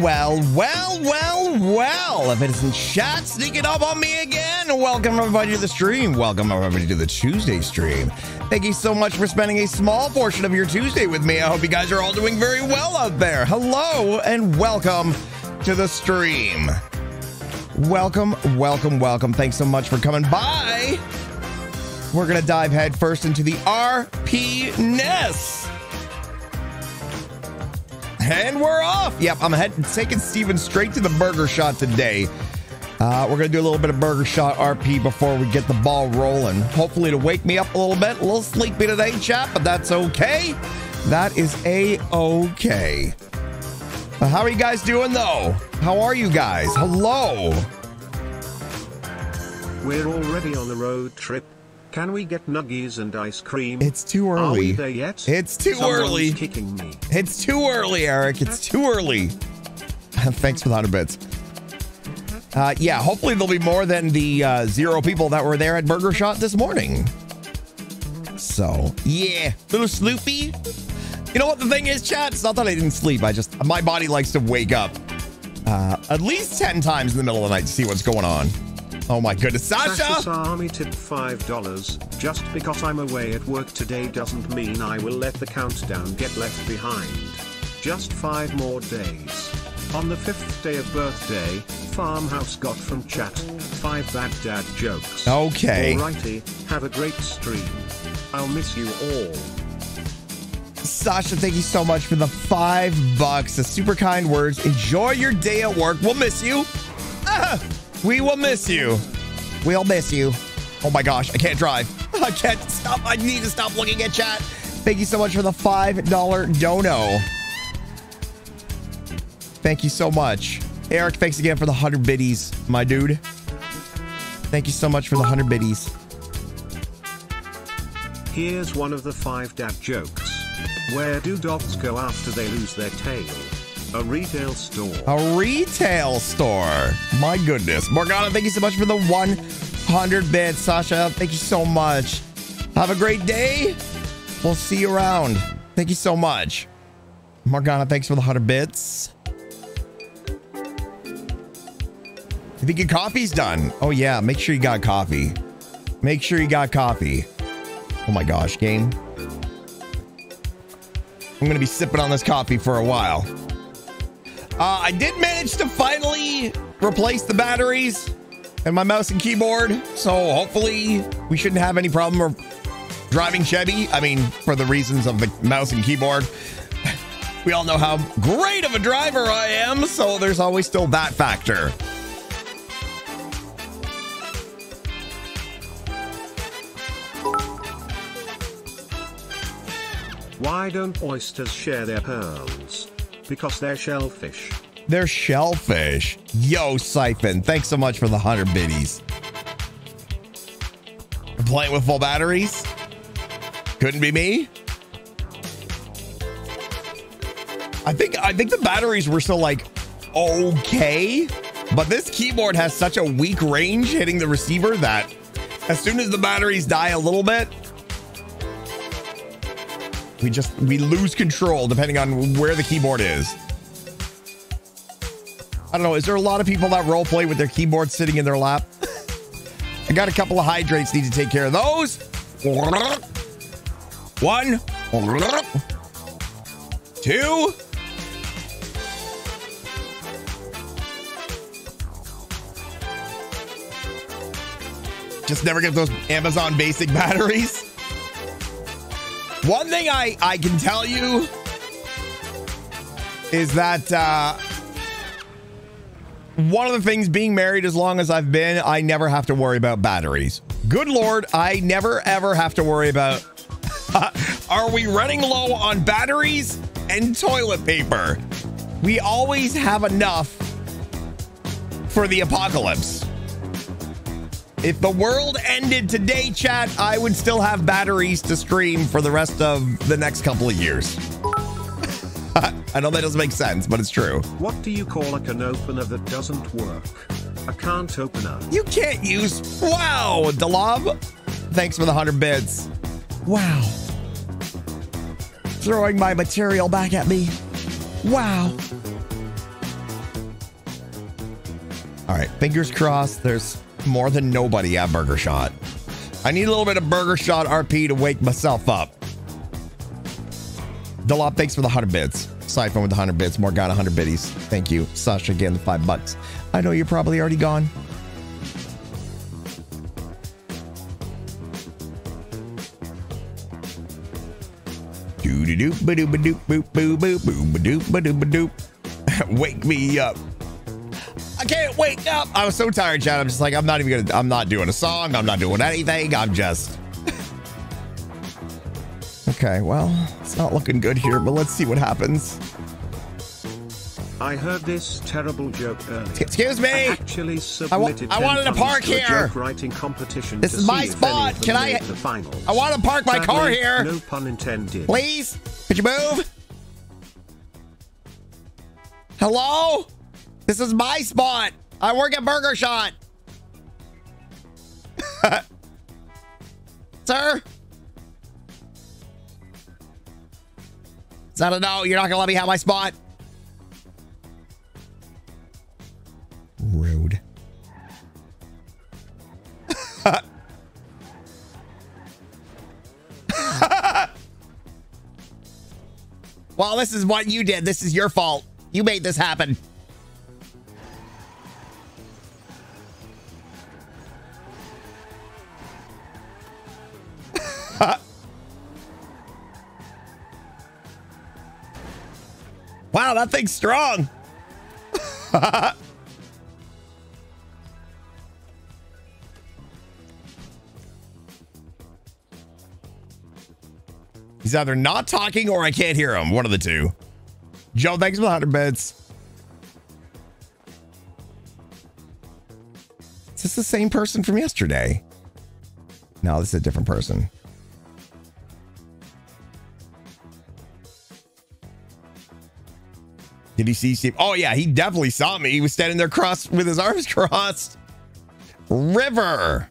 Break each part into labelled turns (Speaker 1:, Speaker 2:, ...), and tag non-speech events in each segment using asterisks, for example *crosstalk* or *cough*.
Speaker 1: Well, well, well, well. If it isn't chat sneaking up on me again, welcome everybody to the stream. Welcome everybody to the Tuesday stream. Thank you so much for spending a small portion of your Tuesday with me. I hope you guys are all doing very well out there. Hello and welcome to the stream. Welcome, welcome, welcome. Thanks so much for coming by. We're going to dive headfirst into the RP NES. And we're off. Yep, I'm heading taking Steven straight to the burger shot today. Uh, we're gonna do a little bit of burger shot RP before we get the ball rolling. Hopefully to wake me up a little bit. A little sleepy today, chap, but that's okay. That is a okay. How are you guys doing though? How are you guys? Hello.
Speaker 2: We're already on the road trip. Can we get nuggies and ice cream?
Speaker 1: It's too early.
Speaker 2: Are
Speaker 1: early.
Speaker 2: we there yet?
Speaker 1: It's too
Speaker 2: Someone's
Speaker 1: early.
Speaker 2: kicking me.
Speaker 1: It's too early, Eric. It's too early. *laughs* Thanks for the 100 bits. Uh, yeah, hopefully there'll be more than the uh, zero people that were there at Burger Shot this morning. So, yeah, a little Sloopy. You know what the thing is, chat? It's not that I didn't sleep. I just, my body likes to wake up uh, at least 10 times in the middle of the night to see what's going on. Oh my goodness.
Speaker 2: Sasha! Army tip $5. Just because I'm away at work today doesn't mean I will let the countdown get left behind. Just five more days. On the fifth day of birthday, Farmhouse got from chat. Five bad dad jokes.
Speaker 1: Okay.
Speaker 2: Alrighty, have a great stream. I'll miss you all.
Speaker 1: Sasha, thank you so much for the five bucks. The super kind words. Enjoy your day at work. We'll miss you. Ah, we will miss you. We'll miss you. Oh my gosh, I can't drive. *laughs* I can't stop. I need to stop looking at chat. Thank you so much for the $5 dono. Thank you so much. Eric, thanks again for the 100 biddies, my dude. Thank you so much for the 100 biddies.
Speaker 2: Here's one of the five dad jokes. Where do dogs go after they lose their tail? A retail store.
Speaker 1: A retail store. My goodness. Morgana, thank you so much for the 100 bits. Sasha, thank you so much. Have a great day. We'll see you around. Thank you so much. Morgana, thanks for the 100 bits. You think your coffee's done? Oh, yeah. Make sure you got coffee. Make sure you got coffee. Oh my gosh, game. I'm going to be sipping on this coffee for a while. Uh, I did manage to finally replace the batteries and my mouse and keyboard. So hopefully we shouldn't have any problem driving Chevy. I mean, for the reasons of the mouse and keyboard. *laughs* We all know how great of a driver I am. So there's always still that factor.
Speaker 2: Why don't oysters share their pearls? Because they're shellfish.
Speaker 1: They're shellfish. Yo, Siphon, thanks so much for the 100 biddies. Playing with full batteries? Couldn't be me. I think I think the batteries were still like okay, but this keyboard has such a weak range hitting the receiver that as soon as the batteries die a little bit, we just we lose control depending on where the keyboard is. I don't know. Is there a lot of people that role play with their keyboard sitting in their lap? I got a couple of hydrates. Need to take care of those. One, two. Just never get those Amazon basic *laughs* batteries. One thing I, I can tell you is that uh, one of the things being married as long as I've been, I never have to worry about batteries. Good Lord, I never ever have to worry about *laughs* are we running low on batteries and toilet paper? We always have enough for the apocalypse. If the world ended today, chat, I would still have batteries to stream for the rest of the next couple of years. *laughs* I know that doesn't make sense, but it's true.
Speaker 2: What do you call a can opener that doesn't work? A can't opener.
Speaker 1: You can't use. Wow, Dalob. Thanks for the 100 bits. Wow. Throwing my material back at me. Wow. All right, fingers crossed. There's more than nobody at Burger Shot. I need a little bit of Burger Shot RP to wake myself up. Delop, thanks for the 100 bits. Siphon with the 100 bits. Morgana, 100 biddies. Thank you. Sasha, again, the 5 bucks. I know you're probably already gone. Doo doo doo ba doo ba doop boop boo boo boo ba doop ba doo ba doop. *laughs* Wake me up. I can't wake up. I was so tired, Chad. I'm just like, I'm not even gonna, I'm not doing a song. I'm not doing anything. I'm just. okay, well, it's not looking good here, but let's see what happens.
Speaker 2: I heard this terrible joke uh, earlier.
Speaker 1: Excuse me.
Speaker 2: I actually submitted
Speaker 1: I wanted to
Speaker 2: 10
Speaker 1: park
Speaker 2: to
Speaker 1: here.
Speaker 2: joke writing competition
Speaker 1: This is my spot.
Speaker 2: any of them
Speaker 1: Can I-
Speaker 2: the finals.
Speaker 1: I want to park my car here.
Speaker 2: No pun intended.
Speaker 1: Please, could you move? Hello? This is my spot. I work at Burger Shot. *laughs* Sir? Is that a no? You're not going to let me have my spot? Rude. *laughs* well, this is what you did. This is your fault. You made this happen. Wow, that thing's strong. *laughs* He's either not talking or I can't hear him. One of the two. Joe, thanks for the 100 bits. Is this the same person from yesterday? No, this is a different person. Did he see Steve? Oh, yeah, he definitely saw me. He was standing there crossed with his arms *laughs* crossed. River.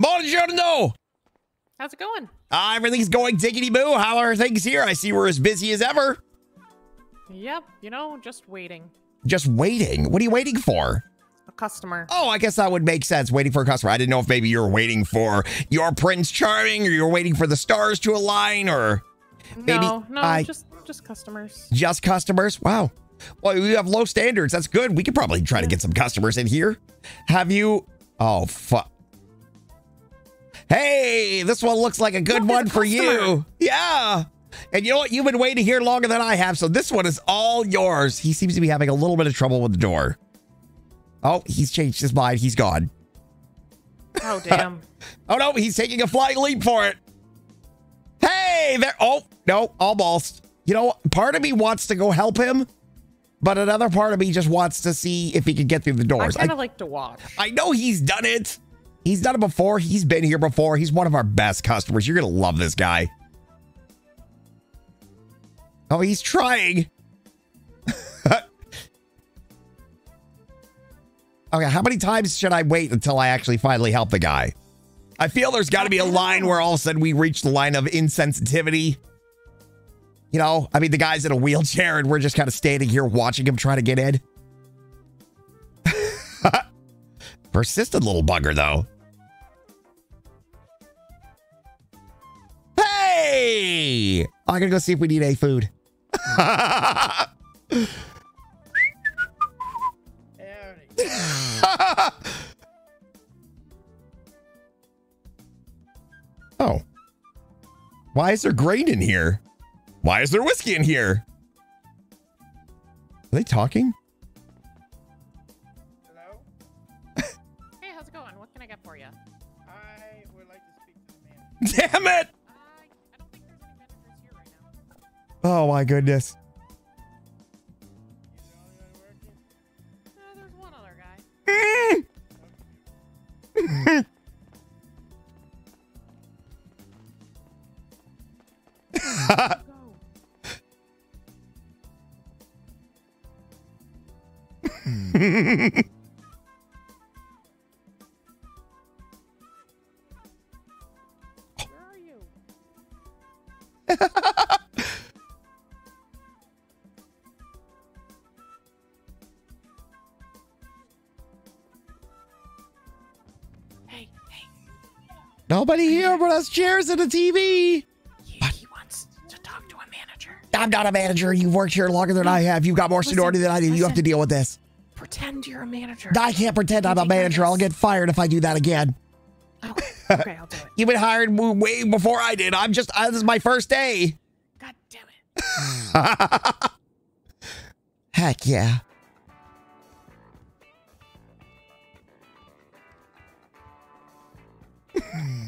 Speaker 1: Buongiorno.
Speaker 3: How's it going?
Speaker 1: Uh, everything's going diggity boo. How are things here? I see we're as busy as ever.
Speaker 3: Yep, you know, just waiting.
Speaker 1: Just waiting. What are you waiting for?
Speaker 3: Customer.
Speaker 1: Oh, I guess that would make sense. Waiting for a customer. I didn't know if maybe you're waiting for your Prince Charming or you're waiting for the stars to align or maybe
Speaker 3: no, no,
Speaker 1: I-
Speaker 3: just just customers.
Speaker 1: just customers. Wow. Well, we have low standards. That's good. We could probably try to get some customers in here. Have you? Oh, fuck. Hey, this one looks like a good
Speaker 3: Look,
Speaker 1: one for you. Yeah. And you know what? You've been waiting here longer than I have. So this one is all yours. He seems to be having a little bit of trouble with the door. Oh, he's changed his mind. He's gone.
Speaker 3: Oh damn. *laughs*
Speaker 1: Oh no, he's taking a flying leap for it. Hey, there. Oh, no, almost. You know, part of me wants to go help him, but another part of me just wants to see if he can get through the doors. I,
Speaker 3: kind of like to watch.
Speaker 1: I know he's done it. He's done it before. He's been here before. He's one of our best customers. You're going to love this guy. Oh, he's trying. Okay, how many times should I wait until I actually finally help the guy? I feel there's got to be a line where all of a sudden we reach the line of insensitivity. You know, I mean, the guy's in a wheelchair and we're just kind of standing here watching him try to get in. *laughs* Persistent little bugger, though. Hey! I'm gonna go see if we need any food. *laughs* *laughs* oh. Why is there grain in here? Why is there whiskey in here? Are they talking?
Speaker 4: Hello? *laughs*
Speaker 3: Hey, how's it going? What can I get for you?
Speaker 4: I would like to speak to the manager.
Speaker 1: Damn it!
Speaker 3: I I don't think there's any managers here right now.
Speaker 1: Oh my goodness.
Speaker 3: Where are you? *laughs*
Speaker 1: nobody here but us chairs and a TV.
Speaker 5: He, he wants to talk to a manager.
Speaker 1: I'm not a manager. You've worked here longer than I have. You've got more
Speaker 5: Listen,
Speaker 1: seniority than I do. You have to deal with this.
Speaker 5: Pretend you're a manager.
Speaker 1: I can't pretend I'm a manager. I'll get fired if I do that again.
Speaker 5: Okay, okay, I'll do it. *laughs*
Speaker 1: You've been hired way before I did. I'm just, uh, this is my first day.
Speaker 5: God damn it. *laughs*
Speaker 1: Heck yeah.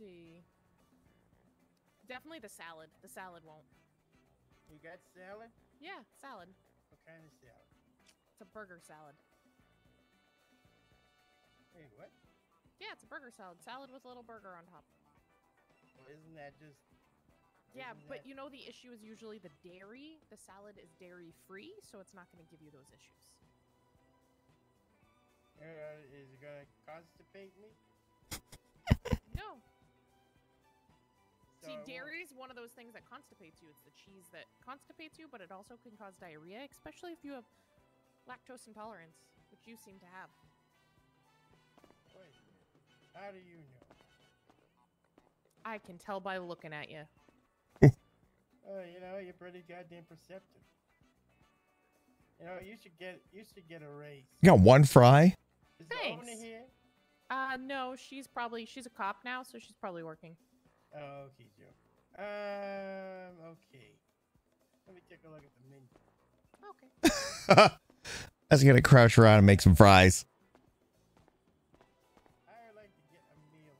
Speaker 5: see. Definitely the salad. The salad won't.
Speaker 6: You got salad?
Speaker 5: Yeah, salad.
Speaker 6: What kind of salad?
Speaker 5: It's a burger salad.
Speaker 6: Hey, what?
Speaker 5: Yeah, it's a burger salad. Salad with a little burger on top.
Speaker 6: Well, isn't that just?
Speaker 5: Yeah, but
Speaker 6: that-
Speaker 5: you know the issue is usually the dairy. The salad is dairy free, so it's not going to give you those issues.
Speaker 6: Uh, is it gonna constipate me?
Speaker 5: No.
Speaker 6: So
Speaker 5: See,
Speaker 6: I
Speaker 5: dairy is one of those things that constipates you. It's the cheese that constipates you, but it also can cause diarrhea, especially if you have lactose intolerance, which you seem to have.
Speaker 6: Wait. How do you know?
Speaker 5: I can tell by looking at you. *laughs*
Speaker 6: Oh, you know, you're pretty goddamn perceptive. You know, you should get you should get a raise.
Speaker 1: You got one fry?
Speaker 6: Is the owner
Speaker 5: Thanks.
Speaker 6: here?
Speaker 5: Uh, no, she's probably she's a cop now, so she's probably working.
Speaker 6: Okay, Joe. Um, okay. Let me take a look at the menu.
Speaker 5: Okay. *laughs*
Speaker 1: I was gonna crouch around and make some fries.
Speaker 6: I like to get a meal.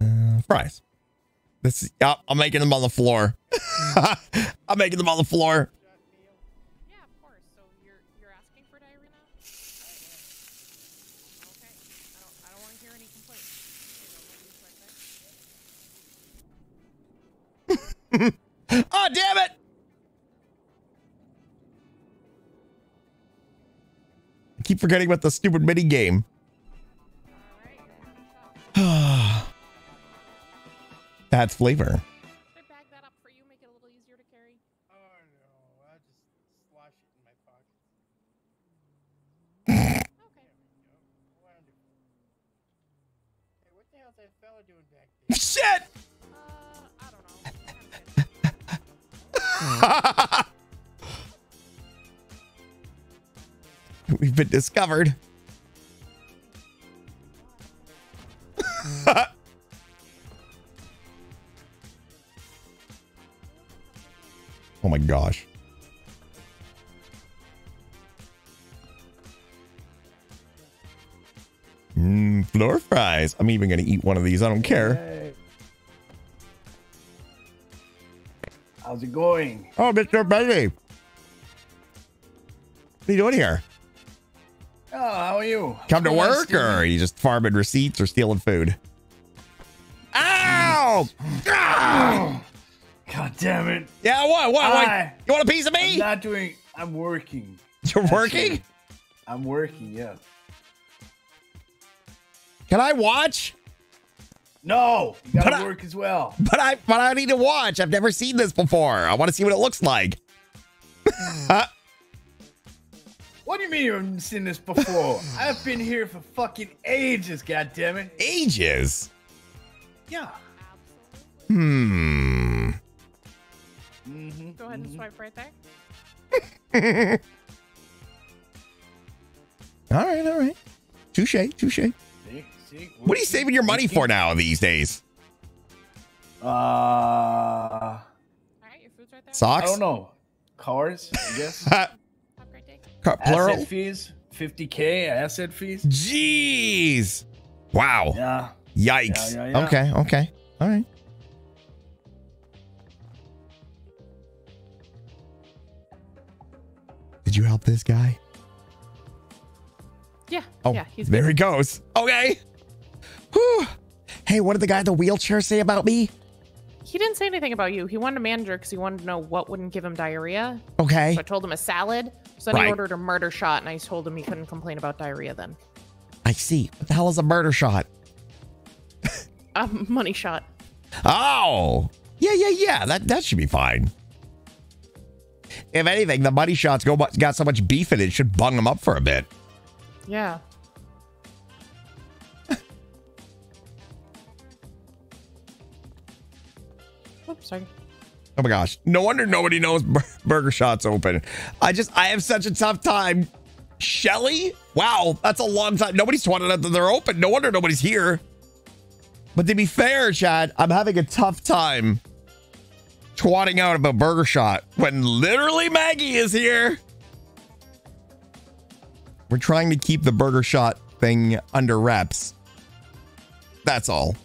Speaker 5: Absolutely.
Speaker 1: Uh, fries. This is, yeah, I'm making them on the floor. *laughs* I'm making them on the floor. *laughs* Oh damn it! I keep forgetting about the stupid mini game. *sighs* That's flavor. *laughs* We've been discovered. *laughs* oh my gosh. Mmm, floor fries. I'm even going to eat one of these. I don't care.
Speaker 6: How's it going?
Speaker 1: Oh, Mr. Bailey. What are you doing here?
Speaker 6: Oh, how are you?
Speaker 1: Come to work or are you just farming receipts or stealing food? Ow! Ah! *coughs*
Speaker 6: God damn it.
Speaker 1: Yeah, what? What? what? You want a piece of me?
Speaker 6: I'm not doing. I'm working.
Speaker 1: You're working?
Speaker 6: I'm working. Yeah.
Speaker 1: Can I watch?
Speaker 6: No, you gotta
Speaker 1: But I-
Speaker 6: work as well.
Speaker 1: But I but I need to watch. I've never seen this before. I want to see what it looks like. *laughs*
Speaker 6: What do you mean you haven't seen this before? I've been here for fucking ages. God damn it.
Speaker 1: Ages.
Speaker 6: Yeah.
Speaker 5: Absolutely.
Speaker 1: Hmm.
Speaker 6: Mm-hmm.
Speaker 5: Go ahead and swipe right there. *laughs*
Speaker 1: All right, all right. Touche, touche.
Speaker 6: See, see.
Speaker 1: What are you saving your money for now these days?
Speaker 6: Uh,
Speaker 5: All right, your food's right there.
Speaker 6: I
Speaker 1: Socks?
Speaker 6: don't know. Cars, I guess.
Speaker 5: Have a great day.
Speaker 1: Ca- Plural?
Speaker 6: asset fees, 50k asset fees.
Speaker 1: Jeez. Wow.
Speaker 6: Yeah.
Speaker 1: Yikes.
Speaker 6: Yeah, yeah, yeah.
Speaker 1: Okay, okay. All right. Did you help this guy?
Speaker 3: Yeah.
Speaker 1: Oh,
Speaker 3: yeah. He's
Speaker 1: there
Speaker 3: good.
Speaker 1: he goes. Okay. Whew. Hey, what did the guy in the wheelchair say about me?
Speaker 3: He didn't say anything about you. He wanted a manager because he wanted to know what wouldn't give him diarrhea.
Speaker 1: Okay.
Speaker 3: So I told him a salad. So then
Speaker 1: Right.
Speaker 3: he ordered a murder shot, and I told him he couldn't complain about diarrhea then.
Speaker 1: I see. What the hell is a murder shot? *laughs*
Speaker 3: A money shot.
Speaker 1: Oh. Yeah, yeah, yeah. That that should be fine. If anything, the money shots go got so much beef in it, it should bung them up for a bit.
Speaker 3: Yeah.
Speaker 1: Oh my gosh. No wonder nobody knows Burger Shot's open. I just, I have such a tough time. Shelly? Wow, that's a long time. Nobody's wanted that they're open. No wonder nobody's here. But to be fair, Chad, I'm having a tough time twatting out about Burger Shot when literally Maggie is here. We're trying to keep the Burger Shot thing under wraps. That's all.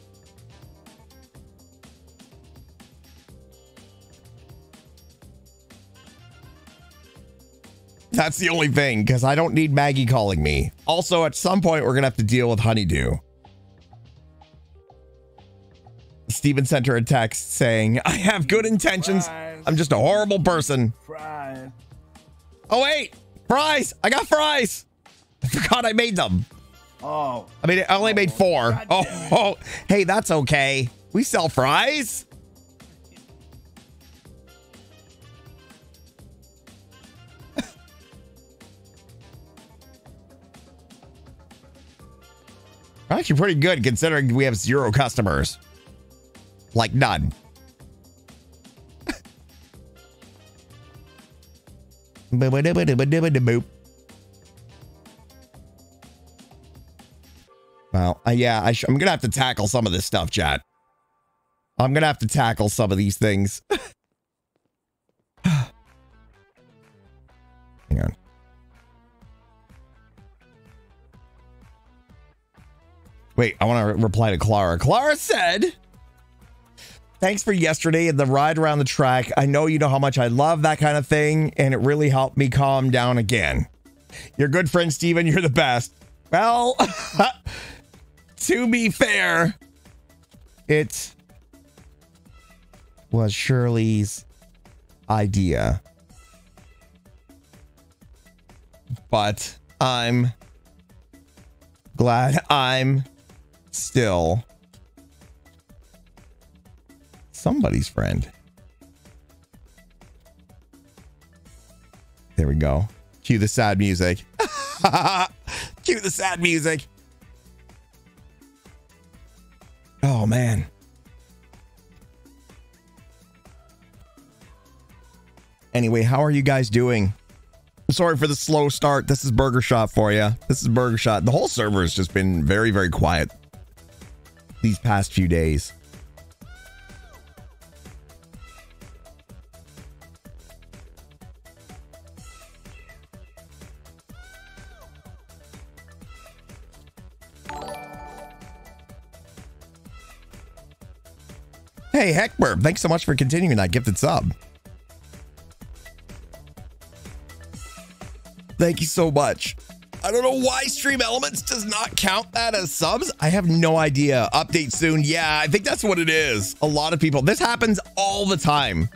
Speaker 1: That's the only thing, because I don't need Maggie calling me. Also, at some point, we're going to have to deal with Honeydew. Steven sent her a text saying, I have good intentions.
Speaker 4: Fries.
Speaker 1: I'm just a horrible person.
Speaker 4: Fries.
Speaker 1: Oh, wait, fries. I got fries. I forgot I made them.
Speaker 4: Oh.
Speaker 1: I mean, I only made oh.
Speaker 4: four. Oh,
Speaker 1: oh, *laughs* hey, that's okay. We sell fries. Actually, pretty good considering we have zero customers. Like none. Well, uh, yeah, I I'm gonna have to tackle some of this stuff, chat. I'm gonna have to tackle some of these things. *sighs* Hang on. Wait, I want to re- reply to Clara. Clara said, Thanks for yesterday and the ride around the track. I know you know how much I love that kind of thing, and it really helped me calm down again. Your good friend Steven, you're the best. Well, *laughs* to be fair, it was Shirley's idea. But I'm glad I'm still somebody's friend. There we go. Cue the sad music. *laughs* Cue the sad music. Oh man. Anyway, how are you guys doing? Sorry for the slow start. This is Burger Shot for you. This is Burger Shot. The whole server has just been very, very quiet these past few days. Hey, Heckburb, thanks so much for continuing that gifted sub. Thank you so much. I don't know why Stream Elements does not count that as subs. I have no idea. Update soon. Yeah, I think that's what it is. A lot of people. This happens all the time.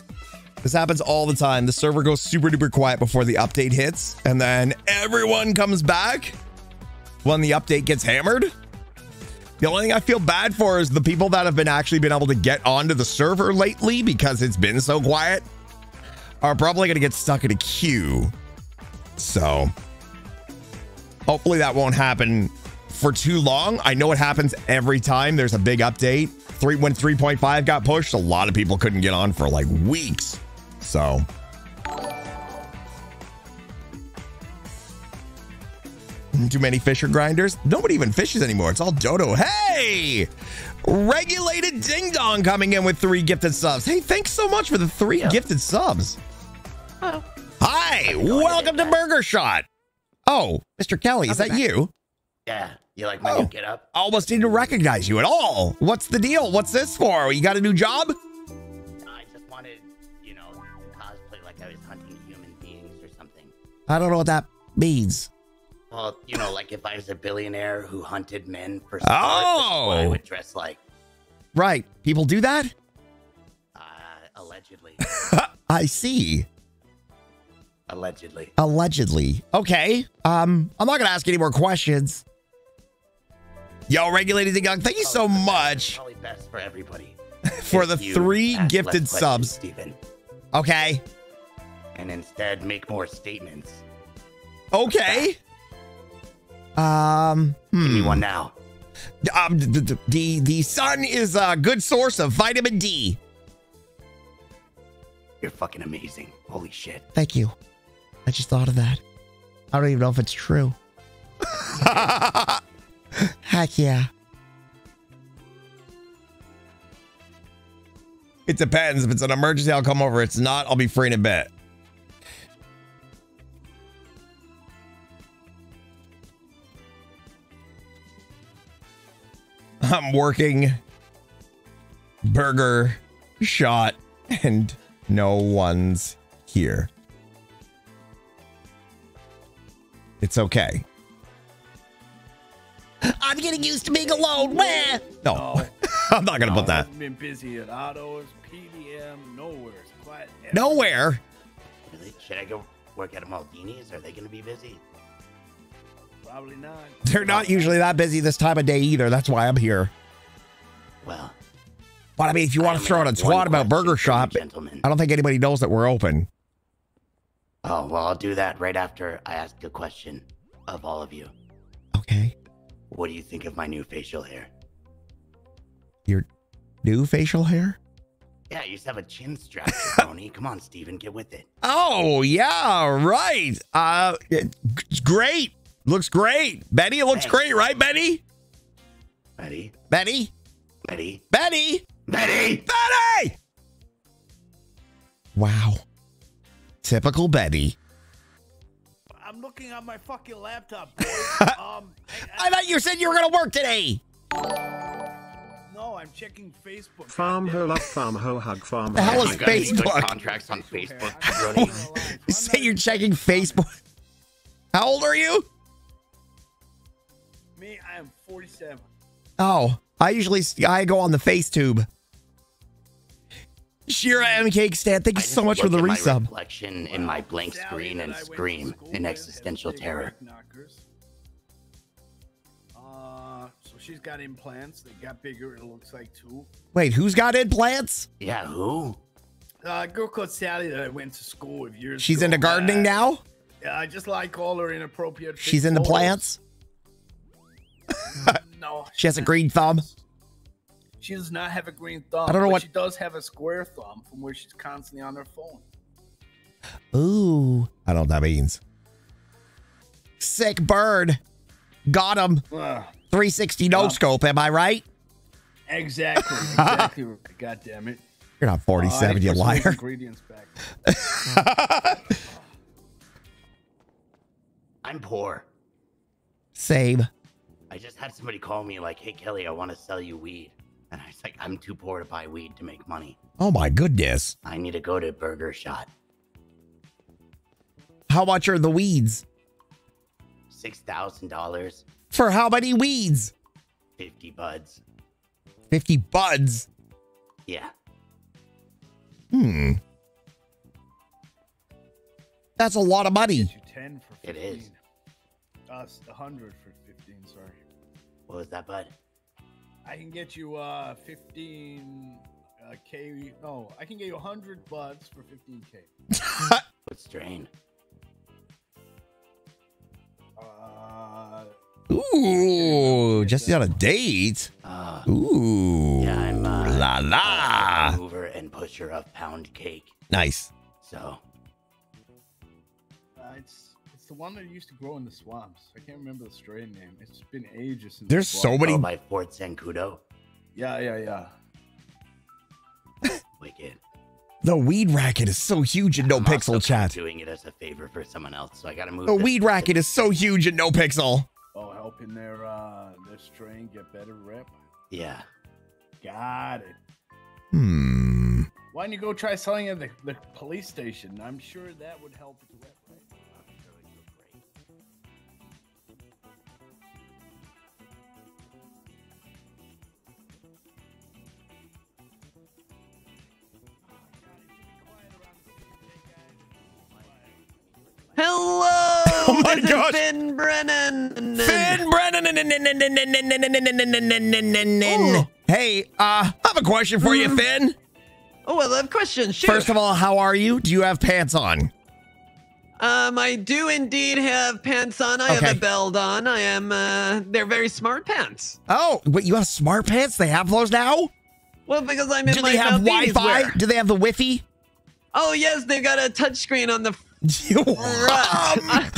Speaker 1: This happens all the time. The server goes super duper quiet before the update hits, and then everyone comes back when the update gets hammered. The only thing I feel bad for is the people that have been actually been able to get onto the server lately because it's been so quiet are probably going to get stuck in a queue. So hopefully that won't happen for too long. I know it happens every time there's a big update. Three when 3.5 got pushed, a lot of people couldn't get on for like weeks. So Too many fisher grinders? Nobody even fishes anymore. It's all dodo. Hey! Regulated Ding Dong coming in with three gifted subs. Hey, thanks so much for the three gifted subs.
Speaker 3: Oh,
Speaker 1: Hi, welcome to Burger Shot. Oh, Mr. Kelly, is that
Speaker 3: back.
Speaker 1: you?
Speaker 7: Yeah, you like my
Speaker 1: Oh.
Speaker 7: new get up?
Speaker 1: I almost didn't recognize you at all. What's the deal? What's this for? You got a new job?
Speaker 7: I just wanted, you know, to cosplay like I was hunting human beings or something.
Speaker 1: I don't know what that means.
Speaker 7: Well, you know, like if I was a billionaire who hunted men for sport,
Speaker 1: Oh.
Speaker 7: I would dress like.
Speaker 1: Right. People do that?
Speaker 7: Uh, allegedly. *laughs*
Speaker 1: I see.
Speaker 7: Allegedly.
Speaker 1: Allegedly. Okay. Um, I'm not gonna ask any more questions. Yo, regulated the young. Thank you so much
Speaker 7: Probably best for everybody. *laughs*
Speaker 1: for the three gifted subs.
Speaker 7: Steven,
Speaker 1: Okay.
Speaker 7: and instead make more statements.
Speaker 1: Okay. Um.
Speaker 7: Give me
Speaker 1: hmm.
Speaker 7: one now.
Speaker 1: Um, the, the, the the sun is a good source of vitamin D.
Speaker 7: You're fucking amazing. Holy shit.
Speaker 1: Thank you. I just thought of that. I don't even know if it's true. *laughs* Heck yeah. It depends. If it's an emergency, I'll come over. If it's not, I'll be free in a bit. I'm working burger shot and no one's here. It's okay. I'm getting used to being alone. Where? No, *laughs* I'm not gonna put that.
Speaker 6: I've been busy at autos, PDM, nowhere. It's quiet.
Speaker 1: Nowhere.
Speaker 7: Really? Should I go work at a Maldini's? Are they going to be busy?
Speaker 6: Probably not.
Speaker 1: They're not usually that busy this time of day either. That's why I'm here.
Speaker 7: Well,
Speaker 1: But I mean, if you want to throw out a
Speaker 7: have
Speaker 1: twat about Burger
Speaker 7: for
Speaker 1: Shop,
Speaker 7: gentlemen.
Speaker 1: I don't think anybody knows that we're open.
Speaker 7: Oh, well, I'll do that right after I ask a question of all of you.
Speaker 1: Okay.
Speaker 7: What do you think of my new facial hair?
Speaker 1: Your new facial hair?
Speaker 7: Yeah, you to have a chin strap, *laughs* jabroni. Come on, Steven, get with it.
Speaker 1: Oh yeah, right. Uh, it's great. Looks great. Betty, it looks
Speaker 7: Thanks.
Speaker 1: great, right, Betty?
Speaker 7: Betty?
Speaker 1: Betty?
Speaker 7: Betty?
Speaker 1: Betty?
Speaker 7: Betty!
Speaker 1: Betty! Wow. Typical Betty.
Speaker 6: I'm looking at my fucking laptop. *laughs* um,
Speaker 1: I thought you said you were gonna work today.
Speaker 6: no, I'm checking Facebook.
Speaker 2: Farm ho love farm ho hug farm
Speaker 1: The hell is
Speaker 7: You got any good
Speaker 1: Facebook?
Speaker 7: contracts on Facebook.
Speaker 1: You say you're checking Facebook. How old are you?
Speaker 6: Me, I am 47.
Speaker 1: Oh, I usually I go on the FaceTube. Shira M Cake Stand, thank you so much for the
Speaker 7: at my
Speaker 1: resub.
Speaker 7: reflection in my blank
Speaker 6: Sally
Speaker 7: screen and
Speaker 6: I
Speaker 7: scream in existential terror.
Speaker 6: Uh, so she's got implants. They got bigger. It looks like too.
Speaker 1: Wait, who's got implants?
Speaker 7: Yeah, who?
Speaker 6: Uh, a girl called Sally that I went to school with years
Speaker 1: She's
Speaker 6: ago.
Speaker 1: into gardening
Speaker 6: Uh,
Speaker 1: now.
Speaker 6: Yeah, I just like all her inappropriate.
Speaker 1: She's into
Speaker 6: photos.
Speaker 1: plants.
Speaker 6: No, *laughs*
Speaker 1: She has a green thumb.
Speaker 6: She does not have a green thumb.
Speaker 1: I don't know
Speaker 6: but
Speaker 1: what-
Speaker 6: She does have a square thumb from where she's constantly on her phone.
Speaker 1: Ooh, I don't know what that means. Sick bird. Got him.
Speaker 6: Ugh,
Speaker 1: 360 no
Speaker 6: Wow.
Speaker 1: scope, am I right?
Speaker 6: exactly. *laughs* Exactly. right. God damn it.
Speaker 1: You're not 47,
Speaker 6: Oh, I
Speaker 1: you
Speaker 6: put some
Speaker 1: liar.
Speaker 6: Ingredients back. *laughs*
Speaker 7: I'm poor.
Speaker 1: Same.
Speaker 7: I just had somebody call me like, "Hey Kelly, I want to sell you weed," and I was like, "I'm too poor to buy weed to make money.
Speaker 1: Oh my goodness.
Speaker 7: I need to go to Burger Shot.
Speaker 1: How much are the weeds?
Speaker 7: Six thousand dollars,
Speaker 1: For how many weeds?
Speaker 7: fifty buds.
Speaker 1: 50 buds.
Speaker 7: Yeah,
Speaker 1: Hmm. That's a lot of money.
Speaker 6: Get you 10 for
Speaker 7: It is.
Speaker 6: Uh, s- 100 for 15, sorry.
Speaker 7: what was that, bud?
Speaker 6: I can get you uh 15 uh, K. No, I can get you 100 buds for 15K. *laughs*
Speaker 7: What strain?
Speaker 6: Uh,
Speaker 1: Ooh, just on a date.
Speaker 7: Uh,
Speaker 1: Ooh.
Speaker 7: yeah, I'm uh,
Speaker 1: La la.
Speaker 7: a mover and pusher of pound cake.
Speaker 1: Nice.
Speaker 7: So
Speaker 6: uh, it's it's the one that used to grow in the swamps. I can't remember the strain name. It's been ages since.
Speaker 1: There's
Speaker 6: I
Speaker 1: so many-
Speaker 7: go by Fort Zancudo.
Speaker 6: Yeah, yeah, yeah. *laughs*
Speaker 7: Wicked.
Speaker 1: The weed racket is so huge in no
Speaker 7: I'm
Speaker 1: pixel
Speaker 7: kinda
Speaker 1: chat.
Speaker 7: Doing it as a favor for someone else, so I gotta move.
Speaker 1: The weed racket is so huge in NoPixel.
Speaker 6: Oh, helping their uh their strain get better rep.
Speaker 7: Yeah.
Speaker 6: Got it.
Speaker 1: Hmm.
Speaker 6: Why don't you go try selling at the, the police station? I'm sure that would help with the rep.
Speaker 1: my
Speaker 8: this
Speaker 1: gosh.
Speaker 8: is Finn Brennan.
Speaker 1: Finn Brennan. Hey, uh, I have a question for you, Finn.
Speaker 8: Oh, I love questions. Shoot.
Speaker 1: First of all, how are you? Do you have pants on?
Speaker 8: um, I do indeed have pants on. I
Speaker 1: Okay.
Speaker 8: have a belt on. I am. Uh, they're very smart pants.
Speaker 1: Oh, wait, you have smart pants? They have those now?
Speaker 8: Well, because I'm in
Speaker 1: Do
Speaker 8: my Do
Speaker 1: they have Wi-Fi?
Speaker 8: wear.
Speaker 1: Do they have the Wi-Fi?
Speaker 8: Oh yes, they've got a touchscreen on the.
Speaker 1: Right.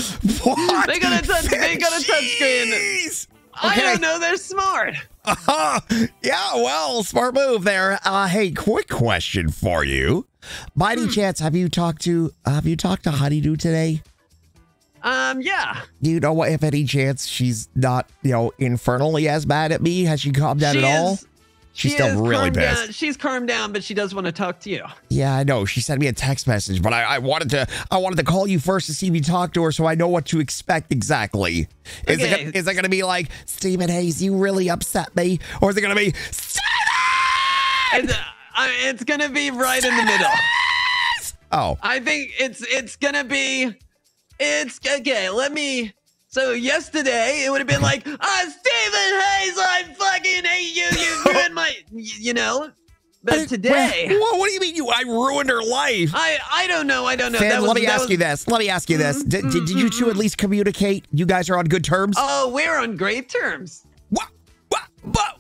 Speaker 1: what?
Speaker 8: They got a touch. They got a touchscreen.
Speaker 1: Jeez.
Speaker 8: I don't know. They're smart.
Speaker 1: Uh, yeah, well, smart move there. Uh, hey, quick question for you. By any chance, have you talked to have you talked to Honeydew today?
Speaker 8: Um, yeah.
Speaker 1: You know what, if any chance she's not, you know, infernally as bad at me? Has she calmed down
Speaker 8: she
Speaker 1: at all? She's
Speaker 8: she
Speaker 1: still really pissed.
Speaker 8: Down. She's calmed down, but she does want to talk to you.
Speaker 1: Yeah, I know. She sent me a text message, but I, I wanted to I wanted to call you first to see if you talked to her so I know what to expect exactly. Is it
Speaker 8: Okay.
Speaker 1: gonna, is it going to be like Steven Hayes? You really upset me, or is it going to be Steven?
Speaker 8: It's, uh, it's gonna be right in the middle.
Speaker 1: Oh,
Speaker 8: I think it's it's gonna be it's okay. Let me. So yesterday it would have been like, ah, Steven Hayes, I fucking hate you. You *laughs* ruined my, you know. But today,
Speaker 1: what, what do you mean? You I ruined her life.
Speaker 8: I I don't know. I don't know.
Speaker 1: Finn,
Speaker 8: That was-
Speaker 1: let me ask
Speaker 8: was-
Speaker 1: you this. Let me ask you this. Mm-hmm, did, did, did you two at mm-hmm. least communicate? You guys are on good terms?
Speaker 8: Oh, we're on great terms.
Speaker 1: What? What? What?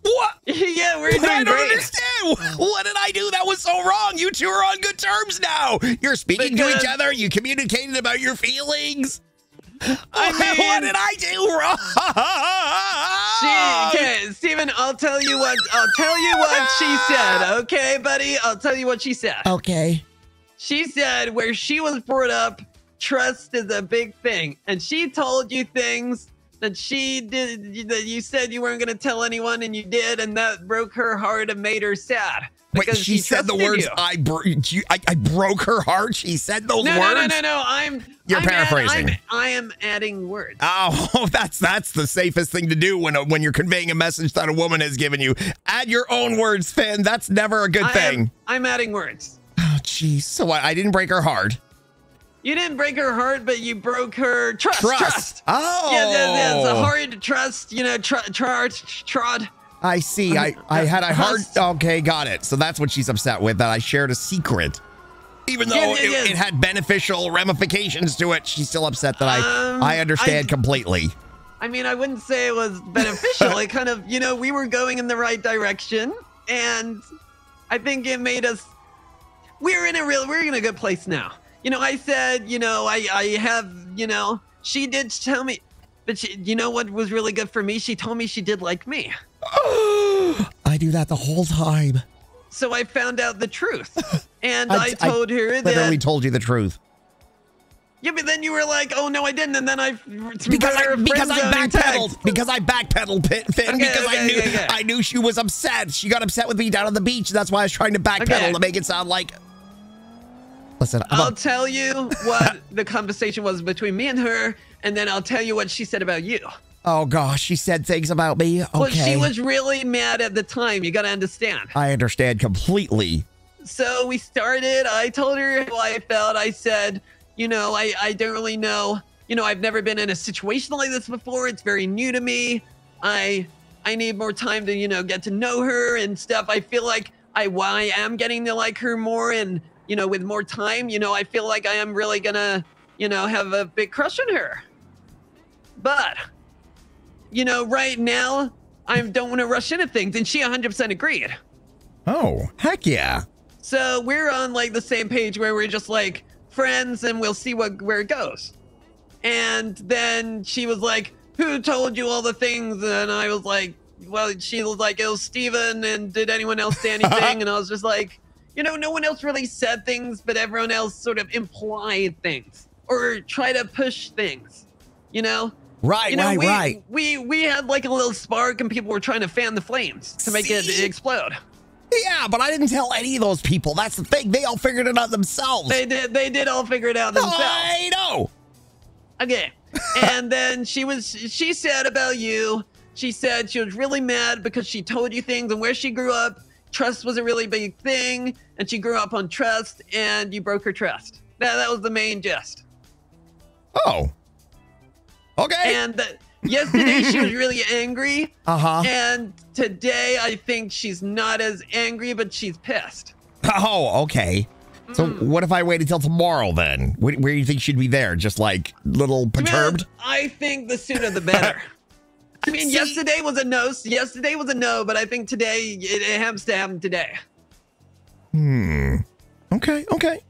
Speaker 1: What? *laughs*
Speaker 8: yeah, we're
Speaker 1: But
Speaker 8: doing
Speaker 1: I don't
Speaker 8: great.
Speaker 1: understand. What did I do that was so wrong? You two are on good terms now. You're speaking to each uh, other. You communicated about your feelings.
Speaker 8: I
Speaker 1: what did I do wrong?
Speaker 8: She, okay, Steven, I'll tell you what I'll tell you what she said, okay, buddy? I'll tell you what she said.
Speaker 1: Okay.
Speaker 8: She said where she was brought up, trust is a big thing. And she told you things that she did that you said you weren't gonna tell anyone and you did, and that broke her heart and made her sad.
Speaker 1: Wait,
Speaker 8: Because
Speaker 1: she, said the words.
Speaker 8: you.
Speaker 1: I, bro- I I broke her heart. She said those
Speaker 8: no,
Speaker 1: words.
Speaker 8: no, no, no, no. I'm
Speaker 1: You're
Speaker 8: I'm add-
Speaker 1: paraphrasing.
Speaker 8: I'm, I am adding words.
Speaker 1: Oh, *laughs* that's that's the safest thing to do when uh, when you're conveying a message that a woman has given you. Add your own words, Finn. That's never a good
Speaker 8: I
Speaker 1: thing.
Speaker 8: am, I'm adding words.
Speaker 1: Oh, jeez. So I, I didn't break her heart.
Speaker 8: You didn't break her heart, but you broke her trust.
Speaker 1: Trust. Oh.
Speaker 8: Yeah, yeah, yeah, it's a oh. hard to trust. You know, tr- trod, trod.
Speaker 1: I see. I, I had a hard. Okay, got it. So that's what she's upset with that I shared a secret. Even though
Speaker 8: Yeah, yeah,
Speaker 1: it, it had beneficial ramifications to it, she's still upset that I
Speaker 8: Um,
Speaker 1: I understand
Speaker 8: I-
Speaker 1: completely.
Speaker 8: I mean, I wouldn't say it was beneficial. it kind of, you know, we were going in the right direction, and I think it made us. We're in a real. We're in a good place now. You know, I said, you know, I I have, you know, she did tell me, but she, you know what was really good for me? She told me she did like me. *gasps*
Speaker 1: I do that the whole time.
Speaker 8: So I found out the truth, *laughs* and
Speaker 1: I-
Speaker 8: I,
Speaker 1: I
Speaker 8: told her
Speaker 1: Literally
Speaker 8: that.
Speaker 1: told you the truth.
Speaker 8: Yeah, but then you were like, "Oh no, I didn't," and then I
Speaker 1: Because I, because I backpedaled. Because I backpedaled, Finn,
Speaker 8: Okay,
Speaker 1: because I knew
Speaker 8: okay, okay.
Speaker 1: I knew she was upset. She got upset with me down on the beach. That's why I was trying to backpedal
Speaker 8: Okay.
Speaker 1: to make it sound like. Listen, I'm
Speaker 8: I'll
Speaker 1: a,
Speaker 8: tell you what the conversation was between me and her, and then I'll tell you what she said about you.
Speaker 1: Oh gosh, she said things about me. Okay,
Speaker 8: Well, she was really mad at the time. You got to understand.
Speaker 1: I understand completely.
Speaker 8: So we started. I told her how I felt. I said, you know, I, I don't really know. You know, I've never been in a situation like this before. It's very new to me. I I need more time to, you know, get to know her and stuff. I feel like I while I am getting to like her more and, you know, with more time, you know, I feel like I am really gonna, you know, have a big crush on her. But, you know, right now, I don't want to rush into things. And she 100% agreed.
Speaker 1: Oh heck yeah!
Speaker 8: So we're on like the same page where we're just like friends and we'll see what where it goes. And then she was like, Who told you all the things? And I was like, Well, she was like, It was Steven and did anyone else say *laughs* anything? and I was just like, you know, no one else really said things, but everyone else sort of implied things or try to push things. You know?
Speaker 1: Right,
Speaker 8: you know,
Speaker 1: right,
Speaker 8: we,
Speaker 1: right.
Speaker 8: We we had like a little spark and people were trying to fan the flames to make it explode.
Speaker 1: Yeah, but I didn't tell any of those people. That's the thing. They all figured it out themselves.
Speaker 8: They did they did all figure it out themselves.
Speaker 1: I know.
Speaker 8: Okay. *laughs* and then she was she said about you, she said she was really mad because she told you things and where she grew up, trust was a really big thing, and she grew up on trust and you broke her trust. That that was the main gist.
Speaker 1: Oh, Okay.
Speaker 8: And th- yesterday she was *laughs* really angry.
Speaker 1: Uh huh.
Speaker 8: And today I think she's not as angry, but she's pissed.
Speaker 1: Oh, okay. So
Speaker 8: Mm.
Speaker 1: what if I wait until tomorrow then? Where, where do you think she'd be there? Just like little perturbed?
Speaker 8: I think the sooner the better. *laughs* I mean,
Speaker 1: See-
Speaker 8: yesterday was a no. Yesterday was a no, but I think today it, it has to happen today.
Speaker 1: Hmm. Okay. Okay.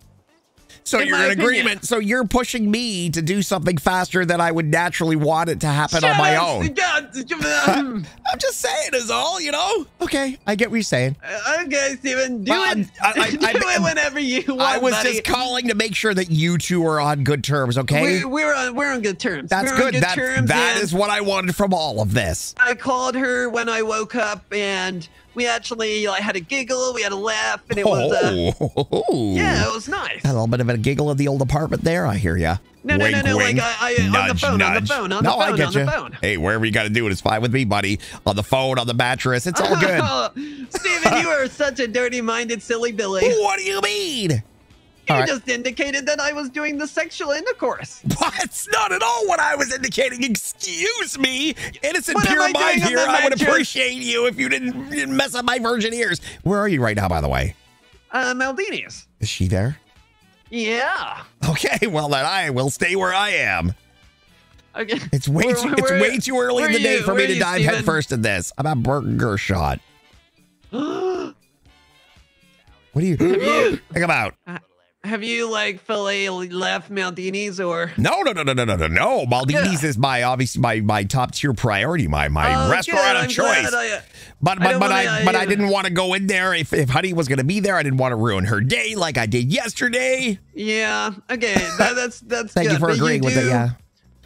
Speaker 1: So
Speaker 8: In
Speaker 1: you're in
Speaker 8: opinion.
Speaker 1: agreement. So you're pushing me to do something faster than I would naturally want it to happen on my own. *laughs*
Speaker 8: God, *laughs*
Speaker 1: I'm just saying is all, you know? Okay. I get what you're saying.
Speaker 8: Uh, okay, Steven, do
Speaker 1: Well,
Speaker 8: it.
Speaker 1: I- I- *laughs*
Speaker 8: do
Speaker 1: I-
Speaker 8: it whenever you want.
Speaker 1: I was
Speaker 8: buddy.
Speaker 1: just calling to make sure that you two are on good terms, okay?
Speaker 8: We're, we're on we're on good terms.
Speaker 1: That's
Speaker 8: we're
Speaker 1: good.
Speaker 8: Good
Speaker 1: That,
Speaker 8: terms,
Speaker 1: that is what I wanted from all of this.
Speaker 8: I called her when I woke up, and we actually like had a giggle, we had a laugh, and it was uh,
Speaker 1: oh.
Speaker 8: yeah, it was nice.
Speaker 1: A little bit of a giggle at the old apartment there. I hear ya.
Speaker 8: No, no, no,
Speaker 1: Wink,
Speaker 8: no, like,
Speaker 1: wink.
Speaker 8: I- I- on the
Speaker 1: Nudge,
Speaker 8: on the
Speaker 1: nudge.
Speaker 8: phone, on the
Speaker 1: no, I get
Speaker 8: on the
Speaker 1: you.
Speaker 8: phone.
Speaker 1: Hey, wherever you got to do it, it is fine with me, buddy. On the phone, on the mattress, it's all *laughs* good.
Speaker 8: Steven, you are *laughs* such a dirty-minded, silly Billy.
Speaker 1: what do you mean?
Speaker 8: You
Speaker 1: right.
Speaker 8: just indicated that I was doing the sexual intercourse. *laughs*
Speaker 1: That's not at all what I was indicating. Excuse me, innocent
Speaker 8: What
Speaker 1: pure mind here. I would appreciate you if you didn't, didn't mess up my virgin ears. Where are you right now, by the way?
Speaker 8: Uh, Maldini's.
Speaker 1: Is she there?
Speaker 8: Yeah.
Speaker 1: Okay, well then I will stay where I am.
Speaker 8: Okay.
Speaker 1: It's way
Speaker 8: Where-
Speaker 1: too, it's
Speaker 8: where-
Speaker 1: way too early in the day
Speaker 8: you-
Speaker 1: for me to
Speaker 8: you,
Speaker 1: dive
Speaker 8: Steven?
Speaker 1: headfirst in this. I'm at burger shot. *gasps* What do you
Speaker 8: you- *gasps*
Speaker 1: think about?
Speaker 8: Have you like fully left Maldini's or?
Speaker 1: No, no, no, no, no, no, no, no. Maldini's is my obviously my my top tier priority, my my
Speaker 8: Oh,
Speaker 1: restaurant
Speaker 8: good,
Speaker 1: of choice.
Speaker 8: I, uh,
Speaker 1: But
Speaker 8: I
Speaker 1: but but
Speaker 8: wanna,
Speaker 1: I
Speaker 8: uh,
Speaker 1: but I didn't want to go in there if if Honey was going to be there. I didn't want to ruin her day like I did yesterday.
Speaker 8: yeah. Okay. That, *laughs* that's that's.
Speaker 1: Thank
Speaker 8: good.
Speaker 1: you for
Speaker 8: but
Speaker 1: agreeing with it. Yeah.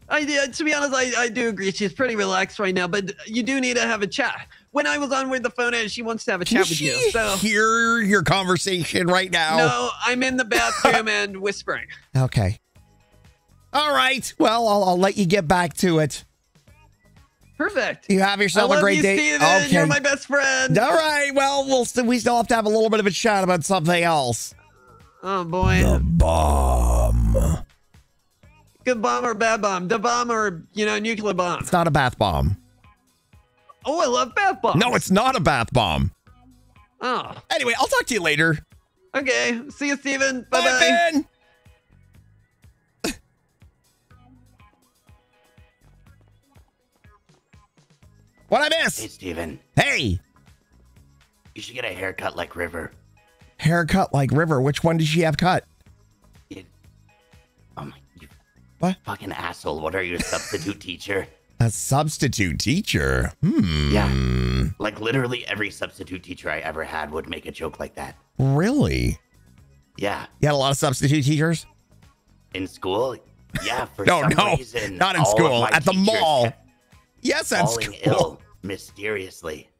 Speaker 8: I did. To be honest, I, I do agree. She's pretty relaxed right now, but you do need to have a chat. When I was on with the phone, and she wants to have a
Speaker 1: Can
Speaker 8: chat with
Speaker 1: she
Speaker 8: you. So
Speaker 1: hear your conversation right now?
Speaker 8: no, I'm in the bathroom and *laughs* whispering.
Speaker 1: Okay. All right. Well, I'll, I'll let you get back to it.
Speaker 8: Perfect.
Speaker 1: You have yourself a great
Speaker 8: you,
Speaker 1: day.
Speaker 8: Steven.
Speaker 1: Okay.
Speaker 8: You're my best friend.
Speaker 1: All right. Well, we'll st- we still have to have a little bit of a chat about something else.
Speaker 8: Oh boy.
Speaker 1: The bomb.
Speaker 8: Good bomb or bad bomb? The bomb or you know nuclear bomb?
Speaker 1: It's not a bath bomb.
Speaker 8: Oh, I love bath bombs.
Speaker 1: No, it's not a bath bomb.
Speaker 8: Oh,
Speaker 1: Anyway, I'll talk to you later.
Speaker 8: okay. See you, Steven. Bye
Speaker 1: Bye,
Speaker 8: bye.
Speaker 1: Ben. *laughs* what I miss?
Speaker 7: Hey,
Speaker 1: miss?
Speaker 7: Steven,
Speaker 1: Hey,
Speaker 7: you should get a haircut like River.
Speaker 1: haircut like River. Which one did she have cut?
Speaker 7: You, oh my, you
Speaker 1: What?
Speaker 7: fucking asshole. What are you, a substitute *laughs* teacher?
Speaker 1: A substitute teacher. Hmm.
Speaker 7: Yeah. Like literally every substitute teacher I ever had would make a joke like that.
Speaker 1: Really?
Speaker 7: Yeah.
Speaker 1: You had a lot of substitute teachers?
Speaker 7: In school, yeah, *laughs* for
Speaker 1: No,
Speaker 7: some
Speaker 1: no,
Speaker 7: reason.
Speaker 1: not in school. At the mall. Yes, at school.
Speaker 7: ill mysteriously.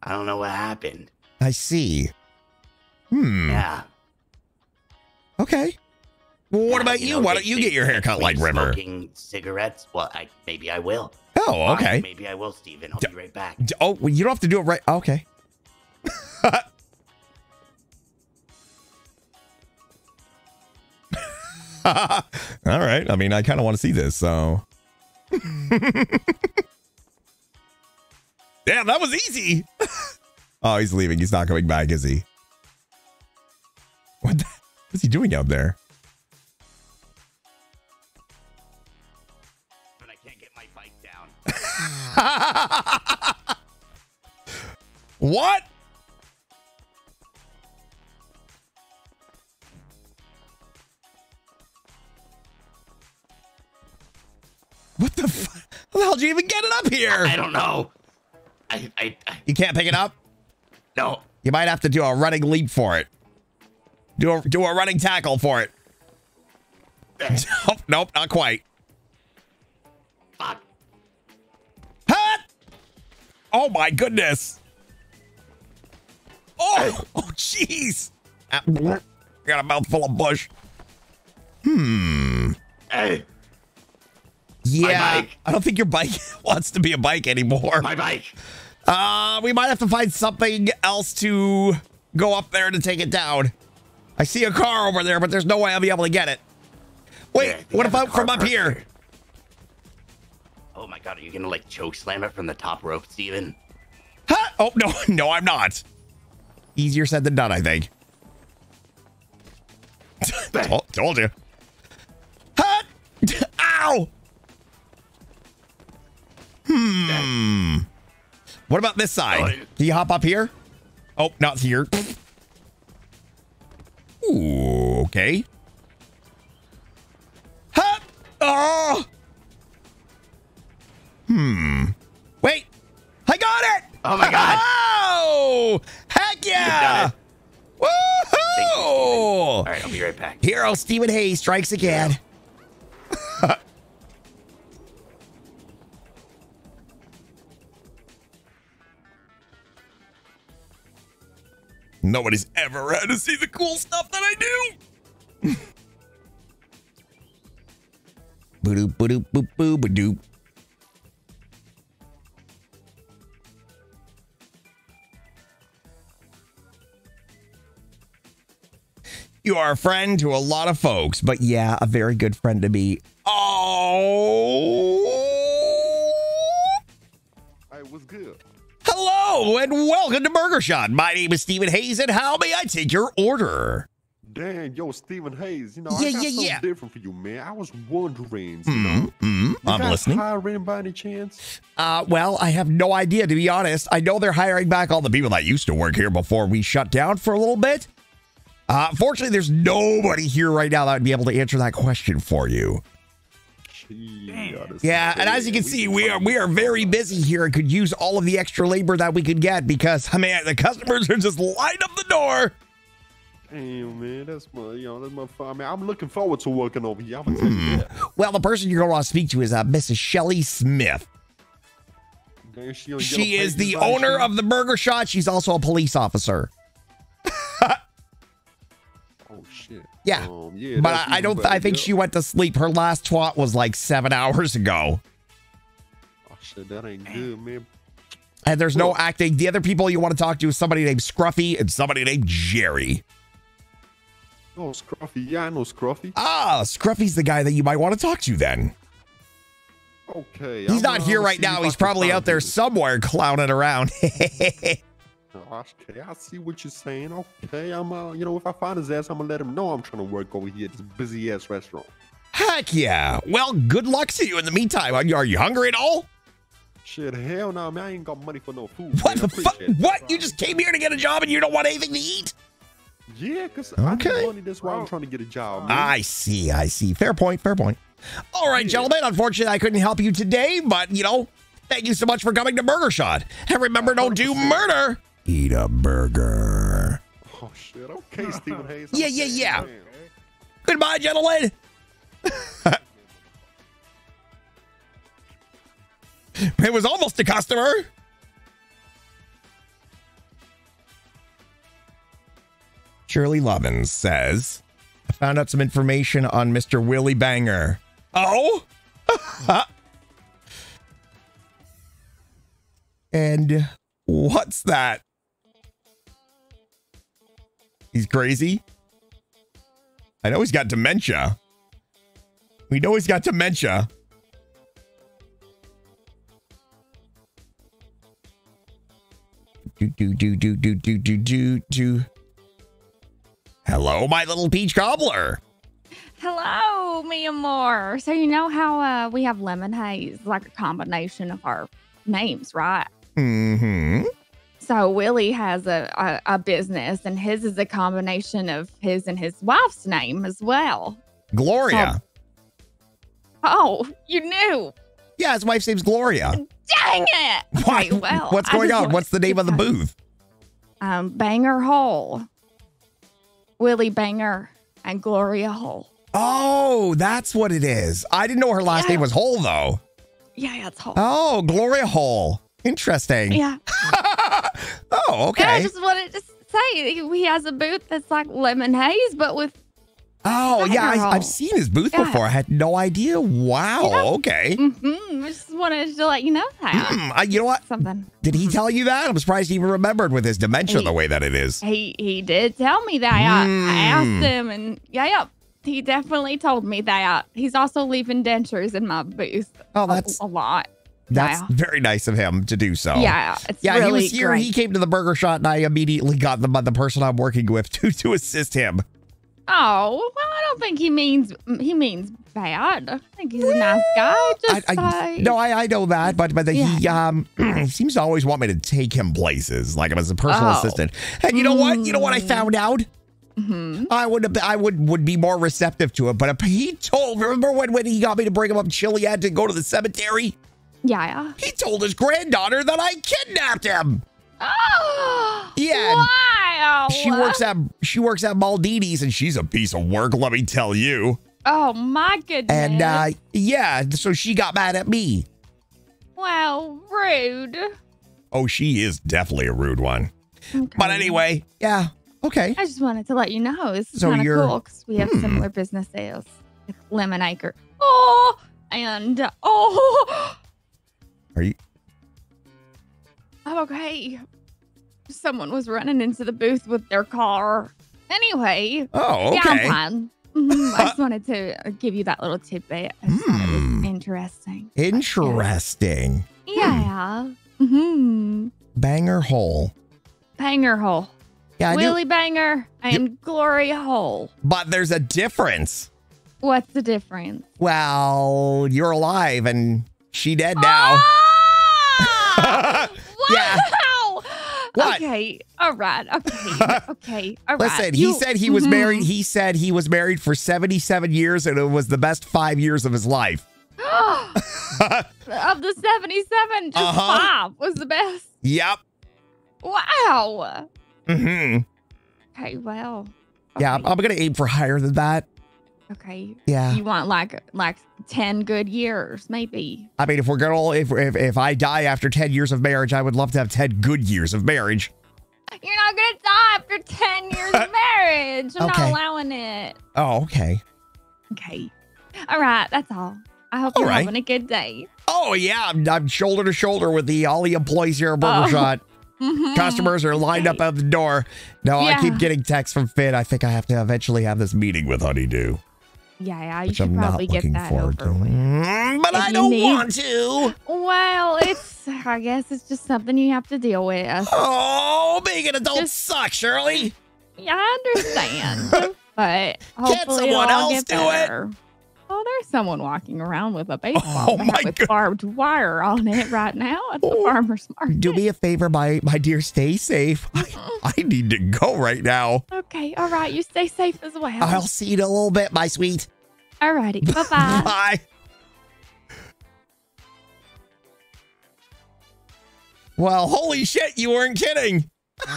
Speaker 7: I don't know what happened.
Speaker 1: I see. Hmm.
Speaker 7: Yeah.
Speaker 1: Okay. Well, what
Speaker 7: Yeah,
Speaker 1: about you?
Speaker 7: know,
Speaker 1: Why don't you get your
Speaker 7: catch
Speaker 1: haircut
Speaker 7: me
Speaker 1: like River?
Speaker 7: Smoking cigarettes? Well, I maybe I will.
Speaker 1: Oh, okay.
Speaker 7: Maybe I will, Steven. I'll
Speaker 1: D-
Speaker 7: be right back.
Speaker 1: D- Oh, well, you don't have to do it right. Oh, okay. *laughs* All right. I mean, I kind of want to see this, so. *laughs* Damn, that was easy. *laughs* oh, he's leaving. He's not coming back, is he? What? The, what's he doing out there? *laughs* what? What the fuck? How the hell did you even get it up here?
Speaker 7: I don't know. I, I, I
Speaker 1: You can't pick it up?
Speaker 7: no.
Speaker 1: You might have to do a running leap for it. Do a, do a running tackle for it. *laughs* Nope, nope, not quite.
Speaker 7: Fuck.
Speaker 1: Oh my goodness. Oh, *laughs* oh jeez. Ah, I got a mouthful of bush. Hmm.
Speaker 7: Hey,
Speaker 1: Yeah,
Speaker 7: bike.
Speaker 1: I don't think your bike *laughs* wants to be a bike anymore.
Speaker 7: my bike.
Speaker 1: Uh, we might have to find something else to go up there to take it down. I see a car over there, but there's no way I'll be able to get it. Wait,
Speaker 7: Yeah,
Speaker 1: what
Speaker 7: I have a
Speaker 1: about from up here?
Speaker 7: Oh my god, are you gonna like choke slam it from the top rope, Steven?
Speaker 1: Huh? Oh no, *laughs* no, I'm not. Easier said than done, I think. *laughs* told, told you. Huh? *laughs* Ow! Hmm. What about this side? Can you hop up here? Oh, not here. Ooh, okay. Huh? Oh! Hmm. Wait. I got it!
Speaker 7: Oh my god! *laughs*
Speaker 1: Oh! Heck yeah!
Speaker 7: Thank you.
Speaker 1: Woohoo!
Speaker 7: right, I'll be right back.
Speaker 1: Hero Steven Hayes strikes again. *laughs* Nobody's ever had to see the cool stuff that I do. *laughs* Boo-doop, boo-doop, boop, boo, ba-doop. You are a friend to a lot of folks, but yeah, a very good friend to me. Oh.
Speaker 9: Hey, what's good?
Speaker 1: Hello and welcome to Burger Shot. My name is Steven Hayes, and how may I take your order?
Speaker 9: Damn, yo, Steven Hayes. You know,
Speaker 1: Yeah,
Speaker 9: I got
Speaker 1: yeah,
Speaker 9: something
Speaker 1: yeah.
Speaker 9: different for you, man. I was wondering, you
Speaker 1: Hmm,
Speaker 9: know,
Speaker 1: hmm,
Speaker 9: you
Speaker 1: I'm listening.
Speaker 9: hiring by any chance?
Speaker 1: Uh, well, I have no idea, to be honest. I know they're hiring back all the people that used to work here before we shut down for a little bit. Uh, fortunately, there's nobody here right now that would be able to answer that question for you.
Speaker 9: Gee,
Speaker 1: Yeah, and as you can
Speaker 9: bad.
Speaker 1: see, we are we are very busy here and could use all of the extra labor that we could get because, *laughs* I mean, the customers are just lined up the door.
Speaker 9: Damn, man, that's my, you know, that's my fun. Man, I'm looking forward to working over here. I'm gonna tell you.
Speaker 1: Well, the person you're going to want to speak to is uh, Mrs. Shelley Smith.
Speaker 9: Damn, she
Speaker 1: She is the owner
Speaker 9: chance?
Speaker 1: of the Burger Shot. She's also a police officer. Yeah.
Speaker 9: Um, yeah.
Speaker 1: But I, I don't. I think she went to sleep. Her last twat was like seven hours ago,
Speaker 9: Oh shit, that ain't good, man.
Speaker 1: and there's no acting. The other people you want to talk to is somebody named Scruffy and somebody named Jerry.
Speaker 9: Oh, Scruffy. Yeah, I know Scruffy.
Speaker 1: Ah, Scruffy's the guy that you might want to talk to. Then
Speaker 9: Okay.
Speaker 1: he's
Speaker 9: I'm
Speaker 1: not here right now. He's probably out there somewhere *laughs* clowning around. *laughs*
Speaker 9: Okay, I see what you're saying. Okay, I'm uh, you know, if I find his ass, I'm gonna let him know I'm trying to work over here at this busy ass restaurant.
Speaker 1: Heck yeah! Well, good luck to you in the meantime. Are you, are you hungry at all?
Speaker 9: Shit, hell no, man, I ain't got money for no food.
Speaker 1: What
Speaker 9: man.
Speaker 1: The fuck?
Speaker 9: appreciate it.
Speaker 1: What? You just came here to get a job and you don't want anything to eat?
Speaker 9: Yeah, cause I
Speaker 1: Okay.
Speaker 9: need money. That's why I'm trying to get a job. Man.
Speaker 1: I see. I see. Fair point. Fair point. All right, gentlemen. Unfortunately, I couldn't help you today, but you know, thank you so much for coming to Burger Shot. And remember, don't do
Speaker 9: 100%.
Speaker 1: murder. Eat a burger.
Speaker 9: Oh shit. Okay, Steven *laughs* Hayes.
Speaker 1: Yeah,
Speaker 9: I'm
Speaker 1: yeah,
Speaker 9: saying,
Speaker 1: yeah.
Speaker 9: man.
Speaker 1: Goodbye, gentlemen. *laughs* it was almost a customer. Shirley Lovins says, I found out some information on Mr. Willie Banger. Oh? *laughs* and what's that? He's crazy? I know he's got dementia. We know he's got dementia. Do do do do do do do do do. Hello, my little peach cobbler.
Speaker 10: Hello, me and more. So you know how uh, we have lemon haze, like a combination of our names, right?
Speaker 1: Mm-hmm.
Speaker 10: So Willie has a, a, a business, and his is a combination of his and his wife's name as well.
Speaker 1: Gloria.
Speaker 10: Oh, you knew?
Speaker 1: Yeah, his wife's name's Gloria.
Speaker 10: Dang it!
Speaker 1: Why?
Speaker 10: Okay, well,
Speaker 1: What's going on? What's the name of the booth? *laughs*
Speaker 10: Um, Banger Hole. Willie Banger and Gloria Hole.
Speaker 1: Oh, that's what it is. I didn't know her last
Speaker 10: Yeah.
Speaker 1: name was Hole though.
Speaker 10: Yeah, yeah, it's Hole.
Speaker 1: Oh, Gloria Hole. Interesting.
Speaker 10: Yeah. *laughs*
Speaker 1: Oh,
Speaker 10: Yeah, I just wanted to say he has a booth that's like lemon haze, but with
Speaker 1: Oh, yeah, I, I've seen his booth
Speaker 10: Yeah.
Speaker 1: before. I had no idea. Wow.
Speaker 10: Yeah.
Speaker 1: Okay.
Speaker 10: mm-hmm. I just wanted to let you know that
Speaker 1: Hmm, I, you know what?
Speaker 10: something.
Speaker 1: Did he tell you that? I'm surprised he even remembered with his dementia
Speaker 10: He-
Speaker 1: the way that it is.
Speaker 10: He he did tell me that. I, I
Speaker 1: Hmm.
Speaker 10: asked him, and yeah, yeah.
Speaker 11: he definitely told me that. He's also leaving dentures in my booth.
Speaker 1: Oh,
Speaker 11: a-
Speaker 1: that's-
Speaker 11: a, lot.
Speaker 1: That's
Speaker 11: Yeah.
Speaker 1: very nice of him to do so.
Speaker 11: Yeah, it's
Speaker 1: Yeah,
Speaker 11: really
Speaker 1: he was here.
Speaker 11: great.
Speaker 1: He came to the burger shot, and I immediately got the the person I'm working with *laughs* to to assist him.
Speaker 11: Oh, well, I don't think he means he means bad. I think he's a nice guy. Just
Speaker 1: I, I, no, I, I know that, but but he
Speaker 11: Yeah.
Speaker 1: um *clears throat* seems to always want me to take him places, like him as a personal
Speaker 11: Oh.
Speaker 1: assistant. And you know what? You know what I
Speaker 11: Mm.
Speaker 1: found out?
Speaker 11: Mhm.
Speaker 1: I would have, I would would be more receptive to it. But he told, remember when when he got me to bring him up Chiliad to go to the cemetery?
Speaker 11: Yeah.
Speaker 1: He told his granddaughter that I kidnapped him.
Speaker 11: Oh,
Speaker 1: Yeah.
Speaker 11: Wow.
Speaker 1: She works at she works at Maldini's, and she's a piece of work. Let me tell you.
Speaker 11: Oh my goodness.
Speaker 1: And uh yeah, so she got mad at me.
Speaker 11: wow, rude.
Speaker 1: Oh, she is definitely a rude one.
Speaker 11: Okay.
Speaker 1: But anyway, yeah, okay.
Speaker 11: I just wanted to let you know it's
Speaker 1: So
Speaker 11: kind of
Speaker 1: you're-
Speaker 11: cool because we have
Speaker 1: Hmm.
Speaker 11: similar businesses, like Lemon Acre. Oh, and oh,
Speaker 1: Are you?
Speaker 11: I'm okay. Someone was running into the booth with their car. Anyway,
Speaker 1: Oh,
Speaker 11: yeah, I'm
Speaker 1: okay.
Speaker 11: fine. Mhm, I just wanted to uh, give you that little tidbit. I just thought it was
Speaker 1: Hmm.
Speaker 11: interesting.
Speaker 1: Interesting.
Speaker 11: Yeah. Hmm.
Speaker 1: Banger hole.
Speaker 11: Banger hole.
Speaker 1: Yeah, I do.
Speaker 11: Banger and Glory Hole.
Speaker 1: But there's a difference.
Speaker 11: What's the difference?
Speaker 1: Well, you're alive and she dead now.
Speaker 11: Ah!
Speaker 1: Yeah.
Speaker 11: wow.
Speaker 1: What?
Speaker 11: Okay. All right. Okay. *laughs* Okay. All right.
Speaker 1: Listen, he
Speaker 11: You-
Speaker 1: said he was
Speaker 11: Mhm.
Speaker 1: married. He said he was married for 77 years and it was the best five years of his life. *gasps* *laughs*
Speaker 11: of the 77, just
Speaker 1: Uh-huh.
Speaker 11: five was the best.
Speaker 1: Yep.
Speaker 11: Wow.
Speaker 1: Mm hmm.
Speaker 11: Okay. Well.
Speaker 1: Yeah, I'm, I'm going to aim for higher than that.
Speaker 11: Okay.
Speaker 1: Yeah.
Speaker 11: You want like like 10 good years, maybe.
Speaker 1: I mean, if we're going to, if, if, if I die after 10 years of marriage, I would love to have 10 good years of marriage.
Speaker 11: You're not gonna die after 10 years of *laughs* marriage. I'm
Speaker 1: Okay.
Speaker 11: not allowing it.
Speaker 1: Oh, okay.
Speaker 11: Okay. All right. That's all. I hope
Speaker 1: All
Speaker 11: you're
Speaker 1: right.
Speaker 11: having a good day.
Speaker 1: Oh, yeah. I'm, I'm shoulder to shoulder with the all the employees here at Burger
Speaker 11: Oh.
Speaker 1: Shot. *laughs*
Speaker 11: Mhm.
Speaker 1: Customers are lined up at the door. No, I keep getting texts from Finn. I think I have to eventually have this meeting with Honeydew,
Speaker 11: Yeah, yeah. You
Speaker 1: which
Speaker 11: should
Speaker 1: I'm
Speaker 11: probably get that
Speaker 1: forward to.
Speaker 11: over with.
Speaker 1: Mm, but
Speaker 11: If
Speaker 1: I don't
Speaker 11: need-
Speaker 1: want to.
Speaker 11: Well, it's I guess it's just something you have to deal with.
Speaker 1: Oh, being an adult
Speaker 11: Just-
Speaker 1: sucks, Shirley.
Speaker 11: Yeah, I understand. *laughs* but hopefully
Speaker 1: someone
Speaker 11: it'll
Speaker 1: else
Speaker 11: get
Speaker 1: do it?
Speaker 11: Better. Oh, there's someone walking around with a baseball
Speaker 1: Oh,
Speaker 11: bat
Speaker 1: my
Speaker 11: with
Speaker 1: God.
Speaker 11: barbed wire on it right now at the
Speaker 1: Oh.
Speaker 11: farmer's market.
Speaker 1: Do me a favor, my my dear. Stay safe. I, I need to go right now.
Speaker 11: Okay, all right. You stay safe as well.
Speaker 1: I'll see you in a little bit, my sweet.
Speaker 11: All righty. Bye bye. *laughs*
Speaker 1: Bye. Well, holy shit, you weren't kidding. *laughs*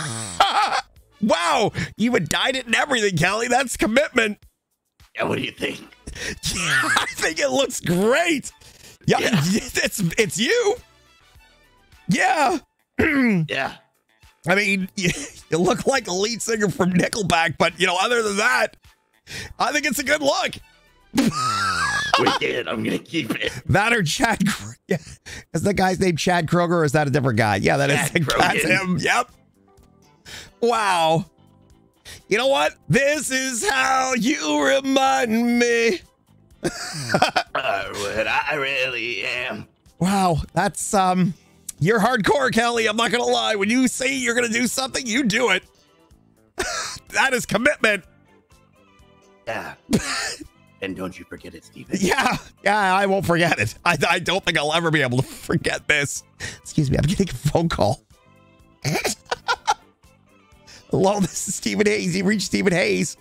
Speaker 1: wow, you had dyed it and everything, Kelly. That's commitment.
Speaker 7: Yeah, what do you think?
Speaker 1: Yeah, *laughs* I think it looks great. Yeah, *laughs* it's it's you. Yeah. *clears throat*
Speaker 7: Yeah.
Speaker 1: I mean, you, *laughs* you look like a lead singer from Nickelback, but you know, other than that, I think it's a good look.
Speaker 7: we did. I'm gonna keep it.
Speaker 1: That or Chad? Yeah, is the guy's name Chad Kroeger, or is that a different guy? Yeah, that is.
Speaker 7: Chad
Speaker 1: That's
Speaker 7: Krogan.
Speaker 1: him. Yep. Wow. You know what? This is how you remind me. *laughs*
Speaker 7: What I really am.
Speaker 1: Wow, that's um, you're hardcore, Kelly. I'm not gonna lie. When you say you're gonna do something, you do it. *laughs* that is commitment.
Speaker 7: Yeah. and don't you forget it, Steven. *laughs*
Speaker 1: Yeah, yeah, I won't forget it. I, I don't think I'll ever be able to forget this. Excuse me, I'm getting a phone call. Hello, *laughs* this is Steven Hayes. You reached Steven Hayes.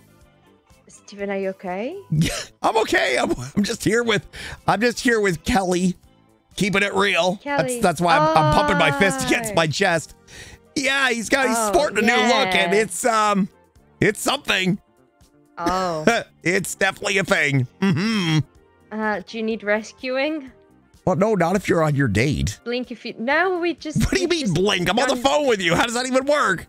Speaker 12: Steven, are you okay? *laughs*
Speaker 1: I'm okay. I'm, I'm just here with I'm just here with Kelly, keeping it real. That's
Speaker 12: Kelly.
Speaker 1: that's why I'm, I'm pumping my fist
Speaker 12: Oh.
Speaker 1: against my chest. Yeah, he's got he's
Speaker 12: Oh,
Speaker 1: sporting a new look, and it's um, it's something.
Speaker 12: Oh. *laughs*
Speaker 1: it's definitely a thing. Mm-hmm.
Speaker 12: Uh, do you need rescuing?
Speaker 1: Well, no, not if you're on your date.
Speaker 12: Blink if you. No, we just.
Speaker 1: What do you mean blink? I'm on the phone with you. How does that even work?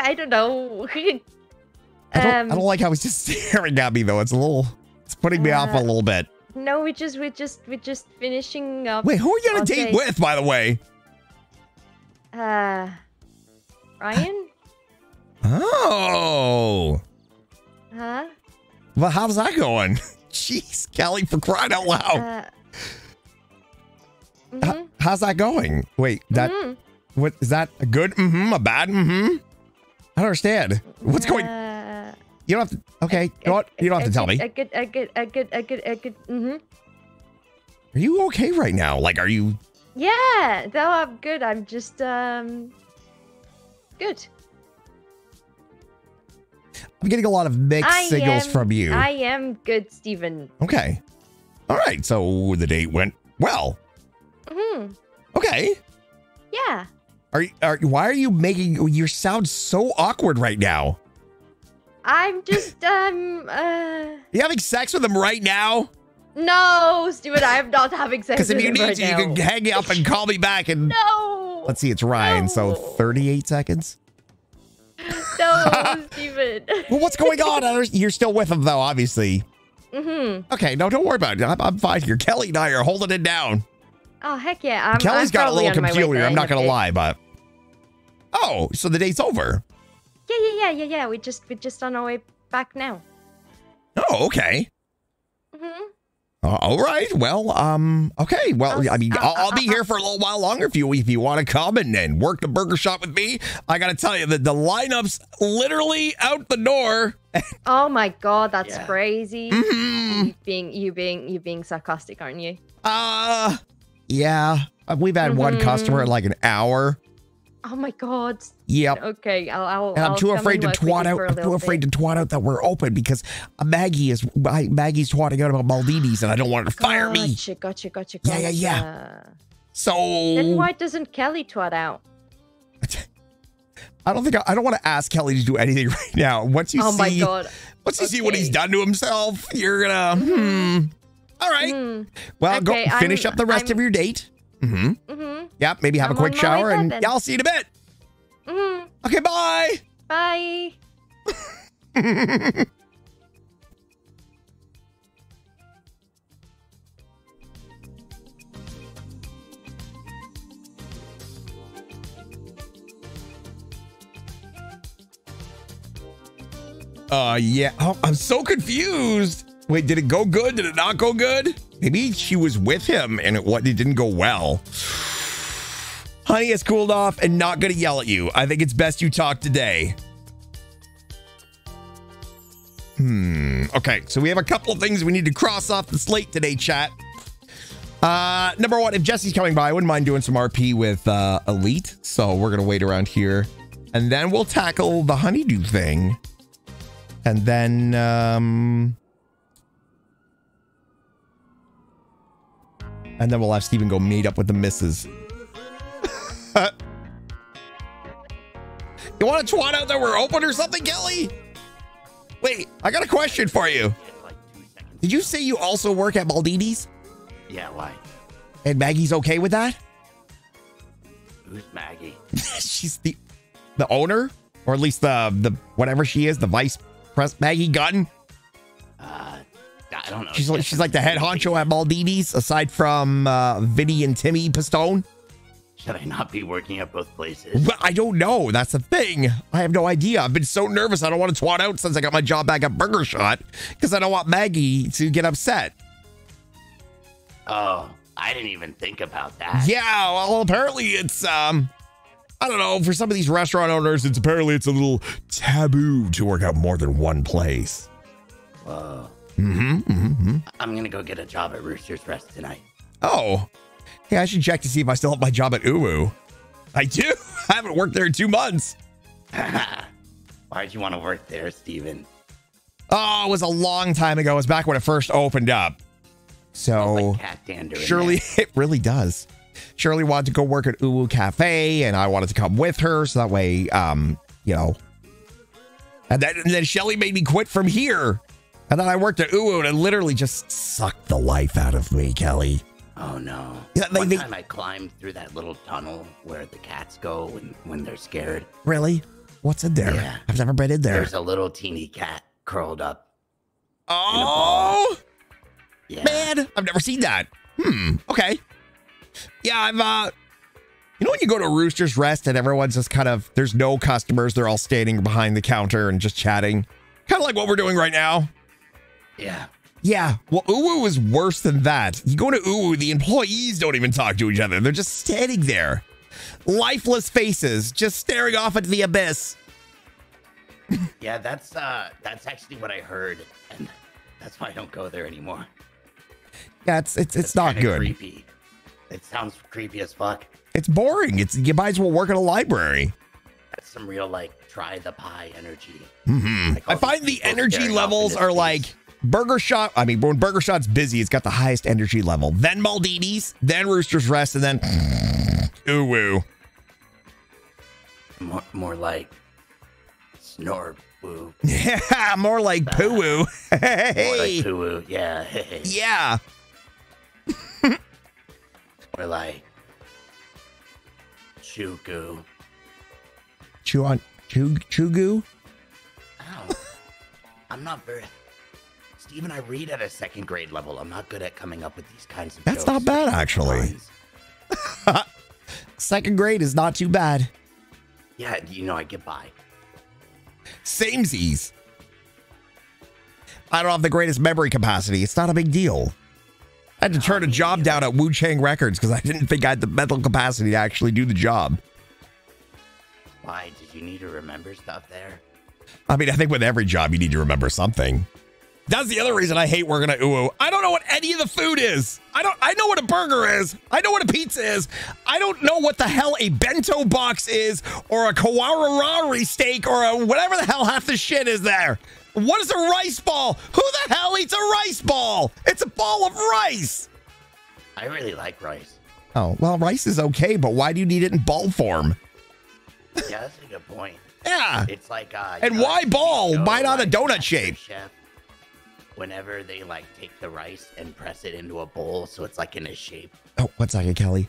Speaker 12: I don't know. *laughs*
Speaker 1: I don't,
Speaker 12: Um,
Speaker 1: I don't like how he's just *laughs* staring at me though. It's a little, it's putting me off a
Speaker 12: Uh,
Speaker 1: little bit.
Speaker 12: no, we just, we just, we just finishing up.
Speaker 1: Wait, who are you on a date with, by the way?
Speaker 12: Uh, Ryan?
Speaker 1: Oh,
Speaker 12: Huh?
Speaker 1: Well, how's that going? *laughs* Jeez, Kelly, for crying out loud.
Speaker 12: Uh,
Speaker 1: H-
Speaker 12: mhm,
Speaker 1: how's that going? Wait, that
Speaker 12: mhm.
Speaker 1: what is that a good mm-hmm, a bad mm-hmm? I don't understand. What's going
Speaker 12: Uh,
Speaker 1: You don't have to okay, you what? You don't have to tell me.
Speaker 12: A good, a good, a good, a good, a good. Mm-hmm.
Speaker 1: Are you okay right now? Like are you
Speaker 12: Yeah, no, I'm good. I'm just um, good.
Speaker 1: I'm getting a lot of mixed
Speaker 12: I
Speaker 1: signals
Speaker 12: am-
Speaker 1: from you.
Speaker 12: I am good, Steven.
Speaker 1: Okay. All right. So the date went well.
Speaker 12: hmm
Speaker 1: Okay.
Speaker 12: Yeah.
Speaker 1: Are you are why are you making you sound so awkward right now?
Speaker 12: I'm just *laughs* um uh.
Speaker 1: you having sex with him right now?
Speaker 12: No, Steven, I am not having sex
Speaker 1: Because if you need
Speaker 12: right
Speaker 1: to, you can hang up and call me back and *laughs*
Speaker 12: No.
Speaker 1: let's see, it's Ryan. So 38 seconds. *laughs*
Speaker 12: No, Steven.
Speaker 1: Well, what's going on? You're still with him though, obviously.
Speaker 12: mm-hmm.
Speaker 1: Okay, no, don't worry about it. I'm, I'm fine here. Kelly and I are holding it down.
Speaker 12: Oh heck yeah! I'm,
Speaker 1: Kelly's
Speaker 12: I'm
Speaker 1: got a little
Speaker 12: on my way
Speaker 1: peculiar. I'm not gonna
Speaker 12: bit.
Speaker 1: lie, but oh, so the date's over.
Speaker 12: Yeah, yeah, yeah, yeah, yeah. We just we're just on our way back now.
Speaker 1: Oh, okay.
Speaker 12: Mm-hmm.
Speaker 1: Uh, all right. Well, um, okay. Well,
Speaker 12: I'll-
Speaker 1: I mean,
Speaker 12: I'll-
Speaker 1: I'll, I'll be here for a little while longer if you if you want to come and, and work the burger shot with me. I gotta tell you that the lineup's literally out the door. *laughs*
Speaker 12: Oh my god, that's
Speaker 7: Yeah.
Speaker 12: crazy.
Speaker 1: Mhm.
Speaker 12: You being you being you being sarcastic, aren't you?
Speaker 1: Uh, yeah. Uh, We've had one
Speaker 12: Mhm.
Speaker 1: customer in like an hour.
Speaker 12: Oh my god.
Speaker 1: Yep.
Speaker 12: Okay, I'll. I'll
Speaker 1: And I'm
Speaker 12: I'll
Speaker 1: too afraid to
Speaker 12: and work with
Speaker 1: twat out. I'm too afraid
Speaker 12: bit.
Speaker 1: to twat out that we're open because Maggie is Maggie's twatting out about Maldini's, and I don't want her to fire me.
Speaker 12: Gotcha, gotcha, gotcha,
Speaker 1: Yeah,
Speaker 12: gotcha.
Speaker 1: yeah, yeah. So
Speaker 12: Then why doesn't Kelly twat out?
Speaker 1: I don't think I, I don't want to ask Kelly to do anything *laughs* right now. Once you
Speaker 12: oh
Speaker 1: see,
Speaker 12: my god.
Speaker 1: once you see what he's done to himself, you're gonna. Hmm. All right.
Speaker 12: Hmm.
Speaker 1: Well, go finish
Speaker 12: I'm-
Speaker 1: up the rest
Speaker 12: I'm-
Speaker 1: of your date. Mm-hmm.
Speaker 12: Mm-hmm.
Speaker 1: Yeah. Maybe have
Speaker 12: I'm
Speaker 1: a quick
Speaker 12: on my way
Speaker 1: shower, and yeah, I'll see you in a bit.
Speaker 12: Mm-hmm.
Speaker 1: Okay. Bye.
Speaker 12: Bye. *laughs*
Speaker 1: Uh, yeah. Oh, I'm so confused. Wait, did it go good? Did it not go good? Maybe she was with him and it what it didn't go well. Honey has cooled off and not gonna yell at you. I think it's best you talk today. Hmm. Okay, so we have a couple of things we need to cross off the slate today, chat. Uh, number one, if Jesse's coming by, I wouldn't mind doing some RP with uh, Elite. So we're gonna wait around here, and then we'll tackle the honeydew thing, and then um, and then we'll have Steven go meet up with the missus. *laughs* you want to twat out that we're open or something, Kelly? Wait, I got a question for you.
Speaker 7: Like.
Speaker 1: Did you say you also work at Maldini's?
Speaker 7: Yeah, why?
Speaker 1: And Maggie's okay with that?
Speaker 7: Who's Maggie? *laughs*
Speaker 1: She's the the owner, or at least the the whatever she is, the vice press Maggie Gunn.
Speaker 7: Uh, I don't know.
Speaker 1: She's like she's like the head honcho at Maldini's, aside from uh, Vinny and Timmy Pistone.
Speaker 7: Should I not be working at both places?
Speaker 1: But I don't know. That's the thing. I have no idea. I've been so nervous. I don't want to twat out since I got my job back at Burger Shot because I don't want Maggie to get upset.
Speaker 7: Oh, I didn't even think about that.
Speaker 1: Yeah, well, apparently it's um I don't know, for some of these restaurant owners, it's apparently it's a little taboo to work at more than one place.
Speaker 7: Whoa.
Speaker 1: Mm-hmm. mm-hmm.
Speaker 7: I'm gonna go get a job at Rooster's Rest tonight.
Speaker 1: Oh. Hey, I should check to see if I still have my job at Uwu. I do. *laughs* I haven't worked there in two months. *laughs*
Speaker 7: Why'd you want to work there, Steven?
Speaker 1: Oh, it was a long time ago. It was back when it first opened up. So
Speaker 7: Like.
Speaker 1: Surely *laughs* it really does. Shirley wanted to go work at Uwu Cafe, and I wanted to come with her, so that way, um, you know. And then, and then Shelly made me quit from here, and then I worked at Uwu, and it literally just sucked the life out of me, Kelly.
Speaker 7: Oh no.
Speaker 1: Yeah, they-
Speaker 7: One
Speaker 1: they-
Speaker 7: time I climbed through that little tunnel where the cats go when, when they're scared.
Speaker 1: Really? What's in there?
Speaker 7: Yeah.
Speaker 1: I've never been in there.
Speaker 7: There's a little teeny cat curled up.
Speaker 1: Oh
Speaker 7: Yeah.
Speaker 1: man, I've never seen that. Hmm. Okay. Yeah, I've uh. You know when you go to Rooster's Rest and everyone's just kind of there's no customers, they're all standing behind the counter and just chatting, kind of like what we're doing right now.
Speaker 7: Yeah.
Speaker 1: Yeah, well, Uwu is worse than that. You go to Uwu, the employees don't even talk to each other. They're just standing there, lifeless faces, just staring off into the abyss. *laughs*
Speaker 7: Yeah, that's uh that's actually what I heard, and that's why I don't go there anymore.
Speaker 1: Yeah, it's it's it's not good.
Speaker 7: Creepy. It sounds creepy as fuck.
Speaker 1: It's boring. It's you might as well work in a library.
Speaker 7: That's some real like try the pie energy.
Speaker 1: Mm -hmm.
Speaker 7: Like
Speaker 1: I find the energy levels are
Speaker 7: space.
Speaker 1: like Burger Shot. I mean, when Burger Shot's busy, it's got the highest energy level. Then Maldini's, then Rooster's Rest, and then *sniffs* Uwu.
Speaker 7: more, more like snore boo. *laughs*
Speaker 1: Yeah, more like uh, Poo Woo.
Speaker 7: More like poo woo, Yeah.
Speaker 1: yeah. *laughs*
Speaker 7: Or like chugu.
Speaker 1: Chew on chew Chugu.
Speaker 7: Ow. I'm not very. Steven, I read at a second grade level. I'm not good at coming up with these kinds of
Speaker 1: That's
Speaker 7: jokes.
Speaker 1: not bad, actually. *laughs* Second grade is not too bad.
Speaker 7: Yeah, you know, I get by.
Speaker 1: Samesies. I don't have the greatest memory capacity. It's not a big deal. I had to turn a job down at Wu Chang Records because I didn't think I had the mental capacity to actually do the job.
Speaker 7: Why? Did you need to remember stuff there?
Speaker 1: I mean, I think with every job, you need to remember something. That's the other reason I hate working at Uwu. I don't know what any of the food is. I don't. I know what a burger is. I know what a pizza is. I don't know what the hell a bento box is, or a kawarari steak, or a whatever the hell half the shit is there. What is a rice ball? Who the hell eats a rice ball? It's a ball of rice.
Speaker 7: I really like rice.
Speaker 1: Oh well, rice is okay, but why do you need it in ball form?
Speaker 7: Yeah, that's a good point.
Speaker 1: Yeah.
Speaker 7: It's like uh
Speaker 1: And why ball? Why not a donut shape?
Speaker 7: Chef, whenever they like take the rice and press it into a bowl, so it's like in a shape.
Speaker 1: Oh, one second, Kelly.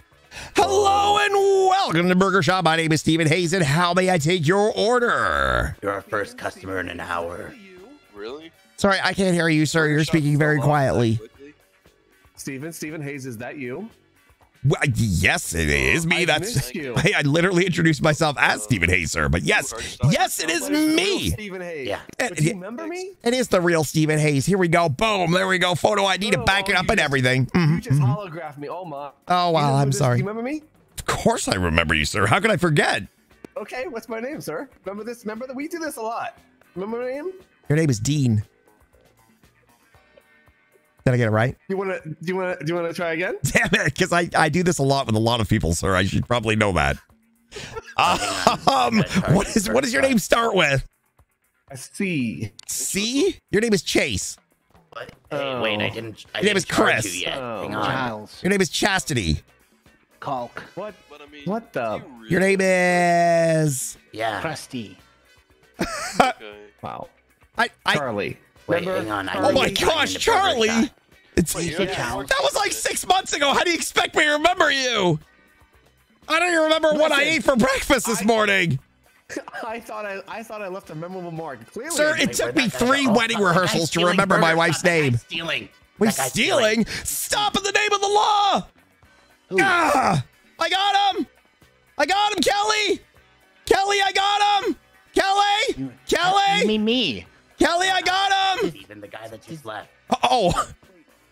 Speaker 1: Hello and welcome to Burger Shop. My name is Steven Hayes, and how may I take your order?
Speaker 7: You're our first customer in an hour.
Speaker 13: Really?
Speaker 1: Sorry, I can't hear you, sir. You're speaking very quietly.
Speaker 14: Stephen, Steven Hayes, is that you?
Speaker 1: Well, yes, it is me.
Speaker 14: I
Speaker 1: That's
Speaker 14: missed *laughs* you.
Speaker 1: I, I literally introduced myself as Steven Hayes, sir. But yes, yes, it is me.
Speaker 14: Steven Hayes.
Speaker 7: Yeah.
Speaker 14: But do you remember me?
Speaker 1: It is the real Steven Hayes. Here we go. Boom. There we go. Photo ID to back it up and everything. Mhm,
Speaker 14: You just
Speaker 1: mhm.
Speaker 14: holographed me. Oh my.
Speaker 1: Oh,
Speaker 14: You
Speaker 1: wow, I'm
Speaker 14: this-
Speaker 1: sorry.
Speaker 14: Do you remember me?
Speaker 1: Of course, I remember you, sir. How could I forget?
Speaker 14: Okay, what's my name, sir? Remember this? Remember that we do this a lot. Remember my name?
Speaker 1: Your name is Dean. Did I get it right?
Speaker 14: You wanna? Do you wanna? Do you wanna try again? *laughs*
Speaker 1: Damn it, because I, I do this a lot with a lot of people, sir. I should probably know that. *laughs* Um, what is what does your name start with?
Speaker 14: C.
Speaker 1: C? Your name is Chase.
Speaker 7: What? Hey, wait, I didn't. I
Speaker 1: Your name
Speaker 7: didn't
Speaker 1: is Chris.
Speaker 7: You yet.
Speaker 14: Oh,
Speaker 7: Hang on.
Speaker 15: Giles.
Speaker 1: Your name is Chastity.
Speaker 15: Calk.
Speaker 14: What? What the?
Speaker 1: Your name is.
Speaker 7: Yeah.
Speaker 15: Crusty.
Speaker 14: Wow.
Speaker 1: I, I
Speaker 14: Charlie.
Speaker 7: Wait,
Speaker 14: Remember?
Speaker 7: hang on. I
Speaker 1: Oh my gosh, Charlie! It's
Speaker 15: Wait, said
Speaker 1: that was like six months ago. How do you expect me to remember you? I don't even remember what I ate for breakfast this
Speaker 14: I-
Speaker 1: morning, *laughs*
Speaker 14: I thought I, I thought I left a memorable mark. Clearly,
Speaker 1: sir. It took me three
Speaker 7: oh,
Speaker 1: wedding rehearsals to
Speaker 7: stealing
Speaker 1: remember my wife's
Speaker 7: Shot. That guy's
Speaker 1: name.
Speaker 7: Stealing.
Speaker 1: Wait,
Speaker 7: That guy's
Speaker 1: stealing? Stop in the name of the law! Ah, I got him! I got him, Kelly! Kelly, I got him! Kelly! Kelly!
Speaker 15: Me, me.
Speaker 1: Kelly, I got him!
Speaker 7: Steven, the guy that just left.
Speaker 1: Oh,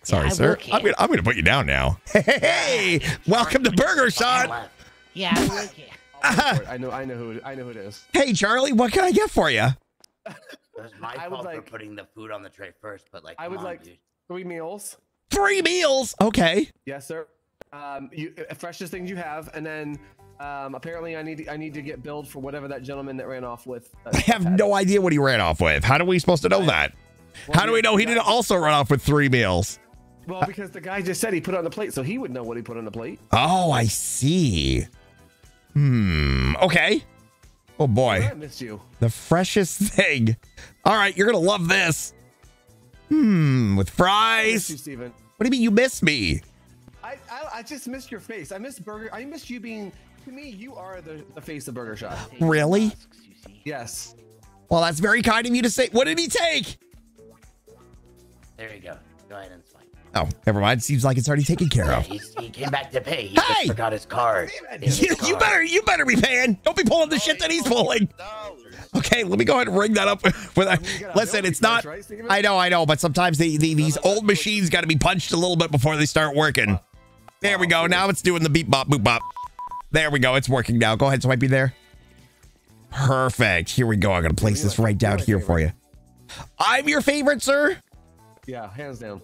Speaker 1: sorry,
Speaker 15: I
Speaker 1: sir. I'm gonna, I'm gonna put you down now. *laughs* Hey, welcome to Burger Shot.
Speaker 15: Yeah, I work here.
Speaker 14: I know. I know who. I know who it is.
Speaker 1: Hey, Charlie, what can I get for you?
Speaker 7: It was my
Speaker 14: I would
Speaker 7: fault for putting the food on the tray first, but like,
Speaker 14: I
Speaker 7: come
Speaker 14: would
Speaker 7: on,
Speaker 14: like
Speaker 7: dude.
Speaker 14: three meals.
Speaker 1: Three meals. Okay.
Speaker 14: Yes, sir. Um, you uh, freshest things you have, and then um, apparently I need I need to get billed for whatever that gentleman that ran off with. uh, *laughs*
Speaker 1: I have no idea what he ran off with. How are we supposed to know that? How do we know he didn't also run off with three meals?
Speaker 14: Well, because the guy just said he put it on the plate, so he would know what he put on the plate.
Speaker 1: Oh, I see. Hmm. Okay. Oh boy.
Speaker 14: I
Speaker 1: boy,
Speaker 14: missed you.
Speaker 1: the freshest *laughs* thing. All right, you're gonna love this. Hmm. With
Speaker 14: I you,
Speaker 1: fries.
Speaker 14: Steven.
Speaker 1: What do you mean you missed me?
Speaker 14: I, I I just missed your face. I missed Burger. I missed you being. To me, you are the, the face of Burger Shot.
Speaker 1: Really?
Speaker 14: Yes.
Speaker 1: Well, that's very kind of you to say. What did he take?
Speaker 7: There you go. Go ahead and swipe.
Speaker 1: Oh, never mind. Seems like it's already taken care of.
Speaker 7: he's, he came back to pay. He
Speaker 1: Hey!
Speaker 7: just forgot his card.
Speaker 1: You, you
Speaker 7: car.
Speaker 1: better, you better be paying. Don't be pulling the shit that he's pulling. Okay, let me go ahead and ring that up. With listen, it's not. I know, I know, but sometimes the, the these old machines got to be punched a little bit before they start working. There we go. Now it's doing the beep bop boop bop. There we go. It's working now. Go ahead, swipe me there. Perfect. Here we go. I'm gonna place this right down here for you. I'm your favorite, sir.
Speaker 14: Yeah, hands down.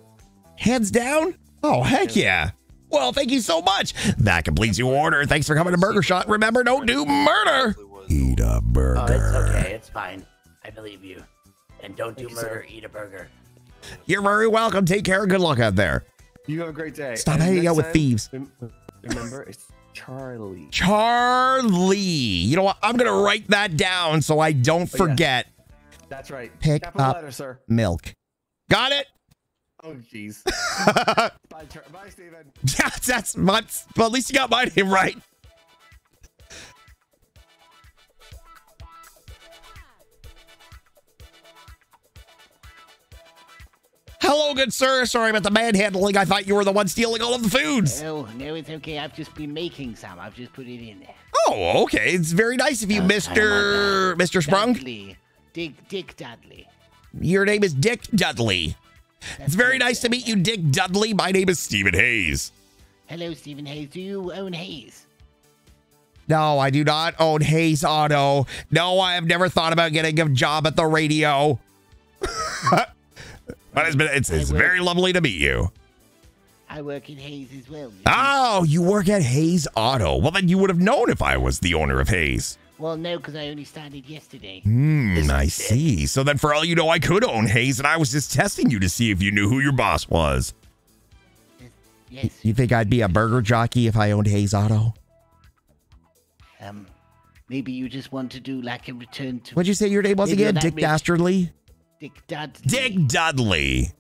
Speaker 1: Hands down. Oh heck yeah. Well, thank you so much. That completes your order. Thanks for coming to Burger Shot. Remember, don't do murder. Eat a
Speaker 7: Oh, it's okay. It's fine. I believe you. And don't do
Speaker 14: Thank you,
Speaker 7: murder. Eat a burger.
Speaker 1: You're very welcome. Take care. Good luck out there.
Speaker 14: You have a great day.
Speaker 1: Stop
Speaker 14: And
Speaker 1: hanging out with
Speaker 14: time,
Speaker 1: thieves.
Speaker 14: Remember, it's Charlie.
Speaker 1: Charlie. You know what? I'm gonna write that down so I don't
Speaker 14: Oh, yeah.
Speaker 1: forget.
Speaker 14: That's right.
Speaker 1: Pick
Speaker 14: Capital
Speaker 1: up
Speaker 14: letter, sir.
Speaker 1: milk. Got it?
Speaker 14: Oh, jeez. *laughs* Bye, Char- Bye, Steven.
Speaker 1: Yeah, that's my. Well, at least you got my name right. Hello, good sir. Sorry about the manhandling. I thought you were the one stealing all of the foods.
Speaker 15: Oh, no, it's okay. I've just been making some. I've just put it in there.
Speaker 1: Oh, okay. It's very nice of you, uh, Mister uh, Mister Sprung.
Speaker 15: Dudley. Dick, Dick Dudley.
Speaker 1: Your name is Dick Dudley. It's very nice to meet you, Dick Dudley. My name is Steven Hayes.
Speaker 15: Hello, Steven Hayes. Do you own Hayes?
Speaker 1: No, I do not own Hayes Auto. No, I have never thought about getting a job at the radio. *laughs* but it's been it's, it's very lovely to meet you.
Speaker 15: I work in Hayes as well.
Speaker 1: Oh, you work at Hayes Auto. Well, then you would have known if I was the owner of Hayes.
Speaker 15: Well, no, because I only started yesterday.
Speaker 1: Hmm, I see. So then, for all you know, I could own Hayes, and I was just testing you to see if you knew who your boss was.
Speaker 15: Yes.
Speaker 1: You think I'd be a burger jockey if I owned Hayes Auto?
Speaker 15: Um, maybe you just want to do like a return to.
Speaker 1: What'd you say your name was again? Dick
Speaker 15: rich.
Speaker 1: Dastardly?
Speaker 15: Dick Dudley.
Speaker 1: Dick Dudley.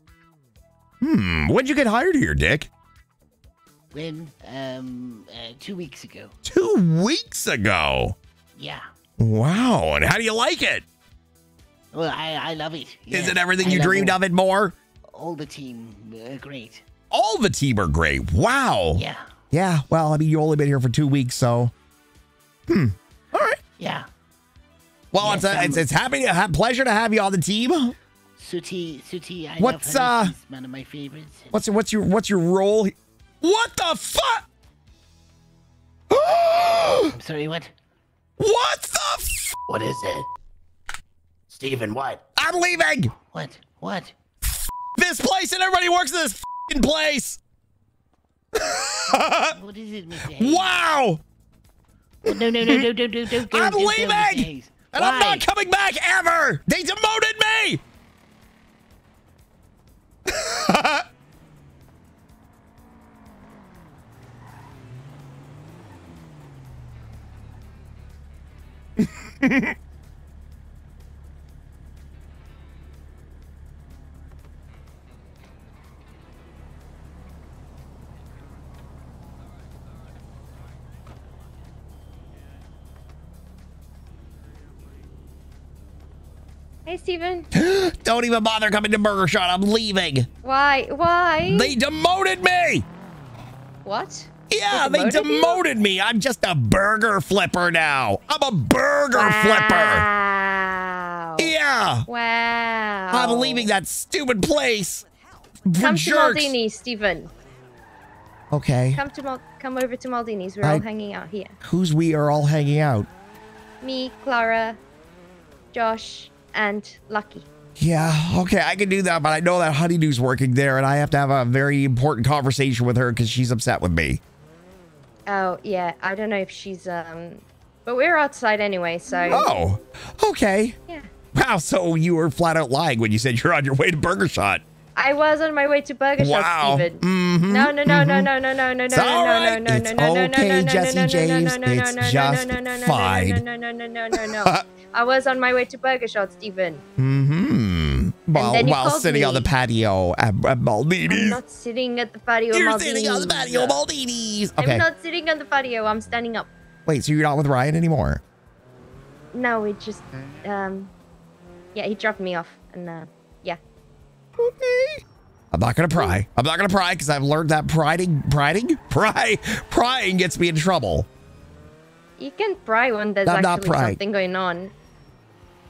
Speaker 1: Hmm, when'd you get hired here, Dick?
Speaker 15: When? Um, uh, two weeks ago.
Speaker 1: Two weeks ago.
Speaker 15: Yeah.
Speaker 1: Wow, and how do you like it?
Speaker 15: Well, I, I love it.
Speaker 1: Is
Speaker 15: Yeah.
Speaker 1: it everything
Speaker 15: I
Speaker 1: you dreamed of and more?
Speaker 15: All the team, uh, great.
Speaker 1: All the team are great. Wow.
Speaker 15: Yeah.
Speaker 1: Yeah, well, I mean, you only been here for two weeks, so. Hmm. All right.
Speaker 15: Yeah.
Speaker 1: Well,
Speaker 15: Yes,
Speaker 1: it's, a,
Speaker 15: um,
Speaker 1: it's it's happy to have pleasure to have you on the team.
Speaker 15: Sooty, Sooty, I
Speaker 1: What's,
Speaker 15: love her.
Speaker 1: uh,
Speaker 15: She's one of my favorites.
Speaker 1: What's what's your what's your role? What the fuck? *gasps*
Speaker 15: I'm sorry, what?
Speaker 1: What the? F-
Speaker 7: What is it? Steven, what?
Speaker 1: I'm leaving.
Speaker 15: What? What?
Speaker 1: This place and everybody works in this fing place. *laughs*
Speaker 15: what is it, Mr. Hayes?
Speaker 1: Wow.
Speaker 15: Oh, no, no, no, no, don't, don't, don't go.
Speaker 1: I'm
Speaker 15: don't
Speaker 1: leaving,
Speaker 15: Hayes.
Speaker 1: and I'm not coming back ever. They demoted me. *laughs* *laughs*
Speaker 12: Hey, Steven. *gasps*
Speaker 1: Don't even bother coming to Burger Shot. I'm leaving.
Speaker 12: Why? Why?
Speaker 1: They demoted me.
Speaker 12: What?
Speaker 1: Yeah, they
Speaker 12: demoted you?
Speaker 1: demoted me. I'm just a burger flipper now. I'm a burger flipper.
Speaker 12: Wow.
Speaker 1: Yeah.
Speaker 12: Wow.
Speaker 1: I'm leaving that stupid place.
Speaker 12: Come to
Speaker 1: jerks.
Speaker 12: Maldini's, Steven.
Speaker 1: Okay.
Speaker 12: Come to Mal- come over to Maldini's. We're
Speaker 1: I-
Speaker 12: all hanging out here.
Speaker 1: Who's we are all hanging out?
Speaker 12: Me, Clara, Josh, and Lucky.
Speaker 1: Yeah, okay, I can do that, but I know that Honeydew's working there, and I have to have a very important conversation with her because she's upset with me.
Speaker 12: Oh yeah, I don't know if she's um, but we're outside anyway, so.
Speaker 1: Oh, okay.
Speaker 12: Yeah.
Speaker 1: Wow, so you were flat out lying when you said you're on your way to Burger Shot.
Speaker 12: I was on my way to Burger
Speaker 1: Wow.
Speaker 12: Shop, Steven.
Speaker 1: Mhm,
Speaker 12: No, no, no, no,
Speaker 1: mhm.
Speaker 12: no, no, no, no,
Speaker 1: It's
Speaker 12: no,
Speaker 1: all
Speaker 12: no,
Speaker 1: right.
Speaker 12: no, no,
Speaker 1: It's
Speaker 12: no, no, no,
Speaker 1: okay,
Speaker 12: no, no,
Speaker 1: Jesse
Speaker 12: no, no,
Speaker 1: James.
Speaker 12: no, no,
Speaker 1: It's
Speaker 12: no, no,
Speaker 1: just
Speaker 12: no, no, no, no,
Speaker 1: fine.
Speaker 12: No, no, no, no, no, no, no. I was on my way to Burger Shot, Steven.
Speaker 1: Mm-hmm. While, while sitting on the patio at, at
Speaker 12: I'm not sitting at the patio.
Speaker 1: You're
Speaker 12: Maldini's.
Speaker 1: sitting on the patio, Maldini's. Okay.
Speaker 12: I'm not sitting on the patio. I'm standing up.
Speaker 1: Wait, so you're not with Ryan anymore?
Speaker 12: No, we just um, yeah, he dropped me off, and uh, yeah.
Speaker 1: I'm not gonna pry. I'm not gonna pry because I've learned that priding, priding, *laughs* pry, prying gets me in trouble.
Speaker 12: You can pry when there's
Speaker 1: I'm
Speaker 12: actually something going on.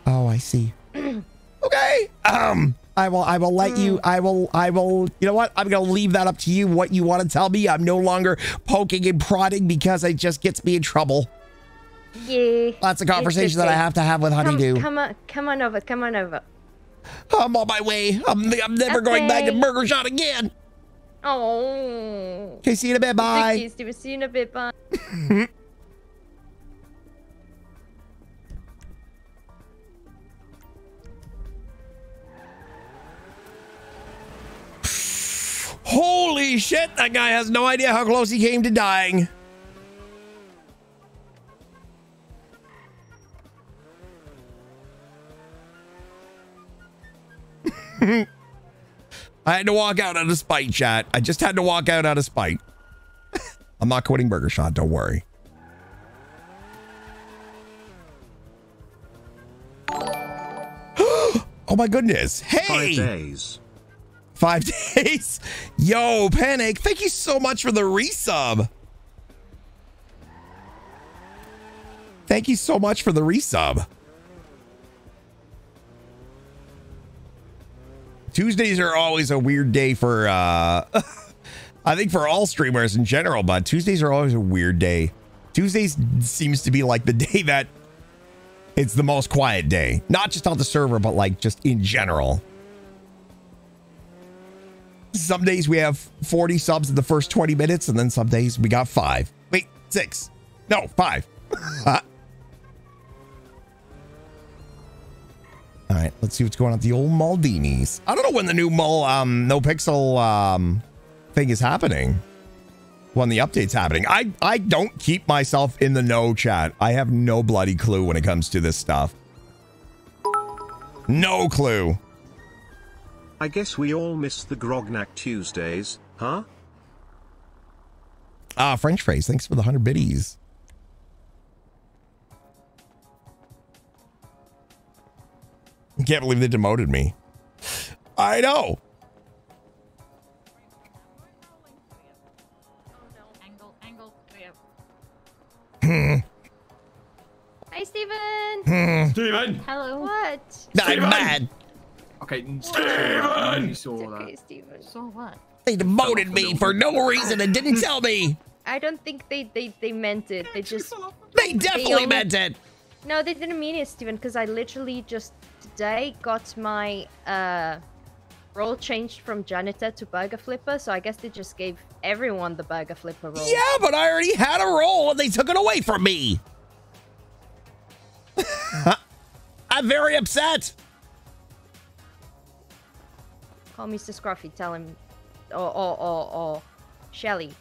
Speaker 1: Oh, I see. *clears throat* okay. Um, I will. I will let you. I will. I will. You know what? I'm gonna leave that up to you. What you want to tell me? I'm no longer poking and prodding because it just gets me in trouble.
Speaker 12: Yeah.
Speaker 1: That's a conversation that I have to have with
Speaker 12: Come-
Speaker 1: Honeydew.
Speaker 12: Come on, come on over, come on over.
Speaker 1: I'm on my way. I'm, I'm never going back to Burger Shot again.
Speaker 12: Oh.
Speaker 1: Okay, see you in a bit. Bye.
Speaker 12: Thank you, Steven. See you in a bit. Bye. *laughs*
Speaker 1: Holy shit! That guy has no idea how close he came to dying. *laughs* I had to walk out out of spite, chat. I just had to walk out out of spite. *laughs* I'm not quitting Burger Shot, don't worry. *gasps* oh my goodness. Hey!
Speaker 2: Five days.
Speaker 1: Five *laughs* days. Yo, Panic, thank you so much for the resub. Thank you so much for the resub. Tuesdays are always a weird day for uh *laughs* I think for all streamers in general, but Tuesdays are always a weird day. Tuesdays seems to be like the *laughs* day that it's the most quiet day. Not just on the server, but like just in general. Some days we have 40 subs in the first 20 minutes, and then some days we got five. Wait, six. No, five. *laughs* All right, let's see what's going on the old Maldinis. I don't know when the new Mul um NoPixel um thing is happening. When the update's happening. I I don't keep myself in the know chat. I have no bloody clue when it comes to this stuff. No clue.
Speaker 2: I guess we all miss the Grognak Tuesdays, huh?
Speaker 1: Ah, French phrase. Thanks for the 100 biddies. Can't believe they demoted me. I know. Hmm.
Speaker 12: Hi, Steven.
Speaker 1: Hmm.
Speaker 13: Steven!
Speaker 12: Hello. What?
Speaker 1: I'm mad.
Speaker 13: Okay, Steven! You saw that.
Speaker 12: Okay, Steven.
Speaker 3: So what?
Speaker 1: They demoted me for no reason and didn't tell me.
Speaker 12: I don't think they they, they meant it. They just.
Speaker 1: They definitely
Speaker 12: only-
Speaker 1: meant it.
Speaker 12: No, they didn't mean it, Steven, because I literally just today got my uh role changed from janitor to burger flipper, so I guess they just gave everyone the burger flipper role.
Speaker 1: Yeah, but I already had a role and they took it away from me. *laughs* I'm very upset.
Speaker 12: Call Mr. Scruffy, tell him or or or, or Shelly.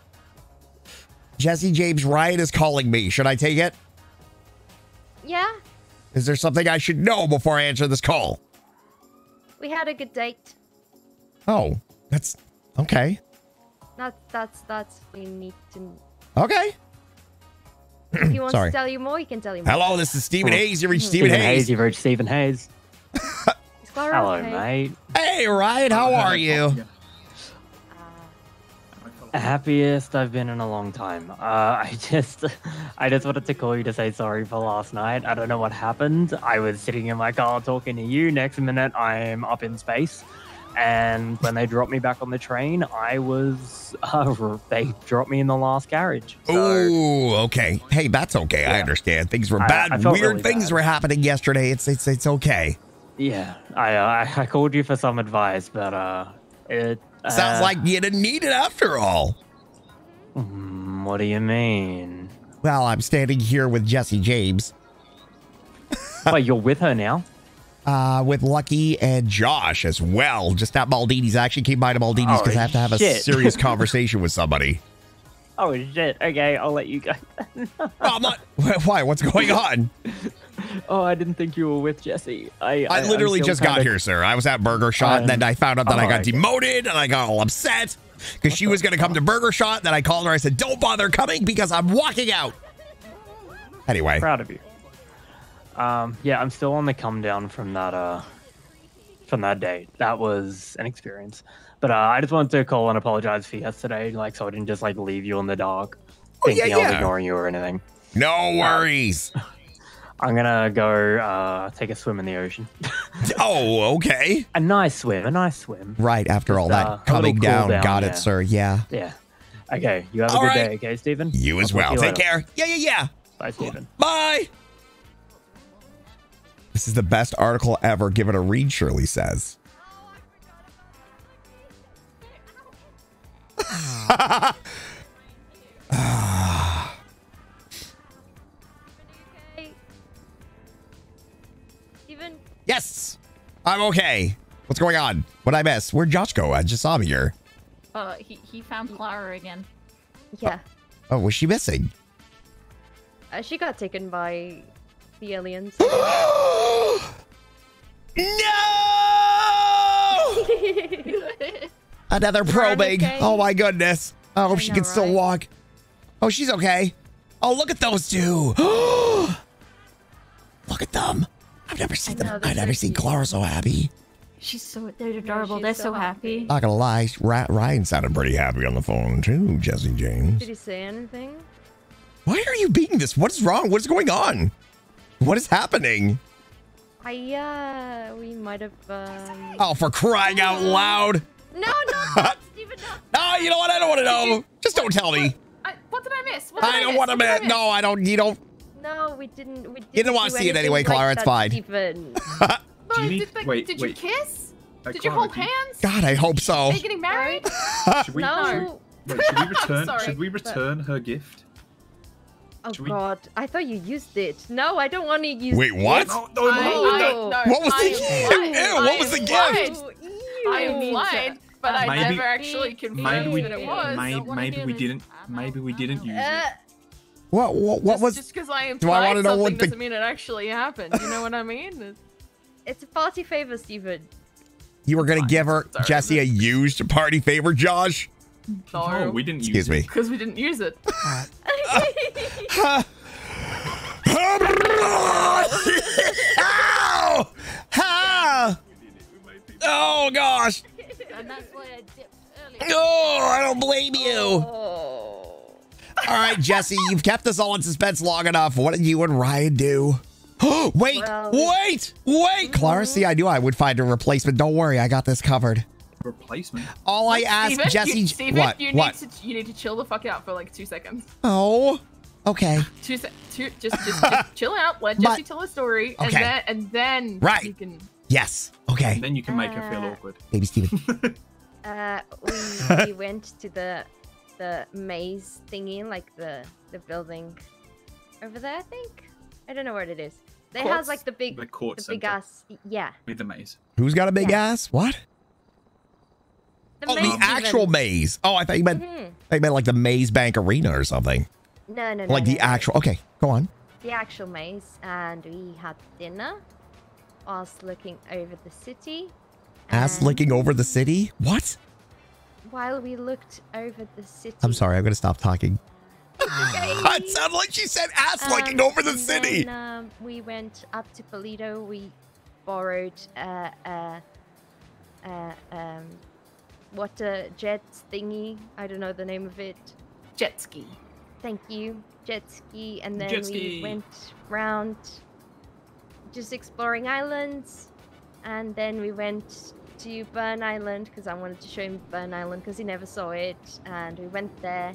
Speaker 1: Jesse James Ryan is calling me. Should I take it?
Speaker 12: Yeah,
Speaker 1: Is there something I should know before I answer this call?
Speaker 12: we had a good date.
Speaker 1: Oh, that's okay.
Speaker 12: Not that's that's we need to
Speaker 1: Okay.
Speaker 12: if he wants
Speaker 1: Sorry.
Speaker 12: to tell you more, he can tell you more.
Speaker 1: Hello, this is Steven hmm. Hayes. You reached. Steven Hayes.
Speaker 16: You've reached Steven Hayes. *laughs*
Speaker 12: Is
Speaker 16: Hello,
Speaker 12: okay?
Speaker 16: mate.
Speaker 1: Hey, Ryan, how are you?
Speaker 16: Happiest I've been in a long time. Uh, I just, *laughs* I just wanted to call you to say sorry for last night. I don't know what happened. I was sitting in my car talking to you. Next minute, I'm up in space. And when they dropped me back on the train, I was, *laughs* uh, they dropped me in the last carriage.
Speaker 1: Ooh, okay. Hey, that's okay. I understand. Things were bad.
Speaker 16: I felt
Speaker 1: Weird
Speaker 16: really
Speaker 1: things
Speaker 16: bad.
Speaker 1: were happening yesterday. It's it's it's okay.
Speaker 16: Yeah, I, uh, *laughs* I, called you for some advice, but uh, it
Speaker 1: Sounds
Speaker 16: uh,
Speaker 1: like you didn't need it after all.
Speaker 16: mm, What do you mean?
Speaker 1: Well, I'm standing here with Jesse James. *laughs*
Speaker 16: Wait, you're with her now?
Speaker 1: Uh, with Lucky and Josh as well. Just at Maldini's. I actually came by to Maldini's because
Speaker 16: Oh,
Speaker 1: I have to have a serious *laughs* conversation with somebody.
Speaker 16: Oh shit! Okay, I'll let you go.
Speaker 1: Oh, I'm not. Why? What's going on? *laughs*
Speaker 16: oh, I didn't think you were with Jesse. I
Speaker 1: I
Speaker 16: I'm
Speaker 1: literally just got
Speaker 16: kinda-
Speaker 1: here, sir. I was at Burger Shot, and then I found out that I got
Speaker 16: alright.
Speaker 1: demoted, and I got all upset because she was going to come to Burger Shot. Then I called her. I said, "Don't bother coming because I'm walking out." Anyway,
Speaker 16: Proud of you. Um, yeah, I'm still on the come down from that uh from that date. That was an experience. But uh, I just wanted to call and apologize for yesterday, like so I didn't just like leave you in the dark,
Speaker 1: Oh, yeah,
Speaker 16: thinking I was ignoring you or anything.
Speaker 1: no worries. *laughs*
Speaker 16: I'm gonna go uh, take a swim in the ocean.
Speaker 1: Oh, okay.
Speaker 16: a nice swim, a nice swim.
Speaker 1: Right after all
Speaker 16: Just,
Speaker 1: that
Speaker 16: uh,
Speaker 1: coming
Speaker 16: cool
Speaker 1: down.
Speaker 16: down,
Speaker 1: Got
Speaker 16: yeah.
Speaker 1: it, sir. Yeah.
Speaker 16: Yeah. Okay. You have a
Speaker 1: All
Speaker 16: good
Speaker 1: right.
Speaker 16: day, okay, Steven?
Speaker 1: You as
Speaker 16: I'll talk
Speaker 1: well.
Speaker 16: you
Speaker 1: Take
Speaker 16: later.
Speaker 1: care. Yeah, yeah, yeah.
Speaker 16: Bye, Steven.
Speaker 1: Bye. This is the best article ever. Give it a read, Shirley says. Yes, I'm okay. What's going on? What I miss? Where'd Josh go? I just saw him here.
Speaker 17: Uh, he, he found Clara again.
Speaker 12: yeah,
Speaker 1: Oh, was she missing?
Speaker 12: uh, she got taken by the aliens. *gasps* No! *laughs*
Speaker 1: Another probing.
Speaker 12: okay?
Speaker 1: Oh my goodness. I hope
Speaker 12: I
Speaker 1: she
Speaker 12: know,
Speaker 1: can still walk. Oh, she's okay. Oh, look at those two. *gasps* look at them. I've never seen
Speaker 12: know,
Speaker 1: them. I've never seen. Clara so happy.
Speaker 17: She's so they're adorable.
Speaker 12: she's
Speaker 17: they're
Speaker 12: so
Speaker 17: so happy.
Speaker 1: Not gonna lie, Ra- Ryan sounded pretty happy on the phone too, Jesse James.
Speaker 12: Did he say anything?
Speaker 1: Why are you being this? What is wrong? What is going on? What is happening?
Speaker 12: I uh, we might have. Um...
Speaker 1: Oh, for crying out loud.
Speaker 12: No, no, *laughs* no, Steven, no.
Speaker 1: No, you know what? I don't want to know. *laughs* Just don't tell me.
Speaker 3: I, what did I miss? What did
Speaker 1: I don't want to
Speaker 3: What did I
Speaker 1: admit. No, I don't. You don't.
Speaker 12: No, we didn't. We didn't
Speaker 1: didn't wanna see it
Speaker 12: anything
Speaker 1: anyway,
Speaker 12: like
Speaker 1: Clara, it's fine.
Speaker 12: Steven. *laughs*
Speaker 13: Do you need?
Speaker 3: Did, like,
Speaker 13: wait,
Speaker 3: did
Speaker 13: wait.
Speaker 3: you kiss?
Speaker 13: Uh,
Speaker 3: Did you hold
Speaker 13: you-
Speaker 3: hands?
Speaker 1: God, I hope so.
Speaker 3: Are you getting married?
Speaker 13: Should we,
Speaker 12: no.
Speaker 13: Wait, should we *laughs* return?
Speaker 3: Sorry,
Speaker 13: should we
Speaker 3: but-
Speaker 13: return her gift?
Speaker 12: Oh
Speaker 13: we-
Speaker 12: God, I thought you used it. No, I don't want to use. It.
Speaker 1: Wait, what?
Speaker 13: No, no, no, no.
Speaker 3: no,
Speaker 1: What was the gift? Ew, what was the
Speaker 3: I
Speaker 1: gift?
Speaker 3: lied. I lied, but I
Speaker 13: Maybe-
Speaker 3: never actually confirmed
Speaker 13: Maybe we,
Speaker 3: that it was.
Speaker 13: maybe, maybe we didn't. Maybe we didn't use
Speaker 12: Uh,
Speaker 13: it.
Speaker 1: What? What, what
Speaker 3: just,
Speaker 1: was?
Speaker 3: just because I implied
Speaker 1: Do I wanna know
Speaker 3: something
Speaker 1: what the-
Speaker 3: doesn't mean it actually happened. You know what I mean? It's-
Speaker 12: it's a party favor, Steven.
Speaker 1: You were gonna give her
Speaker 3: Sorry,
Speaker 1: Jesse a used party favor, Josh?
Speaker 13: No, we didn't use
Speaker 1: Excuse me.
Speaker 3: Because we didn't use it. *laughs*
Speaker 1: Oh gosh!
Speaker 17: And that's why I dipped earlier.
Speaker 1: Oh, I don't blame you.
Speaker 12: Oh.
Speaker 1: All right, Jesse, you've kept us all in suspense long enough. What did you and Ryan do? *gasps* wait,
Speaker 12: Well-
Speaker 1: wait, wait, Clara. See, I knew I would find a replacement. Don't worry, I got this covered.
Speaker 13: Replacement.
Speaker 1: All I asked
Speaker 3: Steven,
Speaker 1: Jesse.
Speaker 3: you, Steven,
Speaker 1: what?
Speaker 3: you
Speaker 1: what?
Speaker 3: need to you need to chill the fuck out for like two seconds.
Speaker 1: Oh, okay. *sighs*
Speaker 3: Two se- two just just, just *laughs* chill out. Let
Speaker 1: But-
Speaker 3: Jesse tell a story, and
Speaker 1: Okay.
Speaker 3: then and then
Speaker 1: Right.
Speaker 3: you can.
Speaker 1: Yes. Okay.
Speaker 13: Then you can make her feel
Speaker 12: Uh,
Speaker 13: awkward.
Speaker 1: Baby Steven. *laughs*
Speaker 12: Uh, we, we went to the the maze thingy, like the the building over there. I think I don't know what it is. It has like the big
Speaker 13: The court
Speaker 12: the big ass. Yeah,
Speaker 13: With the maze.
Speaker 1: Who's got a big ass? What?
Speaker 12: the
Speaker 1: Oh,
Speaker 12: maze.
Speaker 1: the actual maze. Oh, I thought you meant.
Speaker 12: Mhm.
Speaker 1: I meant like the Maze Bank Arena or something.
Speaker 12: No, no, no.
Speaker 1: Like
Speaker 12: no,
Speaker 1: the
Speaker 12: no.
Speaker 1: actual. Okay, go on.
Speaker 12: the actual maze, and we had dinner. Whilst looking over the city.
Speaker 1: Ass
Speaker 12: and
Speaker 1: licking over the city. What?
Speaker 12: While we looked over the city.
Speaker 1: I'm sorry. I'm gonna stop talking.
Speaker 12: Okay. *laughs*
Speaker 1: It sounded like she said ass licking
Speaker 12: Um,
Speaker 1: over the
Speaker 12: and
Speaker 1: city.
Speaker 12: Then, um, we went up to Paleto. We borrowed uh, uh, uh, um, water jet thingy. I don't know the name of it.
Speaker 3: Jet ski.
Speaker 12: Thank you, jet ski. And then
Speaker 13: Jet
Speaker 12: we
Speaker 13: ski.
Speaker 12: went round, just exploring islands. And then we went to Burn Island because I wanted to show him Burn Island because he never saw it. And we went there,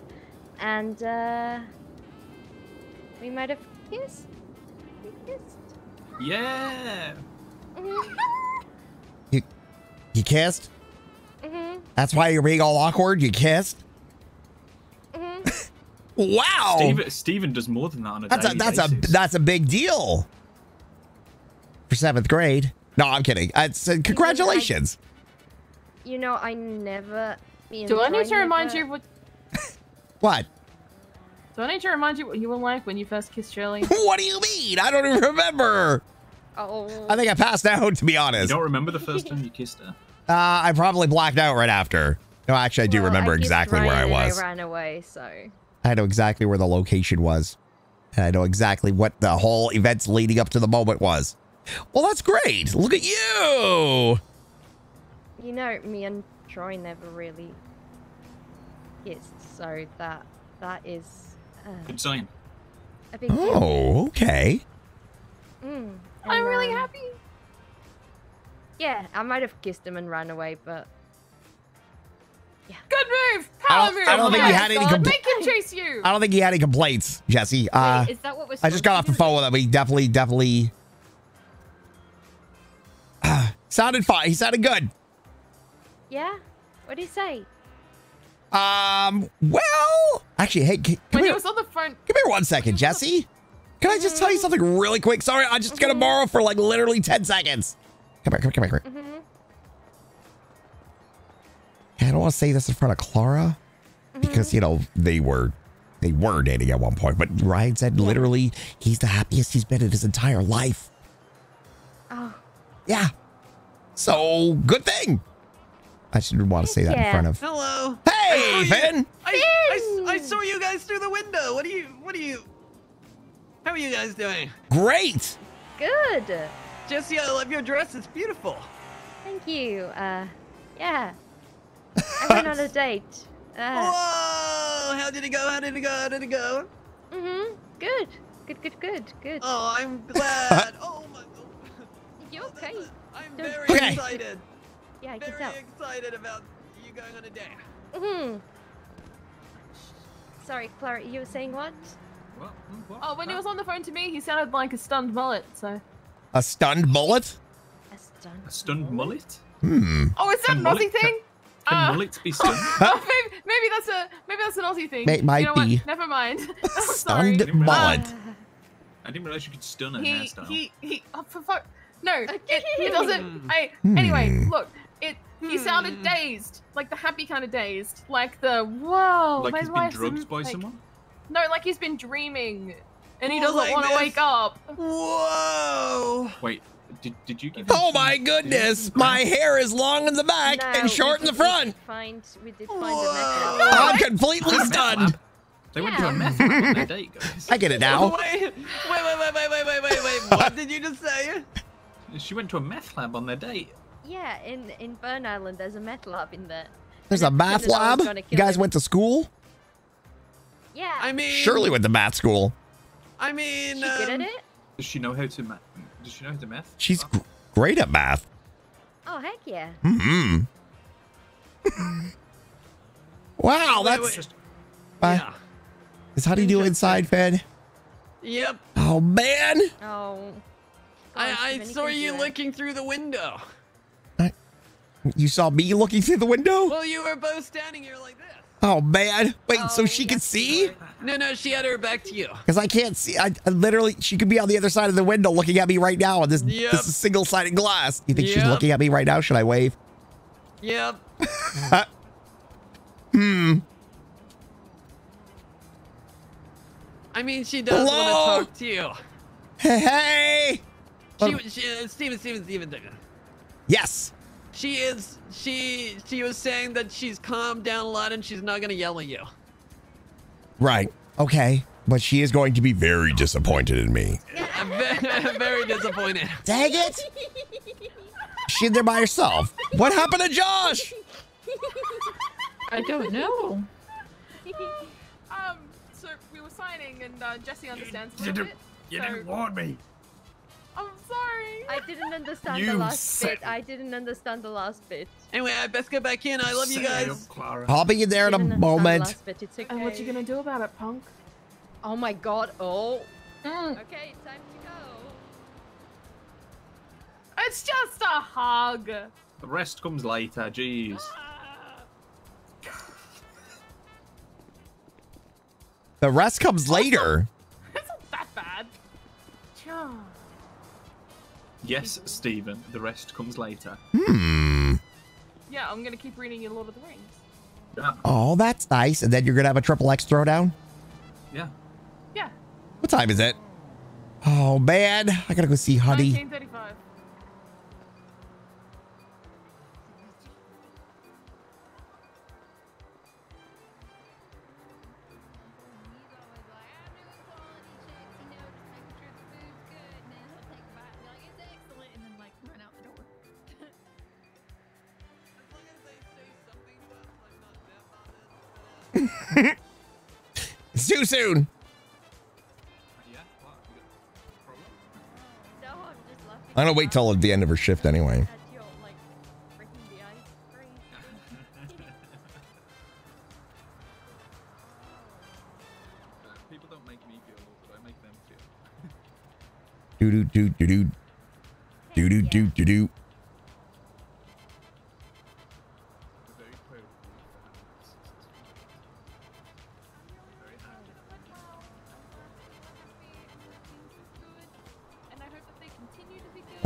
Speaker 12: and uh, we might have kissed. We kissed.
Speaker 13: Yeah.
Speaker 1: You, you kissed.
Speaker 12: Mhm.
Speaker 1: That's why you're being all awkward. You kissed.
Speaker 12: Mhm. *laughs*
Speaker 1: Wow.
Speaker 13: Steven, Steven does more than that on a
Speaker 1: That's a
Speaker 13: daily
Speaker 1: that's a that's a big deal for seventh grade. No, I'm kidding. It's, uh, congratulations.
Speaker 12: You know, I never. Me and
Speaker 3: Do I need
Speaker 12: Troy
Speaker 3: to remind
Speaker 12: never-
Speaker 3: you what? *laughs*
Speaker 1: What?
Speaker 3: Do I need to remind you what you were like when you first kissed Shirley? *laughs*
Speaker 1: What do you mean? I don't even remember.
Speaker 12: Oh.
Speaker 1: I think I passed out. To be honest, uh,
Speaker 13: don't remember the first time you kissed her? *laughs*
Speaker 1: Uh, I probably blacked out right after. No, actually, I do
Speaker 12: Well,
Speaker 1: remember
Speaker 12: kissed
Speaker 1: exactly where I
Speaker 12: Ryan and
Speaker 1: was.
Speaker 12: I ran away, so.
Speaker 1: I know exactly where the location was. And I know exactly what the whole events leading up to the moment was. Well, that's great. Look at you.
Speaker 12: You know, me and Troy never really kissed, so that that is uh,
Speaker 13: Good sign.
Speaker 12: a big deal.
Speaker 1: Oh, okay.
Speaker 3: I'm
Speaker 12: And,
Speaker 3: really
Speaker 12: um,
Speaker 3: happy.
Speaker 12: Yeah, I might have kissed him and ran away, but yeah.
Speaker 3: Good move.
Speaker 1: I
Speaker 3: Power
Speaker 1: don't-
Speaker 3: move.
Speaker 1: I don't think he had any
Speaker 3: God.
Speaker 1: compl-
Speaker 3: Make him chase you.
Speaker 1: I don't think he had any complaints, Jesse. Uh,
Speaker 17: is that what we're
Speaker 1: I just got off the phone with him. He definitely, definitely sounded fine. He sounded good.
Speaker 12: yeah. What did he say?
Speaker 1: Um, well, actually, hey, come
Speaker 3: When he was on the front.
Speaker 1: Come here one second, Jesse. Can I just tell you something really quick? Sorry, I'm just got to borrow for like literally 10 seconds. Come here, come here, come here. Come here.
Speaker 12: Mm-hmm.
Speaker 1: I don't want to say this in front of Clara because you know they were they were dating at one point, but Ryan said literally he's the happiest he's been in his entire life.
Speaker 12: Oh,
Speaker 1: Yeah. So good thing. I should want to say that in front of.
Speaker 8: Hello.
Speaker 1: Hey, Finn.
Speaker 8: I, I, I saw you guys through the window. What are you? What are you? How are you guys doing?
Speaker 1: Great.
Speaker 12: good.
Speaker 8: Jesse, I love your dress. It's beautiful.
Speaker 12: Thank you. Uh, yeah. I went on a *laughs* date. Uh,
Speaker 8: Whoa! How did it go? How did it go? How did it go?
Speaker 12: mm-hmm. Good. Good. Good. Good. Good.
Speaker 8: Oh, I'm glad. *laughs* oh my.
Speaker 12: You okay?
Speaker 8: I'm
Speaker 12: Don't-
Speaker 8: very
Speaker 1: Okay.
Speaker 8: excited.
Speaker 12: Yeah, I can
Speaker 8: Very
Speaker 12: tell.
Speaker 8: excited about you going on a date.
Speaker 12: Mm-hmm. Sorry, Clara. You were saying what?
Speaker 3: Oh, when he was on the phone to me, he sounded like a stunned mullet. So.
Speaker 1: A stunned mullet?
Speaker 12: A stunned.
Speaker 13: A stunned mullet?
Speaker 1: Hmm.
Speaker 3: Oh, is that
Speaker 13: Can
Speaker 3: an
Speaker 13: mullet-
Speaker 3: Aussie thing?
Speaker 13: Can
Speaker 3: Uh,
Speaker 13: mullets be stunned? *laughs*
Speaker 3: oh, maybe, maybe that's a maybe that's an Aussie thing.
Speaker 1: May- might
Speaker 3: you know what?
Speaker 1: be.
Speaker 3: Never mind. *laughs* *laughs*
Speaker 1: Stunned mullet.
Speaker 13: I didn't realize you could stun a
Speaker 3: He
Speaker 13: hairstyle.
Speaker 3: he he. Oh, for fuck. No, it, he doesn't. I anyway.
Speaker 1: Hmm.
Speaker 3: Look, it. He sounded dazed, like the happy kind of dazed, like the whoa.
Speaker 13: like
Speaker 3: my
Speaker 13: he's been
Speaker 3: life's
Speaker 13: drugged
Speaker 3: am-
Speaker 13: by
Speaker 3: like-
Speaker 13: someone?
Speaker 3: No, like he's been dreaming, and he
Speaker 8: Oh,
Speaker 3: doesn't
Speaker 8: like
Speaker 3: want to
Speaker 8: this?
Speaker 3: wake up.
Speaker 8: Whoa!
Speaker 13: Wait, did, did you give
Speaker 1: Oh my goodness! My hair is long in the back
Speaker 12: No,
Speaker 1: and short in the front.
Speaker 12: did Find, we did find a necklace.
Speaker 1: I'm completely stunned.
Speaker 13: They went to a meth lab on their date, guys.
Speaker 1: I get it now.
Speaker 8: Wait, wait, wait, wait, wait, wait, wait, wait, wait. What did you just say?
Speaker 13: She went to a meth lab on their date.
Speaker 12: Yeah, in in Burn Island, there's a meth lab in there.
Speaker 1: There's a
Speaker 12: And
Speaker 1: math
Speaker 12: pretended
Speaker 1: lab. You guys
Speaker 12: him.
Speaker 1: went to school?
Speaker 12: Yeah.
Speaker 8: I mean,
Speaker 1: Surely went to math school.
Speaker 8: I mean,
Speaker 12: She good at
Speaker 8: um,
Speaker 12: it?
Speaker 13: Does she know how to math? Does she know how to math?
Speaker 1: She's gr- great at math.
Speaker 12: Oh heck yeah.
Speaker 1: Hmm. *laughs* wow,
Speaker 8: Wait,
Speaker 1: that's.
Speaker 8: wait.
Speaker 1: Uh,
Speaker 8: Yeah.
Speaker 1: Is how do you do inside, Fed?
Speaker 8: Yep.
Speaker 1: Oh man.
Speaker 12: Oh.
Speaker 8: I, I saw you
Speaker 12: that.
Speaker 8: looking through the window.
Speaker 1: I, You saw me looking through the window?
Speaker 8: Well, you were both standing here like this.
Speaker 1: Oh man. Wait, so she could see?
Speaker 8: No, no, she had her back to you.
Speaker 1: Because I can't see. I, I literally, she could be on the other side of the window looking at me right now on this,
Speaker 8: Yep.
Speaker 1: this is single-sided glass. You think she's looking at me right now? Should I wave?
Speaker 8: Yep. *laughs*
Speaker 1: Hmm.
Speaker 8: I mean, she does
Speaker 1: Hello?
Speaker 8: want to talk to you.
Speaker 1: Hey, hey.
Speaker 8: She, she uh, Steven, Steven, Steven.
Speaker 1: Yes.
Speaker 8: She is. She she was saying that she's calmed down a lot and she's not gonna yell at you.
Speaker 1: Right. Okay. But she is going to be very disappointed in me.
Speaker 8: I'm *laughs* very, very disappointed.
Speaker 1: Dang it. She's there by herself. What happened to Josh?
Speaker 17: I don't know.
Speaker 3: Um, so we were signing, and uh, Jesse understands a
Speaker 6: You
Speaker 3: little
Speaker 6: didn't,
Speaker 3: bit.
Speaker 6: you
Speaker 3: so
Speaker 6: didn't warn me.
Speaker 3: I'm sorry.
Speaker 12: I didn't understand
Speaker 6: You
Speaker 12: the last
Speaker 6: said-
Speaker 12: bit. I didn't understand the last bit.
Speaker 8: Anyway, I best get back in. I love you guys.
Speaker 6: up, Clara.
Speaker 1: I'll be in there in a
Speaker 12: Didn't the
Speaker 1: moment.
Speaker 12: last bit. It's okay.
Speaker 3: And what you gonna do about it, punk?
Speaker 12: Oh my god. Oh.
Speaker 3: Mm.
Speaker 12: Okay, time to go.
Speaker 3: It's just a hug.
Speaker 13: The rest comes later. Jeez.
Speaker 1: The rest comes later. *laughs*
Speaker 3: It's not that bad. Sure.
Speaker 13: Yes, Steven. The rest comes later.
Speaker 1: Hmm.
Speaker 3: Yeah, I'm gonna keep reading you Lord of the Rings.
Speaker 13: Yeah.
Speaker 1: Oh, that's nice. And then you're going to have a triple X throwdown?
Speaker 13: Yeah.
Speaker 3: Yeah.
Speaker 1: What time is it? Oh, man. I got to go see Honey.
Speaker 3: 1935. *laughs*
Speaker 1: It's too soon.
Speaker 13: Yeah. What? You got a problem?
Speaker 12: No, I'm
Speaker 1: gonna wait till the end of her shift anyway.
Speaker 13: People don't make me feel awkward, I make them feel.
Speaker 1: Do do do do do. Do do do do do.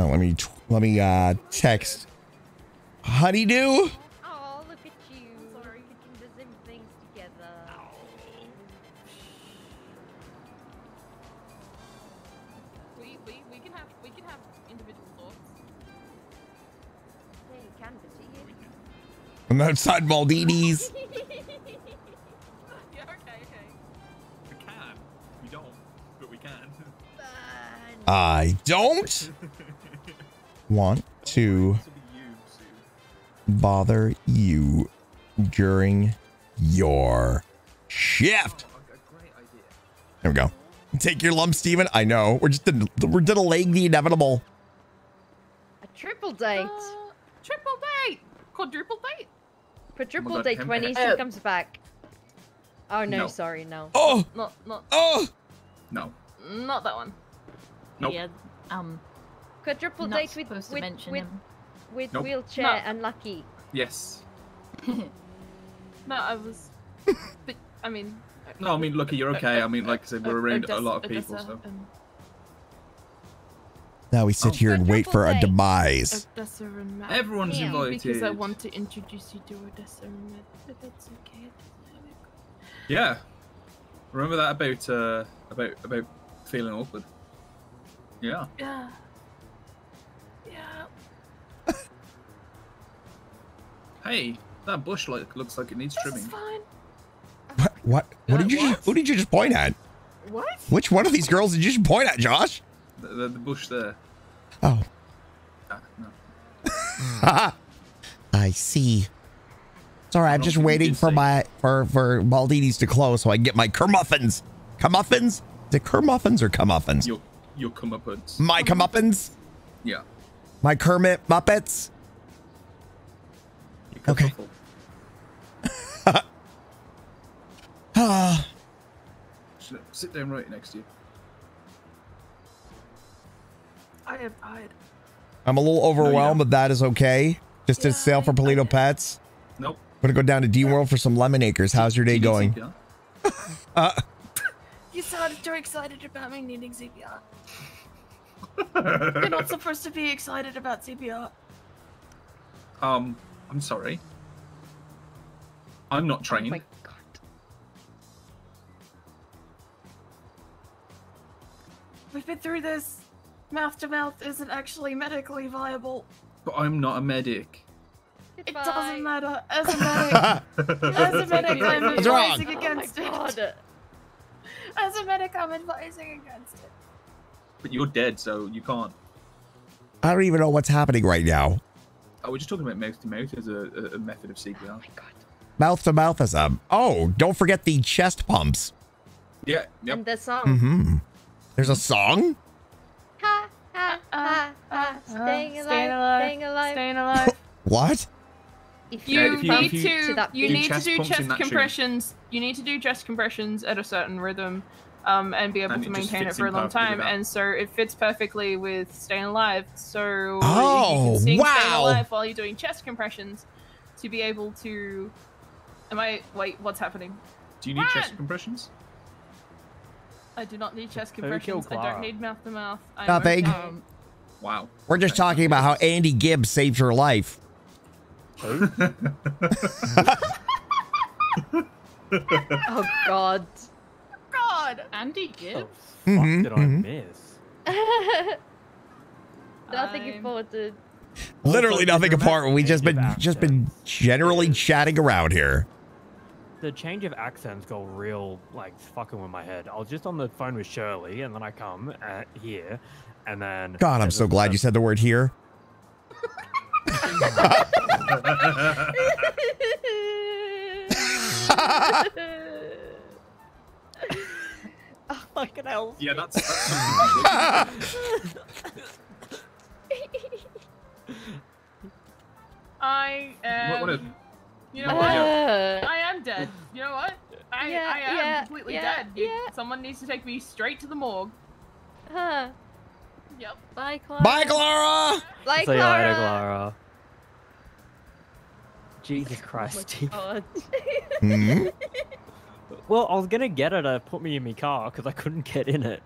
Speaker 1: Oh, let me let me uh text. Honeydew.
Speaker 12: Oh, look at you. Sorry. Putting things together.
Speaker 3: We, we, we can have we can have individual thoughts.
Speaker 12: Yeah, you can, but do you?
Speaker 1: I'm outside Maldini's. *laughs*
Speaker 3: yeah, okay, okay.
Speaker 13: We can. We don't, but we can.
Speaker 1: I don't *laughs* want to bother you during your shift. There we go. Take your lump, Steven. I know. We're just we're delaying the inevitable.
Speaker 12: A triple date.
Speaker 3: Triple date. Quadruple date.
Speaker 12: Quadruple
Speaker 13: God,
Speaker 12: date
Speaker 13: him-
Speaker 12: when
Speaker 13: Uh,
Speaker 12: Easter comes back. Oh no,
Speaker 13: No.
Speaker 12: sorry, no.
Speaker 1: Oh,
Speaker 3: Not not
Speaker 1: oh.
Speaker 13: No.
Speaker 3: not that one.
Speaker 13: Nope.
Speaker 17: Yeah, um,
Speaker 12: Quadruple
Speaker 17: not
Speaker 12: date with
Speaker 17: supposed
Speaker 12: with, with, with
Speaker 13: Nope.
Speaker 12: wheelchair
Speaker 3: No.
Speaker 12: and Lucky.
Speaker 13: Yes. *laughs*
Speaker 3: No, I was. but I mean.
Speaker 13: No, I mean, Lucky, you're okay. I mean, like I said, we're around a lot of people,
Speaker 3: Odessa,
Speaker 13: so.
Speaker 3: um,
Speaker 1: Now we sit here and wait for a demise.
Speaker 3: Odessa and Matt.
Speaker 13: Everyone's
Speaker 3: Yeah, Because I
Speaker 13: invited.
Speaker 3: want to introduce you to Odessa and Matt, but that's okay.
Speaker 13: Yeah. Remember that about uh about about feeling awkward. Yeah.
Speaker 3: Yeah. Yeah.
Speaker 13: Hey, that bush like looks like it needs trimming.
Speaker 3: Fine.
Speaker 1: What? What? What did you? Just, who did you just point at?
Speaker 3: What?
Speaker 1: Which one of these girls did you just point at, Josh?
Speaker 13: The, the, the bush there.
Speaker 1: Oh,
Speaker 13: Ah, no. *laughs*
Speaker 1: I see. Sorry. I'm just waiting for my for for Maldini's to close so I can get my kermuffins. Kermuffins? The it kermuffins or comeuffins?
Speaker 13: Your your comeuppance.
Speaker 1: My comeuppance?
Speaker 13: Yeah.
Speaker 1: My Kermit Muppets? Okay. *laughs* Ah,
Speaker 13: Sit- Sit down right next to you.
Speaker 3: I have died.
Speaker 1: I'm a little overwhelmed, but that is okay. Just to sail for Paleto Pets.
Speaker 13: Nope.
Speaker 1: Gonna go down to D World for some lemon acres. How's your day going? *laughs* Uh,
Speaker 3: You sounded too excited about me needing CPR. You're not supposed to be excited about CPR.
Speaker 13: Um, I'm sorry. I'm not trained.
Speaker 3: We've been through this. Mouth to mouth isn't actually medically viable.
Speaker 13: but I'm not a medic.
Speaker 3: It doesn't matter. As a *laughs* medic, as a medic, *laughs* I'm
Speaker 1: What's wrong?
Speaker 3: advising against it. As a medic, I'm advising against it.
Speaker 13: But you're dead, so you can't.
Speaker 1: I don't even know what's happening right now.
Speaker 13: Oh, we're just talking about mouth to mouth as a, a, a method of CPR. Oh my god.
Speaker 1: Mouth to mouth as a. Oh, don't forget the chest pumps.
Speaker 13: Yeah. Yep.
Speaker 12: And the song.
Speaker 1: Mm-hmm. There's a song.
Speaker 12: Ha ha ha ha. Staying alive,
Speaker 3: staying alive,
Speaker 12: staying alive.
Speaker 3: Staying alive.
Speaker 1: What?
Speaker 12: If
Speaker 3: You,
Speaker 13: Yeah, if you-
Speaker 3: need
Speaker 13: if you-
Speaker 3: to,
Speaker 12: that
Speaker 3: you need to do chest
Speaker 13: that tune.
Speaker 3: compressions. You need to do chest compressions at a certain rhythm, um, and be able
Speaker 13: And
Speaker 3: to maintain it for a long time. And so it fits perfectly with staying alive. So
Speaker 1: Oh,
Speaker 3: you can sing staying alive while you're doing chest compressions to be able to. Am I wait? What's happening?
Speaker 13: Do you need chest compressions?
Speaker 3: I do not need chest compressions. I don't need mouth to mouth.
Speaker 1: Nothing.
Speaker 3: okay.
Speaker 13: Wow.
Speaker 1: We're just talking about how Andy Gibbs saved her life. *laughs* *laughs*
Speaker 12: Oh God.
Speaker 3: God.
Speaker 17: Andy Gibbs.
Speaker 1: Mhm,
Speaker 16: did I
Speaker 1: mhm.
Speaker 16: miss? *laughs*
Speaker 12: Nothing important.
Speaker 1: Literally
Speaker 16: Also,
Speaker 1: nothing
Speaker 16: did you
Speaker 1: apart. We just been
Speaker 16: remember-
Speaker 1: just been generally chatting around here.
Speaker 16: The change of accents go real, like, fucking with my head. I was just on the phone with Shirley, and then I come uh, here, and then.
Speaker 1: God, I'm so glad you said the word here. *laughs* *laughs*
Speaker 16: Oh, fucking hell.
Speaker 13: Yeah, that's. that's *laughs* I am. What,
Speaker 3: what
Speaker 13: a,
Speaker 3: you know
Speaker 13: what?
Speaker 3: Uh, I am dead. You know what? I,
Speaker 12: yeah,
Speaker 3: I am
Speaker 12: yeah,
Speaker 3: completely
Speaker 12: yeah,
Speaker 3: dead. You, someone needs to take me straight to the morgue.
Speaker 12: Huh.
Speaker 3: Yep.
Speaker 12: Bye, Clara.
Speaker 1: Bye, Clara.
Speaker 12: Bye,
Speaker 16: Clara. Later,
Speaker 12: Clara.
Speaker 16: Jesus Christ. Oh
Speaker 12: mm
Speaker 1: -hmm. *laughs*
Speaker 16: Well, I was gonna get her to put me in my car because I couldn't get in it.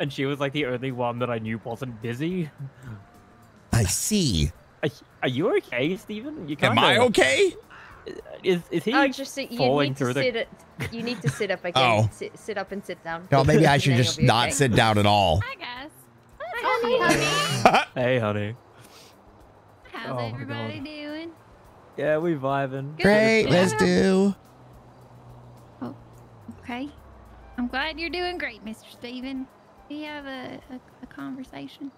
Speaker 16: and she was like the only one that I knew wasn't busy.
Speaker 1: I see.
Speaker 16: Are, are you okay, Steven? You
Speaker 1: Am
Speaker 16: kinda-
Speaker 1: I okay?
Speaker 16: Is is he
Speaker 12: Oh, just sit, you
Speaker 16: falling
Speaker 12: need to
Speaker 16: through the?
Speaker 12: sit. You need to sit up again.
Speaker 1: Oh.
Speaker 12: Sit, sit up and sit down.
Speaker 1: No, maybe I should *laughs* just not
Speaker 12: okay.
Speaker 1: sit down at all.
Speaker 10: I guess.
Speaker 12: Hi, *laughs*
Speaker 16: Hey, honey.
Speaker 10: How's
Speaker 16: Oh
Speaker 10: everybody doing?
Speaker 16: Yeah, we vibing.
Speaker 1: Great, let's do.
Speaker 10: Okay. I'm glad you're doing great, Mr. Steven. Do you have a, a, a conversation?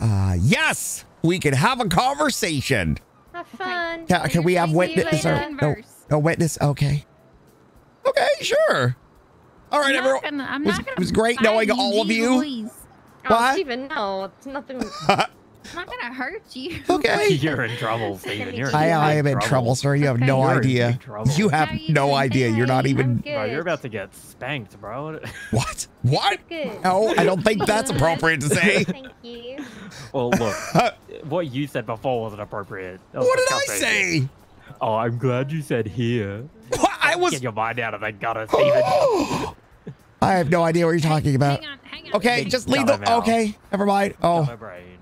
Speaker 1: Uh, yes, we can have a conversation.
Speaker 12: Have fun.
Speaker 1: Can, can we have witness? Or, no, no witness. Okay. Okay, sure. All right,
Speaker 10: I'm
Speaker 1: everyone.
Speaker 10: Gonna,
Speaker 1: was, it was great knowing all of you.
Speaker 10: Louise.
Speaker 12: Oh,
Speaker 1: What?
Speaker 12: Steven, no, it's nothing. *laughs*
Speaker 10: I'm not gonna hurt you.
Speaker 1: Okay. *laughs*
Speaker 16: You're in trouble, *laughs* Steven. You're in
Speaker 1: I, I am in trouble, sir. You have no
Speaker 16: You're
Speaker 1: idea.
Speaker 16: big trouble.
Speaker 1: You have no idea. You're not even.
Speaker 16: Bro, you're about to get spanked, bro. *laughs*
Speaker 1: What? What?
Speaker 12: Good.
Speaker 1: No, I don't think that's appropriate to say.
Speaker 12: Thank you.
Speaker 16: Well, look, what you said before wasn't appropriate. That was
Speaker 1: What did I say?
Speaker 16: Oh, I'm glad you said here. What?
Speaker 1: I was.
Speaker 16: Get your mind out of the gutter, *gasps* Steven. *gasps*
Speaker 1: I have no idea what you're talking about. Okay,
Speaker 16: Big
Speaker 1: just leave the. Okay, never mind. Oh,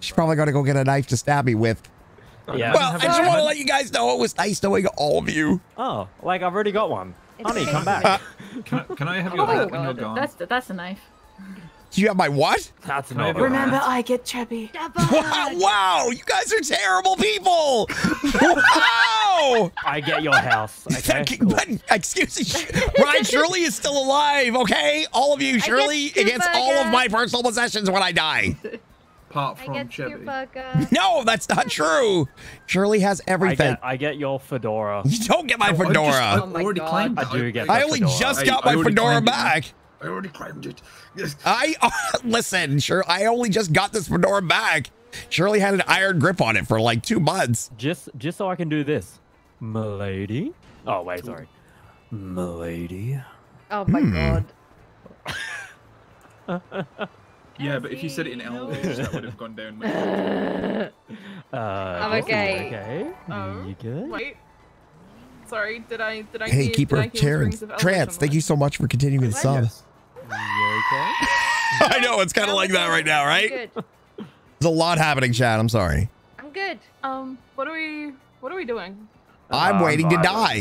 Speaker 1: she's probably gonna go get a knife to stab me with.
Speaker 16: Yeah.
Speaker 1: Well, I just want to let you guys know it was nice knowing all of you.
Speaker 16: Oh, like I've already got one. Honey, come back.
Speaker 13: Can I, can I have your
Speaker 17: Oh,
Speaker 13: help when you're gone?
Speaker 17: that's that's a knife.
Speaker 1: Do you have my what?
Speaker 16: That's
Speaker 13: Can I have your
Speaker 17: Remember. I get chubby.
Speaker 1: Wow, wow, you guys are terrible people. wow.
Speaker 16: I get your house. Okay.
Speaker 1: But, excuse me, Ryan Shirley is still alive, okay? All of you, Shirley
Speaker 12: two
Speaker 1: gets all of my personal possessions when I die.
Speaker 13: Apart
Speaker 12: I
Speaker 13: from
Speaker 12: get your
Speaker 1: No, that's not true. Shirley has
Speaker 16: I
Speaker 1: everything.
Speaker 16: get, I get your fedora.
Speaker 1: You don't get my
Speaker 13: No, I just-
Speaker 1: fedora.
Speaker 13: I
Speaker 12: Oh my
Speaker 13: already
Speaker 12: God.
Speaker 13: claimed
Speaker 16: I
Speaker 13: it.
Speaker 16: do get
Speaker 1: I only
Speaker 16: fedora.
Speaker 1: just got
Speaker 13: I
Speaker 1: my
Speaker 13: already
Speaker 1: fedora
Speaker 13: claimed it.
Speaker 1: back.
Speaker 13: I already claimed it. Yes.
Speaker 1: I *laughs* listen, sure. I only just got this fedora back. Shirley had an iron grip on it for like two months.
Speaker 16: Just, just so I can do this, milady. Oh wait, sorry, milady.
Speaker 12: Oh my
Speaker 1: Hmm.
Speaker 12: god. *laughs*
Speaker 13: Yeah, but if you said it in Elvish, that would have gone down. much. *laughs*
Speaker 16: Uh,
Speaker 12: I'm okay.
Speaker 16: Okay.
Speaker 3: Oh,
Speaker 16: You good?
Speaker 3: Wait. Sorry, did I did I
Speaker 1: Hey,
Speaker 3: hear,
Speaker 1: keeper
Speaker 3: did I hear
Speaker 1: Terrence.
Speaker 3: Springs of
Speaker 1: Trance, thank you so much for continuing to sub.
Speaker 13: Yes.
Speaker 16: You okay? *laughs*
Speaker 1: I know it's kind of like that right now, right?
Speaker 12: good.
Speaker 1: There's a lot happening, Chad. I'm sorry.
Speaker 12: I'm good.
Speaker 3: Um, what are we what are we doing?
Speaker 1: I'm
Speaker 16: Um,
Speaker 1: waiting to die.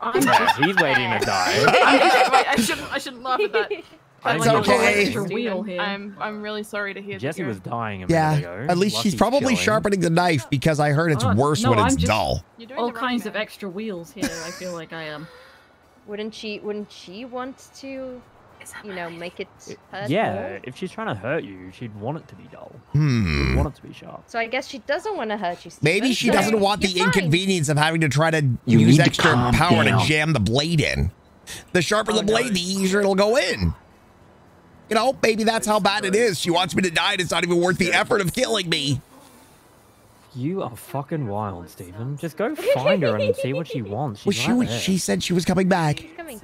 Speaker 12: Uh,
Speaker 3: I'm
Speaker 16: Yeah, he's waiting to die. *laughs*
Speaker 3: I, wait, I shouldn't I shouldn't laugh at that. *laughs*
Speaker 16: I
Speaker 1: It's
Speaker 3: Like,
Speaker 16: think
Speaker 3: I'm
Speaker 1: okay.
Speaker 17: Extra wheel here.
Speaker 3: I'm I'm really sorry to hear that
Speaker 16: Jesse
Speaker 3: you're-
Speaker 16: was dying a minute ago.
Speaker 1: Yeah, at least she's probably
Speaker 16: chilling.
Speaker 1: sharpening the knife because I heard it's
Speaker 17: Oh,
Speaker 1: worse
Speaker 17: no,
Speaker 1: when it's
Speaker 17: I'm just-
Speaker 1: dull.
Speaker 3: You're doing
Speaker 17: All
Speaker 3: the right
Speaker 17: kinds
Speaker 3: thing.
Speaker 17: of extra wheels here. I feel like I am.
Speaker 12: wouldn't she? Wouldn't she want to? You know, make it hurt
Speaker 16: Yeah,
Speaker 12: more?
Speaker 16: if she's trying to hurt you, she'd want it to be dull.
Speaker 1: Hmm.
Speaker 16: She'd want it to be sharp.
Speaker 12: So I guess she doesn't want to hurt you. Steven,
Speaker 1: Maybe she
Speaker 12: so
Speaker 1: doesn't want the
Speaker 12: fine.
Speaker 1: inconvenience of having to try to
Speaker 15: You
Speaker 1: use
Speaker 15: need to
Speaker 1: extra
Speaker 15: calm
Speaker 1: power
Speaker 15: down.
Speaker 1: to jam the blade in. The sharper
Speaker 12: Oh,
Speaker 1: the blade, the easier it'll go in. You know, maybe that's how bad it is. She wants me to die, and it's not even worth the effort of killing me.
Speaker 16: You are fucking wild, Steven. Just go find her and see what she *laughs* wants. She's
Speaker 1: Well, she
Speaker 16: right
Speaker 1: she said she was coming back.
Speaker 12: She's coming.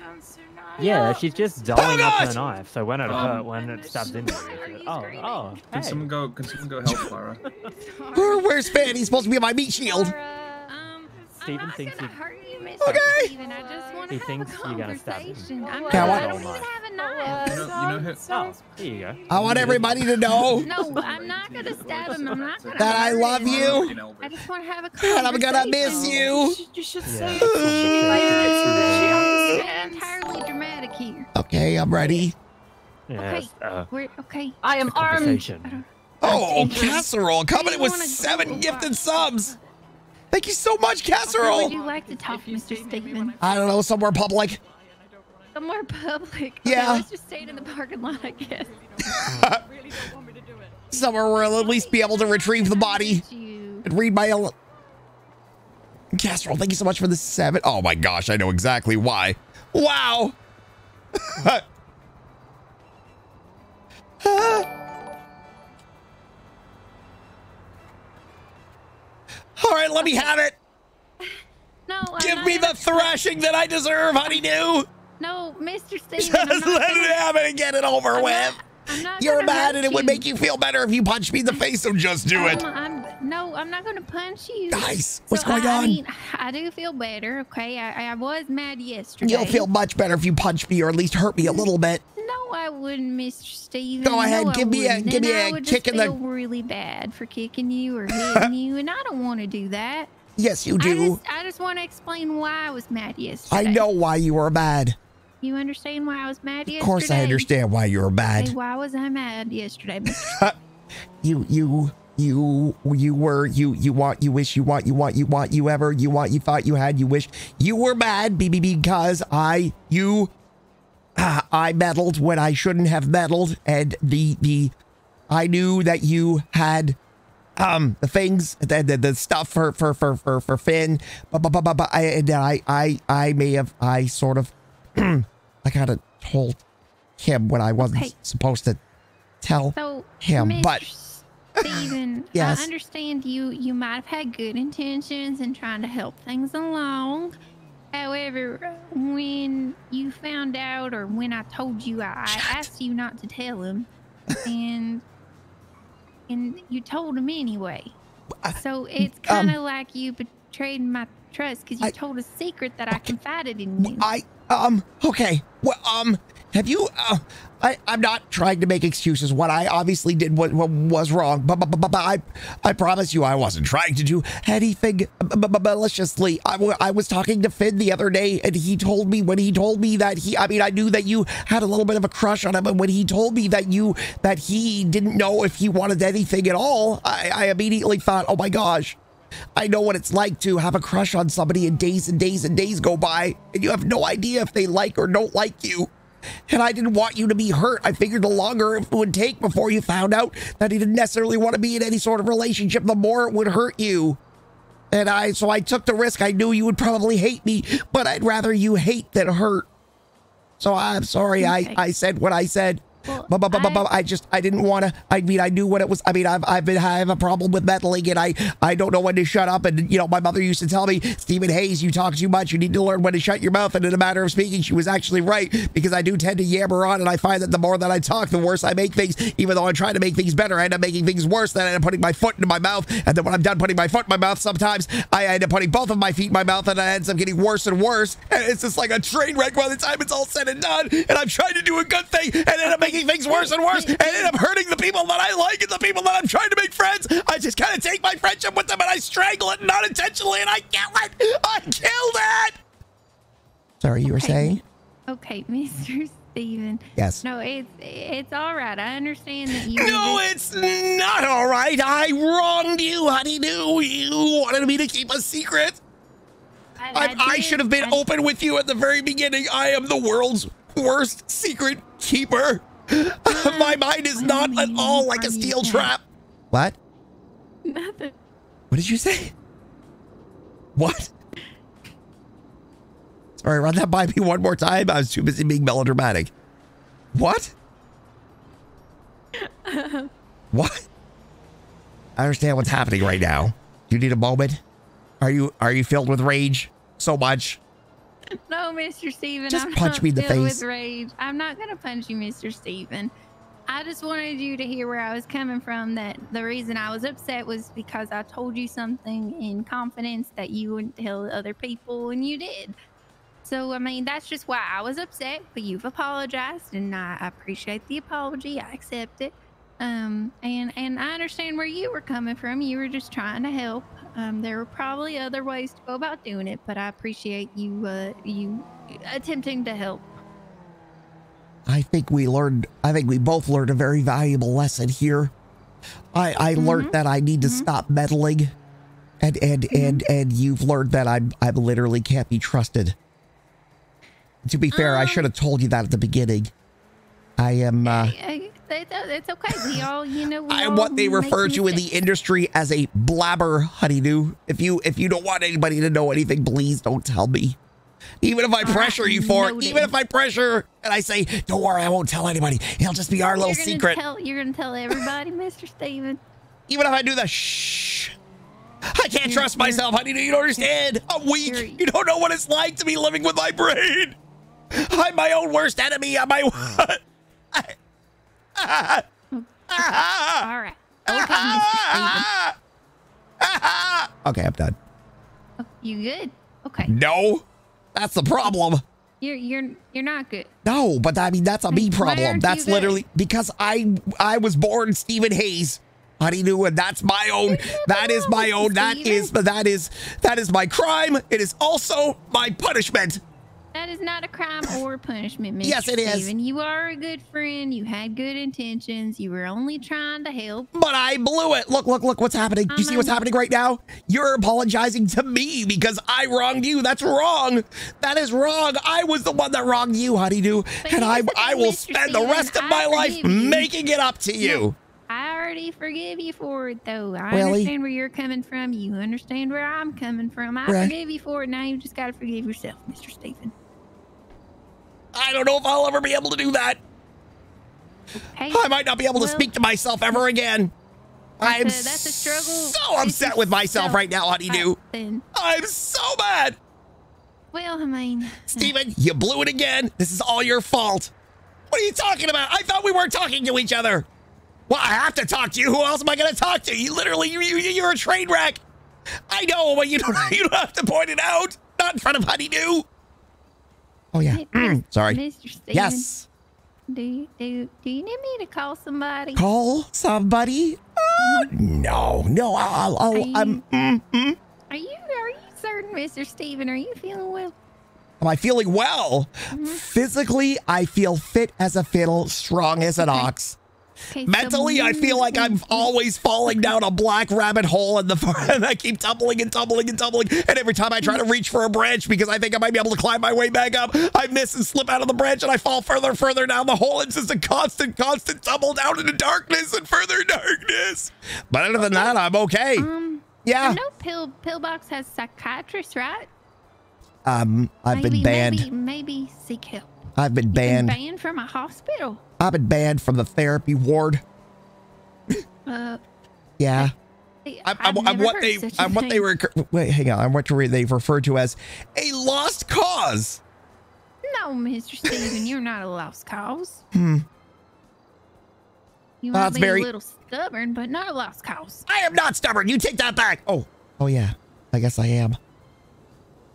Speaker 16: Yeah, she's just dulling up
Speaker 1: God!
Speaker 16: her knife, so when it
Speaker 13: Um,
Speaker 16: hurt, when it stabs into you, it's- oh, oh,
Speaker 13: Can someone go? Can someone go help Clara? *laughs*
Speaker 1: Where's Finn? He's supposed to be my meat shield.
Speaker 10: Um,
Speaker 16: Steven
Speaker 10: I'm not
Speaker 16: thinks
Speaker 10: gonna
Speaker 16: he-
Speaker 10: hurt Mr.
Speaker 1: Okay.
Speaker 10: Steven. I just want to
Speaker 16: He
Speaker 10: have
Speaker 16: thinks
Speaker 10: a
Speaker 16: you're gonna stab him.
Speaker 10: conversation. I'm
Speaker 12: Now
Speaker 10: not,
Speaker 1: what?
Speaker 10: I don't even have a knife.
Speaker 13: You know, you know who?
Speaker 16: Oh, here you go.
Speaker 1: I want everybody to know
Speaker 10: No, I'm not gonna stab him. I'm not gonna.
Speaker 1: that I
Speaker 10: hurt
Speaker 1: love
Speaker 10: him.
Speaker 1: you
Speaker 10: I just want to have a conversation. *laughs*
Speaker 1: and I'm gonna miss you.
Speaker 3: You should say
Speaker 10: We're entirely dramatic here.
Speaker 1: Okay, I'm ready.
Speaker 16: Yes, uh,
Speaker 10: We're okay.
Speaker 17: I am armed.
Speaker 16: conversation.
Speaker 1: Oh, casserole coming in with seven
Speaker 10: go?
Speaker 1: gifted subs. Thank you so much,
Speaker 10: Where
Speaker 1: casserole.
Speaker 10: would you like to talk, Mr. Steven?
Speaker 1: I don't know, somewhere public.
Speaker 10: Somewhere public.
Speaker 1: Yeah.
Speaker 10: Okay, let's just stay in the parking lot, I guess. *laughs*
Speaker 1: Somewhere where I'll at least be able to retrieve the body and read my. Casserole, thank you so much for the seven. Oh my gosh, I know exactly why. Wow. *laughs* *laughs* All right, let me have it.
Speaker 10: No, I'm
Speaker 1: Give me the thrashing that I deserve, honey, honeydew.
Speaker 10: No, Mr. Steven.
Speaker 1: Just
Speaker 10: I'm not
Speaker 1: let
Speaker 10: gonna-
Speaker 1: it happen and get it over
Speaker 10: I'm
Speaker 1: with.
Speaker 10: not- I'm not
Speaker 1: You're mad, and it would make you feel better if you punched me in the face. So just do it.
Speaker 10: I'm, no, I'm not going to punch you.
Speaker 1: Nice. What's going
Speaker 10: I,
Speaker 1: on?
Speaker 10: I mean, I do feel better. Okay, I, I was mad yesterday.
Speaker 1: You'll feel much better if you punch me or at least hurt me a little bit.
Speaker 10: No, I wouldn't, Mr. Steven.
Speaker 1: Go ahead,
Speaker 10: No, I
Speaker 1: give me a- give me
Speaker 10: And I
Speaker 1: a kick in the-
Speaker 10: feel really bad for kicking you or hitting you, and I don't want to do that. *laughs*
Speaker 1: Yes, you
Speaker 10: I
Speaker 1: do.
Speaker 10: just, I just want to explain why I was mad yesterday.
Speaker 1: I know why you were mad.
Speaker 10: You understand why I was mad yesterday?
Speaker 1: Of course, I understand why you were
Speaker 10: Okay,
Speaker 1: mad.
Speaker 10: why was I mad yesterday, *laughs*
Speaker 1: You, you, you, you were, you, you want, you wish, you want, you want, you want, you ever, you want, you thought you had, you wish. You were mad, BB, because I, you, I meddled when I shouldn't have meddled, and the, the, I knew that you had um the things the the, the stuff for for for for for Finn but but but, but, but I and I I I may have I sort of *clears throat* I kind of told him when I wasn't
Speaker 10: Okay.
Speaker 1: supposed to tell
Speaker 10: So,
Speaker 1: him
Speaker 10: Mr.
Speaker 1: but
Speaker 10: Steven, *coughs*
Speaker 1: Yes.
Speaker 10: I understand you you might have had good intentions in trying to help things along. However, when you found out or when I told you, I, I asked you not to tell him, *laughs* and and you told him anyway. So it's
Speaker 1: um,
Speaker 10: kind of like you betrayed my trust because you told a secret that I confided in you.
Speaker 1: I um okay well um have you uh I I'm not trying to make excuses. What I obviously did what was wrong. But, but, but, but I I promise you I wasn't trying to do anything maliciously. I, I was talking to Finn the other day and he told me when he told me that he I mean I knew that you had a little bit of a crush on him and when he told me that you that he didn't know if he wanted anything at all I, I immediately thought oh my gosh I know what it's like to have a crush on somebody and days and days and days go by and you have no idea if they like or don't like you. And I didn't want you to be hurt. I figured the longer it would take before you found out that he didn't necessarily want to be in any sort of relationship, the more it would hurt you. And I, so I took the risk. I knew you would probably hate me, but I'd rather you hate than hurt. So I'm sorry I, I said what I said. But, but, but, but, but I just I didn't want to. I mean, I knew what it was. I mean, I've I've been I have a problem with meddling, and I I don't know when to shut up. And you know, my mother used to tell me, Steven Hayes, you talk too much. You need to learn when to shut your mouth. And in a matter of speaking, she was actually right because I do tend to yammer on, and I find that the more that I talk, the worse I make things. Even though I'm trying to make things better, I end up making things worse. Then I end up putting my foot into my mouth, and then when I'm done putting my foot in my mouth, sometimes I end up putting both of my feet in my mouth, and it ends up getting worse and worse. And it's just like a train wreck by the time it's all said and done. And I'm trying to do a good thing, and end up making things worse and worse, and end up hurting the people that I like and the people that I'm trying to make friends. I just kind of take my friendship with them and I strangle it not intentionally, and I kill it. I killed it. Sorry, you were saying?
Speaker 10: Okay, *laughs* Mr. Steven.
Speaker 1: Yes.
Speaker 10: No, it's it's all right. I understand that you.
Speaker 1: No, it's not all right. I wronged you, honeydew. You wanted me to keep a secret.
Speaker 10: I,
Speaker 1: I, I should have been
Speaker 10: I-
Speaker 1: open with you at the very beginning. I am the world's worst secret keeper. *laughs* My mind is not at all like a steel trap. What?
Speaker 10: Nothing.
Speaker 1: What did you say? What? Sorry, run that by me one more time. I was too busy being melodramatic. What? *laughs* What? I understand what's happening right now. Do You need a moment. Are you are you filled with rage so much?
Speaker 10: No, Mr. Steven.
Speaker 1: Just
Speaker 10: I'm
Speaker 1: punch
Speaker 10: not
Speaker 1: me in the face.
Speaker 10: With rage. I'm not gonna punch you, Mr. Steven. I just wanted you to hear where I was coming from. That the reason I was upset was because I told you something in confidence that you wouldn't tell other people, and you did. So I mean, that's just why I was upset. But you've apologized, and I I appreciate the apology. I accept it. Um, and and I understand where you were coming from. You were just trying to help. Um, there were probably other ways to go about doing it, but I appreciate you uh, you attempting to help.
Speaker 1: I think we learned I think we both learned a very valuable lesson here. I I learned that I need to stop meddling. And and and and you've learned that I'm I literally can't be trusted. To be fair, I should have told you that at the beginning. I am uh
Speaker 10: I- It's, it's okay. We *sighs* all, you know, we
Speaker 1: I'm
Speaker 10: all
Speaker 1: what they
Speaker 10: make
Speaker 1: refer to in the industry as a blabber honeydew. If you if you don't want anybody to know anything, please don't tell me. Even if I pressure you for it, even if I pressure and I say, "Don't worry, I won't tell anybody. It'll just be our little
Speaker 10: you're gonna
Speaker 1: secret."
Speaker 10: Tell, you're gonna tell everybody, Mr. Steven.
Speaker 1: Even if I do the shh, I can't trust myself, honey. You don't understand. I'm weak. You don't know what it's like to be living with my brain. I'm my own worst enemy. I'm my. *sighs* *laughs*
Speaker 10: All right. Okay,
Speaker 1: I'm done.
Speaker 10: Oh, you good? Okay.
Speaker 1: No, that's the problem.
Speaker 10: You're you're you're not good.
Speaker 1: No, but I mean that's a me problem. That's literally because I I was born Steven Hayes. Honeydew and that's my own. That is my own. That is that is that is my crime. It is also my punishment.
Speaker 10: That is not a crime *sighs* or punishment, Mr.
Speaker 1: Yes, it is.
Speaker 10: Steven. You are a good friend. You had good intentions. You were only trying to help.
Speaker 1: But I blew it. Look, look, look what's happening. Do you see what's happening right now? You're apologizing to me because I wronged you. That's wrong. That is wrong. I was the one that wronged you, honeydew. And I I will spend the rest of
Speaker 10: I
Speaker 1: my life making it up to you.
Speaker 10: I already forgive you for it, though. I
Speaker 1: Really?
Speaker 10: understand where you're coming from. You understand where I'm coming from. I
Speaker 1: Right.
Speaker 10: forgive you for it. Now you just got to forgive yourself, Mr. Steven.
Speaker 1: I don't know if I'll ever be able to do that.
Speaker 10: Hey,
Speaker 1: I might not be able to speak to myself ever again. I'm
Speaker 10: a, that's a struggle.
Speaker 1: so upset with myself right now, honeydew.
Speaker 10: Then,
Speaker 1: I'm so mad.
Speaker 10: well, I mean,
Speaker 1: Steven, you blew it again. This is all your fault. What are you talking about? I thought we weren't talking to each other. Well, I have to talk to you. Who else am I going to talk to? You literally, you, you, you're a train wreck. I know, but you don't, *laughs* you don't have to point it out. Not in front of Honeydew. Oh, yeah. Mm, Sorry.
Speaker 10: Mr. Steven.
Speaker 1: Yes.
Speaker 10: Do you, do, do you need me to call somebody?
Speaker 1: Call somebody? Uh, no, no. I'll, I'll,
Speaker 10: Are
Speaker 1: I'm, mm, mm.
Speaker 10: Are you are you certain, Mr. Steven? Are you feeling well?
Speaker 1: Am I feeling well?
Speaker 10: Mm-hmm.
Speaker 1: Physically, I feel fit as a fiddle, strong as an ox.
Speaker 10: Okay, so
Speaker 1: Mentally, I feel like I'm always falling down a black rabbit hole in the *laughs* and I keep tumbling and tumbling and tumbling. And every time I try to reach for a branch because I think I might be able to climb my way back up, I miss and slip out of the branch and I fall further and further down the hole. It's just a constant, constant tumble down into darkness and further *laughs* darkness. But other than that, I'm okay.
Speaker 10: Um,
Speaker 1: Yeah.
Speaker 10: I know Pill Pillbox has psychiatrists, right?
Speaker 1: Um, I've
Speaker 10: maybe,
Speaker 1: been banned.
Speaker 10: Maybe, maybe seek help.
Speaker 1: I've been banned.
Speaker 10: Banned from a hospital.
Speaker 1: I've been banned from the therapy ward.
Speaker 10: Uh,
Speaker 1: Yeah. I'm,
Speaker 10: I've
Speaker 1: I'm, I'm what they I'm what they were wait hang on I'm what they've referred to as a lost cause.
Speaker 10: No, Mr. Steven, you're not a lost cause.
Speaker 1: Hmm.
Speaker 10: You might
Speaker 1: that's
Speaker 10: be
Speaker 1: very-
Speaker 10: a little stubborn, but not a lost cause.
Speaker 1: I am not stubborn. You take that back. Oh oh yeah. I guess I am.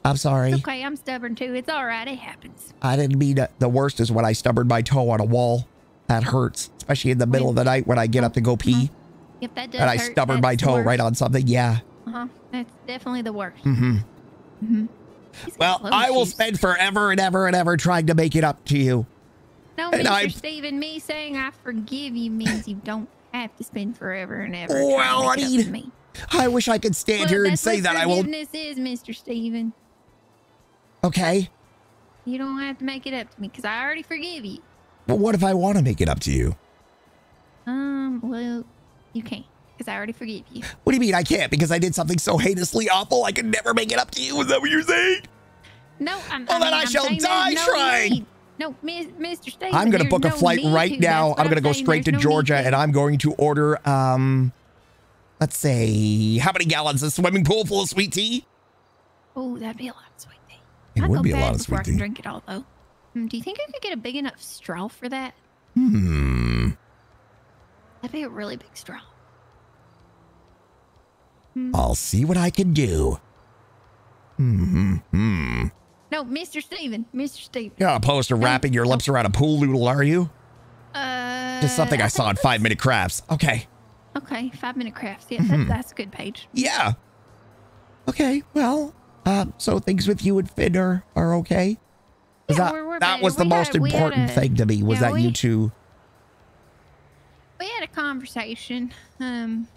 Speaker 1: I'm sorry.
Speaker 10: It's okay, I'm stubborn too. It's all right. It happens.
Speaker 1: I didn't mean it. The worst is when I stubbered my toe on a wall. That hurts, especially in the middle of the night when I get up to go pee
Speaker 10: If that does
Speaker 1: and I
Speaker 10: hurt,
Speaker 1: stubbered my toe right on something. Yeah.
Speaker 10: Uh-huh. That's definitely the worst.
Speaker 1: Mm-hmm.
Speaker 10: Mm-hmm.
Speaker 1: Well, I will spend forever and ever and ever trying to make it up to you.
Speaker 10: No,
Speaker 1: and
Speaker 10: Mr.
Speaker 1: I-
Speaker 10: Steven, me saying I forgive you means you don't have to spend forever and ever.
Speaker 1: Well, I
Speaker 10: to
Speaker 1: mean,
Speaker 10: to me.
Speaker 1: I wish I could stand
Speaker 10: Well,
Speaker 1: here and say that I will.
Speaker 10: Forgiveness is, Mr. Steven.
Speaker 1: Okay.
Speaker 10: You don't have to make it up to me because I already forgive you.
Speaker 1: But what if I want to make it up to you?
Speaker 10: Um, well, you can't because I already forgive you.
Speaker 1: What do you mean I can't? Because I did something so heinously awful I could never make it up to you? Is that what you're saying?
Speaker 10: No, I'm.
Speaker 1: Well, then
Speaker 10: mean,
Speaker 1: I
Speaker 10: I'm
Speaker 1: shall die
Speaker 10: no
Speaker 1: trying.
Speaker 10: need. No, Mr. Steven.
Speaker 1: I'm going to book a
Speaker 10: no
Speaker 1: flight right
Speaker 10: to.
Speaker 1: now.
Speaker 10: That's
Speaker 1: I'm going to go straight to
Speaker 10: no
Speaker 1: Georgia and I'm going to order, um, let's say, how many gallons? of swimming pool full of sweet tea?
Speaker 10: Oh, that'd be a lot of sweet tea.
Speaker 1: It
Speaker 10: I'd
Speaker 1: would be a lot of sweet
Speaker 10: I can
Speaker 1: tea.
Speaker 10: drink it all, though. Hmm, do you think I could get a big enough straw for that?
Speaker 1: Hmm.
Speaker 10: That'd be a really big straw.
Speaker 1: I'll see what I can do. Hmm. Hmm.
Speaker 10: No, Mr. Steven. Mr. Steven.
Speaker 1: You're not opposed to wrapping your lips around a pool noodle, are you?
Speaker 10: Uh,
Speaker 1: Just something I saw in Five Minute Crafts. Okay.
Speaker 10: Okay, five minute crafts. Yeah,
Speaker 1: Mhm.
Speaker 10: that, that's a good page.
Speaker 1: Yeah. Okay. Well, uh, so things with you and Finn are, are okay?
Speaker 10: Yeah,
Speaker 1: that,
Speaker 10: we're- we're
Speaker 1: that was the
Speaker 10: We
Speaker 1: most
Speaker 10: had-
Speaker 1: important
Speaker 10: a-
Speaker 1: thing to me was
Speaker 10: yeah,
Speaker 1: that you two.
Speaker 10: We had a conversation. Um,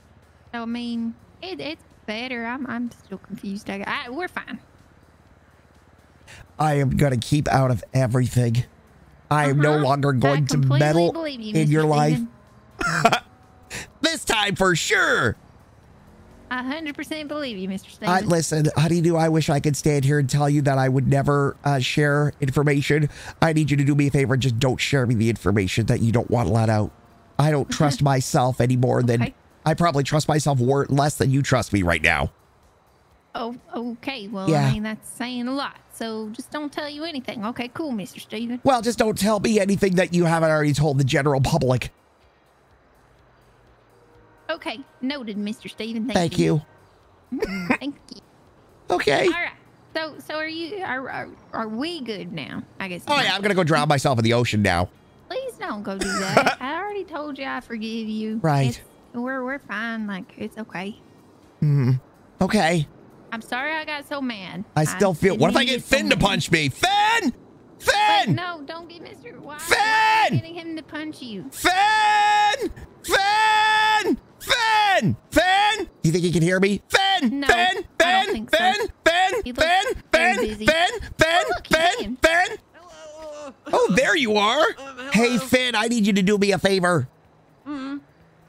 Speaker 10: so I mean, it, it's better. I'm I'm still confused. I, I we're fine.
Speaker 1: I am going to keep out of everything. I am no longer going to
Speaker 10: Uh-huh.
Speaker 1: meddle
Speaker 10: you,
Speaker 1: in your life. *laughs* This time for sure.
Speaker 10: I hundred percent believe you, Mr. Steven.
Speaker 1: I listen, honeydew. I wish I could stand here and tell you that I would never uh, share information. I need you to do me a favor. and Just don't share me the information that you don't want let out. I don't *laughs* trust myself any more than I probably trust myself wor- less than you trust me right now.
Speaker 10: Oh, okay. Well,
Speaker 1: Yeah.
Speaker 10: I mean, that's saying a lot. So just don't tell you anything. Okay, cool, Mr. Steven.
Speaker 1: Well, just don't tell me anything that you haven't already told the general public.
Speaker 10: Okay, noted, Mr. Steven. Thank,
Speaker 1: Thank you.
Speaker 10: Mhm, Thank you. *laughs*
Speaker 1: Okay.
Speaker 10: All right. So, so are you? Are are, are we good now? I guess.
Speaker 1: Oh yeah, I'm gonna go drown myself in the ocean now.
Speaker 10: Please don't go do that. *laughs* I already told you I forgive you.
Speaker 1: Right.
Speaker 10: It's- we're we're fine. Like it's okay.
Speaker 1: Hmm. Okay.
Speaker 10: I'm sorry I got so mad.
Speaker 1: I still feel. What if I get
Speaker 10: to so
Speaker 1: Finn to punch me? Finn! Finn!
Speaker 10: no, don't get Mr. Why, you getting him to punch you?
Speaker 1: Finn! Finn! Finn! Finn! Do you think he can hear me? Finn!
Speaker 10: No,
Speaker 1: Finn!
Speaker 10: I don't
Speaker 1: Finn!
Speaker 10: think so.
Speaker 1: Finn! Finn!
Speaker 10: He
Speaker 1: Finn! Finn!
Speaker 10: busy.
Speaker 1: Finn! Finn!
Speaker 10: Oh, look, he's
Speaker 1: Finn! Finn! Oh, there you are. Hey, Finn, I need you to do me a favor.
Speaker 10: Mm.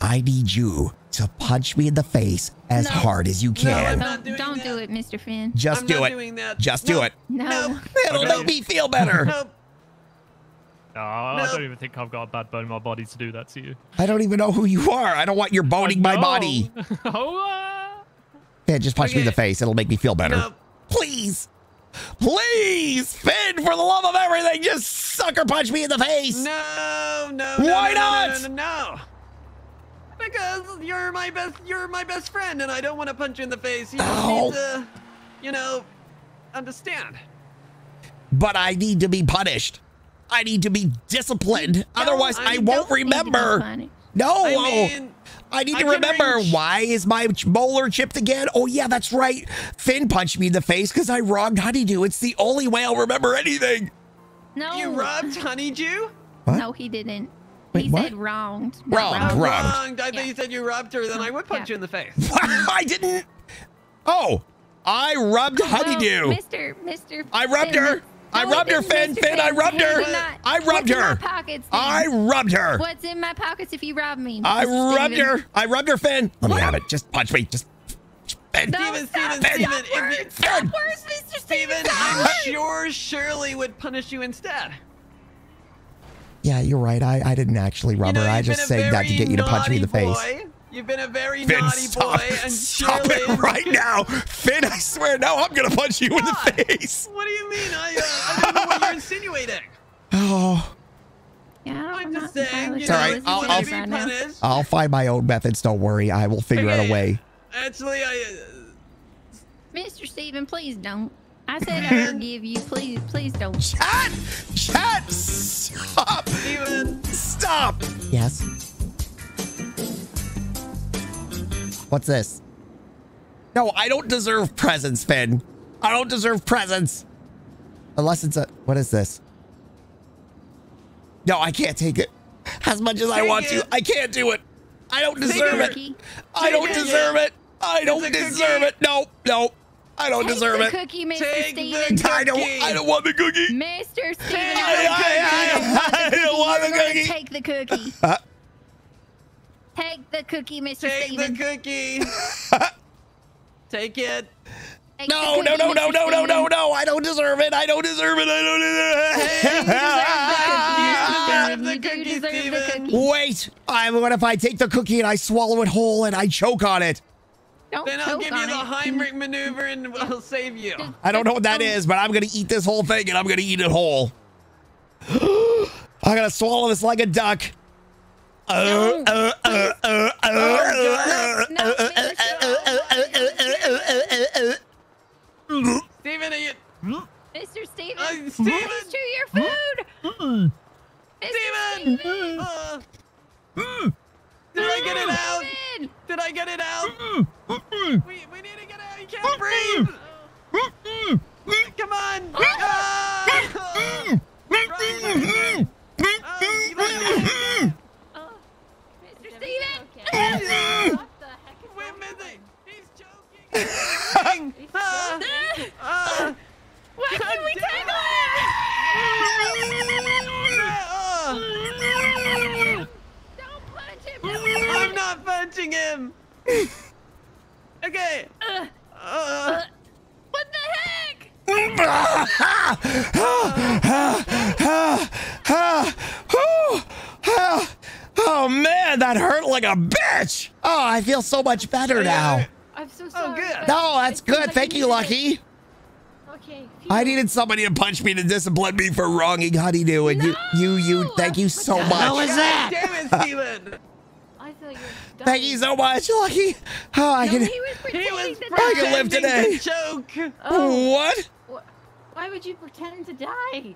Speaker 1: I need you to punch me in the face as
Speaker 10: No.
Speaker 1: hard as you can.
Speaker 10: don't don't do it, Mr. Finn.
Speaker 1: Just
Speaker 8: I'm
Speaker 1: do
Speaker 8: not
Speaker 1: it.
Speaker 8: doing that.
Speaker 1: Just do it.
Speaker 10: No.
Speaker 1: It'll
Speaker 16: Okay.
Speaker 1: make me feel better.
Speaker 8: Nope.
Speaker 16: No, I don't even think I've got a bad bone in my body to do that to you.
Speaker 1: I don't even know who you are. I don't want your boning my body. *laughs*
Speaker 16: oh, uh,
Speaker 1: Finn, just punch me in the face. It'll make me feel better.
Speaker 8: No.
Speaker 1: Please. Please, Finn, for the love of everything, just sucker punch me in the face.
Speaker 8: No, no. no,
Speaker 1: Why
Speaker 8: no, no,
Speaker 1: not?
Speaker 8: No, no, no, no. Because you're my best. You're my best friend, and I don't want to punch you in the face. You just
Speaker 1: Ow.
Speaker 8: need to, you know, understand.
Speaker 1: But I need to be punished. I need to be disciplined. Otherwise,
Speaker 8: I
Speaker 1: I, won't
Speaker 10: need to be
Speaker 1: remember. No.
Speaker 8: I mean,
Speaker 1: I need
Speaker 8: I
Speaker 1: to
Speaker 8: can
Speaker 1: remember
Speaker 8: reach-
Speaker 1: why is my ch- molar chipped again? Oh yeah, that's right. Finn punched me in the face because I wronged Honeydew. It's the only way I'll remember anything.
Speaker 10: No.
Speaker 8: you robbed Honeydew.
Speaker 1: What?
Speaker 10: No, he didn't.
Speaker 1: Wait,
Speaker 10: he
Speaker 1: what?
Speaker 10: said wronged.
Speaker 1: Wronged, wronged.
Speaker 8: Wronged. Oh, I thought you said you robbed her. Then I would punch
Speaker 10: Yeah.
Speaker 8: you in the face. *laughs*
Speaker 1: I didn't. Oh, I rubbed Honeydew.
Speaker 10: Well, Mr. Mr.
Speaker 1: I rubbed
Speaker 10: Finn,
Speaker 1: her. I
Speaker 10: no,
Speaker 1: rubbed her,
Speaker 10: listen,
Speaker 1: Finn. Finn, I rubbed her.
Speaker 10: not.
Speaker 1: I rubbed her.
Speaker 10: pockets,
Speaker 1: I rubbed her.
Speaker 10: What's in my pockets if you rob me?
Speaker 1: I
Speaker 10: Mr.
Speaker 1: rubbed her. I rubbed her, Finn. Let me have it. Just punch me. Just. Finn.
Speaker 10: No,
Speaker 8: Steven,
Speaker 10: stop,
Speaker 8: Steven,
Speaker 10: stop
Speaker 8: Steven,
Speaker 10: words,
Speaker 8: if you-
Speaker 10: words, Mr.
Speaker 8: Steven,
Speaker 10: Steven.
Speaker 8: I'm sure Shirley would punish you instead.
Speaker 1: Yeah, you're right. I, I didn't actually rub
Speaker 8: you know,
Speaker 1: her. I just said that to get you to punch me in the
Speaker 8: naughty
Speaker 1: face.
Speaker 8: Boy. You've been a very
Speaker 1: Finn,
Speaker 8: naughty
Speaker 1: stop,
Speaker 8: boy, and
Speaker 1: stop
Speaker 8: Shirley.
Speaker 1: it right now. Finn, I swear, now I'm going to punch you in the face.
Speaker 8: What do you mean? I, uh, I don't know what you're insinuating. *sighs*
Speaker 1: Oh,
Speaker 10: Yeah, I don't,
Speaker 8: I'm
Speaker 10: I'm
Speaker 8: just saying,
Speaker 10: entirely
Speaker 8: you know,
Speaker 1: right. I'll- I'll-
Speaker 8: to be punished.
Speaker 1: I'll find my own methods. Don't worry. I will figure out a way.
Speaker 8: Actually, I.
Speaker 10: Mr. Steven, please don't. I said I forgive you. Please, please don't.
Speaker 1: Chat! Chat! Stop!
Speaker 8: Uh, Steven.
Speaker 1: Stop! Yes. What's this? No, I don't deserve presents, Finn. I don't deserve presents. Unless it's a. What is this? No, I can't take it. As much as I want
Speaker 8: it.
Speaker 1: to, I can't do it. I don't deserve
Speaker 8: it.
Speaker 1: it. I don't deserve it. I don't deserve it. No, no. I don't
Speaker 10: Take
Speaker 1: deserve
Speaker 10: the
Speaker 1: it.
Speaker 10: cookie, Mr.
Speaker 8: Take the
Speaker 10: Steven.
Speaker 1: I don't. I don't want the cookie.
Speaker 10: Mr. Steven,
Speaker 1: I- I- I- I don't want the cookie.
Speaker 10: Take the cookie.
Speaker 1: Uh,
Speaker 10: Take the cookie, Mr.
Speaker 8: Take
Speaker 10: Steven.
Speaker 8: the cookie. *laughs* Take it.
Speaker 10: Take
Speaker 1: no,
Speaker 10: the
Speaker 1: no,
Speaker 10: cookie,
Speaker 1: no, no,
Speaker 10: Mr.
Speaker 1: no, no, no,
Speaker 10: Steven.
Speaker 1: no. I don't deserve it. I don't deserve it. I don't deserve
Speaker 10: You
Speaker 1: it.
Speaker 10: deserve the cookie, You deserve the cookie.
Speaker 1: Wait. I, what if I take the cookie and I swallow it whole and I choke on it?
Speaker 10: Don't
Speaker 8: Then I'll give you
Speaker 10: on
Speaker 8: the
Speaker 10: it.
Speaker 8: Heimlich maneuver and we'll save you.
Speaker 1: I don't know what that is, but I'm going to eat this whole thing and I'm going to eat it whole. I'm going to swallow this like a duck. Uh, uh, uh, uh, uh,
Speaker 10: No, Steven.
Speaker 8: Are you.
Speaker 10: Mr. Steven.
Speaker 8: Uh, Steven.
Speaker 10: Please chew your food. Mr.
Speaker 8: Steven! Steven. Uh, did I get it out?
Speaker 10: Steven.
Speaker 8: Did I get it out? We, we need to get out. You can't breathe. Come on. Ah! Run. Ah, you Wait a minute. He's choking. Ah, ah.
Speaker 10: Why can't we tangle
Speaker 8: Ah.
Speaker 10: Don't him.
Speaker 8: I'm not punching him. Okay.
Speaker 10: Uh,
Speaker 8: Uh,
Speaker 10: what the heck?
Speaker 1: Oh man, that hurt like a bitch. Oh, I feel so much better now.
Speaker 8: I,
Speaker 10: I'm so oh, sorry.
Speaker 8: good.
Speaker 1: No, that's good.
Speaker 10: like
Speaker 1: Thank
Speaker 10: you
Speaker 1: you, Lucky.
Speaker 10: Okay.
Speaker 1: I needed somebody to punch me to discipline me for wronging Honeydew, and you, you, you. Thank you so
Speaker 10: the
Speaker 1: much.
Speaker 10: hell was
Speaker 8: God damn it, Steven.
Speaker 10: I thought you were
Speaker 1: Thank you so much, Lucky. Oh, I
Speaker 10: No,
Speaker 1: can.
Speaker 10: he was pretending He
Speaker 8: was
Speaker 10: to
Speaker 1: I can live today.
Speaker 8: to choke.
Speaker 10: Oh,
Speaker 1: What?
Speaker 10: Why would you pretend to die?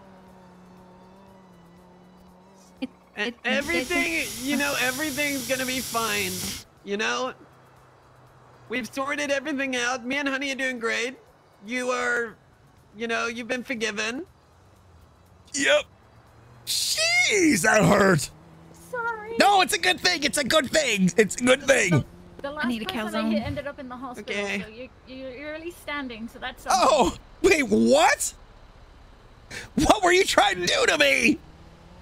Speaker 10: It,
Speaker 8: E-
Speaker 10: it-
Speaker 8: Everything, *laughs* you know, everything's gonna be fine. You know, we've sorted everything out. Me and Honey are doing great. You are, you know, you've been forgiven.
Speaker 1: Yep. Jeez, that hurt.
Speaker 10: Sorry.
Speaker 1: No, it's a good thing. It's a good thing. It's a good thing.
Speaker 10: The last
Speaker 17: need a
Speaker 10: person I
Speaker 17: calzone.
Speaker 10: hit ended up in the hospital,
Speaker 8: Okay.
Speaker 10: so you, you, you're at least standing, so that's something.
Speaker 1: Oh, wait, what? What were you trying to do to me?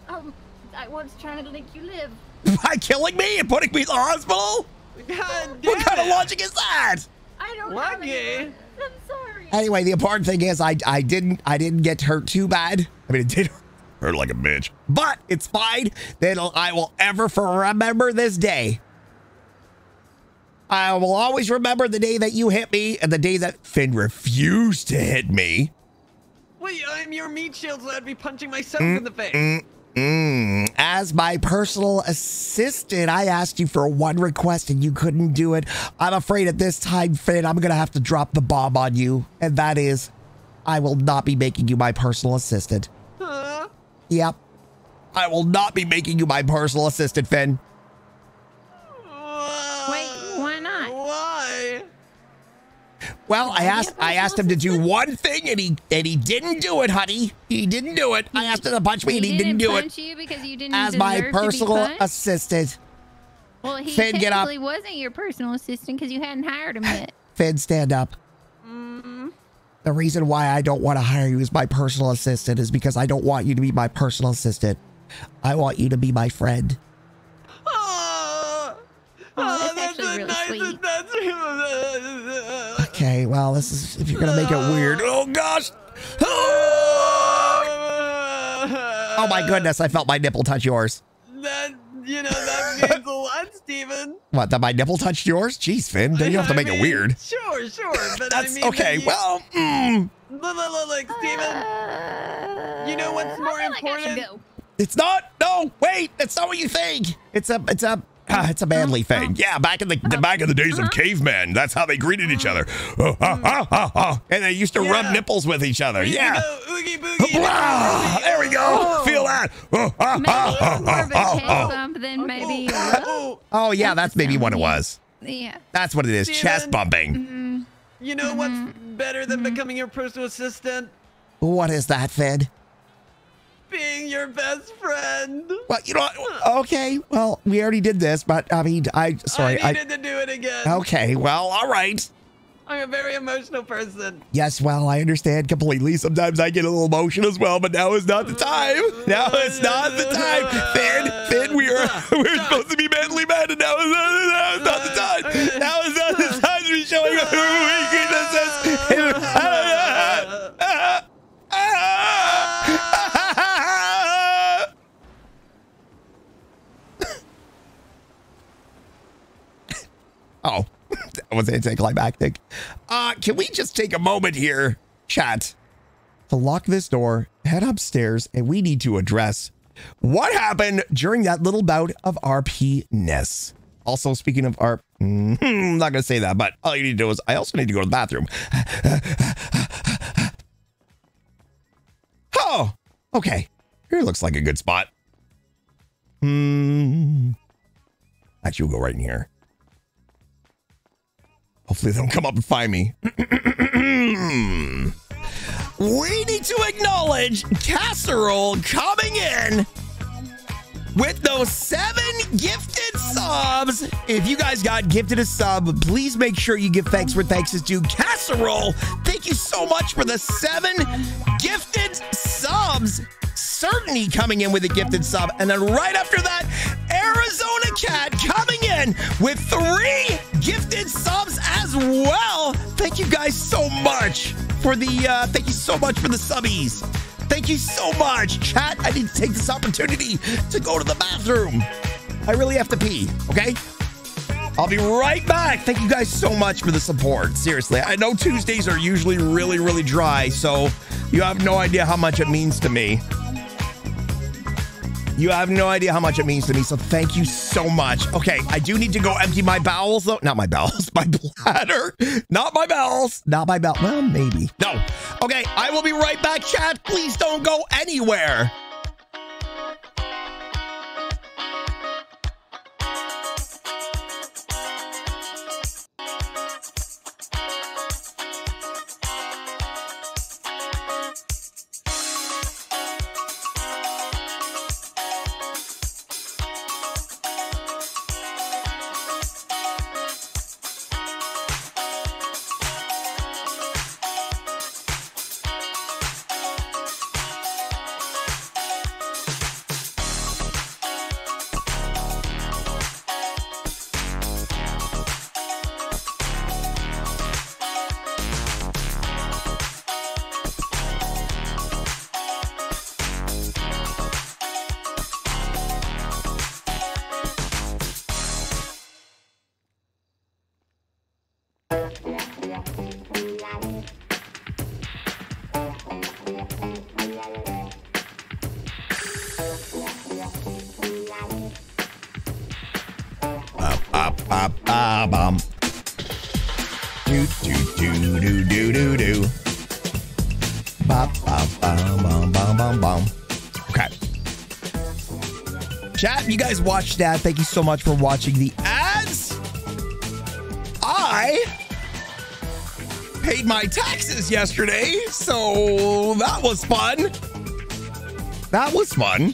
Speaker 10: Um, I was trying to make you live. *laughs*
Speaker 1: By killing me and putting me in the hospital?
Speaker 8: God
Speaker 1: What kind of logic is that?
Speaker 10: I don't have
Speaker 8: Lucky.
Speaker 10: any. I'm sorry.
Speaker 1: Anyway, the important thing is I I didn't I didn't get hurt too bad. I mean, it did hurt like a bitch, but it's fine. Then I will ever for remember this day. I will always remember the day that you hit me and the day that Finn refused to hit me.
Speaker 8: Wait, I'm your meat shield, so I'd be punching myself in the face.
Speaker 1: Mm, mm. As my personal assistant, I asked you for one request and you couldn't do it. I'm afraid at this time, Finn, I'm going to have to drop the bomb on you. And that is, I will not be making you my personal assistant.
Speaker 8: Huh?
Speaker 1: Yep. I will not be making you my personal assistant, Finn.
Speaker 10: Wait,
Speaker 1: Well, I asked I asked him to do one thing and he and he didn't do it, honey. He didn't do it. I asked him to punch me and he didn't do it
Speaker 10: punch you because you didn't
Speaker 1: as my
Speaker 10: deserve to be
Speaker 1: personal assistant.
Speaker 10: Well, he
Speaker 1: Finn, get up.
Speaker 10: wasn't your personal assistant because you hadn't hired him yet. *laughs*
Speaker 1: Finn, stand up. Mm-hmm. The reason why I don't want to hire you as my personal assistant is because I don't want you to be my personal assistant. I want you to be my friend.
Speaker 8: Oh,
Speaker 10: Oh, that's actually really sweet. *laughs*
Speaker 1: Okay, well, this is if you're gonna make it weird. *laughs* Oh gosh. Oh my goodness, I felt my nipple touch yours.
Speaker 8: That you know that *laughs* means a lot, Steven.
Speaker 1: What, that my nipple touched yours? Jeez, Finn, then you have to
Speaker 8: I
Speaker 1: make it weird.
Speaker 8: Sure, sure, *laughs* but
Speaker 1: That's
Speaker 8: I mean,
Speaker 1: okay.
Speaker 8: you-
Speaker 1: Well, mm,
Speaker 8: look, look, look, look, Steven. You know what's more important?
Speaker 1: it's not. No, wait, that's not what you think. It's a, it's a, *laughs* ah, it's a manly thing. Uh-huh. Yeah, back in the, the back in the days of uh-huh. cavemen, that's how they greeted each other. Oh, ah, ah. And they used to rub nipples with each other. Yeah.
Speaker 8: Oogie boogie.
Speaker 1: There we go. Feel that. Oh, ah,
Speaker 10: Maybe
Speaker 1: uh,
Speaker 10: more of a chest bump than maybe.
Speaker 8: Oh,
Speaker 1: oh, oh. oh yeah, that's maybe what it was.
Speaker 10: Yeah.
Speaker 1: That's what it is. Chest
Speaker 8: Steven.
Speaker 1: bumping. Mm-hmm.
Speaker 8: You know what's mm-hmm. better than mm-hmm. becoming your personal assistant?
Speaker 1: What is that, Finn?
Speaker 8: Being your best friend.
Speaker 1: Well, you know? Okay. Well, we already did this, but I mean, I sorry.
Speaker 8: I needed to do it again.
Speaker 1: okay. Well, all right.
Speaker 8: I'm a very emotional person.
Speaker 1: Yes. Well, I understand completely. Sometimes I get a little emotional as well, but now is not the time. Now is not the time. Finn, Finn, we are *laughs* we're supposed to be mentally mad, and now is not, now is not the time. Now is not the time to be showing up our that was anticlimactic. Uh, can we just take a moment here, chat, to lock this door, head upstairs, and we need to address what happened during that little bout of RP-ness. Also, speaking of RP, I'm not going to say that, but all you need to do is I also need to go to the bathroom. *sighs* oh, okay. Here looks like a good spot. Hmm. Actually, we'll go right in here. Hopefully, they don't come up and find me. *clears throat* we need to acknowledge Casserole coming in with those seven gifted subs. If you guys got gifted a sub, please make sure you give thanks where thanks is due. Casserole, thank you so much for the seven gifted subs. Certainty coming in with a gifted sub. And then right after that, Arizona Cat coming in with three gifted subs as well. Thank you guys so much for the, uh, thank you so much for the subbies. Thank you so much. Chat, I need to take this opportunity to go to the bathroom. I really have to pee, okay? I'll be right back. Thank you guys so much for the support. Seriously, I know Tuesdays are usually really, really dry, so you have no idea how much it means to me. You have no idea how much it means to me, so thank you so much. Okay, I do need to go empty my bowels, though. Not my bowels, *laughs* my bladder. Not my bowels. Not my bowels. Well, maybe. No. Okay, I will be right back, chat. Please don't go anywhere. That. Thank you so much for watching the ads. I paid my taxes yesterday, so that was fun. That was fun.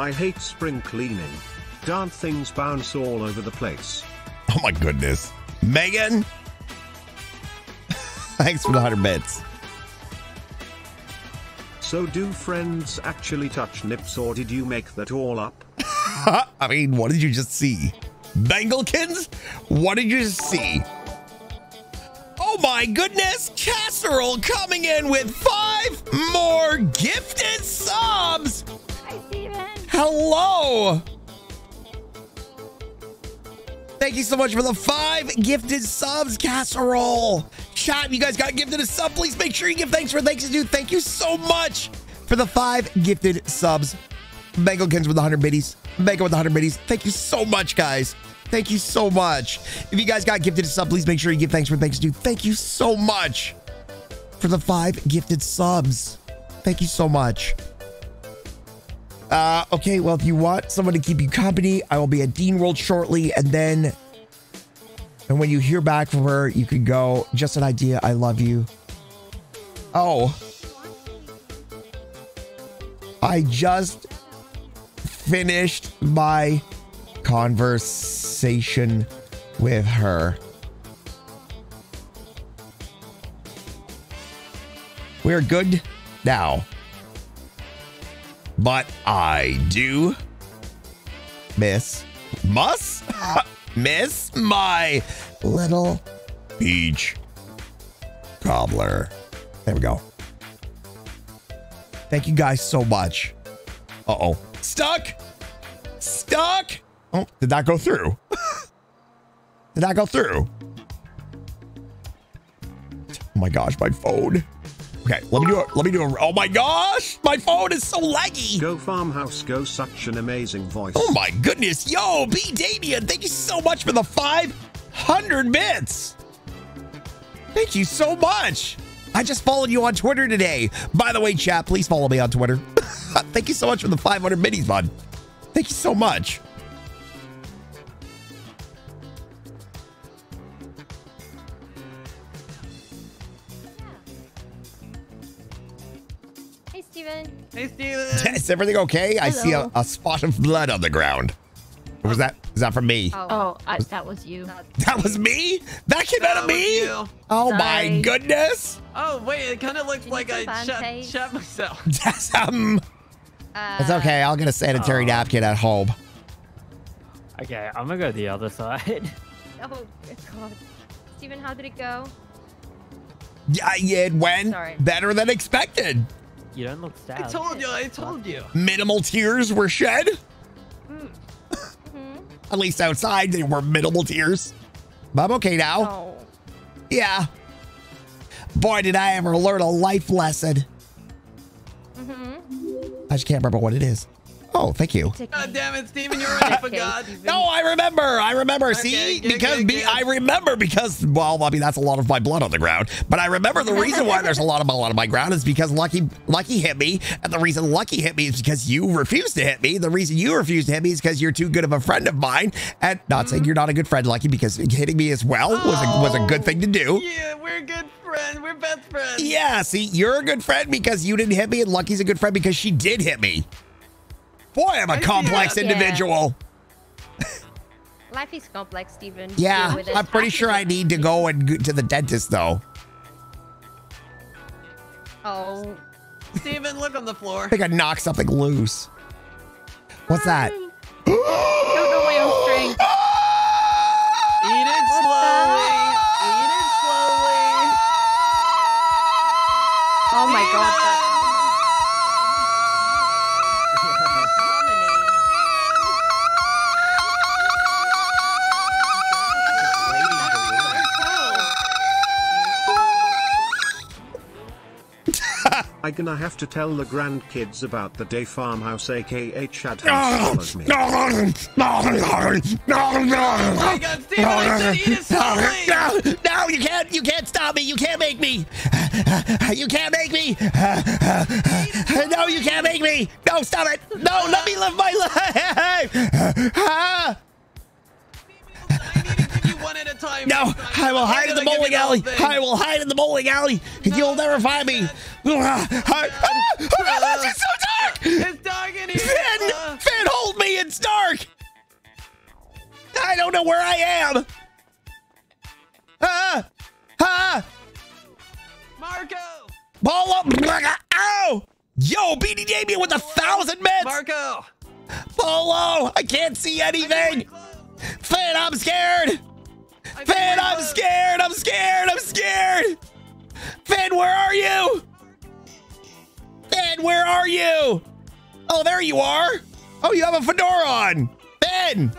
Speaker 2: I hate spring cleaning. Darn things bounce all over the place.
Speaker 1: Oh my goodness. Megan. *laughs* Thanks for the 100 bits.
Speaker 2: So do friends actually touch nips or did you make that all up? *laughs*
Speaker 1: I mean, what did you just see? Bengalkins? What did you just see? Oh my goodness! Casserole coming in with five more gifted subs! Hello! Thank you so much for the five gifted subs, Casserole. Chat, you guys got gifted a sub. Please make sure you give thanks for thanks to do. Thank you so much for the five gifted subs. Bengalkins with the 100 biddies. Mega with the 100 biddies. Thank you so much, guys. Thank you so much. If you guys got gifted a sub, please make sure you give thanks for thanks to do. Thank you so much for the five gifted subs. Thank you so much. Uh, okay, well, if you want someone to keep you company, I will be at Dean World shortly, and then, and when you hear back from her, you can go. Just an idea. I love you. Oh, I just finished my conversation with her. We're good now. But I do miss, must *laughs* miss my little peach cobbler. There we go. Thank you guys so much. Uh oh. Stuck! Stuck! Oh, did that go through? *laughs* did that go through? Oh my gosh, my phone. Okay, let me do it. Let me do it. Oh my gosh, my phone is so laggy.
Speaker 2: Go farmhouse, go such an amazing voice.
Speaker 1: Oh my goodness. Yo, B Damien, thank you so much for the 500 bits. Thank you so much. I just followed you on Twitter today. By the way, chat, please follow me on Twitter. *laughs* thank you so much for the 500 minis, bud. Thank you so much.
Speaker 12: Hey, Steven. *laughs*
Speaker 1: Is everything okay? I see a, a spot of blood on the ground. Or was that is that from me?
Speaker 10: Oh, I, that was you.
Speaker 1: That was me? That came out of me?
Speaker 8: you.
Speaker 1: Oh my goodness.
Speaker 8: Oh wait, it kind of looks
Speaker 12: you
Speaker 8: like
Speaker 12: need
Speaker 8: I
Speaker 12: some
Speaker 8: shot, shot myself. *laughs*
Speaker 1: That's um
Speaker 12: Uh,
Speaker 1: It's okay. I'll get a sanitary
Speaker 16: Oh.
Speaker 1: napkin at home.
Speaker 16: Okay, I'm gonna go the other side. *laughs*
Speaker 12: Oh, good God. Steven, how did it go?
Speaker 1: Yeah, it went
Speaker 12: Sorry.
Speaker 1: better than expected.
Speaker 16: You don't look sad.
Speaker 8: I told you. I told you.
Speaker 1: Minimal tears were shed.
Speaker 12: Mm-hmm. *laughs*
Speaker 1: At least outside, they were minimal tears. But I'm okay now.
Speaker 12: Oh.
Speaker 1: Yeah. Boy, did I ever learn a life lesson.
Speaker 12: Mm-hmm.
Speaker 1: I just can't remember what it is. Oh, thank you.
Speaker 8: God damn it, Steven, you're already *laughs* forgot.
Speaker 1: No, I remember. I remember.
Speaker 8: Okay,
Speaker 1: See,
Speaker 8: good,
Speaker 1: because
Speaker 8: good,
Speaker 1: me,
Speaker 8: good.
Speaker 1: I remember because well, I mean that's a lot of my blood on the ground. But I remember the reason why there's a lot of my blood on my ground is because Lucky Lucky hit me, and the reason Lucky hit me is because you refused to hit me. The reason you refused to hit me is because you're too good of a friend of mine. And not saying you're not a good friend, Lucky, because hitting me as well was a, was a oh, good thing to do.
Speaker 8: Yeah, we're good friends. We're best friends.
Speaker 1: Yeah, see, you're a good friend because you didn't hit me, and Lucky's a good friend because she did hit me. Boy, I'm a
Speaker 8: I see
Speaker 1: complex
Speaker 8: that.
Speaker 12: Yeah.
Speaker 1: individual. *laughs*
Speaker 12: Life is complex, Steven.
Speaker 1: Yeah,
Speaker 12: with.
Speaker 1: I'm pretty sure I need to go and go to the dentist though.
Speaker 12: Oh.
Speaker 8: Steven, look on the floor.
Speaker 1: I think I knocked something loose. What's that? *gasps*
Speaker 10: Don't know my own strength. *gasps*
Speaker 12: Ah!
Speaker 2: I gonna have to tell the grandkids about the day farmhouse aka Chad House followed me.
Speaker 8: My God, Steven, I said eat it slowly.
Speaker 1: No, no, you can't. You can't stop me. You can't make me. You can't make me. No, you can't make me. No, stop it. No, let me live my life.
Speaker 8: One at a time.
Speaker 1: No, I will hide in the bowling alley. I will hide in the bowling alley, and you'll never find me. Oh, ah, God, *laughs* ah, it's so dark.
Speaker 8: It's dark in here.
Speaker 1: Finn,
Speaker 8: uh. Finn, hold me. It's dark.
Speaker 1: I don't know where I am. Ah, ah.
Speaker 8: Marco.
Speaker 1: Ball up. Ah, ow. Yo, BD Damien with a thousand meds.
Speaker 8: Marco.
Speaker 1: Polo, I can't see anything. Finn, I'm scared. Finn, I'm scared! I'm scared! I'm scared! Finn, where are you? Finn, where are you? Oh, there you are! Oh, you have a fedora on! Finn!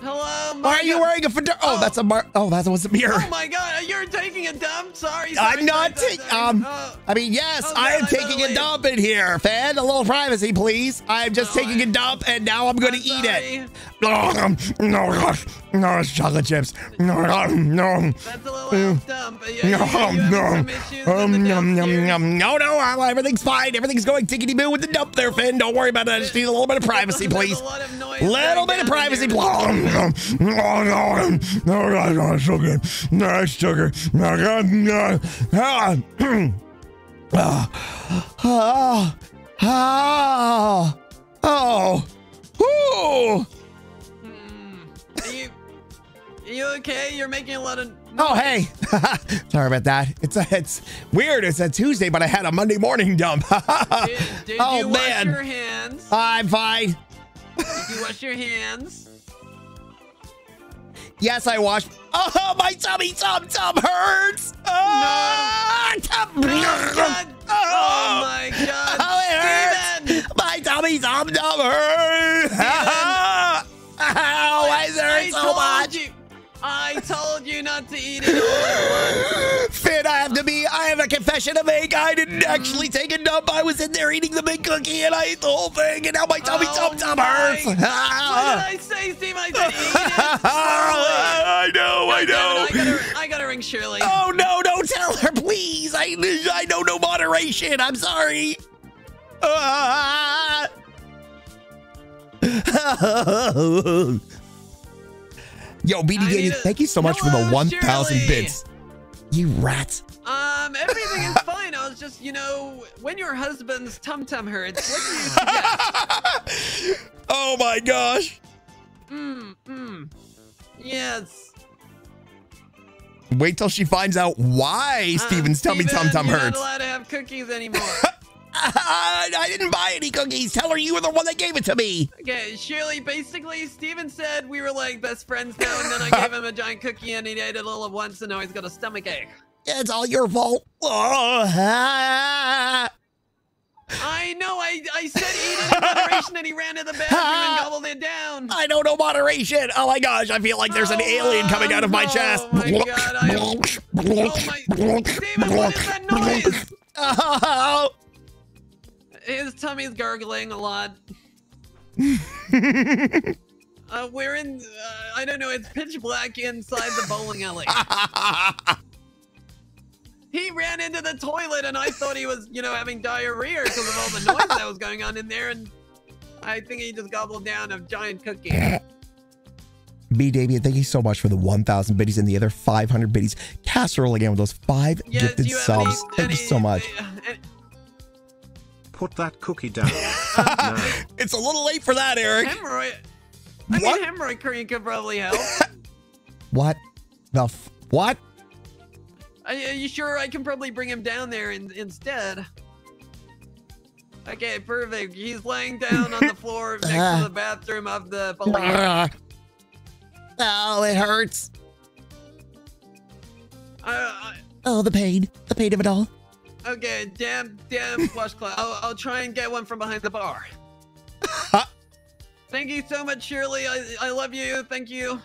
Speaker 8: Hello,
Speaker 1: Why are you wearing a fedora? Oh, that's a mar- Oh, that was a mirror.
Speaker 8: Oh my god, you're taking a dump? Sorry, sorry.
Speaker 1: I'm not taking. Um,
Speaker 8: Oh,
Speaker 1: I mean, yes,
Speaker 8: oh,
Speaker 1: I am
Speaker 8: I
Speaker 1: taking a dump in here, Fan. A little privacy, please. I'm just taking a dump, and now I'm going to eat it. No, no, no, chocolate chips. No, no, no.
Speaker 8: That's a little off dump. You,
Speaker 1: No, no, um, num, num, num. no, no, uh, everything's fine. Everything's going tickety boo with the dump there, Finn. Don't worry about it. I just need a little bit of privacy, please. A Little bit of privacy. No, no, no, no, no, so good. No, sugar. No, God, no. Ah, ah, ah, ah, oh, oh.
Speaker 8: Are you okay? You're making a lot of.
Speaker 1: Oh, hey. *laughs* Sorry about that. It's a, it's weird. It's a Tuesday, but I had a Monday morning dump. *laughs*
Speaker 8: Did
Speaker 1: oh,
Speaker 8: you
Speaker 1: man.
Speaker 8: wash your hands?
Speaker 1: I'm fine.
Speaker 8: Did you wash your hands? *laughs*
Speaker 1: Yes, I washed. Oh, my tummy tum tum hurts. Ah, oh, tum-
Speaker 8: oh. oh my god!
Speaker 1: Oh, it hurts. My tummy tum tum hurts. Ow, why does it hurt so much?
Speaker 8: You, I told you not to eat it all.
Speaker 1: Finn, I have to be. I have a confession to make. I didn't actually take a dump. I was in there eating the big cookie, and I ate the whole thing, and now my tummy tum tum hurts.
Speaker 8: What did I say, Steve? I said eat it. *laughs*
Speaker 1: I know, I know.
Speaker 8: I gotta, I gotta ring Shirley.
Speaker 1: Oh no! Don't tell her, please. I I know no moderation. I'm sorry. Ah. *laughs* Yo, BD Gaming, thank you so much for the 1,000
Speaker 8: Shirley.
Speaker 1: bits. You rats.
Speaker 8: Um, everything is fine. I was just, you know, when your husband's tum tum hurts, what do you *laughs* suggest?
Speaker 1: Oh my gosh.
Speaker 8: Mmm, mmm. Yes.
Speaker 1: Wait till she finds out why uh, Steven's tummy tum tum
Speaker 8: you're
Speaker 1: hurts.
Speaker 8: not allowed to have cookies *laughs* anymore.
Speaker 1: Uh, I didn't buy any cookies. Tell her you were the one that gave it to me.
Speaker 8: Okay, Shirley, basically, Steven said we were like best friends now, and then I *laughs* gave him a giant cookie and he ate it all at once, and now he's got a stomach ache.
Speaker 1: It's all your fault. Oh. *laughs*
Speaker 8: I know, I, I said eat it in moderation, and he ran to the bathroom and *laughs* gobbled it down.
Speaker 1: I don't know moderation. Oh my gosh, I feel like there's an oh, alien coming out of my chest.
Speaker 8: Oh my god, I Oh my. Steven, what is that noise?
Speaker 1: Oh.
Speaker 8: His tummy's gargling a lot. *laughs* Uh, we're in, uh, I don't know, it's pitch black inside the bowling alley. *laughs* he ran into the toilet and I thought he was, you know, having diarrhea because of all the noise that was going on in there. And I think he just gobbled down a giant cookie. *laughs*
Speaker 1: B. Damien, thank you so much for the 1,000 biddies and the other 500 biddies. Casserole again with those five
Speaker 2: Yes,
Speaker 1: gifted
Speaker 2: have any-
Speaker 1: subs. Thank you so much.
Speaker 2: Put that cookie down. *laughs*
Speaker 1: It's a little late for that, Eric.
Speaker 8: Hemorrhoid. I
Speaker 1: What?
Speaker 8: mean, hemorrhoid cream could probably help. *laughs*
Speaker 1: What the f- what?
Speaker 8: Are you sure I can probably bring him down there in, instead? Okay, perfect. He's laying down on the floor *laughs* next to the bathroom of the bowling.
Speaker 1: Oh, it hurts.
Speaker 8: Uh,
Speaker 1: Oh, the pain. The pain of it all.
Speaker 8: Okay, damn, damn *laughs* washcloth. I'll, I'll try and get one from behind the bar. *laughs* Thank you so much, Shirley. I, I love you. Thank you.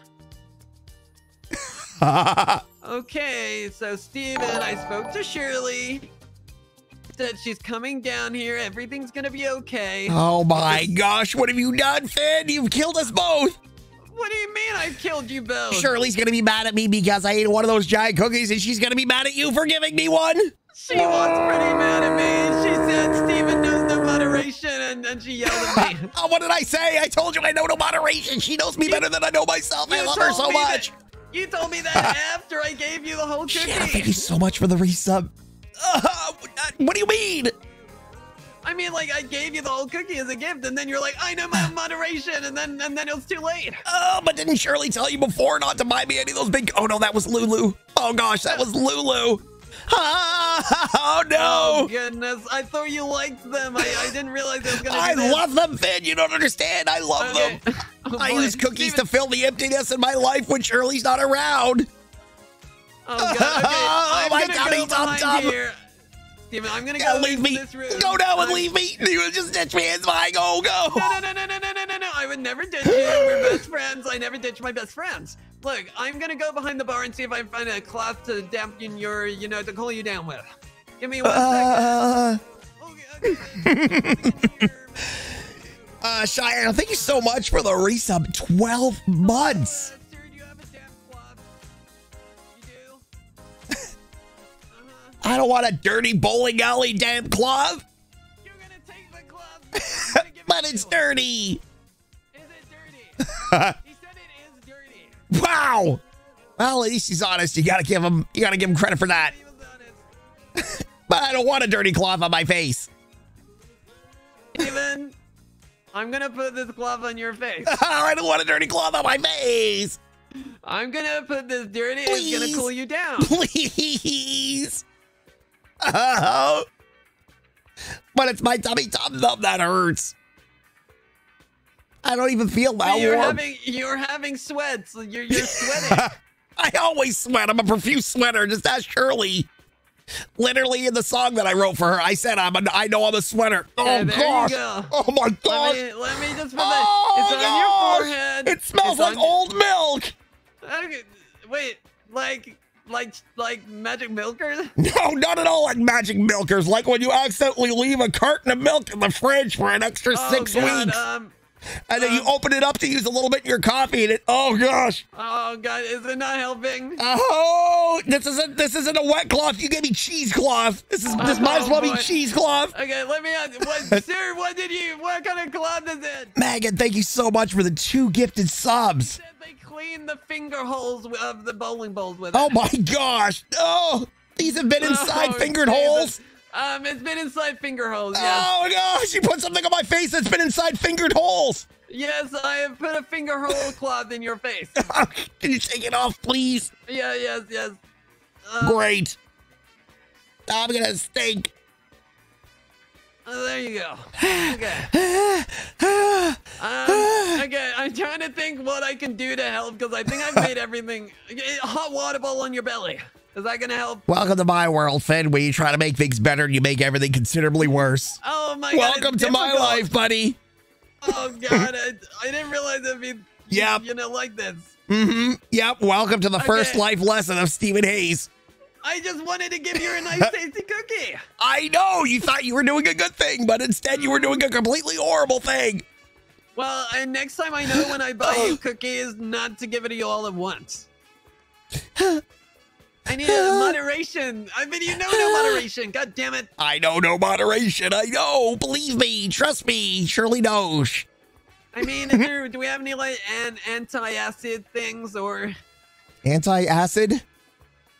Speaker 8: *laughs* Okay, so Steven, I spoke to Shirley. Said she's coming down here. Everything's gonna be okay.
Speaker 1: Oh my gosh, what have you done, Finn? You've killed us both.
Speaker 8: What do you mean I've killed you both?
Speaker 1: Shirley's gonna be mad at me because I ate one of those giant cookies, and she's gonna be mad at you for giving me one.
Speaker 8: She was pretty mad at me. She said Steven knows no moderation and, then she yelled at me. *laughs*
Speaker 1: Oh, what did I say? I told you I know no moderation. She knows me better than I know myself. I love her so much.
Speaker 8: that- you told me that *laughs* after I gave you the whole cookie.
Speaker 1: Thank you so much for the resub. Uh, what do you mean?
Speaker 8: I mean, like I gave you the whole cookie as a gift, and then you're like, I know my *sighs* moderation, and then and then it was too late.
Speaker 1: Oh, but didn't Shirley tell you before not to buy me any of those big? Oh no, that was Lulu. Oh gosh, that was Lulu. *laughs* Oh, no!
Speaker 8: Oh, goodness. I thought you liked them. I, I didn't realize it was going
Speaker 1: to
Speaker 8: I this.
Speaker 1: love them, Finn. You don't understand. I love
Speaker 8: okay.
Speaker 1: them. *laughs*
Speaker 8: Oh,
Speaker 1: I use cookies Steven. to fill the emptiness in my life when Shirley's not around.
Speaker 8: Oh, God. Okay. *laughs*
Speaker 1: oh, my God.
Speaker 8: Go
Speaker 1: he's
Speaker 8: on
Speaker 1: top.
Speaker 8: Here. Steven, I'm gonna
Speaker 1: yeah, leave me. Go down and leave me. You just ditch me. It's my go go.
Speaker 8: No, no, no, no, no, no, no, no. I would never ditch you. We're best friends. I never ditch my best friends. Look, I'm gonna go behind the bar and see if I can find a cloth to dampen your, you know, to cool you down with. Give me one second.
Speaker 1: Uh, *laughs* uh, Cheyenne, thank you so much for the resub. 12 months. *laughs* I don't want a dirty bowling alley damn glove. *laughs* but it's dirty. Wow. Well, at least he's honest. You gotta give him. You gotta give him credit for that. *laughs* but I don't want a dirty cloth on my face.
Speaker 8: Steven, I'm gonna put this glove on your face. *laughs*
Speaker 1: I don't want a dirty cloth on my face.
Speaker 8: I'm gonna put this dirty. It's gonna cool you down.
Speaker 1: Please. Oh. But it's my tummy tum tum that hurts. I don't even feel that
Speaker 8: You're
Speaker 1: warm.
Speaker 8: having you're having sweats. You're you're sweating. *laughs*
Speaker 1: I always sweat. I'm a profuse sweater. Just ask Shirley. Literally in the song that I wrote for her, I said I'm a, I know I'm a sweater. Oh
Speaker 8: you
Speaker 1: gosh.
Speaker 8: go.
Speaker 1: Oh my gosh.
Speaker 8: Let me, let me just put
Speaker 1: Oh,
Speaker 8: that. It's on
Speaker 1: gosh.
Speaker 8: your forehead.
Speaker 1: It smells
Speaker 8: It's
Speaker 1: like old milk.
Speaker 8: Okay, wait, like like like magic milkers? *laughs*
Speaker 1: No, not at all like magic milkers. Like when you accidentally leave a carton of milk in the fridge for an extra
Speaker 8: Oh,
Speaker 1: six
Speaker 8: God,
Speaker 1: weeks.
Speaker 8: Um,
Speaker 1: and then you um, open it up to use a little bit in your coffee and it oh gosh.
Speaker 8: oh god, is it not helping?
Speaker 1: Oh this isn't this isn't a wet cloth. You gave me cheesecloth. This is this might as well be
Speaker 8: Oh,
Speaker 1: cheesecloth.
Speaker 8: Okay, let me ask. What, *laughs* sir? What did you? What kind of cloth is it?
Speaker 1: Megan, thank you so much for the two gifted subs.
Speaker 8: They clean the finger holes of the bowling balls with.
Speaker 1: Oh my gosh. Oh, these have been inside
Speaker 8: Oh,
Speaker 1: fingered
Speaker 8: Jesus.
Speaker 1: holes.
Speaker 8: Um, it's been inside finger holes. Yes.
Speaker 1: Oh no! you put something on my face that's been inside fingered holes.
Speaker 8: Yes, I have put a finger hole *laughs* cloth in your face. *laughs*
Speaker 1: Can you take it off, please?
Speaker 8: Yeah, yes, yes. Uh,
Speaker 1: Great. I'm gonna stink.
Speaker 8: uh, there you go. *sighs* Okay. *sighs* Um, okay, I'm trying to think what I can do to help because I think I've made *laughs* everything. Hot water ball on your belly. Is that gonna help?
Speaker 1: Welcome to my world, Finn, where you try to make things better and you make everything considerably worse.
Speaker 8: Oh my god.
Speaker 1: Welcome to my life, buddy.
Speaker 8: Oh god, I, I didn't realize it'd be
Speaker 1: Yep.
Speaker 8: you know like this.
Speaker 1: Mm-hmm. Yep. Welcome to the first life lesson of Steven Hayes.
Speaker 8: I just wanted to give you a nice *laughs* tasty cookie.
Speaker 1: I know you thought you were doing a good thing, but instead you were doing a completely horrible thing.
Speaker 8: Well, and next time I know when I buy you *laughs* cookies not to give it to you all at once. *laughs* I need a *laughs* moderation. I mean, you know no moderation. God damn it.
Speaker 1: I know no moderation. I know. Believe me. Trust me. Shirley knows.
Speaker 8: I mean, there, *laughs* do we have any like an anti-acid things or
Speaker 1: Anti-acid?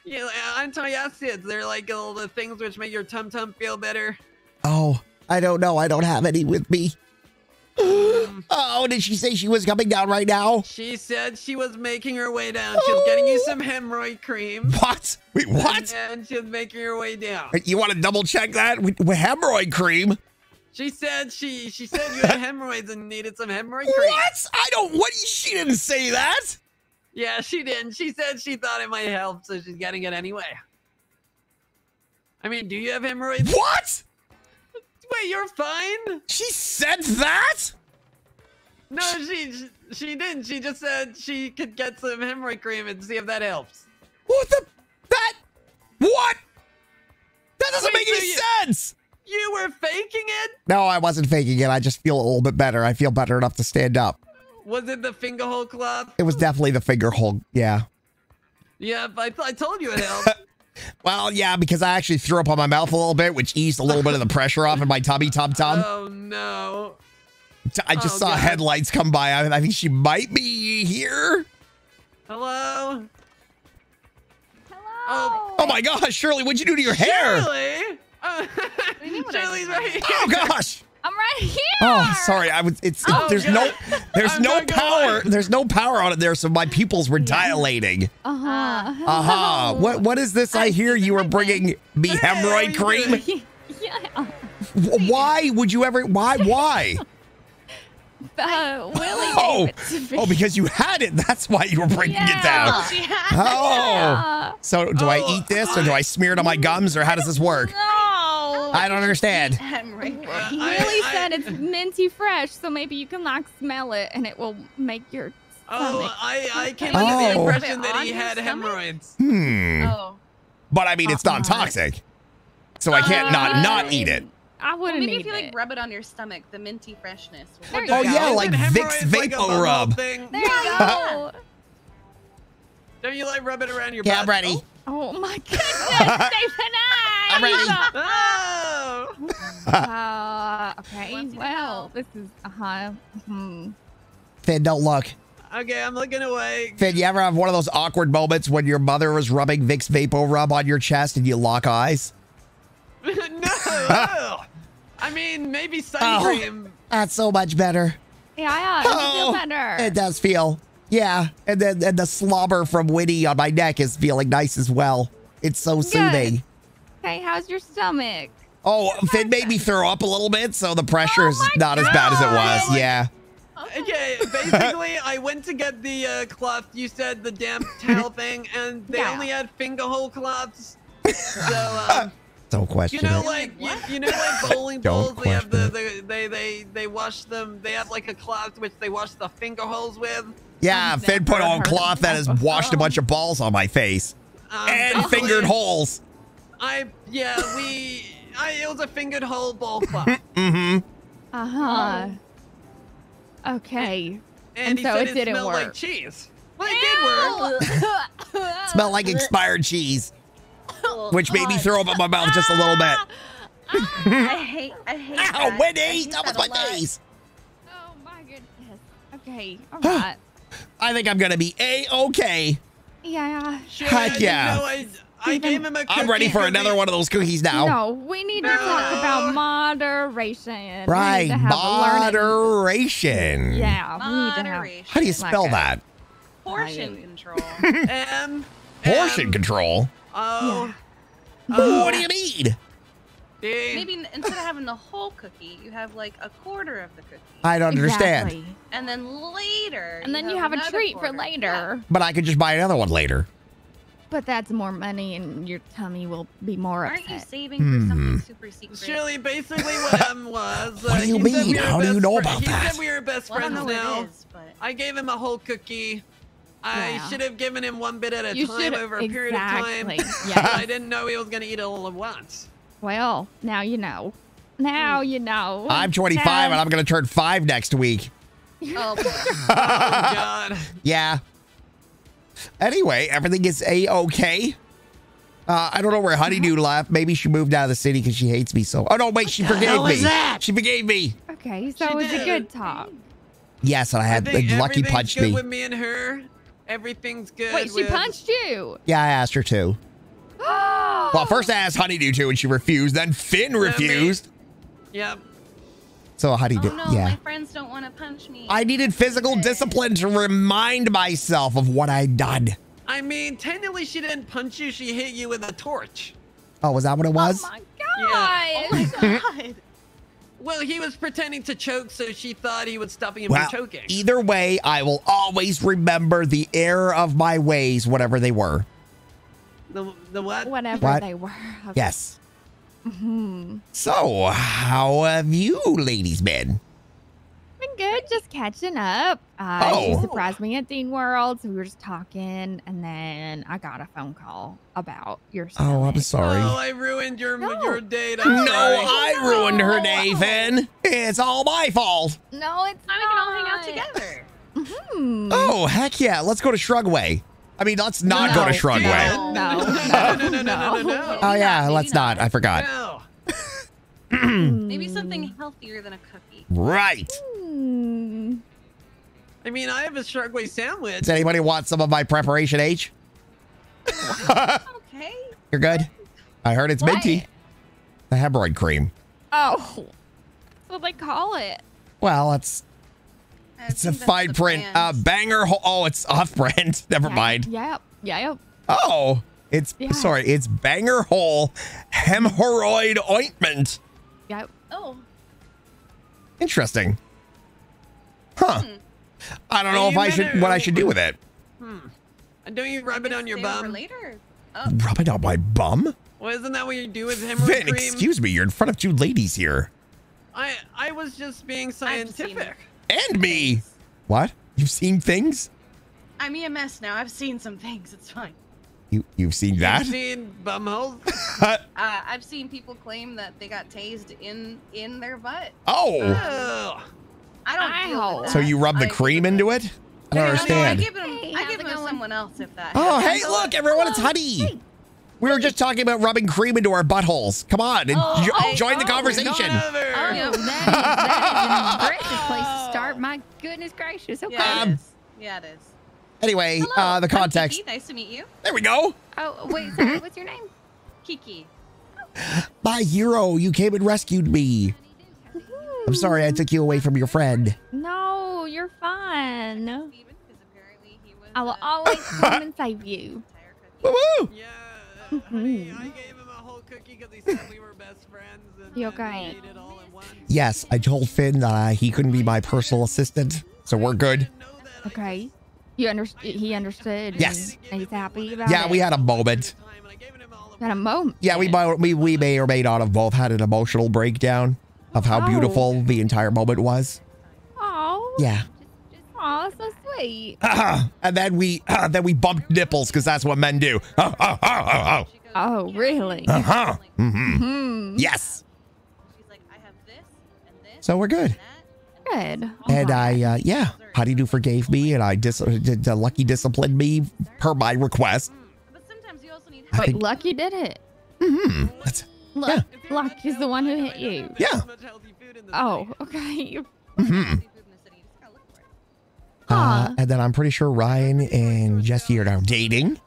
Speaker 8: Yeah, know, anti-acids? They're like all the things which make your tum tum feel better.
Speaker 1: Oh, I don't know. I don't have any with me. *gasps* oh, did she say she was coming down right now?
Speaker 8: She said she was making her way down. She's was getting you some hemorrhoid cream. *gasps*
Speaker 1: What? Wait, what?
Speaker 8: And she was making her way down.
Speaker 1: You want to double check that with, with hemorrhoid cream?
Speaker 8: She said she she said you had *laughs* hemorrhoids and needed some hemorrhoid cream.
Speaker 1: What? I don't. What? She didn't say that.
Speaker 8: Yeah, she didn't. She said she thought it might help, so she's getting it anyway. I mean, do you have hemorrhoids?
Speaker 1: What?
Speaker 8: Wait, you're fine?
Speaker 1: She said that?
Speaker 8: No, she she didn't. She just said she could get some hemorrhoid cream and see if that helps.
Speaker 1: What the? That? What? That doesn't
Speaker 8: Wait,
Speaker 1: make any
Speaker 8: so you-
Speaker 1: sense.
Speaker 8: You were faking it?
Speaker 1: No, I wasn't faking it. I just feel a little bit better. I feel better enough to stand up.
Speaker 8: Was it the finger hole club?
Speaker 1: It was definitely the finger hole. Yeah.
Speaker 8: Yeah, I, I told you it *laughs* helped.
Speaker 1: Well, yeah, because I actually threw up on my mouth a little bit, which eased a little bit of the pressure off in my tummy tum tum.
Speaker 8: oh no.
Speaker 1: I just
Speaker 8: oh,
Speaker 1: saw
Speaker 8: God.
Speaker 1: headlights come by. I, I think she might be here.
Speaker 8: Hello?
Speaker 12: Hello.
Speaker 1: Oh, oh my gosh, Shirley, what'd you do to your hair?
Speaker 8: Shirley? *laughs*
Speaker 12: We
Speaker 8: Shirley's right oh, here.
Speaker 1: Oh gosh.
Speaker 11: I'm right here.
Speaker 1: Oh, sorry. I was. It's.
Speaker 11: Oh,
Speaker 1: there's no. *laughs* There's
Speaker 8: I'm
Speaker 1: no
Speaker 8: not gonna
Speaker 1: power. There's no power on it there, so my pupils were dilating.
Speaker 11: Uh huh.
Speaker 1: Uh huh. What What is this? I hear you were bringing me hemorrhoid cream. *laughs*
Speaker 11: yeah.
Speaker 1: Why would you ever? Why? Why? *laughs*
Speaker 11: Uh, Willie
Speaker 1: Oh,
Speaker 11: gave it to me.
Speaker 1: oh, because you had it. That's why you were breaking it down.
Speaker 11: She
Speaker 1: Oh. So do I eat this, or do I smear it on my gums, or how does this work?
Speaker 11: No.
Speaker 1: I don't understand. *laughs*
Speaker 11: Willie said it's minty fresh, so maybe you can like smell it and it will make your
Speaker 8: Oh,
Speaker 11: stomach.
Speaker 8: I, I *laughs* came
Speaker 1: Oh.
Speaker 8: under the
Speaker 1: Oh.
Speaker 8: impression that he had hemorrhoids.
Speaker 1: Hmm.
Speaker 18: Oh.
Speaker 1: But I mean, it's non-toxic, so I can't not not eat it.
Speaker 11: I wouldn't
Speaker 19: maybe
Speaker 11: eat
Speaker 19: if you
Speaker 11: it.
Speaker 19: like rub it on your stomach, the minty freshness. will-
Speaker 11: There
Speaker 1: Oh yeah, like Vicks
Speaker 8: hemorrhoids like
Speaker 1: Vapor Rub.
Speaker 8: Thing?
Speaker 11: There you *laughs* go.
Speaker 8: Don't you like rub it around your
Speaker 1: Yeah,
Speaker 8: butt?
Speaker 1: I'm ready.
Speaker 11: oh my goodness, *laughs* Steven!
Speaker 1: I'm ready.
Speaker 8: Oh! *laughs*
Speaker 11: Uh, okay, well, this is uh huh. Hmm.
Speaker 1: Finn, don't look.
Speaker 8: Okay, I'm looking away.
Speaker 1: Finn, you ever have one of those awkward moments when your mother was rubbing Vicks Vapor Rub on your chest and you lock eyes? *laughs*
Speaker 8: no. oh. I mean, maybe sun
Speaker 1: Oh.
Speaker 8: cream.
Speaker 1: That's so much better.
Speaker 11: Yeah, yeah, it feel
Speaker 1: Oh,
Speaker 11: better.
Speaker 1: It does feel. Yeah, and then and the slobber from Winnie on my neck is feeling nice as well. It's so soothing.
Speaker 11: Okay, how's your stomach?
Speaker 1: Oh, Finn made me throw up a little bit, so the pressure
Speaker 11: Oh
Speaker 1: is not as bad as it was. Yeah.
Speaker 8: Okay, basically, I went to get the uh, cloth. You said the damp *laughs* towel thing, and they
Speaker 11: Yeah.
Speaker 8: only had finger hole cloths. So, *laughs* um,
Speaker 1: Don't question.
Speaker 8: you
Speaker 1: question
Speaker 8: know,
Speaker 1: it.
Speaker 8: like you, you know, like *laughs* bowling balls. They have the, the they they they wash them. They have like a cloth which they wash the finger holes with.
Speaker 1: Yeah,
Speaker 11: I've
Speaker 1: Finn put on cloth that has washed a bunch of balls on my face
Speaker 8: Um,
Speaker 1: and
Speaker 8: basically,
Speaker 1: fingered holes.
Speaker 8: I yeah we. I, it was a fingered hole ball *laughs* cloth.
Speaker 1: Mm-hmm.
Speaker 11: Uh huh. Okay.
Speaker 8: And,
Speaker 11: And
Speaker 8: he
Speaker 11: so
Speaker 8: said
Speaker 11: it
Speaker 8: it,
Speaker 11: didn't
Speaker 8: smelled like cheese. Well, it did work. *laughs*
Speaker 1: Smell like expired cheese, which made me throw up in my mouth just a little bit.
Speaker 19: I hate. I hate.
Speaker 1: Ow,
Speaker 19: that. I
Speaker 1: Wendy,
Speaker 19: hate
Speaker 1: that was my face.
Speaker 11: Oh my goodness. Okay. All right.
Speaker 1: I think I'm gonna be a-okay.
Speaker 11: Yeah.
Speaker 8: Sure,
Speaker 1: Heck
Speaker 8: I-
Speaker 1: yeah.
Speaker 8: No, I, I gave him a
Speaker 1: I'm ready for another one of those cookies now.
Speaker 11: No, we need to talk about moderation.
Speaker 1: Right,
Speaker 11: to have a learning-
Speaker 1: moderation.
Speaker 11: Yeah, we need to have.
Speaker 19: Moderation.
Speaker 1: How do you spell
Speaker 11: Like
Speaker 1: that?
Speaker 19: Portion control. *laughs*
Speaker 8: M.
Speaker 1: Portion
Speaker 8: M,
Speaker 1: control.
Speaker 8: Oh,
Speaker 1: what do you mean?
Speaker 8: D.
Speaker 19: Maybe instead of having the whole cookie, you have like a quarter of the cookie,
Speaker 1: I don't understand.
Speaker 11: Exactly.
Speaker 19: and then later.
Speaker 11: And then you have a
Speaker 19: another
Speaker 11: treat for
Speaker 19: quarter.
Speaker 11: later.
Speaker 1: But I could just buy another one later.
Speaker 11: But that's more money, and your tummy will be more
Speaker 19: Aren't you
Speaker 11: upset.
Speaker 19: saving for something
Speaker 1: Hmm.
Speaker 19: super secret?
Speaker 8: Surely, basically, *laughs* what M was. Uh,
Speaker 1: What do you mean?
Speaker 8: we
Speaker 1: How do you know
Speaker 8: fri-
Speaker 1: about
Speaker 8: he
Speaker 1: that?
Speaker 8: said we were best
Speaker 19: Well, I don't
Speaker 8: friends
Speaker 19: know
Speaker 8: now.
Speaker 19: it is, but
Speaker 8: I gave him a whole cookie. I
Speaker 11: Yeah.
Speaker 8: should have given him one bit at a
Speaker 11: You
Speaker 8: time over a period of time.
Speaker 11: exactly, *laughs* yes.
Speaker 8: I didn't know he was going to eat it all at once.
Speaker 11: Well, now you know. Now you know.
Speaker 1: I'm 25 and I'm going to turn five next week.
Speaker 19: oh,
Speaker 8: Oh, *laughs* God.
Speaker 1: Yeah. Anyway, everything is a-okay. Uh, I don't know where Honeydew left. Maybe she moved out of the city because she hates me so. Oh no, wait, she forgave me.
Speaker 8: that?
Speaker 1: She forgave me.
Speaker 11: Okay, so
Speaker 8: She
Speaker 11: it's a
Speaker 8: did.
Speaker 11: good talk.
Speaker 1: Yes, and I
Speaker 8: I
Speaker 1: had
Speaker 8: think
Speaker 1: the lucky
Speaker 8: everything's
Speaker 1: punched
Speaker 8: good
Speaker 1: me.
Speaker 8: with me and her. Everything's good.
Speaker 11: Wait, she
Speaker 8: with-
Speaker 11: punched you.
Speaker 1: Yeah, I asked her to.
Speaker 11: Oh. *gasps*
Speaker 1: Well, first I asked Honeydew to, and she refused. Then Finn
Speaker 8: me.
Speaker 1: refused.
Speaker 8: Yep.
Speaker 1: So Honeydew,
Speaker 19: oh no,
Speaker 1: yeah.
Speaker 19: my friends don't want to punch me.
Speaker 1: I needed physical discipline to remind myself of what I'd done.
Speaker 8: I mean, technically, she didn't punch you. She hit you with a torch.
Speaker 1: Oh, was that what it oh was?
Speaker 11: Oh my
Speaker 8: Yeah.
Speaker 11: god.
Speaker 19: oh my *laughs* god.
Speaker 8: Well, he was pretending to choke, so she thought he was stopping him
Speaker 1: well,
Speaker 8: from choking.
Speaker 1: either way, I will always remember the error of my ways, whatever they were.
Speaker 8: The, the what?
Speaker 11: Whatever
Speaker 1: What?
Speaker 11: they were. Okay.
Speaker 1: Yes.
Speaker 11: Hmm.
Speaker 1: So, how have you ladies been?
Speaker 11: Been good, just catching up. Uh,
Speaker 1: Oh.
Speaker 11: You surprised me at Dean World, so we were just talking, and then I got a phone call about your.
Speaker 1: Oh, I'm sorry.
Speaker 8: Oh, I ruined your
Speaker 11: No.
Speaker 8: your date.
Speaker 1: no,
Speaker 8: I'm sorry.
Speaker 1: I ruined her day, Finn. It's all my fault.
Speaker 11: No, it's
Speaker 19: Now we can all hang out together.
Speaker 11: Hmm.
Speaker 1: Oh, heck yeah. Let's go to Shrugway. I mean, let's not go to
Speaker 11: No.
Speaker 1: Shrugway.
Speaker 11: No,
Speaker 8: No,
Speaker 11: no,
Speaker 8: no, no, no, no, no, no.
Speaker 1: Oh, yeah,
Speaker 19: Maybe
Speaker 1: let's
Speaker 19: not.
Speaker 1: not. I forgot.
Speaker 8: No.
Speaker 19: Maybe something healthier than a cookie.
Speaker 1: Right.
Speaker 11: Hmm.
Speaker 8: I mean, I have a Sharkway sandwich.
Speaker 1: Does anybody want some of my preparation H?
Speaker 19: Okay.
Speaker 1: You're good? I heard it's
Speaker 11: What?
Speaker 1: minty. The hemorrhoid cream.
Speaker 10: Oh, that's what they call it.
Speaker 1: Well, it's it's a fine print. Uh, banger. Ho- oh, it's off brand. *laughs* Never mind.
Speaker 10: Yep. Yep.
Speaker 1: Oh, it's
Speaker 10: Yeah.
Speaker 1: sorry. It's banger hole hemorrhoid ointment.
Speaker 10: Yep.
Speaker 19: Oh.
Speaker 1: Interesting. Huh. I don't know if I should what I should do with it.
Speaker 8: Hmm. And don't you rub it on your bum?
Speaker 19: later.
Speaker 1: Rub it on my bum.
Speaker 8: Well, isn't that what you do with hemorrhoid
Speaker 1: Vin,
Speaker 8: cream?
Speaker 1: excuse me. You're in front of two ladies here.
Speaker 8: I I was just being scientific.
Speaker 1: And me. What? You've seen things?
Speaker 19: I'm EMS now. I've seen some things. It's fine.
Speaker 1: You you've seen that?
Speaker 8: You've seen bum holes? *laughs*
Speaker 19: Uh, I've seen people claim that they got tased in in their butt.
Speaker 1: Oh.
Speaker 8: Ugh.
Speaker 19: I don't deal with
Speaker 1: So you rub the
Speaker 19: I-
Speaker 1: cream into it? I don't
Speaker 19: No, no, I
Speaker 1: understand.
Speaker 19: give them. I give it to someone else if that.
Speaker 1: Oh,
Speaker 19: happens.
Speaker 1: hey, look, everyone, it's Honey. We were just talking about rubbing cream into our buttholes. Come on and
Speaker 19: Oh,
Speaker 1: jo-
Speaker 19: I-
Speaker 1: join the
Speaker 19: oh,
Speaker 1: conversation.
Speaker 10: Oh, *laughs* that is, that is an place to start. My goodness gracious. Okay.
Speaker 19: Yeah,
Speaker 1: Um,
Speaker 19: it is. Yeah, it is.
Speaker 1: Anyway,
Speaker 19: Hello,
Speaker 1: uh, the
Speaker 19: I'm
Speaker 1: context.
Speaker 19: Kiki. Nice to meet you.
Speaker 1: There we go.
Speaker 10: Oh, wait, sorry. What's your name?
Speaker 19: Kiki. *gasps*
Speaker 1: My hero, you came and rescued me. I'm sorry I took you away from your friend.
Speaker 10: No, you're fine. I will always come and save you.
Speaker 1: Woo-woo! *laughs*
Speaker 10: You okay?
Speaker 1: Yes, I told Finn that uh, he couldn't be my personal assistant, so we're good.
Speaker 10: Okay. You underst- He understood. and
Speaker 1: Yes.
Speaker 10: He's happy about
Speaker 1: Yeah,
Speaker 10: it.
Speaker 1: we had a moment.
Speaker 10: Had a moment.
Speaker 1: Yeah, we we we may or may not have both had an emotional breakdown of how
Speaker 10: Oh.
Speaker 1: beautiful the entire moment was.
Speaker 10: Oh.
Speaker 1: Yeah.
Speaker 10: Oh, so sweet. *clears throat*
Speaker 1: and then we *clears throat* then we bumped nipples because that's what men do. *laughs* Oh, oh, oh, oh, oh.
Speaker 10: oh really?
Speaker 1: Uh huh. hmm
Speaker 10: Hmm.
Speaker 1: Yes. So we're good.
Speaker 10: Good.
Speaker 1: And I, uh, yeah, Honeydew forgave me, and I dis- did, uh, Lucky disciplined me per my request. I
Speaker 10: Wait,
Speaker 1: think-
Speaker 10: Lucky did it.
Speaker 1: hmm That's,
Speaker 10: Luck, Luck is the one who hit you.
Speaker 1: yeah.
Speaker 10: Oh, okay.
Speaker 1: hmm Uh, and then I'm pretty sure Ryan and Jesse are now dating.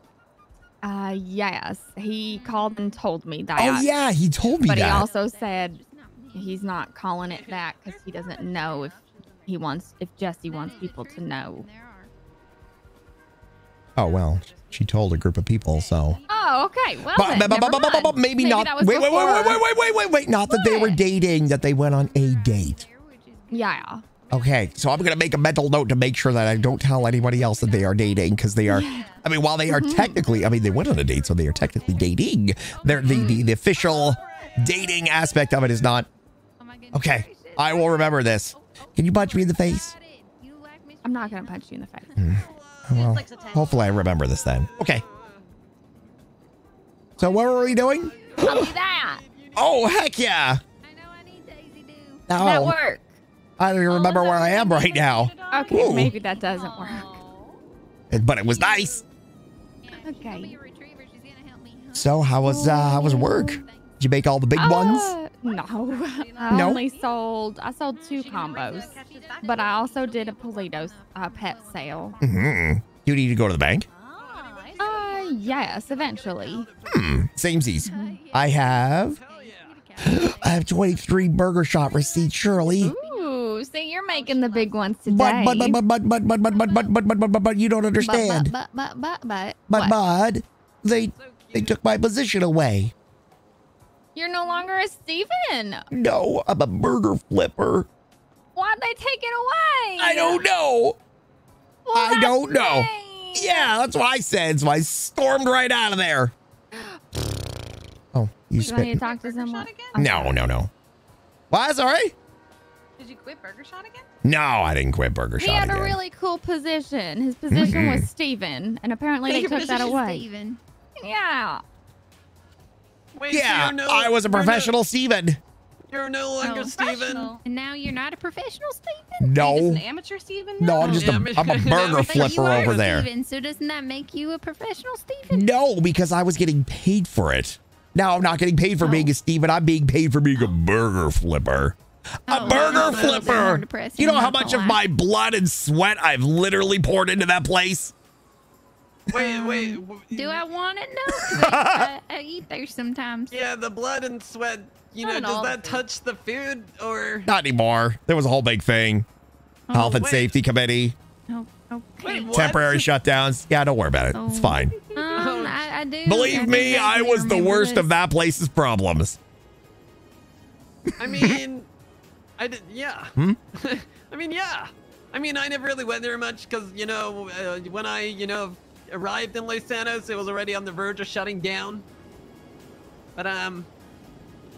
Speaker 10: Uh, yes, he called and told me that.
Speaker 1: Oh yeah, he told me
Speaker 10: but
Speaker 1: that.
Speaker 10: he also said he's not calling it that because he doesn't know if he wants if Jesse wants people to know.
Speaker 1: oh well, she told a group of people, so.
Speaker 10: Oh, okay. Well,
Speaker 1: But, but maybe, not. Wait, wait, wait, wait, wait, wait, wait, wait, wait. Not that they were dating, that they went on a date.
Speaker 10: Yeah.
Speaker 1: Okay, so I'm gonna make a mental note to make sure that I don't tell anybody else that they are dating because they are. I mean, while they are
Speaker 10: Mm-hmm.
Speaker 1: technically, I mean, they went on a date, so they are technically dating. They're the the, the official dating aspect of it is not. Okay, I will remember this. Can you punch me in the face?
Speaker 10: I'm not gonna punch you in the face.
Speaker 1: Well, hopefully I remember this then. Okay. So what were we doing?
Speaker 10: I'll do that.
Speaker 1: Oh heck yeah!
Speaker 10: I know I need Daisy That
Speaker 1: Oh,
Speaker 10: work.
Speaker 1: I don't even remember where I am right now.
Speaker 10: Okay,
Speaker 1: Ooh.
Speaker 10: maybe that doesn't work.
Speaker 1: But it was nice.
Speaker 10: Okay.
Speaker 1: So how was uh how was work? Did you make all the big ones?
Speaker 10: Uh, no. *laughs* I
Speaker 1: No?
Speaker 10: only sold I sold two combos, but I also did a Politos uh, pet sale.
Speaker 1: Mm-hmm. You need to go to the bank.
Speaker 10: Uh, yes, eventually.
Speaker 1: Hmm. Samesies. I have. *gasps* I have 23 burger shot receipts, Shirley.
Speaker 10: Ooh, see, you're making the big ones today.
Speaker 1: But but but but but but but but but but but but but but you don't understand.
Speaker 10: But but but but but
Speaker 1: But they they took my position away.
Speaker 10: You're no longer a Steven.
Speaker 1: No, I'm a burger flipper.
Speaker 10: Why'd they take it away?
Speaker 1: I don't know.
Speaker 10: Well,
Speaker 1: I don't know.
Speaker 10: lame.
Speaker 1: Yeah, that's what I said. So I stormed right out of there. Oh, you
Speaker 10: You want me to
Speaker 1: spit.
Speaker 10: talk to someone?
Speaker 1: No, no, no. What? Sorry?
Speaker 19: Did you quit Burger Shot again?
Speaker 1: No, I didn't quit Burger
Speaker 10: He
Speaker 1: Shot
Speaker 10: had
Speaker 1: again.
Speaker 10: a really cool position. His position
Speaker 1: Mhm.
Speaker 10: was Steven, and apparently they took that away.
Speaker 19: Steven.
Speaker 10: Yeah.
Speaker 8: Wait,
Speaker 1: yeah,
Speaker 8: you're no,
Speaker 1: I was a
Speaker 8: you're no-
Speaker 1: professional Steven.
Speaker 8: You're no longer Steven.
Speaker 10: And now you're not a professional Steven?
Speaker 1: No.
Speaker 19: Just an amateur Steven?
Speaker 1: No, I'm just a, I'm a *laughs* burger
Speaker 10: But you
Speaker 1: flipper over there.
Speaker 10: Steven, so doesn't that make you a professional Steven?
Speaker 1: No, because I was getting paid for it. Now I'm not getting paid for being a Steven. I'm being paid for being a burger flipper. A
Speaker 10: Oh,
Speaker 1: burger
Speaker 10: that's a little bit more
Speaker 1: flipper.
Speaker 10: depressing,
Speaker 1: You know how much of my blood and sweat I've literally poured into that place?
Speaker 8: Wait, wait.
Speaker 10: Do I want it? No. *laughs* I, I, I eat there sometimes.
Speaker 8: Yeah, the blood and sweat you
Speaker 19: Not
Speaker 8: know, does
Speaker 19: all the
Speaker 8: that touch the food or?
Speaker 1: Not anymore. There was a whole big thing. Health and
Speaker 8: wait.
Speaker 1: Safety Committee,
Speaker 10: Oh, okay.
Speaker 8: Wait,
Speaker 1: temporary shutdowns. Yeah, don't worry about it. It's
Speaker 10: Oh.
Speaker 1: fine.
Speaker 10: Um, I, I do. I
Speaker 1: Believe
Speaker 10: do
Speaker 1: me, I was the worst
Speaker 10: this.
Speaker 1: of that place's problems.
Speaker 8: I mean, I did. Yeah.
Speaker 1: Hmm? *laughs*
Speaker 8: I mean, yeah. I mean, I never really went there much because you know uh, when I you know arrived in Los Santos, it was already on the verge of shutting down. But um,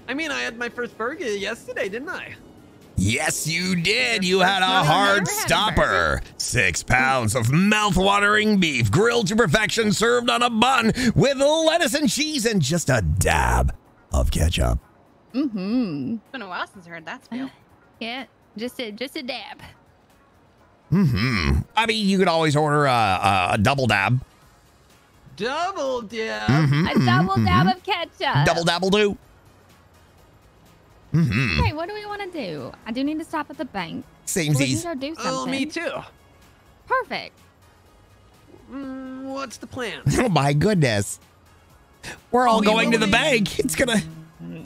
Speaker 8: I mean, I had my first burger yesterday, didn't I?
Speaker 1: Yes, you did. You had a
Speaker 8: I've
Speaker 1: hard
Speaker 8: never had a
Speaker 1: stopper. Six pounds of mouth-watering beef, grilled to perfection, served on a bun with lettuce and cheese and just a dab of ketchup.
Speaker 10: Mm-hmm.
Speaker 19: It's been a while since I heard that spiel. *laughs*
Speaker 10: Yeah, just a just a dab.
Speaker 1: Hmm. I mean, you could always order a, a, a double dab.
Speaker 8: Double dab.
Speaker 1: Mhm,
Speaker 10: A double
Speaker 1: mhm,
Speaker 10: dab of ketchup.
Speaker 1: Double dabble do. Mm-hmm.
Speaker 10: Okay, what do we want to do? I do need to stop at the bank.
Speaker 1: Samesies.
Speaker 10: We need to go do something.
Speaker 8: Oh, me too.
Speaker 10: Perfect.
Speaker 8: Mm, what's the plan? *laughs*
Speaker 1: Oh my goodness. We're all
Speaker 8: We
Speaker 1: going to the bank. It's gonna.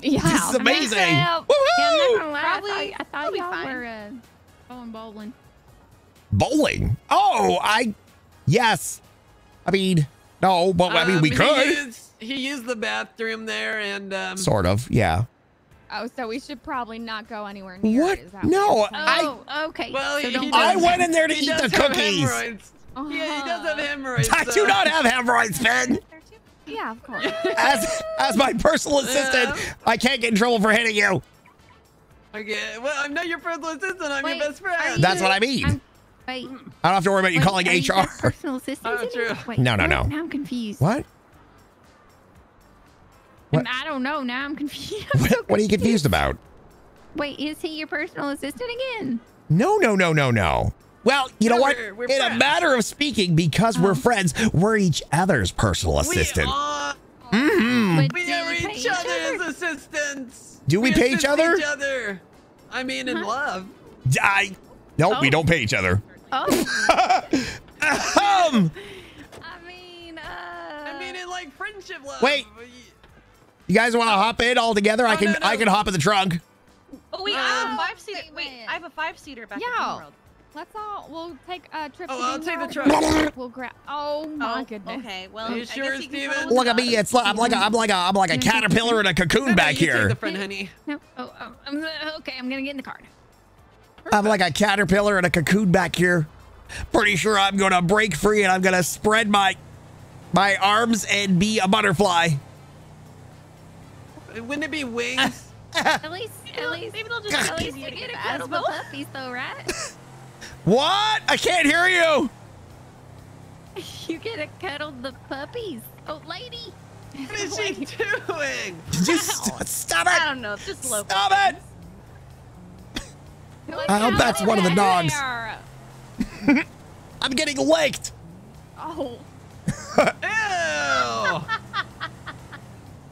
Speaker 10: Yeah,
Speaker 1: This is amazing.
Speaker 10: uh,
Speaker 1: Woohoo!
Speaker 10: yeah, I'm not gonna lie,
Speaker 19: Probably-
Speaker 10: I thought, I thought y'all were uh, going bowling.
Speaker 1: Bowling. Oh, I. Yes. I mean, no, but I mean, we
Speaker 8: Um,
Speaker 1: could.
Speaker 8: He used, he used the bathroom there, and um,
Speaker 1: Sort of. Yeah.
Speaker 10: Oh, so we should probably not go anywhere near
Speaker 1: What?
Speaker 10: it. Is that
Speaker 1: No, I-
Speaker 10: Oh, okay.
Speaker 8: Well,
Speaker 10: so
Speaker 8: he,
Speaker 10: don't
Speaker 1: I went in there to eat the
Speaker 8: have
Speaker 1: cookies.
Speaker 8: hemorrhoids. Yeah, he does have hemorrhoids.
Speaker 1: I do not have hemorrhoids, Finn. *laughs*
Speaker 10: Yeah, of course.
Speaker 1: As as my personal assistant, I can't get in trouble for hitting you.
Speaker 8: Okay, well, I'm not your personal assistant. I'm
Speaker 10: Wait,
Speaker 8: your best friend.
Speaker 1: That's what I mean.
Speaker 10: I'm- Wait.
Speaker 1: I don't have to worry about you
Speaker 10: wait,
Speaker 1: calling
Speaker 10: are you
Speaker 1: HR.
Speaker 10: just personal assistant?
Speaker 8: Oh, true.
Speaker 10: Wait,
Speaker 1: No, no, no.
Speaker 10: Now I'm confused.
Speaker 1: What?
Speaker 10: I'm-
Speaker 1: What?
Speaker 10: I don't know. Now I'm confused. *laughs* I'm so
Speaker 1: What, what are you confused about?
Speaker 10: Wait, is he your personal assistant again?
Speaker 1: No, no, no, no, no. Well, you know what?
Speaker 8: we're- we're
Speaker 1: In a matter of speaking, because
Speaker 10: Oh.
Speaker 1: we're friends, we're each other's personal assistant.
Speaker 8: We are,
Speaker 1: Mm-hmm.
Speaker 10: But
Speaker 8: we are
Speaker 10: you pay
Speaker 8: each other's assistants.
Speaker 1: Do we pay each other?
Speaker 8: Each other. I mean, in love.
Speaker 1: I. Nope, we
Speaker 10: Oh.
Speaker 1: don't pay each other.
Speaker 10: Oh, *laughs*
Speaker 1: um,
Speaker 10: I mean, uh.
Speaker 8: I mean, in like friendship love.
Speaker 1: Wait. you guys want to hop in all together? I
Speaker 8: Oh,
Speaker 1: can.
Speaker 8: no, no.
Speaker 1: I can hop in the trunk.
Speaker 19: Oh wait, I
Speaker 10: Um,
Speaker 19: have a five seater.
Speaker 10: wait,
Speaker 19: Wait,
Speaker 10: wait.
Speaker 19: I have a five seater back
Speaker 10: Yeah.
Speaker 19: at World.
Speaker 10: Let's all. We'll take a trip.
Speaker 8: Oh,
Speaker 10: to
Speaker 8: I'll take the
Speaker 10: Disney
Speaker 8: truck.
Speaker 10: World. We'll grab. Oh, oh my
Speaker 19: Oh,
Speaker 10: goodness.
Speaker 19: Okay, well,
Speaker 8: Are you
Speaker 19: I
Speaker 8: sure,
Speaker 19: guess you
Speaker 8: Steven?
Speaker 1: Look at me. It's like I'm like a, I'm like a I'm like a *laughs* caterpillar and a cocoon back
Speaker 8: you Take
Speaker 1: here.
Speaker 8: the friend, honey.
Speaker 10: No. Oh, oh, I'm, okay. I'm gonna get in the car.
Speaker 1: I'm like a caterpillar and a cocoon back here. Pretty sure I'm gonna break free and I'm gonna spread my my arms and be a butterfly.
Speaker 8: Wouldn't it be wings?
Speaker 10: At least, at least,
Speaker 19: maybe they'll just
Speaker 10: at
Speaker 19: use
Speaker 10: least
Speaker 19: you
Speaker 10: you
Speaker 19: to
Speaker 10: get
Speaker 19: get
Speaker 10: a
Speaker 19: the
Speaker 10: cuddle the
Speaker 19: asthma.
Speaker 10: puppies, though, right? *laughs*
Speaker 1: What? I can't hear you. *laughs*
Speaker 10: you get to cuddle the puppies. Oh, lady.
Speaker 8: what *laughs* is she doing? *laughs*
Speaker 1: Just stop it.
Speaker 19: I don't know. It's just low.
Speaker 1: Stop it. I hope that's one of the dogs. I'm getting licked.
Speaker 10: Oh.
Speaker 8: Ew.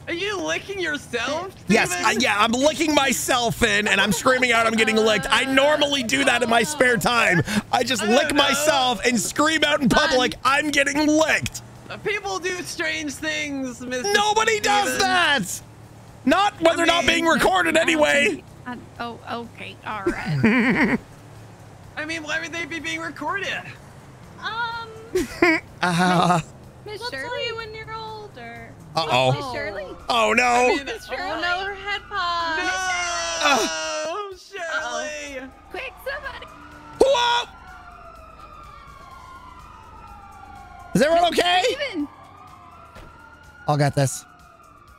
Speaker 8: Are you licking yourself?
Speaker 1: Yes, I, yeah, I'm licking myself in and I'm screaming out I'm getting licked. I normally do that in my spare time. I just
Speaker 8: I
Speaker 1: lick
Speaker 8: know.
Speaker 1: myself and scream out in public, I'm getting licked.
Speaker 8: Uh, People do strange things, Mr.
Speaker 1: Nobody does that. Not when they're not being recorded anyway.
Speaker 10: I, oh, okay. All right. *laughs*
Speaker 8: I mean, why would they be being recorded?
Speaker 19: Um, *laughs*
Speaker 1: Uh,
Speaker 10: Miss
Speaker 19: we'll
Speaker 10: Shirley.
Speaker 19: when you're older.
Speaker 1: Uh-oh.
Speaker 10: Shirley.
Speaker 1: Oh no.
Speaker 8: I mean,
Speaker 19: Oh no, her head paws.
Speaker 8: no, Shirley.
Speaker 10: Quick, somebody.
Speaker 1: Whoa! Is everyone okay?
Speaker 10: Steven.
Speaker 1: I'll get this.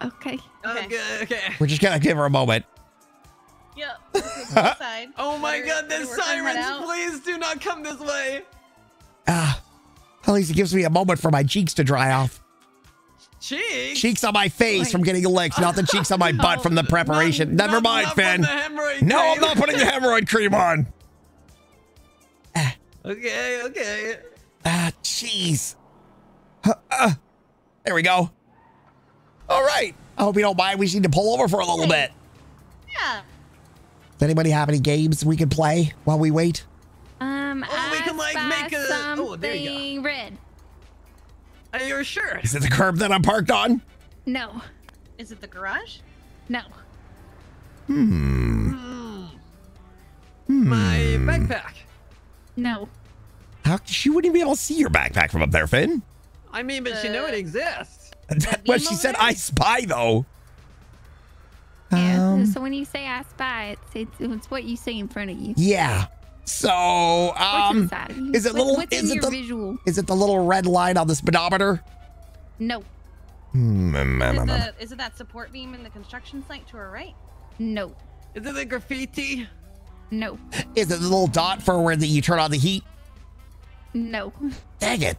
Speaker 10: Okay.
Speaker 19: Okay.
Speaker 8: Okay, okay.
Speaker 1: We're just gonna give her a moment.
Speaker 19: Yep. *laughs* Okay.
Speaker 8: Oh my
Speaker 19: Better-
Speaker 8: god,
Speaker 19: better
Speaker 8: the
Speaker 19: work on head
Speaker 8: sirens! Please do not come this way.
Speaker 1: Ah, at least it gives me a moment for my cheeks to dry off.
Speaker 8: Cheeks.
Speaker 1: Cheeks on my face from getting licked, not the cheeks on my *laughs* butt from the preparation.
Speaker 8: Not-
Speaker 1: Never
Speaker 8: not-
Speaker 1: mind,
Speaker 8: not
Speaker 1: Finn.
Speaker 8: the hemorrhoid
Speaker 1: No, I'm not putting the hemorrhoid cream on. *laughs*
Speaker 8: Okay, okay.
Speaker 1: Ah, jeez. Uh, uh, there we go. All right. I hope you don't mind. We just need to pull over for a little bit.
Speaker 19: Yeah.
Speaker 1: Does anybody have any games we can play while we wait?
Speaker 10: Um,
Speaker 8: Oh, we
Speaker 10: I
Speaker 8: can, like, make a-
Speaker 10: something
Speaker 8: oh, there you
Speaker 10: red.
Speaker 8: Are you sure?
Speaker 1: Is it the curb that I'm parked on?
Speaker 10: No,
Speaker 19: Is it the garage?
Speaker 10: no.
Speaker 1: Hmm.
Speaker 8: My
Speaker 1: Hmm.
Speaker 8: backpack.
Speaker 10: No.
Speaker 1: How she wouldn't even be able to see your backpack from up there, Finn.
Speaker 8: I mean, but she know it exists.
Speaker 1: well, she said I spy though.
Speaker 10: Yeah.
Speaker 1: Um,
Speaker 10: so when you say I spy, it's, it's it's what you see in front of you.
Speaker 1: Yeah. So, um,
Speaker 10: inside of you?
Speaker 1: is it
Speaker 10: What-
Speaker 1: little?
Speaker 10: What's
Speaker 1: Is
Speaker 10: in
Speaker 1: it
Speaker 10: your
Speaker 1: the?
Speaker 10: visual?
Speaker 1: Is it the little red line on the speedometer?
Speaker 10: No.
Speaker 1: Hmm, mm,
Speaker 19: Is it, the, is it that support beam in the construction site to our right?
Speaker 10: No.
Speaker 8: Is it the graffiti?
Speaker 10: No.
Speaker 1: Is it the little dot for where the, you turn on the heat?
Speaker 10: No.
Speaker 1: Dang it!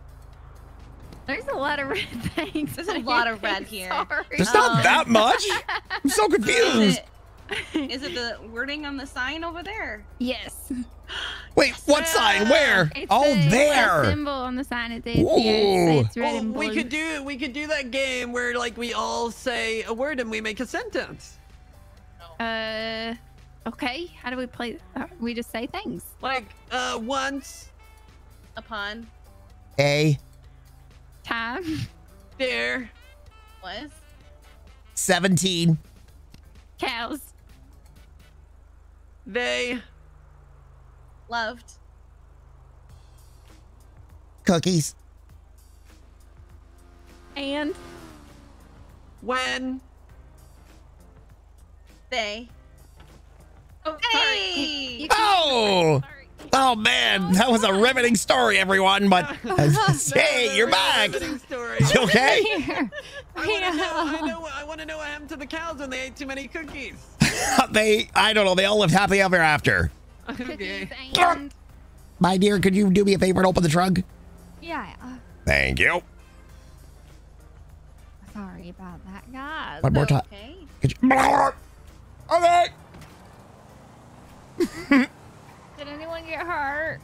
Speaker 10: There's a lot of red things.
Speaker 19: There's a lot of red here.
Speaker 10: Sorry.
Speaker 1: There's not
Speaker 19: Um,
Speaker 1: that much. I'm so *laughs* confused.
Speaker 19: Is it *laughs* the wording on the sign over there?
Speaker 10: Yes. *gasps*
Speaker 1: Wait, what sign? Where?
Speaker 10: It's
Speaker 1: oh,
Speaker 10: the
Speaker 1: there.
Speaker 10: symbol on the sign. It's, it's, it's, it's red
Speaker 8: Oh,
Speaker 10: and blue.
Speaker 8: we could do we could do that game where like we all say a word and we make a sentence.
Speaker 10: Uh, okay. How do we play? Uh, we just say things.
Speaker 8: Like uh once
Speaker 19: Upon
Speaker 1: A
Speaker 10: Time.
Speaker 8: there
Speaker 19: was
Speaker 1: seventeen.
Speaker 10: Cows.
Speaker 8: They
Speaker 19: loved
Speaker 1: Cookies.
Speaker 10: And
Speaker 8: when
Speaker 19: they.
Speaker 10: Oh,
Speaker 19: Hey!
Speaker 1: Oh. Oh man, that was a riveting story, everyone. But *laughs* hey, *laughs* you're back.
Speaker 8: story.
Speaker 1: You okay? *laughs*
Speaker 8: I want to know. I know. I want to know what happened to the cows when they ate too many cookies. *laughs*
Speaker 1: they, I don't know. They all lived happily ever after.
Speaker 8: Okay.
Speaker 10: And
Speaker 1: My dear, could you do me a favor and open the trunk?
Speaker 11: Yeah.
Speaker 1: Uh, Thank you.
Speaker 11: Sorry about that, guys.
Speaker 1: One more time.
Speaker 19: Okay.
Speaker 1: Could you- Okay. *laughs*
Speaker 11: Did anyone get hurt?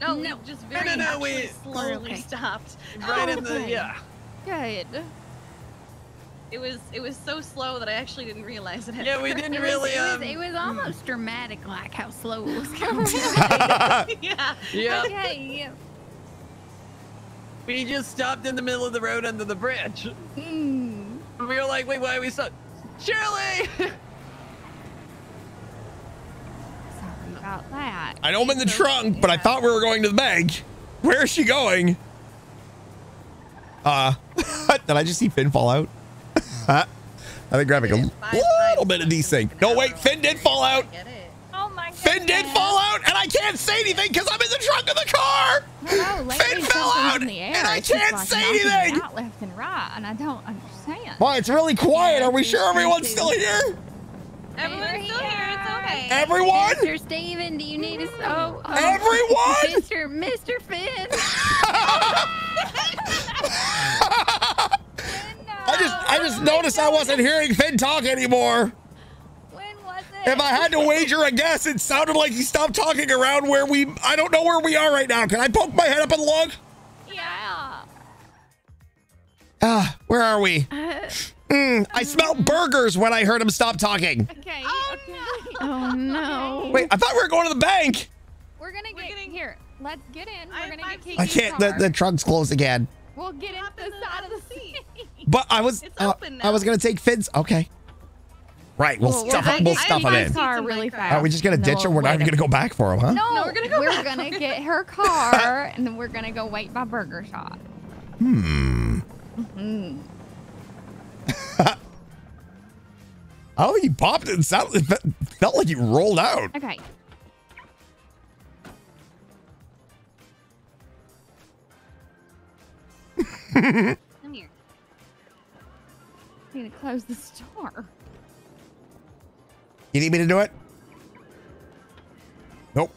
Speaker 19: No,
Speaker 10: No.
Speaker 19: just
Speaker 8: No,
Speaker 19: very
Speaker 8: no, no,
Speaker 19: actually
Speaker 8: we-
Speaker 19: slowly
Speaker 10: Okay.
Speaker 19: stopped.
Speaker 8: Oh, right in the
Speaker 11: Okay.
Speaker 8: yeah.
Speaker 11: Good.
Speaker 19: It was it was so slow that I actually didn't realize it. at
Speaker 8: Yeah, we didn't
Speaker 10: it was,
Speaker 8: really.
Speaker 10: it,
Speaker 8: Um,
Speaker 10: was, it was almost dramatic, like how slow it was *laughs* going. *laughs*
Speaker 19: yeah.
Speaker 8: yeah.
Speaker 11: Okay.
Speaker 8: We just stopped in the middle of the road under the bridge.
Speaker 11: Mm.
Speaker 8: We were like, wait, why are we stopped? Shirley!
Speaker 11: Sorry about that.
Speaker 1: I know I'm in the trunk, but I thought we were going to the bank. Where is she going? Uh, *laughs* did I just see Finn fall out? I think grabbing a little bit of desync. No, wait, Finn did fall out.
Speaker 11: Oh my god.
Speaker 1: Finn did fall out, and I can't say anything because I'm in the trunk of the car.
Speaker 11: No,
Speaker 1: Finn fell out,
Speaker 11: in the air.
Speaker 1: and I can't
Speaker 11: like,
Speaker 1: say
Speaker 11: knocking me
Speaker 1: anything.
Speaker 11: Out left and right, and I don't understand.
Speaker 1: Well, it's really quiet. Are we sure everyone's still here?
Speaker 19: Everyone's still here. It's okay.
Speaker 1: Everyone?
Speaker 10: Mr. Steven, do you need us? Oh, oh.
Speaker 1: Everyone?
Speaker 10: Mr. Mr. Finn. *laughs* *laughs* *laughs*
Speaker 1: I just, I just noticed I wasn't hearing Finn talk anymore.
Speaker 11: When was it?
Speaker 1: If I had to wager a guess, it sounded like he stopped talking around where we. I don't know where we are right now. Can I poke my head up and look?
Speaker 11: Yeah.
Speaker 1: Ah, where are we?
Speaker 10: Uh,
Speaker 1: Mm, I smelled burgers when I heard him stop talking.
Speaker 11: Okay. Oh, okay. *laughs*
Speaker 10: oh no.
Speaker 1: Wait, I thought we were going to the bank.
Speaker 11: We're gonna get
Speaker 19: getting-
Speaker 11: here. Let's get in. We're
Speaker 19: I-
Speaker 11: gonna get
Speaker 19: can't-
Speaker 1: I can't. The, the trunk's closed again.
Speaker 11: We'll get into the side of the seat.
Speaker 1: But I was.
Speaker 19: It's
Speaker 1: uh,
Speaker 19: open
Speaker 1: I was gonna take Finn's. Okay. Right. We'll
Speaker 11: Well, we're
Speaker 1: stuff
Speaker 11: gonna.
Speaker 1: We'll
Speaker 11: get
Speaker 1: stuff it
Speaker 11: Kiki's
Speaker 1: in.
Speaker 11: car
Speaker 19: Seats in my
Speaker 11: really fast.
Speaker 1: Are we just gonna
Speaker 11: and then
Speaker 1: ditch him?
Speaker 11: we'll
Speaker 1: We're not even gonna go back for him, huh?
Speaker 11: No,
Speaker 19: No, we're gonna go
Speaker 11: We're
Speaker 19: back.
Speaker 11: gonna get her car, and then we're gonna go wait by Burger Shot.
Speaker 1: Hmm.
Speaker 11: Mm.
Speaker 1: I don't he popped it. It sounded- it felt like he rolled out.
Speaker 11: Okay. *laughs*
Speaker 19: Come here.
Speaker 11: I'm gonna close the store.
Speaker 1: You need me to do it? Nope.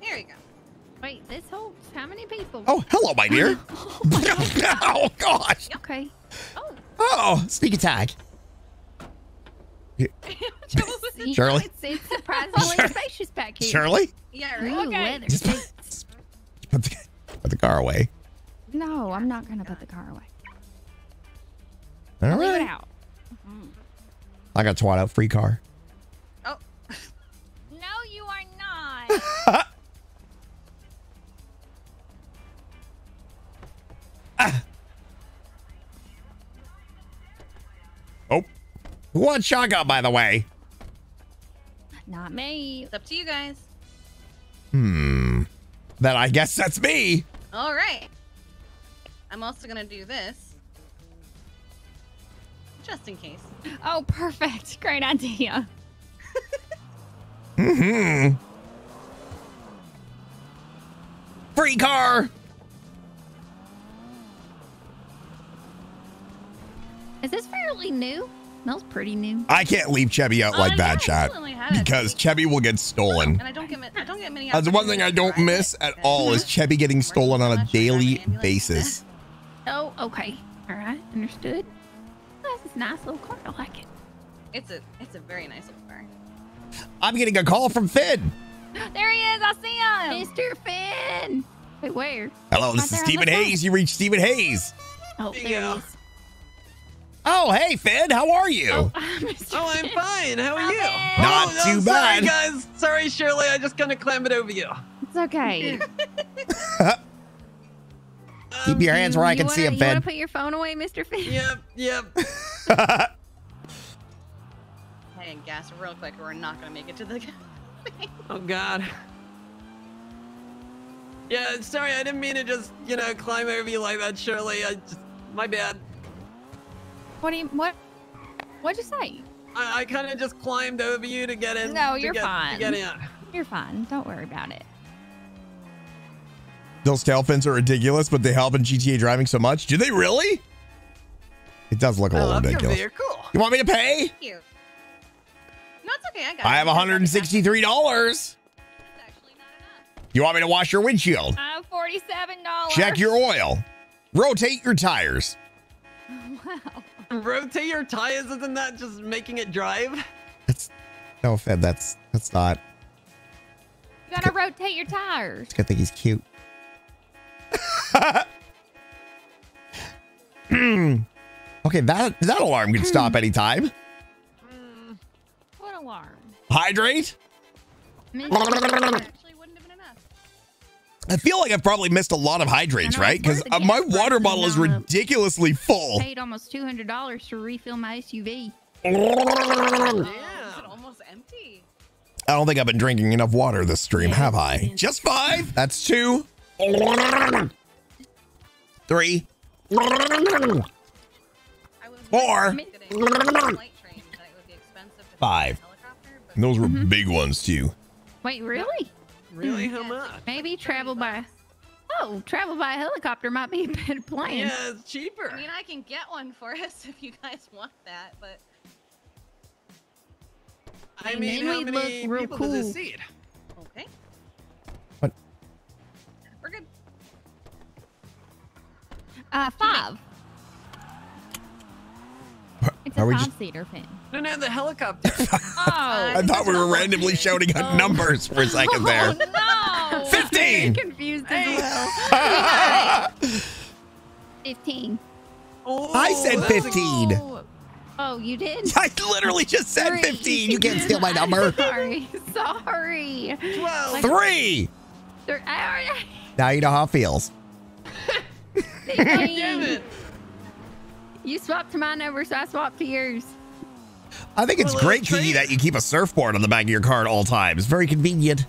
Speaker 19: There you go.
Speaker 10: Wait, this holds how many people?
Speaker 1: Oh, hello, my dear. *laughs* Oh, *laughs* oh gosh.
Speaker 10: Okay.
Speaker 1: Oh, Oh, sneak attack. *laughs* Shirley?
Speaker 10: It's, it's surprisingly
Speaker 1: Shirley?
Speaker 10: spacious back here.
Speaker 1: Shirley,
Speaker 19: Yeah,
Speaker 10: Ooh,
Speaker 19: right.
Speaker 10: leather.
Speaker 1: Just-
Speaker 10: seats.
Speaker 1: put the, put the car away.
Speaker 11: No, I'm not gonna put the car away.
Speaker 1: All
Speaker 11: Leave it
Speaker 1: right.
Speaker 11: out.
Speaker 1: I got twat out free car.
Speaker 19: Oh, *laughs*
Speaker 11: No, you are not. *laughs*
Speaker 1: Oh. Who wants shotgun, by the way?
Speaker 11: Not me.
Speaker 19: It's up to you guys.
Speaker 1: Hmm. Then I guess that's me.
Speaker 19: All right. I'm also gonna do this, just in case.
Speaker 11: Oh, perfect. *laughs* Great idea.
Speaker 1: Hmm. Free car.
Speaker 10: Is this fairly new? Smells pretty new.
Speaker 1: I can't leave Chevy out like that, chat,
Speaker 19: absolutely had
Speaker 1: because Chevy will get stolen.
Speaker 19: And I don't get ma- I don't get many.
Speaker 1: That's one thing I don't miss at all is Chevy getting stolen on a daily basis. *laughs*
Speaker 10: Oh, okay. All right, understood. That's a nice little car. I like it.
Speaker 19: It's a it's a very nice little car.
Speaker 1: I'm getting a call from Finn. *gasps*
Speaker 11: There he is. I see him.
Speaker 10: Mr. Finn. Wait, where?
Speaker 1: Hello, this
Speaker 10: Right
Speaker 1: is Steven
Speaker 10: the phone.
Speaker 1: Hayes. You reached Steven Hayes.
Speaker 10: Oh, there he is.
Speaker 1: Oh, hey, Finn. How are you?
Speaker 8: Oh, *laughs* oh I'm fine. How are you?
Speaker 1: Not
Speaker 8: oh,
Speaker 1: too
Speaker 8: I'm
Speaker 1: bad.
Speaker 8: Sorry, guys. Sorry, Shirley. I just kind of clambered over you.
Speaker 11: It's okay. *laughs* *laughs*
Speaker 1: Keep your um, hands where I
Speaker 10: You
Speaker 1: can
Speaker 10: wanna,
Speaker 1: see them,
Speaker 10: You want to
Speaker 1: Finn.
Speaker 10: put your phone away, Mr. Finn?
Speaker 8: Yep, yep. *laughs*
Speaker 19: Hey, gas real quick, we're not gonna make it to the. *laughs*
Speaker 8: Oh God. Yeah, sorry, I didn't mean to just, you know, climb over you like that, Shirley. I just, my bad.
Speaker 11: What do you what? What'd you say?
Speaker 8: I, I kind of just climbed over you to get in.
Speaker 11: No, you're
Speaker 8: get,
Speaker 11: fine.
Speaker 8: Get in.
Speaker 11: You're fine. Don't worry about it.
Speaker 1: Those tail fins are ridiculous, but they help in GTA driving so much. Do they really? It does look a little
Speaker 8: love your
Speaker 1: ridiculous.
Speaker 8: vehicle.
Speaker 1: You want me to pay?
Speaker 19: Thank you. No, it's okay. I got.
Speaker 1: I have $163. You want me to wash your windshield?
Speaker 11: I have forty-seven dollars.
Speaker 1: Check your oil. Rotate your tires.
Speaker 11: Wow. *laughs*
Speaker 8: Rotate your tires, isn't that just making it drive?
Speaker 1: That's No, Fed, that's that's not.
Speaker 11: You gotta rotate your tires.
Speaker 1: I think he's cute. *laughs* Hmm. Okay, that that alarm can stop hmm. anytime. Hmm.
Speaker 11: What alarm?
Speaker 1: Hydrate.
Speaker 19: Actually, wouldn't have been enough.
Speaker 1: I feel like I've probably missed a lot of hydrates, right? Because
Speaker 10: the
Speaker 1: uh,
Speaker 10: my
Speaker 1: water bottle is ridiculously full.
Speaker 10: Paid almost two hundred dollars to refill my SUV.
Speaker 19: Is it almost empty?
Speaker 1: I don't think I've been drinking enough water this stream, have I? Just five? That's two. *laughs* Three. *laughs* Four. Five. And those were
Speaker 10: Mm-hmm.
Speaker 1: big ones too.
Speaker 10: Wait, really?
Speaker 8: Really? How much?
Speaker 10: Maybe travel by. Oh, travel by helicopter might be a better plan.
Speaker 8: Yeah, it's cheaper.
Speaker 19: I mean, I can get one for *laughs* us if you guys want that, but
Speaker 8: I mean, how
Speaker 10: we
Speaker 8: many
Speaker 10: look real
Speaker 8: people does
Speaker 10: cool.
Speaker 8: it seat?
Speaker 19: okay.
Speaker 1: What?
Speaker 19: We're good.
Speaker 11: Uh, five. It's a
Speaker 1: Are we just-
Speaker 11: five-seater Finn.
Speaker 8: No, no, the helicopter. *laughs*
Speaker 11: Oh. *laughs*
Speaker 1: Uh, I thought we were randomly shouting out oh. numbers for a second oh, there.
Speaker 11: no. *laughs*
Speaker 1: 15.
Speaker 10: Confused as well. Fifteen.
Speaker 1: Oh, I said 15.
Speaker 10: Oh, oh, you did?
Speaker 1: I literally just said
Speaker 10: Three.
Speaker 1: 15. You can't steal my number.
Speaker 10: Sorry, sorry.
Speaker 8: Twelve.
Speaker 1: Three.
Speaker 10: Three. I
Speaker 1: Now you know how it feels.
Speaker 8: Damn it.
Speaker 10: You swapped to my number, so I swapped to yours.
Speaker 1: I think it's
Speaker 8: Well,
Speaker 1: great,
Speaker 8: let's
Speaker 1: Kiki, that you keep a surfboard on the back of your car at all times. Very convenient.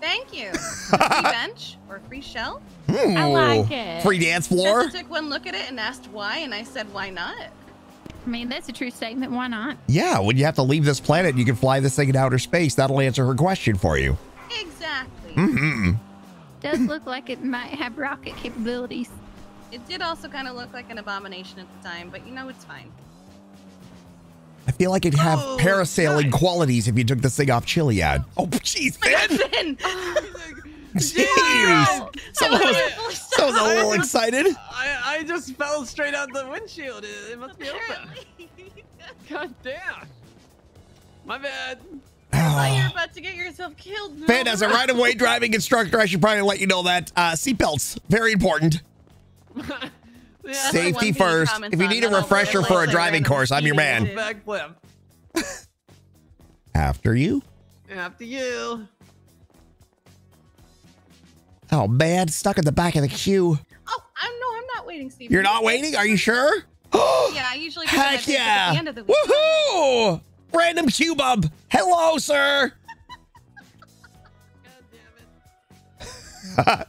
Speaker 19: Thank you. *laughs* free bench or free shell.
Speaker 11: I like it.
Speaker 1: Free dance floor.
Speaker 19: Tessa took one look at it and asked why, and I said, why not?
Speaker 10: I mean, that's a true statement. Why not?
Speaker 1: Yeah, when you have to leave this planet, you can fly this thing in outer space. That'll answer her question for you.
Speaker 19: Exactly.
Speaker 1: Mm-hmm.
Speaker 10: Does look like it might have rocket capabilities.
Speaker 19: It did also kind of look like an abomination at the time, but you know, it's fine.
Speaker 1: I feel like it'd have
Speaker 8: Oh,
Speaker 1: parasailing
Speaker 8: nice.
Speaker 1: qualities if you took this thing off Chiliad. Oh, *laughs* jeez, man.
Speaker 19: Finn! *laughs*
Speaker 1: Jeez. Someone was, someone's a little excited.
Speaker 8: I, I just fell straight out the windshield. It, it must be open. God damn. My bad.
Speaker 19: thought you were about to get yourself killed. No.
Speaker 1: Finn, as a right-of-way driving instructor, I should probably let you know that uh, seatbelts very important. *laughs*
Speaker 8: yeah,
Speaker 1: Safety first. If you need a refresher for a driving course, I'm your man. *laughs* After you.
Speaker 8: After you.
Speaker 1: Oh man, stuck at the back of the queue.
Speaker 19: Oh, I'm no, I'm not waiting, Steve.
Speaker 1: You're not waiting? Are you sure? *gasps*
Speaker 19: yeah, I usually
Speaker 1: heck
Speaker 19: yeah. At the end of the week.
Speaker 1: Woohoo! Random queue bump. Hello, sir. *laughs* God damn it.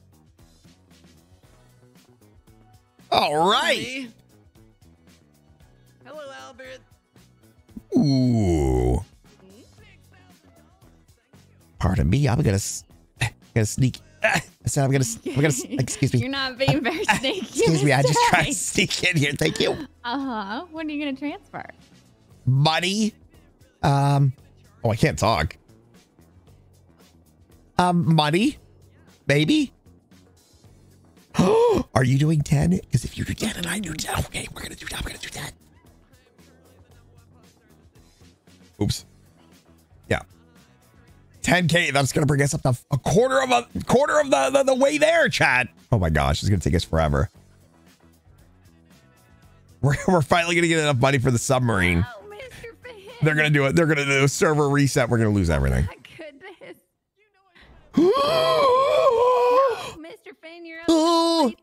Speaker 1: All right.
Speaker 8: Hello, Albert.
Speaker 1: Ooh. Pardon me. I'm gonna, gonna sneak. I said I'm gonna. I'm gonna. *laughs* Excuse me.
Speaker 11: You're not being very *laughs* sneaky.
Speaker 1: Excuse me. I just tried to sneak in here. Thank you.
Speaker 11: Uh huh. What are you gonna transfer?
Speaker 1: Money. Um. Oh, I can't talk. Um, money. Maybe. *gasps* Are you doing ten? Because if you do ten and I do ten, okay, we're gonna do that. We're gonna do that. Oops. Yeah. 10k. That's gonna bring us up to a quarter of a quarter of the, the the way there, chat. Oh my gosh, it's gonna take us forever. We're, *laughs* we're finally gonna get enough money for the submarine. They're gonna do it. They're gonna do a server reset. We're gonna lose everything. *gasps* *laughs*
Speaker 10: Goodness.
Speaker 1: Oh,
Speaker 10: Mr. Finn, you're up.
Speaker 1: Ooh.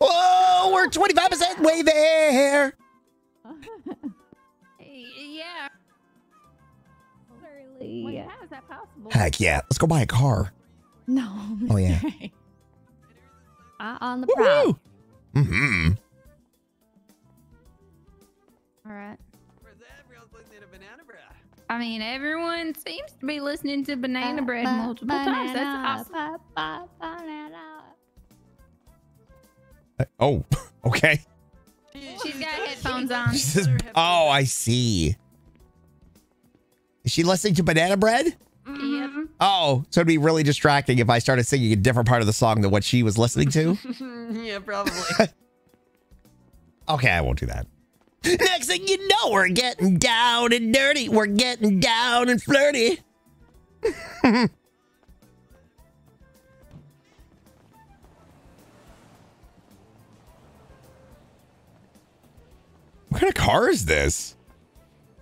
Speaker 1: Oh, we're 25% way there. *laughs*
Speaker 10: Yeah. Wait, how is that possible?
Speaker 1: Heck yeah. Let's go buy a car.
Speaker 11: No. *laughs*
Speaker 1: Oh, yeah.
Speaker 11: Uh, on the prowl.
Speaker 1: Mm-hmm.
Speaker 10: All right. I mean, everyone seems to be listening to Banana Bread multiple times. That's awesome.
Speaker 1: Uh, oh, *laughs* okay.
Speaker 10: She's got headphones on.
Speaker 1: She says, oh, I see. Is she listening to Banana Bread?
Speaker 10: Yep.
Speaker 1: Oh, so it'd be really distracting if I started singing a different part of the song than what she was listening to. *laughs*
Speaker 8: yeah, probably. *laughs*
Speaker 1: okay, I won't do that. Next thing you know, we're getting down and dirty. We're getting down and flirty. *laughs* what kind of car is this?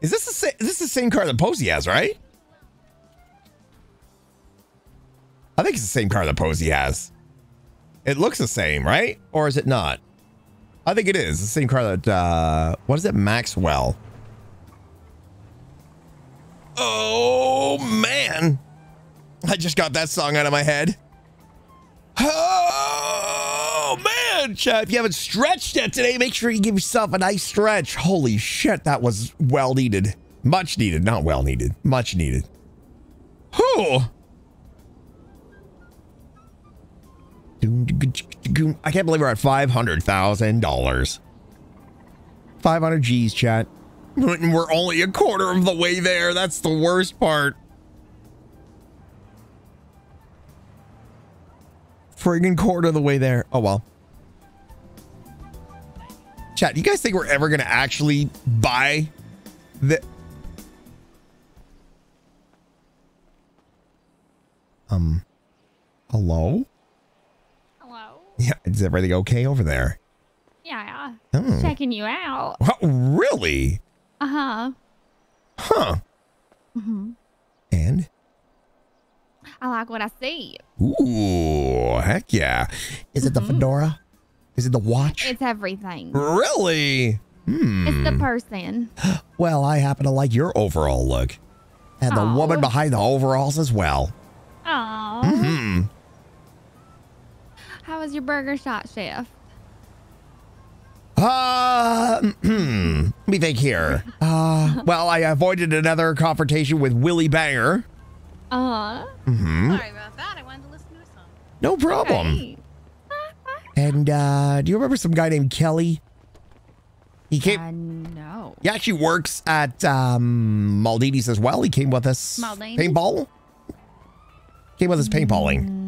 Speaker 1: Is this the same? This the same car that Posey has, right? I think it's the same car that Posey has. It looks the same, right? Or is it not? I think it is the same car that uh what is it? Maxwell. Oh man. I just got that song out of my head. Oh man, chat. If you haven't stretched yet today, make sure you give yourself a nice stretch. Holy shit, that was well needed. Much needed, not well needed. Much needed. Whew. I can't believe we're at five hundred thousand dollars. Five hundred G's, chat. And we're only a quarter of the way there. That's the worst part. Friggin' quarter of the way there. Oh well. Chat, do you guys think we're ever gonna actually buy the um hello? Yeah, is everything okay over there?
Speaker 11: Yeah.
Speaker 1: Oh.
Speaker 11: Checking you out.
Speaker 1: Wow, really?
Speaker 11: Uh huh.
Speaker 1: Huh.
Speaker 11: hmm
Speaker 1: And
Speaker 11: I like what I see.
Speaker 1: ooh, heck yeah. Is it the fedora? Is it the watch?
Speaker 11: It's everything.
Speaker 1: Really? Hmm.
Speaker 11: It's the person. *gasps*
Speaker 1: Well, I happen to like your overall look. And the woman behind the overalls as well.
Speaker 11: Oh.
Speaker 1: Hmm.
Speaker 11: How was your burger shot, chef?
Speaker 1: Uh, *clears throat* let me think here. Uh, *laughs* well, I avoided another confrontation with Willie Banger.
Speaker 11: Uh.
Speaker 1: hmm
Speaker 19: Sorry about that. I wanted to listen to a song.
Speaker 1: No problem. *laughs* And uh, do you remember some guy named Kelly? He came.
Speaker 11: Uh, no.
Speaker 1: He actually works at um, Maldini's as well. He came with us
Speaker 11: Maldini's?
Speaker 1: paintball. Came with us paintballing.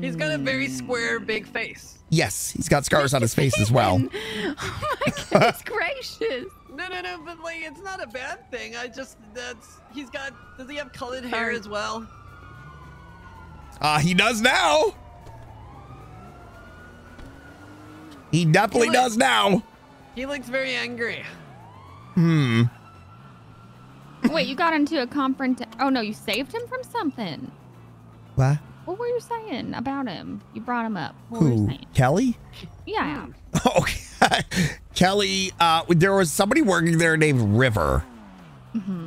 Speaker 8: He's got a very square, big face.
Speaker 1: Yes, he's got scars on his face as well. *laughs*
Speaker 11: oh my goodness gracious.
Speaker 8: No, no, no, but like, it's not a bad thing. I just, that's, he's got, does he have colored hair as well?
Speaker 1: Uh, he does now. He definitely
Speaker 8: He
Speaker 1: does now.
Speaker 8: He looks very angry.
Speaker 1: Hmm.
Speaker 11: Wait, you got into a confront. Oh no, you saved him from something.
Speaker 1: What?
Speaker 11: What were you saying about him? You brought him up. What were you
Speaker 1: Who?
Speaker 11: saying?
Speaker 1: Kelly?
Speaker 11: Yeah. *laughs*
Speaker 1: Okay. Kelly, uh, there was somebody working there named River.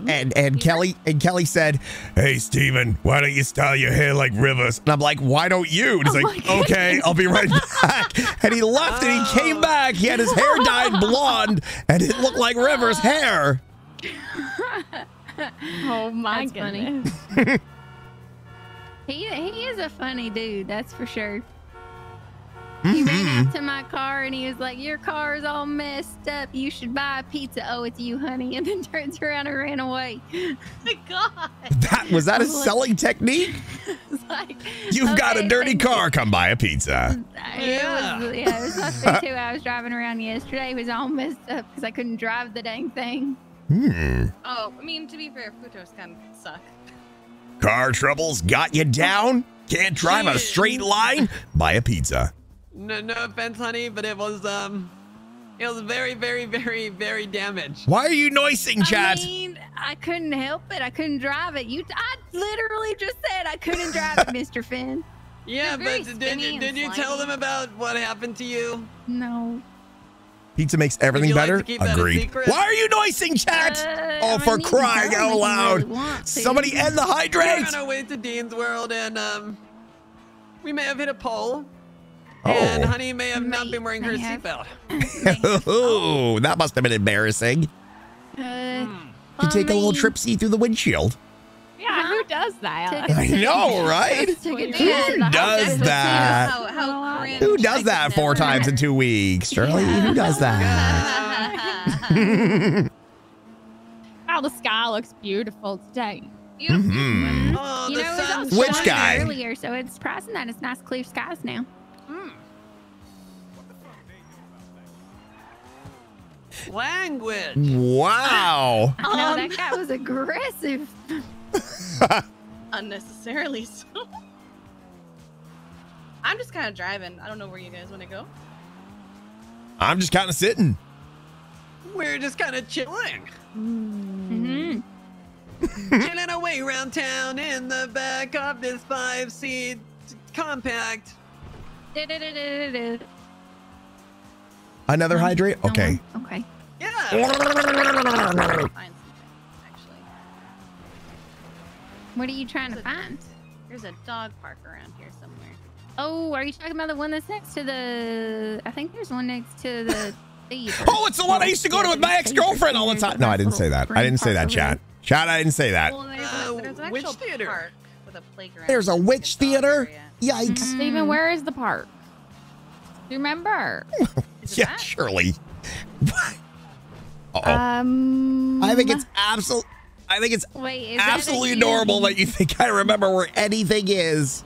Speaker 1: And and Kelly and Kelly said, "Hey Steven, why don't you style your hair like Rivers?" And I'm like, "Why don't you?" And he's like, "Okay, I'll be right back." And he left and he came *laughs* back. He had his hair dyed *laughs* blonde, and it looked like Rivers' hair.
Speaker 11: oh my
Speaker 10: That's funny.
Speaker 11: goodness.
Speaker 10: He he is a funny dude, that's for sure. He ran out to my car and he was like, "Your car's all messed up. You should buy a pizza." Oh, it's you, honey. *laughs* And then turns around and ran away. *laughs*
Speaker 19: My God.
Speaker 1: That was that a
Speaker 10: was like-
Speaker 1: selling technique? *laughs*
Speaker 10: Like,
Speaker 1: You've got a dirty
Speaker 10: thank you.
Speaker 1: car. Come buy a pizza.
Speaker 10: Yeah. It was, yeah, it was supposed to be too. I was driving around yesterday. It was all messed up because I couldn't drive the dang thing.
Speaker 1: Hmm.
Speaker 19: Oh, I mean, to be fair, Futos kind of suck.
Speaker 1: Car troubles got you down. Can't drive a straight line. Buy a pizza.
Speaker 8: No, no offense, honey, but it was um, it was very, very, very, very damaged.
Speaker 1: Why are you noising, chat?
Speaker 10: I mean, I couldn't help it. I couldn't drive it. You, I literally just said I couldn't drive it, Mr. Finn. *laughs*
Speaker 8: Yeah, but did,
Speaker 10: spinny
Speaker 8: you- did you tell them about what happened to you?
Speaker 10: No.
Speaker 1: Pizza makes everything
Speaker 8: you like
Speaker 1: better.
Speaker 8: to keep that a
Speaker 1: Agreed. Why are you noising, chat?
Speaker 10: Uh,
Speaker 1: oh,
Speaker 8: I
Speaker 1: for
Speaker 8: mean,
Speaker 1: crying out
Speaker 8: them if you
Speaker 1: loud!
Speaker 8: really.
Speaker 1: Somebody end the hydrate.
Speaker 8: We're
Speaker 1: hydrate.
Speaker 8: on our way to Dean's World, and um, we may have hit a pole. And
Speaker 1: Oh.
Speaker 8: Honey may have not been wearing her seatbelt. *laughs* *laughs*
Speaker 1: oh, that must have been embarrassing.
Speaker 10: Uh,
Speaker 1: You take a little tripsy through the windshield.
Speaker 11: Yeah, who does that?
Speaker 1: I know, right? Who does that?
Speaker 19: How, how cringe.
Speaker 1: Who does that four times in two weeks, Shirley? Who does that? *laughs*
Speaker 11: Oh, the sky looks beautiful today.
Speaker 1: Mhm.
Speaker 8: Oh,
Speaker 10: you
Speaker 8: the
Speaker 10: know, it was
Speaker 8: sun's
Speaker 10: all
Speaker 1: Which guy?
Speaker 10: Earlier, so it's surprising that it's nice, clear skies now.
Speaker 8: Language.
Speaker 1: Wow.
Speaker 10: no,
Speaker 19: Um,
Speaker 10: that guy was aggressive. *laughs*
Speaker 19: Unnecessarily so. I'm just kind of driving. I don't know where you guys want to go.
Speaker 1: I'm just kind of sitting.
Speaker 8: We're just kind of chilling.
Speaker 10: Mm-hmm. *laughs*
Speaker 8: chilling away around town in the back of this five seat compact.
Speaker 1: Another hydrate? Okay.
Speaker 10: Okay.
Speaker 8: Yeah.
Speaker 10: What are you trying to find?
Speaker 19: There's a dog park around here somewhere.
Speaker 10: Oh, are you talking about the one that's next to the? I think there's one next to the. *laughs*
Speaker 1: Oh, it's the one I used to go to with my ex girlfriend all the time. No, I didn't say that. I didn't say that, chat. Chat, I didn't say that.
Speaker 19: Well, there's,
Speaker 8: Uh,
Speaker 19: a, there's an
Speaker 8: which
Speaker 19: actual
Speaker 8: theater?
Speaker 19: park with a playground.
Speaker 1: There's a witch theater. Yikes.
Speaker 11: Steven, where is the park? Do you remember? *laughs*
Speaker 1: Yeah, Shirley. *laughs* Uh-oh.
Speaker 11: Um,
Speaker 1: I think it's absolute. I think it's
Speaker 10: Wait, is that
Speaker 1: absolutely
Speaker 10: huge-
Speaker 1: adorable that you think I remember where anything is.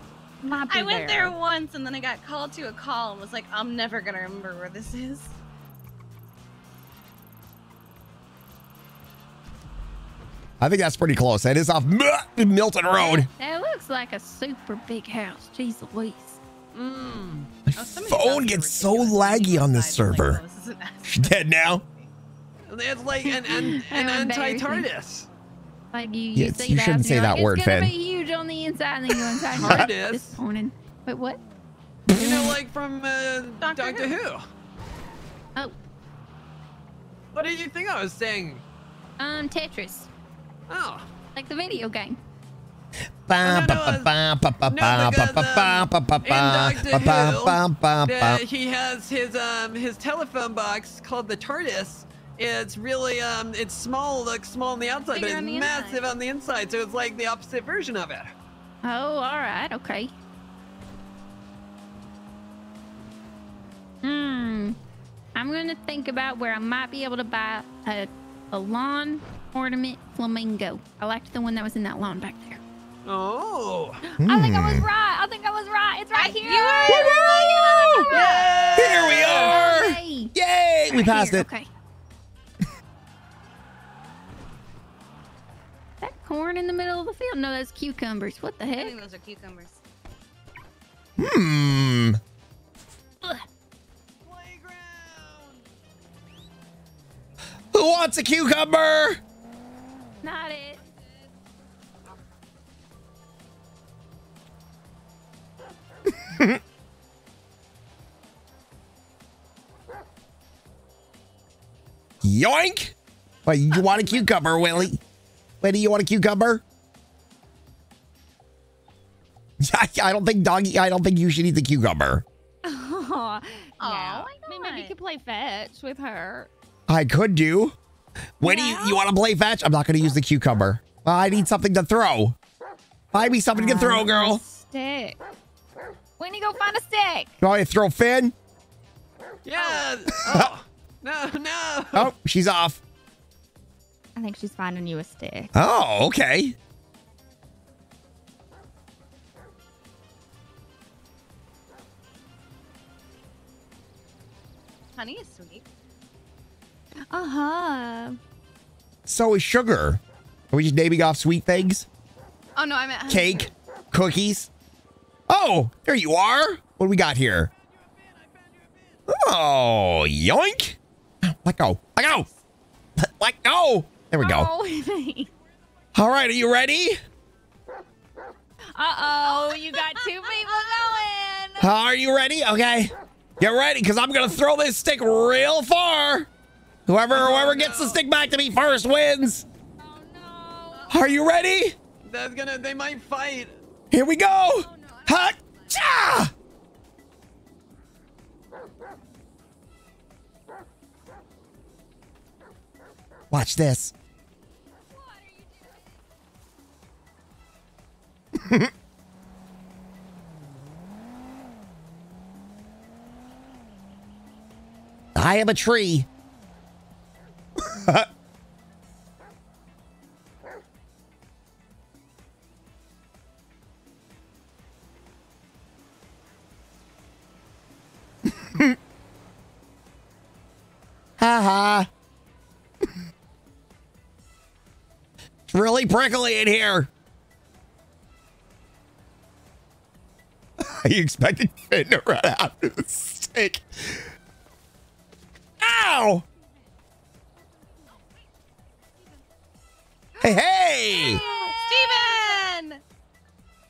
Speaker 19: I went there once and then I got called to a call and was like, I'm never gonna remember where this is.
Speaker 1: I think that's pretty close. That is off M- Milton Road.
Speaker 10: That looks like a super big house. Jeez Louise.
Speaker 8: Mm.
Speaker 1: My phone gets so laggy on this server. She's *laughs* dead now. *laughs*
Speaker 8: It's like an, an, an *laughs* anti-TARDIS.
Speaker 10: Like you, you,
Speaker 1: yes, you shouldn't say
Speaker 10: like, that
Speaker 1: word, Finn.
Speaker 10: It's gonna be huge on the inside, and then you go inside.
Speaker 8: Hard is.
Speaker 10: Disappointing. Wait, what?
Speaker 8: You know, like from uh, Doctor, Doctor Who. Who.
Speaker 10: Oh.
Speaker 8: What did you think I was saying?
Speaker 10: Um, Tetris.
Speaker 8: Oh.
Speaker 10: Like the video game.
Speaker 8: He has his um his telephone box called the TARDIS, it's really um it's small, looks small on the outside,
Speaker 19: Bigger
Speaker 8: but it's
Speaker 19: the
Speaker 8: massive on the inside. So it's like the opposite version of it.
Speaker 10: Oh, all right, okay. Hmm. I'm gonna think about where I might be able to buy a, a lawn ornament flamingo. I liked the one that was in that lawn back there.
Speaker 8: Oh.
Speaker 11: I think I
Speaker 1: Hmm.
Speaker 11: was right. I think I was right. It's right here.
Speaker 1: You are Here we are.
Speaker 10: Yay!
Speaker 1: Yay! We
Speaker 10: Right
Speaker 1: passed
Speaker 10: here,
Speaker 1: it.
Speaker 10: Okay. Corn in the middle of the field? No, that's cucumbers. What the heck?
Speaker 19: I
Speaker 10: heck?
Speaker 19: think those are cucumbers.
Speaker 1: Hmm.
Speaker 10: Ugh.
Speaker 1: Who wants a cucumber?
Speaker 10: Not it. *laughs*
Speaker 1: Yoink! Wait, you want a cucumber, Willie? Wendy, you want a cucumber? *laughs* I, I don't think doggy. I don't think you should eat the cucumber. *laughs*
Speaker 11: Oh, yeah. I mean, maybe you could play fetch with her.
Speaker 1: I could do. Wendy, you, you want to play fetch? I'm not going to use the cucumber. Well, I need something to throw. Find me something to throw, girl.
Speaker 11: Stick. When you go find a stick.
Speaker 1: You want to throw Finn?
Speaker 8: Yeah. Oh. oh, no, no.
Speaker 1: Oh, she's off.
Speaker 11: I think she's finding you a stick.
Speaker 1: Oh, okay.
Speaker 19: Honey is sweet.
Speaker 11: Uh huh.
Speaker 1: So is sugar. Are we just naming off sweet things?
Speaker 19: Oh no, I meant honey.
Speaker 1: Cake, cookies. Oh, there you are. What do we got here? Oh, yoink. *gasps* Let go. Let go. Let, let go. There we go.
Speaker 11: Oh,
Speaker 1: All right, are you ready?
Speaker 11: uh oh, you got two people going.
Speaker 1: Are you ready? Okay. Get ready, because I'm gonna throw this stick real far. Whoever whoever gets the stick back to me first wins. Are you ready?
Speaker 8: That's gonna. They might fight.
Speaker 1: Here we go. Ha! Watch this. *laughs* I am a tree. *laughs* Ha ha. Really prickly in here. Are *laughs* you expecting Finn to run after the stick? Ow! Hey, hey!
Speaker 19: Steven!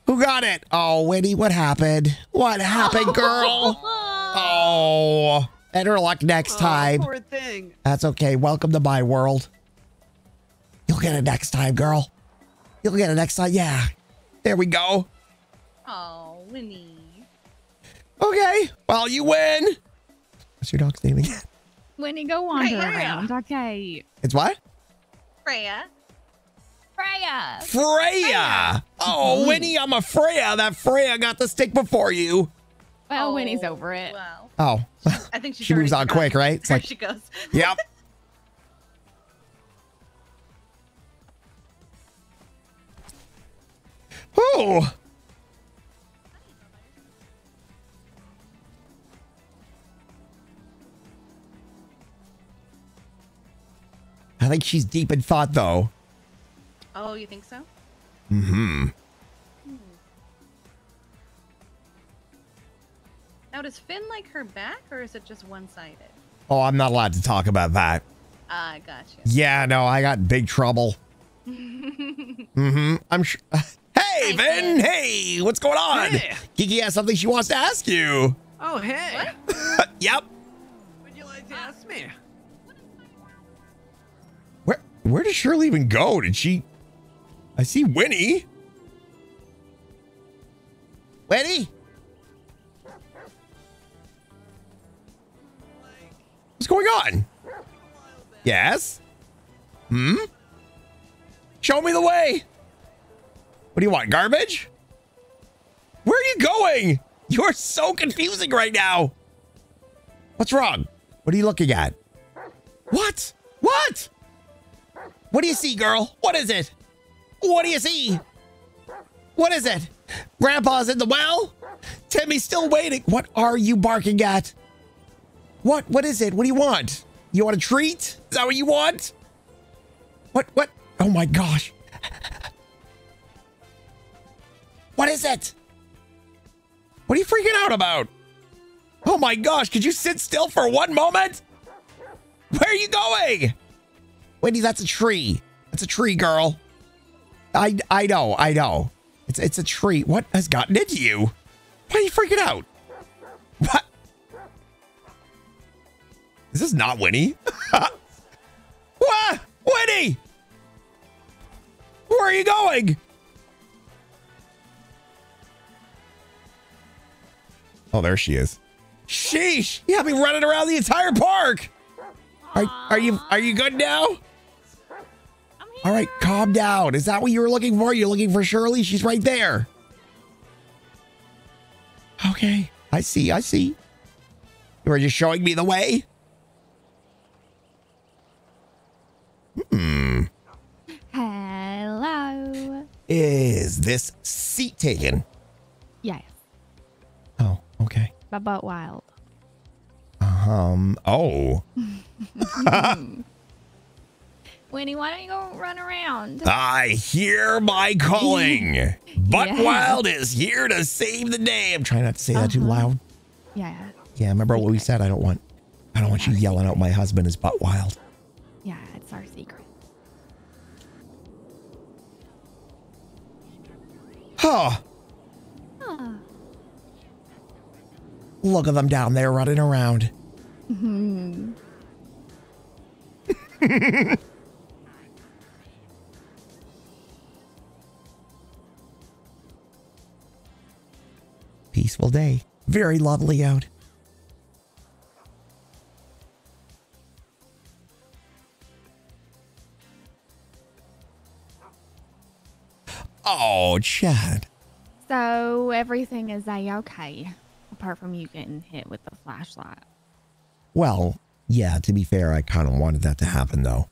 Speaker 1: Who got it? Oh, Winnie, what happened? What happened, girl? *laughs* Oh, better luck next oh, time.
Speaker 8: Poor thing.
Speaker 1: That's okay. Welcome to my world. You'll get it next time, girl. You'll get it next time. Yeah. There we go.
Speaker 19: Oh, Winnie.
Speaker 1: Okay. Well, you win. What's your dog's name again? *laughs*
Speaker 11: Winnie, go wander
Speaker 19: Freya.
Speaker 11: around, okay.
Speaker 1: It's what?
Speaker 19: Freya.
Speaker 11: Freya.
Speaker 1: Freya. Oh, *laughs* Winnie, I'm a Freya. That Freya got the stick before you.
Speaker 11: Well, oh, Winnie's over it.
Speaker 19: Wow.
Speaker 1: Oh.
Speaker 19: I think she's
Speaker 1: She moves on quick, right? It's *laughs* like-
Speaker 19: she goes.
Speaker 1: Yep. Oh. I think she's deep in thought, though.
Speaker 19: Oh, you think so?
Speaker 1: Mm-hmm.
Speaker 19: Now, does Finn like her back, or is it just one-sided?
Speaker 1: Oh, I'm not allowed to talk about that.
Speaker 19: I gotcha.
Speaker 1: Yeah, no, I got big trouble. *laughs* Mm-hmm. I'm sure. *laughs* Hey, Vin. Hey, what's going on?
Speaker 8: Hey.
Speaker 1: Kiki has something she wants to ask you.
Speaker 8: Oh, hey. *laughs*
Speaker 1: Yep.
Speaker 8: Would you like to ask me?
Speaker 1: Where Where did Shirley even go? Did she? I see Winnie. Winnie. What's going on? Yes. Hmm. Show me the way. What do you want? Garbage? Where are you going? You're so confusing right now. What's wrong? What are you looking at? What? What? What do you see, girl? What is it? What do you see? What is it? Grandpa's in the well? Timmy's still waiting. What are you barking at? What? What is it? What do you want? You want a treat? Is that what you want? What? What? Oh my gosh. What is it? What are you freaking out about? Oh my gosh, could you sit still for one moment? Where are you going? Wendy, that's a tree. That's a tree, girl. I I know, I know. It's it's a tree. What has gotten into you? Why are you freaking out? What? Is this not Winnie? *laughs* what? Winnie! Where are you going? Oh, there she is. Sheesh! You have me running around the entire park. Are, are you are you good now? All right, calm down. Is that what you were looking for? You're looking for Shirley? She's right there. Okay, I see. I see. You were just showing me the way. Hmm.
Speaker 11: Hello.
Speaker 1: Is this seat taken?
Speaker 11: Yes.
Speaker 1: Okay.
Speaker 11: My butt wild.
Speaker 1: Um. Oh. *laughs*
Speaker 11: Winnie, why don't you go run around?
Speaker 1: I hear my calling. *laughs* Butt
Speaker 11: Yeah.
Speaker 1: Wild is here to save the day. I'm trying not to say that too loud.
Speaker 11: Yeah.
Speaker 1: Yeah, remember what we said? I don't want I don't want you yelling out my husband is butt wild.
Speaker 11: Yeah, it's our secret.
Speaker 1: Huh.
Speaker 11: Huh.
Speaker 1: Look at them down there running around.
Speaker 11: Hmm. *laughs*
Speaker 1: Peaceful day. Very lovely out. Oh, Chad.
Speaker 11: So everything is a okay, apart from you getting hit with the flashlight.
Speaker 1: Well, yeah, to be fair, I kind of wanted that to happen though.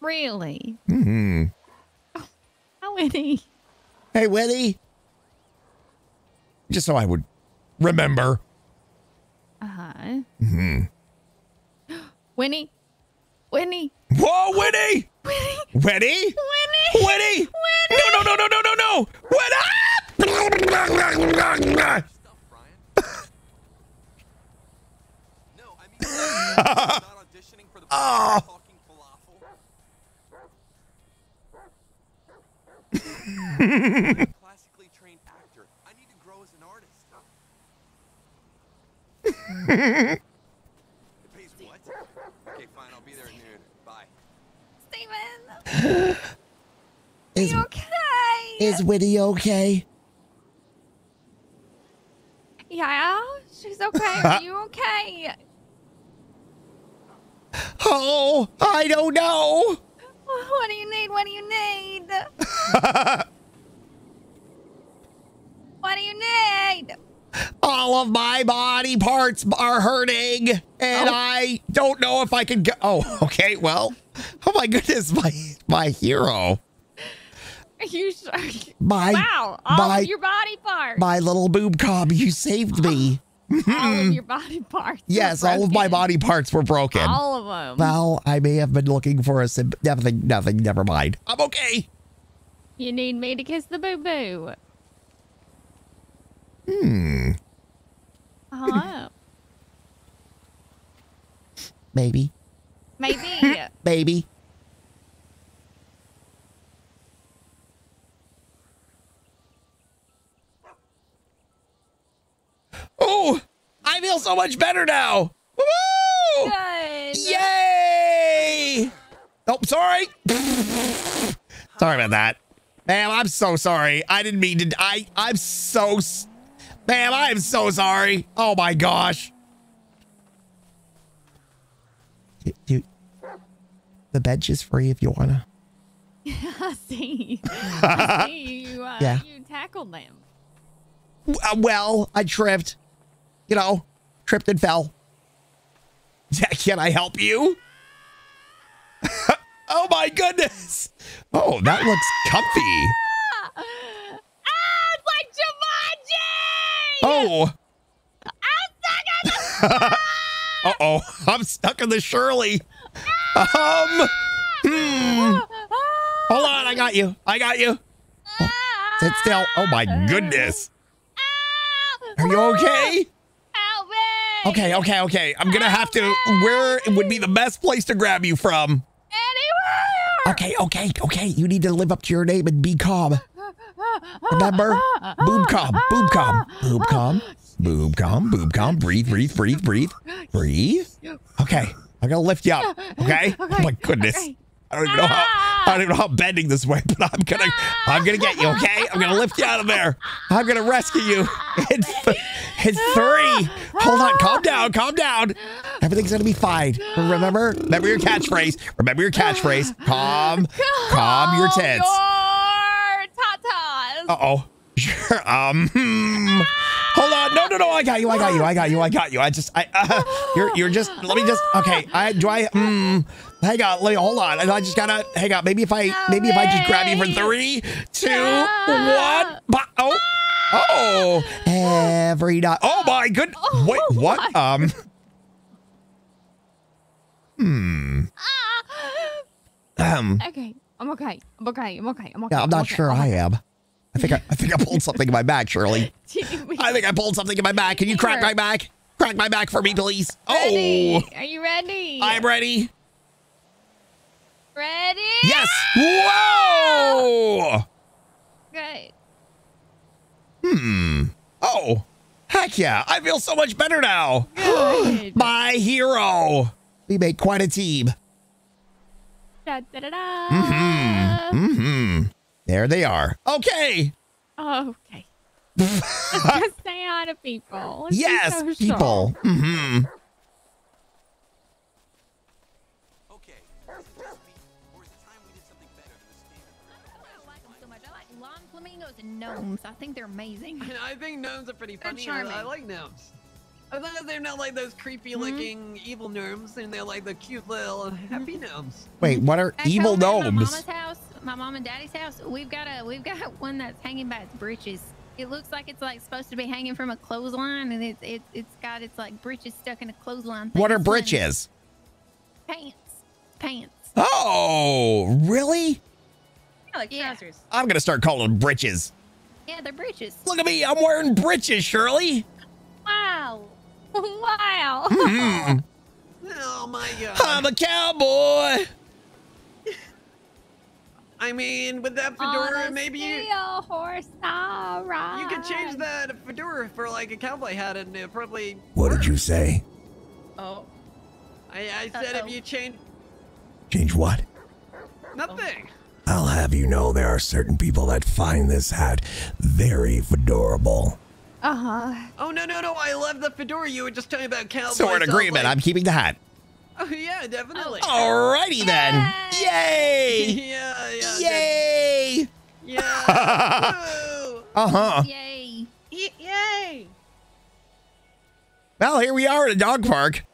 Speaker 11: Really?
Speaker 1: Hmm. *laughs*
Speaker 11: How Winnie?
Speaker 1: Hey, Winnie. Just so I would remember.
Speaker 11: Uh huh.
Speaker 1: Hmm. *gasps*
Speaker 11: Winnie? Winnie?
Speaker 1: Whoa, Winnie!
Speaker 11: Winnie?
Speaker 1: Winnie?
Speaker 11: Winnie?
Speaker 1: Winnie? No, no, no, no, no, no, no! Winnie! Oh.
Speaker 20: classically trained actor. I need to grow as an artist. it pays what? Okay, fine. I'll be there at noon. Bye.
Speaker 11: Steven!
Speaker 1: Is,
Speaker 11: okay?
Speaker 1: is Winnie okay?
Speaker 11: Yeah, she's okay. Are you okay? *laughs*
Speaker 1: Oh, I don't know.
Speaker 11: What do you need? What do you need? *laughs* what do you need?
Speaker 1: All of my body parts are hurting, and
Speaker 11: Oh.
Speaker 1: I don't know if I can go. Oh, *laughs* okay. Well, oh my goodness, *laughs* my my hero,
Speaker 11: Are you sure?
Speaker 1: My-
Speaker 11: wow, all
Speaker 1: my-
Speaker 11: of your body parts.
Speaker 1: my little boob cob, you saved me.
Speaker 11: All of your body *laughs* parts.
Speaker 1: yes, all of my body parts were broken.
Speaker 11: All of them.
Speaker 1: Well, I may have been looking for a sim- nothing. Nothing. Never mind. I'm okay.
Speaker 11: You need me to kiss the boo boo.
Speaker 1: Hmm.
Speaker 11: Oh, *laughs* *laughs*
Speaker 1: Maybe.
Speaker 11: maybe.
Speaker 1: Maybe. Oh, I feel so much better now. Woo!
Speaker 11: Good.
Speaker 1: Yay! Oh, sorry. *laughs* sorry about that. Ma'am, I'm so sorry. I didn't mean to. I, I'm so. s- Ma'am, I am so sorry. Oh my gosh. Du- du- the bench is free if you want to.
Speaker 11: I see. I *laughs* see you. Uh,
Speaker 1: Yeah.
Speaker 11: You tackled them.
Speaker 1: Uh, well, I tripped. You know, tripped and fell. *laughs* Can I help you? *laughs* oh my goodness. Oh, that looks comfy.
Speaker 11: Ah, it's like Jumanji!
Speaker 1: Oh.
Speaker 11: I'm stuck on the *laughs*
Speaker 1: Uh oh, I'm stuck in the Shirley. Um, hmm. Hold on, I got you. I got you. Oh, sit still. Oh my goodness. Are you okay? Okay, okay, okay. I'm gonna have to. Where would be the best place to grab you from?
Speaker 11: Anywhere!
Speaker 1: Okay, okay, okay. You need to live up to your name and be calm. Remember? Boob calm, boob calm, boob calm, boob calm, boob calm. Breathe, breathe, breathe, breathe, breathe. Okay, I'm gonna lift you up. Okay? Oh my goodness. I don't even know how I don't even know how I'm bending this way, but I'm gonna I'm gonna get you, okay? I'm gonna lift you out of there. I'm gonna rescue you. In, th- in three. Hold on, calm down, calm down. Everything's gonna be fine. Remember? Remember your catchphrase. Remember your catchphrase. Calm, calm your tits. Uh oh. Sure. Um. hmm. Hold on. No, no, no. I got you. I got you. I got you. I got you. I just. I. Uh, you're. You're just. Let me just. Okay. I. Do I. Hmm. Hang on. Let me. Hold on. I just gotta. Hang on. Maybe if I. Maybe if I just grab you for three, two, one. Ba- Oh. Oh. Every night. Oh my good. Wait. *laughs* What? Um. Hmm. Um.
Speaker 11: Okay, I'm okay. I'm okay. I'm okay. I'm okay.
Speaker 1: Yeah, I'm not
Speaker 11: okay,
Speaker 1: sure
Speaker 11: I'm
Speaker 1: I
Speaker 11: okay.
Speaker 1: am. I think I, I think I pulled something in my back, Shirley. *laughs* I think I pulled something in my back. Can you crack my back? Crack my back for me, *gasps* please.
Speaker 11: Ready?
Speaker 1: Oh,
Speaker 11: Are you ready?
Speaker 1: I'm ready.
Speaker 11: Ready.
Speaker 1: Yes. Whoa.
Speaker 11: Great.
Speaker 1: Hmm. Oh, heck yeah! I feel so much better now. *gasps* my hero. We made quite a team.
Speaker 11: Da, da, da, da.
Speaker 1: Mm-hmm. Mm-hmm. There they are. Okay.
Speaker 11: Oh, okay. Let's *laughs* just say hi to people. Let's
Speaker 1: yes, people. Mm-hmm.
Speaker 10: Gnomes. I think they're amazing. *laughs*
Speaker 8: I think gnomes are pretty
Speaker 10: They're
Speaker 8: funny. I-
Speaker 10: charming.
Speaker 8: I like gnomes. As long as they're not like those creepy
Speaker 10: Mm-hmm.
Speaker 8: looking evil gnomes, and they're like the cute little happy gnomes.
Speaker 1: Wait, what are
Speaker 10: Back
Speaker 1: evil
Speaker 10: gnomes? at My
Speaker 1: gnomes?
Speaker 10: mama's house, my mom and daddy's house. We've got a we've got *laughs* one that's hanging by its breeches. It looks like it's like supposed to be hanging from a clothesline, and it's it's it's got its like breeches stuck in a clothesline. thing.
Speaker 1: What are
Speaker 10: It's funny.
Speaker 1: britches?
Speaker 10: Pants. Pants.
Speaker 1: Oh, really?
Speaker 19: Yeah, like trousers.
Speaker 1: I'm gonna start calling them britches.
Speaker 10: Yeah, they're breeches.
Speaker 1: Look at me, I'm wearing britches, Shirley.
Speaker 10: Wow. *laughs* Wow.
Speaker 1: Hmm.
Speaker 8: Oh my god.
Speaker 1: I'm a cowboy.
Speaker 8: I mean, with that fedora, maybe you
Speaker 11: horse I ride.
Speaker 8: you could change that fedora for like a cowboy hat, and it probably.
Speaker 1: What did you say?
Speaker 19: Oh.
Speaker 8: I, I said if you change
Speaker 1: Change what?
Speaker 8: nothing.
Speaker 1: I'll have you know there are certain people that find this hat very fedorable.
Speaker 11: Uh huh.
Speaker 8: Oh no no no! I love the fedora. You were just talking about cowboys.
Speaker 1: So we're in agreement.
Speaker 8: like-
Speaker 1: I'm keeping the hat. *laughs*
Speaker 8: Oh yeah, definitely.
Speaker 1: Alrighty then. Yay! *laughs*
Speaker 8: yeah yeah.
Speaker 1: Yay! *laughs*
Speaker 8: Yeah.
Speaker 1: Uh huh.
Speaker 10: Yay.
Speaker 19: Y- yay!
Speaker 1: Well, here we are at a dog park.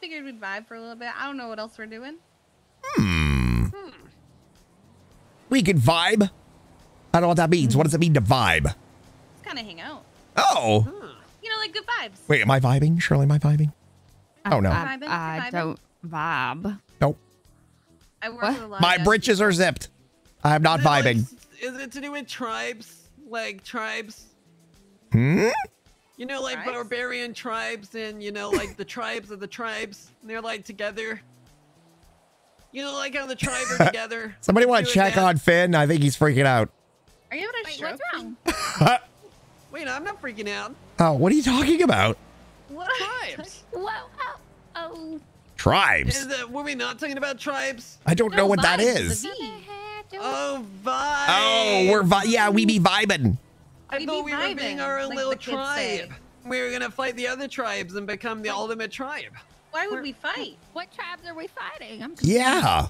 Speaker 19: Figured we'd vibe for a little bit. I don't know what else we're doing.
Speaker 1: Hmm. We could vibe. I don't know what that means. What does it mean to vibe?
Speaker 19: Let's kind of hang out.
Speaker 1: Oh.
Speaker 19: You know, like good vibes.
Speaker 1: Wait, am I vibing? Shirley, am I vibing? Oh no.
Speaker 11: I,
Speaker 19: Vibing,
Speaker 11: I
Speaker 19: vibing.
Speaker 11: don't vibe.
Speaker 1: Nope.
Speaker 19: I work with a lot
Speaker 1: My
Speaker 19: of
Speaker 1: britches are zipped. I'm not
Speaker 8: Is it like-
Speaker 1: vibing.
Speaker 8: Is it to do with tribes? Like tribes?
Speaker 1: Hmm?
Speaker 8: You know, like barbarian tribes, and you know, like the tribes of the tribes. And they're like together. You know, like how the tribe are *laughs* together.
Speaker 1: Somebody want to check on Finn? I think he's freaking out.
Speaker 19: Are you having a
Speaker 10: Wait,
Speaker 19: stroke?
Speaker 10: what's wrong? *laughs*
Speaker 8: Wait, I'm not freaking out.
Speaker 1: Oh, what are you talking about?
Speaker 19: What?
Speaker 8: Tribes. *laughs*
Speaker 10: Whoa. Oh. oh.
Speaker 1: Tribes.
Speaker 8: Is that, were we not talking about tribes?
Speaker 1: I don't know what that is.
Speaker 8: Oh, vibe.
Speaker 1: Oh, we're vi- yeah, we be vibing.
Speaker 8: I
Speaker 19: We
Speaker 8: thought
Speaker 19: be
Speaker 8: we were being
Speaker 19: vibing,
Speaker 8: our own
Speaker 19: like
Speaker 8: little
Speaker 19: the kids say.
Speaker 8: tribe. We were gonna fight the other tribes and become the ultimate tribe.
Speaker 19: Why would we fight?
Speaker 10: What tribes are we fighting? I'm
Speaker 1: Yeah.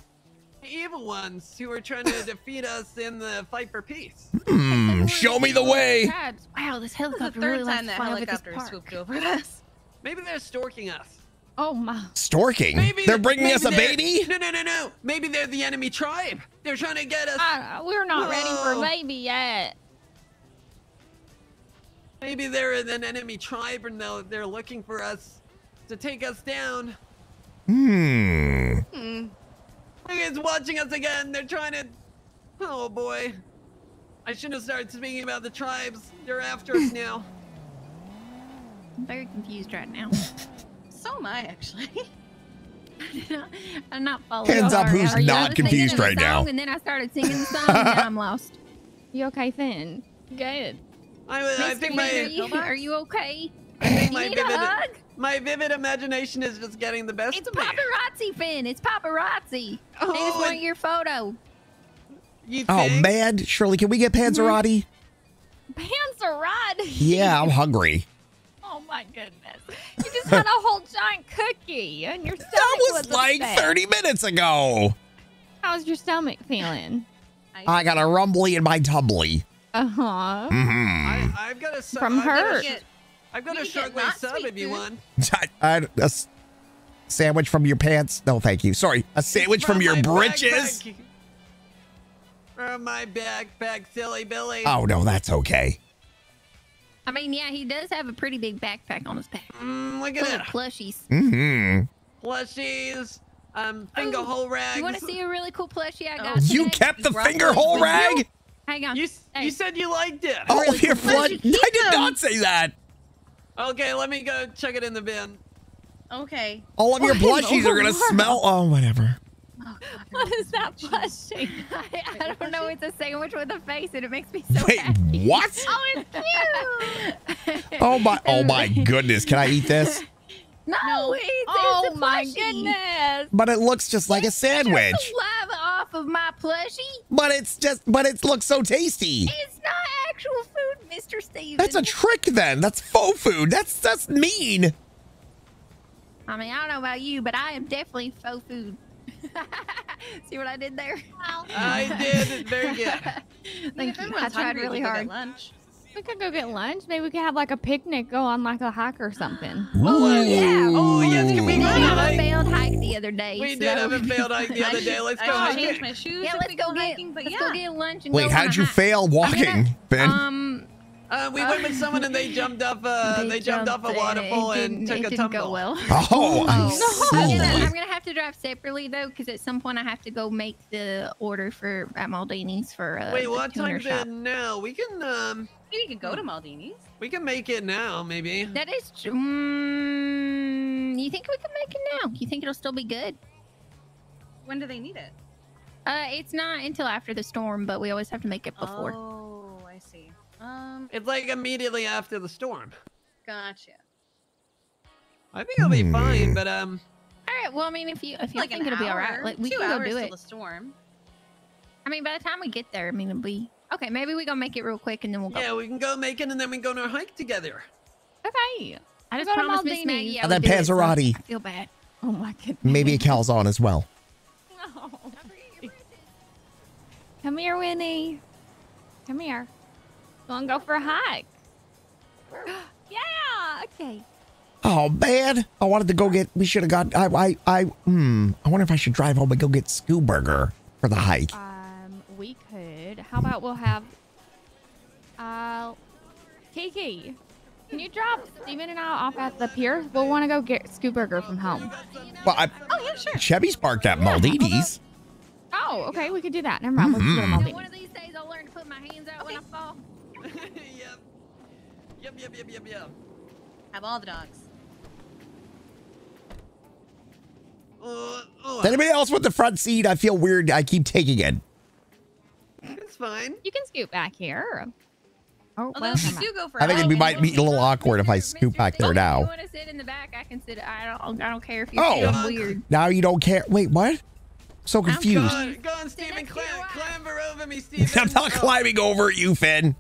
Speaker 8: The evil ones who are trying to *laughs* defeat us in the fight for peace.
Speaker 1: Hmm. Show me the way.
Speaker 10: Tribes. Wow, this
Speaker 19: This is the
Speaker 10: helicopter
Speaker 19: third
Speaker 10: really likes
Speaker 19: time
Speaker 10: to
Speaker 19: that
Speaker 10: fly over this
Speaker 19: helicopter
Speaker 10: park.
Speaker 19: swooped over us.
Speaker 8: Maybe they're stalking us.
Speaker 11: Oh my.
Speaker 1: Stalking.
Speaker 8: Maybe
Speaker 1: They're bringing
Speaker 8: maybe
Speaker 1: us a baby.
Speaker 8: No, no, no, no. Maybe they're the enemy tribe. They're trying to get us.
Speaker 11: I, we're not ready for
Speaker 8: Whoa.
Speaker 11: baby yet.
Speaker 8: Maybe they're an enemy tribe and they're, they're looking for us to take us down.
Speaker 1: Hmm.
Speaker 19: Hmm.
Speaker 8: Look, it's watching us again. They're trying to. Oh boy. I shouldn't have started speaking about the tribes. They're after us *laughs* now.
Speaker 10: I'm very confused right now. *laughs*
Speaker 19: So am I actually.
Speaker 10: I'm not following.
Speaker 1: Hands up
Speaker 10: Sorry.
Speaker 1: who's
Speaker 10: Are
Speaker 1: not
Speaker 10: I was singing
Speaker 1: confused
Speaker 10: the
Speaker 1: right now.
Speaker 10: And then I started singing the song, and now I'm lost. *laughs*
Speaker 11: You okay, Finn? Good.
Speaker 8: I, I
Speaker 10: Miss
Speaker 8: think
Speaker 10: Finn, are
Speaker 8: my.
Speaker 10: you, are you okay?
Speaker 8: I *laughs* think my
Speaker 10: need a
Speaker 8: vivid,
Speaker 10: hug?
Speaker 8: my vivid imagination is just getting the best
Speaker 10: It's
Speaker 8: of me.
Speaker 10: It's paparazzi, Finn. It's paparazzi. they just want your photo.
Speaker 8: You
Speaker 1: Oh man, Shirley, can we get Panzerotti? *laughs*
Speaker 11: Panzerotti.
Speaker 1: Yeah, I'm hungry.
Speaker 11: Oh my goodness. You just had a whole giant cookie and your *laughs* stomach
Speaker 1: That was like
Speaker 11: upset.
Speaker 1: 30 minutes ago.
Speaker 11: How's your stomach feeling?
Speaker 1: I got a rumbly in my tumbly.
Speaker 11: Uh huh.
Speaker 1: Mm -hmm.
Speaker 8: I've got a.
Speaker 11: From
Speaker 8: I've got a
Speaker 11: her.
Speaker 8: sh- I've got a
Speaker 19: We get
Speaker 8: shortwave
Speaker 19: not
Speaker 8: sub
Speaker 19: sweet
Speaker 8: if you want. *laughs*
Speaker 1: I, I- a s- sandwich from your pants? No, thank you. Sorry, a sandwich from, your britches?
Speaker 8: backpack. From my backpack, silly Billy.
Speaker 1: Oh no, that's okay.
Speaker 10: I mean, yeah, he does have a pretty big backpack on his back.
Speaker 8: Mm, look at
Speaker 10: of
Speaker 8: it.
Speaker 10: plushies.
Speaker 1: hmm
Speaker 8: Plushies, um, finger hole rags.
Speaker 10: You want to see a really cool plushie I got?
Speaker 1: Oh, You kept the finger hole rag?
Speaker 10: Hang on.
Speaker 8: You,
Speaker 10: Hey.
Speaker 8: you said you liked it.
Speaker 1: Oh,
Speaker 10: Really
Speaker 1: your
Speaker 10: cool
Speaker 1: blood. I did not say that.
Speaker 8: Okay, let me go check it in the bin.
Speaker 19: Okay.
Speaker 1: All of your
Speaker 11: What in
Speaker 1: plushies are gonna smell. Oh, whatever. *laughs*
Speaker 11: What is that plushie? *laughs*
Speaker 10: I, I don't know. It's a sandwich with a face, and it makes me so
Speaker 1: Wait,
Speaker 10: happy.
Speaker 1: what? *laughs*
Speaker 10: Oh, it's cute.
Speaker 1: Oh my! Oh my goodness! Can I eat this?
Speaker 10: No, it's,
Speaker 11: Oh
Speaker 10: it's a oh
Speaker 11: my
Speaker 10: plushie.
Speaker 11: goodness.
Speaker 1: But it looks just like a sandwich.
Speaker 10: Saliva off of my plushie.
Speaker 1: But it's just. But it looks so tasty.
Speaker 10: It's not actual food, Mr. Steven.
Speaker 1: That's a trick. Then that's faux food. That's that's mean.
Speaker 10: I mean, I don't know about you, but I am definitely faux food. *laughs* See what I did there?
Speaker 8: I did very good. *laughs*
Speaker 10: Thank you. I tried really
Speaker 19: we could get
Speaker 10: hard.
Speaker 19: Lunch.
Speaker 11: We could go get lunch. Maybe we could have like a picnic, go on like a hike or something. *gasps*
Speaker 10: Oh, yeah.
Speaker 8: Oh yes, can we
Speaker 10: We
Speaker 8: go
Speaker 10: did
Speaker 8: on a
Speaker 10: have a
Speaker 8: hike?
Speaker 10: failed hike the other day.
Speaker 8: We
Speaker 10: so-
Speaker 8: did have a failed hike the *laughs* other day. Let's go
Speaker 19: should
Speaker 8: hiking.
Speaker 19: change my shoes
Speaker 10: Yeah, let's
Speaker 19: we
Speaker 10: go
Speaker 19: go
Speaker 10: get
Speaker 19: hiking, but
Speaker 10: let's
Speaker 19: yeah.
Speaker 10: go get lunch and
Speaker 1: Wait,
Speaker 10: go
Speaker 1: how
Speaker 10: on a
Speaker 1: did you
Speaker 10: hike.
Speaker 1: fail walking, Ben?
Speaker 10: Um,
Speaker 8: Uh, we went with someone and they *laughs* jumped off. Uh, they, jumped off a
Speaker 10: and it
Speaker 8: waterfall and took
Speaker 10: it
Speaker 8: a
Speaker 10: didn't
Speaker 8: tumble.
Speaker 10: go well. *laughs*
Speaker 1: Oh, I
Speaker 10: I'm
Speaker 1: see.
Speaker 10: gonna, I'm gonna have to drive separately though, because at some point I have to go make the order for at Maldini's for uh,
Speaker 8: Wait,
Speaker 10: the
Speaker 8: what
Speaker 10: tuner
Speaker 8: time is it now? We can um,
Speaker 19: Maybe we could go to Maldini's.
Speaker 8: we can make it now, maybe.
Speaker 10: That is. tr- Mm, you think we can make it now? You think it'll still be good?
Speaker 19: When do they need it?
Speaker 10: Uh, it's not until after the storm, but we always have to make it before.
Speaker 19: Oh, I see. Um,
Speaker 8: It's like immediately after the storm.
Speaker 19: gotcha.
Speaker 8: I think it'll be
Speaker 1: Hmm.
Speaker 8: fine, but um,
Speaker 10: All right. Well, I mean, if you if you
Speaker 19: like
Speaker 10: think it'll be all right, like we
Speaker 19: two
Speaker 10: can go
Speaker 19: hours
Speaker 10: do
Speaker 19: till
Speaker 10: it.
Speaker 19: the storm.
Speaker 10: I mean, by the time we get there, I mean, it'll be okay. Maybe we go make it real quick and then we'll go.
Speaker 8: yeah, we can go make it and then we can go on our hike together.
Speaker 11: Okay.
Speaker 10: I just
Speaker 11: Go to
Speaker 10: promised Miss
Speaker 11: Maldini's.
Speaker 10: Maggie
Speaker 1: And then
Speaker 10: do it, so
Speaker 1: Panzerotti.
Speaker 10: I feel bad.
Speaker 11: Oh my goodness.
Speaker 1: Maybe a calzone as well.
Speaker 11: No. *laughs* Come here, Winnie. Come here. Wanna go for a hike? *gasps* yeah. Okay.
Speaker 1: Oh man, I wanted to go get. We should have got. I I I. Hmm. I wonder if I should drive home and go get Scoo Burger for the hike.
Speaker 11: We could. How about we'll have. Uh, Kiki, can you drop Steven and I off at the pier? We'll want to go get Scoop Burger from home.
Speaker 1: Well, I,
Speaker 11: Oh yeah, sure.
Speaker 1: Chevy's parked at Maldini's.
Speaker 11: Oh, okay, we could do that. Never mind. Let's go to
Speaker 1: Mhm.
Speaker 10: One of these days, I'll learn to put my hands out when I fall. *laughs*
Speaker 8: yep. Yep, yep, yep, yep, yep.
Speaker 19: Have all the dogs.
Speaker 8: Uh, oh,
Speaker 1: Is anybody else with the front seat? I feel weird. I keep taking it.
Speaker 8: It's fine.
Speaker 11: You can scoot back here. Oh,
Speaker 19: Although
Speaker 11: well,
Speaker 19: if you do go for
Speaker 1: I think
Speaker 19: a
Speaker 1: it be- might be a little awkward if I scoop back there
Speaker 10: If you want to sit in the back, I can sit. I don't. I don't care if you're
Speaker 1: Oh.
Speaker 10: feeling weird.
Speaker 1: Now you don't care. Wait, what? So
Speaker 8: Go
Speaker 1: confused.
Speaker 8: on, go on, Steven. Clam- clamber over me, Steven.
Speaker 1: I'm not climbing over you, Finn.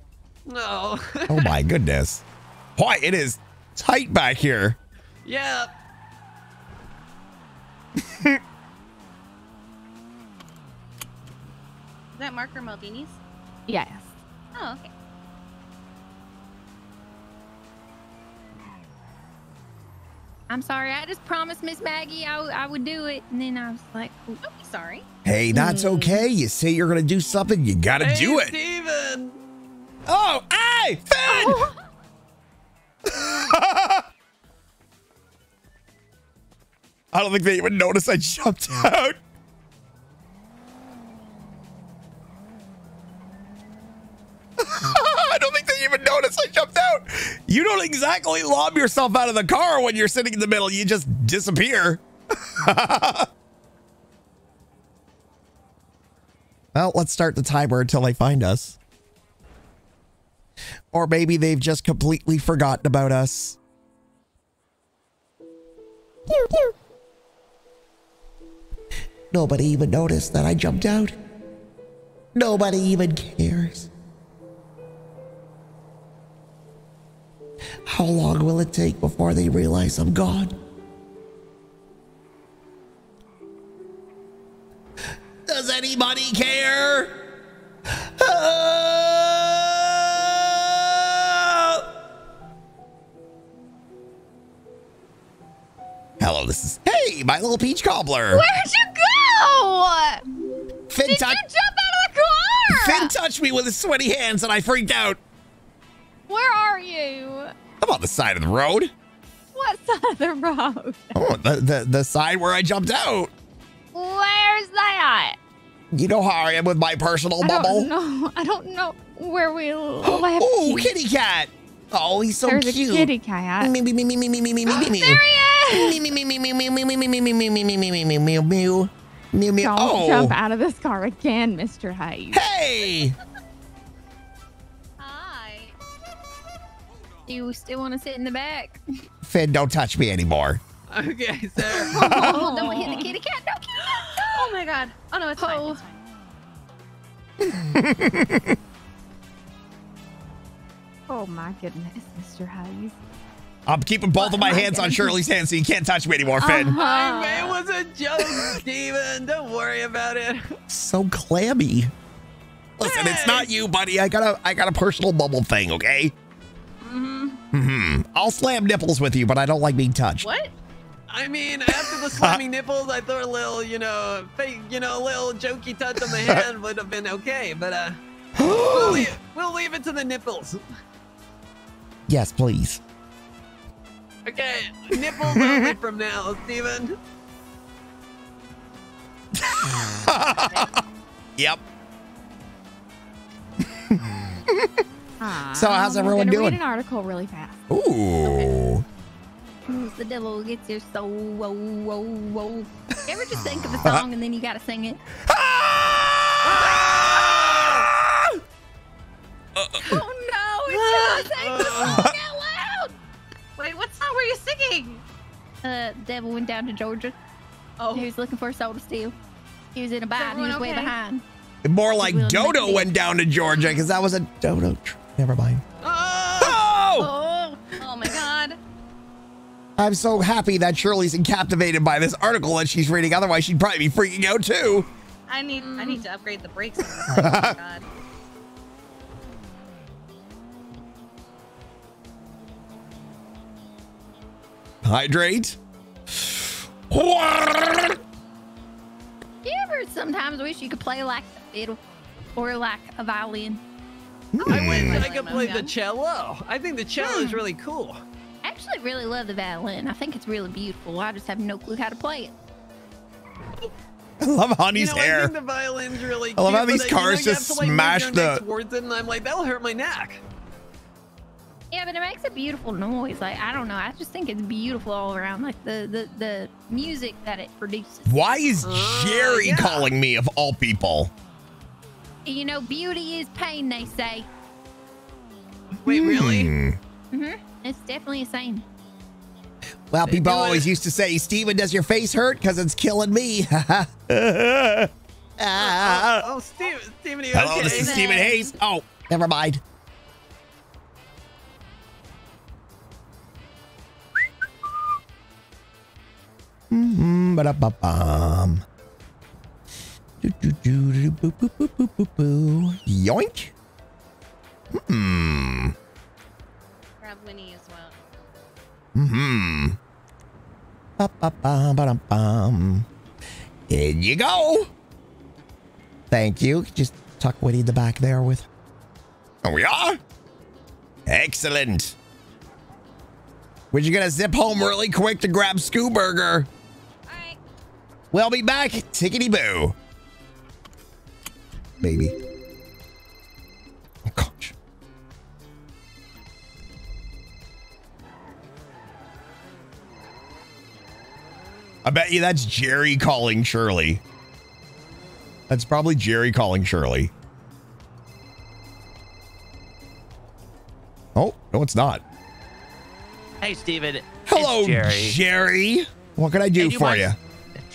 Speaker 8: No.
Speaker 1: Oh my goodness. Boy, it is tight back here.
Speaker 8: yeah.
Speaker 19: That Marker Maldini's?
Speaker 11: Yes.
Speaker 19: Oh, okay.
Speaker 10: I'm sorry. I just promised Miss Maggie I, I would do it, and then I was like, "Ooh."
Speaker 19: Don't be sorry.
Speaker 1: Hey, that's hmm. okay. You say you're gonna do something, you gotta
Speaker 8: hey,
Speaker 1: do it.
Speaker 8: Steven.
Speaker 1: Oh, hey, Finn! *laughs* *laughs* I don't think they even noticed I jumped out. You don't exactly lob yourself out of the car when you're sitting in the middle. You just disappear. *laughs* well, let's start the timer until they find us. Or maybe they've just completely forgotten about us.
Speaker 21: Nobody even noticed that I jumped out. Nobody even cares. How long will it take before they realize I'm gone? Does anybody care?
Speaker 1: Hello, this is Hey, my little peach cobbler.
Speaker 11: Where'd you go?
Speaker 1: Finn
Speaker 11: Did you jump out of the car?
Speaker 1: Finn touched me with his sweaty hands and I freaked out.
Speaker 11: Where are you?
Speaker 1: I'm on the side of the road.
Speaker 11: What side of the road?
Speaker 1: Oh, the, the, the side where I jumped out.
Speaker 11: Where's that?
Speaker 1: You know how I am with my personal
Speaker 11: I
Speaker 1: bubble?
Speaker 11: don't. I don't know where we left
Speaker 1: Oh, kitty cat. Oh, he's so
Speaker 11: There's
Speaker 1: cute.
Speaker 11: a kitty cat.
Speaker 1: Me, me, me, me, me, me, me, me, me, me.
Speaker 11: There he is.
Speaker 1: Me, me, me, me, me, me, me, me, me, me, me, me, me, me, me, me, me, mew. Mew, mew.
Speaker 11: Don't
Speaker 1: Oh.
Speaker 11: jump out of this car again, Mr. Hayes.
Speaker 1: Hey!
Speaker 10: You still want to sit in the back?
Speaker 1: Finn, don't touch me anymore.
Speaker 8: Okay, sir. *laughs*
Speaker 10: Oh, don't hit the kitty cat. No kitty cat.
Speaker 19: Oh my god. Oh no, it's fine. It's fine. *laughs*
Speaker 11: Oh my goodness, Mr. Hayes.
Speaker 1: I'm keeping both of my hands on Shirley's hands so you can't touch me anymore, Finn.
Speaker 11: Uh-huh.
Speaker 8: It was a joke, Steven. Don't worry about it.
Speaker 1: So clammy. Listen, it's not you, buddy. I got a I got a personal bubble thing, okay?
Speaker 8: Mm-hmm.
Speaker 1: hmm I'll slam nipples with you, but I don't like being touched.
Speaker 19: What?
Speaker 8: I mean, after the slamming nipples, I thought a little, you know, fake, you know, a little jokey touch on the *laughs* hand would have been okay, but uh, *gasps* we'll, leave, we'll leave it to the nipples.
Speaker 1: Yes, please.
Speaker 8: Okay, nipples only from now, Steven. *laughs*
Speaker 1: Yep. *laughs* So how's
Speaker 11: I'm
Speaker 1: everyone
Speaker 11: gonna
Speaker 1: doing?
Speaker 11: Read an article really fast.
Speaker 1: Ooh.
Speaker 10: Who's the devil gets your soul? Whoa, whoa, whoa. You ever just think of a *laughs* song and then you gotta sing it? *laughs* oh no! It's gonna the song out loud.
Speaker 19: Wait, what song were you singing?
Speaker 10: Uh, devil went down to Georgia. Oh, he was looking for a soul to steal. He was in a bind. He was
Speaker 19: everyone
Speaker 10: way behind.
Speaker 1: More like
Speaker 10: We'll
Speaker 1: Dodo went down to Georgia because that was a Dodo. Never mind.
Speaker 19: Oh! Oh! oh! oh my god.
Speaker 1: I'm so happy that Shirley's captivated by this article that she's reading. Otherwise, she'd probably be freaking out too.
Speaker 19: I need I need to upgrade the brakes on this thing. Oh my god.
Speaker 1: Hydrate.
Speaker 10: Do you ever sometimes wish you could play like Hmm. the fiddle or like a violin?
Speaker 8: I wish I could play the cello. I think the cello is hmm. really cool.
Speaker 10: I actually really love the violin. I think it's really beautiful. I just have no clue how to play it.
Speaker 1: I love Honey's
Speaker 8: you know, I think the violin's really cute.
Speaker 1: I love how
Speaker 8: but,
Speaker 1: these cars just
Speaker 8: to, like, move
Speaker 1: smash
Speaker 8: your neck
Speaker 1: the-
Speaker 8: towards it, and I'm like, that'll hurt my neck.
Speaker 10: Yeah, but it makes a beautiful noise. Like I don't know. I just think it's beautiful all around. Like the the the music that it produces.
Speaker 1: Why is uh, Jerry calling me of all people?
Speaker 10: You know, beauty is pain. They say.
Speaker 8: Wait, really?
Speaker 1: Hmm.
Speaker 10: hmm It's definitely a same.
Speaker 1: Well, people
Speaker 8: do
Speaker 1: always used to say, Steven, does your face hurt? Because it's killing me. *laughs* Ah.
Speaker 8: Oh, Steven, Steven, are you
Speaker 1: Hello, this is Steven Hayes. Oh, never mind. Mm, ba-da-ba-bum. Yoink. Hmm.
Speaker 19: Grab Winnie as well.
Speaker 1: Hmm. Ba-ba-bum, ba-dum-bum. In you go. Thank you. Just tuck Woody in the back there with. There we are. Excellent. We're just gonna zip home really quick to grab Scoo Burger. We'll be back. Tickety boo. Baby. Oh, gosh. I bet you that's Jerry calling Shirley. That's probably Jerry calling Shirley. Oh, no, it's not.
Speaker 22: Hey, Steven.
Speaker 1: Hello,
Speaker 22: Jerry.
Speaker 1: Jerry. What can I do
Speaker 7: Hey,
Speaker 1: for you?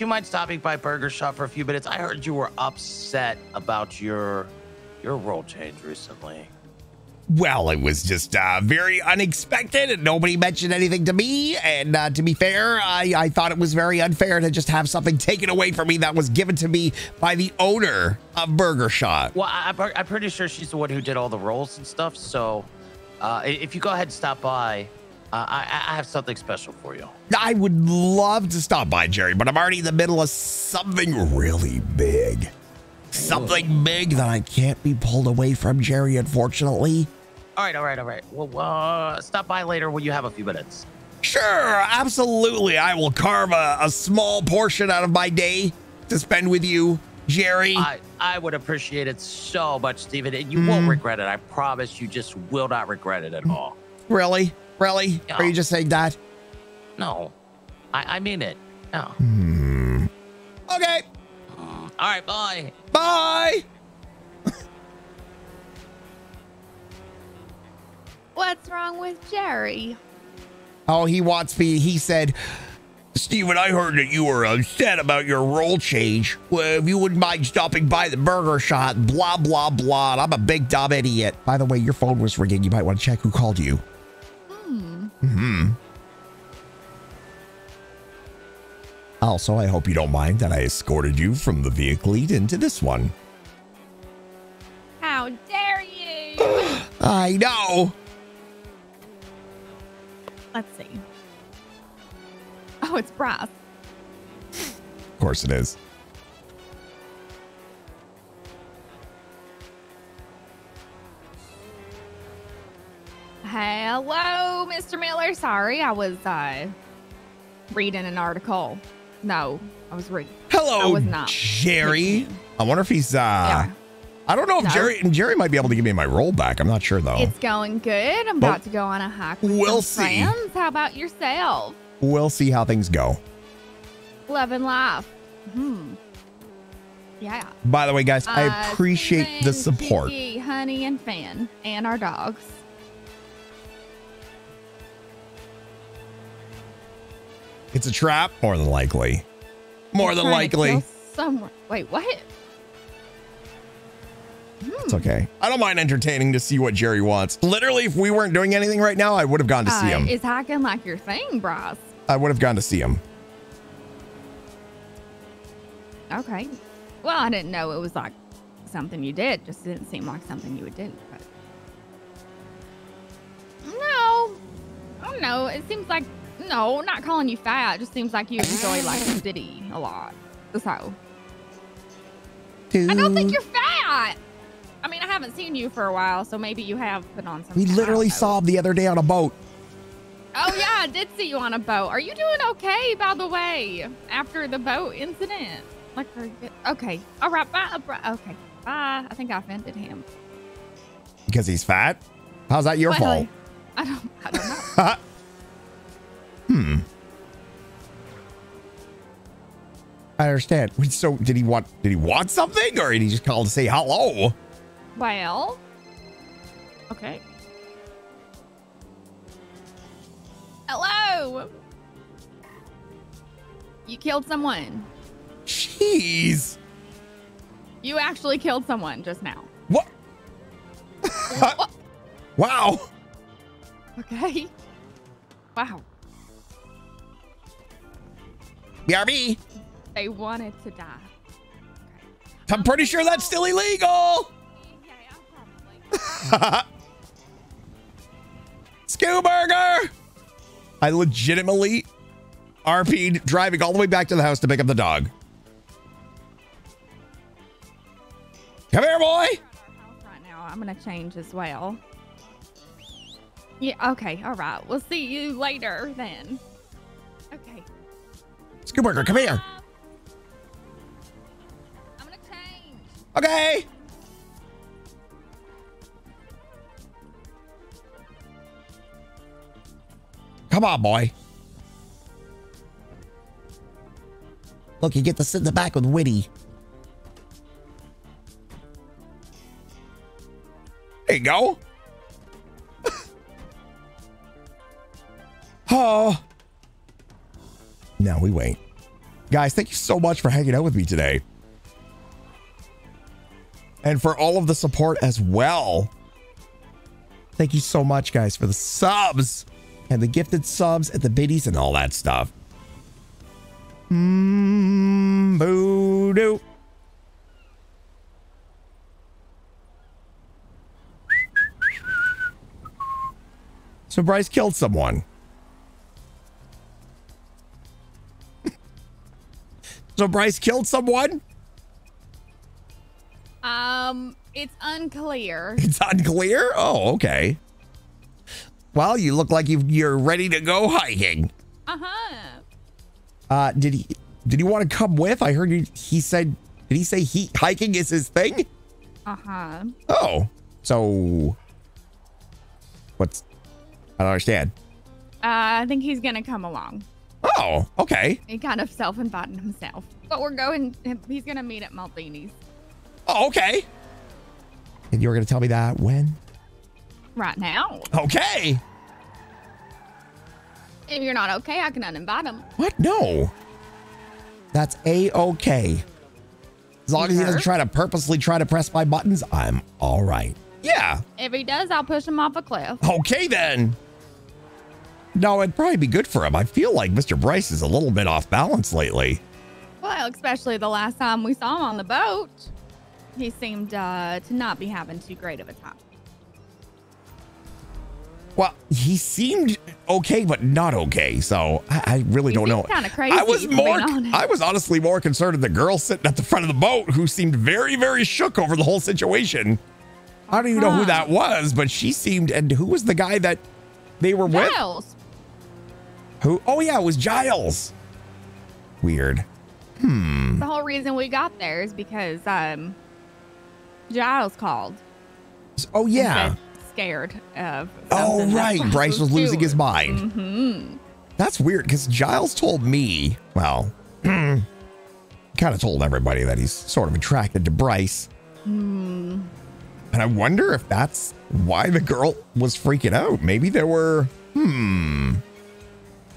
Speaker 7: Do you mind stopping by Burger Shot for a few minutes? I heard you were upset about your your role change recently.
Speaker 1: Well, it was just uh, very unexpected, and nobody mentioned anything to me. And uh, to be fair, I, I thought it was very unfair to just have something taken away from me that was given to me by the owner of Burger Shot.
Speaker 7: Well, I, I'm- I'm pretty sure she's the one who did all the rolls and stuff. So, uh, if you go ahead and stop by, uh, I, I have something special for you.
Speaker 1: I would love to stop by, Jerry, but I'm already in the middle of something really big. Something big that I can't be pulled away from, Jerry, unfortunately.
Speaker 7: All right, all right, all right. Well, uh, stop by later when you have a few minutes.
Speaker 1: Sure, absolutely. I will carve a, a small portion out of my day to spend with you, Jerry.
Speaker 7: I, I would appreciate it so much, Steven. And you won't
Speaker 1: Mm.
Speaker 7: regret it. I promise you just will not regret it at all.
Speaker 1: Really? Really? Are you just saying that?
Speaker 7: No, I, I mean it. No.
Speaker 1: Hmm. Okay.
Speaker 7: All right, bye.
Speaker 1: Bye. *laughs*
Speaker 11: What's wrong with Jerry?
Speaker 1: Oh, he wants me. He said, Steven, I heard that you were upset about your role change. Well, if you wouldn't mind stopping by the burger shot, blah, blah, blah. I'm a big dumb idiot. By the way, your phone was ringing. You might want to check who called you.
Speaker 11: Hmm.
Speaker 1: Hmm. Also, I hope you don't mind that I escorted you from the vehicle into this one.
Speaker 11: How dare you? *gasps*
Speaker 1: I know.
Speaker 11: Let's see. Oh, it's brass.
Speaker 1: Of course it is.
Speaker 11: Hello, Mr. Miller. Sorry, I was uh reading an article. No, I was. I
Speaker 1: Hello,
Speaker 11: was not.
Speaker 1: Jerry. I wonder if he's, uh, I don't know if
Speaker 11: No.
Speaker 1: Jerry, Jerry might be able to give me my roll back. I'm not sure though.
Speaker 11: It's going good. I'm
Speaker 1: Well,
Speaker 11: about to go on a hike with
Speaker 1: we'll
Speaker 11: some
Speaker 1: see.
Speaker 11: friends. How about yourself?
Speaker 1: We'll see how things go.
Speaker 11: Love and laugh. Hmm. Yeah.
Speaker 1: By the way, guys, I
Speaker 11: Uh,
Speaker 1: appreciate the support.
Speaker 11: Kiki, Honey, and Finn, and our dogs.
Speaker 1: It's a trap, more than likely. More than likely.
Speaker 11: Somewhere. Wait, what?
Speaker 1: It's okay. I don't mind entertaining to see what Jerry wants. Literally, if we weren't doing anything right now, I would have gone to see
Speaker 11: Uh,
Speaker 1: him.
Speaker 11: Is hacking like your thing, Bryce?
Speaker 1: I would have gone to see him.
Speaker 11: Okay. Well, I didn't know it was like something you did. Just didn't seem like something you would do. But no, I don't know. It seems like no, not calling you fat. It just seems like you enjoy like the city a lot. So I don't think you're fat. I mean, I haven't seen you for a while, so maybe you have put on some.
Speaker 1: We literally saw him the other day on a boat.
Speaker 11: Oh yeah, I did see you on a boat. Are you doing okay, by the way? After the boat incident, like, are you good? okay, all right, bye. bye, Okay, bye. I think I offended him.
Speaker 1: Because he's fat? How's that your
Speaker 11: Well,
Speaker 1: fault?
Speaker 11: I don't. I don't know. *laughs*
Speaker 1: hmm. I understand. So did he want did he want something or did he just call to say hello?
Speaker 11: well, okay. Hello. You killed someone.
Speaker 1: Jeez.
Speaker 11: You actually killed someone just now.
Speaker 1: What? *laughs* wow.
Speaker 11: Okay. Wow.
Speaker 1: BRB.
Speaker 11: They wanted to die.
Speaker 1: I'm pretty sure that's still illegal. *laughs* Skewburger. I legitimately RP'd driving all the way back to the house to pick up the dog. Come here, boy.
Speaker 11: Right now, I'm gonna change as well. Yeah. Okay. All right. We'll see you later then. Okay.
Speaker 1: Skewburger, come here.
Speaker 11: I'm gonna change.
Speaker 1: Okay. Come on, boy. Look, you get to sit in the back with Whitty. There you go. *laughs* oh. No, we wait. Guys, thank you so much for hanging out with me today. And for all of the support as well. Thank you so much, guys, for the subs and the gifted subs and the biddies and all that stuff. Mmm, boo doo. So Bryce killed someone. So Bryce killed someone?
Speaker 11: Um, it's unclear. *laughs*
Speaker 1: It's unclear? Oh, okay. Well, you look like you you're ready to go hiking.
Speaker 11: Uh-huh.
Speaker 1: Uh, did he did he want to come with? I heard he, he said did he say he hiking is his thing?
Speaker 11: Uh-huh.
Speaker 1: Oh, so what's I don't understand.
Speaker 11: Uh, I think he's gonna come along.
Speaker 1: Oh, okay.
Speaker 11: He kind of self-invited himself. But we're going, he's gonna meet at Maldini's
Speaker 1: Oh, okay. And you're gonna tell me that when?
Speaker 11: right now.
Speaker 1: Okay.
Speaker 11: If you're not okay, I can uninvite him.
Speaker 1: What? No. That's a okay. As long as he doesn't try to purposely try to press my buttons, I'm all right. Yeah.
Speaker 11: If he does, I'll push him off a cliff.
Speaker 1: Okay then. No, it'd probably be good for him. I feel like Mr. Bryce is a little bit off balance lately.
Speaker 11: Well, especially the last time we saw him on the boat. He seemed uh, to not be having too great of a time.
Speaker 1: Well, he seemed okay, but not okay. So I, I really
Speaker 11: He
Speaker 1: don't know.
Speaker 11: kinda crazy,
Speaker 1: I was
Speaker 11: if I'm being
Speaker 1: more. I was honestly more concerned with the girl sitting at the front of the boat who seemed very, very shook over the whole situation. I don't even know who that was, but she seemed. And who was the guy that they were with? Who? Oh yeah, it was Giles. Weird. Hmm.
Speaker 11: The whole reason we got there is because um, Giles called.
Speaker 1: Oh yeah.
Speaker 11: Scared of.
Speaker 1: Oh right, Bryce was losing his mind.
Speaker 11: hmm
Speaker 1: That's weird because Giles told me, well, *clears throat* kind of told everybody that he's sort of attracted to Bryce.
Speaker 11: Hmm.
Speaker 1: And I wonder if that's why the girl was freaking out. Maybe there were, hmm.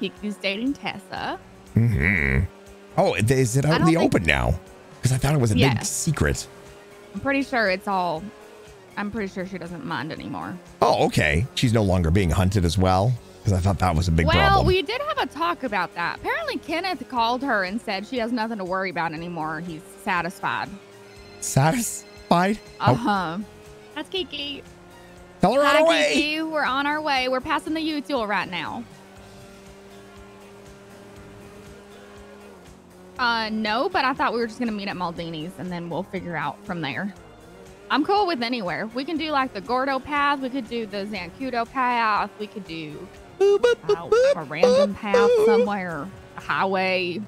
Speaker 1: Kiki's
Speaker 11: dating Tessa.
Speaker 1: Mm-hmm. Oh, is it out in the open now? Because I thought it was a big secret.
Speaker 11: I'm pretty sure it's all. I'm pretty sure she doesn't mind anymore.
Speaker 1: Oh, okay. She's no longer being hunted as well. Because I thought that was a big
Speaker 11: well,
Speaker 1: problem.
Speaker 11: we did have a talk about that. Apparently, Kenneth called her and said she has nothing to worry about anymore. He's satisfied.
Speaker 1: Satisfied?
Speaker 11: Uh
Speaker 1: Oh,
Speaker 11: huh. That's Kiki.
Speaker 1: tell her on
Speaker 11: Hi,
Speaker 1: her way.
Speaker 11: Kiki. We're on our way. We're passing the U-Tool right now. Uh, no, but I thought we were just gonna meet at Maldini's and then we'll figure out from there. I'm cool with anywhere. We can do like the Gordo path. We could do the Zancudo path. We could do uh, a random path somewhere, a highway.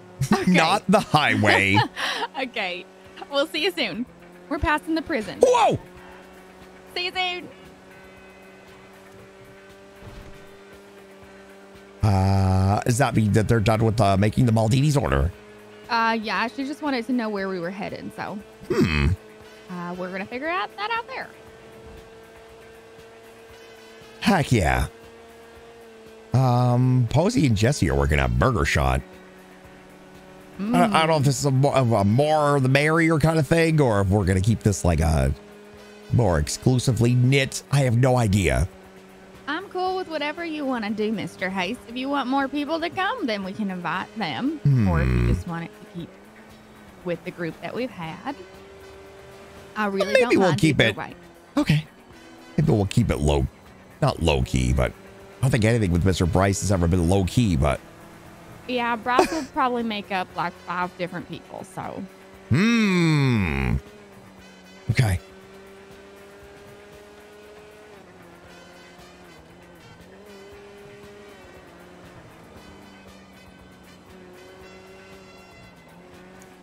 Speaker 11: *laughs*
Speaker 1: Not the highway. *laughs*
Speaker 11: okay, we'll see you soon. We're passing the prison.
Speaker 1: Whoa!
Speaker 11: See you soon.
Speaker 1: Uh, does that mean that they're done with uh, making the Maldini's order?
Speaker 11: Uh, yeah, she just wanted to know where we were headed, so
Speaker 1: Hmm.
Speaker 11: uh, we're gonna figure out that out there.
Speaker 1: Heck yeah. Um, Posey and Jesse are working at Burger Shot. I, don't, I don't know if this is a more, of a more the merrier kind of thing, or if we're gonna keep this like a more exclusively knit. I have no idea.
Speaker 11: I'm cool with whatever you want to do, Mr. Hayes. If you want more people to come, then we can invite them, or if you just want it to keep with the group that we've had. I really
Speaker 1: maybe
Speaker 11: don't
Speaker 1: we'll keep it-
Speaker 11: way.
Speaker 1: Okay. Maybe we'll keep it low, not low key, but I don't think anything with Mr. Bryce has ever been low key. But
Speaker 11: Yeah, Bryce will probably make up like five different people, so
Speaker 1: hmm. Okay.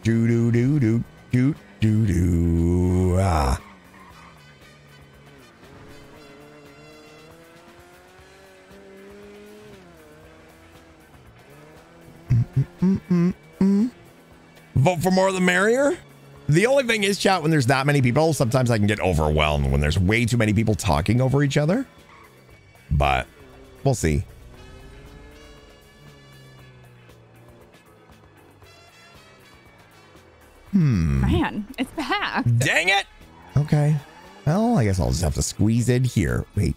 Speaker 1: Do do do do do do do. Ah. Mm-mm-mm-mm. Vote for more the merrier. The only thing is, chat, when there's that many people, sometimes I can get overwhelmed when there's way too many people talking over each other. But we'll see. Hmm.
Speaker 11: Man, it's back.
Speaker 1: Dang it. Okay. Well, I guess I'll just have to squeeze in here. Wait.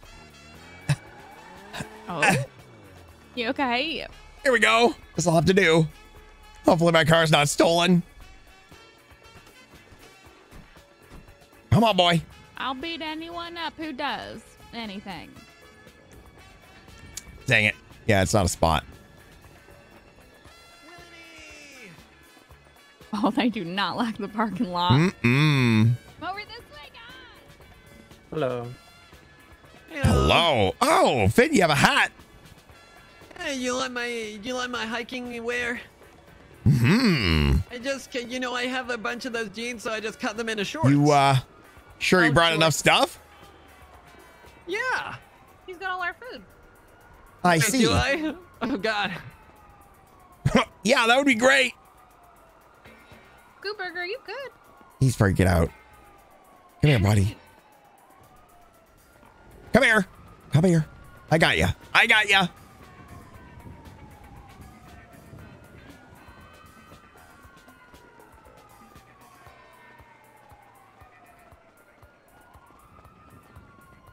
Speaker 11: Oh. you okay?
Speaker 1: Here we go. This I'll have to do. Hopefully my car's not stolen. Come on, boy.
Speaker 11: I'll beat anyone up who does anything.
Speaker 1: Dang it. Yeah, it's not a spot.
Speaker 11: Oh, *laughs* they do not like the parking lot.
Speaker 1: Mm-mm.
Speaker 11: Over this way, guys.
Speaker 22: Hello.
Speaker 1: Hello. Oh, Finn, you have a hat.
Speaker 8: Hey, you like my you like my hiking wear?
Speaker 1: Hmm.
Speaker 8: I just you know I have a bunch of those jeans, so I just cut them into shorts.
Speaker 1: You uh sure you brought enough stuff?
Speaker 8: Yeah.
Speaker 19: He's got all our food.
Speaker 1: I
Speaker 8: Wait,
Speaker 1: see.
Speaker 8: Do I? *laughs* Oh God. *laughs*
Speaker 1: yeah, that would be great.
Speaker 19: Gooberger, you good?
Speaker 1: He's freaking out. Come here, buddy. Come here. Come here. I got you. I got you.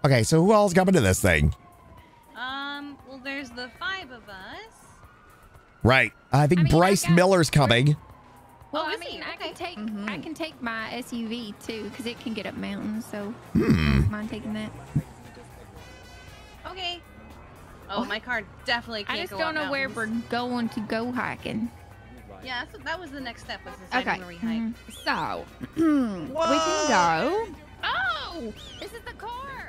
Speaker 1: Okay, so who else coming to this thing?
Speaker 19: Um, well, there's the five of us.
Speaker 1: Right. I think Bryce Miller's coming.
Speaker 10: Well,
Speaker 19: Oh,
Speaker 10: I mean,
Speaker 19: he?
Speaker 10: I can take
Speaker 11: Mm-hmm.
Speaker 10: I can take my SUV too because it can get up mountains. So,
Speaker 1: Hmm.
Speaker 10: mind taking that?
Speaker 19: Okay. Oh, my car definitely can't
Speaker 10: I just
Speaker 19: go
Speaker 10: don't
Speaker 19: up
Speaker 10: know where we're going to go hiking.
Speaker 19: Yeah, that's, that was the next step. Was deciding
Speaker 11: Okay.
Speaker 19: where we hike.
Speaker 11: So, *clears throat* we can go.
Speaker 10: Oh, this is the car.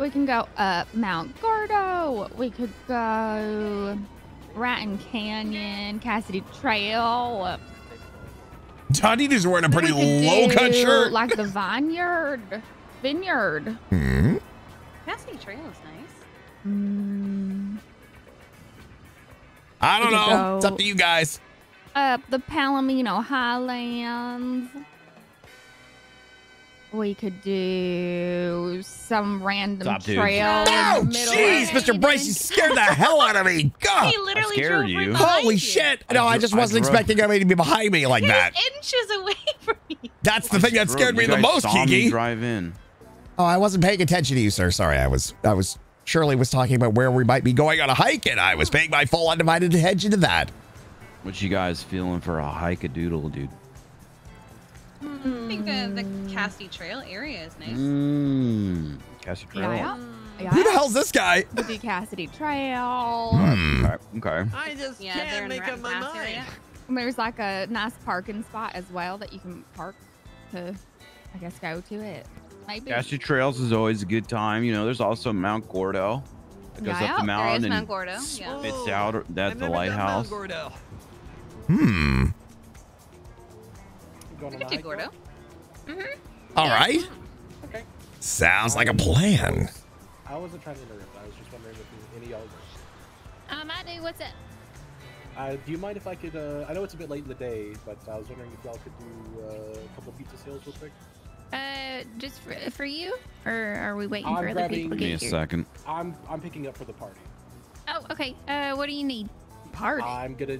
Speaker 11: We can go up Mount Gordo. We could go Raton Canyon, Cassidy Trail.
Speaker 1: Tony is wearing a pretty low cut shirt.
Speaker 11: Like the vineyard. Vineyard.
Speaker 1: Hmm.
Speaker 19: Cassidy Trail is nice.
Speaker 11: Mm,
Speaker 1: I don't
Speaker 11: We could
Speaker 1: know. It's up to you guys.
Speaker 11: up the Palomino Highlands. We could do some random
Speaker 1: Stop,
Speaker 11: trail.
Speaker 1: Oh,
Speaker 11: in
Speaker 1: jeez, Mr. Bryce, you scared the hell out of me. *laughs* God.
Speaker 19: He literally
Speaker 23: scared you.
Speaker 1: Holy
Speaker 19: you.
Speaker 1: shit. No, I
Speaker 23: dro-
Speaker 1: just wasn't
Speaker 23: drove-
Speaker 1: expecting anybody to be behind me like that.
Speaker 19: inches away *laughs* from me.
Speaker 1: That's the thing that scared me the most, Kiki.
Speaker 23: drive in.
Speaker 1: Oh, I wasn't paying attention to you, sir. Sorry, I was I was Shirley was talking about where we might be going on a hike, and I was paying my full undivided attention to that.
Speaker 23: What you guys feeling for a hike a doodle, dude?
Speaker 19: I think the, the Cassidy Trail area is nice.
Speaker 23: Mmm. Cassie Trail.
Speaker 11: yeah. yeah.
Speaker 1: Who the hell's this guy?
Speaker 11: The Cassidy Trail.
Speaker 1: Hmm.
Speaker 23: Okay. okay.
Speaker 8: I just
Speaker 19: Yeah,
Speaker 8: can't make
Speaker 19: Raton
Speaker 8: up my mind.
Speaker 19: area.
Speaker 11: There's like a nice parking spot as well that you can park to, I guess, go to it. Maybe.
Speaker 23: Cassie Trails is always a good time. You know, there's also Mount Gordo. That goes
Speaker 11: Yeah,
Speaker 23: up the
Speaker 11: there
Speaker 23: mountain
Speaker 19: is
Speaker 23: and
Speaker 19: Mount Gordo, yeah.
Speaker 23: It's out. That's the
Speaker 8: I've never done Mount
Speaker 23: lighthouse.
Speaker 8: Gordo.
Speaker 1: Hmm.
Speaker 4: Going
Speaker 19: We
Speaker 4: on
Speaker 19: could
Speaker 4: a
Speaker 19: do
Speaker 4: hike,
Speaker 19: Gordo. Mm-hmm.
Speaker 1: All right.
Speaker 4: Okay.
Speaker 1: Sounds like a plan.
Speaker 4: I wasn't trying to interrupt. I was just wondering if any of y'all.
Speaker 10: Um, I do. What's up?
Speaker 4: Uh, do you mind if I could? Uh, I know it's a bit late in the day, but I was wondering if y'all could do uh, a couple pizza sales real quick.
Speaker 10: Uh, just for, for you, or are we waiting
Speaker 4: I'm
Speaker 10: for other people to
Speaker 23: Give me a
Speaker 10: here?
Speaker 23: second.
Speaker 4: I'm I'm picking up for the party.
Speaker 10: Oh, okay. Uh, what do you need?
Speaker 11: Party.
Speaker 4: I'm gonna.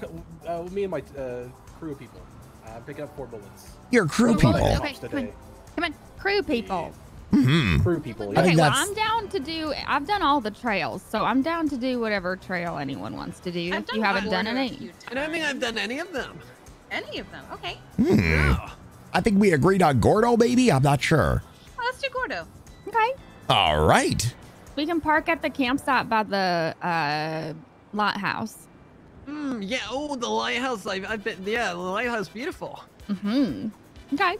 Speaker 4: *laughs* uh, me and my uh, crew of people. I'm picking up four bullets.
Speaker 1: You're crew people.
Speaker 10: okay, come on.
Speaker 11: Come on, crew people.
Speaker 1: Hmm.
Speaker 4: Crew people. Yeah.
Speaker 11: Okay, well, I'm down to do. I've done all the trails, so I'm down to do whatever trail anyone wants to do.
Speaker 19: I've
Speaker 11: If you haven't done any.
Speaker 19: few
Speaker 8: I don't think I've done any of them.
Speaker 19: Any of them. Okay.
Speaker 1: Hmm. I think we agreed on Gordo, baby. I'm not sure.
Speaker 19: Well, let's do Gordo.
Speaker 11: Okay.
Speaker 1: All right.
Speaker 11: We can park at the campsite by the uh, lighthouse.
Speaker 8: Mm, yeah. Oh, the lighthouse. I've, I've been. Yeah, the lighthouse. Beautiful.
Speaker 11: Mm-hmm. Okay.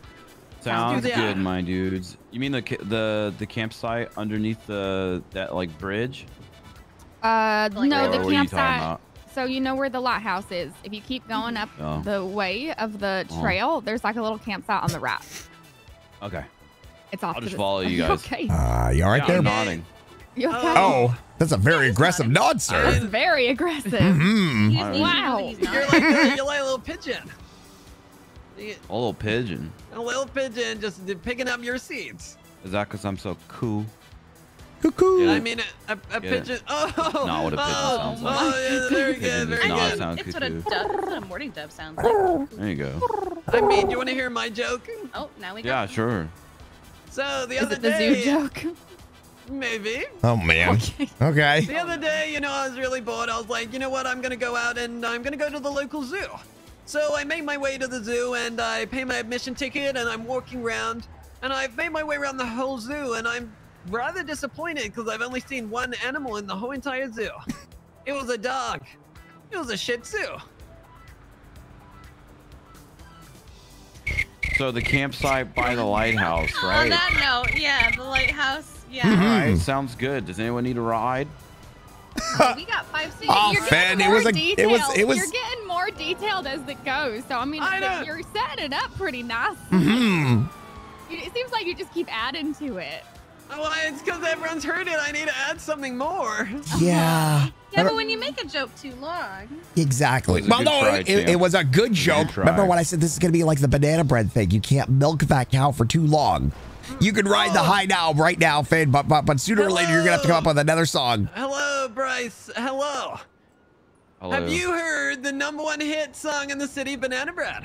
Speaker 23: Sounds good, my dudes. You mean the the the campsite underneath the that like bridge?
Speaker 11: Uh,
Speaker 19: Like,
Speaker 11: no,
Speaker 23: Or
Speaker 11: the
Speaker 23: what are you talking
Speaker 11: campsite. So you know where the lighthouse is. If you keep going up
Speaker 23: Oh.
Speaker 11: the way of the
Speaker 23: Oh.
Speaker 11: trail, there's like a little campsite on the right.
Speaker 23: Okay.
Speaker 11: It's off.
Speaker 23: I'll just
Speaker 11: the-
Speaker 23: follow you *laughs* guys.
Speaker 11: Okay.
Speaker 1: Uh, you all right
Speaker 23: Yeah,
Speaker 1: there?
Speaker 23: I'm nodding.
Speaker 11: You okay?
Speaker 1: Oh, that's a very aggressive nod, sir.
Speaker 11: That's
Speaker 1: sir.
Speaker 11: very aggressive.
Speaker 1: Mhm.
Speaker 23: I-
Speaker 11: Wow.
Speaker 8: You're like the, you're like a little pigeon.
Speaker 23: A little pigeon.
Speaker 8: A little pigeon just picking up your seeds.
Speaker 23: Is that because I'm so cool?
Speaker 1: Cuckoo.
Speaker 8: I mean, a, a, a
Speaker 23: Get it.
Speaker 8: pigeon. Oh,
Speaker 23: Not what a pigeon
Speaker 8: oh,
Speaker 23: sounds like.
Speaker 8: Oh, yeah, very
Speaker 23: Pigeon
Speaker 8: good,
Speaker 23: does
Speaker 8: very
Speaker 23: not
Speaker 8: good.
Speaker 23: sound
Speaker 19: It's what a
Speaker 23: cuckoo.
Speaker 19: dove, what a morning dove sounds like.
Speaker 23: There you go.
Speaker 8: I mean, you want to hear my joke?
Speaker 19: Oh, now we go.
Speaker 23: Yeah, sure.
Speaker 8: So the
Speaker 11: Is
Speaker 8: other
Speaker 11: it the
Speaker 8: day,
Speaker 11: zoo joke? *laughs*
Speaker 8: maybe.
Speaker 1: Oh man. *laughs* Okay.
Speaker 8: The other day, you know, I was really bored. I was like, you know what? I'm gonna go out and I'm gonna go to the local zoo. So I made my way to the zoo and I pay my admission ticket and I'm walking around and I've made my way around the whole zoo and I'm rather disappointed because I've only seen one animal in the whole entire zoo. *laughs* It was a dog. It was a Shih Tzu.
Speaker 23: So the campsite by the lighthouse, right?
Speaker 19: On
Speaker 23: right?
Speaker 19: that note, yeah, the lighthouse.
Speaker 23: All
Speaker 19: Yeah.
Speaker 23: right, sounds good. Does anyone need a ride?
Speaker 19: we got five seats.
Speaker 1: Oh,
Speaker 11: You're
Speaker 1: Finn,
Speaker 11: getting
Speaker 1: it
Speaker 11: more
Speaker 1: was a- it was- it was-
Speaker 11: You're getting more detailed as it goes. So I mean,
Speaker 8: I
Speaker 11: you're setting it up pretty nice.
Speaker 1: Hmm.
Speaker 11: It seems like you just keep adding to it.
Speaker 8: Oh, it's because everyone's heard it. I need to add something more. *laughs*
Speaker 1: Yeah.
Speaker 19: Yeah, but when you make a joke too long,
Speaker 1: Exactly.
Speaker 23: It was a
Speaker 1: Well, no,
Speaker 23: try,
Speaker 1: it, it was a good joke.
Speaker 23: try.
Speaker 1: Remember when I said this is going to be like the banana bread thing? You can't milk that cow for too long. You can ride the
Speaker 8: Oh.
Speaker 1: high now, right now, Finn, but but, but sooner or later you're going to have to come up with another song.
Speaker 8: Hello, Bryce. Hello.
Speaker 23: Hello.
Speaker 8: Have you heard the number one hit song in the city, Banana Bread?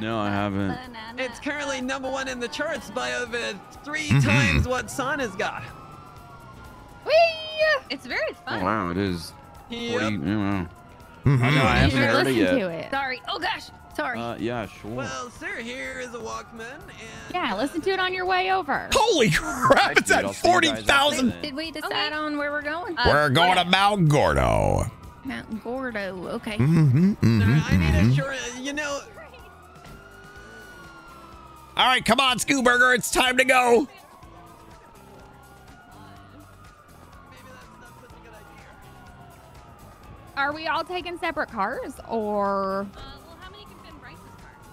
Speaker 23: No, I haven't.
Speaker 8: It's currently number one in the charts by over 3
Speaker 23: Mhm.
Speaker 8: times what Son has got.
Speaker 11: Whee!
Speaker 19: it's very
Speaker 23: Oh,
Speaker 19: fun.
Speaker 23: wow, it is. 40,
Speaker 8: Yep.
Speaker 23: I don't know.
Speaker 1: Mhm.
Speaker 23: I know, I haven't
Speaker 11: You're
Speaker 23: heard it yet.
Speaker 11: to it. Sorry. Oh gosh. Sorry.
Speaker 23: Uh, yeah, sure.
Speaker 8: Well, sir, here is a Walkman, and
Speaker 11: yeah, listen to it on your way over.
Speaker 1: Holy crap, it's at
Speaker 23: I'll see you guys after
Speaker 1: 40,000.
Speaker 10: Did we decide on where we're going?
Speaker 19: Uh,
Speaker 1: We're going to Mount Gordo.
Speaker 10: Mount Gordo. Okay.
Speaker 1: Mhm,
Speaker 8: sir,
Speaker 1: mhm,
Speaker 8: I need
Speaker 1: mhm.
Speaker 8: a short, you know,
Speaker 1: All right, come on, Scooburger. It's time to go.
Speaker 11: Are we all taking separate cars or?
Speaker 19: Uh,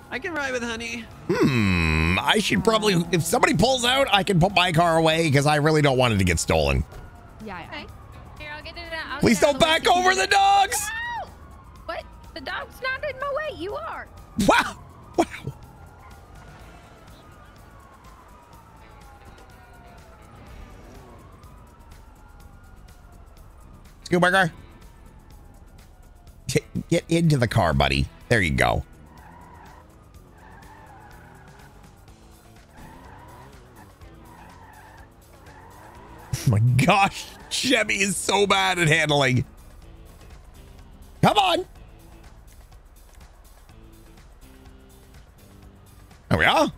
Speaker 8: I can ride with Honey.
Speaker 1: Hmm. I should probably, if somebody pulls out, I can put my car away because I really don't want it to get stolen.
Speaker 11: Yeah. yeah.
Speaker 19: Okay.
Speaker 10: Here, I'll get it out. I'll
Speaker 1: Please don't back over the dogs.
Speaker 10: No! What? The dog's not in my way. You are.
Speaker 1: Wow. Wow. Scooburger. Get, get into the car, buddy. There you go. Oh *laughs* my gosh. Chevy is so bad at handling. Come on. There we are.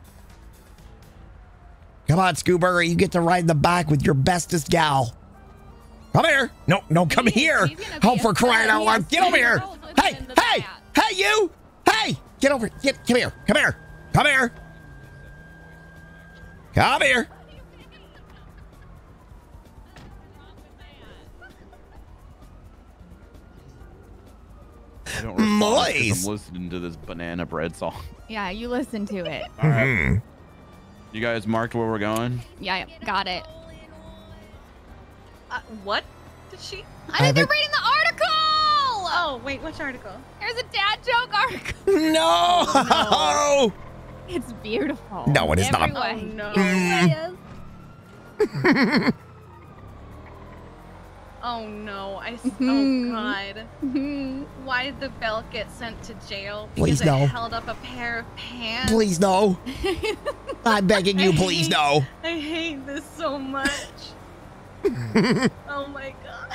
Speaker 1: Come on, Scooburger. You get to ride in the back with your bestest gal. Come here. No, no, come here. Oh, for crying out loud. Get over here. Hey,
Speaker 11: him in the
Speaker 1: hey, hey, you. Hey, get over. Get, come here. Come here. Come here. Come here.
Speaker 23: I don't respond 'cause
Speaker 1: Moist.
Speaker 23: I'm listening to this banana bread song.
Speaker 11: Yeah, you listen to it. *laughs*
Speaker 23: All right.
Speaker 1: Mhm.
Speaker 23: You guys marked where we're going?
Speaker 11: Yeah, yeah, got it.
Speaker 19: Uh, what did she?
Speaker 11: I think they're reading the article.
Speaker 19: Oh, wait, which article?
Speaker 11: There's a dad joke article. *laughs*
Speaker 1: No.
Speaker 11: It's beautiful.
Speaker 1: No, it is not.
Speaker 19: Oh no.
Speaker 1: Mm.
Speaker 11: Yes. *laughs*
Speaker 19: Oh no. I. s-. Oh god.
Speaker 11: Mhm.
Speaker 19: Why did the belt get sent to jail?
Speaker 1: Please
Speaker 19: Because
Speaker 1: no.
Speaker 19: it held up a pair of pants.
Speaker 1: Please no. *laughs* I'm begging you, please no.
Speaker 19: I hate this so much. *laughs* oh my god.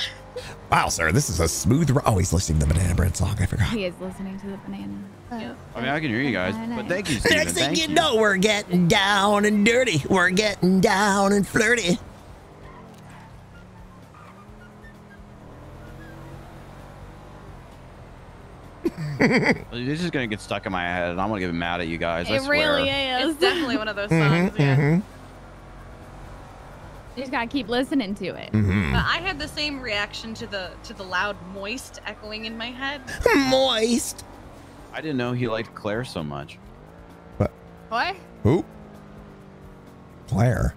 Speaker 1: Wow, sir, this is a smooth. Ro- oh, he's listening to the Banana Bread song. I forgot.
Speaker 11: He is listening to the banana.
Speaker 19: Yeah.
Speaker 23: I mean, I can hear you guys, but thank you, Steven.
Speaker 1: Next thing
Speaker 23: Thank
Speaker 1: you know, we're getting down and dirty. We're getting down and flirty. *laughs*
Speaker 23: This is gonna get stuck in my head, and I'm gonna get mad at you guys. I
Speaker 11: It
Speaker 23: swear.
Speaker 11: really is.
Speaker 19: It's definitely one of those
Speaker 1: mm-hmm
Speaker 19: songs. Yeah.
Speaker 1: mhm.
Speaker 11: You just gotta keep listening to it.
Speaker 1: Mhm.
Speaker 19: But I had the same reaction to the to the loud moist echoing in my head. *laughs*
Speaker 1: Moist.
Speaker 23: I didn't know he liked Claire so much.
Speaker 11: What?
Speaker 1: Who? Claire.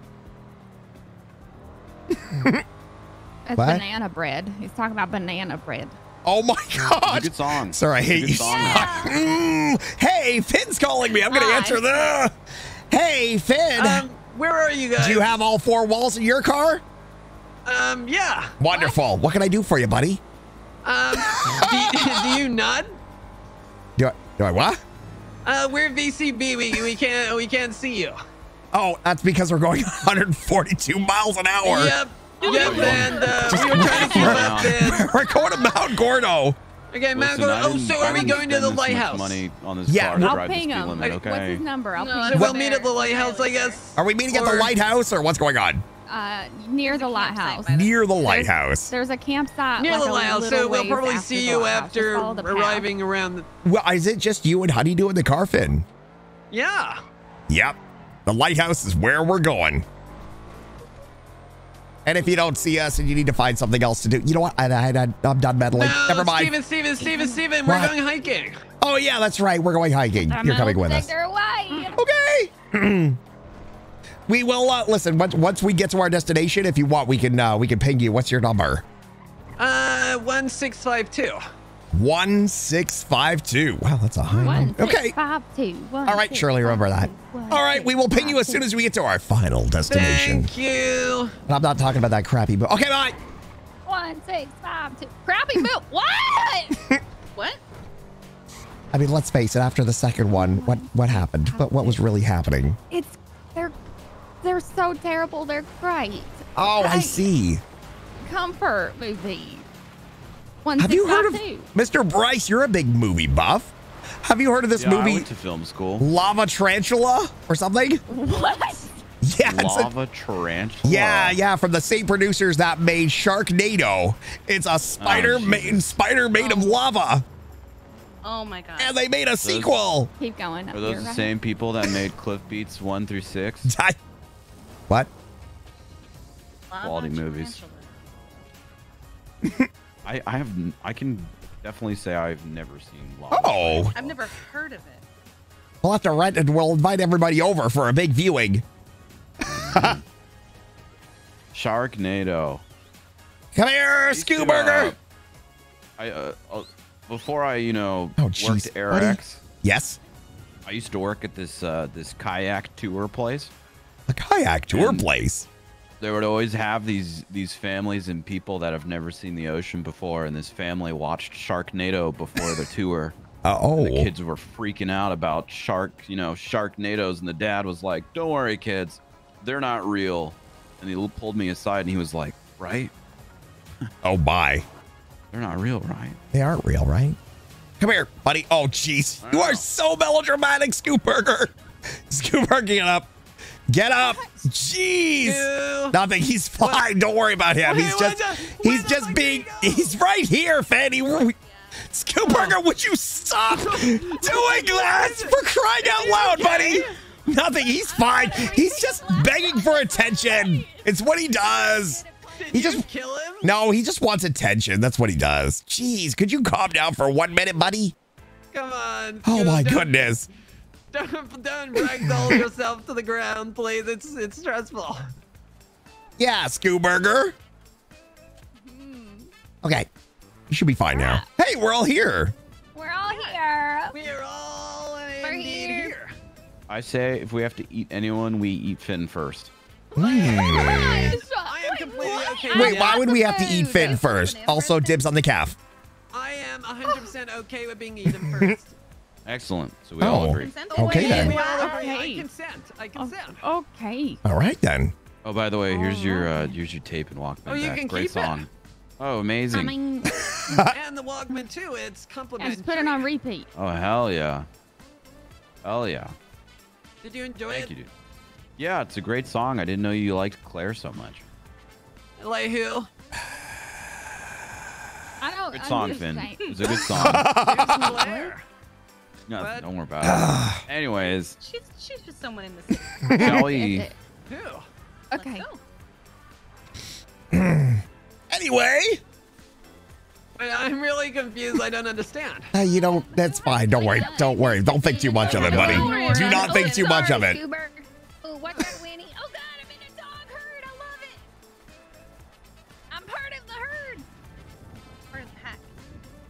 Speaker 11: That's
Speaker 1: What?
Speaker 11: banana bread. He's talking about banana bread.
Speaker 1: Oh my god.
Speaker 23: It's a good song.
Speaker 1: Sorry, I hate you.
Speaker 23: song. *laughs*
Speaker 1: Mm, hey, Finn's calling me. I'm going to
Speaker 11: Hi.
Speaker 1: answer the. Hey, Finn.
Speaker 8: Um, where are you guys?
Speaker 1: do you have all four walls in your car?
Speaker 8: Um, yeah.
Speaker 1: Wonderful. What can I do for you, buddy?
Speaker 8: Um, do, *laughs* do you nod?
Speaker 1: Do I, do I what?
Speaker 8: Uh, we're VCB. We, we can't we can't see you.
Speaker 1: Oh, that's because we're going *laughs* 142 miles an hour.
Speaker 8: Yep. Yep. And uh, we were trying to keep up. And, *laughs*
Speaker 1: We're going to Mount Gordo.
Speaker 8: okay, Matt.
Speaker 23: Listen,
Speaker 8: Go,
Speaker 23: I
Speaker 8: oh, so are we going to the lighthouse?
Speaker 23: Money on this
Speaker 1: Yeah,
Speaker 23: car
Speaker 1: we'll-
Speaker 23: to
Speaker 11: I'll
Speaker 23: drive
Speaker 11: ping him.
Speaker 23: limit,
Speaker 11: What's his number? I'll
Speaker 19: No,
Speaker 11: ping him.
Speaker 8: We'll meet at the lighthouse, I guess.
Speaker 1: Are we meeting at the lighthouse or what's going on?
Speaker 11: Uh, near the lighthouse.
Speaker 1: Near the lighthouse.
Speaker 11: There's a campsite
Speaker 8: Near
Speaker 11: like
Speaker 8: the lighthouse, so we'll probably see you after
Speaker 11: follow the path.
Speaker 8: arriving around. The,
Speaker 1: Well, is it just you and Honeydew in the car, Finn?
Speaker 8: yeah.
Speaker 1: Yep. The lighthouse is where we're going. And if you don't see us and you need to find something else to do, you know what? I, I, I, I'm done meddling.
Speaker 8: No,
Speaker 1: Never mind.
Speaker 8: Steven, Steven, Steven, Steven, we're
Speaker 1: What?
Speaker 8: going hiking.
Speaker 1: Oh, yeah, that's right. We're going hiking.
Speaker 11: I'm
Speaker 1: You're coming with
Speaker 11: take
Speaker 1: us.
Speaker 11: away. *laughs*
Speaker 1: Okay. *clears throat* we will uh, listen. Once once we get to our destination, if you want, we can uh, we can ping you. What's your number?
Speaker 8: Uh, one six five two.
Speaker 1: One six five two. Wow, that's a high
Speaker 11: One,
Speaker 1: number.
Speaker 11: six,
Speaker 1: Okay.
Speaker 11: five, two, one,
Speaker 1: All right,
Speaker 11: six,
Speaker 1: Shirley, remember
Speaker 11: five,
Speaker 1: that.
Speaker 11: two, one,
Speaker 1: All right,
Speaker 11: six,
Speaker 1: we will ping
Speaker 11: five,
Speaker 1: you as soon as we get to our final destination.
Speaker 8: Thank you.
Speaker 1: And I'm not talking about that crappy boat. Okay, bye.
Speaker 11: One, six, five, two. Crappy milk. *laughs* What?
Speaker 19: What?
Speaker 1: I mean, let's face it. After the second one, what what happened? What what was really happening?
Speaker 11: It's they're they're so terrible. They're great.
Speaker 1: Oh, I see.
Speaker 11: Comfort movie. One,
Speaker 1: Have you heard of
Speaker 11: two.
Speaker 1: Mr. Bryce? You're a big movie buff. Have you heard of this
Speaker 23: Yeah, I
Speaker 1: movie,
Speaker 23: went to film school.
Speaker 1: Lava Tarantula or something?
Speaker 11: What? *laughs*
Speaker 1: Yeah, it's a-
Speaker 23: Lava tarantula.
Speaker 1: yeah, yeah, from the same producers that made Sharknado. It's a spider
Speaker 23: Oh,
Speaker 1: made spider made of lava,
Speaker 19: Oh my god.
Speaker 1: and they made a sequel.
Speaker 11: Keep going. Up
Speaker 23: Are those
Speaker 11: here,
Speaker 23: the
Speaker 11: right?
Speaker 23: same people that made *laughs* Cliff Beats one through six?
Speaker 1: I- what?
Speaker 19: Lava
Speaker 23: quality movies. *laughs*
Speaker 19: tarantula.
Speaker 23: I, I have n- I can definitely say I've never seen Lava.
Speaker 1: Oh,
Speaker 19: I've never heard of it.
Speaker 1: we'll have to rent and we'll invite everybody over for a big viewing. *laughs*
Speaker 23: Sharknado.
Speaker 1: Come here,
Speaker 23: I used
Speaker 1: Skew Burger.
Speaker 23: uh, I uh, uh, before I you know
Speaker 1: Oh,
Speaker 23: worked
Speaker 1: jeez,
Speaker 23: Air
Speaker 1: buddy.
Speaker 23: X.
Speaker 1: Yes,
Speaker 23: I used to work at this uh, this kayak tour place.
Speaker 1: a kayak tour
Speaker 23: And-
Speaker 1: place.
Speaker 23: They would always have these these families and people that have never seen the ocean before, and this family watched Sharknado before the tour. *laughs*
Speaker 1: Uh, oh,
Speaker 23: The kids were freaking out about shark, you know, Sharknadoes, and the dad was like, "Don't worry, kids, they're not real." And he pulled me aside, and he was like, "Right? *laughs*
Speaker 1: oh, bye.
Speaker 23: They're not real, right?"
Speaker 1: They aren't real, right? Come here, buddy. Oh, jeez. You are so melodramatic, Scoop Burger. *laughs* Scoop Burger, up. Get up. Jeez.
Speaker 8: Ew.
Speaker 1: Nothing. He's fine. Don't worry about him.
Speaker 8: Wait,
Speaker 1: He's just,
Speaker 8: that?
Speaker 1: he's just being, he's right here, Fanny. Scoop Burger, would you stop *laughs* doing that for crying out loud, buddy? Nothing. He's fine. He's just begging for attention. It's what he does.
Speaker 8: Did
Speaker 1: He
Speaker 8: you
Speaker 1: just-
Speaker 8: kill him?
Speaker 1: No, he just wants attention. That's what he does. Jeez, could you calm down for one minute, buddy?
Speaker 8: Come on.
Speaker 1: Oh my
Speaker 8: don't-
Speaker 1: goodness.
Speaker 8: Don't don't ragdoll yourself to the ground, please. It's it's stressful.
Speaker 1: Yeah, Scoo Burger. Okay. You should be fine now. Hey, we're all here.
Speaker 11: We're all here.
Speaker 8: We're all
Speaker 11: We're here.
Speaker 8: here.
Speaker 23: I say if we have to eat anyone, we eat Finn first.
Speaker 1: Hmm.
Speaker 8: I am completely okay.
Speaker 1: Wait, why would we have to eat Finn first? Also, dibs on the calf.
Speaker 8: I am 100% okay with being eaten first.
Speaker 23: Excellent. So we all
Speaker 1: Oh.
Speaker 23: agree.
Speaker 1: Okay then.
Speaker 8: We all agree. I consent. I consent.
Speaker 11: Okay.
Speaker 1: All right then.
Speaker 23: Oh, by the way, here's your uh, here's your tape and Walkman
Speaker 8: Oh, you
Speaker 23: back.
Speaker 8: can
Speaker 23: Great
Speaker 8: keep it?
Speaker 23: Oh, amazing.
Speaker 11: I mean, *laughs* *laughs*
Speaker 8: and the Walkman too. It's
Speaker 11: I
Speaker 8: complimentary.
Speaker 11: just put it on repeat.
Speaker 23: oh hell yeah. Hell yeah.
Speaker 8: Did you enjoy
Speaker 23: Thank
Speaker 8: it?
Speaker 23: you, dude. Yeah, it's a great song. I didn't know you liked Claire so much.
Speaker 8: Like who?
Speaker 11: I don't.
Speaker 23: Good
Speaker 11: I'm
Speaker 23: song,
Speaker 11: just
Speaker 23: Finn.
Speaker 11: saying.
Speaker 23: It was a good *laughs* song.
Speaker 8: Who's Claire?
Speaker 23: no,
Speaker 8: What?
Speaker 23: don't worry about it. *sighs* Anyways,
Speaker 19: She's she's just someone in the city.
Speaker 23: shall we?
Speaker 8: Who?
Speaker 11: Okay. *clears throat*
Speaker 1: Anyway,
Speaker 8: I- I'm really confused. I don't understand. *laughs*
Speaker 1: uh, you know that's fine. Don't worry. Don't worry. Don't think too much of it, buddy. Do not think too much of it.
Speaker 10: Oh, watch out, Winnie. Oh God, I'm in a dog herd. I love it. I'm part of the herd.
Speaker 19: Part of the pack.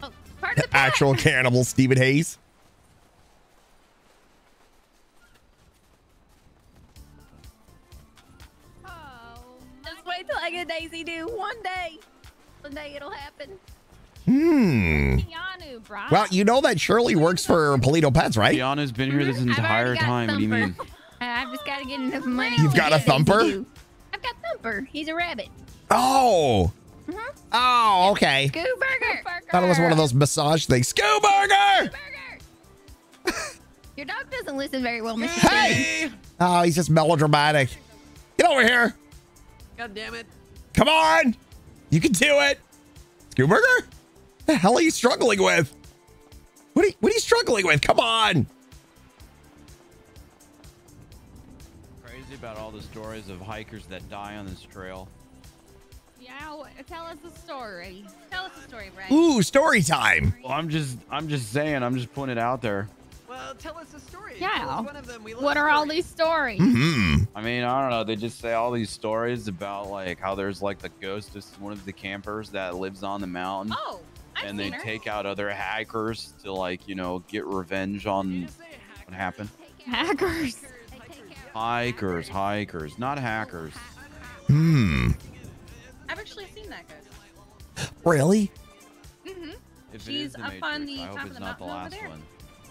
Speaker 10: Oh, part of the pack.
Speaker 1: Actual cannibal Steven Hayes.
Speaker 10: Just wait till I get Daisy do. One day. One day it'll happen.
Speaker 1: Hmm.
Speaker 11: Keanu, bro.
Speaker 1: Well, you know that Shirley works for Paleto Pets, right?
Speaker 23: Tiana's been here this entire time. What do you mean? *laughs*
Speaker 10: Thumper. I've just got to get enough money.
Speaker 1: You've got a Thumper?
Speaker 10: I've got Thumper. He's a rabbit.
Speaker 1: Oh.
Speaker 10: Mhm.
Speaker 1: Oh, okay.
Speaker 10: Scoo Burger.
Speaker 1: Thought it was one of those massage things. Scoo Burger!
Speaker 10: Your dog doesn't listen very well, Mr.
Speaker 1: Hey! Oh, he's just melodramatic. Get over here.
Speaker 8: God damn it.
Speaker 1: Come on. You can do it. Scoo Burger? The hell are you struggling with? What are you, what are you struggling with? Come on.
Speaker 23: Crazy about all the stories of hikers that die on this trail.
Speaker 11: Yeah, tell us the story.
Speaker 19: Tell us the story, Brad.
Speaker 1: Ooh, story time.
Speaker 23: Well, I'm just, I'm just saying. I'm just putting it out there.
Speaker 8: Well, tell us a story.
Speaker 11: Yeah.
Speaker 8: One of them. We love
Speaker 11: What are all these stories?
Speaker 1: Hmm.
Speaker 23: I mean, I don't know. They just say all these stories about like how there's like the ghost of one of the campers that lives on the mountain.
Speaker 19: Oh, I've
Speaker 23: and they
Speaker 19: her.
Speaker 23: take out other hackers to like you know get revenge on what happened. *laughs*
Speaker 11: Hackers.
Speaker 23: Hikers, hikers, not hackers.
Speaker 1: Hmm.
Speaker 19: I've actually seen that ghost.
Speaker 1: Really?
Speaker 19: Mm-hmm.
Speaker 23: If
Speaker 19: She's
Speaker 23: is the
Speaker 19: up on the
Speaker 23: I
Speaker 19: top of the
Speaker 23: not the
Speaker 19: mountain over
Speaker 23: last
Speaker 19: there.
Speaker 23: one.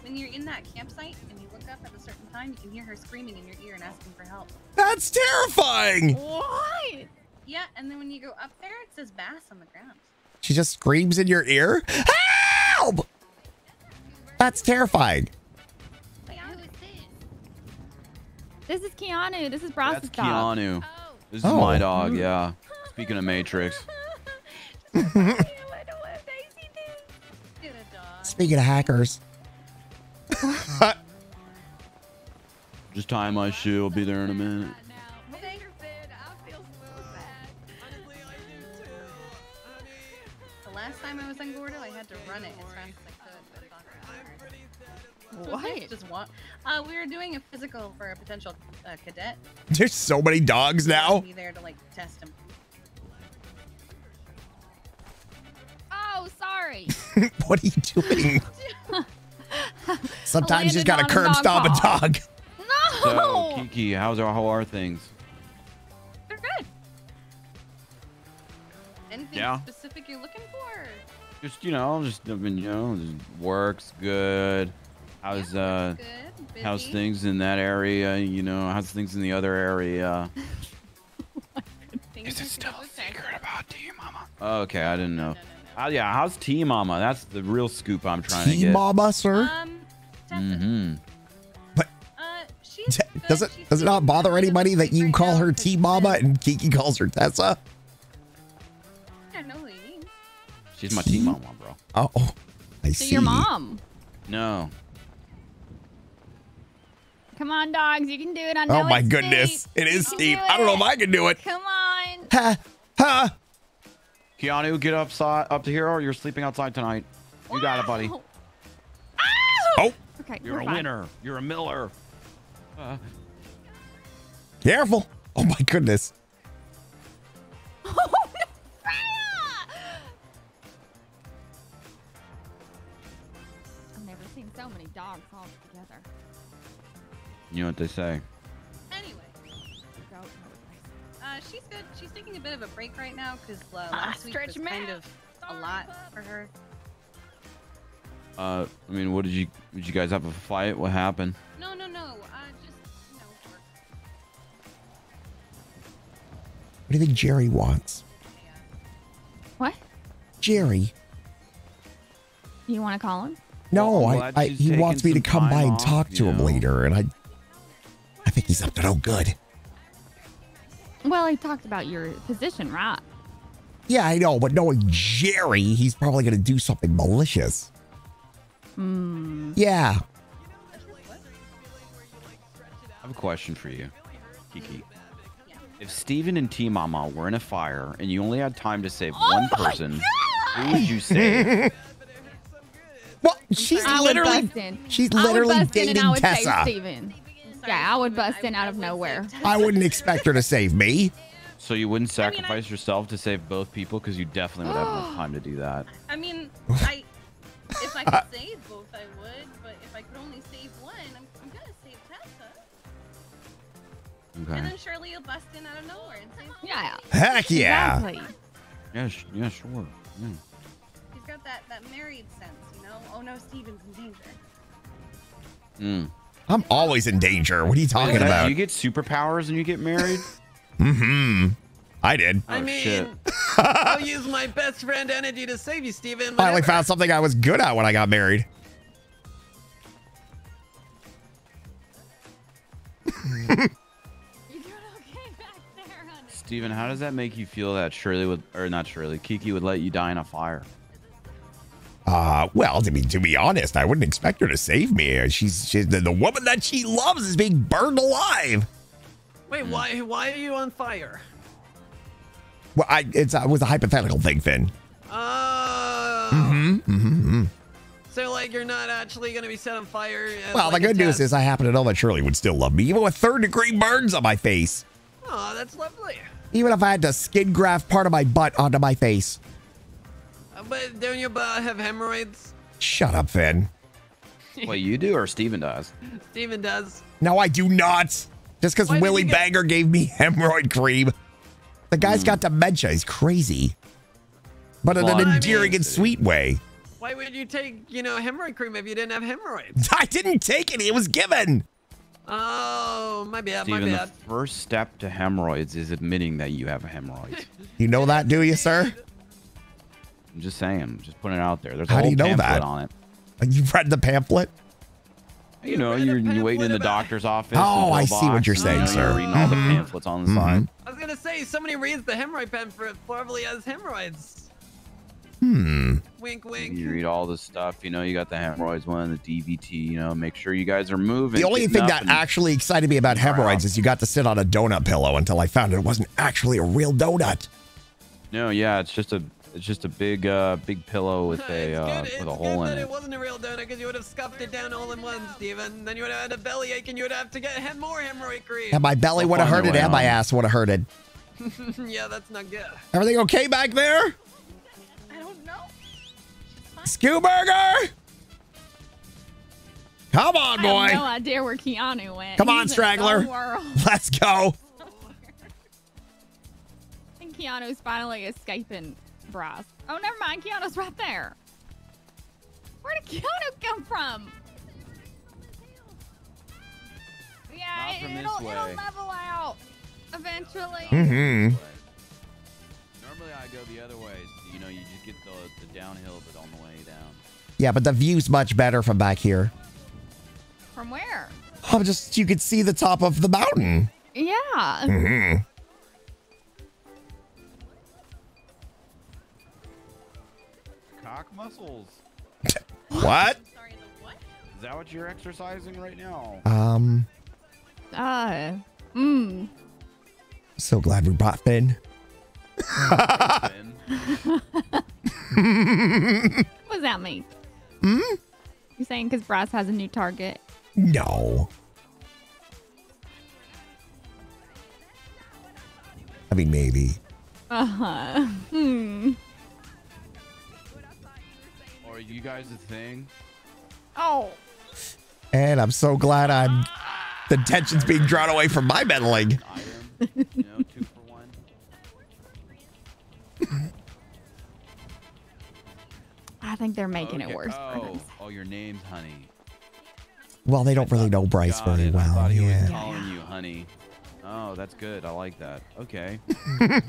Speaker 19: When you're in that campsite and you look up at a certain time, you can hear her screaming in your ear and asking for help.
Speaker 1: That's terrifying.
Speaker 19: What? Yeah, and then when you go up there, it says bass on the ground.
Speaker 1: She just screams in your ear. Help! That's terrifying.
Speaker 11: This is Keanu. This is Ross's
Speaker 23: That's
Speaker 11: dog.
Speaker 23: Keanu. Oh. This is
Speaker 1: Oh.
Speaker 23: my dog. Yeah. Speaking of Matrix, *laughs* *laughs*
Speaker 1: Speaking of hackers. *laughs*
Speaker 23: just tie my shoe. I'll be there in a minute.
Speaker 19: The last time I was on Gordo, I had to run it as fast as I could. but
Speaker 11: What?
Speaker 19: Just want. Uh, we were doing a physical for a potential uh, cadet. *laughs*
Speaker 1: There's so many dogs now.
Speaker 19: Be there to like test him.
Speaker 11: Oh, sorry. *laughs*
Speaker 1: what are you doing? *laughs* Sometimes you just gotta
Speaker 11: a
Speaker 1: curb
Speaker 11: dog
Speaker 1: stomp a
Speaker 11: paw.
Speaker 1: dog. *laughs*
Speaker 23: So
Speaker 11: No.
Speaker 23: Kiki, how's our how are things?
Speaker 19: They're good. Anything
Speaker 23: Yeah.
Speaker 19: specific you're looking for?
Speaker 23: Just you know, just I mean, you know, just works good. How's uh,
Speaker 19: good,
Speaker 23: how's things in that area? You know, how's things in the other area? *laughs*
Speaker 19: Is it still a secret
Speaker 23: about T Mama? Okay, I didn't know. Uh, yeah, how's T Mama? That's the real scoop I'm trying to
Speaker 1: T
Speaker 23: get.
Speaker 1: Mama, sir.
Speaker 19: Um,
Speaker 23: Mm-hmm.
Speaker 19: uh, she's
Speaker 1: T- Does it does it not bother anybody that you call her T Mama and Kiki calls her Tessa?
Speaker 19: I don't know who you mean.
Speaker 23: She's my T Mama, bro.
Speaker 1: Oh, I
Speaker 11: So
Speaker 1: see.
Speaker 11: your mom.
Speaker 23: No.
Speaker 11: Come on, dogs. You can do it. I know
Speaker 1: Oh my
Speaker 11: it's
Speaker 1: goodness,
Speaker 11: Steve.
Speaker 1: it
Speaker 11: You
Speaker 1: is Steve.
Speaker 11: do
Speaker 1: I don't know if I can do it.
Speaker 11: Come on.
Speaker 1: Ha ha.
Speaker 23: Keanu, get upside up to here, or you're sleeping outside tonight. You got it, buddy.
Speaker 1: Oh,
Speaker 11: Okay,
Speaker 23: You're
Speaker 11: we're
Speaker 23: a
Speaker 11: fine.
Speaker 23: winner. You're a Miller. Uh,
Speaker 1: careful. Oh my goodness. *laughs*
Speaker 11: I've never seen so many dogs all together.
Speaker 23: you know what they say.
Speaker 19: Bit of a break right now because uh,
Speaker 11: Ah,
Speaker 19: last week
Speaker 11: stretch
Speaker 19: kind
Speaker 11: out.
Speaker 19: of a lot for her.
Speaker 23: Uh, I mean, what did you did you guys have a fight? What happened?
Speaker 19: No, no, no. Uh, just you know, work.
Speaker 1: What do you think Jerry wants?
Speaker 11: What?
Speaker 1: Jerry.
Speaker 11: You want to call him?
Speaker 1: No,
Speaker 23: Well, I'm
Speaker 1: I,
Speaker 23: glad
Speaker 1: I
Speaker 23: she's
Speaker 1: he wants me to come by
Speaker 23: time
Speaker 1: and
Speaker 23: off,
Speaker 1: talk to him
Speaker 23: know?
Speaker 1: later, and I I think he's up to no good.
Speaker 11: Well, he talked about your position, right?
Speaker 1: Yeah, I know, but knowing Jerry, he's probably gonna do something malicious.
Speaker 11: Hmm.
Speaker 1: Yeah.
Speaker 23: I have a question for you, Kiki. If Steven and T Mama were in a fire and you only had time to save
Speaker 11: Oh
Speaker 23: one person, who would you save? *laughs*
Speaker 1: well, she's literally she's literally
Speaker 11: bust in and
Speaker 1: dating
Speaker 11: I would
Speaker 1: Tessa.
Speaker 11: Save Steven. Yeah, I would bust in out of nowhere.
Speaker 1: I wouldn't expect her to save me.
Speaker 23: So you wouldn't sacrifice yourself to save both people because you definitely would have enough time to do that.
Speaker 19: I mean, I if I *laughs* could save both, I would. But if I could only save one, I'm, I'm gonna save Tessa. And
Speaker 23: Okay.
Speaker 19: then Shirley will bust in out of nowhere and save.
Speaker 11: Yeah.
Speaker 1: Heck yeah.
Speaker 11: Exactly.
Speaker 23: Yeah, sh- yeah, sure. Yeah.
Speaker 19: He's got that that married sense, you know. Oh no, Steven's in danger.
Speaker 23: Mm.
Speaker 1: I'm always in danger. What are you talking
Speaker 23: Wait,
Speaker 1: about?
Speaker 23: You get superpowers and you get married? *laughs*
Speaker 1: Mm-hmm. I did.
Speaker 23: Oh,
Speaker 8: I mean,
Speaker 23: shit.
Speaker 8: I'll *laughs* use my best friend energy to save you, Steven.
Speaker 1: Finally
Speaker 8: whenever.
Speaker 1: found something I was good at when I got married. *laughs*
Speaker 23: Steven, how does that make you feel that Shirley would, or not Shirley, Kiki would let you die in a fire?
Speaker 1: Uh, well, to be to be honest, I wouldn't expect her to save me. She's, she's the, the woman that she loves is being burned alive.
Speaker 8: Wait, why? Why are you on fire?
Speaker 1: Well, I it's uh, it was a hypothetical thing, Finn.
Speaker 8: Oh.
Speaker 1: Mm-hmm. Mm-hmm.
Speaker 8: So like you're not actually gonna be set on fire. as,
Speaker 1: Well,
Speaker 8: like,
Speaker 1: the good news is I happen to know that Shirley would still love me, even with third degree burns on my face.
Speaker 8: Oh, that's lovely.
Speaker 1: Even if I had to skin graft part of my butt onto my face.
Speaker 8: But don't you uh, have hemorrhoids?
Speaker 1: Shut up, Finn.
Speaker 23: Wait, you do or Steven does?
Speaker 8: Steven does.
Speaker 1: No, I do not. Just because
Speaker 8: Why did
Speaker 1: Willie
Speaker 8: you get-
Speaker 1: Banger gave me *laughs* hemorrhoid cream. The guy's got dementia. He's crazy. But in
Speaker 23: Well,
Speaker 1: an
Speaker 23: I mean-
Speaker 1: endearing and sweet way.
Speaker 8: Why would you take, you know, hemorrhoid cream if you didn't have hemorrhoids? *laughs*
Speaker 1: I didn't take it. It was given.
Speaker 8: Oh, my bad, my
Speaker 23: Steven, the
Speaker 8: bad.
Speaker 23: first step to hemorrhoids is admitting that you have hemorrhoids.
Speaker 1: You know that, do you, sir? *laughs*
Speaker 23: I'm just saying, just putting it out there. There's a
Speaker 1: How do
Speaker 23: whole
Speaker 1: you know
Speaker 23: pamphlet
Speaker 1: that?
Speaker 23: on it.
Speaker 1: You've read the pamphlet?
Speaker 23: You know, you're, you're waiting in the doctor's office.
Speaker 1: Oh, I see what you're
Speaker 23: you
Speaker 1: saying, sir.
Speaker 23: Reading all the
Speaker 1: Mhm.
Speaker 23: pamphlets on the
Speaker 1: Mhm.
Speaker 23: side.
Speaker 8: I was gonna say somebody reads the hemorrhoid pamphlet probably has hemorrhoids.
Speaker 1: Hmm.
Speaker 8: Wink, wink.
Speaker 23: You read all this stuff. You know, you got the hemorrhoids one, the DVT. You know, make sure you guys are moving.
Speaker 1: The only
Speaker 23: getting
Speaker 1: thing
Speaker 23: up
Speaker 1: that
Speaker 23: and-
Speaker 1: actually excited me about hemorrhoids is you got to sit on a donut pillow until I found it wasn't actually a real donut.
Speaker 23: No, yeah, it's just a it's just a big uh big pillow with *laughs* a uh, with a hole in it.
Speaker 8: it wasn't a real donut because you would have scuffed it down all in one, Steven. Then you would have had a bellyache and you would have to get hem- more hemorrhoid cream.
Speaker 1: And my belly would have
Speaker 23: find
Speaker 1: hurted
Speaker 23: way
Speaker 1: and my ass would have hurted. *laughs*
Speaker 8: yeah, that's not good.
Speaker 1: Everything okay back there?
Speaker 19: I don't know.
Speaker 1: Skewburger? Come on, boy.
Speaker 11: I
Speaker 1: boy.
Speaker 11: have no idea where Keanu went.
Speaker 1: Come on,
Speaker 11: He's in his
Speaker 1: Straggler. *laughs* Let's go.
Speaker 11: I think Keanu's finally escaping Bryce. Oh, never mind. Keanu's right there. Where did Keanu come from? Yeah,
Speaker 23: Not from
Speaker 11: it, will it'll level out eventually.
Speaker 1: Mm-hmm.
Speaker 23: Normally I go the other way. so, You know, you just get the, the downhill, but on the way down.
Speaker 1: Yeah, but the view's much better from back here.
Speaker 11: From where?
Speaker 1: Oh, just you could see the top of the mountain.
Speaker 11: Yeah.
Speaker 1: Mm-hmm.
Speaker 23: Muscles. *laughs*
Speaker 1: What?
Speaker 23: Is that what you're exercising right now?
Speaker 1: Um,
Speaker 11: Uh, mm.
Speaker 1: so glad we brought Finn. *laughs*
Speaker 11: what does that mean?
Speaker 1: Hmm?
Speaker 11: You're saying because Bryce has a new target?
Speaker 1: No. I mean, maybe.
Speaker 11: Uh huh. Hmm.
Speaker 23: Or you guys a thing?
Speaker 11: Oh.
Speaker 1: And I'm so glad I'm. The tension's being drawn away from my meddling. *laughs*
Speaker 23: You know, two for one.
Speaker 11: I think they're making
Speaker 23: Okay.
Speaker 11: it worse for
Speaker 23: Oh,
Speaker 11: them.
Speaker 23: oh, your name's Honey.
Speaker 1: Well, they don't really know Bryce very
Speaker 23: it. I
Speaker 1: well.
Speaker 23: thought he was
Speaker 1: Yeah.
Speaker 23: calling you Honey. Oh, that's good. I like that. Okay. *laughs*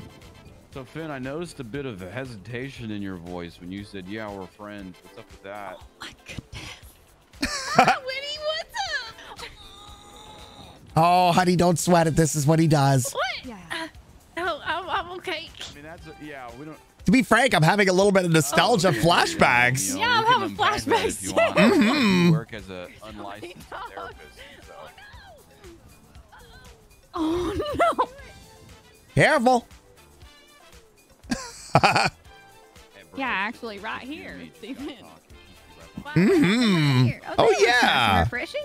Speaker 23: so Finn, I noticed a bit of a hesitation in your voice when you said, "Yeah, we're friends." What's up with that? Oh my goodness! *laughs*
Speaker 19: Winnie, what's up?
Speaker 1: Oh, honey, don't sweat it. This is what he does.
Speaker 19: What? Yeah. oh, I'm, I'm okay.
Speaker 23: I mean, that's a, yeah. We don't.
Speaker 1: To be frank, I'm having a little bit of nostalgia
Speaker 23: Oh.
Speaker 1: flashbacks.
Speaker 23: You know,
Speaker 11: Yeah, I'm
Speaker 23: we can
Speaker 11: having
Speaker 23: unpack that if
Speaker 11: flashbacks
Speaker 23: you want.
Speaker 1: Mhm.
Speaker 23: You work as a unlicensed *laughs* therapist. So.
Speaker 11: Oh no.
Speaker 1: Careful.
Speaker 11: Yeah, actually, right here, Steven. *laughs*
Speaker 1: hmm Oh yeah.
Speaker 10: Refreshing.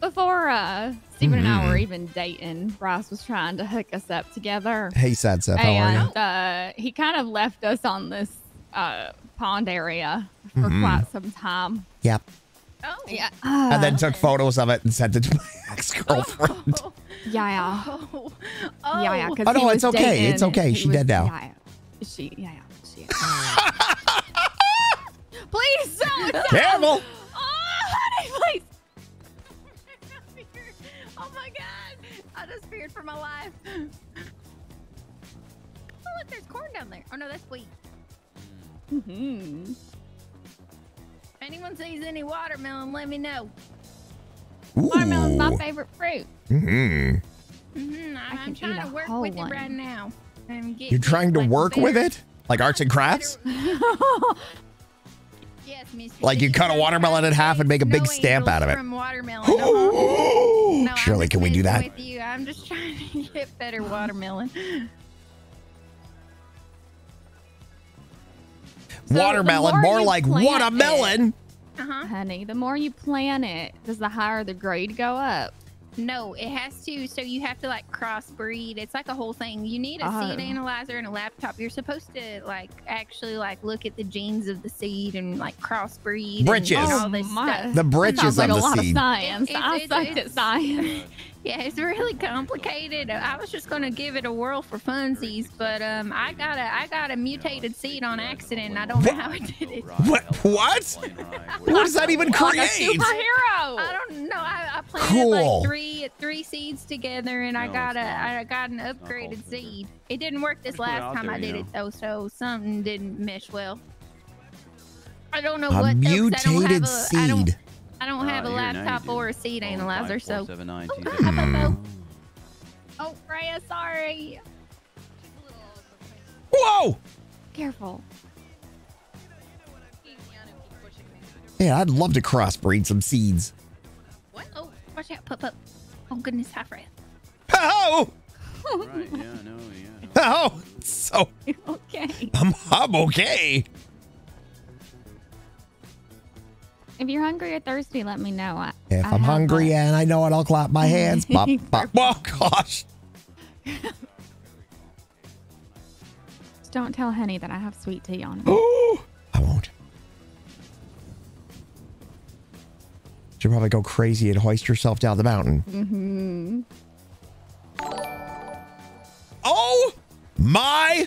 Speaker 11: Before uh, Steven and I were
Speaker 1: Mhm.
Speaker 11: even dating, Bryce was trying to hook us up together.
Speaker 1: Hey, sad Seth. How are you?
Speaker 11: uh, he kind of left us on this uh, pond area for
Speaker 1: Mhm.
Speaker 11: quite some time.
Speaker 1: Yep.
Speaker 11: Oh, yeah.
Speaker 1: and then took photos of it and sent it to my *laughs* ex-girlfriend. *laughs*
Speaker 11: Yeah.
Speaker 10: Oh,
Speaker 11: Yeah, yeah. 'cause
Speaker 1: Oh, no, it's okay. It's okay.
Speaker 11: he
Speaker 1: She
Speaker 11: was-
Speaker 1: dead now.
Speaker 11: Yeah, yeah. She, yeah, yeah. She. *laughs* Please don't. stop.
Speaker 1: Careful.
Speaker 11: Oh, honey, please. *laughs*
Speaker 10: Oh my god! I just feared for my life. Oh look, there's corn down there. Oh no, that's wheat.
Speaker 11: Mm-hmm.
Speaker 10: If anyone sees any watermelon, let me know.
Speaker 11: Watermelon's my favorite fruit.
Speaker 1: hmm
Speaker 10: Mm-hmm,
Speaker 11: I
Speaker 10: I'm
Speaker 11: can
Speaker 10: trying to work with
Speaker 11: one.
Speaker 10: it right now. And get,
Speaker 1: You're trying to
Speaker 10: like,
Speaker 1: work with it? Like arts and crafts?
Speaker 10: Yes, Mr.
Speaker 1: Like you cut a
Speaker 10: I'm
Speaker 1: watermelon in half and make a big
Speaker 10: snow
Speaker 1: stamp out of it.
Speaker 10: From watermelon. No, I'm *gasps*
Speaker 1: Shirley, can we do that?
Speaker 10: With you. I'm just trying to *laughs* get better watermelon.
Speaker 11: So
Speaker 1: Watermelon, more
Speaker 11: you
Speaker 1: like
Speaker 11: plant
Speaker 1: watermelon.
Speaker 11: it- Honey, the more you plant it, does the higher the grade go up?
Speaker 10: No, it has to. So you have to like crossbreed. It's like a whole thing. You need a uh-huh.
Speaker 11: Oh.
Speaker 10: seed analyzer and a laptop. You're supposed to like actually like look at the genes of the seed and like crossbreed.
Speaker 1: Britches.
Speaker 10: And all this
Speaker 11: Oh, my-
Speaker 10: stuff.
Speaker 1: The britches
Speaker 11: Sounds like
Speaker 1: of
Speaker 11: a
Speaker 1: the
Speaker 11: lot
Speaker 1: seed.
Speaker 11: of science.
Speaker 10: It's-
Speaker 11: I
Speaker 10: it's-
Speaker 11: sucked
Speaker 10: it's-
Speaker 11: at science.
Speaker 10: Yeah, it's really complicated. I was just gonna give it a whirl for funsies, but um, I got a I got a mutated seed on accident. and I don't know how I did it.
Speaker 1: What? What? What does that even
Speaker 11: Like a
Speaker 1: create?
Speaker 11: superhero.
Speaker 10: I don't know. I, I planted
Speaker 1: Cool.
Speaker 10: like three three seeds together, and I got a
Speaker 23: it's not.
Speaker 10: I got an upgraded seed. It didn't work this last time I did it though, so something didn't mesh well. I don't know
Speaker 1: A
Speaker 10: what though, 'cause I don't have
Speaker 1: mutated
Speaker 10: a- I don't,
Speaker 1: seed.
Speaker 10: I don't have a
Speaker 23: Uh, here,
Speaker 10: laptop
Speaker 23: do.
Speaker 10: or a seed
Speaker 23: Oh,
Speaker 10: analyzer,
Speaker 23: five, four,
Speaker 10: so.
Speaker 23: seven, nine,
Speaker 10: Oh,
Speaker 23: two,
Speaker 10: God,
Speaker 23: zero.
Speaker 10: how about though?
Speaker 11: Oh, Freya, sorry.
Speaker 1: Whoa!
Speaker 11: Careful.
Speaker 1: Yeah, I'd love to crossbreed some seeds.
Speaker 10: Oh, watch out, pup, pup. Oh goodness, hi, Freya.
Speaker 1: Oh! *laughs*
Speaker 23: Right, yeah, no, yeah.
Speaker 1: Oh! So *laughs*
Speaker 11: okay.
Speaker 1: I'm, I'm okay.
Speaker 11: If you're hungry or thirsty, let me know. I,
Speaker 1: If
Speaker 11: I
Speaker 1: I'm hungry and I know it, I'll clap my *laughs* hands. Bop, bop. Oh, gosh.
Speaker 11: Just don't tell Henny that I have sweet tea on me.
Speaker 1: Oh, *gasps* I won't. She'll probably go crazy and hoist herself down the mountain.
Speaker 11: Mm-hmm.
Speaker 1: Oh my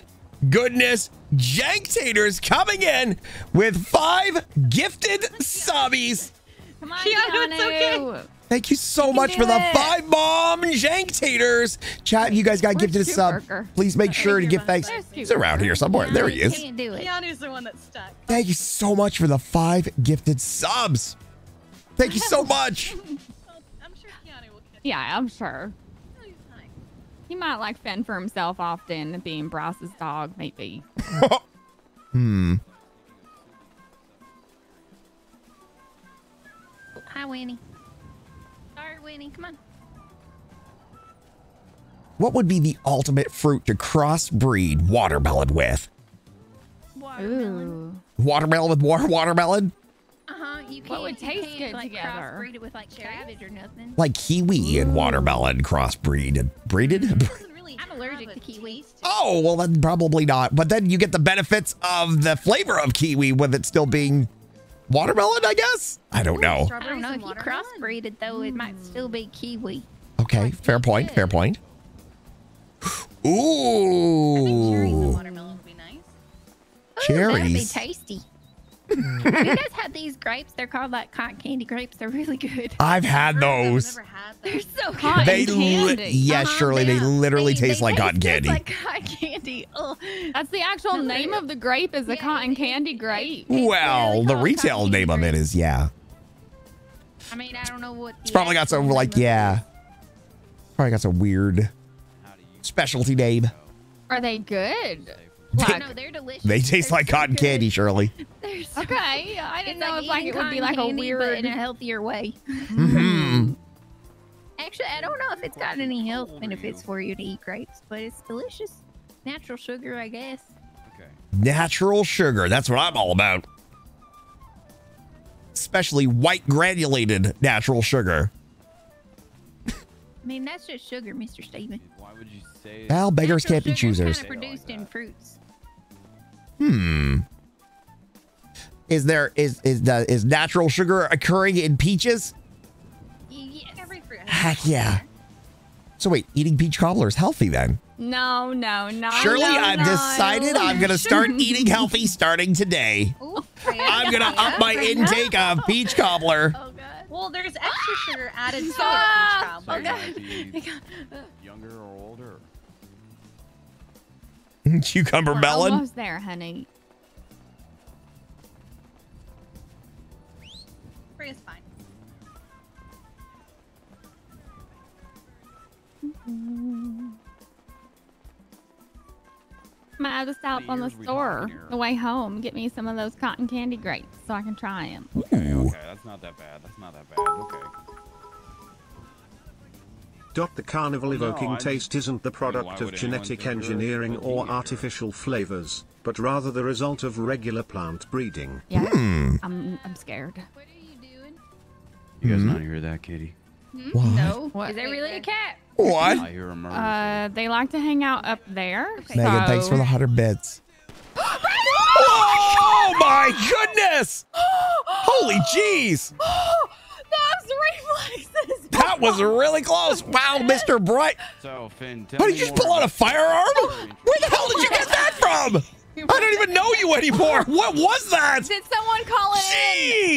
Speaker 1: goodness. Janktators coming in with five gifted subbies.
Speaker 11: Come on,
Speaker 19: Keanu, it's
Speaker 11: Keanu.
Speaker 1: Thank you so
Speaker 11: can
Speaker 1: much for the
Speaker 11: it.
Speaker 1: five bomb Janktators. Chat, you guys got
Speaker 11: Where's
Speaker 1: gifted a sub.
Speaker 11: Cheeseburger?
Speaker 1: Please make sure to give thanks.
Speaker 11: There's
Speaker 1: He's around here somewhere. There he is.
Speaker 10: Can't do it.
Speaker 19: Keanu's the one that's stuck.
Speaker 1: Thank you so much for the five gifted subs. Thank you so *laughs* much.
Speaker 19: I'm sure Keanu will catch
Speaker 11: Yeah, I'm sure.
Speaker 19: He's fine.
Speaker 11: He might like fend for himself often, being Bryce's dog, maybe. *laughs*
Speaker 1: Hmm.
Speaker 10: Hi, Winnie. Sorry, Winnie. Come on.
Speaker 1: What would be the ultimate fruit to crossbreed watermelon with?
Speaker 10: Watermelon.
Speaker 11: Ooh.
Speaker 1: Watermelon with war watermelon?
Speaker 10: You can't.
Speaker 11: What would
Speaker 10: you
Speaker 11: taste
Speaker 10: can't,
Speaker 11: good
Speaker 10: like,
Speaker 11: together?
Speaker 10: Crossbreed it with like cabbage or nothing.
Speaker 1: Like kiwi and watermelon crossbreed. Breeded?
Speaker 19: Doesn't really
Speaker 10: I'm allergic to kiwi.
Speaker 1: Oh, well, then probably not. But then you get the benefits of the flavor of kiwi with it still being watermelon, I guess? I don't know.
Speaker 10: I don't know if you crossbreed it though, it might still be kiwi. Hmm.
Speaker 1: Okay, fair point, fair point.
Speaker 19: Cherries and
Speaker 1: Ooh,
Speaker 19: watermelon would be nice.
Speaker 10: Ooh, That'd be tasty. Have you *laughs* guys had these grapes? They're called like cotton candy grapes. They're really good.
Speaker 1: I've had
Speaker 19: I've
Speaker 1: those.
Speaker 19: never had
Speaker 10: They're so
Speaker 11: Cotton
Speaker 10: good.
Speaker 1: They, li-
Speaker 11: candy.
Speaker 1: yes,
Speaker 10: Uh-huh,
Speaker 1: Shirley, they literally
Speaker 10: They-
Speaker 1: taste
Speaker 10: they
Speaker 1: like cotton candy.
Speaker 10: like cotton candy. Ugh.
Speaker 11: That's the actual
Speaker 10: No,
Speaker 11: name
Speaker 10: they're-
Speaker 11: of the grape is a
Speaker 10: Yeah,
Speaker 11: cotton candy grape.
Speaker 1: Well, the retail
Speaker 10: cotton
Speaker 1: name of
Speaker 10: candy
Speaker 1: it
Speaker 10: grapes.
Speaker 1: is, yeah.
Speaker 10: I mean, I don't know what.
Speaker 1: It's probably got some, like, yeah. Probably got some weird specialty name.
Speaker 11: Are they good?
Speaker 10: Like,
Speaker 11: Like,
Speaker 10: no, they're delicious.
Speaker 1: They taste
Speaker 10: They're
Speaker 1: like
Speaker 10: so
Speaker 1: cotton
Speaker 10: good.
Speaker 1: candy, Shirley. *laughs*
Speaker 10: So
Speaker 11: okay, I didn't
Speaker 10: It's
Speaker 11: know if like it would be
Speaker 10: cotton
Speaker 11: like a
Speaker 10: candy, but in a healthier way.
Speaker 1: hmm *laughs*
Speaker 10: Actually, I I don't know if it's got any health benefits for you to eat grapes, but it's delicious. Natural sugar, I guess. Okay.
Speaker 1: Natural sugar. That's what I'm all about. Especially white granulated natural sugar.
Speaker 10: I mean, that's just sugar, Mr. Steven.
Speaker 23: Why would you say?
Speaker 1: Well, beggars can't be choosers.
Speaker 10: Kind of produced in fruits.
Speaker 1: Hmm. Is there is is the is natural sugar occurring in peaches?
Speaker 10: Yes.
Speaker 19: Every fruit
Speaker 1: Heck yeah. So wait, eating peach cobbler is healthy then?
Speaker 11: No, no, no.
Speaker 1: Surely
Speaker 11: no,
Speaker 1: I've
Speaker 11: no.
Speaker 1: decided I'm gonna *laughs* start eating healthy starting today. *laughs* I'm gonna up my intake of peach cobbler.
Speaker 19: Oh, Well, there's extra sugar added to
Speaker 11: Stop.
Speaker 19: the peach
Speaker 11: Oh,
Speaker 19: cobbler.
Speaker 11: God. *laughs*
Speaker 23: Younger or older? *laughs*
Speaker 1: Cucumber
Speaker 11: We're
Speaker 1: melon.
Speaker 11: Almost there, honey.
Speaker 19: Free is fine.
Speaker 11: I'm gonna have to stop on the store the way home, get me some of those cotton candy grapes so I can try them.
Speaker 23: Okay, Okay, that's not that bad. That's not that bad. Okay.
Speaker 2: Dot the carnival evoking
Speaker 23: I-
Speaker 2: taste isn't the product of genetic engineering or artificial flavors, but rather the result of regular plant breeding.
Speaker 11: Yeah,
Speaker 1: Hmm.
Speaker 11: I'm I'm scared.
Speaker 23: You guys
Speaker 1: Mhm.
Speaker 23: not hear that, Kitty?
Speaker 1: What?
Speaker 10: No.
Speaker 11: What?
Speaker 10: Is there really a cat?
Speaker 1: What?
Speaker 23: I hear a murder.
Speaker 11: Uh, they like to hang out up there.
Speaker 1: Megan, thanks for the
Speaker 11: so-
Speaker 1: hundred bits. *gasps* oh my goodness! *gasps* Holy jeez! *gasps*
Speaker 11: That's reflexes.
Speaker 1: That was really close. Wow, *laughs* Mr. Bright.
Speaker 23: So, Finn, tell
Speaker 1: What
Speaker 23: me
Speaker 1: did you just
Speaker 23: more
Speaker 1: pull out a firearm? Where the hell did you get that from? I don't even know you anymore. What was that?
Speaker 11: Did someone call it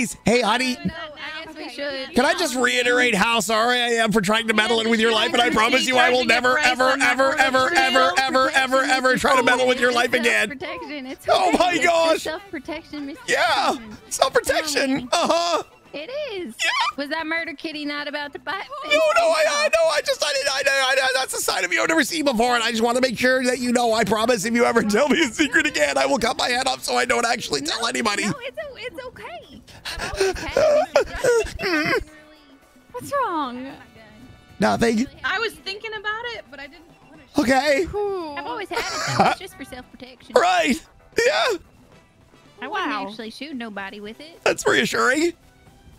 Speaker 1: Jeez. Hey, honey,
Speaker 10: No, I guess we should.
Speaker 1: can I just reiterate how sorry I am for trying to meddle in with your life? And I promise you I will never, ever, ever, ever, ever, ever, ever, ever try to meddle with your life again.
Speaker 10: Protection. It's
Speaker 1: Oh my gosh.
Speaker 10: Self-protection, Mr.
Speaker 1: Yeah, self-protection. Uh huh.
Speaker 10: It is. Yeah. Was that murder kitty not about to bite?
Speaker 1: No, no, I, I know. I just, I, didn't- I, I, I, that's a side of you I've never seen before, and I just want to make sure that you know. I promise, if you ever tell me a secret again, I will cut my head off so I don't actually tell anybody.
Speaker 10: No, it's, o- it's okay. I've always had it, Mr. Steven.
Speaker 11: What's wrong?
Speaker 1: Nothing.
Speaker 19: I was thinking about it, but I didn't want to.
Speaker 1: Okay.
Speaker 10: I've always had it though. It's just for self-protection. *laughs*
Speaker 1: Right. Yeah.
Speaker 10: I wouldn't actually shoot nobody with it.
Speaker 1: That's reassuring.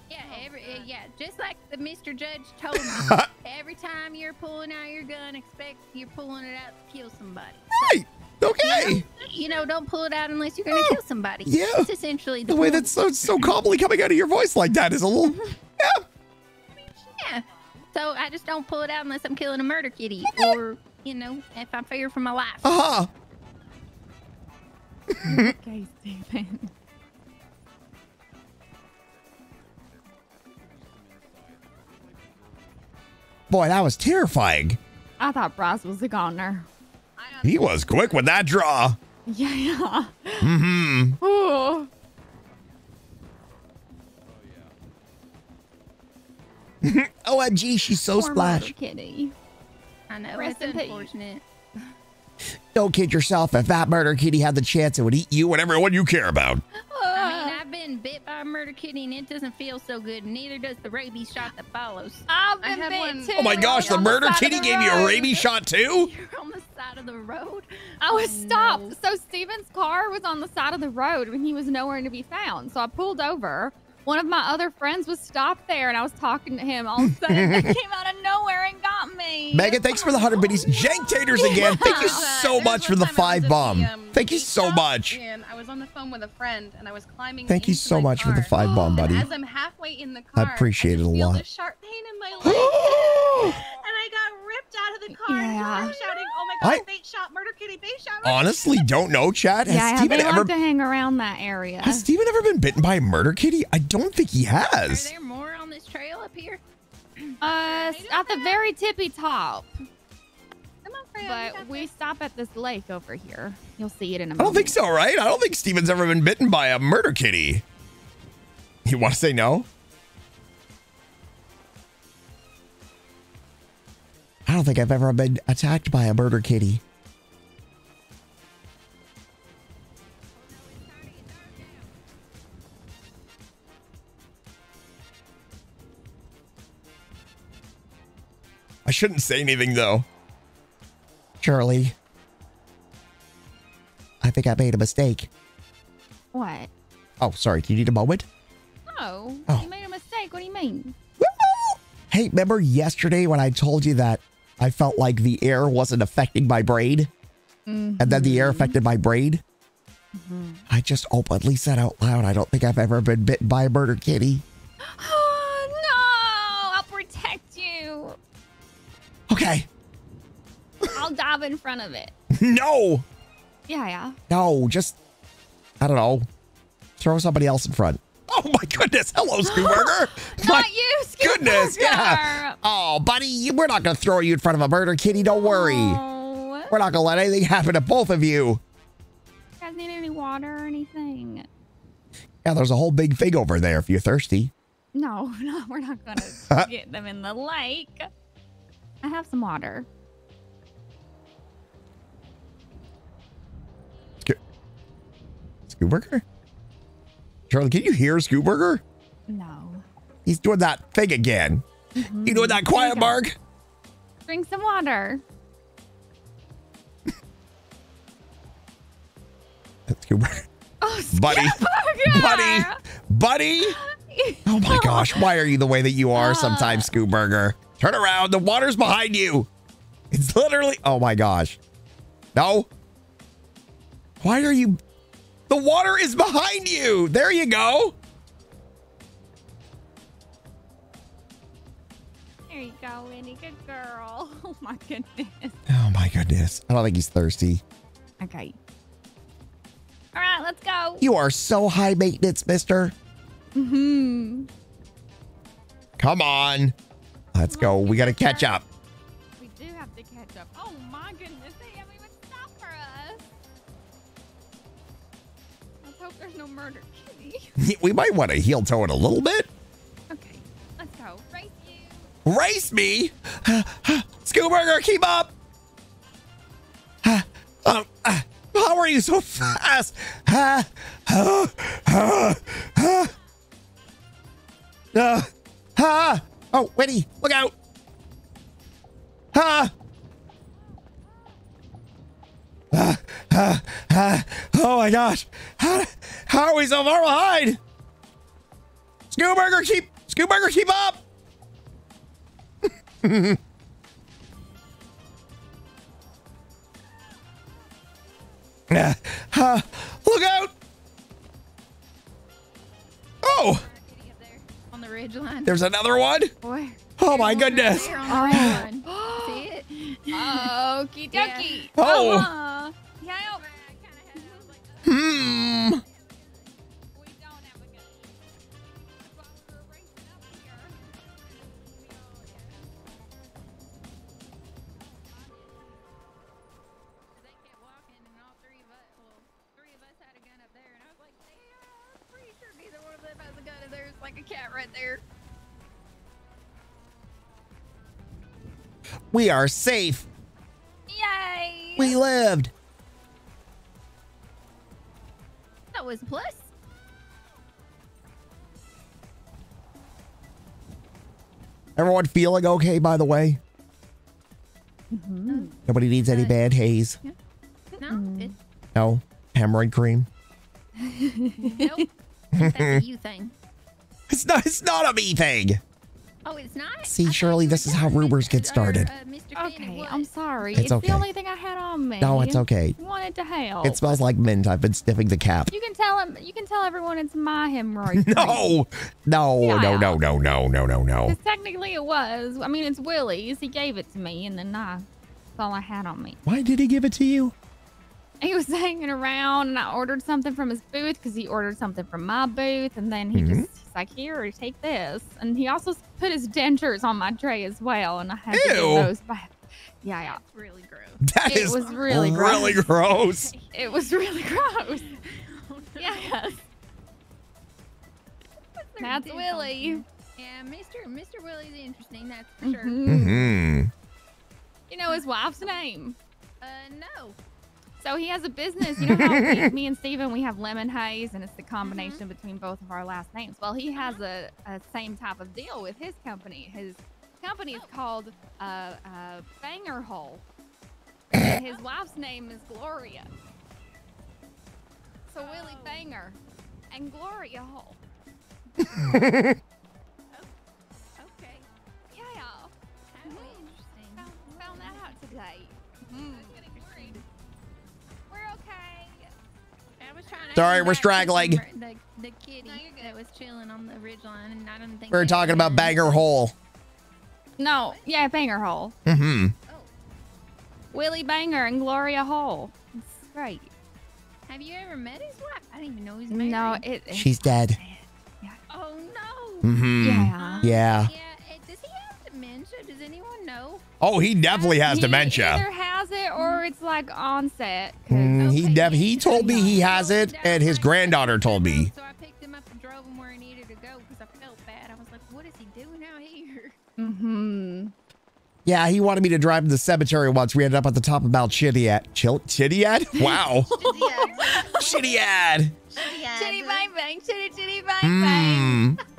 Speaker 10: Yeah, every uh, yeah, just like the Mr. Judge told me. *laughs* every time you're pulling out your gun, expect you're pulling it out to kill somebody.
Speaker 1: Right. Okay.
Speaker 10: You know, don't pull it out unless you're going to kill somebody.
Speaker 1: Yeah.
Speaker 10: It's essentially the,
Speaker 1: The way
Speaker 10: point.
Speaker 1: that's so so calmly coming out of your voice like that is a little. *laughs*
Speaker 10: Yeah. Yeah. So I just don't pull it out unless I'm killing a murder kitty or, you know, if I'm fear for my life.
Speaker 1: Uh huh. *laughs*
Speaker 11: okay, Steven.
Speaker 1: Boy, that was terrifying.
Speaker 11: I thought Bryce was a goner.
Speaker 1: He was quick with that draw.
Speaker 11: Yeah, yeah.
Speaker 1: Mm-hmm.
Speaker 11: Ooh. *laughs*
Speaker 1: OMG, she's so
Speaker 11: Poor
Speaker 1: splash.
Speaker 11: murder kitty.
Speaker 10: I know.
Speaker 11: Rest
Speaker 10: it's unfortunate.
Speaker 1: Don't kid yourself. If that murder kitty had the chance, it would eat you and everyone you care about.
Speaker 10: I mean, I've been bit by a murder kitty and it doesn't feel so good. Neither does the rabies shot that follows.
Speaker 11: I've
Speaker 19: I had one.
Speaker 1: Oh my gosh, the murder kitty gave you a rabies shot too? *laughs*
Speaker 10: You're on the side of the road.
Speaker 11: I was oh, stopped. So Steven's car was on the side of the road when he was nowhere to be found. So I pulled over. One of my other friends was stopped there, and I was talking to him. All of a sudden, they *laughs* came out of nowhere and got me.
Speaker 1: Megan, thanks for the 100 biddies. *laughs* Jank Taters again. Thank you so much for the five bomb. Um, Thank you so much.
Speaker 19: And I was on the phone with a friend, and I was climbing.
Speaker 1: Thank you so much for the five bomb, buddy.
Speaker 19: As I'm halfway in the
Speaker 1: I
Speaker 19: car,
Speaker 1: appreciate it a lot.
Speaker 19: sharp pain in my leg, *gasps* *laughs* and I out of the car. And
Speaker 11: Yeah.
Speaker 19: I'm shouting, "Oh my god,
Speaker 1: I-
Speaker 19: bait shot, murder kitty, bait shot!" murder
Speaker 1: Honestly, don't know, Chad. Has
Speaker 11: yeah,
Speaker 1: Steven
Speaker 11: they
Speaker 1: ever
Speaker 11: like to hang around that area.
Speaker 1: has Steven ever been bitten by a murder kitty? I don't think he has.
Speaker 10: Are
Speaker 1: has.
Speaker 10: there more on this trail up here?
Speaker 11: Uh, at the very tippy top.
Speaker 19: On.
Speaker 11: But we stop at this lake over here. You'll see it in a
Speaker 1: I
Speaker 11: moment.
Speaker 1: don't think so, right? I don't think Steven's ever been bitten by a murder kitty. You want to say no? I don't think I've ever been attacked by a murder kitty. I shouldn't say anything though.
Speaker 21: Shirley. I think I made a mistake.
Speaker 11: What?
Speaker 21: Oh, sorry. Do you need a moment?
Speaker 11: No.
Speaker 21: Oh.
Speaker 11: You made a mistake. What do you mean?
Speaker 21: Hey, remember yesterday when I told you that I felt like the air wasn't affecting my brain? And then the air mm-hmm. affected my brain? Mm-hmm. I just openly said out loud, I don't think I've ever been bitten by a murder kitty. *gasps*
Speaker 11: Oh, no. I'll protect you.
Speaker 21: Okay.
Speaker 11: I'll dive in front of it.
Speaker 1: No.
Speaker 11: Yeah, yeah.
Speaker 21: No, just, I don't know, throw somebody else in front. *laughs*
Speaker 1: Oh my goodness. Hello, Scooburger. *gasps*
Speaker 11: Not you, Scoop
Speaker 1: goodness, yeah.
Speaker 21: Oh, buddy, we're not going to throw you in front of a murder kitty. Don't worry.
Speaker 11: Oh.
Speaker 21: We're not going to let anything happen to both of you.
Speaker 11: You guys need any water or anything?
Speaker 21: Yeah, there's a whole big thing over there if you're thirsty.
Speaker 11: No, *laughs* no, we're not going *laughs* to get them in the lake. I have some water.
Speaker 1: Scooburger? Charlie, can you hear Scooburger?
Speaker 11: No.
Speaker 1: He's doing that thing again. Mm-hmm. You doing that quiet bark?
Speaker 11: Drink some water.
Speaker 1: Scooburger.
Speaker 11: Oh, *laughs*
Speaker 1: Buddy. Buddy. Buddy. *laughs* Oh my gosh. Why are you the way that you are sometimes, uh. Scooburger? Turn around. The water's behind you. It's literally. Oh my gosh. No. Why are you. The water is behind you. There you go.
Speaker 11: There you go, Winnie. Good girl. *laughs* Oh my goodness.
Speaker 1: Oh my goodness. I don't think he's thirsty.
Speaker 11: Okay. All right, let's go.
Speaker 21: You are so high maintenance, mister.
Speaker 11: Mm hmm
Speaker 1: Come on. Let's go. We got to catch up.
Speaker 11: We
Speaker 1: might want to heel toe it a little bit.
Speaker 11: Okay, let's go. Race you.
Speaker 1: Race me. Scooburger, keep up. Um, uh, how are you so fast? Uh, uh, uh, uh, uh, uh. Oh, Winnie, look out. Ah. Uh, uh, *sighs* uh, oh my gosh. How, how are we so far behind? Scooburger, keep Scooburger, keep up. *laughs* Uh, uh, look out! Oh,
Speaker 10: On the ridge line.
Speaker 1: there's another one.
Speaker 10: Boy.
Speaker 1: Oh my goodness!
Speaker 10: There on the ridge line. See it?
Speaker 11: Okie dokie.
Speaker 1: Oh.
Speaker 11: Uh-huh.
Speaker 1: Hmm.
Speaker 10: There's like a cat right there.
Speaker 21: We are safe.
Speaker 10: Yay!
Speaker 21: We lived.
Speaker 10: That was a plus.
Speaker 21: Everyone feeling okay, by the way?
Speaker 10: Mm-hmm.
Speaker 21: Nobody needs any bad haze.
Speaker 10: No, it,
Speaker 21: No hemorrhoid cream. *laughs*
Speaker 10: nope. That's a you thing. *laughs*
Speaker 1: It's not. It's not a me thing.
Speaker 10: Oh, it's not.
Speaker 21: See, Shirley, this is how rumors get started.
Speaker 11: Okay, I'm sorry.
Speaker 21: It's
Speaker 11: It's,
Speaker 21: okay.
Speaker 11: the only thing I had on me.
Speaker 21: No, it's okay.
Speaker 11: I wanted to help.
Speaker 21: It smells like mint. I've been sniffing the cap.
Speaker 11: You can tell him. You can tell everyone it's my hemorrhoid. *laughs*
Speaker 1: No, no,
Speaker 11: Yeah.
Speaker 1: no, no, no, no, no, no, no.
Speaker 11: Because technically it was. I mean, it's Willie's. He gave it to me, and then I, that's all I had on me.
Speaker 21: Why did he give it to you?
Speaker 11: He was *laughs* hanging around, and I ordered something from his booth because he ordered something from my booth, and then he
Speaker 21: Mm-hmm.
Speaker 11: just he's like, "Here, take this," and he also put his dentures on my tray as well, and I had to give
Speaker 1: Ew.
Speaker 11: those back. Yeah, yeah.
Speaker 10: That's really gross. *laughs*
Speaker 1: That
Speaker 11: it
Speaker 1: is
Speaker 11: was really gross.
Speaker 1: really gross. *laughs*
Speaker 11: It was really gross. Yes. That's Willie.
Speaker 10: Yeah, Mr. Mr. Willie's interesting. That's for sure.
Speaker 1: Hmm.
Speaker 11: You know his wife's name.
Speaker 10: Uh, no.
Speaker 11: So he has a business. You *laughs* know how me, me and Steven, we have Lemon Haze, and it's the combination between both of our last names. Well, he has a, a same type of deal with his company. His company is called uh, uh, Banger Hole. and his *laughs* wife's name is Gloria. So Willie Banger and Gloria Hole. *laughs*
Speaker 1: Sorry, we're
Speaker 10: back
Speaker 1: straggling.
Speaker 10: The, the kitty that was chilling on the ridge line, and I didn't think
Speaker 1: We were
Speaker 10: that
Speaker 1: talking
Speaker 10: was
Speaker 1: about. Banger Hole.
Speaker 11: No, yeah, Banger Hole.
Speaker 1: Mm-hmm.
Speaker 11: Willie Banger and Gloria Hole. It's great.
Speaker 10: Have you ever met his wife? I didn't even know he's married.
Speaker 11: No, it. it's
Speaker 1: She's dead.
Speaker 10: Oh no.
Speaker 1: Mm-hmm.
Speaker 11: Yeah.
Speaker 1: Yeah.
Speaker 10: Yeah. Does he have dementia? Does anyone know?
Speaker 1: Oh, he definitely has
Speaker 11: He
Speaker 1: dementia.
Speaker 11: Either has it or it's like onset. 'cause-
Speaker 1: Mm, he def- he told me he has it, and his granddaughter told me.
Speaker 10: So I picked him up and drove him where he needed to go because I felt bad. I was like, what is he doing out here?
Speaker 11: Mm-hmm.
Speaker 1: Yeah, he wanted me to drive him to the cemetery once. We ended up at the top of Mount Chittiad. Chil- Chittiad? *laughs* Wow. Chittiad.
Speaker 11: Chitty bang bang, chitty chitty bang bang.
Speaker 1: Hmm. *laughs*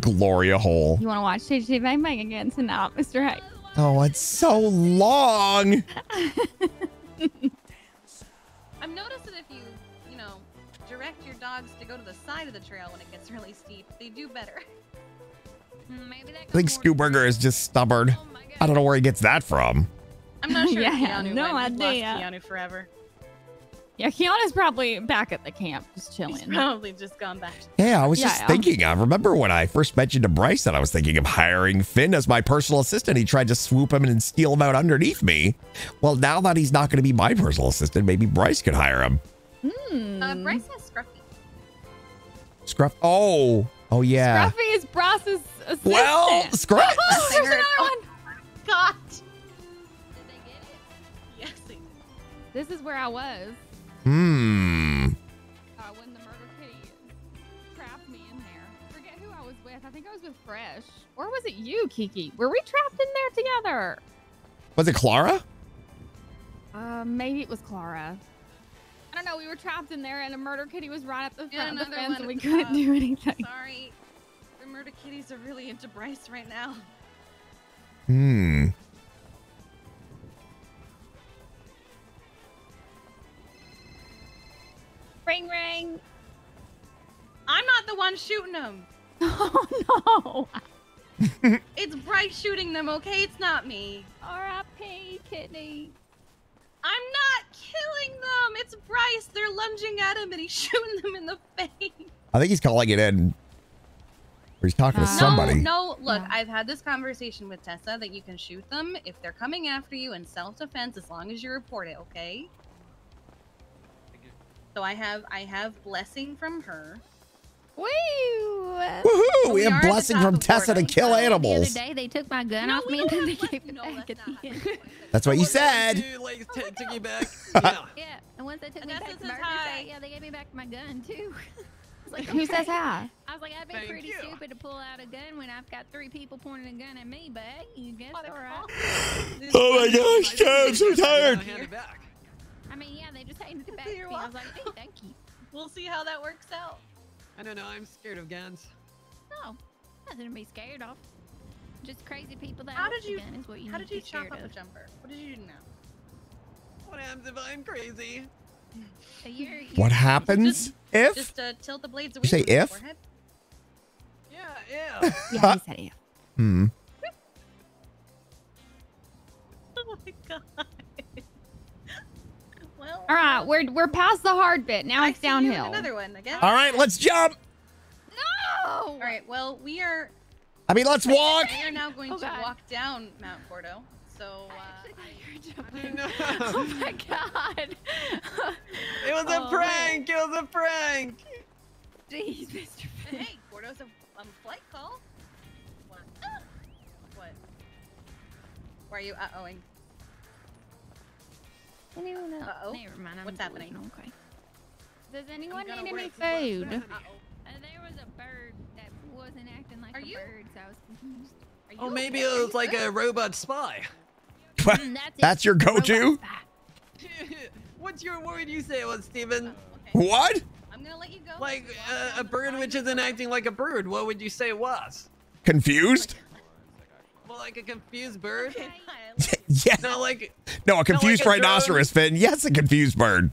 Speaker 1: Gloria Hole.
Speaker 11: You want to watch Chitty Chitty Bang Bang again tonight, Mr. Hay?
Speaker 1: Oh, it's so long.
Speaker 19: I've noticed that if you, you know, direct your dogs to go to the side of the trail when it gets really steep, they do better.
Speaker 10: Hmm, maybe that
Speaker 1: I think Scooburger is just stubborn. Oh I don't know where he gets that from.
Speaker 19: I'm not sure. *laughs*
Speaker 11: Yeah,
Speaker 19: if Keanu
Speaker 11: no
Speaker 19: went. We've lost
Speaker 11: idea.
Speaker 19: Keanu forever.
Speaker 11: Yeah, Keanu's probably back at the camp, just chilling.
Speaker 19: He's probably just gone back. To
Speaker 1: Yeah, I was just
Speaker 11: Yeah.
Speaker 1: thinking. I remember when I first mentioned to Bryce that I was thinking of hiring Finn as my personal assistant. He tried to swoop him and steal him out underneath me. Well, now that he's not going to be my personal assistant, maybe Bryce could hire him.
Speaker 11: Hmm.
Speaker 19: Uh, Bryce has Scruffy.
Speaker 1: Scruff. Oh, oh yeah.
Speaker 11: Scruffy is Bryce's assistant.
Speaker 1: Well, Scruff. *laughs*
Speaker 11: Oh, there's another one.
Speaker 19: God. Yes. they did.
Speaker 11: This is where I was
Speaker 1: Hmm.
Speaker 11: uh, when the murder kitty trapped me in there. Forget who I was with. I think I was with Fresh. Or was it you, Kiki? Were we trapped in there together?
Speaker 1: Was it Clara?
Speaker 11: Uh, maybe it was Clara. I don't know. We were trapped in there, and a murder kitty was right up the front of the fence, and we couldn't
Speaker 19: top.
Speaker 11: do anything.
Speaker 19: Sorry. The murder kitties are really into Bryce right now.
Speaker 1: Hmm.
Speaker 11: Ring ring.
Speaker 19: I'm not the one shooting them. *laughs*
Speaker 11: Oh no. *laughs*
Speaker 19: It's Bryce shooting them, okay? It's not me.
Speaker 11: R.I.P. Kitty.
Speaker 19: I'm not killing them. It's Bryce. They're lunging at him and he's *laughs* shooting them in the face.
Speaker 1: I think he's calling it in. Or he's talking to somebody.
Speaker 19: No, no. Look, I've had this conversation with Tessa that you can shoot them if they're coming after you in self-defense as long as you report it, okay? So I have I have blessing from her.
Speaker 11: Woo!
Speaker 1: Woohoo! We
Speaker 19: are
Speaker 1: have blessing from
Speaker 19: of
Speaker 1: Tessa to
Speaker 19: Fortnite.
Speaker 1: kill
Speaker 10: The other
Speaker 1: animals.
Speaker 10: day they took my gun off me and then they gave it back at the end.
Speaker 1: That's what you said.
Speaker 8: Like, t- took you back. *laughs*
Speaker 10: Yeah, and once they took me back to
Speaker 19: says
Speaker 10: murder yeah, they gave me back my gun too. Like,
Speaker 11: Who says *laughs*
Speaker 10: okay.
Speaker 11: hi?
Speaker 10: I was like, I'd be
Speaker 8: Thank
Speaker 10: pretty
Speaker 8: you.
Speaker 10: stupid to pull out a gun when I've got three people pointing a gun at me, but you guess all right.
Speaker 1: Oh my *laughs* gosh, Dad, I'm so tired.
Speaker 8: Hand it back.
Speaker 10: I mean, yeah, they just handed it *laughs* back to me. I was like, hey, thank you. *laughs*
Speaker 19: We'll see how that works out.
Speaker 8: I don't know. I'm scared of guns.
Speaker 10: No, nothing to be scared of. Just crazy people that
Speaker 19: How
Speaker 10: hold
Speaker 19: did
Speaker 10: the
Speaker 19: you
Speaker 10: gun is what you
Speaker 19: how did you chop
Speaker 10: scared
Speaker 19: up a
Speaker 10: of.
Speaker 19: jumper? What did you do now?
Speaker 8: What happens if I'm crazy?
Speaker 10: So you're, you're
Speaker 1: What happens if?
Speaker 19: Just uh, tilt the blades away
Speaker 1: You say
Speaker 19: from your
Speaker 1: if?
Speaker 19: forehead.
Speaker 8: Yeah, *laughs* yeah.
Speaker 11: Yeah, he said it.
Speaker 1: Hmm.
Speaker 19: Oh my god. Well,
Speaker 11: All right, we're we're past the hard bit. Now
Speaker 19: I
Speaker 11: it's
Speaker 19: see you
Speaker 11: downhill.
Speaker 19: Another one again.
Speaker 1: All right, let's jump.
Speaker 11: No.
Speaker 19: All right. Well, we are
Speaker 1: I mean, let's walk.
Speaker 19: we are now going
Speaker 11: Oh,
Speaker 19: to
Speaker 11: God.
Speaker 19: walk down Mount Gordo. So uh, *laughs*
Speaker 11: oh my god.
Speaker 8: It was a
Speaker 19: Oh,
Speaker 8: prank. It was a prank.
Speaker 11: Jeez, Mr.
Speaker 19: hey, Gordo's a um, flight call. What? What? Why are you uh ohing?
Speaker 10: Anyone else?
Speaker 19: Uh-oh.
Speaker 10: Never mind. I'm
Speaker 19: What's happening?
Speaker 10: Okay.
Speaker 11: Does anyone need any food?
Speaker 10: Uh, there was a bird that wasn't acting like
Speaker 19: Are
Speaker 10: a
Speaker 19: you-
Speaker 10: bird, so I was confused.
Speaker 19: Are you
Speaker 8: Oh, maybe it was like a robot spy. *laughs*
Speaker 10: Mm, that's.
Speaker 1: That's your go-to.
Speaker 10: Robot spy. *laughs*
Speaker 8: What's your word you say it was, Steven?
Speaker 19: Okay.
Speaker 1: What?
Speaker 19: I'm I'm gonna let you go.
Speaker 8: Like uh, a bird which isn't acting like a bird. What would you say it was?
Speaker 1: Confused?
Speaker 8: Well, like a confused bird. *laughs* *laughs*
Speaker 1: yeah.
Speaker 8: Not like.
Speaker 1: No, a confused
Speaker 8: a drone.
Speaker 1: rhinoceros, Finn. Yes, a confused bird.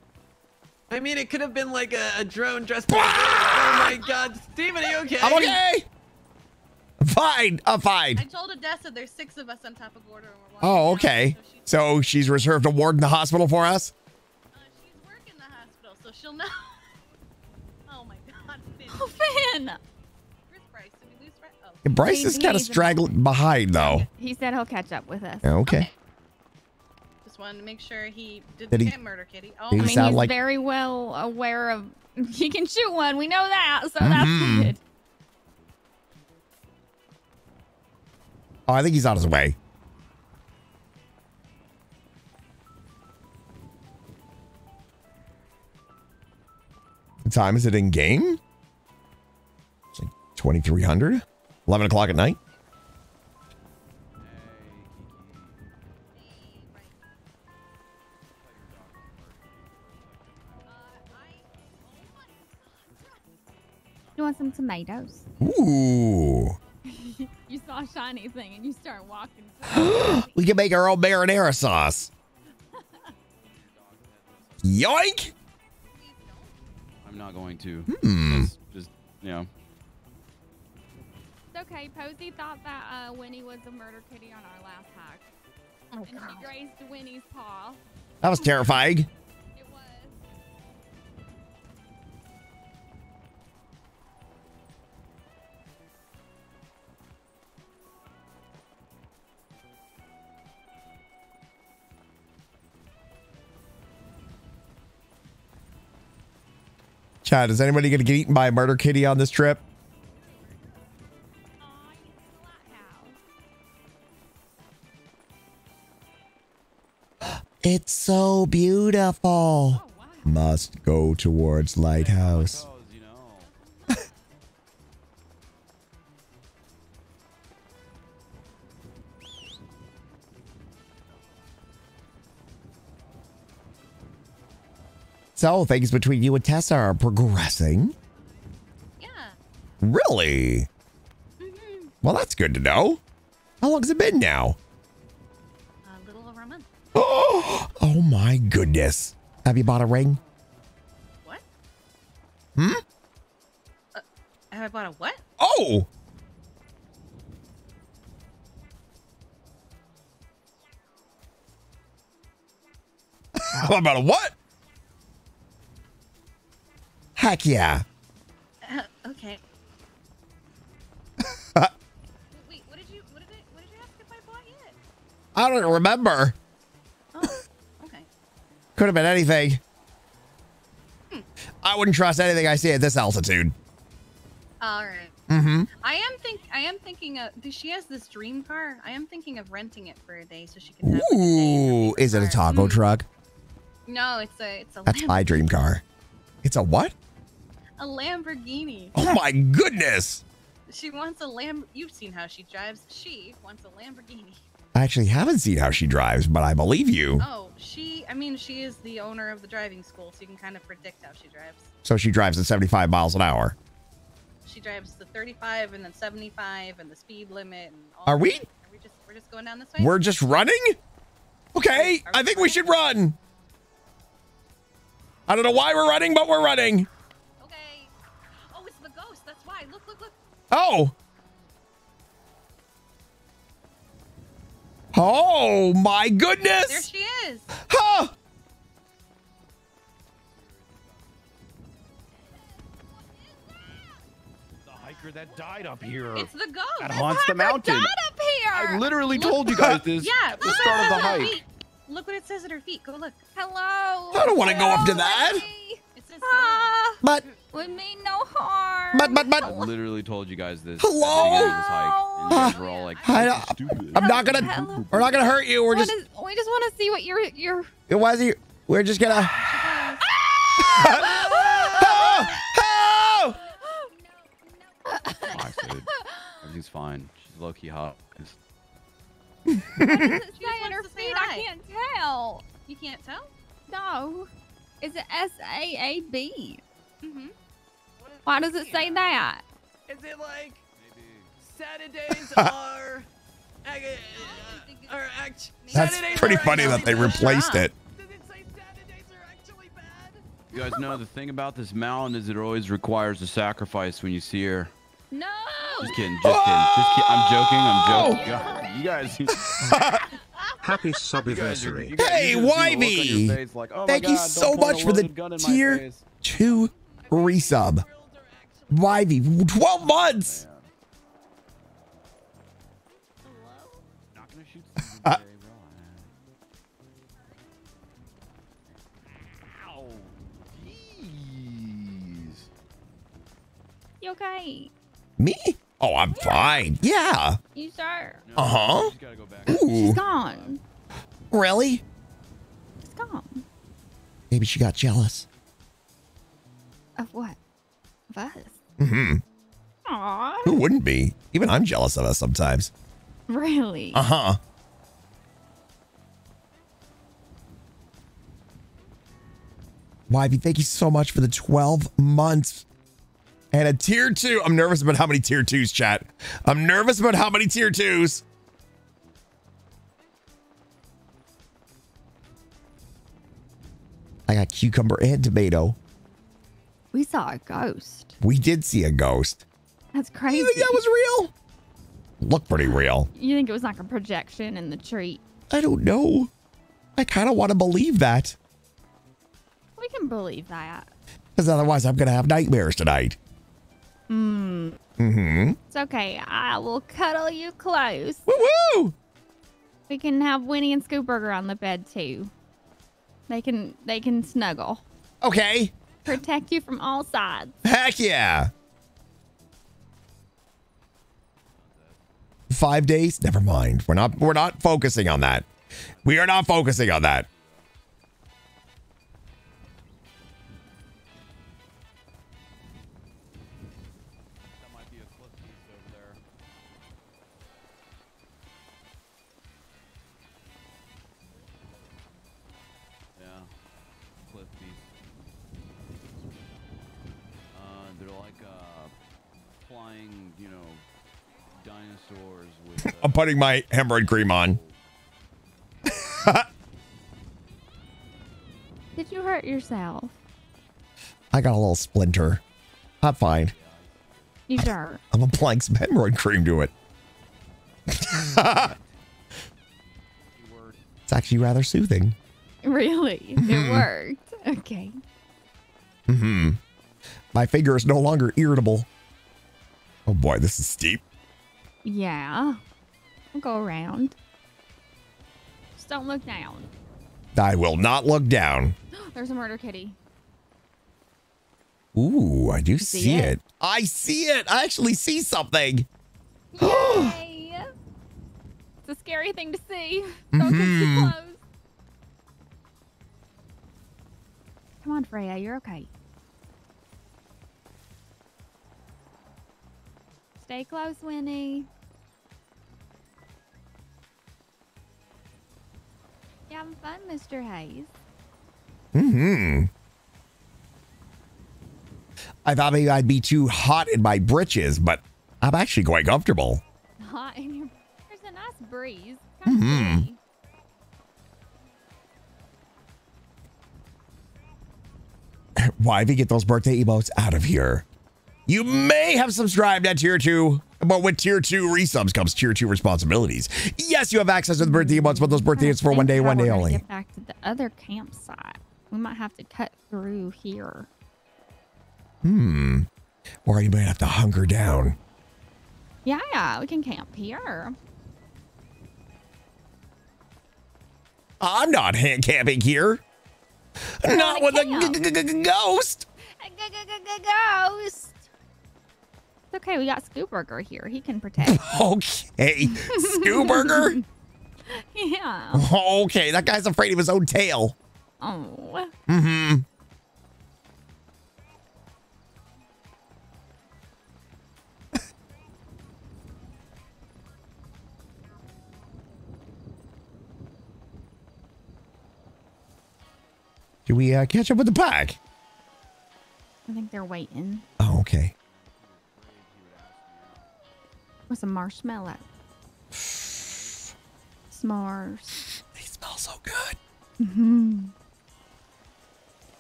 Speaker 8: I mean, it could have been like a, a drone dressed. Like a bird. Oh my God, Steven, are you okay?
Speaker 1: I'm okay. Fine. I'm fine.
Speaker 19: I told Odessa there's six of us on top of Gordo. And we're
Speaker 1: Oh, okay. So she's reserved a ward in the hospital for us?
Speaker 19: Uh, she's working the hospital, so she'll know. *laughs* oh my God, Finn.
Speaker 11: Oh, Finn.
Speaker 19: Bryce? Bryce
Speaker 1: is kind of straggling behind, though.
Speaker 11: He said he'll catch up with us.
Speaker 1: Okay.
Speaker 19: Just wanted to make sure he didn't
Speaker 1: Did he-
Speaker 19: get murder kitty. Oh
Speaker 1: did
Speaker 11: I mean,
Speaker 1: sound
Speaker 11: he's
Speaker 1: like-
Speaker 11: very well aware of. *laughs* He can shoot one. We know that, so that's
Speaker 1: Mhm.
Speaker 11: good.
Speaker 1: Oh, I think he's on his way. What time is it in game? It's like 2300? 11 o'clock at night?
Speaker 11: You want some tomatoes?
Speaker 1: Ooh. *laughs*
Speaker 11: you saw a shiny thing and you start walking. *gasps* *laughs*
Speaker 1: we can make our own marinara sauce. Yoink!
Speaker 23: I'm not going to.
Speaker 1: Hmm.
Speaker 23: Just, just, you know.
Speaker 11: It's okay. Posey thought that uh, Winnie was a murder kitty on our last hack. and she grazed Winnie's paw.
Speaker 1: That was terrifying.
Speaker 11: It was.
Speaker 1: Chad, is anybody going to get eaten by a murder kitty on this trip? It's so beautiful. Must go towards lighthouse. *laughs* So things between you and Tessa are progressing.
Speaker 19: Yeah.
Speaker 1: Really? Mm-hmm. Well, that's good to know. How long's it been now? Oh my goodness. Have you bought a ring?
Speaker 19: What?
Speaker 1: Hmm?
Speaker 19: Have I bought a what?
Speaker 1: Oh! How *laughs* about a what? Heck yeah.
Speaker 19: Uh, okay. *laughs* Wait, what did you? What did it? What did you ask if I bought yet?
Speaker 1: I don't remember. Could have been anything. I wouldn't trust anything I see at this altitude.
Speaker 19: All right.
Speaker 1: Mm-hmm.
Speaker 19: I am think I am thinking of. She has this dream car. I am thinking of renting it for a day so she can have.
Speaker 1: Ooh, is it a taco truck?
Speaker 19: No, it's a it's a
Speaker 1: That's my dream car. It's a what?
Speaker 19: a Lamborghini.
Speaker 1: Oh my goodness.
Speaker 19: She wants a Lam. You've seen how she drives. She wants a Lamborghini.
Speaker 1: I actually haven't seen how she drives, but I believe you.
Speaker 19: Oh, she. I mean, she is the owner of the driving school, so you can kind of predict how she drives.
Speaker 1: So she drives at 75 miles an hour.
Speaker 19: She drives the 35 and then 75 and the speed limit. And all
Speaker 1: Are we?
Speaker 19: Are we just we're just going down this way?
Speaker 1: We're just running? Okay, I think we should run. I don't know why we're running, but we're running.
Speaker 19: Okay. Oh, it's the ghost. That's why. Look, look, look.
Speaker 1: Oh. Oh my goodness.
Speaker 19: There she is.
Speaker 1: Huh.
Speaker 24: The hiker that died up here.
Speaker 19: It's the ghost.
Speaker 24: That haunts the mountain.
Speaker 19: up here.
Speaker 24: I literally told you guys this *laughs*
Speaker 19: yeah.
Speaker 24: at the
Speaker 19: look
Speaker 24: start of the
Speaker 19: at her
Speaker 24: hike.
Speaker 19: feet. Look what it says at her feet. Go look.
Speaker 11: Hello.
Speaker 1: I don't want to go up to that.
Speaker 19: It says
Speaker 11: Ah,
Speaker 1: But
Speaker 11: we mean no harm.
Speaker 1: but but but.
Speaker 23: I literally told you guys this.
Speaker 1: Hello?
Speaker 23: At the beginning of this hike, and you guys all like,
Speaker 1: I, I'm not gonna
Speaker 11: Hello.
Speaker 1: we're not gonna hurt you. We're
Speaker 11: What
Speaker 1: just
Speaker 11: is- we just want to see what your your.
Speaker 1: it was you. We're just gonna
Speaker 23: I said, everything's fine. She's low key hot. Just-
Speaker 11: What does it
Speaker 19: She just
Speaker 11: say on
Speaker 19: wants
Speaker 11: her
Speaker 19: to say
Speaker 11: feet?
Speaker 19: hi.
Speaker 11: I can't tell.
Speaker 19: You can't tell?
Speaker 11: No. Is it S A A B? Mm-hmm. Why does it say that?
Speaker 8: Is it like Saturdays *laughs* are? ag- uh, are act-
Speaker 19: That's
Speaker 8: Saturdays
Speaker 19: pretty
Speaker 8: are
Speaker 19: funny that
Speaker 8: actually
Speaker 19: they replaced
Speaker 8: bad?
Speaker 19: it.
Speaker 23: You guys know the thing about this mountain is it always requires a sacrifice when you see her.
Speaker 11: No.
Speaker 23: Just kidding. Just kidding. Just kidding. I'm joking. I'm joking. God, you guys. *laughs*
Speaker 2: Happy
Speaker 23: You guys are-
Speaker 2: subiversary.
Speaker 1: Hey,
Speaker 23: you just see the look on your
Speaker 1: Wivey!
Speaker 23: face like, oh my
Speaker 1: Thank you so much for the
Speaker 23: loaded gun in my
Speaker 1: tier two resub. Wivey, 12 months.
Speaker 23: Not gonna shoot
Speaker 1: Uh,
Speaker 23: Jeez.
Speaker 11: You okay?
Speaker 1: Me? Oh, I'm fine. Yeah.
Speaker 11: You sure?
Speaker 1: Uh huh. Ooh.
Speaker 11: She's gone.
Speaker 1: Really?
Speaker 11: She's gone.
Speaker 1: Maybe she got jealous.
Speaker 11: Of what? Of us?
Speaker 1: Hmm
Speaker 11: Aw.
Speaker 1: Who wouldn't be? Even I'm jealous of us sometimes.
Speaker 11: Really?
Speaker 1: Uh huh. Wivey, thank you so much for the 12 months. And a tier two. I'm nervous about how many tier twos, chat. I'm nervous about how many tier twos. I got cucumber and tomato.
Speaker 11: We saw a ghost.
Speaker 1: We did see a ghost.
Speaker 11: That's crazy.
Speaker 1: You think that was real? Looked pretty real.
Speaker 11: You think it was like a projection in the tree?
Speaker 1: I don't know. I kind of want to believe that.
Speaker 11: We can believe that.
Speaker 1: Because otherwise, I'm going to have nightmares tonight.
Speaker 11: Hmm.
Speaker 1: Mm-hmm.
Speaker 11: It's okay. I will cuddle you close.
Speaker 1: Woo woo!
Speaker 11: We can have Winnie and Scoop Burger on the bed too. They can they can snuggle.
Speaker 1: Okay.
Speaker 11: Protect you from all sides.
Speaker 1: Heck yeah. Five days? Never mind. We're not we're not focusing on that. We are not focusing on that. I'm putting my hemorrhoid cream on.
Speaker 11: Did you hurt yourself?
Speaker 1: I got a little splinter. I'm fine.
Speaker 11: You sure?
Speaker 1: I'm applying some hemorrhoid cream to it. *laughs* it's actually rather soothing.
Speaker 11: Really?
Speaker 1: Mhm.
Speaker 11: It worked. Okay.
Speaker 1: hmm My finger is no longer irritable. Oh boy, this is steep.
Speaker 11: Yeah. We'll go around. Just don't look down.
Speaker 1: I will not look down. *gasps*
Speaker 11: There's a murder kitty.
Speaker 1: Ooh, I do
Speaker 11: see
Speaker 1: see,
Speaker 11: it?
Speaker 1: it? I see it. I actually see something. *gasps*
Speaker 11: Yay! It's a scary thing to see. Don't get too
Speaker 1: Mhm.
Speaker 11: close. Come on, Freya, you're okay. Stay close, Winnie. You having fun, Mr. Hayes?
Speaker 1: Mm-hmm. I thought maybe I'd be too hot in my britches, but I'm actually quite comfortable.
Speaker 11: Hot in your. There's a nice breeze. Kind of
Speaker 1: Hmm. Why you get those birthday emotes out of here? You may have subscribed at tier two, but with tier two resubs comes tier two responsibilities. Yes, you have access to the birthday emotes, but those birthdays for one day, one day only.
Speaker 11: Get back to the other campsite. We might have to cut through here.
Speaker 1: Hmm. Or you might have to hunker down.
Speaker 11: Yeah, yeah, we can camp here.
Speaker 1: I'm not hand camping here. Not with a g- g- g- ghost.
Speaker 11: Okay. We got Scoop Burger here. He can *laughs* protect.
Speaker 1: Okay. Scooburger? *laughs*
Speaker 11: yeah.
Speaker 1: okay, that guy's afraid of his own tail.
Speaker 11: Oh.
Speaker 1: Mm-hmm. *laughs* Do we uh, catch up with the pack?
Speaker 11: I think think they're waiting
Speaker 1: Oh, okay.
Speaker 11: With a marshmallow. S'mores.
Speaker 1: They smell so good.
Speaker 11: Mm hmm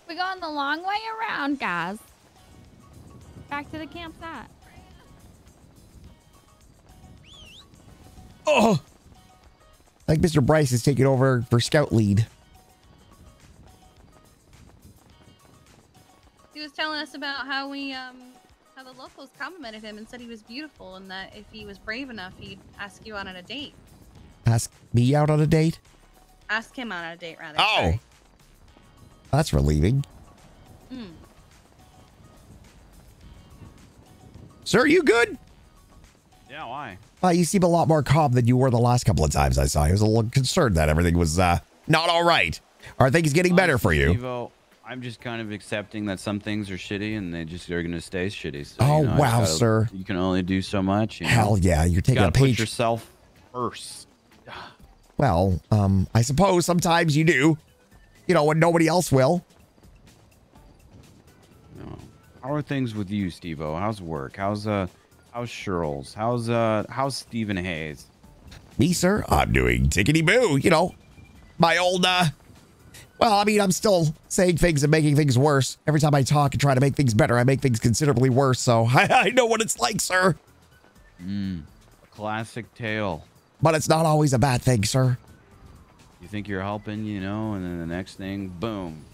Speaker 11: We're going the long way around, guys. Back to the campsite.
Speaker 1: Oh, think Mr. Bryce is taking over for scout lead.
Speaker 19: He was telling us about how we, um, how the locals complimented him and said he was beautiful, and that if he was brave enough, he'd ask you out on a date.
Speaker 1: Ask me out on a date.
Speaker 19: Ask him out on a date, rather.
Speaker 1: Oh,
Speaker 19: sorry.
Speaker 1: that's relieving.
Speaker 19: Hmm.
Speaker 1: Sir, you good?
Speaker 23: Yeah, why?
Speaker 1: Uh, you seem a lot more calm than you were the last couple of times I saw you. I was a little concerned that everything was uh, not all right. Are things getting better for you?
Speaker 23: Evo, I'm just kind of accepting that some things are shitty and they just are going to stay shitty. So,
Speaker 1: Oh,
Speaker 23: you know,
Speaker 1: wow,
Speaker 23: gotta-
Speaker 1: sir.
Speaker 23: You can only do so much. You know?
Speaker 1: Hell yeah, you're taking
Speaker 23: Gotta
Speaker 1: a page.
Speaker 23: Put yourself first. *sighs*
Speaker 1: Well, um, I suppose sometimes you do. You know, when nobody else will.
Speaker 23: How are things with you, Stevo? How's work? How's uh, how's Shirls? How's uh, how's Steven Hayes?
Speaker 1: Me, sir, I'm doing tickety boo. You know, my old, uh, well, I mean, I'm still saying things and making things worse. Every time I talk and try to make things better, I make things considerably worse. So *laughs* I, I know what it's like, sir.
Speaker 23: Mm, classic tale.
Speaker 1: But it's not always a bad thing, sir.
Speaker 23: You think you're helping, you know, and then the next thing, boom.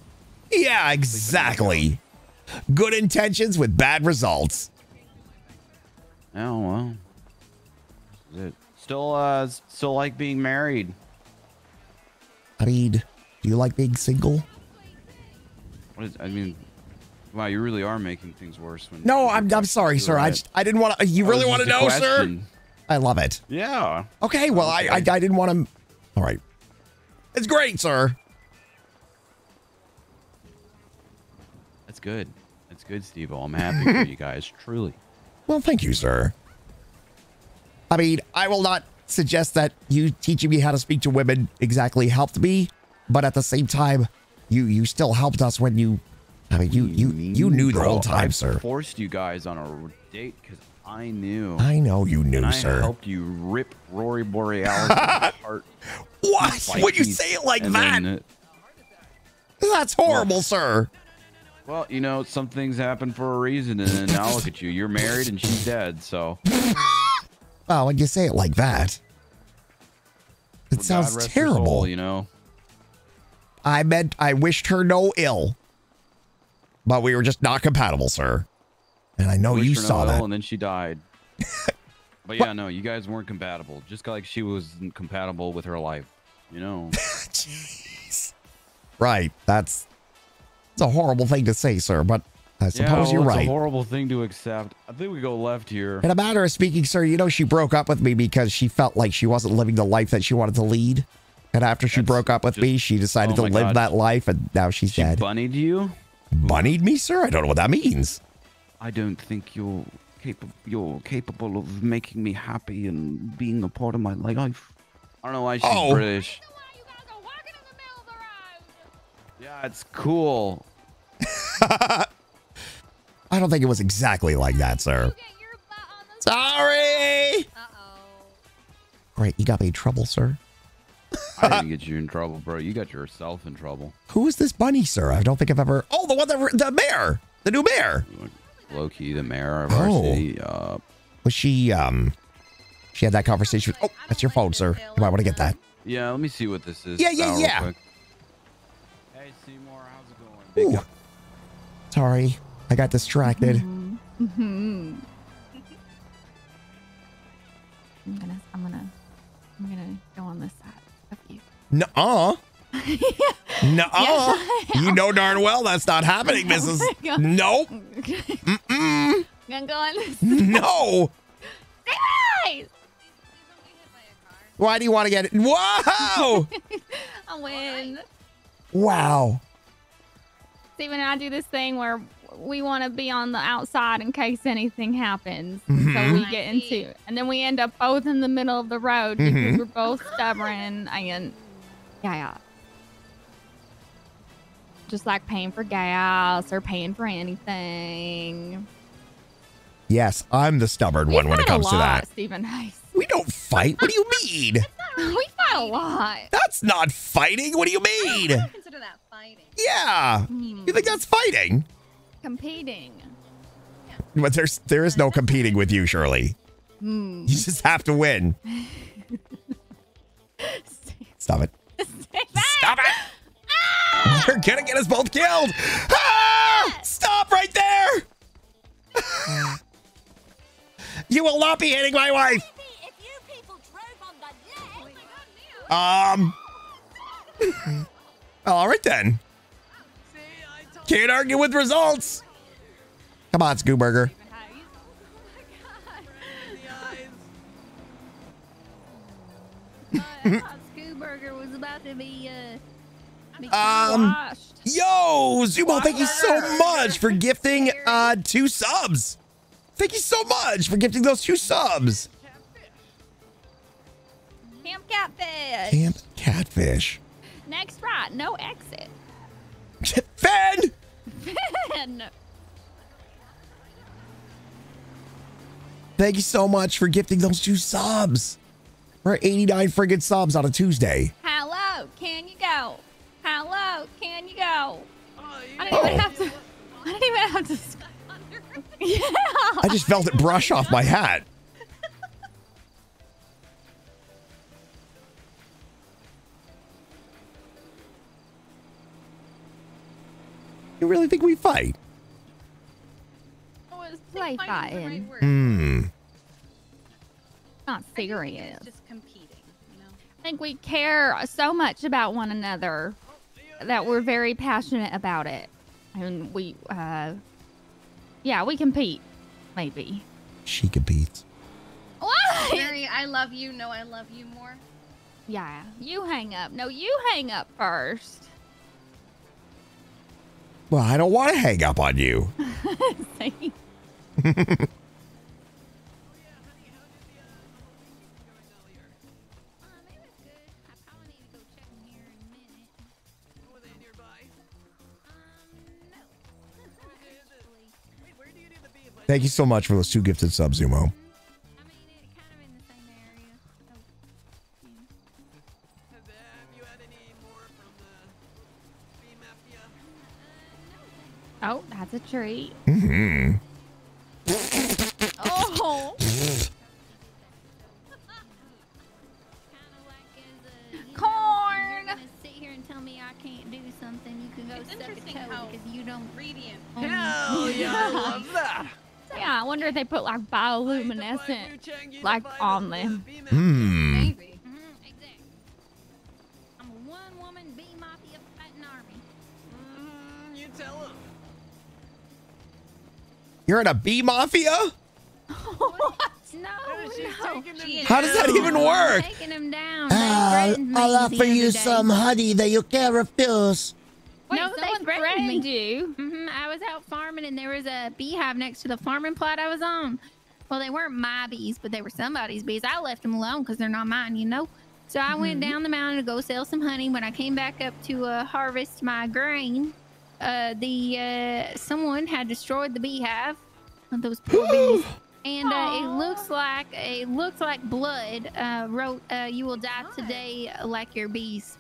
Speaker 1: Yeah, exactly. Good intentions with bad results.
Speaker 23: Oh well. Is it still uh still like being married?
Speaker 1: I mean, do you like being single?
Speaker 23: What is I mean wow, you really are making things worse when
Speaker 1: No, I'm I'm sorry, sir. I just, I didn't want to. You really want to know, sir? I love it.
Speaker 23: Yeah.
Speaker 1: Okay, well, I, I I didn't want to. All right, it's great, sir.
Speaker 23: That's good. That's good, Steve. I'm happy for you *laughs* guys, truly.
Speaker 1: Well, thank you, sir. I mean, I will not suggest that you teaching me how to speak to women exactly helped me, but at the same time, you you still helped us when you. I mean, you you you knew the whole time,
Speaker 23: I
Speaker 1: sir.
Speaker 23: forced you guys on a date because I knew.
Speaker 1: I know you knew,
Speaker 23: I
Speaker 1: sir.
Speaker 23: helped you rip Rory Borealis *laughs* apart.
Speaker 1: What? When you say it like that?
Speaker 23: uh,
Speaker 1: That's horrible, sir.
Speaker 23: Well, you know, some things happen for a reason, and now look at you. You're married and she's dead, so.
Speaker 1: Well, *laughs* when you say it like that, it
Speaker 23: God
Speaker 1: sounds terrible.
Speaker 23: soul, you know.
Speaker 1: I meant I wished her no ill, but we were just not compatible, sir. And I know you
Speaker 23: no
Speaker 1: saw
Speaker 23: ill,
Speaker 1: that.
Speaker 23: And then she died. *laughs* but yeah, no, you guys weren't compatible. Just like she wasn't compatible with her life, you know. *laughs*
Speaker 1: Right. That's it's a horrible thing to say, sir, but I
Speaker 23: yeah,
Speaker 1: suppose
Speaker 23: well,
Speaker 1: you're right.
Speaker 23: it's a horrible thing to accept. I think we go left here.
Speaker 1: In a matter of speaking, sir, you know she broke up with me because she felt like she wasn't living the life that she wanted to lead. And after she broke up with me, she decided
Speaker 23: oh
Speaker 1: to live
Speaker 23: God.
Speaker 1: that life, and now she's dead.
Speaker 23: Bunnied you?
Speaker 1: Bunnied me, sir? I don't know what that means.
Speaker 23: I don't think you're capable. You're capable of making me happy and being a part of my life. I don't know why she's
Speaker 1: Oh.
Speaker 23: British. Yeah, it's cool. *laughs*
Speaker 1: I don't think it was exactly like that, sir. Sorry. Uh -oh. Great, you got me in trouble, sir.
Speaker 23: I didn't get you in trouble, bro. You got yourself in trouble.
Speaker 1: Who is this bunny, sir? I don't think I've ever. Oh, the one that the mayor, the new mayor.
Speaker 23: Low key, the mayor of our
Speaker 1: Oh.
Speaker 23: city. Uh,
Speaker 1: Was she? Um, she had that conversation. With, oh, that's your phone, sir. You might want to get that.
Speaker 23: yeah, let me see what this is.
Speaker 1: Yeah, yeah,
Speaker 23: about
Speaker 1: yeah.
Speaker 23: quick. Hey, Seymour, how's it going?
Speaker 1: Ooh. Sorry, I got distracted.
Speaker 11: Mm-hmm. I'm I'm gonna,
Speaker 1: Nuh-uh. *laughs*
Speaker 11: I am.
Speaker 1: you know darn well that's not happening, Mrs. *laughs*
Speaker 11: Oh.
Speaker 1: Nope. *laughs*
Speaker 11: I'm on this.
Speaker 1: No. Why do you want to get it? Whoa!
Speaker 11: I win.
Speaker 1: wow.
Speaker 11: Steven and I do this thing where we want to be on the outside in case anything happens. So we
Speaker 1: Mhm.
Speaker 11: get into it. And then we end up both in the middle of the road because we're both stubborn and yeah, yeah. just like paying for gas or paying for anything.
Speaker 1: Yes, I'm the stubborn
Speaker 11: We
Speaker 1: one when it
Speaker 11: fight a
Speaker 1: comes to that.
Speaker 11: Steven *laughs* Nice.
Speaker 1: We don't fight. What do you mean?
Speaker 11: we fight a lot.
Speaker 1: That's not fighting. What do you mean?
Speaker 19: Consider that fighting.
Speaker 1: Yeah. You think that's fighting?
Speaker 11: Competing.
Speaker 1: But there's there is no competing with you, Shirley.
Speaker 11: Hmm.
Speaker 1: You just have to win. *laughs* Stop it. Stop it. You're gonna get us both killed. Ah! Stop right there. *laughs* you will not be hitting my wife. Um. *laughs* All right then. Can't argue with results. Come on, Scooburger.
Speaker 10: Scooburger was about to be uh
Speaker 1: Um,
Speaker 10: washed.
Speaker 1: yo, Zumo, thank you so much for gifting uh two subs. Thank you so much for gifting those two subs.
Speaker 11: Camp catfish.
Speaker 1: Camp catfish.
Speaker 11: Next right, no exit. *laughs*
Speaker 1: Fed.
Speaker 11: Finn.
Speaker 1: Thank you so much for gifting those two subs. We're at 89 friggin' subs on a Tuesday.
Speaker 11: Hello, can you go? Hello, can you? I didn't
Speaker 1: Oh.
Speaker 11: even have to. I didn't even have to. Yeah.
Speaker 1: I just felt it brush off my hat. *laughs* You really think we fight?
Speaker 11: It was play fighting.
Speaker 1: Hmm.
Speaker 11: Not serious.
Speaker 19: Just competing, you know.
Speaker 11: I think we care so much about one another that we're very passionate about it. And we, uh, yeah, we compete, maybe.
Speaker 1: She competes.
Speaker 11: What?
Speaker 19: Mary, I love you. No, I love you more.
Speaker 11: Yeah, you hang up. No, you hang up first.
Speaker 1: Well, I don't want to hang up on you. *laughs* *laughs* Thank you so much for those two gifted subs, Zumo.
Speaker 11: Oh, that's a treat.
Speaker 1: Mm *laughs* hmm
Speaker 11: Oh. *laughs* Corn.
Speaker 10: Sit here and tell me I can't do something. You can go
Speaker 19: It's
Speaker 10: suck a toe because you don't.
Speaker 19: Radiant.
Speaker 11: Hell
Speaker 10: yeah, I love *laughs*
Speaker 11: that. Yeah, I wonder if they put like bioluminescent like on them.
Speaker 1: Hmm.
Speaker 10: Maybe. Mhm, exactly. I'm a one-woman bee mafia fighting army.
Speaker 8: you tell him.
Speaker 1: You're in a bee mafia?
Speaker 10: what? *laughs* No, no.
Speaker 1: How does that even work?
Speaker 10: Taking him down.
Speaker 15: Uh,
Speaker 10: They threatened me
Speaker 15: I'll offer you some honey that you can't refuse.
Speaker 11: Wait,
Speaker 10: no, they threatened,
Speaker 11: threatened
Speaker 10: me.
Speaker 11: you?
Speaker 10: hmm I was out farming and there was a beehive next to the farming plot I was on. Well, they weren't my bees, but they were somebody's bees. I left them alone because they're not mine, you know. So I went
Speaker 11: Mm-hmm.
Speaker 10: down the mountain to go sell some honey. When I came back up to uh, harvest my grain, uh, the uh, someone had destroyed the beehive. Those poor *gasps* bees. And uh, it looks like it looks like blood. Uh, wrote, uh, "You will die today, like your bees."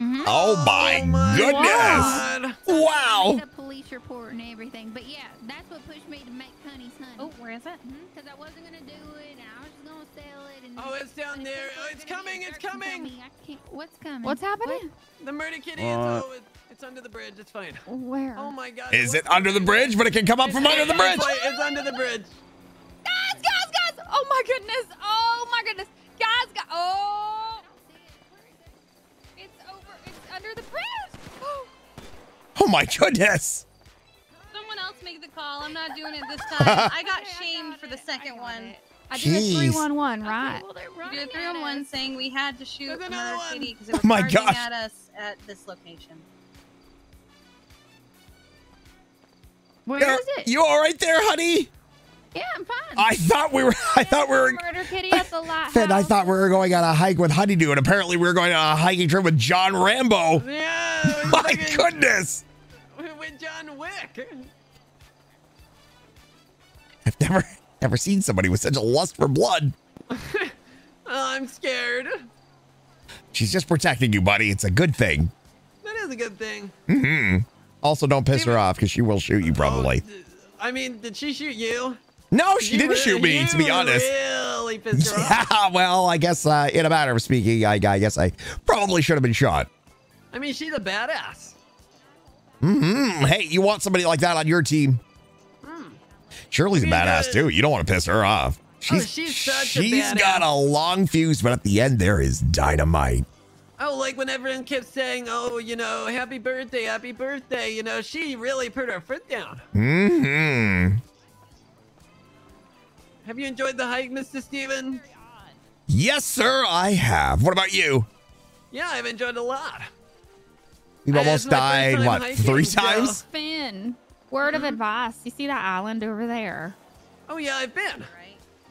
Speaker 10: Mhm.
Speaker 1: Oh my goodness!
Speaker 10: So
Speaker 1: Wow.
Speaker 10: made a police report and everything. But yeah, that's what pushed me to make Honey's honey.
Speaker 19: Oh, where is it?
Speaker 10: Because I wasn't gonna do it, and I was just gonna sell it. And
Speaker 8: Oh, it's down there. Oh, it's coming. It's coming.
Speaker 10: What's coming?
Speaker 11: What's happening?
Speaker 8: The murder kitty
Speaker 1: Uh,
Speaker 8: is oh, it, it's under the bridge. It's fine.
Speaker 11: Where?
Speaker 8: Oh my god.
Speaker 1: Is it under the bridge? But it can come up from under the bridge.
Speaker 8: It's, it's under the bridge.
Speaker 11: Guys, guys, guys! Oh my goodness! Oh my goodness! Guys, guys! Oh! It's over. It's under the bridge. *gasps*
Speaker 1: Oh my goodness!
Speaker 19: Someone else make the call. I'm not doing it this time. *laughs* I got shamed for the second one.
Speaker 11: I did a
Speaker 1: Jeez.
Speaker 11: 311, right?
Speaker 19: You did a 311 saying we had to shoot
Speaker 8: There's
Speaker 19: another
Speaker 8: another one.
Speaker 19: kitty because it oh was
Speaker 1: Oh my
Speaker 19: charging
Speaker 1: gosh.
Speaker 19: at us at this location.
Speaker 11: Where
Speaker 1: You're-
Speaker 11: is it?
Speaker 1: You all right there, honey?
Speaker 10: Yeah, I'm fine.
Speaker 1: I thought we were. I thought we were.
Speaker 11: Murder kitty at the lighthouse.
Speaker 1: Finn, I thought we were going on a hike with Honeydew, and apparently we were going on a hiking trip with John Rambo.
Speaker 8: Yeah. *laughs*
Speaker 25: my goodness! *laughs*
Speaker 8: With John Wick.
Speaker 1: I've never never seen somebody with such a lust for blood. *laughs*
Speaker 8: Oh, I'm scared.
Speaker 1: She's just protecting you, buddy. It's a good thing.
Speaker 8: That is a good thing.
Speaker 1: hmm Also, don't piss her off because she will shoot you probably.
Speaker 8: I mean, did she shoot you?
Speaker 1: No, she
Speaker 8: You
Speaker 1: didn't
Speaker 8: really-
Speaker 1: shoot me, to be honest.
Speaker 8: Really pissed her off.
Speaker 1: Yeah, *laughs* well, I guess uh, in a matter of speaking, I, I guess I probably should have been shot.
Speaker 8: I mean, she's a badass.
Speaker 1: hmm Hey, you want somebody like that on your team? Shirley's a badass too. You don't want to piss her off. She's,
Speaker 8: Oh, she's such a
Speaker 1: she's got a long fuse, but at the end there is dynamite.
Speaker 8: Oh, like when everyone kept saying, "Oh, you know, happy birthday, happy birthday," you know, she really put her foot down.
Speaker 1: hmm
Speaker 8: Have you enjoyed the hike, Mr. Steven?
Speaker 1: Yes, sir, I have. What about you?
Speaker 8: Yeah, I've enjoyed a lot.
Speaker 1: You've
Speaker 8: Uh,
Speaker 1: almost
Speaker 8: it's my first
Speaker 1: died, what,
Speaker 8: hiking,
Speaker 1: three
Speaker 8: so-
Speaker 1: times?
Speaker 11: Finn, word of advice. You see that island over there?
Speaker 8: Oh yeah, I've been.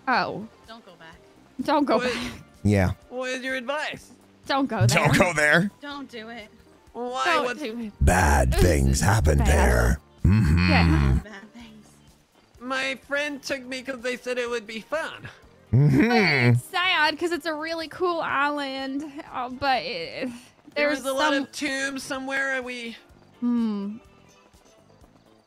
Speaker 11: Oh,
Speaker 19: Don't go back.
Speaker 11: don't go
Speaker 8: What-
Speaker 11: back.
Speaker 1: Yeah.
Speaker 8: What is your advice?
Speaker 11: Don't go there.
Speaker 1: Don't go there.
Speaker 19: Don't do it.
Speaker 8: Why?
Speaker 11: Don't
Speaker 8: What's
Speaker 11: do it.
Speaker 1: Bad things happen
Speaker 11: bad.
Speaker 1: there. hmm
Speaker 11: Yeah.
Speaker 19: Bad things.
Speaker 8: my friend took me because they said it would be fun.
Speaker 1: hmm
Speaker 11: It's sad because it's a really cool island, uh, but it,
Speaker 8: There
Speaker 11: there's
Speaker 8: was a lot of tombs somewhere. and We.
Speaker 11: Hmm.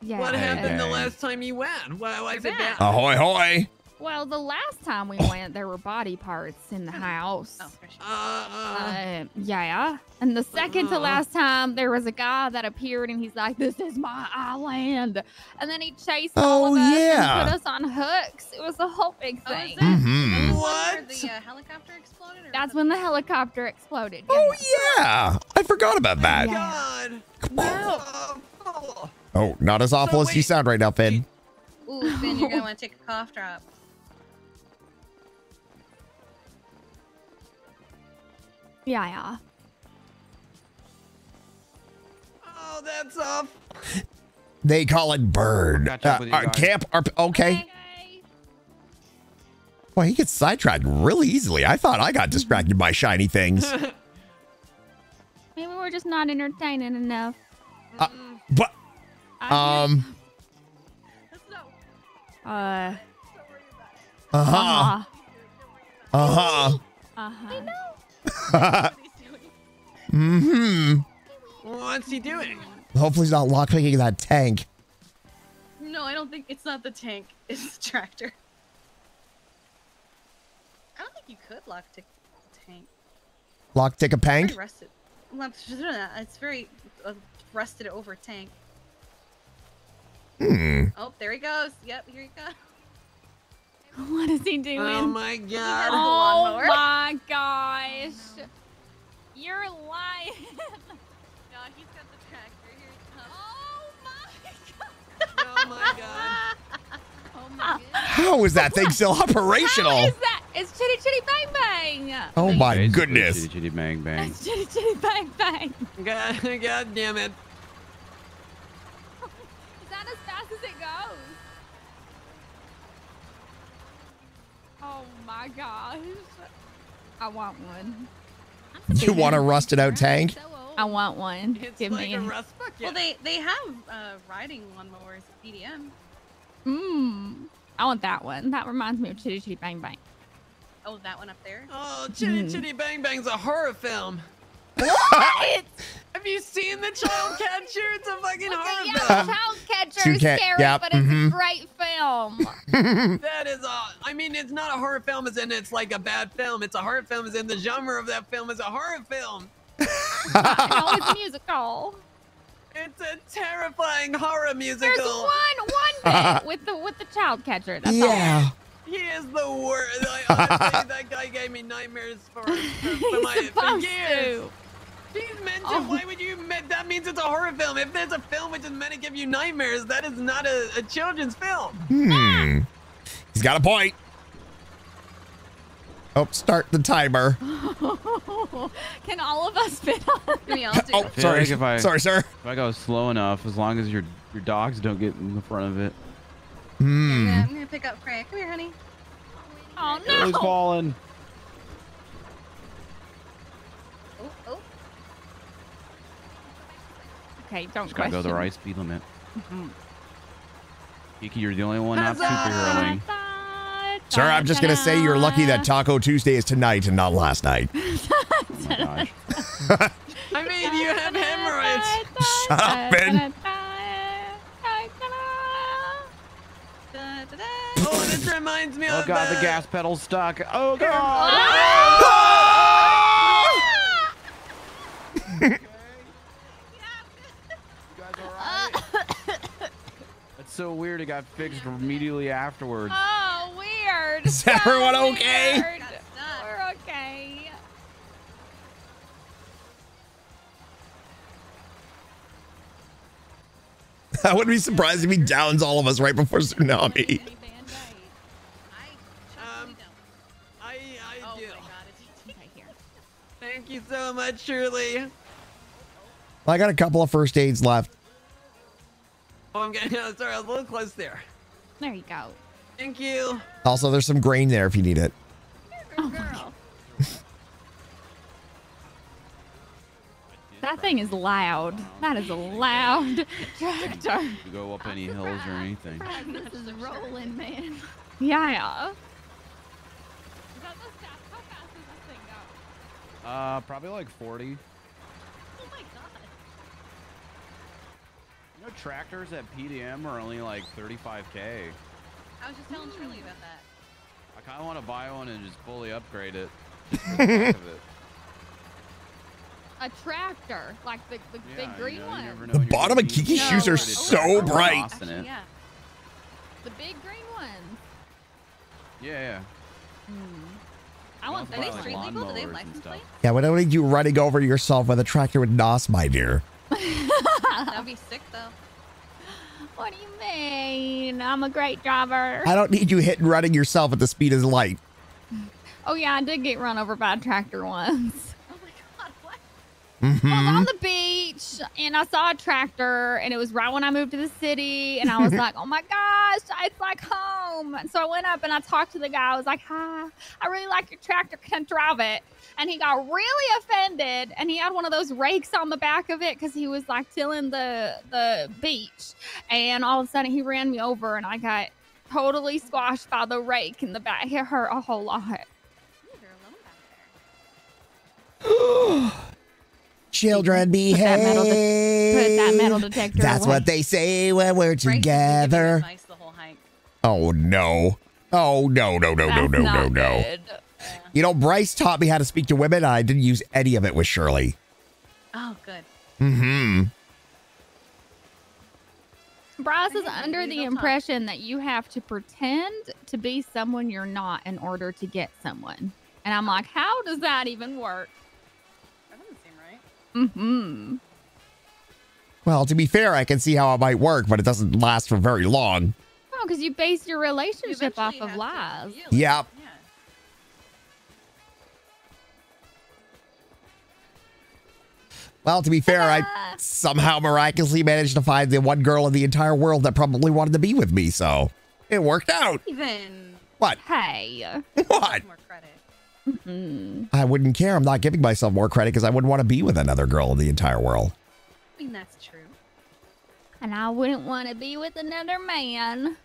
Speaker 11: Yeah.
Speaker 8: What happened the last time you went? Why was it bad?
Speaker 1: Ahoy, hoy.
Speaker 11: Well, the last time we went, there were body parts in the house.
Speaker 19: Oh, for sure.
Speaker 8: Uh,
Speaker 11: Uh, yeah. And the second to
Speaker 8: Uh.
Speaker 11: last time, there was a guy that appeared and he's like, This is my island. And then he chased all
Speaker 1: Oh,
Speaker 11: of us
Speaker 1: yeah.
Speaker 11: and put us on hooks. It was a whole big
Speaker 19: Oh, is
Speaker 11: thing.
Speaker 19: that
Speaker 1: Mhm.
Speaker 8: What?
Speaker 19: the uh, helicopter exploded? Or
Speaker 11: That's when the helicopter exploded.
Speaker 1: Oh, yeah. I forgot about that.
Speaker 11: Yeah.
Speaker 8: God. No. Oh.
Speaker 1: Oh, not as awful
Speaker 8: So
Speaker 1: as you sound right now, Finn.
Speaker 19: it- Ooh, Finn, you're gonna *laughs* want to take a cough drop.
Speaker 11: Yeah, yeah.
Speaker 8: Oh, that's off.
Speaker 1: They call it bird.
Speaker 23: Catch
Speaker 1: Uh, uh, camp. Or, okay. Boy, he gets sidetracked really easily. I thought I got *laughs* distracted by shiny things. *laughs*
Speaker 11: Maybe we're just not entertaining enough.
Speaker 1: But um, *laughs*
Speaker 11: Uh.
Speaker 1: uh huh, uh huh.
Speaker 11: Uh-huh.
Speaker 1: Hmm.
Speaker 8: What's he doing?
Speaker 1: Hopefully, he's not lockpicking that tank.
Speaker 19: No, I don't think it's not the tank. *laughs* It's the tractor. I don't think you could lock tick the tank.
Speaker 1: Locktick a
Speaker 19: Very rusted. It's very uh, rusted over tank.
Speaker 1: Hmm.
Speaker 19: Oh, there he goes. Yep, here he goes. *laughs*
Speaker 11: What is he doing?
Speaker 8: Oh my god.
Speaker 11: Oh
Speaker 19: lawnmower.
Speaker 11: my gosh. You're lying. *laughs*
Speaker 19: No, he's got the tractor. Here he comes.
Speaker 11: Oh my oh *laughs* god.
Speaker 8: Oh my god.
Speaker 19: Oh my.
Speaker 1: How is that thing still operational?
Speaker 11: is that? It's chitty chitty bang bang.
Speaker 1: Oh my goodness.
Speaker 23: Chitty chitty bang bang.
Speaker 11: It's chitty chitty bang bang.
Speaker 8: God, god damn it.
Speaker 11: Is that as fast as it goes? Oh my gosh. I want one. *laughs*
Speaker 1: You want a rusted out tank?
Speaker 11: I want one.
Speaker 8: It's
Speaker 11: Give
Speaker 8: like
Speaker 11: me
Speaker 8: a rust bucket.
Speaker 19: Well, they they have uh, riding lawnmowers at PDM.
Speaker 11: Mmm. I want that one. That reminds me of Chitty Chitty Bang Bang.
Speaker 19: Oh, that one up there.
Speaker 8: Oh, Chitty
Speaker 11: Hmm.
Speaker 8: Chitty Bang Bang's a horror film.
Speaker 11: What? *laughs*
Speaker 8: Have you seen the child *laughs* catcher? It's a fucking horror
Speaker 11: yeah,
Speaker 8: film.
Speaker 11: Child Catcher
Speaker 1: Two
Speaker 11: is scary,
Speaker 1: yep,
Speaker 11: but it's
Speaker 1: mhm.
Speaker 11: a great film. *laughs*
Speaker 8: That is a. I mean, it's not a horror film as in it's like a bad film. It's a horror film as in the genre of that film is a horror film.
Speaker 11: no, it's a musical.
Speaker 8: It's a terrifying horror musical.
Speaker 11: There's one one *laughs* bit with the with the child catcher. That's all.
Speaker 1: Yeah.
Speaker 8: He is the worst. Like, honestly, that guy gave me nightmares for, for, for, my,
Speaker 11: He's
Speaker 8: for
Speaker 11: supposed
Speaker 8: years.
Speaker 11: to.
Speaker 8: He's meant to.
Speaker 11: Oh.
Speaker 8: Why would you? That means it's a horror film. If there's a film which is meant to give you nightmares, that is not a, a children's film.
Speaker 1: Hmm. He's got a point. Oh, start the timer. *laughs*
Speaker 11: Can all of us fit on?
Speaker 19: Can we all do
Speaker 1: Oh, sorry.
Speaker 23: like if I-
Speaker 1: sorry, sir.
Speaker 23: If I go slow enough, as long as your your dogs don't get in the front of it.
Speaker 1: Hmm.
Speaker 19: Yeah, I'm gonna pick up Freya. Come here, honey.
Speaker 11: Oh
Speaker 23: He's
Speaker 11: no!
Speaker 23: falling.
Speaker 19: Oh, oh.
Speaker 11: Okay, don't
Speaker 23: Just gotta go the right speed limit.
Speaker 11: Mhm.
Speaker 23: Kiki, you're the only one not superheroing.
Speaker 1: Sir, I'm just gonna say you're lucky that Taco Tuesday is tonight and not last night. *laughs*
Speaker 8: I *laughs* mean, you have hemorrhoids.
Speaker 1: Shut up, Ben.
Speaker 8: Oh, this reminds me
Speaker 23: Oh
Speaker 8: of
Speaker 23: god, the
Speaker 8: uh,
Speaker 23: gas pedal's stuck. Oh god. That's *laughs* so weird. It got fixed immediately afterwards.
Speaker 11: Oh, weird. *laughs*
Speaker 1: Is everyone okay?
Speaker 11: Weird. We're okay. *laughs*
Speaker 1: I wouldn't be surprised if he downs all of us right before tsunami.
Speaker 8: Um, I, I do. Thank you so much, Shirley.
Speaker 1: I got a couple of first aids left.
Speaker 8: Oh, I'm getting. Oh, *laughs* sorry, I was a little close there.
Speaker 11: There you go.
Speaker 8: Thank you.
Speaker 1: Also, there's some grain there if you need it. *laughs*
Speaker 11: That thing is loud. That is a loud *laughs* tractor.
Speaker 23: You go up any hills or anything.
Speaker 10: This is rolling, man.
Speaker 11: Yeah.
Speaker 23: Uh, probably like 40. You know, tractors at PDM are only like 35k.
Speaker 19: I was just telling Shirley about that.
Speaker 23: I kind of want to buy one and just fully upgrade it. Just for the heck of it.
Speaker 11: A tractor, like the, the
Speaker 23: Yeah,
Speaker 11: big green
Speaker 23: you know,
Speaker 11: one.
Speaker 1: The bottom of Kiki's
Speaker 23: need
Speaker 1: shoes
Speaker 23: it.
Speaker 1: are
Speaker 23: It's
Speaker 1: so
Speaker 23: got
Speaker 1: bright.
Speaker 23: moss in it.
Speaker 11: Yeah. The big green ones.
Speaker 23: Yeah, yeah. Hmm.
Speaker 11: I want
Speaker 23: also buy,
Speaker 11: those.
Speaker 19: street legal? Do they have license plates?
Speaker 1: Yeah, we don't need you running over yourself with a tractor with NOS, my dear. *laughs*
Speaker 19: That'd be sick though.
Speaker 11: What do you mean? I'm a great driver.
Speaker 1: I don't need you hitting running yourself at the speed of light.
Speaker 11: Oh yeah, I did get run over by a tractor once. I was on mm-hmm. the beach and I saw a tractor and it was right when I moved to the city and I was *laughs* like, oh my gosh, it's like home. And so I went up and I talked to the guy. I was like, hi, I really like your tractor. Can I drive it? And he got really offended and he had one of those rakes on the back of it because he was like tilling the the beach. And all of a sudden he ran me over and I got totally squashed by the rake in the back. It hurt a whole lot. *gasps* *laughs*
Speaker 1: Children behave.
Speaker 11: that metal de- put that metal detector
Speaker 1: That's
Speaker 11: away.
Speaker 1: what they say when we're together.
Speaker 19: Advice the whole hike.
Speaker 1: Oh no. Oh no, no, no, no,
Speaker 19: That's
Speaker 1: no, no,
Speaker 19: not
Speaker 1: no. You know, Bryce taught me how to speak to women, and I didn't use any of it with Shirley.
Speaker 19: Oh, good.
Speaker 1: Mm-hmm.
Speaker 11: Bryce is under the impression that you have to pretend to be someone you're not in order to get someone. And I'm like, how does that even work? Mm-hmm.
Speaker 1: Well, to be fair, I can see how it might work, but it doesn't last for very long.
Speaker 11: Oh, because you base your relationship off of lies.
Speaker 1: Yep. Well, to be fair, I *laughs* somehow miraculously managed to find the one girl in the entire world that probably wanted to be with me, so it worked out.
Speaker 19: Even.
Speaker 1: What?
Speaker 11: Hey.
Speaker 1: What?
Speaker 19: More credit.
Speaker 11: Mm-hmm.
Speaker 1: I wouldn't care. I'm not giving myself more credit because I wouldn't want to be with another girl in the entire world.
Speaker 19: I mean, that's true.
Speaker 11: And I wouldn't want to be with another man.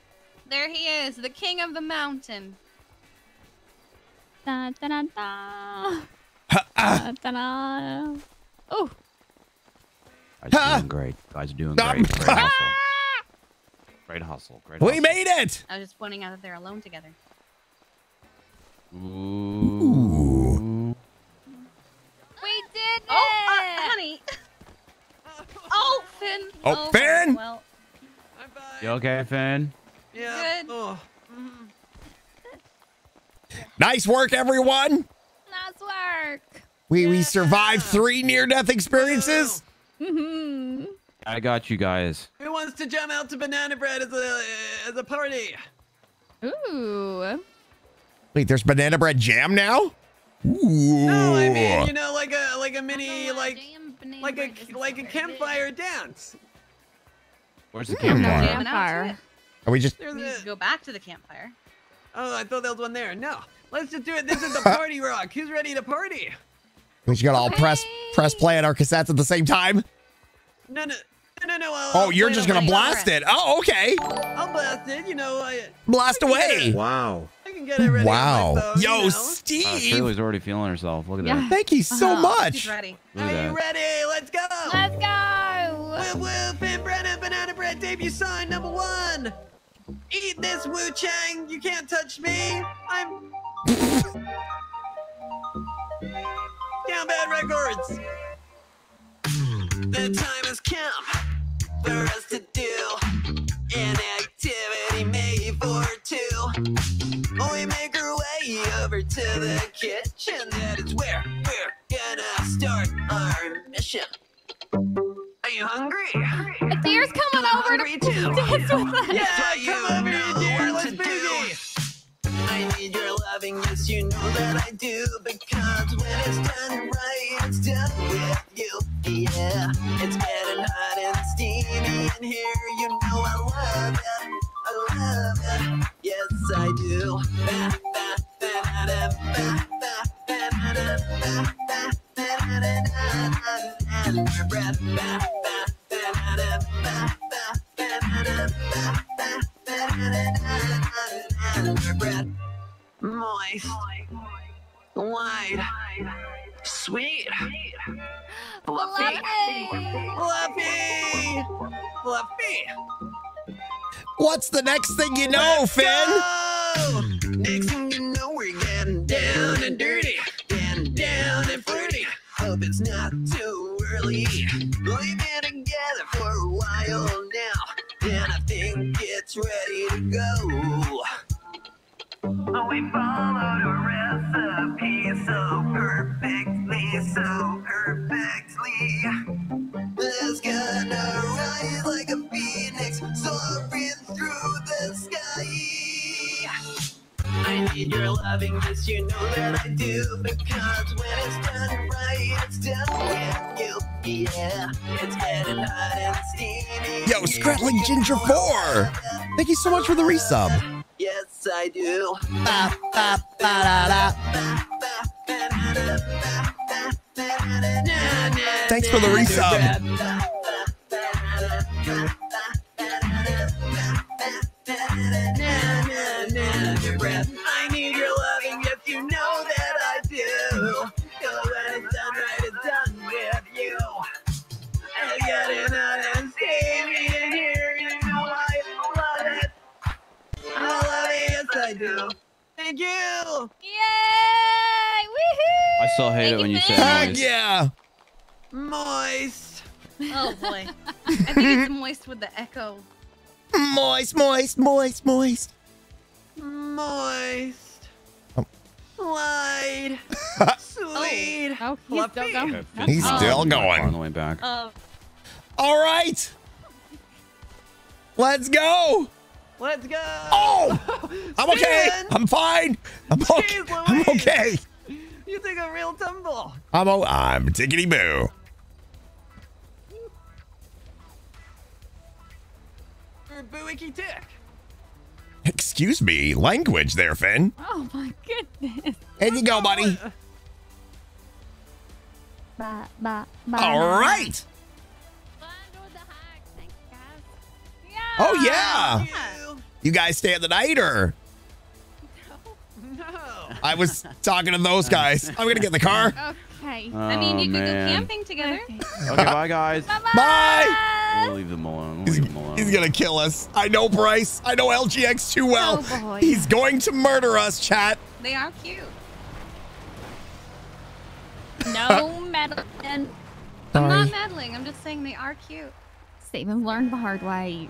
Speaker 19: There he is, the king of the mountain.
Speaker 11: Da, da, da, da. Da, da, da. Oh,
Speaker 23: Guys are doing great. Guys are doing great. Great hustle. Great hustle. Great
Speaker 1: We made it!
Speaker 19: I was just pointing out that they're alone together.
Speaker 23: Ooh.
Speaker 11: We did
Speaker 19: Oh, uh, honey. *laughs* Oh, Finn.
Speaker 1: Oh,
Speaker 19: very
Speaker 1: Finn!
Speaker 19: Well,
Speaker 23: You okay, Finn?
Speaker 8: Yeah.
Speaker 19: good.
Speaker 8: Oh.
Speaker 1: Nice work, everyone.
Speaker 11: nice work.
Speaker 1: We we survived three near death experiences.
Speaker 11: Mm-hmm.
Speaker 23: I got you guys.
Speaker 8: Who wants to jump out to banana bread as a as a party?
Speaker 11: Ooh.
Speaker 1: Wait, there's banana bread jam now? Ooh.
Speaker 8: No, I mean you know like a like a mini like like a like a campfire dance.
Speaker 23: Where's the
Speaker 1: Hmm.
Speaker 23: campfire?
Speaker 19: Jamming out to it.
Speaker 1: Are we just
Speaker 8: There's
Speaker 19: We
Speaker 8: a,
Speaker 19: need to go back to the campfire.
Speaker 8: oh, I thought there was one there. No, let's just do it. This is the *laughs* party rock. Who's ready to party?
Speaker 1: we should all press press play on our cassettes at the same time?
Speaker 8: No, no.
Speaker 26: No, no, no. I'll,
Speaker 1: Oh,
Speaker 26: I'll
Speaker 1: you're just gonna blast it. Oh, okay.
Speaker 26: I'll blast it. You know, I.
Speaker 1: Blast
Speaker 26: I can get
Speaker 1: away.
Speaker 8: Wow.
Speaker 26: I can get it ready.
Speaker 1: Wow.
Speaker 26: On phone,
Speaker 1: Yo,
Speaker 26: you know?
Speaker 1: Steve.
Speaker 23: Uh, Shirley's already feeling herself. Look at
Speaker 11: Yeah.
Speaker 23: that.
Speaker 1: Thank you so
Speaker 11: Uh-huh.
Speaker 1: much.
Speaker 19: He's ready.
Speaker 23: Look
Speaker 26: Are
Speaker 23: at
Speaker 26: you ready? Let's go.
Speaker 11: Let's go.
Speaker 26: Woo woo, Finn Brennan, Banana Bread debut sign number one. Eat this Wu Chang, you can't touch me. I'm. *laughs* Down Bad Records. The time has come for us to do an activity made for two. Oh, we make our way over to the kitchen. That is where we're gonna start our mission. Are you hungry?
Speaker 11: A deer's coming
Speaker 26: I'm
Speaker 11: over to
Speaker 26: hungry too.
Speaker 11: dance with us.
Speaker 26: Yeah, come over here, dear. Let's boogie. I need your loving, yes, you know that I do. Because when it's done right, it's done with you. Yeah, it's getting hot and steamy in here. You know I love it. I love it. Yes, I do. Moist, wide, sweet, fluffy, fluffy, fluffy.
Speaker 1: What's the next thing you know, Finn?
Speaker 26: Go! Next thing you know, we're getting down and dirty, getting down and fruity. Hope it's not too early. We've been together for a while now, and I think it's ready to go. Oh, we so perfectly, so perfectly. Gonna rise like a phoenix, through the sky. I need your you know that I do. Because when it's done right, it's done.
Speaker 1: Yo, Scratling Ginger 4. Thank you so much for the resub.
Speaker 26: Yes, I do.
Speaker 1: Ba, ba, ba, da, da. Thanks for the resub.
Speaker 26: I need your I do. Thank you.
Speaker 11: Yay! Woohoo!
Speaker 23: I still hate it when you say
Speaker 1: Heck
Speaker 23: moist.
Speaker 1: yeah.
Speaker 26: Moist.
Speaker 19: Oh boy. I think it's *laughs* moist with the echo.
Speaker 1: Moist, moist, moist, moist.
Speaker 26: Moist.
Speaker 1: Oh.
Speaker 26: Light. *laughs* Sweet.
Speaker 11: Oh, he's still going.
Speaker 1: He's still
Speaker 23: on
Speaker 1: going.
Speaker 23: the way back.
Speaker 19: Oh,
Speaker 1: All right. Let's go.
Speaker 26: Let's go.
Speaker 1: Oh, *laughs* I'm okay. I'm fine. I'm okay.
Speaker 26: Jeez *laughs*
Speaker 1: I'm okay.
Speaker 26: You took a real tumble.
Speaker 1: I'm o- I'm tickety boo.
Speaker 26: Or booicky tick.
Speaker 1: Excuse me, language there, Finn.
Speaker 11: Oh my goodness.
Speaker 1: Here you go, buddy.
Speaker 27: Ba, ba, ba.
Speaker 1: All right. Oh yeah. You guys stay at the night or?
Speaker 26: No.
Speaker 1: I was talking to those guys. I'm gonna get in the car.
Speaker 11: Okay.
Speaker 19: Oh, I mean, you
Speaker 23: Oh,
Speaker 19: could go camping together.
Speaker 23: Okay, bye guys.
Speaker 1: Bye.
Speaker 23: We'll leave them alone. We'll leave them alone.
Speaker 1: He's gonna kill us. I know Bryce. I know LGX too oh, well.
Speaker 11: Oh, boy.
Speaker 1: He's going to murder us, chat.
Speaker 19: They are cute. *laughs*
Speaker 11: No meddling.
Speaker 19: I'm
Speaker 1: Sorry.
Speaker 19: not meddling. I'm just saying they are cute.
Speaker 11: Save and learn the hard way.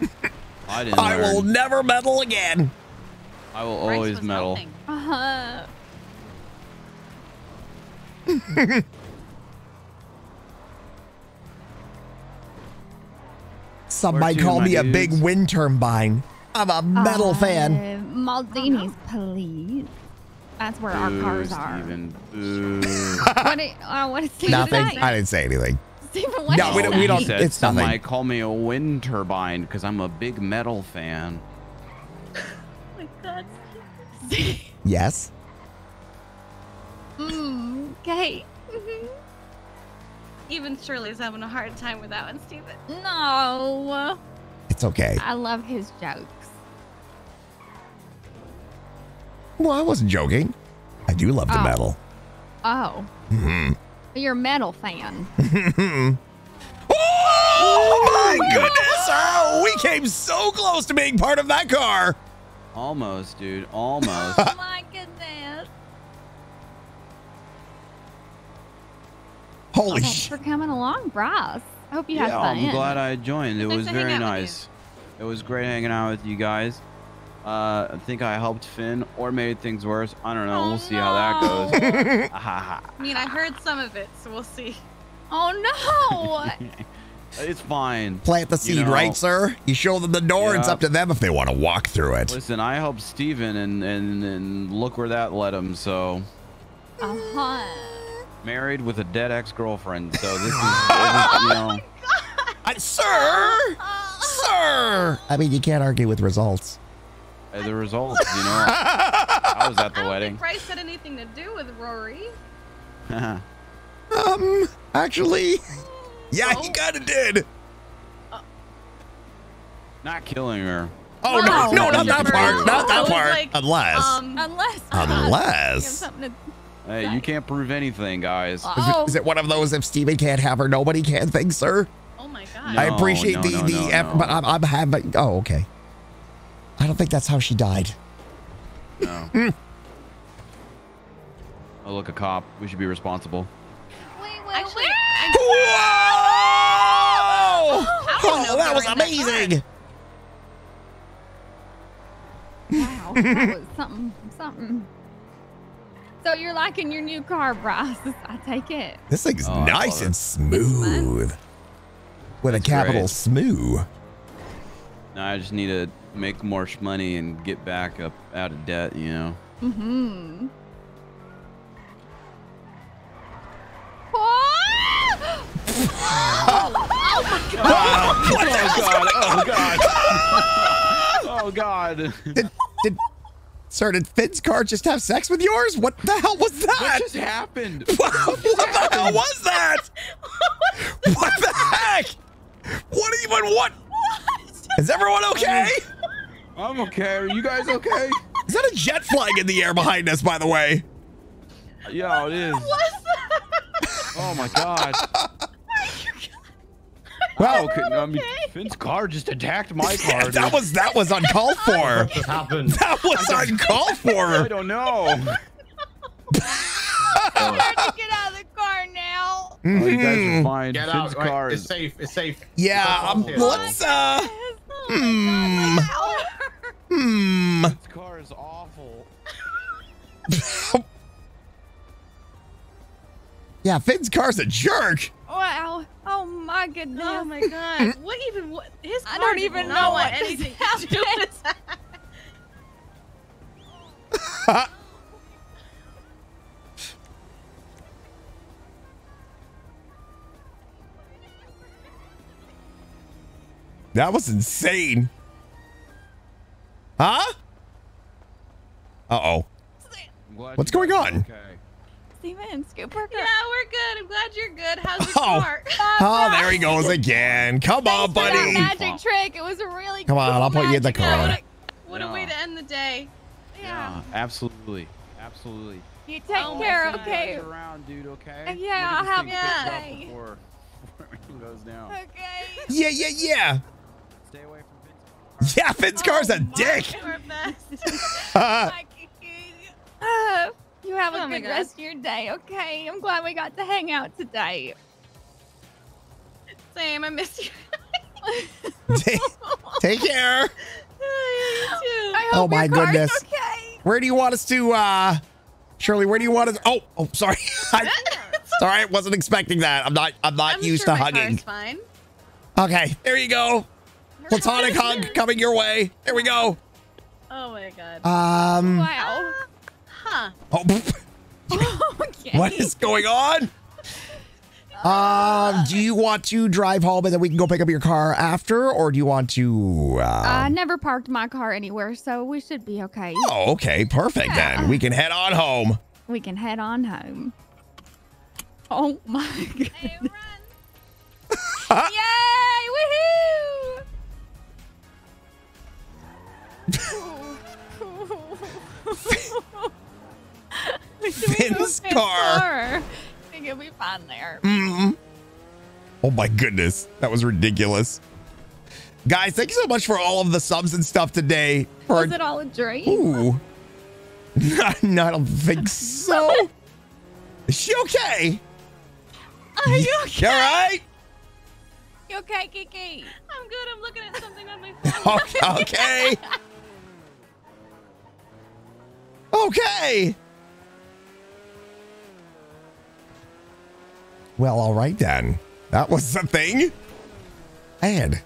Speaker 11: *laughs*
Speaker 23: I didn't.
Speaker 1: I
Speaker 23: learn.
Speaker 1: will never meddle again.
Speaker 23: I will
Speaker 19: Bryce
Speaker 23: always meddle.
Speaker 11: Uh-huh. *laughs*
Speaker 1: Some
Speaker 23: Where
Speaker 1: might call
Speaker 23: my
Speaker 1: me a big wind turbine. I'm a metal
Speaker 11: Uh,
Speaker 1: fan.
Speaker 11: Maldini's, please. That's where our
Speaker 23: Boo,
Speaker 11: cars are.
Speaker 23: Steven. *laughs* Boo.
Speaker 11: What did, uh, what did
Speaker 1: Nothing. I didn't say anything.
Speaker 11: Stephen, what
Speaker 1: No,
Speaker 11: did
Speaker 1: we don't- we
Speaker 11: say?
Speaker 1: don't-
Speaker 23: He
Speaker 1: it's
Speaker 23: some
Speaker 1: nothing.
Speaker 23: might call me a wind turbine because I'm a big metal fan.
Speaker 19: Oh my god.
Speaker 1: Yes.
Speaker 11: Mm, okay. Mhm.
Speaker 19: Even Shirley's having a hard time with that one, Steven.
Speaker 11: No.
Speaker 1: It's okay.
Speaker 11: I love his jokes.
Speaker 1: Well, I wasn't joking. I do love the
Speaker 11: Oh.
Speaker 1: metal.
Speaker 11: Oh,
Speaker 1: Mhm.
Speaker 11: You're a metal fan. *laughs*
Speaker 1: oh my goodness! Oh, we came so close to being part of that car.
Speaker 23: Almost, dude. Almost. *laughs*
Speaker 11: oh my goodness.
Speaker 1: Holy
Speaker 11: Thanks
Speaker 1: sh!
Speaker 11: for coming along, Bryce. I hope you had
Speaker 23: yeah,
Speaker 11: fun.
Speaker 23: I'm glad I joined. It
Speaker 11: Nice
Speaker 23: was very nice. It was great hanging out with you guys. Uh, I think I helped Finn or made things worse. I don't know. we'll see how that goes. *laughs* Ah, ha, ha.
Speaker 19: I mean, I heard some of it, so we'll see.
Speaker 11: Oh no! *laughs*
Speaker 23: it's fine.
Speaker 1: Plant the
Speaker 23: You
Speaker 1: seed,
Speaker 23: know,
Speaker 1: right, sir? You show them the door. It's up to them if they want to walk through it.
Speaker 23: Listen, I helped Steven and, and, and look where that led him. So,
Speaker 11: Uh huh.
Speaker 23: married with a dead ex girlfriend. So, this is, *laughs* this is, you know.
Speaker 1: Uh, sir! Sir! I mean, you can't argue with results.
Speaker 23: Uh, The results, you know. I was at the *laughs*
Speaker 19: I don't
Speaker 23: wedding.
Speaker 19: think Bryce had anything to do with Rory. *laughs*
Speaker 1: Um, actually, *laughs* yeah, he kind of did.
Speaker 23: Not killing her.
Speaker 1: Oh no, no, not that part, not that part.
Speaker 19: like,
Speaker 1: Unless,
Speaker 19: Um,
Speaker 11: unless,
Speaker 1: Unless-
Speaker 11: something to
Speaker 23: Hey, you can't prove anything, guys.
Speaker 1: is, it, is it one of those if Steven can't have her, nobody can things, sir?
Speaker 19: Oh my god.
Speaker 1: I appreciate
Speaker 23: no,
Speaker 1: the
Speaker 23: no,
Speaker 1: the
Speaker 23: no,
Speaker 1: effort,
Speaker 23: no.
Speaker 1: but I'm, I'm having. Oh, okay. I don't think that's how she died.
Speaker 23: No. *laughs* Mm. oh, look, a cop. We should be responsible.
Speaker 19: Actually,
Speaker 1: Whoa!
Speaker 19: I don't
Speaker 1: Oh,
Speaker 19: if
Speaker 1: that was
Speaker 19: were in that
Speaker 1: amazing.
Speaker 11: Wow, that was something, something. So you're liking your new car, Bryce? *laughs* I take it.
Speaker 1: This thing's
Speaker 23: Oh,
Speaker 1: nice
Speaker 23: love it.
Speaker 1: and smooth. With a capital
Speaker 23: great.
Speaker 1: smooth.
Speaker 23: Now I just need to make more money and get back up out of debt, you know.
Speaker 11: Mm-hmm. Oh my god!
Speaker 23: Oh god! Oh god! oh god!
Speaker 1: Did, did, sir, did Finn's car just have sex with yours? What the hell was that?
Speaker 23: What just happened?
Speaker 1: What, *laughs* what the hell was that? what the heck? What even what? what? Is everyone okay?
Speaker 23: I'm okay. Are you guys okay? *laughs*
Speaker 1: Is that a jet flying in the air behind us, by the way?
Speaker 23: Yeah, it is. *laughs* Oh my god. *laughs*
Speaker 1: Wow,
Speaker 23: okay, I mean, Finn's car just attacked my car.
Speaker 1: Yeah, that
Speaker 23: dude.
Speaker 1: was that was uncalled for.
Speaker 28: What happened?
Speaker 1: That was uncalled for.
Speaker 23: I don't know.
Speaker 11: I'm trying to get out of the car now.
Speaker 23: Oh, you guys are fine.
Speaker 28: Get
Speaker 23: Finn's
Speaker 28: out. Right,
Speaker 23: car
Speaker 28: it's
Speaker 23: is.
Speaker 28: safe. It's safe.
Speaker 1: Yeah, um,
Speaker 28: Here.
Speaker 1: let's uh, hmm, hmm.
Speaker 23: Finn's car is awful. *laughs*
Speaker 1: Yeah, Finn's car's a jerk.
Speaker 11: Wow. Oh my goodness.
Speaker 19: Oh my god. *laughs* What even? What his?
Speaker 11: I don't even know what *laughs*
Speaker 19: anything to do with that.
Speaker 1: That was insane. Huh? Uh oh. What's going on?
Speaker 23: Okay.
Speaker 11: Steven, Scoop Worker.
Speaker 19: Yeah, we're good. I'm glad you're good. How's your *laughs*
Speaker 1: Oh.
Speaker 19: car? *laughs*
Speaker 1: Oh, there he goes again. Come on,
Speaker 11: For that
Speaker 1: buddy.
Speaker 11: magic trick. It was a really
Speaker 1: Come on, I'll put you in the
Speaker 11: magic
Speaker 1: car.
Speaker 11: trick.
Speaker 19: What a way to end the day.
Speaker 11: Yeah.
Speaker 23: Yeah, absolutely, absolutely.
Speaker 11: You take
Speaker 19: Oh my
Speaker 11: care, okay?
Speaker 23: Guys around, dude. Okay.
Speaker 11: Yeah,
Speaker 23: We'll get this
Speaker 11: have
Speaker 23: thing
Speaker 11: a good day.
Speaker 23: Before, *laughs* before goes down.
Speaker 11: Okay.
Speaker 1: Yeah, yeah, yeah. Yeah, Finn's car's a dick. *laughs*
Speaker 19: You're best.
Speaker 11: Bye, Kiki. Uh, you have a
Speaker 19: Oh
Speaker 11: good rest of your day, okay? I'm glad we got to hang out today.
Speaker 19: Same. I miss you. *laughs*
Speaker 1: take, take care. *laughs*
Speaker 19: you too.
Speaker 11: I
Speaker 1: Oh my
Speaker 11: your
Speaker 1: goodness.
Speaker 11: Okay.
Speaker 1: Where do you want us to, uh, Shirley, where do you want us? Oh, oh, sorry. I, sorry, I wasn't expecting that. I'm not, I'm not
Speaker 19: I'm
Speaker 1: used
Speaker 19: sure
Speaker 1: to
Speaker 19: my
Speaker 1: hugging.
Speaker 19: Car's fine.
Speaker 1: Okay, there you go. Platonic hug coming your way. There we go.
Speaker 19: Oh my god.
Speaker 1: Um,
Speaker 11: Wow.
Speaker 19: huh.
Speaker 1: oh, *laughs*
Speaker 11: okay.
Speaker 1: what is going on? Um, do you want to drive home and then we can go pick up your car after, or do you want to?
Speaker 11: I
Speaker 1: Uh,
Speaker 11: never parked my car anywhere, so we should be okay.
Speaker 1: oh, okay, perfect then. We can head on home.
Speaker 11: We can head on home. Oh my *laughs* goodness. *laughs* Yay! Woohoo!
Speaker 1: Finn's car.
Speaker 11: I think it'll be fine there.
Speaker 1: Mm. Oh my goodness. That was ridiculous. Guys, thank you so much for all of the subs and stuff today. For
Speaker 11: Was it all a dream?
Speaker 1: Ooh. *laughs* no, I don't think so. Is she okay?
Speaker 11: Are you okay?
Speaker 1: You all right?
Speaker 11: You okay, Kiki?
Speaker 19: I'm good. I'm looking at something on my *laughs* phone.
Speaker 1: Okay. Okay. Okay. Well, all right then. That was the thing. And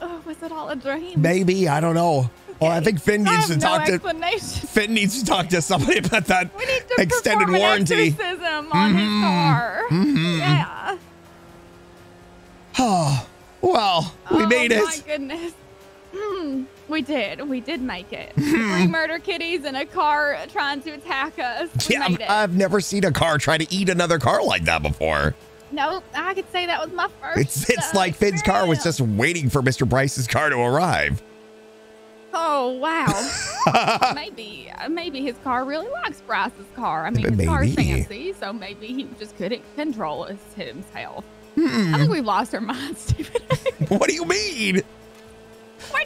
Speaker 11: Oh, was it all a dream?
Speaker 1: maybe I don't know. Well, I think Finn needs to
Speaker 11: no
Speaker 1: talk to. Finn needs to talk to somebody about that
Speaker 11: We need to
Speaker 1: extended warranty.
Speaker 11: his
Speaker 1: Mhm.
Speaker 11: car.
Speaker 1: Mhm.
Speaker 11: Yeah.
Speaker 1: Oh, *sighs* well, we
Speaker 11: oh,
Speaker 1: made it.
Speaker 11: Oh my goodness. Hmm, we did. We did make it.
Speaker 1: Hmm. *laughs*
Speaker 11: Three murder kitties in a car trying to attack us. We
Speaker 1: Yeah. I've never seen a car try to eat another car like that before.
Speaker 11: nope, I could say that was my first.
Speaker 1: It's it's
Speaker 11: uh,
Speaker 1: like Finn's car was just waiting for Mr. Bryce's car to arrive.
Speaker 11: Oh wow. *laughs* maybe maybe his car really likes Bryce's car. I mean, his car's fancy, so maybe he just couldn't control his, himself.
Speaker 1: Hmm.
Speaker 11: I think we've lost our minds, *laughs* Stephen.
Speaker 1: What do you mean?
Speaker 11: We're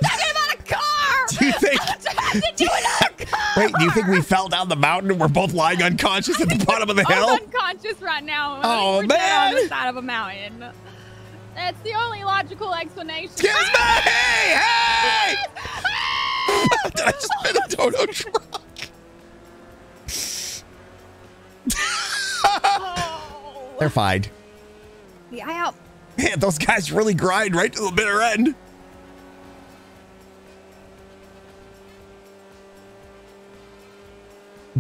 Speaker 1: Do you *laughs* think?
Speaker 11: I'm trying to do. *laughs*
Speaker 1: Wait, do you think we fell down the mountain and we're both lying unconscious at the *laughs* bottom of the
Speaker 11: I'm
Speaker 1: hill?
Speaker 11: unconscious right now.
Speaker 1: Oh,
Speaker 11: We're dead on the side of a mountain. That's the only logical explanation.
Speaker 1: Excuse me! Ah! Hey! hey! Did I just spin a dodo truck? Oh. They're fine.
Speaker 11: Yeah.
Speaker 1: Man, those guys really grind right to the bitter end.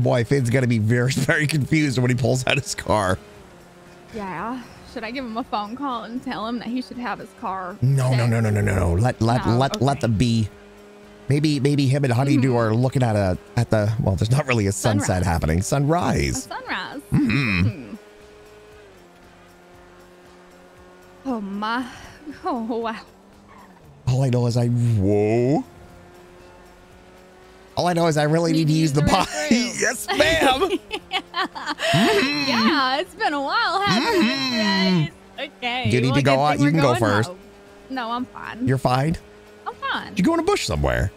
Speaker 1: Boy, Finn's gonna be very, *laughs* very confused when he pulls out his car.
Speaker 11: Yeah. Should I give him a phone call and tell him that he should have his car?
Speaker 21: No, no, no, no, no, no, no. Let let
Speaker 11: No,
Speaker 21: let let them be. Maybe maybe him and Honeydew are looking at a at the well. There's not really a sunset
Speaker 11: Sunrise.
Speaker 21: happening. Sunrise.
Speaker 11: Sunrise.
Speaker 21: Mhm.
Speaker 11: Hmm. Oh my. *laughs* Oh wow.
Speaker 21: All I know is I whoa. All I know is I really need to use the pot. *laughs* yes, ma'am. *laughs*
Speaker 11: yeah, it's been a while, hasn't it? Okay.
Speaker 21: Do you need
Speaker 11: well,
Speaker 21: to go on? You can go first.
Speaker 11: No, I'm fine.
Speaker 21: You're fine.
Speaker 11: I'm fine.
Speaker 21: Did you go in a bush somewhere?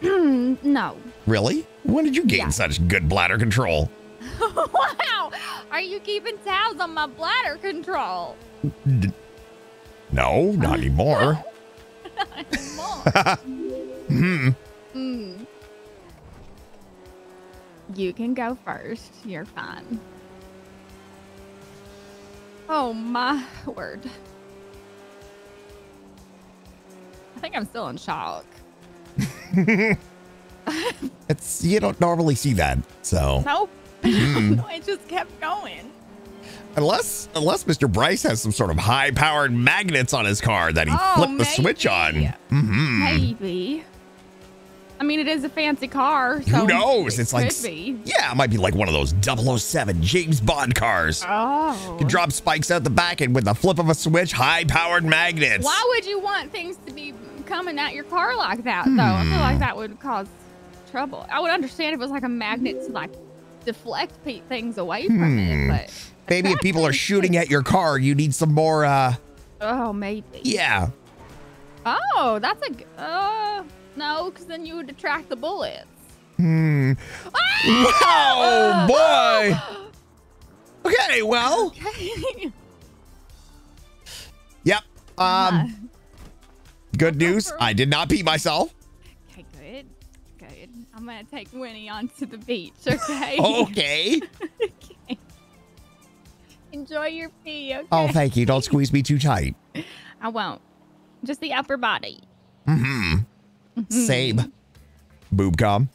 Speaker 11: no.
Speaker 21: Really? When did you gain such good bladder control? *laughs*
Speaker 11: wow. Are you keeping tabs on my bladder control?
Speaker 21: No, not anymore. Hmm.
Speaker 11: Hmm. You can go first. You're fine. Oh my word. I think I'm still in shock. *laughs*
Speaker 21: It's you don't normally see that, so
Speaker 11: Nope.
Speaker 21: Hmm. *laughs*
Speaker 11: it just kept going.
Speaker 1: Unless unless Mr. Bryce has some sort of high powered magnets on his car that he
Speaker 11: Oh,
Speaker 1: flipped the switch on. Mhm.
Speaker 11: Maybe. I mean, it is a fancy car. So
Speaker 1: Who knows?
Speaker 11: it
Speaker 1: It's like
Speaker 11: could be.
Speaker 1: yeah, it might be like one of those 007 James Bond cars.
Speaker 11: Oh.
Speaker 1: You can drop spikes out the back and with the flip of a switch, high powered magnets.
Speaker 11: Why would you want things to be coming at your car like that, though? I feel
Speaker 1: Hmm.
Speaker 11: like that would cause trouble. I would understand if it was like a magnet to like deflect things away from
Speaker 1: Hmm.
Speaker 11: it, but
Speaker 1: Maybe if people are shooting at your car, you need some more uh
Speaker 11: oh, maybe.
Speaker 1: yeah.
Speaker 11: Oh, that's a. Uh, no, because then you would attract the bullets.
Speaker 1: Hmm. Oh boy. Okay, well.
Speaker 11: Okay. *laughs*
Speaker 1: Yep. Um good news. I did not pee myself.
Speaker 11: okay, good. Good. I'm gonna take Winnie onto the beach. Okay. *laughs* *laughs*
Speaker 1: Okay.
Speaker 11: Enjoy your pee. Okay.
Speaker 21: Oh, thank you. Don't squeeze me too tight.
Speaker 11: I won't. Just the upper body.
Speaker 21: Mm-hmm.
Speaker 11: Mhm.
Speaker 21: Same.
Speaker 1: Boob com.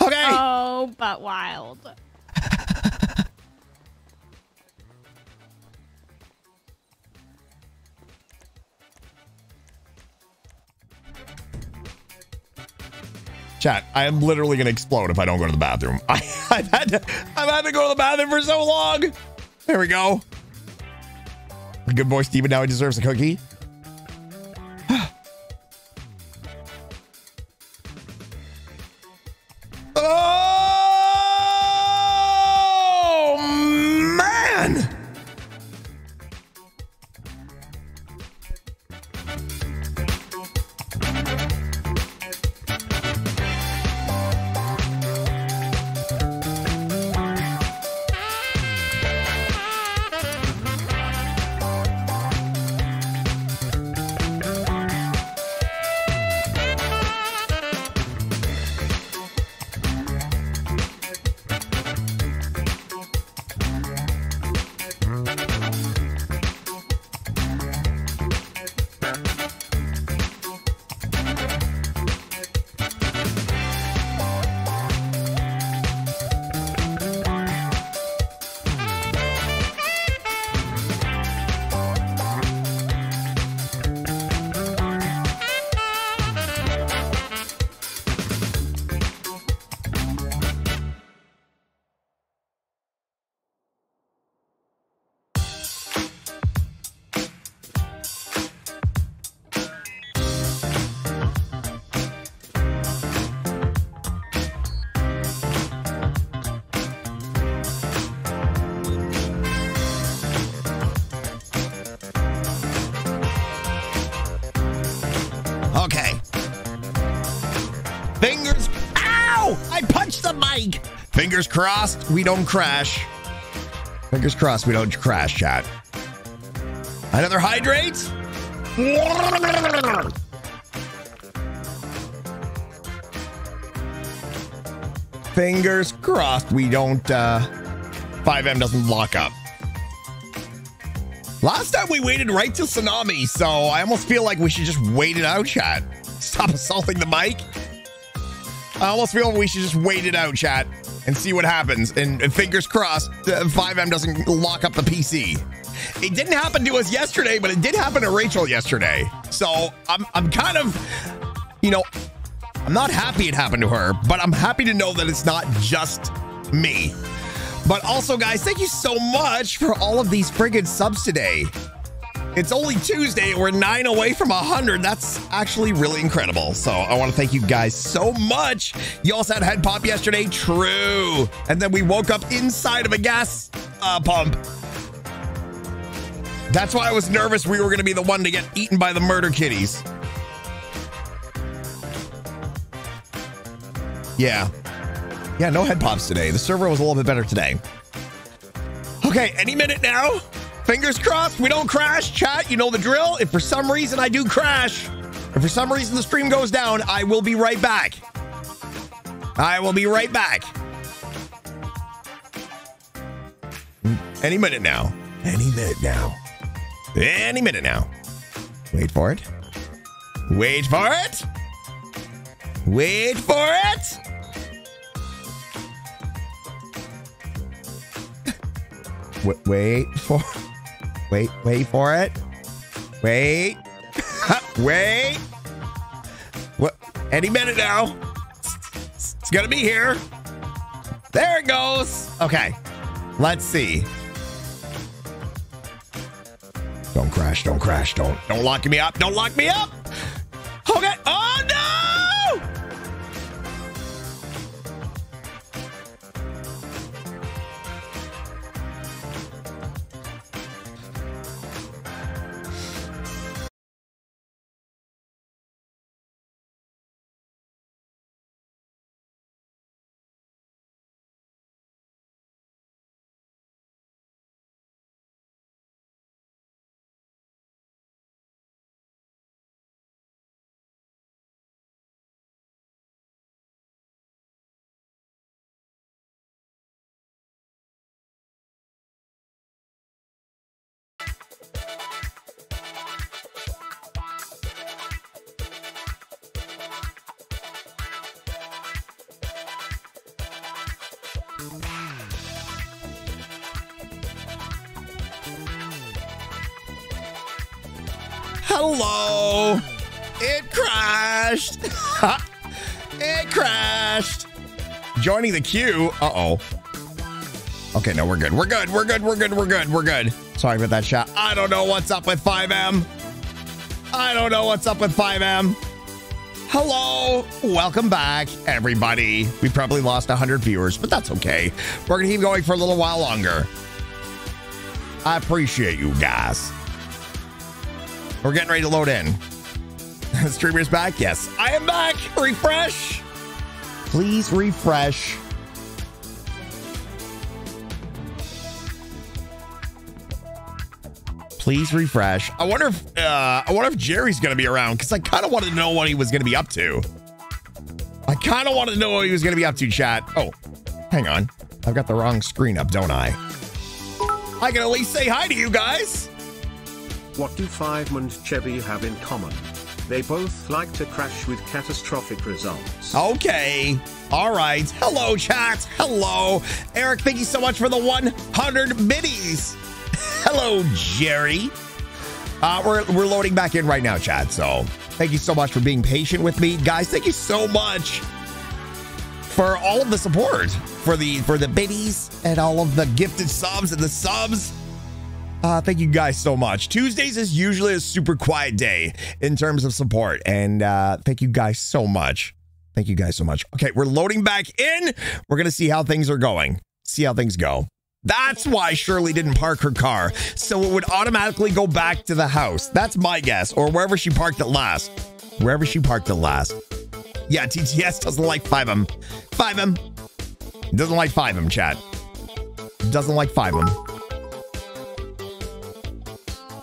Speaker 1: Okay.
Speaker 11: Oh, but wild.
Speaker 1: Chat, I am literally gonna explode if I don't go to the bathroom. I, *laughs* I've had to I've had to go to the bathroom for so long. There we go. Good boy Steven now he deserves a cookie. Fingers crossed we don't crash. Fingers crossed we don't crash, chat. Another hydrate? Fingers crossed we don't, uh, 5M doesn't lock up. Last time we waited right till tsunami, so I almost feel like we should just wait it out, chat. Stop assaulting the mic. I almost feel we should just wait it out, chat, and see what happens. And, and fingers crossed, uh, 5M doesn't lock up the PC. It didn't happen to us yesterday, but it did happen to Rachel yesterday. So I'm, I'm kind of, you know, I'm not happy it happened to her, but I'm happy to know that it's not just me. But also, guys, thank you so much for all of these friggin' subs today. It's only Tuesday. We're nine away from 100. That's actually really incredible. So I want to thank you guys so much. You also had head pop yesterday. True. And then we woke up inside of a gas uh, pump. That's why I was nervous we were going to be the one to get eaten by the murder kitties. Yeah. Yeah, no head pops today. The server was a little bit better today. Okay, any minute now. Fingers crossed we don't crash. Chat, you know the drill. If for some reason I do crash, if for some reason the stream goes down, I will be right back. I will be right back. Any minute now. Any minute now. Any minute now. Wait for it. Wait for it. Wait for it. *laughs* Wait, wait for wait wait for it. Wait. Wait. What? Any minute now. It's, gonna be here. There it goes. Okay. Let's see. Don't crash don't crash don't don't lock me up don't lock me up. Okay oh no Hello. It crashed. *laughs* it crashed. Joining the queue. Uh oh. Okay, no, we're good. We're good. We're good. We're good. We're good. We're good. Sorry about that shot. I don't know what's up with FiveM. I don't know what's up with FiveM. Hello. Welcome back, everybody. We probably lost 100 viewers, but that's okay. We're going to keep going for a little while longer. I appreciate you guys. We're getting ready to load in. *laughs* Streamer's back? Yes. I am back. Refresh. Please refresh. Please refresh. I wonder if uh, I wonder if Jerry's gonna be around because I kind of wanted to know what he was gonna be up to. I kind of wanted to know what he was gonna be up to. Chat. Oh, hang on. I've got the wrong screen up, don't I? I can at least say hi to you guys.
Speaker 2: What do Five and Chevy have in common? They both like to crash with catastrophic results.
Speaker 1: Okay. All right. Hello, chat. Hello. Eric, thank you so much for the 100 biddies. *laughs* Hello, Jerry. Uh, we're, we're loading back in right now, chat. So thank you so much for being patient with me. Guys, thank you so much for all of the support, for the for the biddies and all of the gifted subs and the subs. Uh, thank you guys so much. Tuesdays is usually a super quiet day in terms of support. And uh, thank you guys so much. Thank you guys so much. Okay, we're loading back in. We're going to see how things are going. See how things go. That's why Shirley didn't park her car. So it would automatically go back to the house. That's my guess. Or wherever she parked it last. Wherever she parked it last. Yeah, TTS doesn't like FiveM. FiveM. Doesn't like FiveM, chat. Doesn't like FiveM.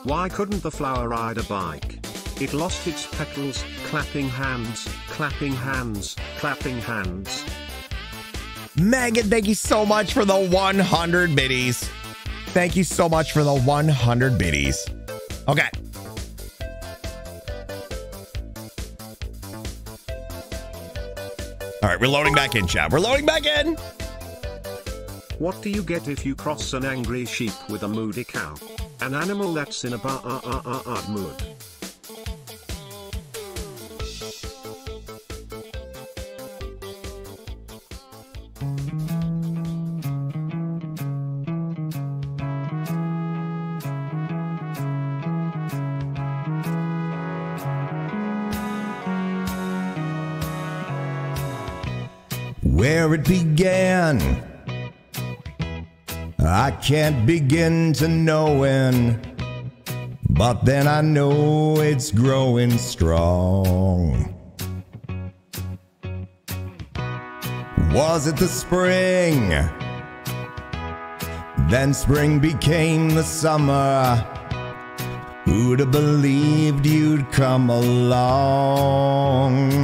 Speaker 2: Why couldn't the flower ride a bike? It lost its petals, clapping hands, clapping hands, clapping hands.
Speaker 1: Megan, thank you so much for the 100 biddies. Thank you so much for the 100 biddies. Okay. All right, we're loading back in, chat. We're loading back in.
Speaker 2: What do you get if you cross an angry sheep with a moody cow? An animal that's in a ba uh uh uh mood.
Speaker 21: I can't begin to knowing, but then I know it's growing strong. Was it the spring? Then spring became the summer. Who'd have believed you'd come along?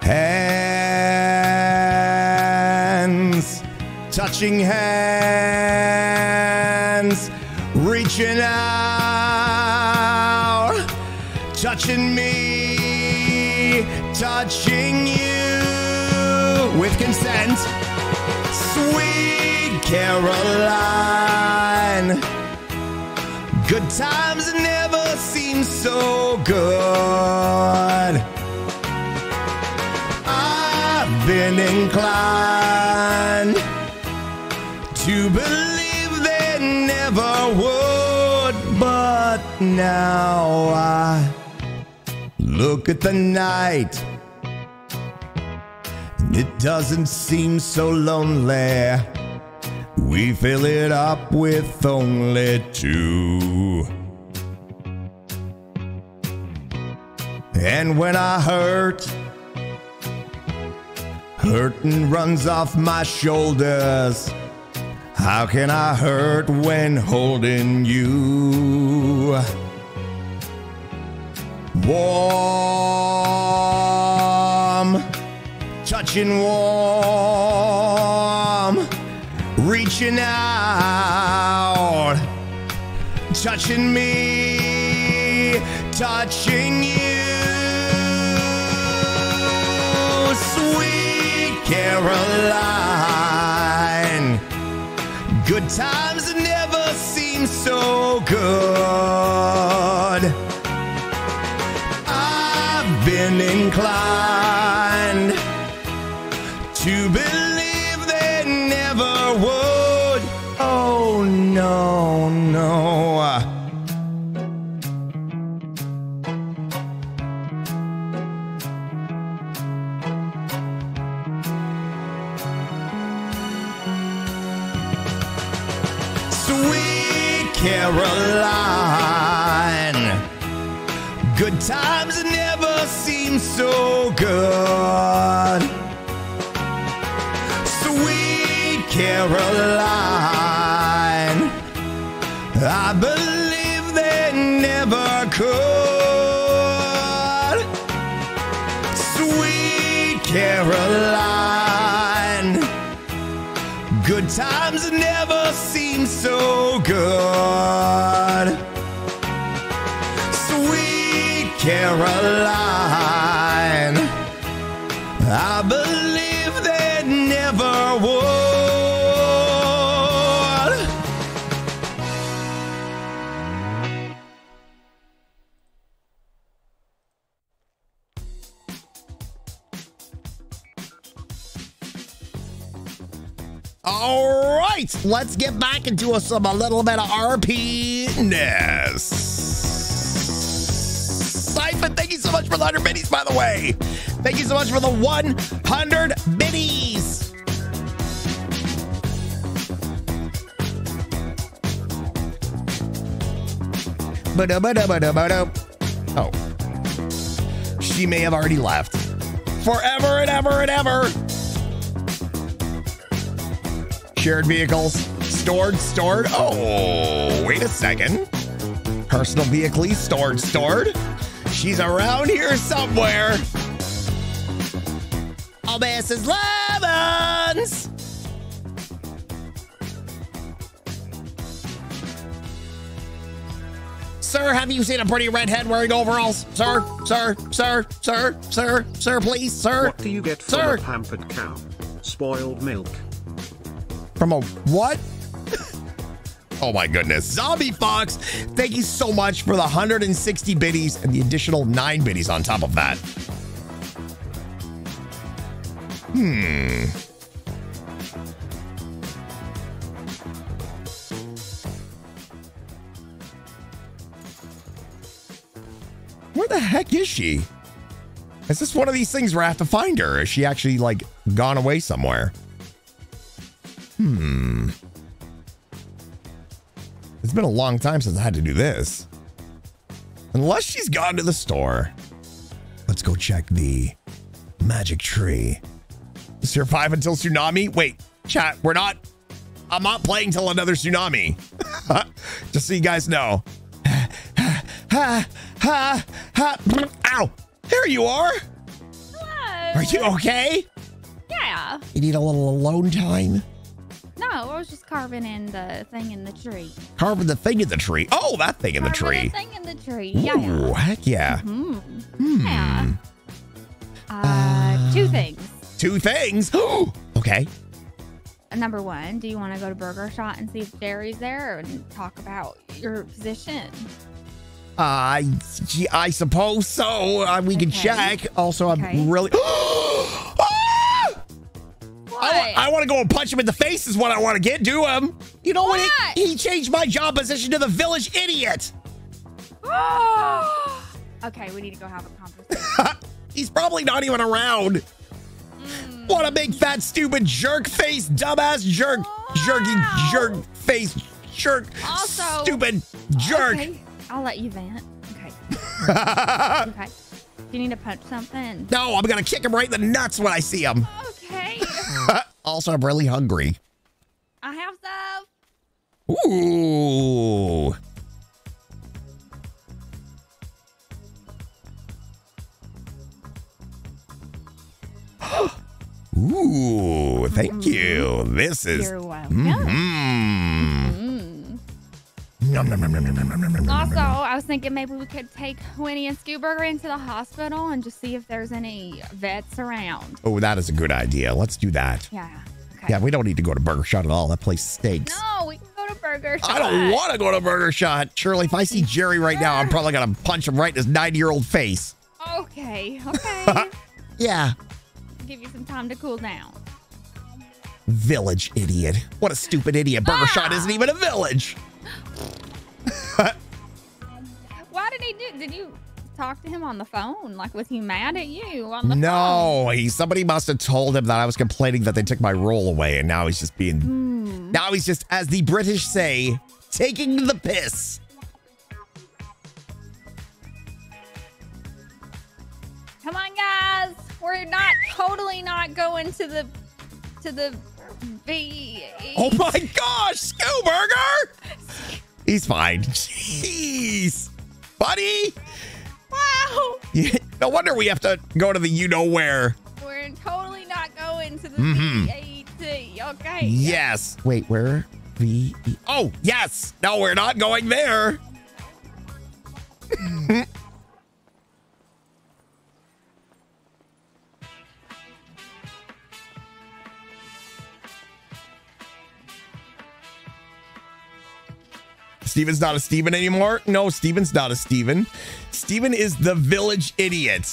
Speaker 21: Hands, touching hands, reaching out, touching me, touching you with consent. Sweet Caroline, good times never seem so good. I've been inclined to believe they never would, but now I look at the night. and It doesn't seem so lonely. We fill it up with only two. And when I hurt, Hurting runs off my shoulders. How can I hurt when holding you? Warm, touching warm, reaching out, touching me, touching you. Sweet Caroline. Times never seem so good. I've been inclined to
Speaker 1: Caroline. Good times never seem so good. Sweet Caroline. I believe they never could. Sweet Caroline. Good times good. Sweet Caroline. I believe they never would. All right, let's get back into some a little bit of RP-ness. Siphon, thank you so much for the 100 biddies, by the way. Thank you so much for the 100 biddies. Oh. She may have already left. Forever and ever and ever. Shared vehicles. Stored, stored. Oh, wait a second. Personal vehicle stored, stored. She's around here somewhere. Oh, Mrs. Lemons! Sir, have you seen a pretty redhead wearing overalls? Sir, sir, sir, sir, sir, sir, please, sir.
Speaker 2: What do you get from
Speaker 1: Sir.
Speaker 2: a pampered cow? Spoiled milk.
Speaker 1: From a what? *laughs* oh my goodness. Zombie Fox, thank you so much for the 160 biddies and the additional nine biddies on top of that. Hmm. Where the heck is she? Is this one of these things where I have to find her? Is she actually like gone away somewhere? Hmm. It's been a long time since I had to do this. Unless she's gone to the store. Let's go check the magic tree. Survive until tsunami? Wait, chat, we're not. I'm not playing till another tsunami. *laughs* Just so you guys know. ha, ha, ha. Ow! There you are.
Speaker 11: Hello.
Speaker 1: Are you okay?
Speaker 11: Yeah.
Speaker 1: You need a little alone time?
Speaker 11: No, I was just carving in the thing in the tree.
Speaker 1: Carving the thing in the tree. Oh, that thing in the tree.
Speaker 11: The thing in the tree.
Speaker 1: Ooh,
Speaker 11: Yeah.
Speaker 1: heck yeah.
Speaker 11: Hmm.
Speaker 1: Hmm.
Speaker 11: Yeah. Uh, two things.
Speaker 1: Two things. *gasps* okay.
Speaker 11: Uh, Number one, do you want to go to Burger Shot and see if Jerry's there and talk about your position?
Speaker 1: I, I suppose so. Uh, we can check. Also, I'm
Speaker 11: Okay.
Speaker 1: really. *gasps* I, want to go and punch him in the face. Is what I want to get to him. You know what? He, he changed my job position to the village idiot. *gasps*
Speaker 11: okay, we need to go have a conversation. *laughs*
Speaker 1: He's probably not even around. Hmm. What a big fat stupid jerk face, dumbass jerk, jerky jerk face jerk,
Speaker 11: Also,
Speaker 1: stupid jerk.
Speaker 11: Okay, I'll let you vent. Okay. *laughs* okay. You need to punch something?
Speaker 1: No, I'm gonna kick him right in the nuts when I see him.
Speaker 11: Okay. *laughs*
Speaker 1: also, I'm really hungry.
Speaker 11: I have some.
Speaker 1: Ooh. *gasps* Ooh, thank you. This is.
Speaker 11: You're welcome.
Speaker 1: Mhm. Nom, nom, nom, nom, nom, nom, nom, nom,
Speaker 11: also, I was thinking maybe we could take Winnie and Scooburger into the hospital and just see if there's any vets around.
Speaker 1: Oh, that is a good idea. Let's do that.
Speaker 11: Yeah. Okay.
Speaker 1: Yeah, we don't need to go to Burger Shot at all. That place stinks.
Speaker 11: No, we can go to Burger Shot.
Speaker 1: I don't want to go to Burger Shot. Shirley, if I see Jerry right now, I'm probably going to punch him right in his 90 year old face.
Speaker 11: Okay. Okay. *laughs*
Speaker 1: yeah.
Speaker 11: Give you some time to cool down.
Speaker 1: Village idiot. What a stupid idiot. Burger ah! Shot isn't ah. even a village. *laughs*
Speaker 11: do? Did he do? did you talk to him on the phone? Like, was he mad at you on the phone?
Speaker 1: No, he somebody must have told him that I was complaining that they took my role away, and now he's just being
Speaker 11: Hmm.
Speaker 1: now he's just, as the British say, taking the piss.
Speaker 11: Come on, guys. We're not totally not going to the to the V.
Speaker 1: Oh my gosh, Skooburger! *laughs* He's fine. Jeez, buddy.
Speaker 11: Wow.
Speaker 1: Yeah, *laughs* no wonder we have to go to the you know where.
Speaker 11: We're totally not going to the
Speaker 1: Mhm.
Speaker 11: VAT. Okay.
Speaker 1: Yes. Wait, where? V. E- Oh, yes. No, we're not going there. *laughs* Steven's not a Steven anymore? No, Steven's not a Steven. Steven is the village idiot.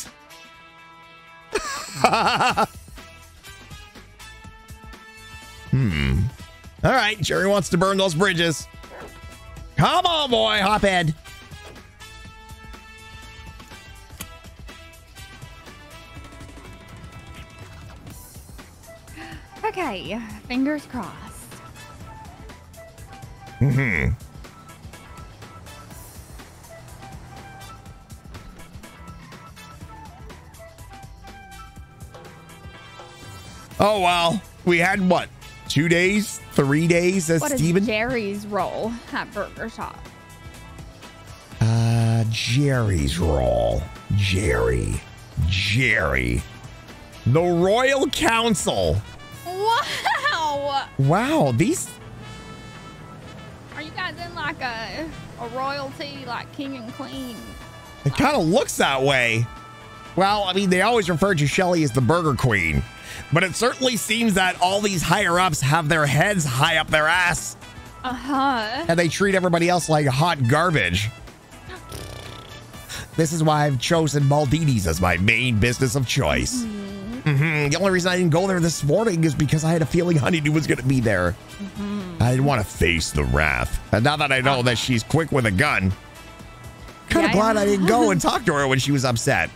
Speaker 1: *laughs* hmm. All right, Jerry wants to burn those bridges. Come on, boy, hophead.
Speaker 11: Okay. Fingers crossed.
Speaker 1: Hmm. Oh well, we had what? Two days, three days as
Speaker 11: What is
Speaker 1: Steven?
Speaker 11: Jerry's role at Burger Shop?
Speaker 1: Uh, Jerry's roll. Jerry. Jerry. The Royal Council.
Speaker 11: Wow.
Speaker 1: Wow, these.
Speaker 11: Are you guys in like a a royalty, like king and queen?
Speaker 1: It kind of looks that way. Well, I mean, they always refer to Shelley as the Burger Queen, but it certainly seems that all these higher ups have their heads high up their ass
Speaker 11: Uh huh.
Speaker 1: and they treat everybody else like hot garbage. This is why I've chosen Maldini's as my main business of choice. Mhm. The only reason I didn't go there this morning is because I had a feeling Honeydew was going to be there. I didn't want to face the wrath. And now that I know that she's quick with a gun, kind of
Speaker 11: Yeah,
Speaker 1: glad
Speaker 11: yeah.
Speaker 1: I didn't go *laughs* and talk to her when she was upset.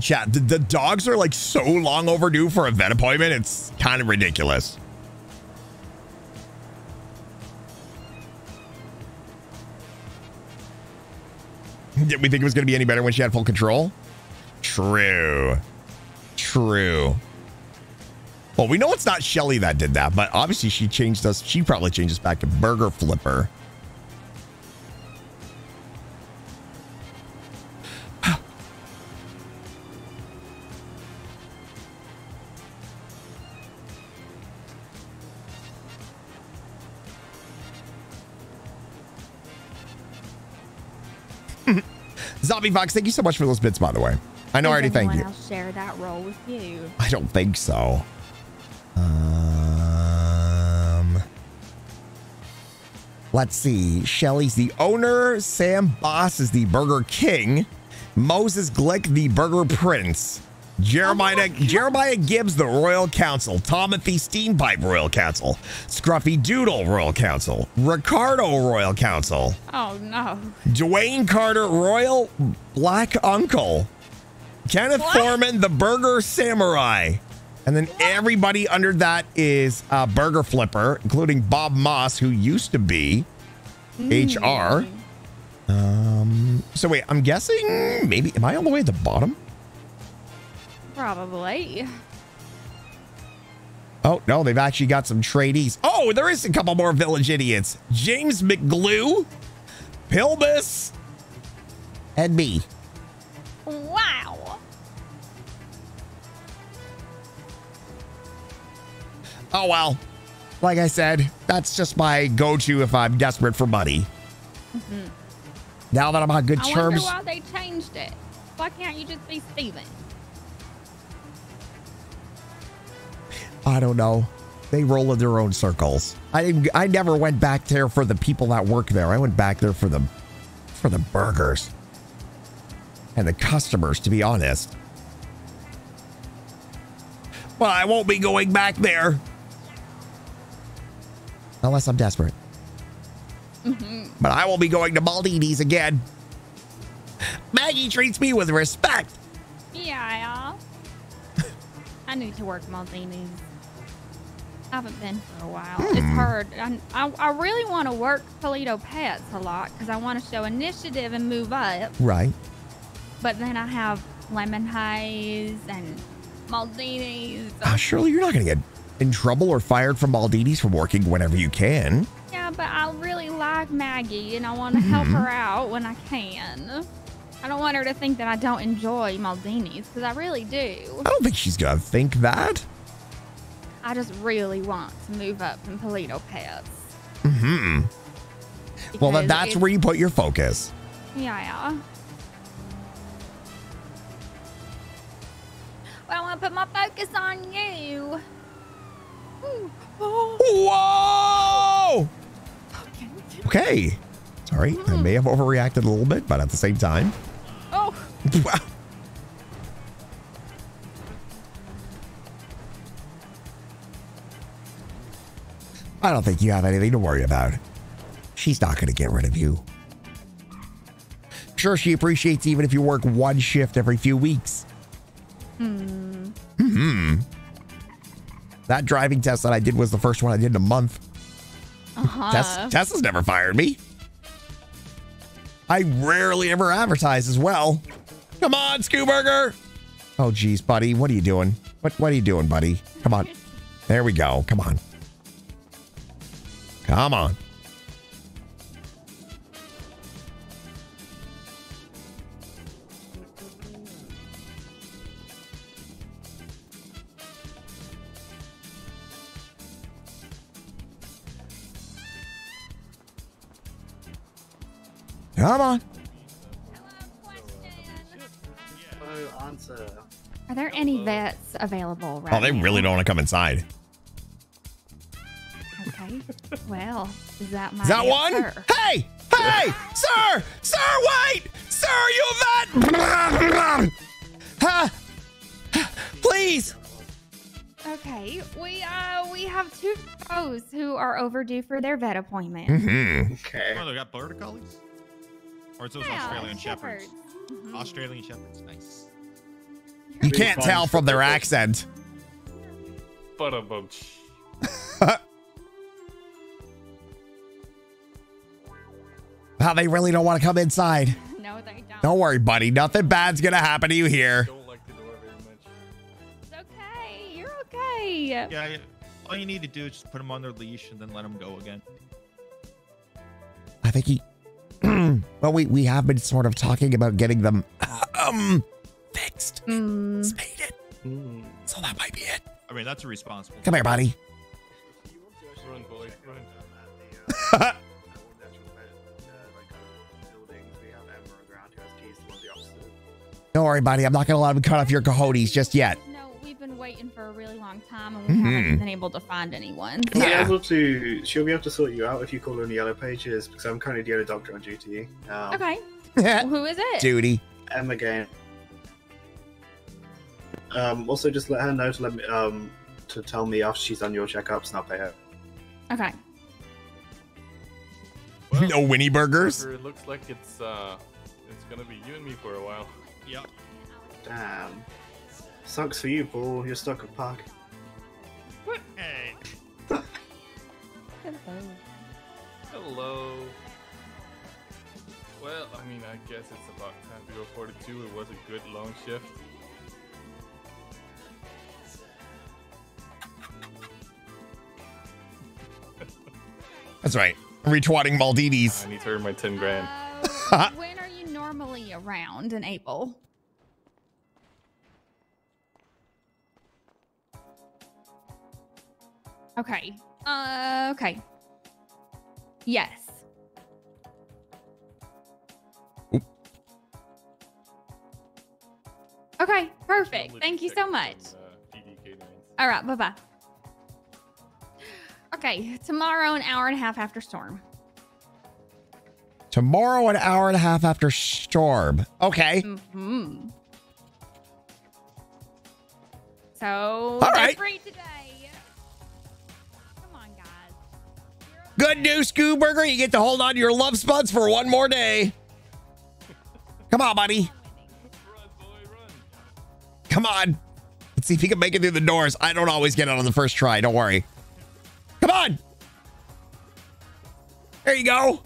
Speaker 1: Chat, the, the dogs are like so long overdue for a vet appointment. It's kind of ridiculous. Did we think it was going to be any better when she had full control? True. True. Well, we know it's not Shelly that did that, but obviously she changed us. She probably changed us back to Burger Flipper. *laughs* Zombie Fox, thank you so much for those bits, by the way. I know I already thank you.
Speaker 11: I'll share that role with you.
Speaker 1: I don't think so. Um, let's see. Shelly's the owner. Sam Boss is the Burger King. Moses Glick, the Burger Prince. Jeremiah Jeremiah Gibbs, the Royal Council. Timothy Steenpipe, Royal Council. Scruffy Doodle, Royal Council. Ricardo, Royal Council.
Speaker 11: Oh no.
Speaker 1: Dwayne Carter, Royal Black Uncle. Kenneth Foreman, the Burger Samurai. And then everybody under that is uh, Burger Flipper, including Bob Moss, who used to be HR. Um, so wait, I'm guessing maybe, am I all the way at the bottom?
Speaker 11: Probably.
Speaker 1: Oh, no, they've actually got some tradies. Oh, there is a couple more village idiots. James McGlue, Pilbus, and me.
Speaker 11: Wow.
Speaker 1: Oh, well. Like I said, that's just my go to if I'm desperate for money.
Speaker 11: Mhm.
Speaker 1: Now that I'm on good
Speaker 11: I
Speaker 1: terms.
Speaker 11: why they changed it. Why can't you just be Steven?
Speaker 1: I don't know. They roll in their own circles. I didn't, I never went back there for the people that work there. I went back there for the for the burgers and the customers, to be honest. Well, I won't be going back there unless I'm desperate.
Speaker 11: Mhm.
Speaker 1: But I won't be going to Maldini's again. Maggie treats me with respect.
Speaker 11: Yeah. I need to work Maldini's. I haven't been for a while. It's
Speaker 1: Hmm.
Speaker 11: hard. I, I, I really want to work Paleto Pets a lot because I want to show initiative and move up.
Speaker 1: Right.
Speaker 11: But then I have Lemon Haze and Maldini's.
Speaker 1: Ah, surely you're not going to get in trouble or fired from Maldini's for working whenever you can.
Speaker 11: Yeah, but I really like Maggie and I want to help
Speaker 1: Mhm.
Speaker 11: her out when I can. I don't want her to think that I don't enjoy Maldini's because I really do.
Speaker 1: I don't think she's going to think that.
Speaker 11: I just really want to move up in Paleto Pets.
Speaker 1: Hmm. Well, then that's where you put your focus.
Speaker 11: Yeah, yeah. Well, I want to put my focus on you.
Speaker 1: Whoa! Okay. Sorry, I may have overreacted a little bit, but at the same time,
Speaker 11: Oh,
Speaker 1: wow. I don't think you have anything to worry about. She's not going to get rid of you. Sure, she appreciates even if you work one shift every few weeks.
Speaker 11: hmm.
Speaker 1: Hmm. That driving test that I did was the first one I did in a month.
Speaker 11: Uh-huh.
Speaker 1: Tess, Tess has never fired me. I rarely ever advertise as well. Come on, Scooburger. Oh, geez, buddy. What are you doing? What What are you doing, buddy? Come on. There we go. Come on. Come on. Come on.
Speaker 29: Oh.
Speaker 11: Are there any vets available right
Speaker 1: Oh, they really don't want to come inside.
Speaker 11: Okay. Well, is that my
Speaker 1: Is that one?
Speaker 11: answer?
Speaker 1: Hey! Hey! sir! Sir, wait! Sir, are you a vet? *laughs* huh? Please!
Speaker 11: Okay, we uh we have two pros who are overdue for their vet appointment.
Speaker 1: Mm-hmm.
Speaker 29: Okay.
Speaker 28: Oh, they got border collies? Or it's those
Speaker 11: Yeah,
Speaker 28: Australian shepherds?
Speaker 11: shepherds. Mm-hmm.
Speaker 28: Australian shepherds, nice.
Speaker 1: You can't tell from their accent.
Speaker 30: Ba-da-bum.
Speaker 1: Wow, *laughs* they really don't want to come inside.
Speaker 11: No, they don't.
Speaker 1: Don't worry, buddy. Nothing bad's gonna happen to you here. Don't like the door very much.
Speaker 11: It's okay. You're okay.
Speaker 28: Yeah, yeah. All you need to do is just put them on their leash and then let them go again.
Speaker 1: I think he. *clears throat* well, we we have been sort of talking about getting them um fixed,
Speaker 11: Mm.
Speaker 1: spaded. So that might be it.
Speaker 28: I mean, that's a responsible.
Speaker 1: Come here, buddy.
Speaker 30: Run, boy, run.
Speaker 1: Don't worry, buddy. I'm not gonna let him cut off your cojones just yet.
Speaker 11: No, we've been waiting for a really long time and we
Speaker 1: Mhm.
Speaker 11: haven't been able to find anyone.
Speaker 29: She'll be able to. She'll be able to sort you out if you call her in the yellow pages because I'm currently the only doctor on duty. Um,
Speaker 11: Okay. Well, who is it?
Speaker 1: Duty.
Speaker 29: Emma again. Um, also, just let her know to let me um to tell me after she's done your checkups, and I'll pay her.
Speaker 11: Okay.
Speaker 1: no Winnie burgers.
Speaker 30: It looks like it's uh, it's gonna be you and me for a while.
Speaker 28: Yep.
Speaker 29: Damn. Sucks for you, Paul. You're stuck at Park. What?
Speaker 28: Hey.
Speaker 30: Hello. Hello. Well, I mean, I guess it's about time to go 42. It was a good long shift.
Speaker 1: That's right. Retwatting Maldini's.
Speaker 30: I need to earn my 10 grand.
Speaker 11: Uh, *laughs* when are you normally around and able? Okay. Uh, okay. Yes. Okay, perfect. Thank you so much.
Speaker 30: Uh,
Speaker 11: All right, bye bye. Okay, tomorrow, an hour and a half after storm.
Speaker 1: Tomorrow, an hour and a half after storm. Okay.
Speaker 11: Hmm. So,
Speaker 1: All
Speaker 11: they're free today.
Speaker 1: Good news, Scoo Burger. You get to hold on to your love spuds for one more day. Come on, buddy. Come on. Let's see if he can make it through the doors. I don't always get it on the first try. Don't worry. Come on. There you go.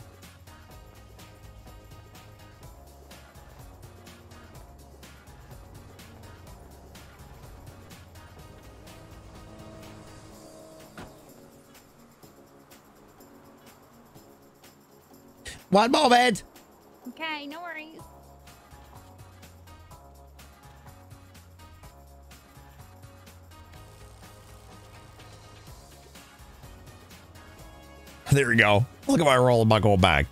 Speaker 1: One more moment.
Speaker 11: Okay, no worries.
Speaker 1: There we go. Look at my roll my gold bag.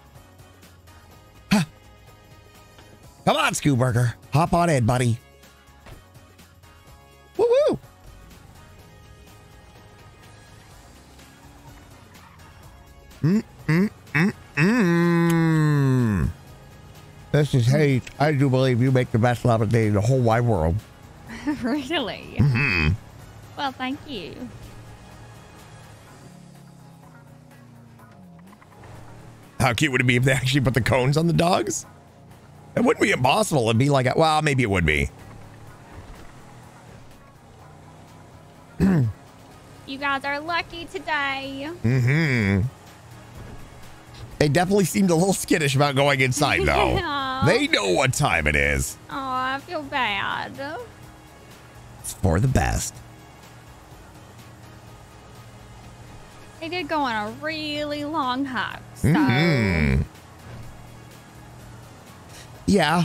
Speaker 1: Huh. Come on, Scoo Burger. Hop on in, buddy. Woo woo. Mm, mm, mm, mm. This is Hayes. I do believe you make the best lemonade in the whole wide world. *laughs*
Speaker 11: really?
Speaker 1: hmm
Speaker 11: Well, thank you.
Speaker 31: How cute would it be if they actually put the cones on the dogs? It wouldn't be impossible. It'd be like, a, well, maybe it would be.
Speaker 11: You guys are lucky today.
Speaker 31: Mm-hmm. They definitely seemed a little skittish about going inside, though. *laughs*
Speaker 11: Yeah.
Speaker 31: They know what time it is.
Speaker 11: Oh, I feel bad.
Speaker 31: It's for the best.
Speaker 11: They did go on a really long hike, so
Speaker 31: Mhm. Yeah.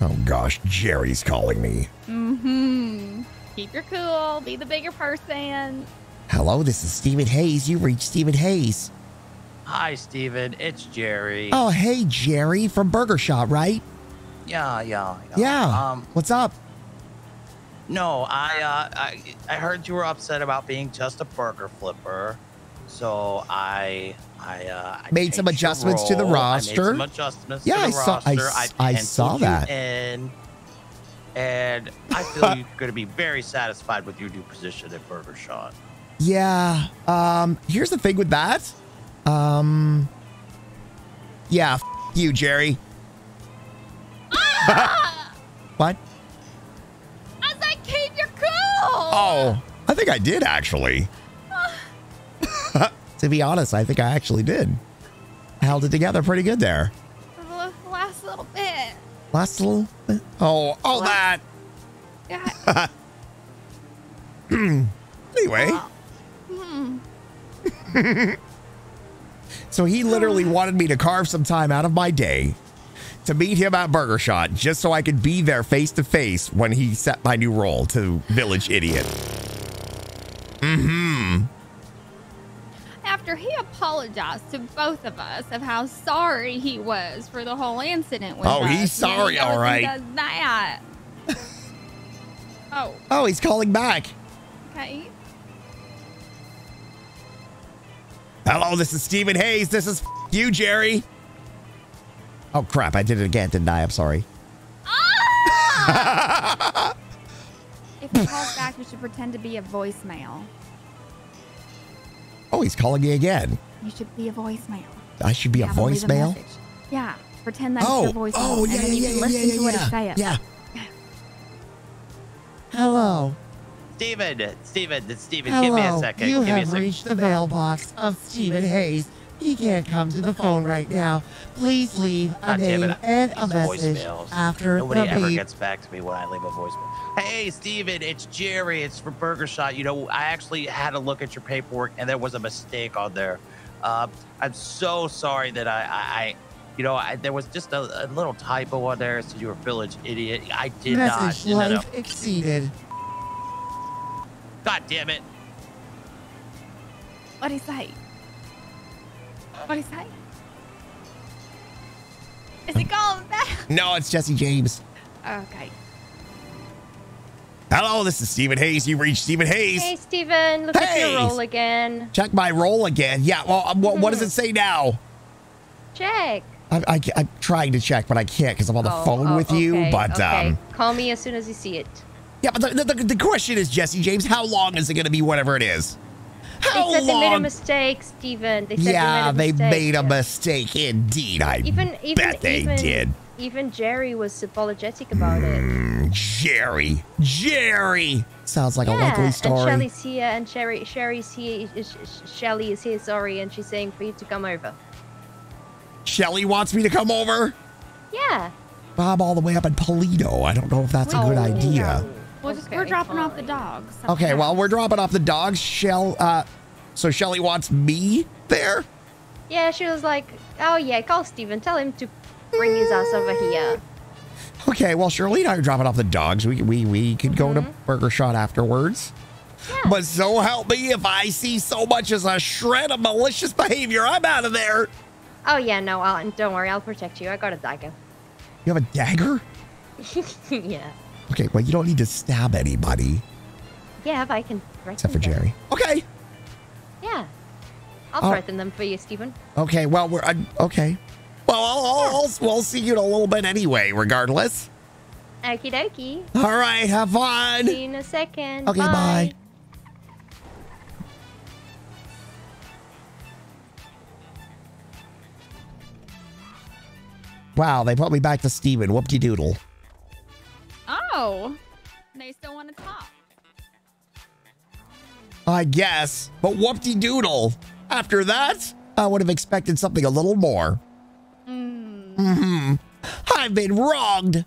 Speaker 31: Oh gosh, Jerry's calling me.
Speaker 11: mm-hmm. Keep your cool. Be the bigger person.
Speaker 1: Hello, this is Steven Hayes. You reached Steven Hayes.
Speaker 32: Hi, Steven. It's Jerry.
Speaker 1: Oh, hey, Jerry from Burger Shot, right?
Speaker 32: Yeah, yeah, yeah.
Speaker 1: Yeah.
Speaker 32: Um,
Speaker 1: What's up?
Speaker 32: no, I, uh, I, I heard you were upset about being just a burger flipper, so I, I, uh, I
Speaker 1: Made some adjustments to the.
Speaker 32: I
Speaker 1: roster.
Speaker 32: some adjustments
Speaker 1: Yeah, I saw- I
Speaker 32: roster.
Speaker 1: s- I saw that.
Speaker 32: In, and I feel *laughs* you're going to be very satisfied with your new position at Burger Shot.
Speaker 1: Yeah. Um, here's the thing with that. Um, yeah, f- you, Jerry. *laughs* what?
Speaker 11: I said, keep your cool.
Speaker 31: Oh, I think I did actually. *sighs*
Speaker 1: To be honest, I think I actually did. Held it together pretty good there.
Speaker 11: The last little bit.
Speaker 1: Last little bit.
Speaker 31: Oh, all that.
Speaker 11: Yeah. *clears throat*
Speaker 31: anyway.
Speaker 11: Hmm. *laughs*
Speaker 1: So he literally wanted me to carve some time out of my day
Speaker 31: to meet him at Burger Shot just so I could be there face to face when he set my new role to Village Idiot. Mm-hmm.
Speaker 11: After he apologized to both of us of how sorry he was for the whole incident with
Speaker 31: Oh,
Speaker 11: us,
Speaker 31: he's
Speaker 11: he
Speaker 31: sorry,
Speaker 11: goes
Speaker 31: all
Speaker 11: does that. *laughs* oh,
Speaker 1: Oh, he's calling back.
Speaker 11: okay.
Speaker 31: Hello, this is Steven Hayes. This is f- you, Jerry.
Speaker 1: Oh crap! I did it again, didn't I? I'm sorry. Ah! *laughs*
Speaker 11: If he calls back, we should pretend to be a voicemail.
Speaker 1: Oh, he's calling me again.
Speaker 11: You should be a voicemail.
Speaker 1: I should be a
Speaker 11: Have him
Speaker 1: voicemail.
Speaker 11: Yeah, pretend that's
Speaker 1: Oh,
Speaker 11: your voicemail.
Speaker 1: oh, yeah,
Speaker 11: and then you
Speaker 1: yeah,
Speaker 11: can
Speaker 1: yeah,
Speaker 11: listen
Speaker 1: yeah,
Speaker 11: to what
Speaker 1: yeah,
Speaker 11: he's saying.
Speaker 1: yeah. Hello.
Speaker 32: Steven, Steven, Steven, give me a
Speaker 33: Hello.
Speaker 32: second.
Speaker 33: You
Speaker 32: give me a
Speaker 33: have reached the mailbox of Steven Hayes. He can't come to the phone right now. Please leave a
Speaker 32: God damn
Speaker 33: name
Speaker 32: it.
Speaker 33: and a message
Speaker 32: voicemails.
Speaker 33: after
Speaker 32: Nobody
Speaker 33: the
Speaker 32: ever
Speaker 33: beep.
Speaker 32: gets back to me when I leave a voicemail. Hey, Steven, it's Jerry. It's for Burger Shot. You know, I actually had to look at your paperwork and there was a mistake on there. Uh, I'm so sorry that I, I, I you know, I, there was just a, a little typo on there. It said you were village idiot. I did
Speaker 33: Message
Speaker 32: not. No, no, no.
Speaker 33: life exceeded.
Speaker 32: God damn it.
Speaker 11: What'd he say? What'd he say? Is he calling back?
Speaker 1: No, it's Jesse James.
Speaker 11: Okay.
Speaker 1: Hello, this is Steven Hayes. You reached Steven Hayes.
Speaker 34: Hey, Steven, look at your roll again.
Speaker 1: Check my roll again. Yeah, well, um, what, what does it say now?
Speaker 34: Check.
Speaker 1: I, I, I'm trying to check, but I can't because I'm on the
Speaker 34: Oh,
Speaker 1: phone
Speaker 34: oh,
Speaker 1: with you. But
Speaker 34: okay.
Speaker 1: um,
Speaker 34: call me as soon as you see it.
Speaker 1: Yeah, but the, the, the question is, Jesse James, how long is it going to be? Whatever it is. How
Speaker 34: they said they made a mistake, Steven. They said
Speaker 1: yeah,
Speaker 34: they made a mistake.
Speaker 1: made a mistake. Indeed, I
Speaker 34: even even
Speaker 1: bet they
Speaker 34: even,
Speaker 1: did.
Speaker 34: Even Jerry was apologetic about it.
Speaker 1: Mm, Jerry, Jerry. Sounds like a
Speaker 34: yeah,
Speaker 1: likely
Speaker 34: and
Speaker 1: story.
Speaker 34: Shelly's here, and Sherry, Sherry's here. Sh- Sh- Shelly is here. Sorry, and she's saying for you to come over.
Speaker 1: Shelly wants me to come over.
Speaker 34: Yeah.
Speaker 1: I'm all the way up in Paleto. I don't know if that's a good
Speaker 34: Oh,
Speaker 1: idea.
Speaker 11: Well, just, we're dropping off the dogs.
Speaker 1: Okay, well, we're dropping off the dogs. Shell, uh, so Shelly wants me there?
Speaker 34: Yeah, she was like, "Oh yeah, call Steven. Tell him to bring his ass over here."
Speaker 1: Okay, well, Shirley and I are dropping off the dogs. We we we could go to Burger Shot afterwards. Yeah. But so help me, if I see so much as a shred of malicious behavior, I'm out of there.
Speaker 34: Oh yeah, no, I'll, don't worry, I'll protect you. I got a dagger.
Speaker 1: You have a dagger? *laughs*
Speaker 34: yeah.
Speaker 1: Okay, well, you don't need to stab anybody
Speaker 34: Yeah, but I can threaten
Speaker 1: except for
Speaker 34: them.
Speaker 1: Jerry. Okay.
Speaker 34: Yeah. I'll
Speaker 1: Oh.
Speaker 34: threaten them for you, Steven.
Speaker 1: Okay, well, we're uh, okay. Well, I'll, I'll, I'll, we'll see you in a little bit anyway, regardless.
Speaker 34: Okie dokie.
Speaker 1: All right, have fun.
Speaker 34: See you in a second.
Speaker 1: Okay, bye. Wow, they put me back to Steven. Whoop-de doodle.
Speaker 11: Oh, they still want to talk.
Speaker 1: I guess. But whoop-de doodle. After that, I would have expected something a little more. hmm I've been wronged.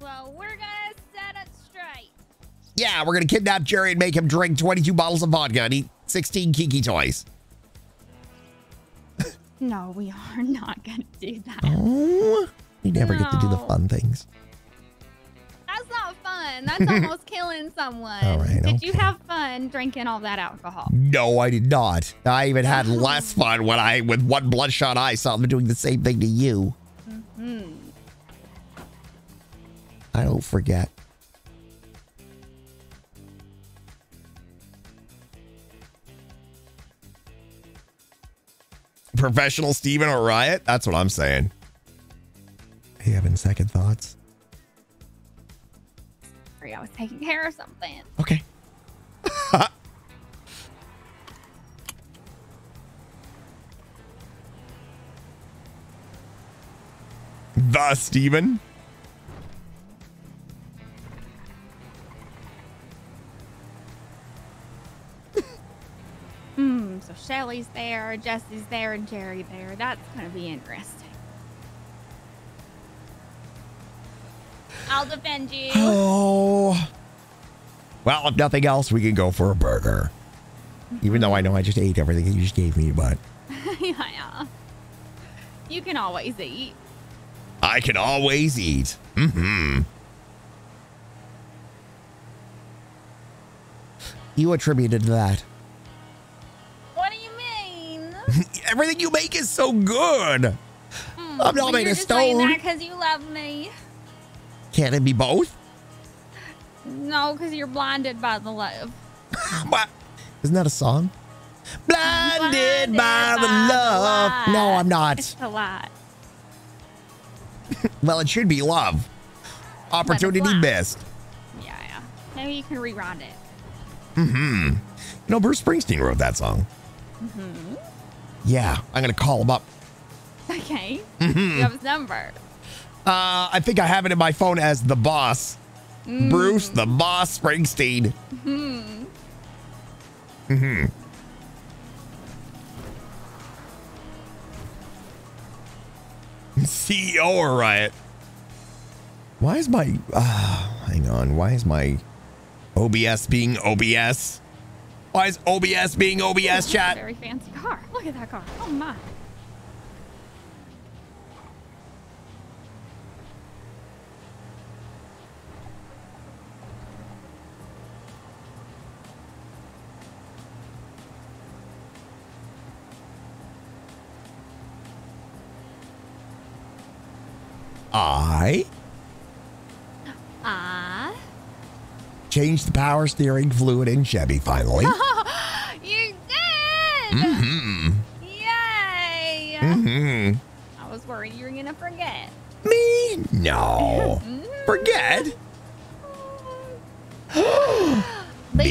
Speaker 11: Well, we're gonna set it straight.
Speaker 1: Yeah, we're going to kidnap Jerry and make him drink 22 bottles of vodka and eat 16 Kiki toys. *laughs*
Speaker 11: No, we are not gonna do that.
Speaker 1: Oh, we never get to do the fun things.
Speaker 11: That's not fun. That's *laughs* almost killing someone.
Speaker 1: All right,
Speaker 11: Did you have fun drinking all that alcohol?
Speaker 1: No, I did not. I even had *laughs* less fun when I, with one bloodshot eye, saw them doing the same thing to you.
Speaker 11: Hmm.
Speaker 1: I don't forget. Professional Steven or Riot? That's what I'm saying. Hey, having second thoughts?
Speaker 11: I was taking care of something.
Speaker 1: Okay. *laughs* The Steven?
Speaker 11: Hmm. So Shelly's there, Jesse's there, and Jerry there. That's gonna be interesting. I'll defend you.
Speaker 1: Oh. Well, if nothing else, we can go for a burger. Even though I know I just ate everything you just gave me, but *laughs*
Speaker 11: yeah. You can always eat.
Speaker 1: I can always eat. Mm-hmm. You attributed that.
Speaker 11: What do you mean? *laughs*
Speaker 1: Everything you make is so good. I'm not made of stone.
Speaker 11: because you love me.
Speaker 1: Can it be both?
Speaker 11: No, because you're blinded by the love. *laughs*
Speaker 1: Isn't that a song? Blinded, by, the love. No, I'm not.
Speaker 11: It's a lot. *laughs*
Speaker 1: Well, it should be love. Opportunity missed.
Speaker 11: Yeah, yeah. Maybe you can rewind it.
Speaker 1: Mm-hmm. You know, Bruce Springsteen wrote that song.
Speaker 11: hmm
Speaker 1: Yeah, I'm gonna call him up. *laughs*
Speaker 11: Okay.
Speaker 1: Mm-hmm.
Speaker 11: You have his number.
Speaker 1: Uh, I think I have it in my phone as the boss.
Speaker 11: Mm.
Speaker 1: Bruce the Boss Springsteen.
Speaker 11: Hmm.
Speaker 1: Mm-hmm. CEO or Riot. Why is my uh, hang on? Why is my OBS being OBS? Why is OBS being OBS chat?
Speaker 11: Very fancy car. Look at that car. Oh my.
Speaker 1: I
Speaker 11: Ah.
Speaker 21: Changed the power steering fluid in Chevy finally. *laughs*
Speaker 11: you did!
Speaker 21: Mm-hmm.
Speaker 11: Yay!
Speaker 21: Mm-hmm.
Speaker 11: I was worried you were gonna forget.
Speaker 21: Me? No. *laughs* Forget? Beep beep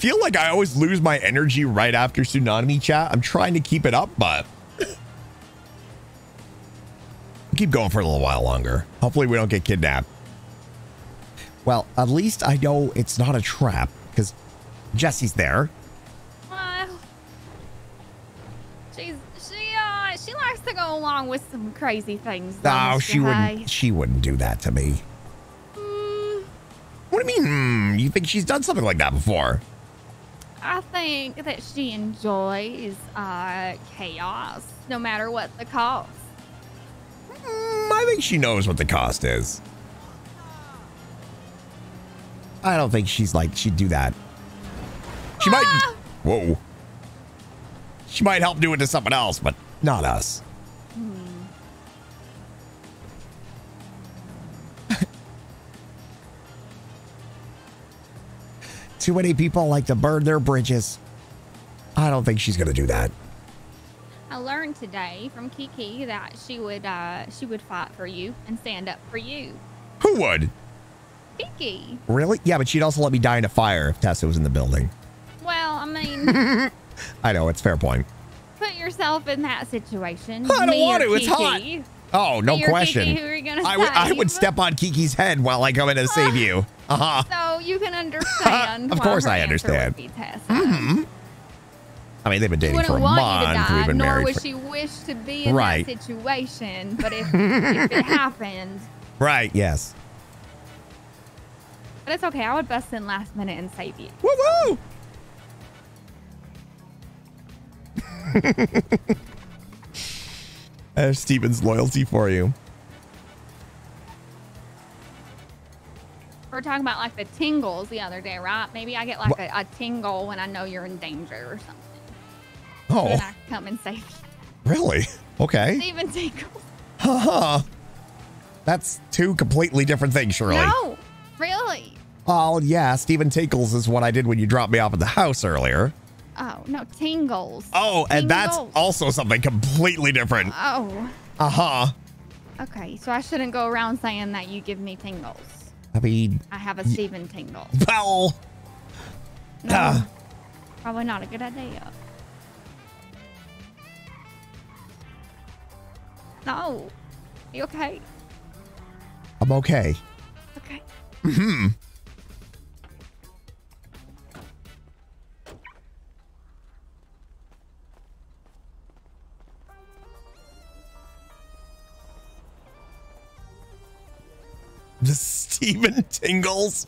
Speaker 1: feel like I always lose my energy right after tsunami chat. I'm trying to keep it up, but keep going for a little while longer. Hopefully, we don't get kidnapped.
Speaker 21: Well, at least I know it's not a trap because Jesse's there.
Speaker 11: She's she uh she likes to go along with some crazy things. though,
Speaker 21: Oh,
Speaker 11: Mr.
Speaker 21: she
Speaker 11: Hay.
Speaker 21: wouldn't. She wouldn't do that to me.
Speaker 1: What do you mean? Hmm, you think she's done something like that before?
Speaker 11: I think that she enjoys uh chaos, no matter what the cost.
Speaker 1: Hmm, I think she knows what the cost is.
Speaker 21: I don't think she's like she'd do that.
Speaker 1: She might. Whoa. She might help do it to someone else, but not us.
Speaker 21: Too many people like to burn their bridges. I don't think she's gonna do that.
Speaker 11: I learned today from Kiki that she would uh she would fight for you and stand up for you.
Speaker 1: Who would?
Speaker 11: Kiki.
Speaker 21: Really? Yeah, but she'd also let me die in a fire if Tessa was in the building.
Speaker 11: Well, I mean, *laughs*
Speaker 21: I know it's fair point.
Speaker 11: put yourself in that situation.
Speaker 1: I don't
Speaker 11: Me
Speaker 1: want
Speaker 11: or
Speaker 1: to. It's hot.
Speaker 21: Oh, no
Speaker 11: Me or
Speaker 21: question.
Speaker 11: Kiki, who are you gonna
Speaker 1: I would. I would step on Kiki's head while I come in to save you. *laughs*
Speaker 11: So you can understand.
Speaker 1: Of course I understand.
Speaker 11: would be Tessa.
Speaker 1: hmm I mean, they've been dating for a
Speaker 11: want
Speaker 1: month.
Speaker 11: die,
Speaker 1: We've been
Speaker 11: nor
Speaker 1: married.
Speaker 11: would
Speaker 1: For,
Speaker 11: she wish to be in
Speaker 1: Right.
Speaker 11: that situation. But if, *laughs* if it happened,
Speaker 21: Right. Yes.
Speaker 11: but it's okay. I would bust in last minute and save you.
Speaker 1: woo woo! *laughs* There's Steven's loyalty for you.
Speaker 11: Were talking about like the tingles the other day, right? Maybe I get like a, a tingle when I know you're in danger or something.
Speaker 1: Oh.
Speaker 11: Then I come and save you.
Speaker 1: Really? Okay.
Speaker 11: Steven tingles.
Speaker 1: Haha. That's two completely different things, Shirley.
Speaker 11: No, really.
Speaker 1: Oh, yeah. Steven Tinkles is what I did when you dropped me off at the house earlier.
Speaker 11: Oh no, tingles.
Speaker 1: Oh, and that's also something completely different.
Speaker 11: Oh,
Speaker 1: Uh huh.
Speaker 11: okay. So I shouldn't go around saying that you give me tingles.
Speaker 21: I mean,
Speaker 11: I have a Steven tingle.
Speaker 1: Well,
Speaker 11: No,
Speaker 1: ah,
Speaker 11: probably not a good idea. No. You okay?
Speaker 21: I'm okay.
Speaker 11: Okay.
Speaker 1: hmm. *laughs* The Steven Tingles.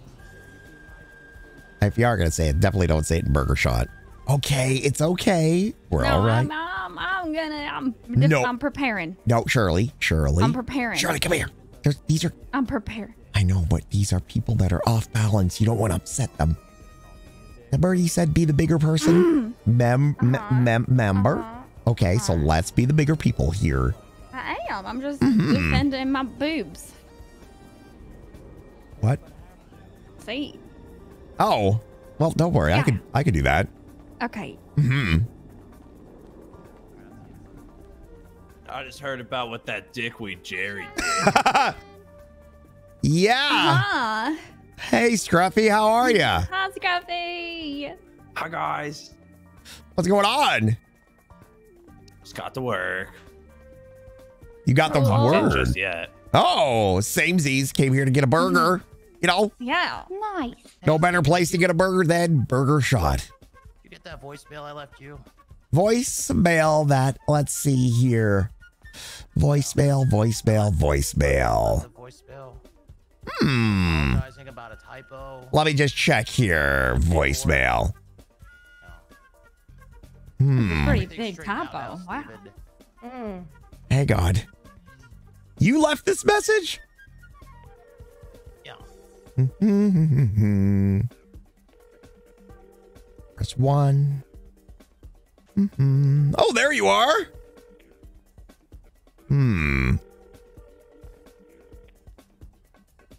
Speaker 21: If you are gonna say it, definitely don't say it in Burger Shot. Okay, it's okay. We're
Speaker 11: no,
Speaker 21: all right.
Speaker 11: I'm, I'm, I'm gonna. I'm. Just,
Speaker 21: No.
Speaker 11: I'm preparing.
Speaker 21: No, Shirley, Shirley.
Speaker 11: I'm preparing.
Speaker 21: Shirley, come here. There's, these are.
Speaker 11: I'm prepared.
Speaker 21: I know, but these are people that are off balance. You don't want to upset them. Remember, you said be the bigger person. Mm-hmm. Mem, mem, uh-huh. mem, member. Uh-huh. Okay, so uh-huh. let's be the bigger people here.
Speaker 11: I am. I'm just
Speaker 21: Mhm.
Speaker 11: defending my boobs.
Speaker 21: What?
Speaker 11: See?
Speaker 1: Oh, well, don't worry. I could I could do that.
Speaker 11: Okay.
Speaker 1: Hmm.
Speaker 28: I just heard about what that dickweed Jerry did. *laughs*
Speaker 1: Yeah.
Speaker 11: Huh?
Speaker 1: Hey, Scruffy, how are you? *laughs*
Speaker 11: Hi, Scruffy.
Speaker 28: Hi guys.
Speaker 1: What's going on?
Speaker 28: Just got to work.
Speaker 1: You got the
Speaker 11: Oh.
Speaker 28: Didn't
Speaker 1: word.
Speaker 28: Just yet.
Speaker 1: Oh, same Z's came here to get a burger. You know,
Speaker 11: Yeah.
Speaker 34: Nice.
Speaker 1: no better place to get a burger than Burger Shot.
Speaker 32: You get that voicemail I left you?
Speaker 21: Voicemail that. Let's see here. Voicemail, voicemail, voicemail.
Speaker 32: Voicemail.
Speaker 1: Hmm.
Speaker 32: Apologizing about a typo.
Speaker 1: Let me just check here. Voicemail. Hmm.
Speaker 11: Pretty big typo. Wow.
Speaker 12: Mm.
Speaker 1: Hang on. You left this message? *laughs* Press one. Mhm. Oh, there you are. Hmm.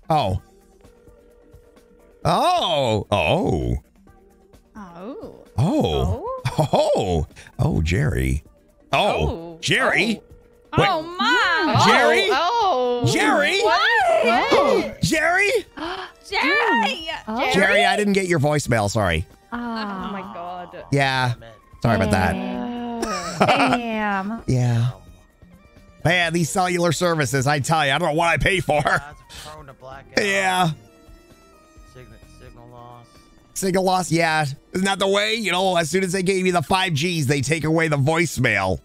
Speaker 1: Oh. Oh. Oh.
Speaker 11: Oh.
Speaker 1: Oh. Oh. Oh, Jerry. Oh, Jerry. Oh, Wait.
Speaker 11: Oh.
Speaker 1: Jerry?
Speaker 12: Oh.
Speaker 1: Jerry?
Speaker 12: What?
Speaker 1: Jerry? *gasps*
Speaker 11: Jerry.
Speaker 1: Jerry, I didn't get your voicemail. Sorry.
Speaker 12: Oh my god.
Speaker 1: Yeah. Sorry about that.
Speaker 11: Damn. *laughs*
Speaker 1: Yeah. Man, these cellular services, I tell you, I don't know what I pay for.
Speaker 32: Prone to blackout.
Speaker 1: Yeah.
Speaker 32: Signal, signal loss.
Speaker 1: Signal loss, yeah. Isn't that the way? You know, as soon as they gave you the 5Gs, they take away the voicemail.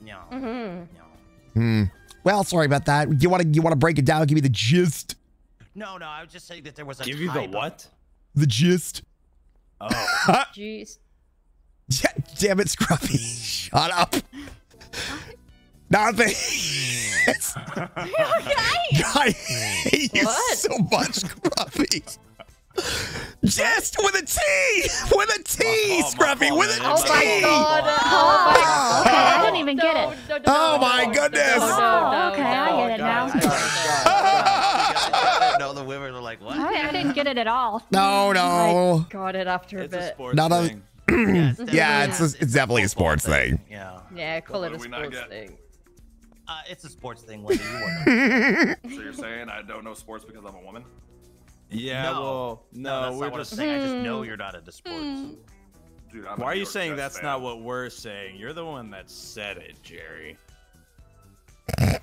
Speaker 32: No.
Speaker 12: Mm-hmm.
Speaker 1: Hmm. Well, sorry about that. You want to you want to break it down? Give me the gist.
Speaker 32: No, no, I was just saying that there was a
Speaker 35: Give you the what?
Speaker 1: The gist.
Speaker 35: Oh. *laughs*
Speaker 12: Jeez.
Speaker 1: Yeah, damn it, Scruffy. Shut up. Nothing. *laughs* *laughs* I hate you
Speaker 12: What?
Speaker 1: so much, Scruffy. Just with a T, with a T,
Speaker 35: Oh,
Speaker 1: Scruffy,
Speaker 35: fault,
Speaker 1: with
Speaker 35: man.
Speaker 1: a
Speaker 12: Oh
Speaker 1: T.
Speaker 12: my god. Oh my god.
Speaker 36: Okay, I didn't even get it.
Speaker 12: No, no,
Speaker 1: Oh my goodness.
Speaker 12: No, no, no,
Speaker 36: okay, I get it now.
Speaker 12: no, no,
Speaker 32: I know the women are like, what?
Speaker 36: I, I didn't get it at all.
Speaker 1: No, no.
Speaker 12: Got it after a
Speaker 35: It's
Speaker 12: bit.
Speaker 35: sports
Speaker 1: Not a-
Speaker 35: thing. *clears throat*
Speaker 1: Yeah, it's a, it's definitely a sports thing.
Speaker 32: Yeah.
Speaker 12: Yeah, call it a
Speaker 35: What do we not
Speaker 12: sports thing.
Speaker 32: Uh, it's a sports thing, Linda. You wouldn't. *laughs*
Speaker 35: So you're saying I don't know sports because I'm a woman?
Speaker 24: Yeah,
Speaker 32: No.
Speaker 24: well, no,
Speaker 32: that's
Speaker 24: we're
Speaker 32: not what I'm
Speaker 24: just.
Speaker 32: saying. I just know you're not into sports.
Speaker 35: Dude, I'm
Speaker 24: Why are you saying that's
Speaker 35: fan.
Speaker 24: not what we're saying? You're the one that said it, Jerry. *clears throat*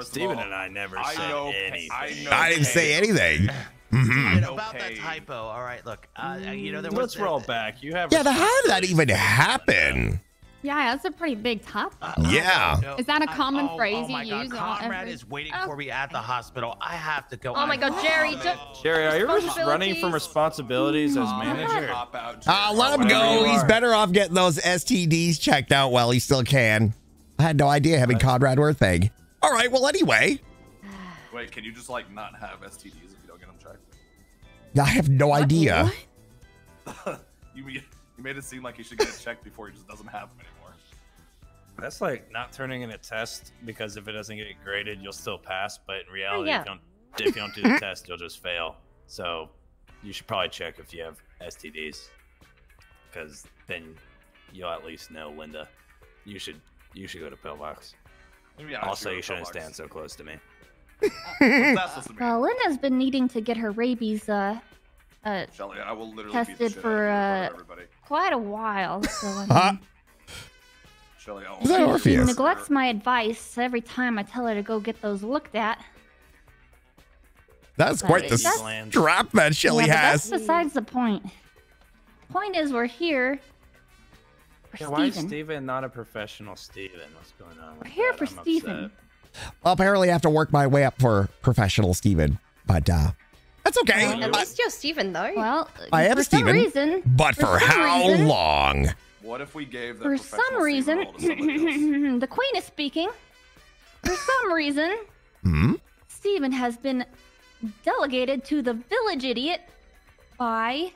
Speaker 24: Steven
Speaker 35: all,
Speaker 24: and I never
Speaker 35: I
Speaker 24: said
Speaker 35: know,
Speaker 24: anything.
Speaker 35: I know.
Speaker 1: I didn't say anything. *laughs* Mhm.
Speaker 32: And
Speaker 35: know
Speaker 32: about that typo, all right, look, uh, you know there was.
Speaker 24: Let's roll back. You have.
Speaker 1: Yeah, but how did that even
Speaker 24: responsibilities.
Speaker 1: happen?
Speaker 11: Yeah, that's a pretty big typo.
Speaker 1: Yeah.
Speaker 32: No,
Speaker 11: Is that a common
Speaker 32: oh,
Speaker 11: phrase
Speaker 32: oh my
Speaker 11: you
Speaker 32: God,
Speaker 11: use on
Speaker 32: Conrad
Speaker 11: every-
Speaker 32: is waiting
Speaker 11: Oh.
Speaker 32: for me at the hospital. I have to go.
Speaker 12: Oh my
Speaker 32: I'm-
Speaker 12: god, Jerry.
Speaker 24: Jerry, are you res-
Speaker 12: Responsibilities.
Speaker 24: running from responsibilities as manager?
Speaker 35: Cop out.
Speaker 1: Uh, let him go. He's better off getting those STDs checked out while he still can. I had no idea having Conrad were a thing. All right. Well, anyway,
Speaker 35: Wait, can you just like not have STDs if you don't get them checked?
Speaker 1: I have no idea. *laughs*
Speaker 35: you made you made it seem like he should get it checked before he just doesn't have them anymore.
Speaker 24: That's like not turning in a test because if it doesn't get graded, you'll still pass. But in reality,
Speaker 12: yeah.
Speaker 24: if, you don't, if you don't do the *laughs* test, you'll just fail. So you should probably check if you have STDs, because then you'll at least know. Linda, you should you should go to pillbox.
Speaker 35: Maybe I
Speaker 24: Also,
Speaker 35: should
Speaker 24: you shouldn't
Speaker 35: go
Speaker 24: stand so close to me.
Speaker 35: What's that supposed to mean?
Speaker 36: Well, Linda's been needing to get her rabies uh, uh,
Speaker 35: Shelly, I will literally beat the
Speaker 36: tested
Speaker 35: shit
Speaker 36: for
Speaker 35: out of you in front
Speaker 36: uh, quite a while. So *laughs* I mean,
Speaker 35: Shelly, I'll
Speaker 1: Is that
Speaker 36: she
Speaker 1: Orpheus?
Speaker 36: neglects my advice every time I tell her to go get those looked at.
Speaker 1: That's quite the
Speaker 24: Baby glands.
Speaker 1: strap that Shelly
Speaker 36: yeah, but
Speaker 1: has.
Speaker 36: that's besides the point. Point is, we're here for
Speaker 24: Yeah, why is
Speaker 36: Steven.
Speaker 24: Steven not a professional Steven? What's going on?
Speaker 36: We're here
Speaker 24: that?
Speaker 36: for
Speaker 24: I'm
Speaker 36: Steven.
Speaker 24: upset.
Speaker 1: Well, apparently, I have to work my way up for professional Steven. But uh, that's okay.
Speaker 12: At least you're Steven, though.
Speaker 36: Well,
Speaker 1: I am
Speaker 36: for
Speaker 1: Steven.
Speaker 36: some reason.
Speaker 1: but for,
Speaker 36: for
Speaker 1: how
Speaker 36: reason-
Speaker 1: long?
Speaker 35: What if we gave that
Speaker 36: For some reason,
Speaker 35: Steven role to somebody else? *laughs*
Speaker 36: the Queen is speaking. For some reason,
Speaker 1: Hmm?
Speaker 36: Steven has been delegated to the village idiot by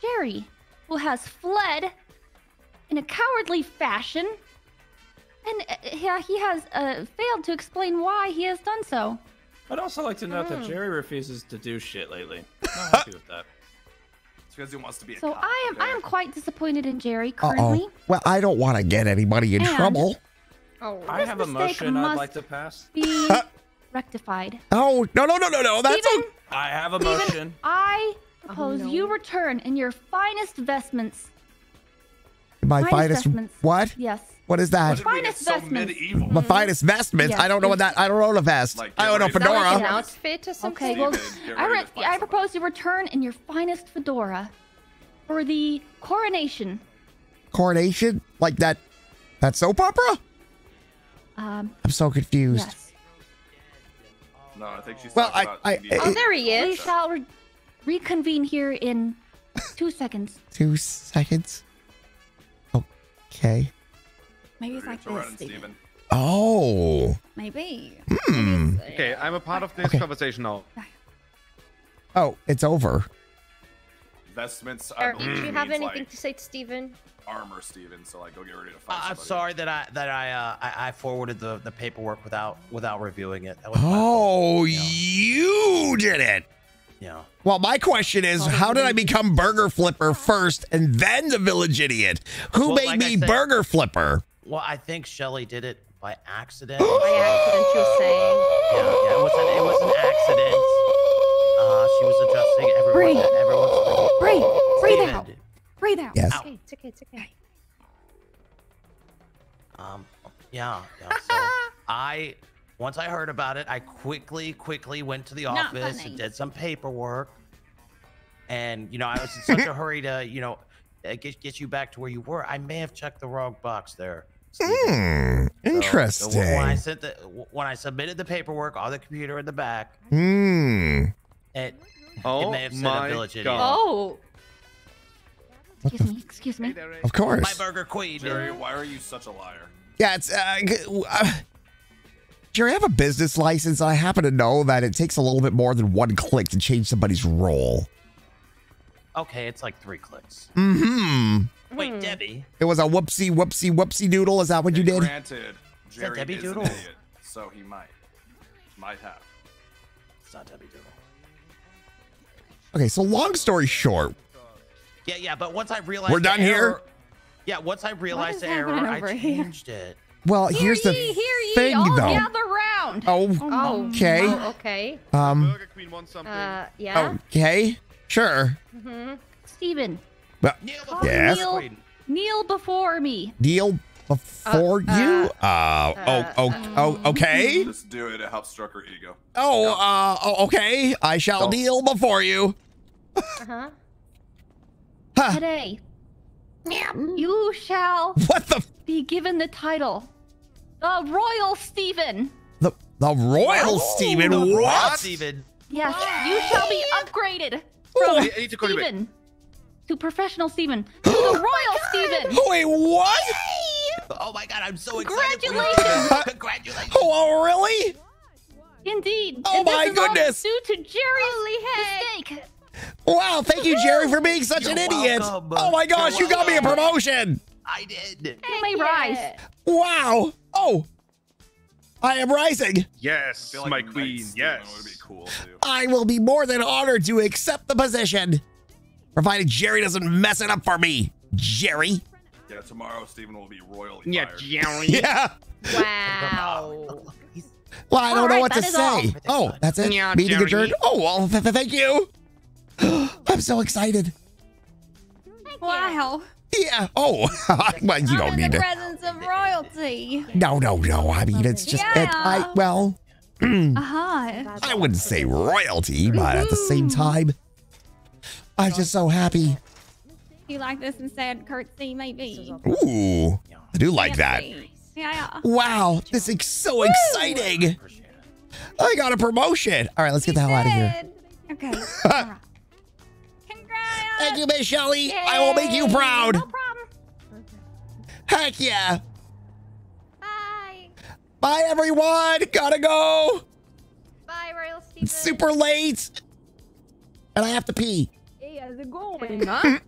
Speaker 36: Jerry, who has fled in a cowardly fashion, and uh, he he has uh, failed to explain why he has done so.
Speaker 24: I'd also like to note
Speaker 36: Hmm.
Speaker 24: that Jerry refuses to do shit lately. *laughs* I'm not happy with that.
Speaker 35: It's because he wants to be a
Speaker 36: So
Speaker 35: cop.
Speaker 36: I am I am quite disappointed in Jerry currently.
Speaker 1: oh. Well, I don't want to get anybody in
Speaker 36: And-
Speaker 1: trouble.
Speaker 12: Oh,
Speaker 24: I
Speaker 36: This
Speaker 24: have a
Speaker 36: mistake
Speaker 24: motion I'd
Speaker 36: must
Speaker 24: like to pass.
Speaker 36: Be *laughs* rectified.
Speaker 1: Oh no no no no no! That's
Speaker 36: Steven,
Speaker 24: I have a
Speaker 36: Steven,
Speaker 24: motion.
Speaker 36: I propose
Speaker 12: no.
Speaker 36: you return in your finest vestments.
Speaker 1: a, my
Speaker 36: finest
Speaker 1: finest.
Speaker 36: vestments.
Speaker 1: What?
Speaker 36: Yes.
Speaker 1: What is that?
Speaker 35: What did we get
Speaker 36: finest
Speaker 35: so
Speaker 36: vestments.
Speaker 35: medieval?
Speaker 1: My finest vestments.
Speaker 36: Yes.
Speaker 1: I don't know what that. I don't own a vest.
Speaker 35: Like,
Speaker 1: I
Speaker 35: get
Speaker 1: own a
Speaker 35: ready for-
Speaker 12: Is that like an
Speaker 1: fedora.
Speaker 12: outfit or something?
Speaker 36: Okay, well, I, re- I propose you return in your finest fedora for the coronation.
Speaker 1: Coronation? Like that? That soap opera?
Speaker 36: Um,
Speaker 1: I'm so confused.
Speaker 36: yes.
Speaker 35: No, I think she's
Speaker 1: Well,
Speaker 35: talking
Speaker 1: I-
Speaker 35: about
Speaker 1: I-
Speaker 35: TV.
Speaker 12: Oh, there he is.
Speaker 36: We shall re- reconvene here in two seconds. *laughs*
Speaker 1: Two seconds. Okay.
Speaker 36: Maybe it's like this, Steven.
Speaker 35: Steven.
Speaker 1: Oh.
Speaker 36: Maybe.
Speaker 1: Hmm.
Speaker 21: Okay, I'm a part of this
Speaker 1: Okay.
Speaker 21: conversation now.
Speaker 1: Oh, it's over.
Speaker 35: Vestments. I
Speaker 12: Eric,
Speaker 35: believe
Speaker 12: do you have
Speaker 35: means,
Speaker 12: anything
Speaker 35: like,
Speaker 12: to say to Steven?
Speaker 35: armor, Steven. So like, go get ready to fight.
Speaker 32: I- I'm sorry that I that I uh, I, I forwarded the, the paperwork without without reviewing it. That was my fault.
Speaker 1: Oh, you did it.
Speaker 32: Yeah.
Speaker 1: Well, my question is, how did I become Burger Flipper first and then the Village Idiot? Who
Speaker 32: Well,
Speaker 1: made
Speaker 32: like
Speaker 1: me
Speaker 32: said-
Speaker 1: Burger Flipper?
Speaker 32: Well, I think Shelly did it by accident. *gasps*
Speaker 12: By accident, she was saying.
Speaker 32: Yeah, yeah, it was an, it was an accident. Uh, she was adjusting everyone.
Speaker 36: Breathe.
Speaker 32: Everyone's
Speaker 36: Breathe. Breathe
Speaker 32: Steven,
Speaker 36: out. Breathe out.
Speaker 1: Yes.
Speaker 12: Okay, it's okay, it's okay.
Speaker 32: Um, yeah, yeah. So *laughs* I, once I heard about it, I quickly, quickly went to the
Speaker 11: Not
Speaker 32: office
Speaker 11: funny.
Speaker 32: and did some paperwork. And you know, I was in such a *laughs* hurry to, you know, uh, get get you back to where you were. I may have checked the wrong box there. Steven.
Speaker 1: Hmm.
Speaker 32: So- so
Speaker 1: Interesting.
Speaker 32: when I sent the when I submitted the paperwork on the computer in the back,
Speaker 1: Hmm.
Speaker 32: it
Speaker 21: Oh
Speaker 32: it may have said
Speaker 21: my
Speaker 32: a village idiot.
Speaker 36: Oh.
Speaker 1: What
Speaker 36: Excuse me. Excuse me.
Speaker 1: Of course.
Speaker 32: My burger queen.
Speaker 35: Jerry, why are you such a liar?
Speaker 1: Yeah, it's. Uh, uh, Jerry, I have a business license. I happen to know that it takes a little bit more than one click to change somebody's role.
Speaker 32: Okay, it's like three clicks.
Speaker 1: Hmm.
Speaker 32: Wait, Debbie.
Speaker 1: It was a whoopsie, whoopsie, whoopsie doodle. Is that what you did?
Speaker 35: Granted,
Speaker 32: Is
Speaker 35: Jerry
Speaker 32: Debbie
Speaker 35: is
Speaker 32: Doodle?
Speaker 35: an idiot, so he might, might have.
Speaker 32: It's not Debbie Doodle.
Speaker 1: Okay, so long story short,
Speaker 32: Yeah, yeah, but once I realized
Speaker 1: We're
Speaker 32: the
Speaker 1: done here?
Speaker 32: error- Yeah, once I realized
Speaker 36: is
Speaker 32: the error, I
Speaker 36: over here?
Speaker 32: changed it.
Speaker 1: well, here's the
Speaker 36: Hear ye, hear ye,
Speaker 1: thing,
Speaker 36: all
Speaker 1: though.
Speaker 36: gather round.
Speaker 1: Oh,
Speaker 12: Oh.
Speaker 1: okay.
Speaker 12: Oh, okay.
Speaker 1: Um,
Speaker 21: Burger Queen wants something.
Speaker 12: Uh, yeah.
Speaker 1: okay, sure.
Speaker 12: Mm-hmm.
Speaker 36: Steven.
Speaker 1: Well,
Speaker 36: call
Speaker 1: yes.
Speaker 36: Kneel, kneel before me.
Speaker 1: Deal before you. Uh, oh, oh, oh, okay.
Speaker 35: Just do it. It helps stroke her ego.
Speaker 1: Oh, uh, oh, okay. I shall
Speaker 35: Don't-
Speaker 1: deal before you.
Speaker 12: Uh-huh. *laughs*
Speaker 1: Huh.
Speaker 36: Today, you shall
Speaker 1: What the?
Speaker 36: be given the title, the Royal Steven.
Speaker 1: The the Royal Steven. What?
Speaker 32: Steven.
Speaker 36: Yes, you shall be upgraded
Speaker 1: Oh,
Speaker 36: from
Speaker 21: I need to call you back.
Speaker 36: Steven to professional Steven *gasps* to the Royal oh Steven.
Speaker 1: Oh, wait, what?
Speaker 32: Oh my god, I'm so excited.
Speaker 36: Congratulations. *laughs*
Speaker 32: Congratulations.
Speaker 1: Oh, oh, really?
Speaker 36: Indeed.
Speaker 1: Oh
Speaker 36: and
Speaker 1: my goodness.
Speaker 36: Due to Jerry's mistake.
Speaker 1: Wow, thank you, Jerry, for being such
Speaker 32: You're
Speaker 1: an idiot.
Speaker 32: welcome.
Speaker 1: Oh my gosh, you
Speaker 32: You're
Speaker 1: got me a promotion.
Speaker 32: I did.
Speaker 36: You may rise.
Speaker 1: Wow. Oh, I am rising.
Speaker 21: Yes,
Speaker 35: like
Speaker 21: my queen.
Speaker 35: Steven
Speaker 21: Yes.
Speaker 35: would be cool too.
Speaker 1: I will be more than honored to accept the position, provided Jerry doesn't mess it up for me. Jerry.
Speaker 35: Yeah, tomorrow Steven will be royally
Speaker 21: Yeah,
Speaker 35: fired.
Speaker 21: Jerry. *laughs*
Speaker 1: Yeah.
Speaker 12: Wow.
Speaker 1: Well, I don't
Speaker 36: All
Speaker 1: know
Speaker 36: right,
Speaker 1: what to
Speaker 36: that is all.
Speaker 1: say. Oh, that's it.
Speaker 21: Yeah,
Speaker 1: Meeting
Speaker 21: Jerry.
Speaker 1: adjourned. Oh, well, *laughs* th- th- thank you. *gasps* I'm so excited.
Speaker 11: Wow.
Speaker 1: Yeah. Oh, *laughs* well, you
Speaker 11: I'm
Speaker 1: don't
Speaker 11: in
Speaker 1: need
Speaker 11: the
Speaker 1: to.
Speaker 11: presence of royalty.
Speaker 1: No, no, no. I mean, it's just, it, I, well, *clears throat*
Speaker 11: Uh-huh.
Speaker 1: I wouldn't say royalty, but at the same time, I'm just so happy.
Speaker 11: You like this and sad curtsy, maybe?
Speaker 1: Ooh, I do like that.
Speaker 11: Yeah.
Speaker 1: Wow, this is so exciting. I got a promotion. All right, let's get the hell out of here.
Speaker 11: Okay. *laughs* Congrats.
Speaker 1: Thank you, Miss Shelley. I will make you proud.
Speaker 11: No problem.
Speaker 1: Heck yeah.
Speaker 12: Bye.
Speaker 1: Bye, everyone. Gotta go.
Speaker 12: Bye, Royal Steven.
Speaker 1: It's super late. And I have to pee.
Speaker 11: Hey, how's it going? *laughs*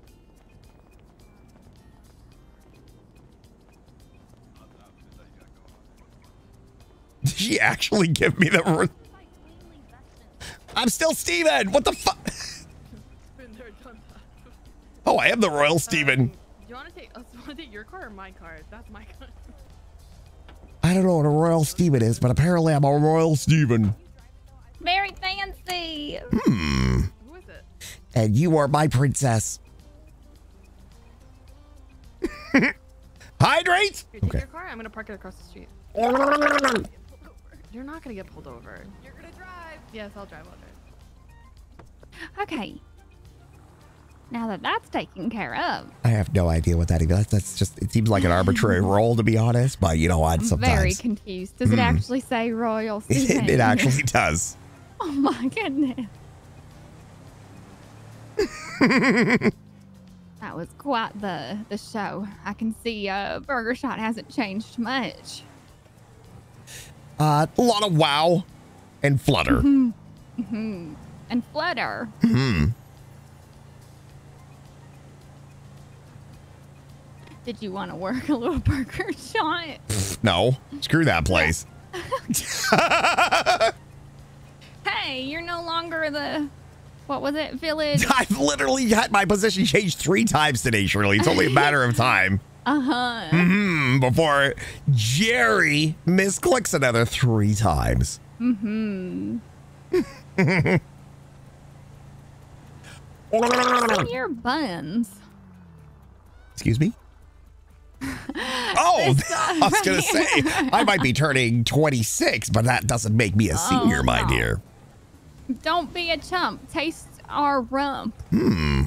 Speaker 1: Did she actually give me the. I'm still Steven. What the fuck? *laughs* Oh, I am the Royal Steven.
Speaker 37: Do you want to take? *laughs* us take your car or my car? That's my car.
Speaker 1: I don't know what a Royal Steven is, but apparently I'm a Royal Steven.
Speaker 11: Very fancy.
Speaker 1: Hmm.
Speaker 37: Who is it?
Speaker 1: And you are my princess. Hydrate?
Speaker 37: Here, take
Speaker 1: Okay.
Speaker 37: your car. I'm gonna park it across the street. You're not gonna get pulled over. You're gonna drive. Yes, I'll drive. I'll drive.
Speaker 11: Okay. Now that that's taken care of,
Speaker 1: I have no idea what that even. That's, that's just. It seems like an arbitrary *laughs* role, to be honest. But you know what?
Speaker 11: I'm
Speaker 1: Sometimes
Speaker 11: very confused. Does it
Speaker 1: Hmm.
Speaker 11: actually say Royal *laughs*
Speaker 1: it, it actually does.
Speaker 11: Oh my goodness. *laughs* that was quite the the show. I can see uh Burger Shot hasn't changed much.
Speaker 1: Uh, a lot of wow and flutter.
Speaker 11: Mhm. Mhm. And Flutter.
Speaker 1: Mm-hmm.
Speaker 11: Did you want to work a little *laughs* Burger Shot?
Speaker 1: No, screw that place. *laughs*
Speaker 11: Hey, you're no longer the what was it, village? *laughs*
Speaker 1: I've literally had my position changed three times today, Shirley. It's only a matter of time. *laughs*
Speaker 11: Uh-huh.
Speaker 1: hmm Before Jerry misclicks another three times.
Speaker 11: Mm-hmm. *laughs* Your buns?
Speaker 1: Excuse me? Oh, I was going to say, I might be turning 26, but that doesn't make me a senior, my
Speaker 11: no.
Speaker 1: dear.
Speaker 11: Don't be a chump. Taste our rump.
Speaker 1: Hmm.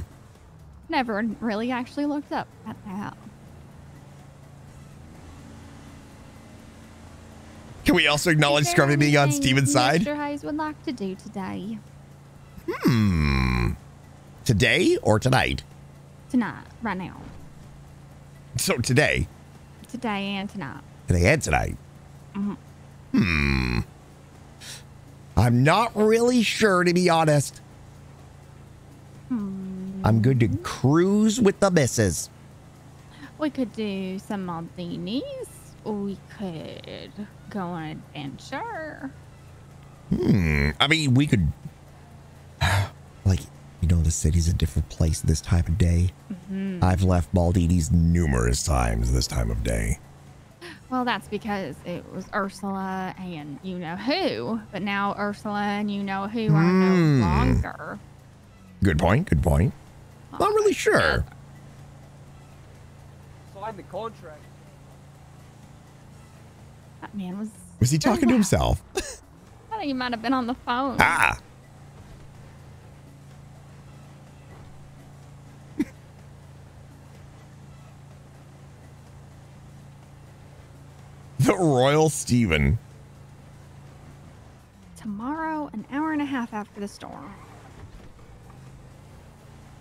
Speaker 11: Never really actually looked up at that.
Speaker 1: Can we also acknowledge Scruffy being on Steven's side?
Speaker 11: Mr. Hayes would like to do today.
Speaker 1: Hmm. Today or tonight?
Speaker 11: Tonight, right now.
Speaker 1: So today.
Speaker 11: Today and tonight.
Speaker 1: Today and tonight.
Speaker 11: Mhm.
Speaker 1: Hmm. I'm not really sure, to be honest.
Speaker 11: Hmm.
Speaker 1: I'm good to cruise with the missus.
Speaker 11: We could do some martinis. We could go on an adventure.
Speaker 1: Hmm. I mean, we could. *sighs* Like, you know, the city's a different place this time of day.
Speaker 11: Mhm.
Speaker 1: I've left Baldini's numerous times this time of day.
Speaker 11: Well, that's because it was Ursula and you know who, but now Ursula and you know who are
Speaker 1: Hmm.
Speaker 11: no longer.
Speaker 1: Good point. Good point. Not really sure.
Speaker 38: Sign the contract.
Speaker 11: That man was.
Speaker 1: Was he talking to *laughs* himself?
Speaker 11: I think he might have been on the phone.
Speaker 1: Ah. The Royal Steven.
Speaker 11: Tomorrow, an hour and a half after the storm.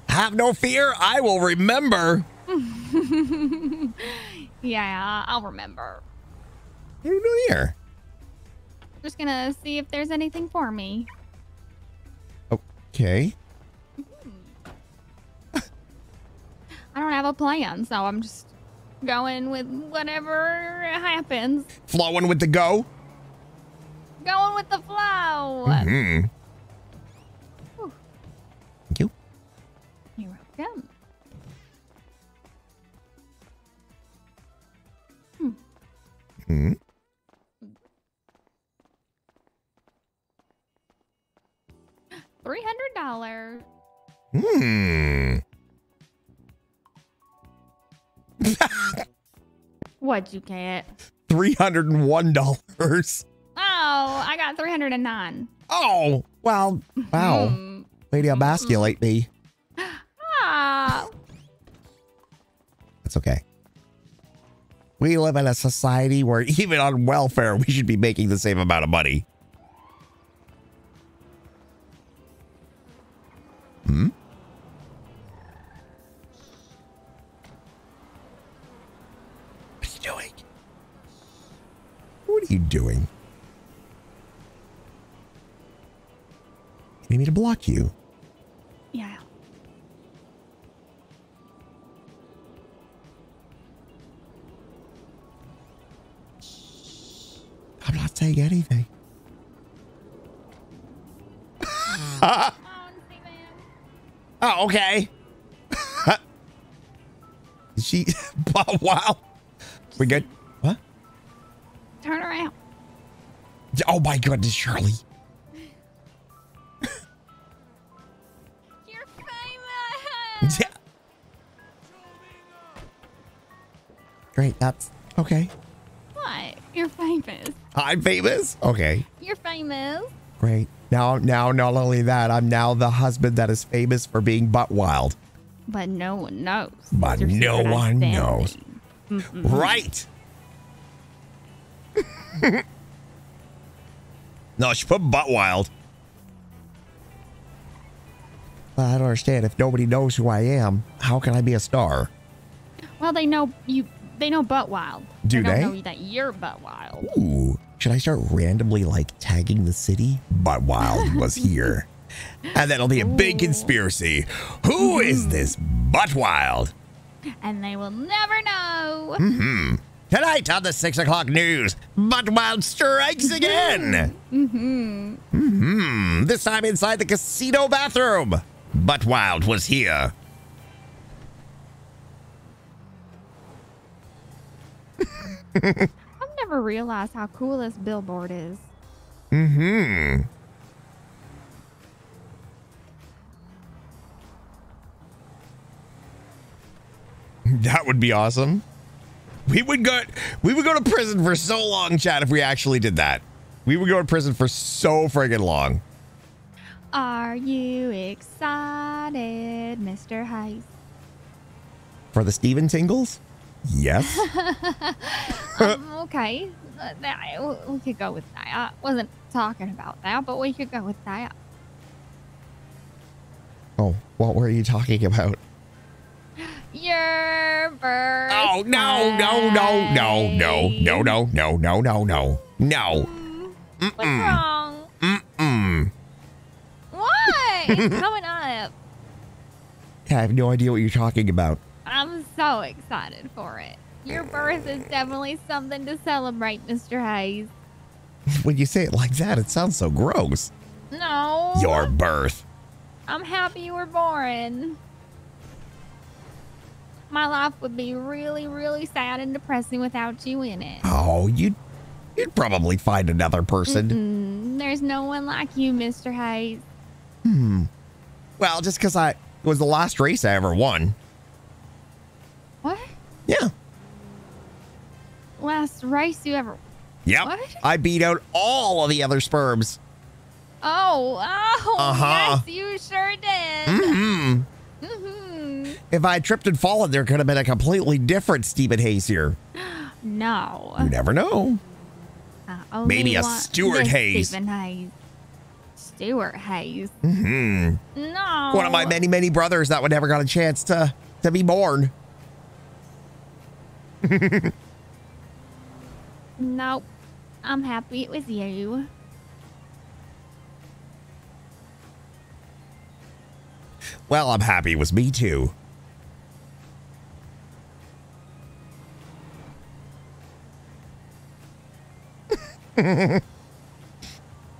Speaker 1: Have no fear, I will remember. *laughs*
Speaker 11: yeah, I'll remember.
Speaker 1: Happy New Year.
Speaker 11: Just gonna see if there's anything for me.
Speaker 1: Okay. Hmm. *laughs*
Speaker 11: I don't have a plan, so I'm just going with whatever happens.
Speaker 1: Flowing with the go.
Speaker 11: Going with the flow.
Speaker 1: hmm Thank you.
Speaker 11: You're welcome.
Speaker 1: Hmm. *gasps*
Speaker 11: Three hundred dollars.
Speaker 1: Hmm.
Speaker 11: What'd you get?
Speaker 1: Three hundred and one dollars.
Speaker 11: Oh, I got three hundred and nine.
Speaker 1: Oh, well, wow. Way to emasculate me.
Speaker 11: Ah,
Speaker 1: That's okay. We live in a society where even on welfare, we should be making the same amount of money. Hmm? What are you doing? You need me to block you?
Speaker 11: yeah.
Speaker 1: I'm not saying anything. *laughs* oh, okay. *laughs* she. *laughs* wow. We good?
Speaker 11: Turn around.
Speaker 1: Oh my goodness, Shirley.
Speaker 11: You're famous. *laughs*
Speaker 1: Yeah. Great. That's okay.
Speaker 11: What? You're famous.
Speaker 1: I'm famous. Okay.
Speaker 11: You're famous.
Speaker 1: Great. Now, now, not only that, I'm now the husband that is famous for being butt wild.
Speaker 11: But no one knows.
Speaker 1: But no one knows.
Speaker 11: Mhm.
Speaker 1: Right. *laughs* no, she put butt wild. I don't understand. If nobody knows who I am, how can I be a star?
Speaker 11: Well, they know you. They know Butt Wild.
Speaker 1: Do
Speaker 11: they?
Speaker 1: they?
Speaker 11: Don't know that you're Butt Wild.
Speaker 1: Ooh, should I start randomly like tagging the city? Butt Wild was *laughs* here. And that'll be a big conspiracy. Who is this Butt Wild?
Speaker 11: And they will never know.
Speaker 1: hmm Tonight on the six o'clock news, Butt Wild strikes again.
Speaker 11: Mm-hmm.
Speaker 1: hmm This time inside the casino bathroom. Butt Wild was here. *laughs*
Speaker 11: I've never realized how cool this billboard is.
Speaker 1: Mm-hmm. That would be awesome. We would go we would go to prison for so long, Chad, if we actually did that. We would go to prison for so friggin' long.
Speaker 11: Are you excited, Mr. Hayes?
Speaker 1: For the Steven Tingles? Yes. *laughs*
Speaker 11: um, okay, we could go with that. I wasn't talking about that, but we could go with that.
Speaker 1: Oh, what were you talking about?
Speaker 11: Your birthday.
Speaker 1: Oh no, no, no, no, no, no, no, no, no, no, no. No.
Speaker 11: What's wrong?
Speaker 1: Mm-mm.
Speaker 11: What? It's coming up.
Speaker 1: I have no idea what you're talking about.
Speaker 11: I'm so excited for it. Your birth is definitely something to celebrate, Mr. Hayes.
Speaker 1: When you say it like that, it sounds so gross.
Speaker 11: No.
Speaker 1: Your birth.
Speaker 11: I'm happy you were born. My life would be really, really sad and depressing without you in it.
Speaker 1: Oh, you'd you'd probably find another person.
Speaker 11: Mm, there's no one like you, Mr. Hayes.
Speaker 1: Hmm. Well, just because I it was the last race I ever won.
Speaker 11: What?
Speaker 1: Yeah.
Speaker 11: Last race you ever.
Speaker 1: Yep.
Speaker 11: What?
Speaker 1: I beat out all of the other sperms.
Speaker 11: Oh, oh,
Speaker 1: Uh-huh.
Speaker 11: yes, you sure did.
Speaker 1: hmm *laughs*
Speaker 11: hmm
Speaker 1: If I tripped and fallen, there could have been a completely different Steven Hayes here. *gasps*
Speaker 11: No.
Speaker 1: You never know.
Speaker 11: Only
Speaker 1: Maybe a
Speaker 11: this
Speaker 1: Hayes.
Speaker 11: Steven Hayes. Stuart Hayes.
Speaker 1: hmm
Speaker 11: No.
Speaker 1: One of my many, many brothers that would never got a chance to to be born. *laughs*
Speaker 11: Nope. I'm happy it was you.
Speaker 1: Well, I'm happy it was me too.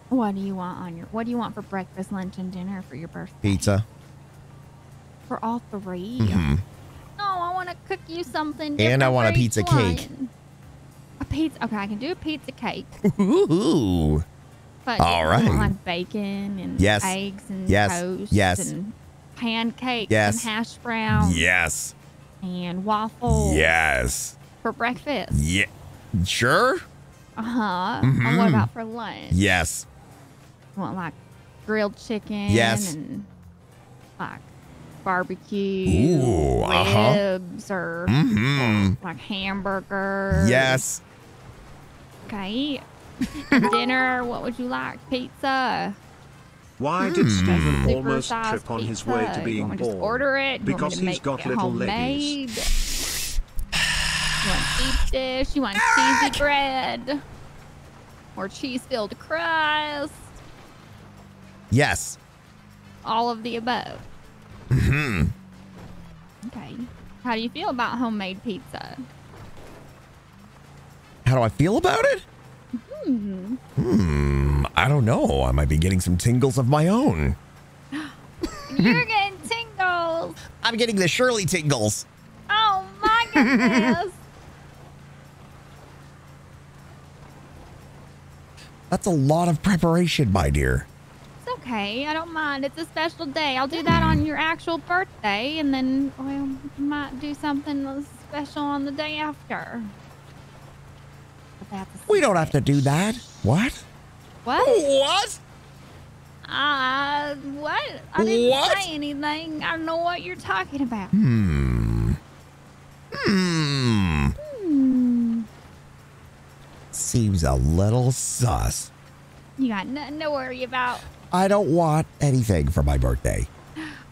Speaker 11: What do you want on your? What do you want for breakfast, lunch, and dinner for your birthday?
Speaker 1: Pizza.
Speaker 11: For all 3
Speaker 1: Mhm.
Speaker 11: Oh, I want to cook you something.
Speaker 1: And I want a pizza cake.
Speaker 11: A pizza. Okay, I can do a pizza cake.
Speaker 1: Ooh.
Speaker 11: But
Speaker 1: All
Speaker 11: you
Speaker 1: right.
Speaker 11: want like bacon and
Speaker 1: Yes.
Speaker 11: eggs and
Speaker 1: Yes.
Speaker 11: toast
Speaker 1: Yes.
Speaker 11: and pancakes
Speaker 1: Yes.
Speaker 11: and hash browns
Speaker 1: Yes.
Speaker 11: and waffles
Speaker 1: Yes.
Speaker 11: for breakfast.
Speaker 1: Yeah. Sure.
Speaker 11: Uh huh. And what
Speaker 1: Mhm.
Speaker 11: about for lunch?
Speaker 1: Yes.
Speaker 11: You want like grilled chicken
Speaker 1: Yes.
Speaker 11: and like barbecue
Speaker 1: Ooh, uh-huh.
Speaker 11: ribs or,
Speaker 1: Mhm.
Speaker 11: like hamburgers.
Speaker 1: Yes.
Speaker 11: Okay. *laughs* Dinner, what would you like? Pizza.
Speaker 2: Why did
Speaker 1: Hmm.
Speaker 11: Steven
Speaker 2: almost trip on his way to being
Speaker 11: want just
Speaker 2: born?
Speaker 11: order it? You
Speaker 2: Because he's got little
Speaker 11: homemade?
Speaker 2: leggies.
Speaker 11: You want deep dish? You want cheesy bread? Or cheese filled crust?
Speaker 1: Yes.
Speaker 11: All of the above.
Speaker 1: Mm-hmm.
Speaker 11: Okay. How do you feel about homemade pizza?
Speaker 1: How do I feel about it?
Speaker 11: Hmm.
Speaker 1: Hmm. I don't know. I might be getting some tingles of my own. *gasps*
Speaker 11: You're getting tingles.
Speaker 1: I'm getting the Shirley tingles.
Speaker 11: Oh my goodness. *laughs*
Speaker 1: That's a lot of preparation, my dear.
Speaker 11: it's okay. I don't mind. It's a special day. I'll do that on your actual birthday, and then well, we might do something special on the day after. But that's a
Speaker 1: We don't have to do that. What?
Speaker 11: What?
Speaker 1: What?
Speaker 11: Uh, what? I didn't
Speaker 1: What?
Speaker 11: say anything. I don't know what you're talking about.
Speaker 1: Hmm. Hmm. Seems a little sus.
Speaker 11: You got nothing to worry about.
Speaker 1: I don't want anything for my birthday.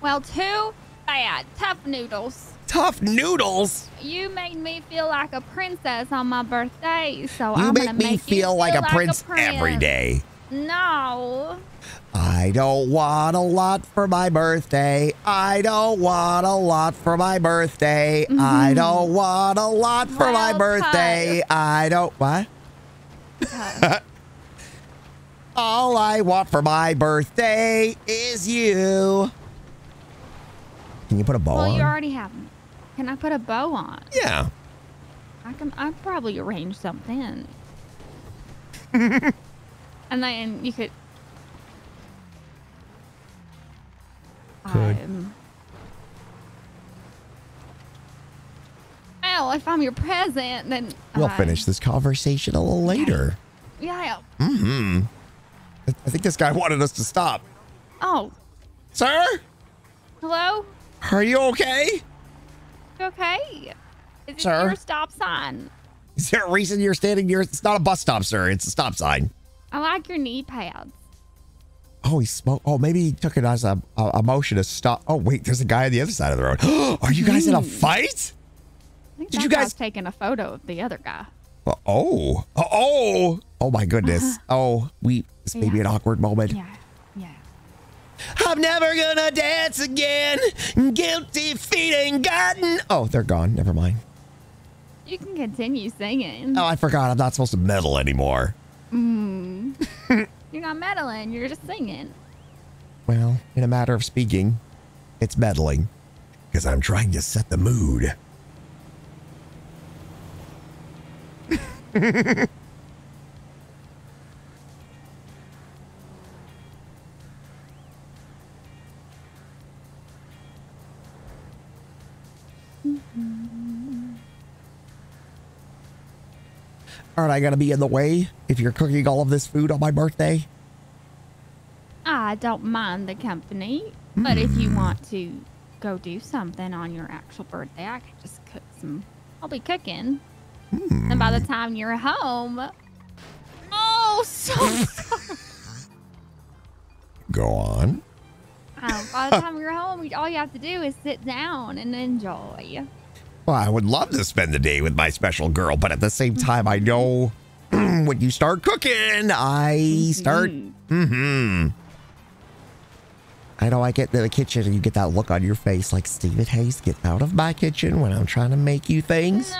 Speaker 11: Well, too bad. Tough noodles.
Speaker 1: Tough noodles.
Speaker 11: You made me feel like a princess on my birthday, so
Speaker 1: You
Speaker 11: I'm
Speaker 1: make
Speaker 11: gonna
Speaker 1: me
Speaker 11: make you
Speaker 1: feel like a prince
Speaker 11: prince
Speaker 1: every day.
Speaker 11: No.
Speaker 1: I don't want a lot for my birthday. I don't want a lot for my birthday. I
Speaker 11: Mhm.
Speaker 1: don't want a lot for my
Speaker 11: Well,
Speaker 1: birthday. I don't what? *laughs* All I want for my birthday is you. Can you put a bow
Speaker 11: Well,
Speaker 1: on?
Speaker 11: you already have them. Can I put a bow on?
Speaker 1: Yeah.
Speaker 11: I can. I probably arrange something. *laughs* and then you could.
Speaker 1: Could.
Speaker 11: Um, well, if I'm your present, then
Speaker 1: We'll
Speaker 11: uh,
Speaker 1: finish this conversation a little later.
Speaker 11: Yeah.
Speaker 1: Mm-hmm. I think this guy wanted us to stop.
Speaker 11: Oh,
Speaker 1: Sir?
Speaker 11: hello.
Speaker 1: Are you okay?
Speaker 11: Okay? Is it
Speaker 1: Sir?
Speaker 11: your stop sign?
Speaker 1: Is there a reason you're standing near? It's not a bus stop, sir. It's a stop sign.
Speaker 11: I like your knee pads.
Speaker 1: Oh, he smoked. Oh, maybe he took it as a, a, a motion to stop. Oh, wait, there's a guy on the other side of the road. *gasps* Are you guys in a
Speaker 11: Hmm.
Speaker 1: fight? Did
Speaker 11: that
Speaker 1: you guys-
Speaker 11: taking a photo of the other guy.
Speaker 1: Oh, oh, oh, oh my goodness. Oh, we, this may be an awkward moment.
Speaker 11: Yeah, yeah.
Speaker 1: I'm never gonna dance again. Guilty feet ain't gotten. Oh, they're gone. Never mind.
Speaker 11: You can continue singing.
Speaker 1: Oh, I forgot. I'm not supposed to meddle anymore.
Speaker 11: Mm. *laughs* you're not meddling. You're just singing.
Speaker 1: Well, in a matter of speaking, it's meddling. Because I'm trying to set the mood. *laughs* Aren't I gonna be in the way if you're cooking all of this food on my birthday?
Speaker 11: I don't mind the company, but if you want to go do something on your actual birthday, I can just cook some. I'll be cooking. And by the
Speaker 1: Hmm.
Speaker 11: time you're home, oh, so *laughs* sorry.
Speaker 1: Go on.
Speaker 11: Um, by the time you're home, all you have to do is sit down and enjoy.
Speaker 1: Well, I would love to spend the day with my special girl, but at the same time, I know *clears throat* when you start cooking, I start. Mm-hmm. I know I get to the kitchen and you get that look on your face like, Steven Hayes, get out of my kitchen when I'm trying to make you things.
Speaker 11: No,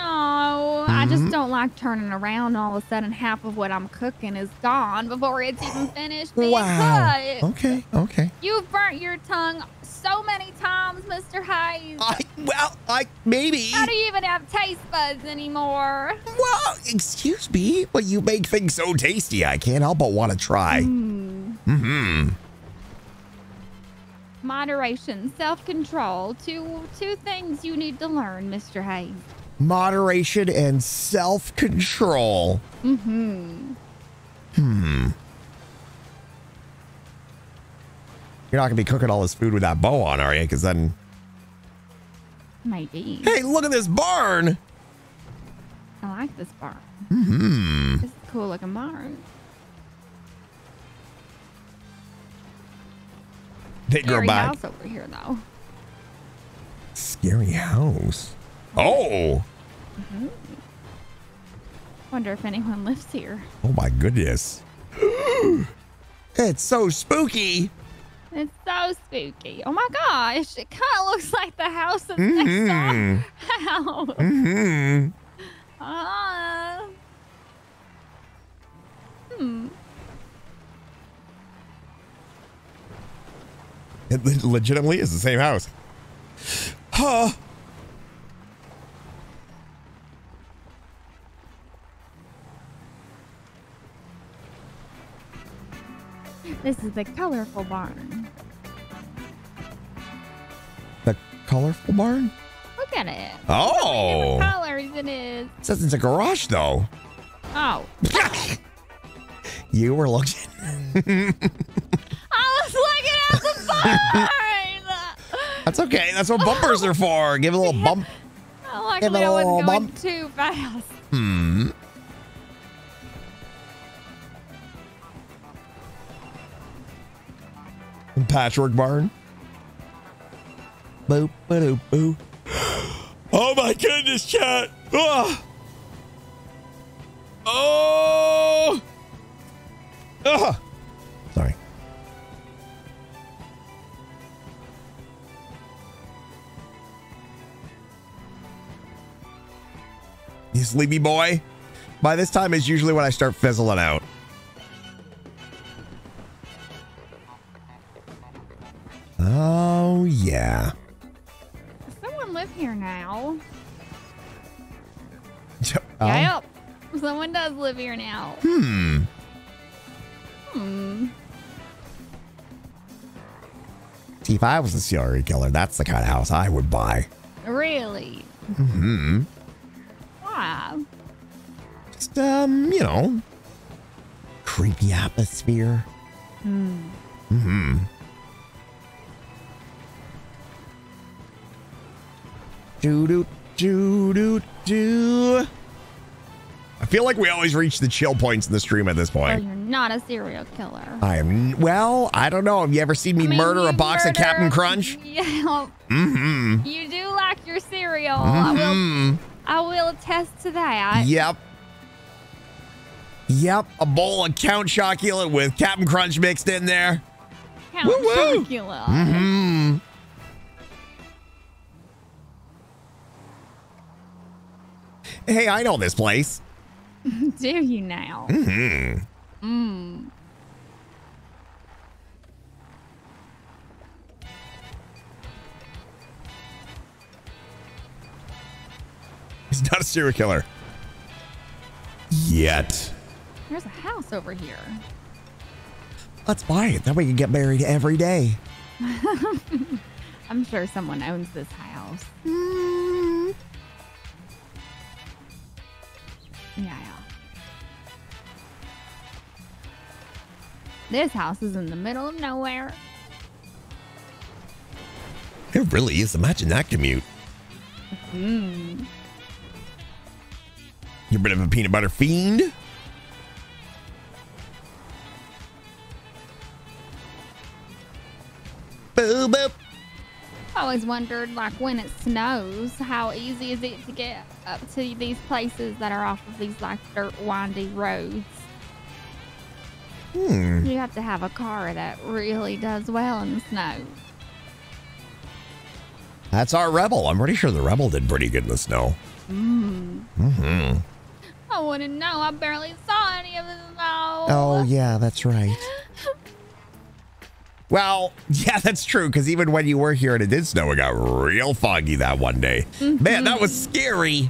Speaker 11: I just
Speaker 1: Mhm.
Speaker 11: don't like turning around. All of a sudden, half of what I'm cooking is gone before it's even finished being
Speaker 1: Wow.
Speaker 11: cooked.
Speaker 1: Okay, okay.
Speaker 11: You've burnt your tongue so many times, Mr. Hayes.
Speaker 1: I, well, I maybe.
Speaker 11: How do you even have taste buds anymore?
Speaker 1: Well, excuse me, but you make things so tasty, I can't help but want to try. Mm-hmm.
Speaker 11: Moderation, self-control, two two things you need to learn, Mr. Hayes.
Speaker 1: Moderation and self-control.
Speaker 11: Mm-hmm.
Speaker 1: Hmm. You're not gonna be cooking all this food with that bow on, are you? Because then,
Speaker 11: Maybe.
Speaker 1: hey, look at this barn.
Speaker 11: I like this barn.
Speaker 1: Hmm.
Speaker 11: This is a cool looking barn.
Speaker 1: They grow
Speaker 11: Scary
Speaker 1: back.
Speaker 11: house over here, though.
Speaker 1: Scary house. Oh.
Speaker 11: Mhm. Wonder if anyone lives here.
Speaker 1: Oh my goodness. *gasps* it's so spooky.
Speaker 11: It's so spooky. Oh my gosh! It kind of looks like the house of
Speaker 1: Mhm.
Speaker 11: next door house.
Speaker 1: Mm-hmm.
Speaker 11: Ah. Hmm.
Speaker 1: It legitimately is the same house. Huh.
Speaker 11: This is the colorful barn.
Speaker 1: The colorful barn?
Speaker 11: Look at it.
Speaker 1: Oh.
Speaker 11: Colors it is.
Speaker 1: It says it's a garage though.
Speaker 11: Oh. *laughs*
Speaker 1: You were looking. *laughs*
Speaker 11: I was looking at the barn. *laughs*
Speaker 1: That's okay. That's what bumpers are for. Give it a little bump.
Speaker 11: I like
Speaker 1: Give it
Speaker 11: I
Speaker 1: a
Speaker 11: wasn't
Speaker 1: little
Speaker 11: going
Speaker 1: bump.
Speaker 11: too fast.
Speaker 1: Hmm. Patchwork barn. boop, ba-doop, boo. Oh my goodness, chat. Ah. Oh. Ah. Sorry. You sleepy boy? By this time is usually when I start fizzling out. Oh, yeah.
Speaker 11: Does someone live here now? *laughs*
Speaker 1: Um,
Speaker 11: Yep. Someone does live here now.
Speaker 1: Hmm.
Speaker 11: Hmm.
Speaker 1: See, if I was a serial killer, that's the kind of house I would buy.
Speaker 11: Really?
Speaker 1: Hmm.
Speaker 11: Why?
Speaker 1: Just, um, you know, creepy atmosphere.
Speaker 11: Hmm.
Speaker 1: Hmm. Do do do do do. I feel like we always reach the chill points in the stream at this
Speaker 11: Well,
Speaker 1: point.
Speaker 11: you're not a serial killer.
Speaker 1: I am well. I don't know. Have you ever seen me
Speaker 11: I mean,
Speaker 1: murder a box of Captain
Speaker 11: murder-
Speaker 1: Crunch? *laughs*
Speaker 11: Yeah.
Speaker 1: Mm-hmm.
Speaker 11: You do like your cereal. I will.
Speaker 1: Mhm.
Speaker 11: I will attest to that.
Speaker 1: Yep. Yep. A bowl of Count Chocula with Captain Crunch mixed in there.
Speaker 11: Count
Speaker 1: Woo-woo.
Speaker 11: Chocula.
Speaker 1: Mm-hmm. Hey, I know this place. *laughs*
Speaker 11: do you now?
Speaker 1: Mm-hmm.
Speaker 11: Mm.
Speaker 1: He's not a serial killer. Yet.
Speaker 11: There's a house over here.
Speaker 1: Let's buy it. That way we can get married every day. *laughs*
Speaker 11: I'm sure someone owns this house. Yeah. This house is in the middle of nowhere.
Speaker 1: It really is. Imagine that commute.
Speaker 11: Hmm.
Speaker 1: You're a bit of a peanut butter fiend. Boo boop.
Speaker 11: I always wondered, like, when it snows, how easy is it to get up to these places that are off of these, like, dirt, windy roads?
Speaker 1: Hmm.
Speaker 11: You have to have a car that really does well in the snow.
Speaker 1: That's our rebel. I'm pretty sure the rebel did pretty good in the snow.
Speaker 11: Mm.
Speaker 1: Mm-hmm.
Speaker 11: I wouldn't know. I barely saw any of the snow.
Speaker 1: Oh yeah, that's right. *laughs* Well, yeah, that's true. Because even when you were here and it did snow, it got real foggy that one day. Man, that was scary.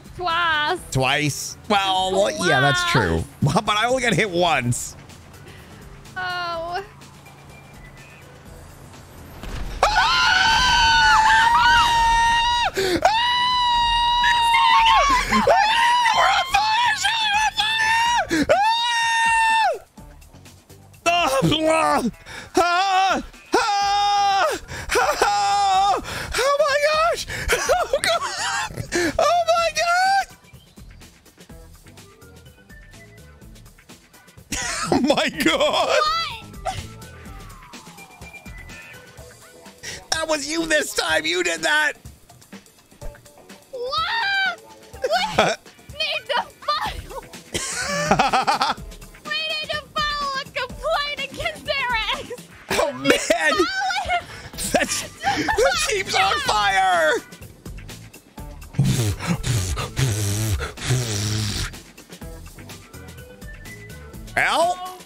Speaker 11: Twice. Twice?
Speaker 1: Well, yeah, that's true. *laughs* But I only got hit once.
Speaker 11: Oh. *laughs* *laughs*
Speaker 1: We're on fire! Shelly, we're on fire! Ah! Ah! Ah! Ah! Ah! *laughs* Oh my god! That was you this time. You did that.
Speaker 11: What? *laughs* We need to file. *laughs* we need to file a complaint against Eric.
Speaker 1: Oh man! That's the Jeep's on fire! Al?
Speaker 11: Oh,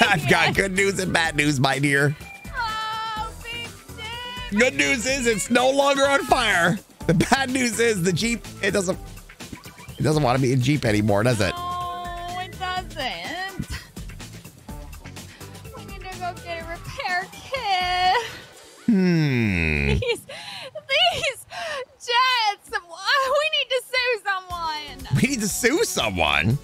Speaker 11: *laughs*
Speaker 1: I've got good news and bad news, my dear.
Speaker 11: Oh,
Speaker 1: good news is it's no longer on fire. The bad news is the Jeep, it doesn't it doesn't want to be a Jeep anymore, does it?
Speaker 11: No, it doesn't. We need to go get a repair kit.
Speaker 1: Hmm.
Speaker 11: These, these jets.
Speaker 1: We need to sue someone.
Speaker 11: We need to sue someone?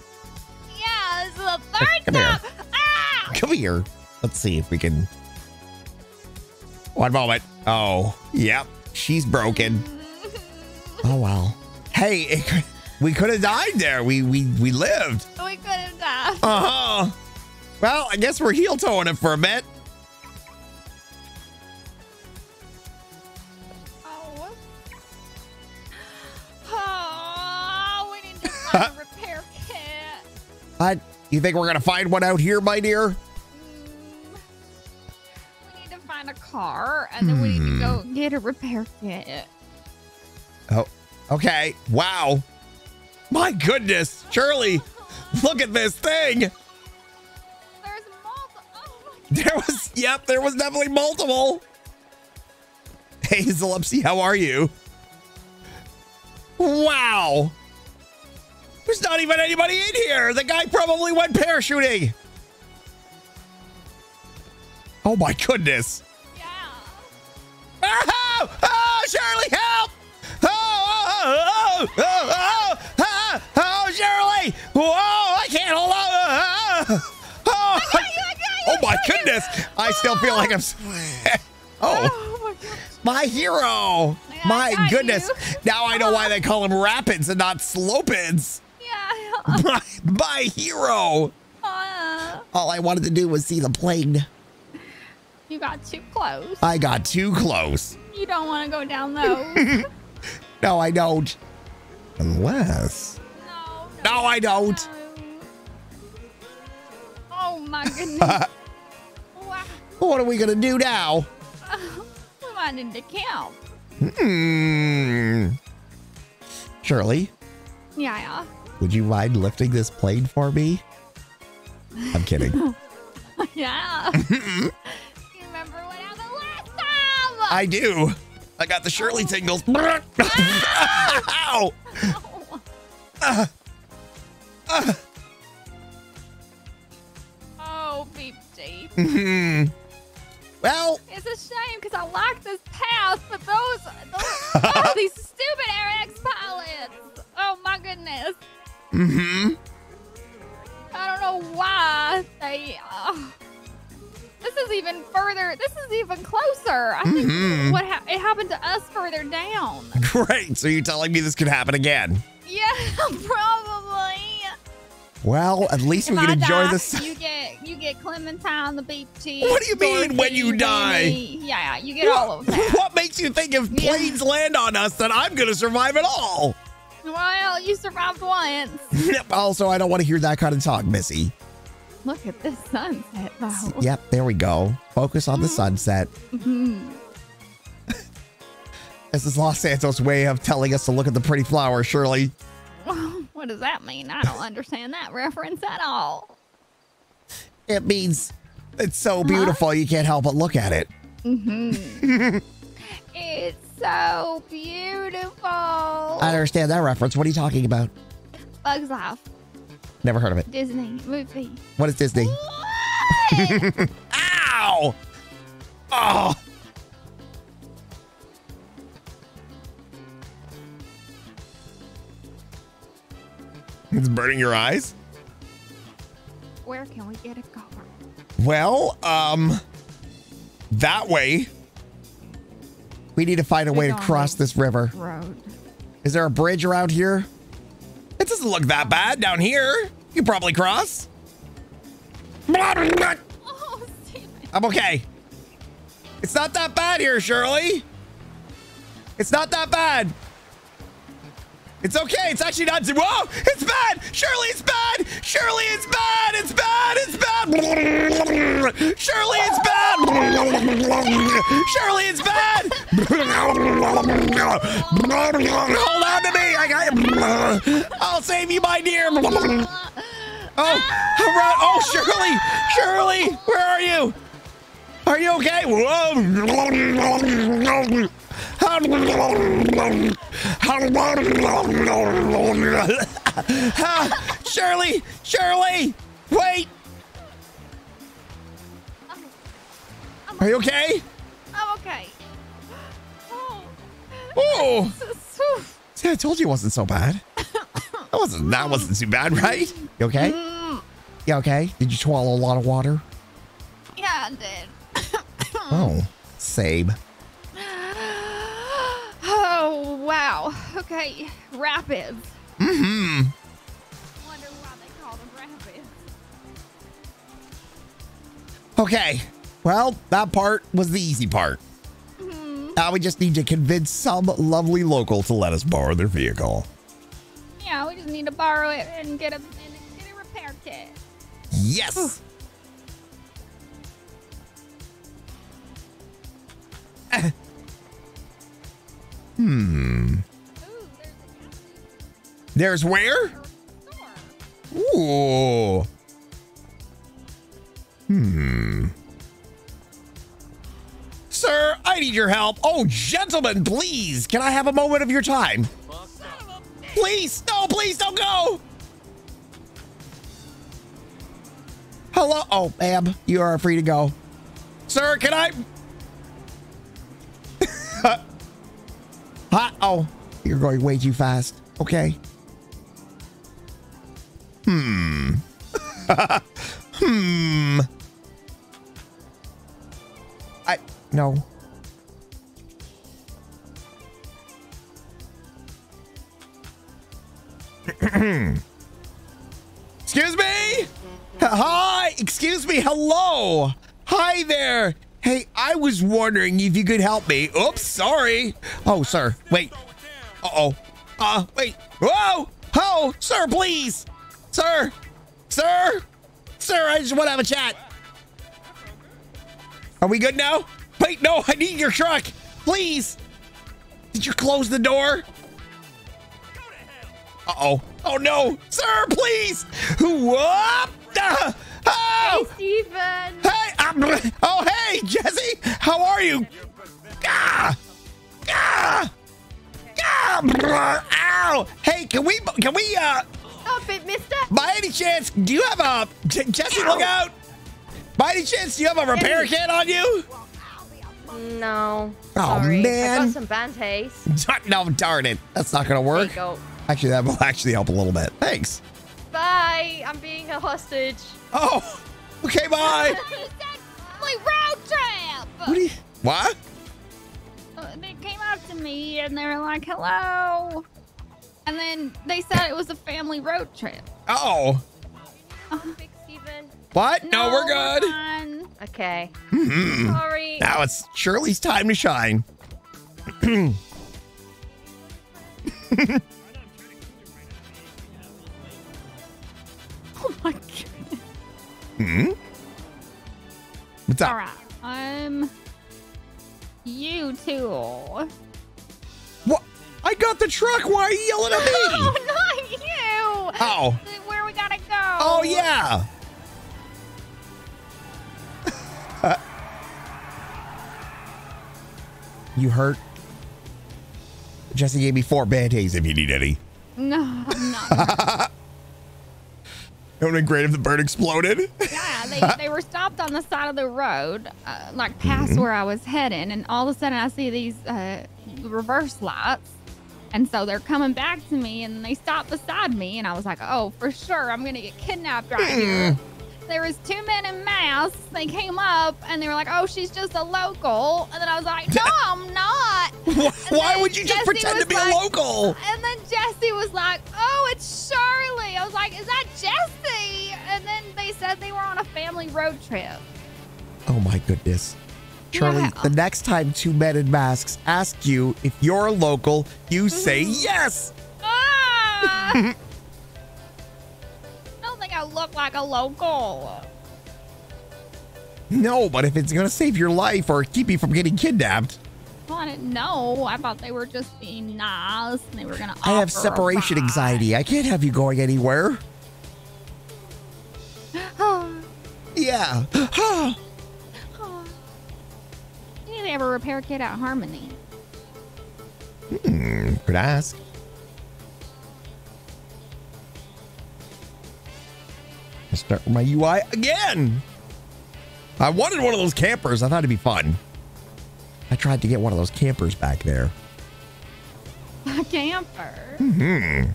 Speaker 11: The third
Speaker 1: Come here.
Speaker 11: Ah!
Speaker 1: Come here. Let's see if we can. One moment. Oh, yep. She's broken. *laughs* Oh well. Hey, it we could have died there. We we we lived.
Speaker 11: We could have died.
Speaker 1: Uh huh. Well, I guess we're heel toeing it for a bit.
Speaker 11: Oh. We need to find a repair kit.
Speaker 1: What? You think we're gonna find one out here, my dear?
Speaker 11: We need to find a car, and then we need to go
Speaker 1: Hmm.
Speaker 11: get a repair kit.
Speaker 1: Oh, okay. Wow. My goodness, Shirley, look at this thing.
Speaker 11: There's multiple. Oh *laughs*
Speaker 1: There was, yep, there was definitely multiple. Hey, Upsy, how are you? Wow. There's not even anybody in here. The guy probably went parachuting. Oh my goodness. Oh, oh, Shirley, help! Oh, oh, oh, oh, oh, oh, oh, ah, oh Shirley! Whoa, I can't hold on. Ah, oh, oh, oh my goodness! I still feel like I'm. Oh, oh. my hero! My goodness!
Speaker 11: you.
Speaker 1: Now I know why they call him rapids and not slopids. *laughs* My, my hero!
Speaker 11: Uh,
Speaker 21: All I wanted to do was see the plane.
Speaker 11: you got too close.
Speaker 1: I got too close.
Speaker 11: You don't want to go down *laughs* those.
Speaker 1: No, I don't. Unless. No, I don't.
Speaker 11: oh my goodness. *laughs*
Speaker 1: What are we gonna do now?
Speaker 11: we might need to camp.
Speaker 1: Hmm. Shirley,
Speaker 11: Yeah, yeah.
Speaker 1: Would you mind lifting this plane for me? I'm kidding. *laughs*
Speaker 11: yeah. *laughs* you remember what happened last time?
Speaker 1: I do. I got the Shirley tingles. *laughs* Ow! Uh, uh,
Speaker 11: Oh, beep deep.
Speaker 1: mhm. Well,
Speaker 11: It's a shame because I like this path, but those, those oh, these stupid RX pilots. Oh my goodness.
Speaker 1: Hmm
Speaker 11: I don't know why they. Uh, this is even further. This is even closer. I think
Speaker 1: Mhm.
Speaker 11: what ha- it happened to us further down. *laughs*
Speaker 1: Great. So you're telling me this could happen again?
Speaker 11: Yeah, *laughs* probably.
Speaker 1: Well, at least we
Speaker 11: If
Speaker 1: can
Speaker 11: I
Speaker 1: enjoy
Speaker 11: die,
Speaker 1: this.
Speaker 11: You get you get Clementine, the beef tea.
Speaker 1: What do you mean when you die?
Speaker 11: Yeah, you get all of that. *laughs*
Speaker 1: What makes you think if planes land on us that I'm going to survive at all?
Speaker 11: Well, you survived once. *laughs*
Speaker 1: also, I don't want to hear that kind of talk, Missy.
Speaker 11: Look at this sunset, though.
Speaker 1: Yep, there we go. Focus on the sunset.
Speaker 11: Mhm.
Speaker 1: This is Los Santos' way of telling us to look at the pretty flowers, Shirley. *laughs*
Speaker 11: what does that mean? I don't understand that reference at all.
Speaker 1: It means it's so beautiful you can't help but look at it.
Speaker 11: Mm -hmm. *laughs* it's so beautiful.
Speaker 21: I understand that reference. What are you talking about?
Speaker 11: Bugs Life,
Speaker 21: Never heard of it.
Speaker 11: Disney movie.
Speaker 21: What is Disney? *laughs*
Speaker 1: Ow! Oh! It's burning your eyes?
Speaker 11: Where can we get a car?
Speaker 1: Well, um, that way.
Speaker 21: We need to find a way to cross this river.
Speaker 11: Road.
Speaker 1: Is there a bridge around here? It doesn't look that bad down here. You probably cross. Oh, *laughs* I'm okay. It's not that bad here, Shirley. It's not that bad. It's okay. It's actually not. Whoa! It's bad. Shirley, it's bad. Shirley, it's bad. It's bad. It's bad. Shirley, it's bad. Shirley, it's bad. Hold on to me. I got. I'll save you, my dear. Oh, right. Oh, Shirley, Shirley, where are you? Are you okay? Ah, *laughs* Shirley, Shirley, wait. Are you okay?
Speaker 11: I'm okay.
Speaker 1: Oh, see, I told you it wasn't so bad. That wasn't that wasn't too bad, right? You okay?
Speaker 11: Mm,
Speaker 1: You okay? Did you swallow a lot of water?
Speaker 11: yeah, I did.
Speaker 1: Oh, same.
Speaker 11: Oh, wow. Okay, rapids.
Speaker 1: Mm-hmm.
Speaker 11: Wonder why they call them rapids.
Speaker 1: Okay. Well, that part was the easy part. Now we just need to convince some lovely local to let us borrow their vehicle.
Speaker 11: Yeah, we just need to borrow it and get a, and get a repair kit.
Speaker 1: Yes. *laughs* hmm. There's where? Ooh. Hmm. Sir, I need your help. Oh, gentlemen, please. Can I have a moment of your time? Please, no, please don't go. Hello. Oh, ma'am, you are free to go. Sir, can I? Huh? Oh, you're going way too fast. Okay. Hmm. *laughs* hmm. I no. *clears throat* Excuse me? Hi, excuse me. Hello. Hi there. Hey, I was wondering if you could help me. Oops, sorry. Oh, sir. Wait. Uh-oh. Uh, wait. Whoa! Oh, sir, please. Sir. Sir. Sir, I just want to have a chat. Are we good now? Wait, no, I need your truck. Please. Did you close the door? Uh-oh. Oh, no. Sir, please. Whoop. Ah. Oh.
Speaker 12: Hey, Steven.
Speaker 1: Hey. I'm, oh, hey, Jesse. How are you? Ah. Ah. Ah. Ow. Hey, can we, can we, uh,
Speaker 12: Stop it, mister.
Speaker 1: by any chance, do you have a, J- Jesse, look out. By any chance, do you have a repair kit on you?
Speaker 12: No.
Speaker 1: Oh,
Speaker 12: Sorry. I
Speaker 1: man.
Speaker 12: got some band-aids. *laughs*
Speaker 1: No, darn it. That's not going to work. Actually, that will actually help a little bit. Thanks.
Speaker 12: Bye. I'm being a hostage.
Speaker 1: Oh, okay, bye. *laughs*
Speaker 11: Like road trip.
Speaker 1: What do you, what?
Speaker 11: Uh, they came up to me and they were like, "Hello," and then they said it was a family road trip.
Speaker 1: Oh,
Speaker 12: Big Steven.
Speaker 1: what? No, we're good.
Speaker 11: fine.
Speaker 12: Okay.
Speaker 1: Mhm.
Speaker 12: Sorry.
Speaker 1: Now it's Shirley's time to shine. *clears throat* *laughs*
Speaker 11: Oh my god.
Speaker 1: Hmm? What's up?
Speaker 11: All right. Um, you two.
Speaker 1: What? I got the truck. Why are you yelling at me? *laughs*
Speaker 11: Oh, not you.
Speaker 1: Oh.
Speaker 11: Where we gotta go?
Speaker 1: Oh, yeah. *laughs* you hurt? Jesse gave me four band-aids if you need any.
Speaker 11: No, I'm not. *laughs*
Speaker 1: It would have been great if the bird exploded.
Speaker 11: yeah, they, they were stopped on the side of the road, uh, like past
Speaker 1: Mm-hmm.
Speaker 11: where I was heading, and all of a sudden I see these uh, reverse lights. And so they're coming back to me and they stopped beside me. And I was like, oh, for sure, I'm going to get kidnapped right here. There was two men in masks. They came up and they were like, oh, she's just a local. And then I was like, *laughs* no, I'm not. *laughs*
Speaker 1: Why would you just
Speaker 11: Jesse
Speaker 1: pretend to be
Speaker 11: like-
Speaker 1: a local?
Speaker 11: And then Jesse was like, "Oh, it's Shirley." I was like, "Is that Jesse?" And then they said they were on a family road trip.
Speaker 1: Oh my goodness. Charlie,
Speaker 11: Yeah.
Speaker 1: the next time two men in masks ask you if you're a local, you say yes.
Speaker 11: Ah! *laughs* I don't think I look like a local.
Speaker 1: No, but if it's going to save your life or keep you from getting kidnapped,
Speaker 11: Well, I didn't know. I thought they were just being nice and they were gonna.
Speaker 1: I have separation anxiety. I can't have you going anywhere. *sighs* Yeah.
Speaker 11: You need to have a repair kit at Harmony.
Speaker 1: Hmm, could I ask. Start with my UI again. I wanted one of those campers. I thought it'd be fun. I tried to get one of those campers back there. *laughs*
Speaker 11: A camper.
Speaker 1: Mm hmm.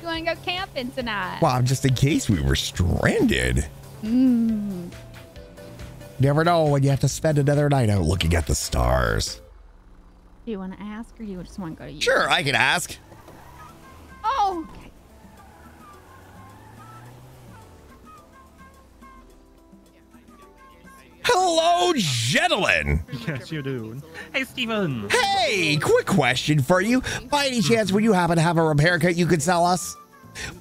Speaker 11: You want to go camping tonight?
Speaker 1: Well, just in case we were stranded.
Speaker 11: Mm.
Speaker 1: Never know when you have to spend another night out looking at the stars.
Speaker 11: Do you want to ask or do you just want to go to you?
Speaker 1: Sure, I can ask.
Speaker 11: Oh, okay.
Speaker 1: Hello, gentlemen.
Speaker 28: Yes, you do. Hey, Steven.
Speaker 1: Hey, quick question for you. By any chance, would you happen to have a repair kit you could sell us?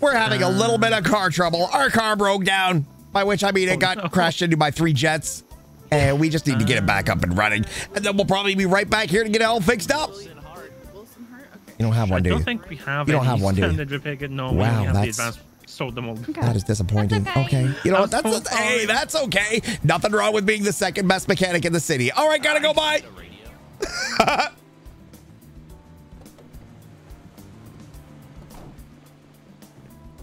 Speaker 1: We're having a little bit of car trouble. Our car broke down, by which I mean it oh, got crashed into by three jets. And we just need to get it back up and running. And then we'll probably be right back here to get it all fixed up. You don't have one, do
Speaker 28: I
Speaker 1: do
Speaker 28: don't
Speaker 1: you?
Speaker 28: think we have
Speaker 1: You don't
Speaker 28: any
Speaker 1: have one, do you?
Speaker 28: standard repair kit. No,
Speaker 1: Wow,
Speaker 28: only have the
Speaker 1: that's-
Speaker 28: advanced. Sold them all.
Speaker 1: That is disappointing. okay. You know what? That's, that's hey, that's okay. Nothing wrong with being the second best mechanic in the city. All right, gotta go bye. *laughs*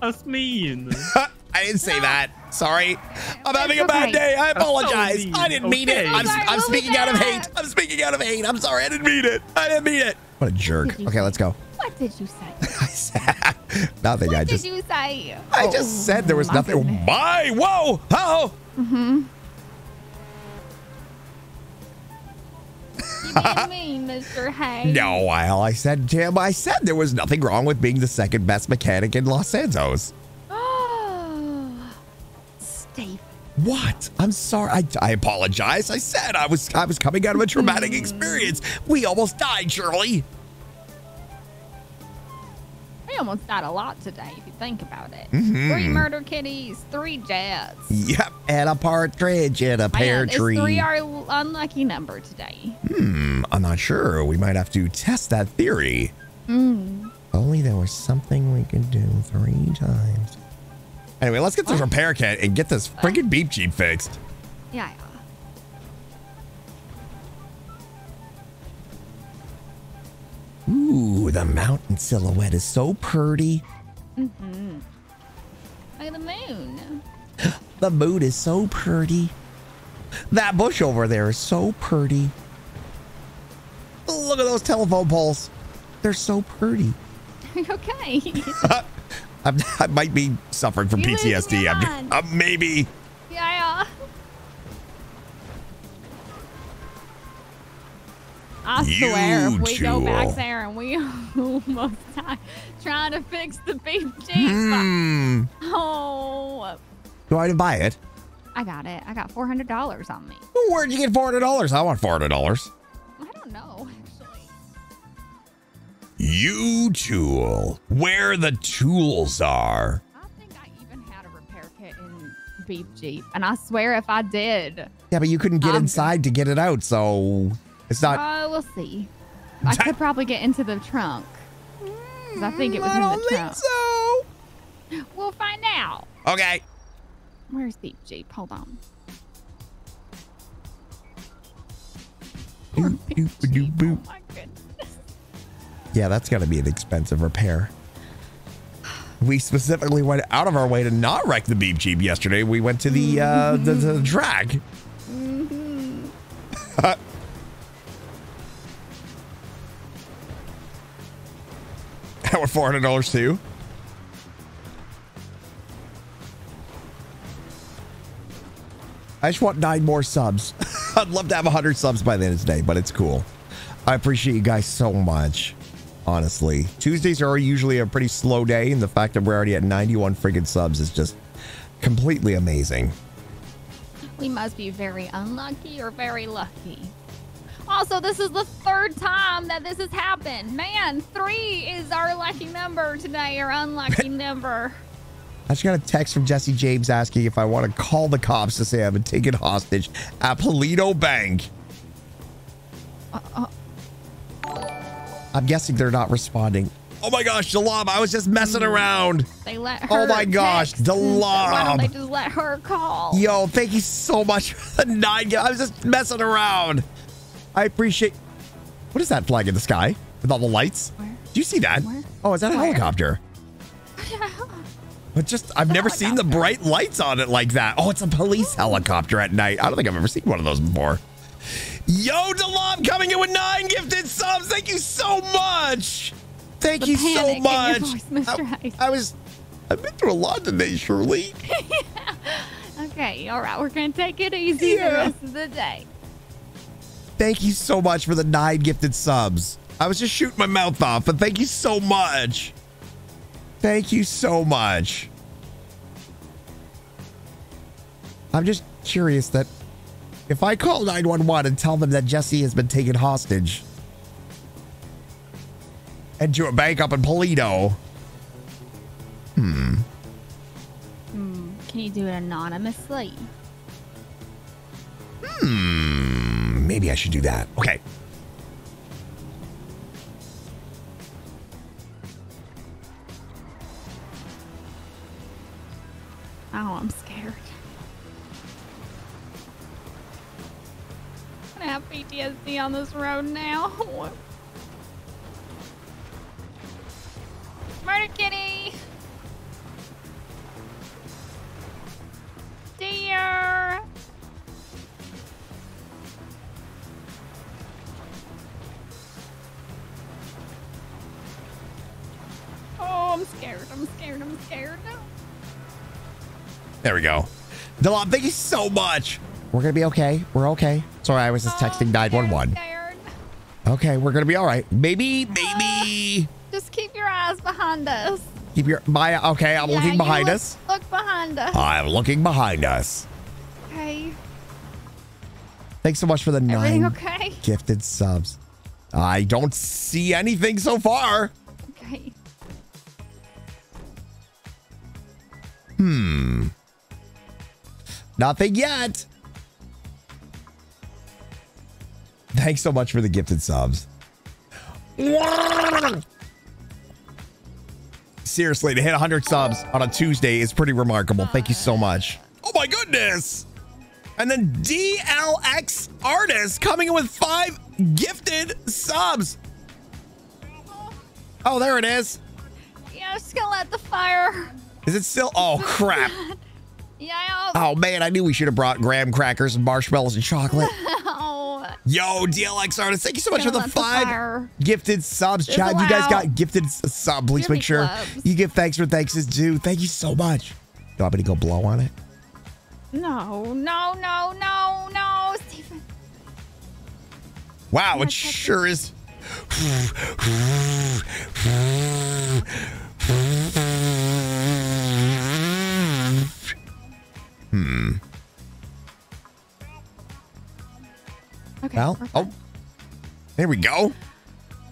Speaker 28: That's mean. *laughs*
Speaker 1: I didn't say that. Sorry. I'm having a bad
Speaker 28: okay.
Speaker 1: day. I
Speaker 28: That's so
Speaker 1: apologize. I didn't mean it. I'm,
Speaker 28: Sorry,
Speaker 1: I'm speaking out of hate. I'm speaking out of hate. I'm sorry. I didn't mean it. I didn't mean it. What a jerk. Okay, let's go.
Speaker 11: What did you say? *laughs* *laughs*
Speaker 1: Nothing. I
Speaker 11: What
Speaker 1: just
Speaker 11: did you say?
Speaker 1: I just said there was
Speaker 11: my
Speaker 1: nothing.
Speaker 11: goodness.
Speaker 1: Bye. Whoa. Oh.
Speaker 11: Mm-hmm. You mean, Mr. Hay.
Speaker 1: No, well, I said, Jim, I said there was nothing wrong with being the second best mechanic in Los Santos.
Speaker 11: Oh, Steve.
Speaker 1: What? I'm sorry. I, I apologize. I said I was I was coming out of a traumatic experience. We almost died, Shirley.
Speaker 11: We almost died a lot today, if you think about it.
Speaker 1: Mhm.
Speaker 11: Three murder kitties, three jets.
Speaker 1: Yep, and a partridge and a pear
Speaker 11: Man, is
Speaker 1: tree.
Speaker 11: three our unlucky number today?
Speaker 1: Hmm, I'm not sure. We might have to test that theory.
Speaker 11: Mm.
Speaker 1: Only there was something we could do three times. Anyway, let's get this repair kit and get this freaking beep jeep fixed.
Speaker 11: Yeah.
Speaker 1: Ooh, the mountain silhouette is so pretty.
Speaker 11: Mm-hmm. Look at the moon. *gasps*
Speaker 1: The moon is so pretty. That bush over there is so pretty. Look at those telephone poles. They're so pretty. *laughs*
Speaker 11: okay.
Speaker 1: I'm, *laughs* I might be suffering from
Speaker 11: You're
Speaker 1: PTSD. I'm, uh, maybe.
Speaker 11: Yeah. I swear, if we go back there and we *laughs* almost die trying to fix the beef jeep.
Speaker 1: Hmm.
Speaker 11: Oh,
Speaker 1: Do I buy it?
Speaker 11: I got it. I got four hundred dollars on me.
Speaker 1: Where'd you get four hundred dollars? I want four hundred dollars.
Speaker 11: I don't know. Actually,
Speaker 1: You tool, where the tools are.
Speaker 11: I think I even had a repair kit in beef jeep, and I swear if I did,
Speaker 1: Yeah, but you couldn't get
Speaker 11: I'm-
Speaker 1: inside to get it out, so it's not.
Speaker 11: uh, we'll see. *laughs* I could probably get into the trunk. 'Cause I think it was in the trunk.
Speaker 1: so.
Speaker 11: We'll find out.
Speaker 1: Okay.
Speaker 11: Where's beef jeep? Hold on.
Speaker 1: Doop, doop, boop. Yeah, that's got to be an expensive repair. We specifically went out of our way to not wreck the beep jeep yesterday. We went to the uh, the, the *laughs* drag.
Speaker 11: Mm-hmm. *laughs*
Speaker 1: That were four hundred dollars too. I just want nine more subs. *laughs* I'd love to have hundred subs by the end of today, but it's cool. I appreciate you guys so much. Honestly, Tuesdays are usually a pretty slow day, and the fact that we're already at ninety-one friggin' subs is just completely amazing.
Speaker 11: We must be very unlucky or very lucky. Also, this is the third time that this has happened. Man, three is our lucky number today, or unlucky *laughs* number.
Speaker 1: I just got a text from Jesse James asking if I want to call the cops to say I've been taken hostage at Paleto Bank.
Speaker 11: Uh,
Speaker 1: I'm guessing they're not responding. Oh my gosh, Delam, I was just messing around.
Speaker 11: They let her.
Speaker 1: Oh my gosh,
Speaker 11: so Why don't they just let her call?
Speaker 1: Yo, thank you so much for *laughs* the nine. I was just messing around. I appreciate. What is that flag in the sky with all the lights? Do you see that? Oh, is that a
Speaker 11: Where?
Speaker 1: helicopter? But just, I've never seen the bright lights on it like that. Oh, it's a police helicopter at night. I don't think I've ever seen one of those before. Yo, Delam coming in with nine gifted subs. Thank you so much. Thank
Speaker 11: the
Speaker 1: you so
Speaker 11: panic in your
Speaker 1: much.
Speaker 11: voice. Hayes.
Speaker 1: I was. I've been through a lot today, Shirley. *laughs* yeah.
Speaker 11: Okay, all right. We're gonna take it easy
Speaker 1: Yeah.
Speaker 11: the rest of the day.
Speaker 1: Thank you so much for the nine gifted subs. I was just shooting my mouth off, but thank you so much. Thank you so much. I'm just curious that if I call 911 and tell them that Jesse has been taken hostage and to a bank up in Paleto, hmm,
Speaker 11: Hmm. Can you do it anonymously?
Speaker 1: hmm, maybe I should do that. Okay.
Speaker 11: Oh, I'm scared. Gonna have PTSD on this road now. *laughs* Murder Kitty!
Speaker 1: There we go. Delon, thank you so much. We're going to be okay. We're okay. Sorry, I was just texting 911. Okay, we're going to be all right. Maybe, maybe.
Speaker 11: Just keep your eyes behind us.
Speaker 1: Keep your my okay. I'm
Speaker 11: Yeah,
Speaker 1: looking behind
Speaker 11: look-
Speaker 1: us.
Speaker 11: Look behind us.
Speaker 1: I'm looking behind us.
Speaker 11: Okay.
Speaker 1: Thanks so much for the
Speaker 11: Everything
Speaker 1: nine
Speaker 11: okay?
Speaker 1: gifted subs. I don't see anything so far.
Speaker 11: Okay.
Speaker 1: Hmm. Nothing yet. Thanks so much for the gifted subs. Seriously, to hit 100 subs on a Tuesday is pretty remarkable. Thank you so much. Oh my goodness. And then DLX Artist coming in with five gifted subs. Oh, there it is.
Speaker 11: Yeah, I'm just gonna let the fire.
Speaker 1: Is it still? Oh, *laughs* crap.
Speaker 11: Yeah.
Speaker 1: Oh, man, I knew we should have brought graham crackers and marshmallows and chocolate.
Speaker 11: Oh,
Speaker 1: Yo, DLX Artist, thank you so much for
Speaker 11: Gonna
Speaker 1: the five gifted subs. Chad, you guys got gifted sub. Please
Speaker 11: Give
Speaker 1: make sure
Speaker 11: clubs.
Speaker 1: you give thanks for thanks is due. Thank you so much. Do you want me to go blow on it?
Speaker 11: no, no, no, no, no, Steven.
Speaker 1: Wow, it sure is. Hmm.
Speaker 11: Okay.
Speaker 1: Well, oh, there we go.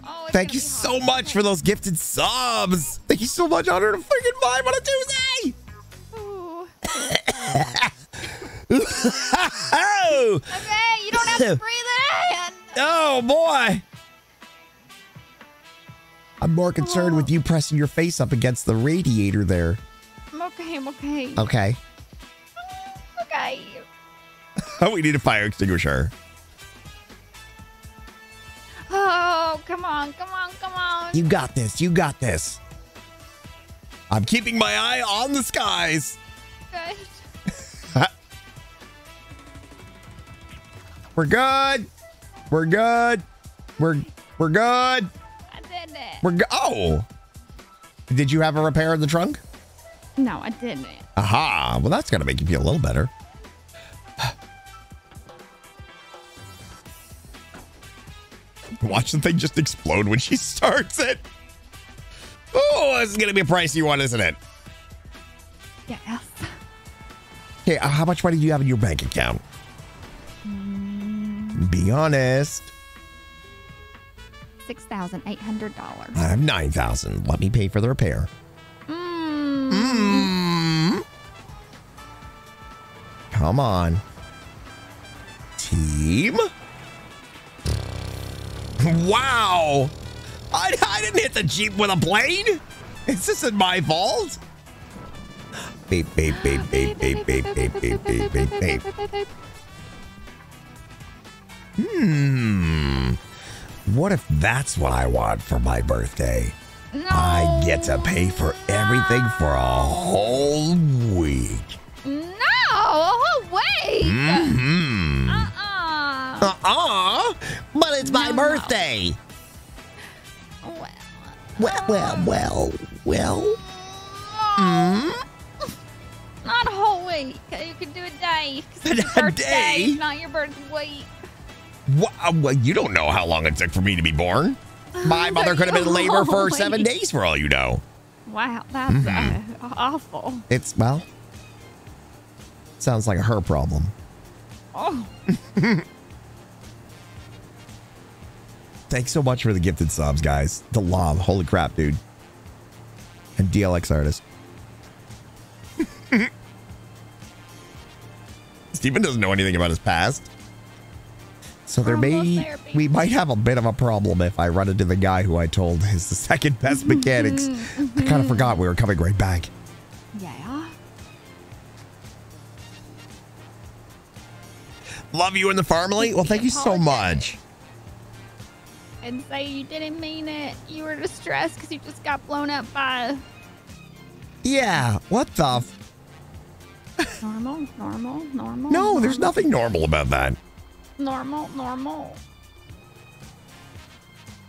Speaker 11: Oh,
Speaker 1: Thank you so much for those gifted subs. Thank you so much. 100 and freaking five on a Tuesday. oh, *laughs*
Speaker 11: Okay, you don't have to breathe it in.
Speaker 1: oh boy. I'm more concerned with you pressing your face up against the radiator there.
Speaker 11: I'm okay. I'm okay.
Speaker 1: Okay.
Speaker 11: Okay. *laughs*
Speaker 1: we need a fire extinguisher.
Speaker 11: Oh, come on, come on, come on.
Speaker 1: You got this. You got this. I'm keeping my eye on the skies.
Speaker 11: Good. *laughs*
Speaker 1: We're good. We're good. We're we're good.
Speaker 11: I did it.
Speaker 1: We're go- oh. Did you have a repair in the trunk?
Speaker 11: No, I didn't.
Speaker 1: Aha. Well, that's gonna make you feel a little better. Watch the thing just explode when she *laughs* starts it. Oh, this is gonna be a pricey one, isn't it?
Speaker 11: Yes.
Speaker 1: Okay, uh, how much money do you have in your bank account? Be honest.
Speaker 11: Six thousand eight hundred dollars.
Speaker 1: I have nine thousand. Let me pay for the repair. Mm. Come on. Team? Wow! I, I didn't hit the Jeep with a plane! Is this my fault? Beep, beep, beep, beep, beep, beep, beep, beep, beep, beep, beep. Hmm. What if that's what I want for my birthday? I get to pay for everything for a whole week.
Speaker 11: No, a whole week.
Speaker 1: Mm-hmm.
Speaker 11: Uh-uh.
Speaker 1: Uh-uh. But it's my birthday.
Speaker 11: Well,
Speaker 21: Well, well, well, well. Mm.
Speaker 11: Not a whole week. You can do a day. it's *laughs* your
Speaker 21: A
Speaker 11: birthday,
Speaker 21: day?
Speaker 11: not your birth week.
Speaker 1: Wha- uh, well, you don't know how long it took for me to be born. My mother could have been in labor for *laughs* seven days for all you know.
Speaker 11: Wow, that's
Speaker 1: Mhm.
Speaker 11: uh, awful.
Speaker 21: It's, well, sounds like a her problem.
Speaker 11: Oh, *laughs*
Speaker 1: Thanks so much for the gifted subs, guys. The love. Holy crap, dude. And DLX artist. *laughs* Steven doesn't know anything about his past.
Speaker 21: So there may, we might have a bit of a problem if I run into the guy who I told is the second best *laughs* mechanics. I kind of forgot we were coming right back.
Speaker 11: yeah.
Speaker 1: Love you in the family. Well, thank you so much.
Speaker 11: And say you didn't mean it. You were distressed because you just got blown up by
Speaker 21: Yeah, what the? F-
Speaker 11: normal, normal, normal.
Speaker 1: No, there's nothing normal about that.
Speaker 11: Normal, normal.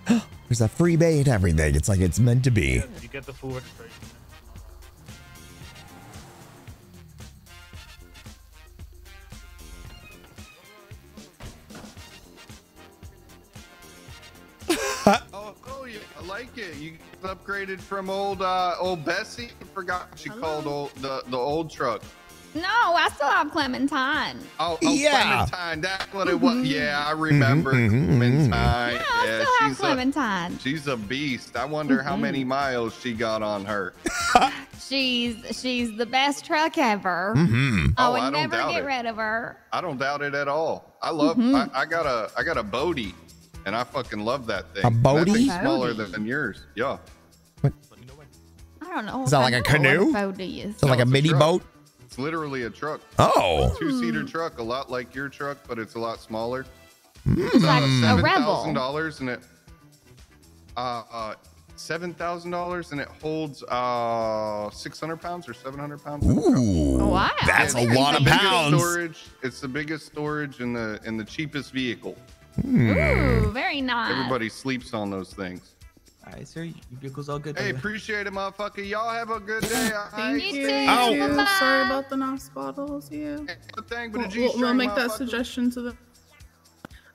Speaker 11: *gasps*
Speaker 21: There's a free bay and everything. It's like it's meant to be.
Speaker 28: You get the full registration.
Speaker 39: Like it. You upgraded from old uh, old Bessie. I forgot what she called old the, the old truck.
Speaker 11: No, I still have Clementine.
Speaker 39: Oh, oh
Speaker 21: Yeah.
Speaker 39: Clementine. That's what it was. Yeah, I remember
Speaker 21: Mm-hmm,
Speaker 39: Clementine.
Speaker 11: I
Speaker 39: Yeah,
Speaker 11: still have
Speaker 39: she's a,
Speaker 11: Clementine.
Speaker 39: she's a beast. I wonder how
Speaker 11: Mhm.
Speaker 39: many miles she got on her. *laughs*
Speaker 11: She's she's the best truck ever.
Speaker 39: Mhm.
Speaker 11: I
Speaker 39: Oh,
Speaker 11: would
Speaker 39: I don't
Speaker 11: never
Speaker 39: doubt
Speaker 11: get
Speaker 39: it.
Speaker 11: rid of her.
Speaker 39: I don't doubt it at all. I love. I, I got a. I got a Bodhi, and I fucking love that thing.
Speaker 21: A
Speaker 39: That thing's smaller
Speaker 11: Bodhi.
Speaker 39: than yours. Yeah.
Speaker 11: I don't know.
Speaker 21: Is that
Speaker 11: if
Speaker 21: like a canoe?
Speaker 11: what a boat is.
Speaker 21: Is it like a
Speaker 39: it's
Speaker 21: mini
Speaker 39: truck.
Speaker 21: boat?
Speaker 39: It's literally a truck.
Speaker 1: Oh.
Speaker 39: Two seater
Speaker 11: Hmm.
Speaker 39: truck, a lot like your truck, but it's a lot smaller.
Speaker 11: It's like a
Speaker 39: seven
Speaker 11: rebel.
Speaker 39: thousand dollars, and it uh, uh seven thousand dollars, and it holds uh six hundred pounds or seven hundred pounds.
Speaker 1: Ooh,
Speaker 11: Wow.
Speaker 1: that's a lot of pounds.
Speaker 39: Storage. It's the biggest storage in the in the cheapest vehicle.
Speaker 11: Ooh, very nice.
Speaker 39: Everybody sleeps on those things.
Speaker 40: All right, sir. Your vehicle's all good.
Speaker 39: Hey,
Speaker 40: baby.
Speaker 39: appreciate it, motherfucker. Y'all have a good day. all *laughs* right?
Speaker 11: You
Speaker 39: Stay
Speaker 11: too.
Speaker 1: Oh.
Speaker 11: Bye-bye.
Speaker 37: Sorry about the NOS bottles, yeah.
Speaker 39: Good thing, but a
Speaker 37: We'll,
Speaker 39: G
Speaker 37: we'll, we'll make that suggestion to the.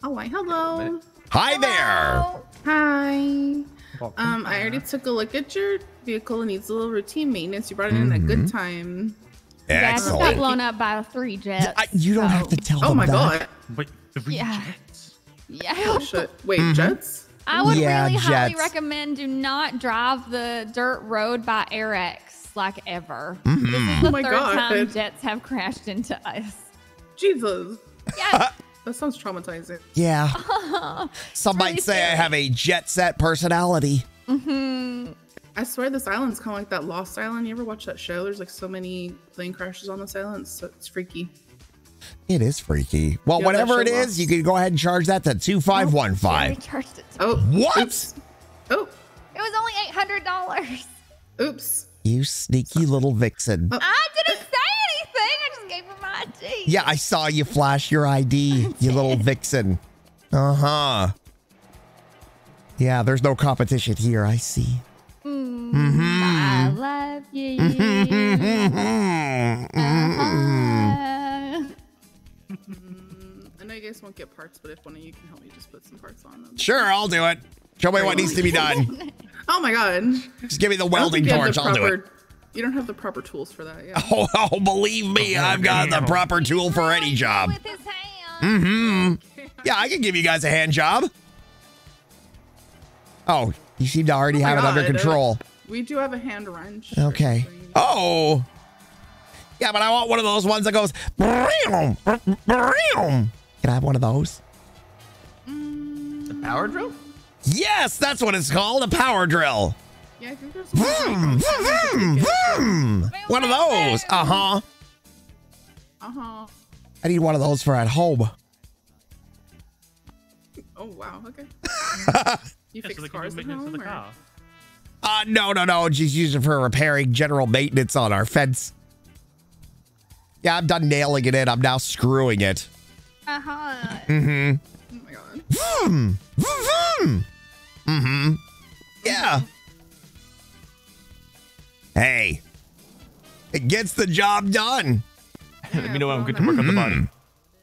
Speaker 37: Oh, wait, hello.
Speaker 1: Hi there.
Speaker 37: Hi. Um, I already took a look at your vehicle. It needs a little routine maintenance. You brought it in at a good time.
Speaker 11: Yeah, I just got blown up by three jets.
Speaker 21: I- you don't have to tell
Speaker 37: Oh
Speaker 21: them
Speaker 37: my
Speaker 21: that.
Speaker 37: god.
Speaker 28: Wait, three
Speaker 11: Yeah.
Speaker 28: Jets?
Speaker 11: Yeah.
Speaker 37: Oh *laughs* shit. Wait,
Speaker 21: Mhm.
Speaker 37: jets?
Speaker 11: I would
Speaker 21: Yeah,
Speaker 11: really highly recommend do not drive the dirt road by Arex like ever.
Speaker 21: Mhm.
Speaker 11: This is
Speaker 37: Oh
Speaker 11: the
Speaker 37: my
Speaker 11: third
Speaker 37: God.
Speaker 11: time jets have crashed into us.
Speaker 37: Jesus.
Speaker 11: Yeah. *laughs*
Speaker 37: That sounds traumatizing.
Speaker 21: Yeah. *laughs* Some might
Speaker 11: really
Speaker 21: say I have a jet set personality.
Speaker 11: hmm
Speaker 37: I swear this island's kind of like that Lost Island. You ever watch that show? There's like so many plane crashes on this island. So it's freaky.
Speaker 21: It is freaky. Well,
Speaker 37: Yeah,
Speaker 21: whatever it is, it you can go ahead and charge that to 2515.
Speaker 11: charged it.
Speaker 37: Oh,
Speaker 1: What?
Speaker 37: Oops. Oh,
Speaker 11: It was only eight hundred dollars.
Speaker 37: oops.
Speaker 21: You sneaky little vixen.
Speaker 11: I didn't say anything. I just gave her my ID.
Speaker 21: Yeah, I saw you flash your ID, you little vixen. Uh huh. Yeah, there's no competition here. I see.
Speaker 11: Mm,
Speaker 21: Mhm.
Speaker 11: I love you. Uh-huh.
Speaker 37: Mm, I know you guys won't get parts, but if one of you can help me just put some parts on them.
Speaker 1: Sure, I'll do it. Show me what needs to be done. *laughs*
Speaker 37: Oh my god.
Speaker 1: Just give me the welding
Speaker 37: you
Speaker 1: torch.
Speaker 37: the
Speaker 1: I'll do it.
Speaker 37: You don't have the proper tools for that, yeah.
Speaker 1: Oh, *laughs* oh, believe me, I've got the proper tool for any job.
Speaker 11: With his hand.
Speaker 1: Mm-hmm. Yeah, I can give you guys a hand job. Oh, you seem to already
Speaker 37: Oh my
Speaker 1: have it under control.
Speaker 37: We do have a hand wrench.
Speaker 21: Okay.
Speaker 1: Oh. Yeah, but I want one of those ones that goes.
Speaker 21: Can I have one of those?
Speaker 40: The power drill?
Speaker 1: Yes, that's what it's called, a power drill.
Speaker 37: Yeah, I think there's
Speaker 1: Vroom, vroom, vroom. One of those. Uh huh.
Speaker 37: Uh-huh.
Speaker 21: I need one of those for at home.
Speaker 37: Oh wow, okay. *laughs* you
Speaker 28: Yeah,
Speaker 37: fix
Speaker 28: so
Speaker 37: cars at home?
Speaker 28: the
Speaker 37: or-
Speaker 28: car.
Speaker 1: Uh, no, no, no. Just use it for repairing general maintenance on our fence. Yeah, I'm done nailing it in. I'm now screwing it.
Speaker 11: Uh-huh.
Speaker 1: Mm-hmm.
Speaker 37: Oh my god.
Speaker 1: Vroom, vroom, vroom. Mm-hmm. Yeah. Hey, it gets the job done.
Speaker 22: Let me know when I'm good to work on the body.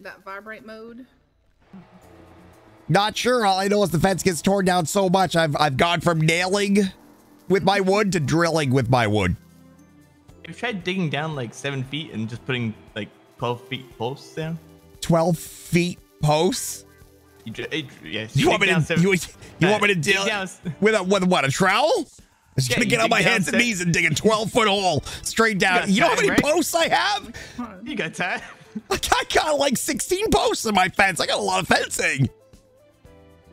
Speaker 37: That vibrate mode.
Speaker 1: Not sure. All I know is the fence gets torn down so much. I've I've gone from nailing with my wood to drilling with my wood.
Speaker 22: Have you tried digging down like seven feet and just putting like 12 feet posts down?
Speaker 1: 12 feet posts.
Speaker 22: You, ju- it, yeah,
Speaker 1: You want me to
Speaker 22: seven-
Speaker 1: you, you
Speaker 22: Uh,
Speaker 1: want me to deal with a with what a trowel? I'm just
Speaker 22: Yeah,
Speaker 1: gonna get on my hands and knees and dig a 12 foot hole straight down.
Speaker 22: got
Speaker 1: You, know how
Speaker 22: time,
Speaker 1: many
Speaker 22: right?
Speaker 1: posts I have?
Speaker 22: You got time. *laughs*
Speaker 1: Like, I got like 16 posts in my fence. I got a lot of fencing.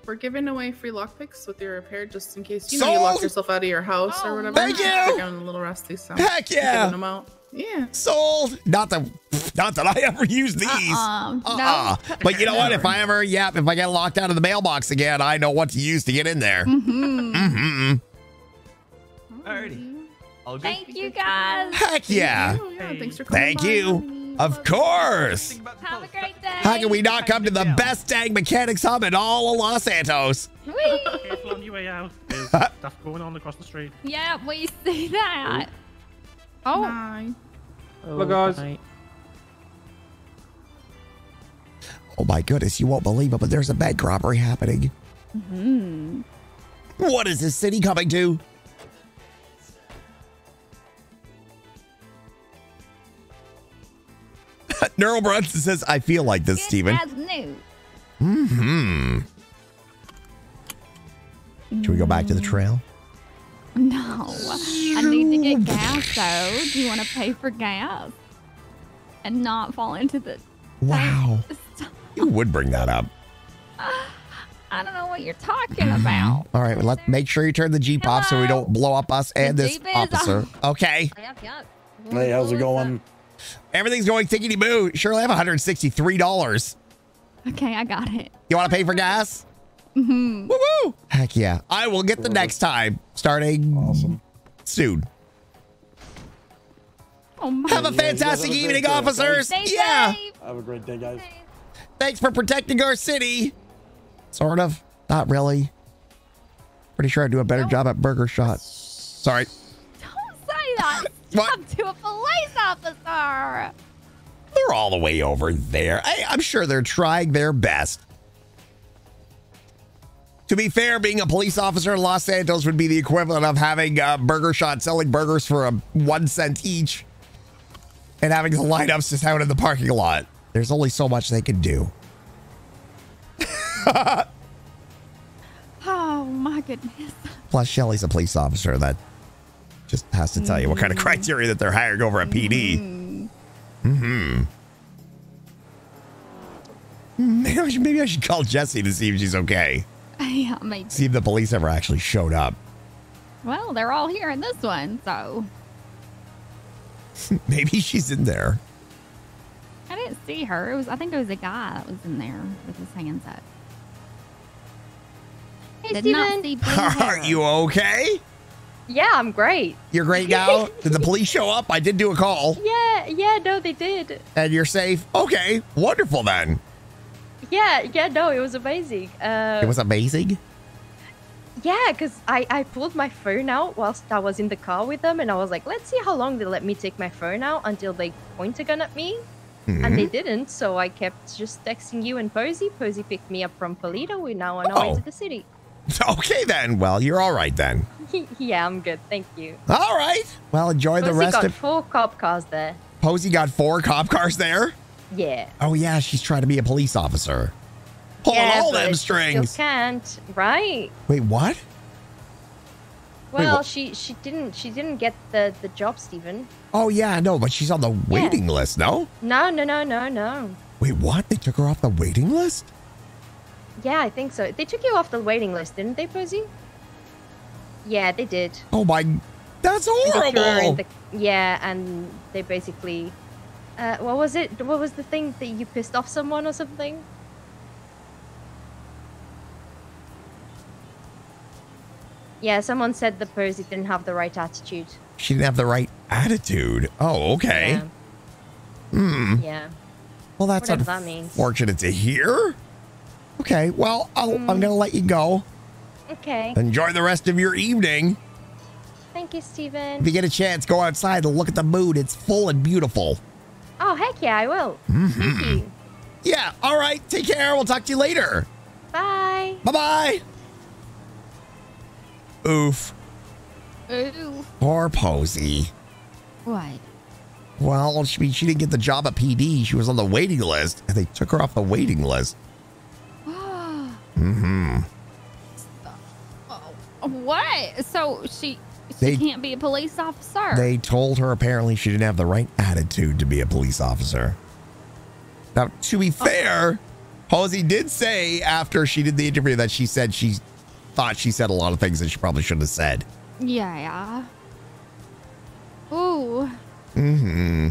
Speaker 37: We're giving away free lockpicks with your repair just in case you know you lock yourself out of your house or whatever.
Speaker 1: Thank you.
Speaker 37: You're getting a little rusty, so
Speaker 1: Heck
Speaker 37: we're
Speaker 1: yeah.
Speaker 37: giving them out. Yeah.
Speaker 1: Sold. Not that not that I ever use these.
Speaker 37: Uh-uh.
Speaker 1: Uh-uh. But you know what? If I ever, yeah, if I get locked out of the mailbox again, I know what to use to get in there.
Speaker 11: Mm-hmm.
Speaker 1: Mm-hmm.
Speaker 22: Alrighty.
Speaker 41: Thank you guys.
Speaker 1: Heck yeah.
Speaker 37: Yeah, thanks for coming
Speaker 1: Thank
Speaker 37: by.
Speaker 1: you. Of course.
Speaker 41: Have a great day.
Speaker 1: How can we not come to the best dang mechanics hub in all of Los Santos?
Speaker 42: Careful on your way out. There's stuff going on across the street. *laughs*
Speaker 41: Yeah, we see that.
Speaker 11: Oh.
Speaker 37: Bye.
Speaker 42: Hello, guys.
Speaker 43: Oh my goodness, you won't believe it, but there's a bank robbery happening.
Speaker 11: Hmm.
Speaker 43: What is this city coming to? *laughs*
Speaker 1: Neural Brunson says, I feel like this, Steven. Mm-hmm.
Speaker 43: Should we go back to the trail?
Speaker 11: No, I need to get gas though. Do you want to pay for gas and not fall into the?
Speaker 1: Wow. *laughs* You would bring that up.
Speaker 11: I don't know what you're talking about.
Speaker 43: All right, well, let's make sure you turn the Jeep off so we don't blow up us and
Speaker 11: The
Speaker 43: this officer.
Speaker 11: off.
Speaker 1: Okay.
Speaker 12: Yep, yep.
Speaker 43: Hey, how's it going?
Speaker 1: Everything's going tickety boo. Shirley, I have $163.
Speaker 11: Okay, I got it.
Speaker 1: You want to pay for gas?
Speaker 11: Mm-hmm.
Speaker 1: Woo woo. Heck yeah. I will get the next time starting awesome. soon.
Speaker 11: Oh.
Speaker 1: Have a fantastic
Speaker 44: have a
Speaker 1: evening,
Speaker 44: day,
Speaker 1: officers.
Speaker 11: Stay
Speaker 1: yeah.
Speaker 11: safe.
Speaker 44: Have a great day, guys.
Speaker 1: Thanks for protecting our city.
Speaker 43: Sort of. Not really. Pretty sure I do a better job at Burger Shot.
Speaker 1: Sorry.
Speaker 11: Don't say that.
Speaker 1: What?
Speaker 11: To a police officer.
Speaker 1: They're all the way over there. I, I'm sure they're trying their best. To be fair, being a police officer in Los Santos would be the equivalent of having a burger shot selling burgers for a one cent each and having the lineups just out in the parking lot.
Speaker 43: There's only so much they can do. *laughs*
Speaker 11: Oh my goodness.
Speaker 1: Plus, Shelly's a police officer that just has to tell you what kind of criteria that they're hiring over at PD. Mm-hmm. Maybe I, should, maybe I should call Jesse to see if she's okay. *laughs*
Speaker 11: Yeah, maybe.
Speaker 1: See if the police ever actually showed up.
Speaker 11: Well, they're all here in this one, so *laughs*
Speaker 1: maybe she's in there.
Speaker 11: I didn't see her. It was I think it was a guy that was in there with his hands up.
Speaker 12: Hey,
Speaker 11: Did not
Speaker 12: Steven.
Speaker 11: see *laughs*
Speaker 1: Are you okay?
Speaker 12: Yeah, I'm great.
Speaker 1: You're great now? *laughs* Did the police show up? I did do a call.
Speaker 12: Yeah, yeah, no, they did.
Speaker 1: And you're safe? Okay, wonderful then.
Speaker 12: Yeah, yeah, no, it was amazing. Uh,
Speaker 1: It was amazing.
Speaker 12: Yeah, because I, I pulled my phone out whilst I was in the car with them, and I was like, let's see how long they let me take my phone out until they point a gun at me. And they
Speaker 1: Mhm.
Speaker 12: didn't, so I kept just texting you and Posey. Posey picked me up from Paleto. We're now on our way
Speaker 1: Oh.
Speaker 12: to the city. *laughs*
Speaker 1: Okay then. Well, you're all right then. *laughs*
Speaker 12: yeah, I'm good. Thank you.
Speaker 1: All right. Well, enjoy the
Speaker 12: Posey
Speaker 1: rest
Speaker 12: got
Speaker 1: of.
Speaker 12: four cop cars there.
Speaker 1: Posey got four cop cars there.
Speaker 12: Yeah.
Speaker 1: Oh yeah, she's trying to be a police officer. Pulling
Speaker 12: yeah,
Speaker 1: all them strings.
Speaker 12: Still can't, right?
Speaker 1: Wait, what? Wait,
Speaker 12: Well, she she didn't she didn't get the the job, Steven.
Speaker 1: Oh yeah, no, but she's on the waiting list. No.
Speaker 12: No, no, no, no, no.
Speaker 1: Wait, what? They took her off the waiting list?
Speaker 12: Yeah, I think so. They took you off the waiting list, didn't they, Posey? Yeah, they did.
Speaker 1: Oh my, that's
Speaker 12: And they threw her in
Speaker 1: horrible.
Speaker 12: the- yeah, and they basically, uh, what was it? What was the thing that you pissed off someone or something? Yeah, someone said the Posey didn't have the right attitude.
Speaker 1: She didn't have the right attitude. Oh, okay. Yeah. Hmm.
Speaker 12: Yeah.
Speaker 1: Well, that's
Speaker 12: Whatever that means.
Speaker 1: unfortunate to hear. Okay, well, I'll, I'm going to let you go.
Speaker 12: Okay.
Speaker 1: Enjoy the rest of your evening.
Speaker 12: Thank Thank you, Steven.
Speaker 1: If you get a chance, go outside and look at the moon. It's full and beautiful.
Speaker 12: Oh, heck yeah, I will.
Speaker 1: Mhm. Yeah. All right. Take care. We'll talk to you later.
Speaker 12: Bye.
Speaker 1: Bye bye. Oof.
Speaker 11: Ooh.
Speaker 1: Poor Posey.
Speaker 11: What?
Speaker 1: Well, she, she didn't get the job at PD. She was on the waiting list, and they took her off the waiting list. Mm-hmm.
Speaker 11: what? So she she
Speaker 1: They-
Speaker 11: can't be a police officer.
Speaker 1: They told her apparently she didn't have the right attitude to be a police officer. Now, to be fair, Posey did say after she did the interview that she said she thought she said a lot of things that she probably shouldn't have said.
Speaker 11: yeah. Ooh.
Speaker 1: Mm-hmm.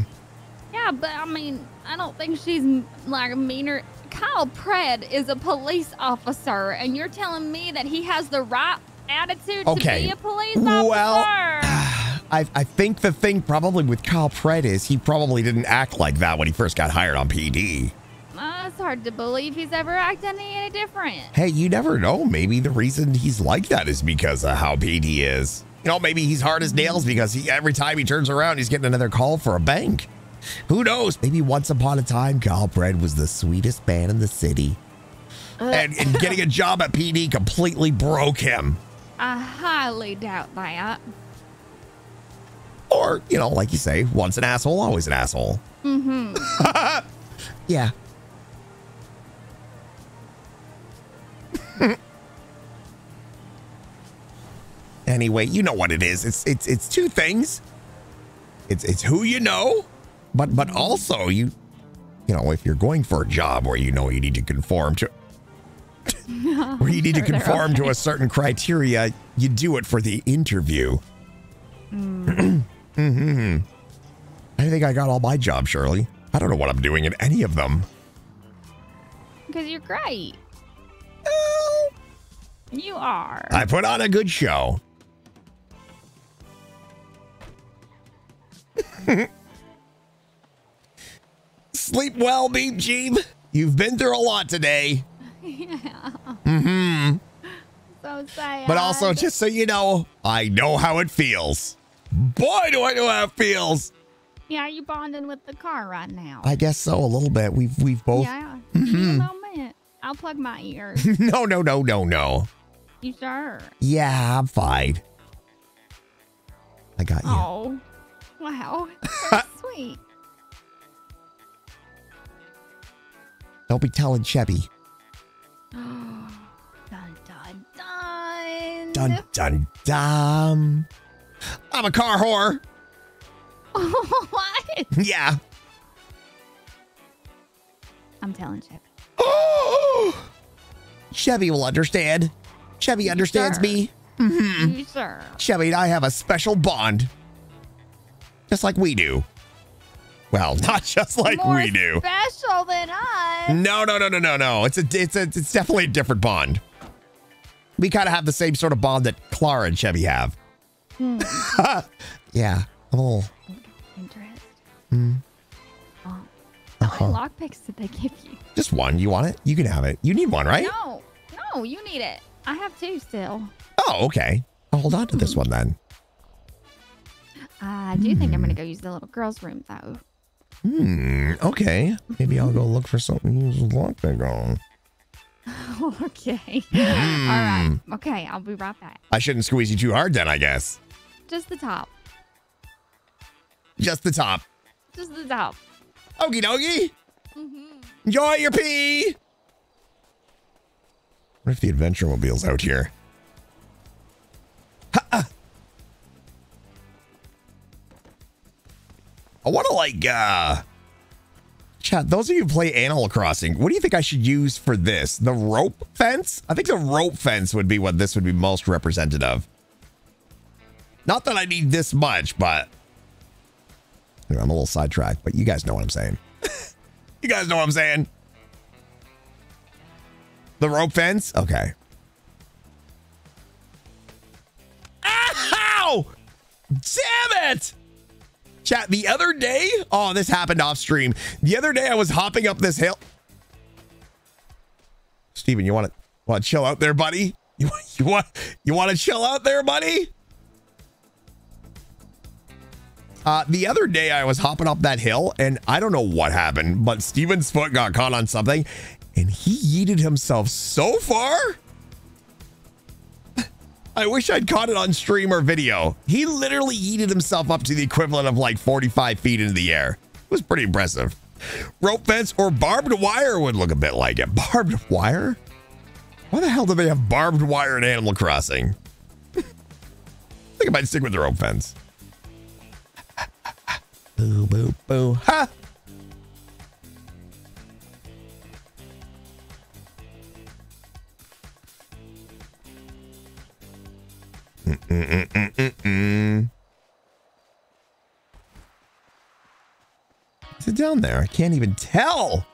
Speaker 11: Yeah, but I mean, I don't think she's like meaner. Kyle Pred is a police officer, and you're telling me that he has the right attitude
Speaker 1: Okay.
Speaker 11: to be a police officer? Well? *sighs*
Speaker 1: I, I think the thing probably with Kyle Pred is he probably didn't act like that when he first got hired on PD.
Speaker 11: Uh, it's hard to believe he's ever acted any, any different.
Speaker 1: Hey, you never know. Maybe the reason he's like that is because of how PD is. You know, maybe he's hard as nails because he, every time he turns around, he's getting another call for a bank. Who knows? Maybe once upon a time, Kyle Pred was the sweetest man in the city. And, and getting a job at PD completely broke him.
Speaker 11: I highly doubt that.
Speaker 1: Or, you know, like you say, once an asshole, always an asshole.
Speaker 11: Mm-hmm. *laughs*
Speaker 1: Yeah. *laughs* anyway, you know what it is. It's it's it's two things. It's it's who you know, but but also you you know, if you're going for a job where you know you need to conform to *laughs* where you need to
Speaker 11: Sure, they're
Speaker 1: conform to a certain criteria, you do it for the interview.
Speaker 11: Mm.
Speaker 1: hmm *clears throat* I think I got all my jobs, Shirley. I don't know what I'm doing in any of them.
Speaker 11: Because you're great. You are.
Speaker 1: I put on a good show. *laughs* Sleep well, Beep Jeep. You've been through a lot today.
Speaker 11: yeah.
Speaker 1: hmm
Speaker 11: So sad.
Speaker 1: But also, just so you know, I know how it feels. Boy, do I know how it feels.
Speaker 11: Yeah, you bonding with the car right now.
Speaker 1: I guess so, a little bit. We've we've both.
Speaker 11: Yeah. Me a moment. I'll plug my ears. *laughs*
Speaker 1: no, no, no, no, no.
Speaker 11: you sure?
Speaker 1: Yeah, I'm fine. I got you.
Speaker 11: Oh. Wow. *laughs* Very *laughs* sweet.
Speaker 1: Don't be telling Chevy. *gasps*
Speaker 11: dun dun dun.
Speaker 1: Dun dun dun. I'm a car whore. *laughs*
Speaker 11: what?
Speaker 1: Yeah.
Speaker 11: I'm telling Chip. *gasps*
Speaker 1: Chevy will understand. Chevy understands
Speaker 11: sure?
Speaker 1: me. Mhm.
Speaker 11: Sure?
Speaker 1: Chevy and I have a special bond. Just like we do. Well, *laughs* not just like
Speaker 11: More
Speaker 1: we do.
Speaker 11: Special than us.
Speaker 1: No, no, no, no, no, no. It's a it's a it's definitely a different bond. We kind of have the same sort of bond that Clara and Chevy have.
Speaker 11: Hmm. *laughs*
Speaker 1: Yeah. Oh.
Speaker 11: Interesting.
Speaker 1: Hmm.
Speaker 11: Oh. How
Speaker 1: Uh-huh.
Speaker 11: many lockpicks did they give you?
Speaker 1: Just one. You want it? You can have it. You need one, right?
Speaker 11: No, no, you need it. I have two still.
Speaker 1: Oh, okay. I'll hold on to this one then.
Speaker 11: I do think I'm gonna go use the little girl's room though.
Speaker 1: Hmm. Okay. Maybe I'll go look for something to use a lockpick on.
Speaker 11: okay.
Speaker 1: Hmm.
Speaker 11: All right. Okay, I'll be right back.
Speaker 1: I shouldn't squeeze you too hard then, I guess.
Speaker 11: Just the top.
Speaker 1: Just the top.
Speaker 11: Just the top.
Speaker 1: Okie dokie.
Speaker 11: Mm-hmm.
Speaker 1: Enjoy your pee. What if the adventure mobile's out here? Ha-ah. I want to like uh chat. Those of you who play Animal Crossing, what do you think I should use for this? The rope fence? I think the rope fence would be what this would be most representative of. Not that I need this much, but I'm a little sidetracked, but you guys know what I'm saying. *laughs* you guys know what I'm saying. The rope fence? Okay. Ow! Damn it! Chat, the other day, oh, this happened off stream. The other day I was hopping up this hill. Steven, you want to want to chill out there, buddy? You, *laughs* you want you want to chill out there, buddy? Uh, the other day, I was hopping up that hill, and I don't know what happened, but Steven's foot got caught on something, and he yeeted himself so far. I wish I'd caught it on stream or video. He literally yeeted himself up to the equivalent of like 45 feet into the air. It was pretty impressive. Rope fence or barbed wire would look a bit like it. Barbed wire? Why the hell do they have barbed wire in Animal Crossing? I *laughs* think I might stick with the rope fence. *laughs* Boo, boo, boo. Ha! Is it down there? I can't even tell.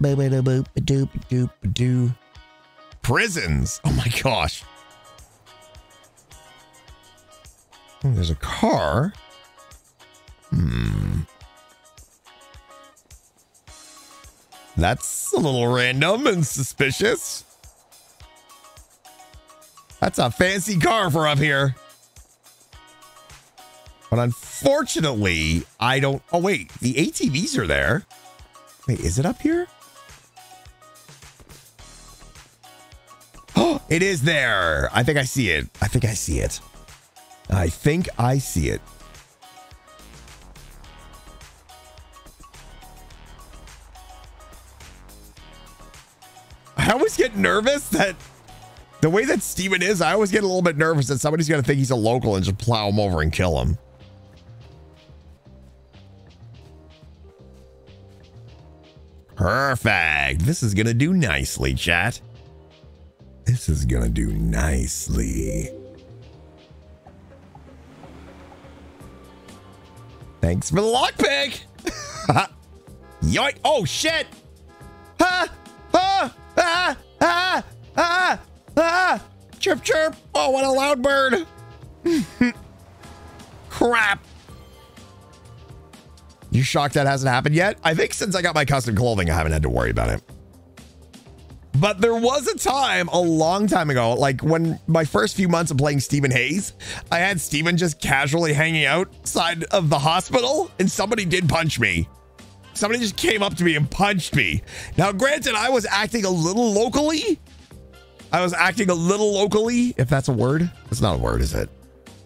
Speaker 1: Boop-a-doop-a-doop-a-doop-a-doo. Prisons. Oh my gosh. Oh, there's a car. Hmm. That's a little random and suspicious. That's a fancy car for up here. But unfortunately, I don't. Oh, wait. The ATVs are there. Wait, is it up here? Oh, it is there. I think I see it. I think I see it. I think I see it. I always get nervous that the way that Steven is, I always get a little bit nervous that somebody's going to think he's a local and just plow him over and kill him. Perfect. This is going to do nicely, chat. This is going to do nicely. Thanks for the lockpick. *laughs* Yoink. Oh, shit. Ha! Ha! Ah! Ah! Ah! Ah! Chirp, chirp. Oh, what a loud bird. *laughs* Crap. You shocked that hasn't happened yet? I think since I got my custom clothing, I haven't had to worry about it. But there was a time a long time ago, like when my first few months of playing Steven Hayes, I had Steven just casually hanging outside of the hospital and somebody did punch me. Somebody just came up to me and punched me. Now, granted, I was acting a little locally. I was acting a little locally, if that's a word. It's not a word, is it?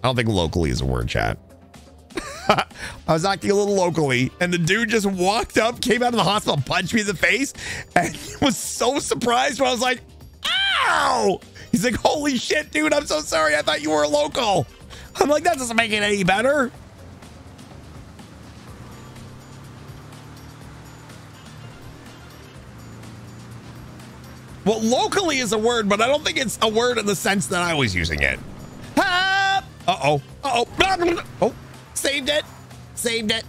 Speaker 1: I don't think locally is a word, chat. *laughs* I was acting a little locally, and the dude just walked up, came out of the hospital, punched me in the face, and *laughs* was so surprised when I was like, ow! He's like, holy shit, dude, I'm so sorry. I thought you were a local. I'm like, that doesn't make it any better. Well, locally is a word, but I don't think it's a word in the sense that I was using it. Ah! Uh-oh. Uh-oh. Oh, saved it. Saved it.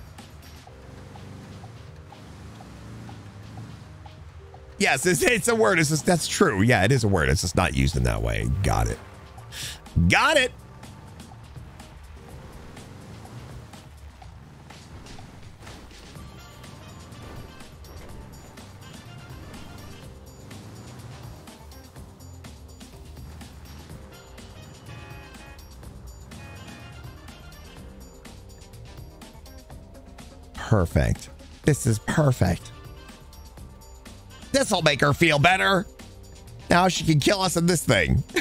Speaker 1: Yes, it's, it's a word. It's just, that's true. Yeah, it is a word. It's just not used in that way. Got it. Got it. Perfect. This is perfect. This'll make her feel better. Now she can kill us in this thing. *laughs*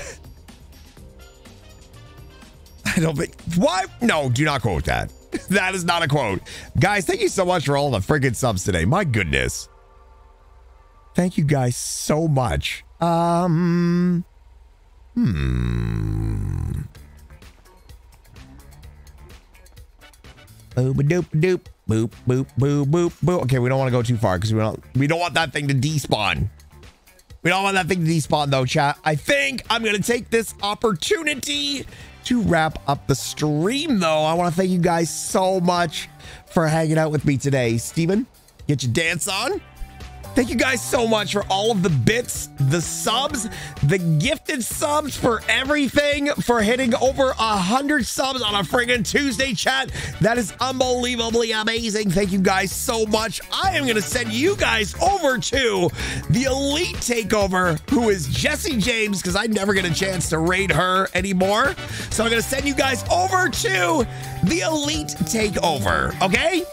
Speaker 1: I don't think. What? No, do not quote that. *laughs* That is not a quote. Guys, thank you so much for all the friggin' subs today. My goodness. Thank you guys so much. Um. Hmm. Boop doop doop boop boop boop boop boop. Okay, we don't want to go too far because we don't we don't want that thing to despawn. We don't want that thing to despawn though, chat. I think I'm gonna take this opportunity to wrap up the stream though. I want to thank you guys so much for hanging out with me today. Steven, get your dance on. Thank you guys so much for all of the bits, the subs, the gifted subs for everything, for hitting over a hundred subs on a friggin' Tuesday chat. That is unbelievably amazing. Thank you guys so much. I am gonna send you guys over to the Elite Takeover, who is Jesse James, because I never get a chance to raid her anymore. So I'm gonna send you guys over to the Elite Takeover, okay?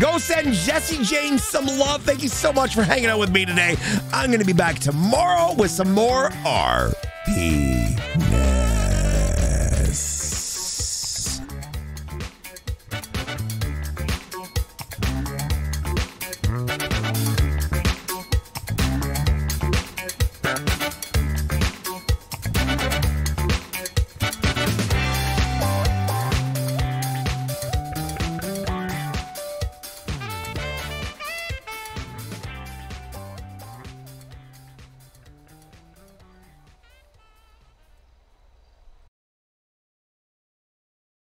Speaker 1: Go send Jesse James some love. Thank you so much for hanging out with me today. I'm going to be back tomorrow with some more RP.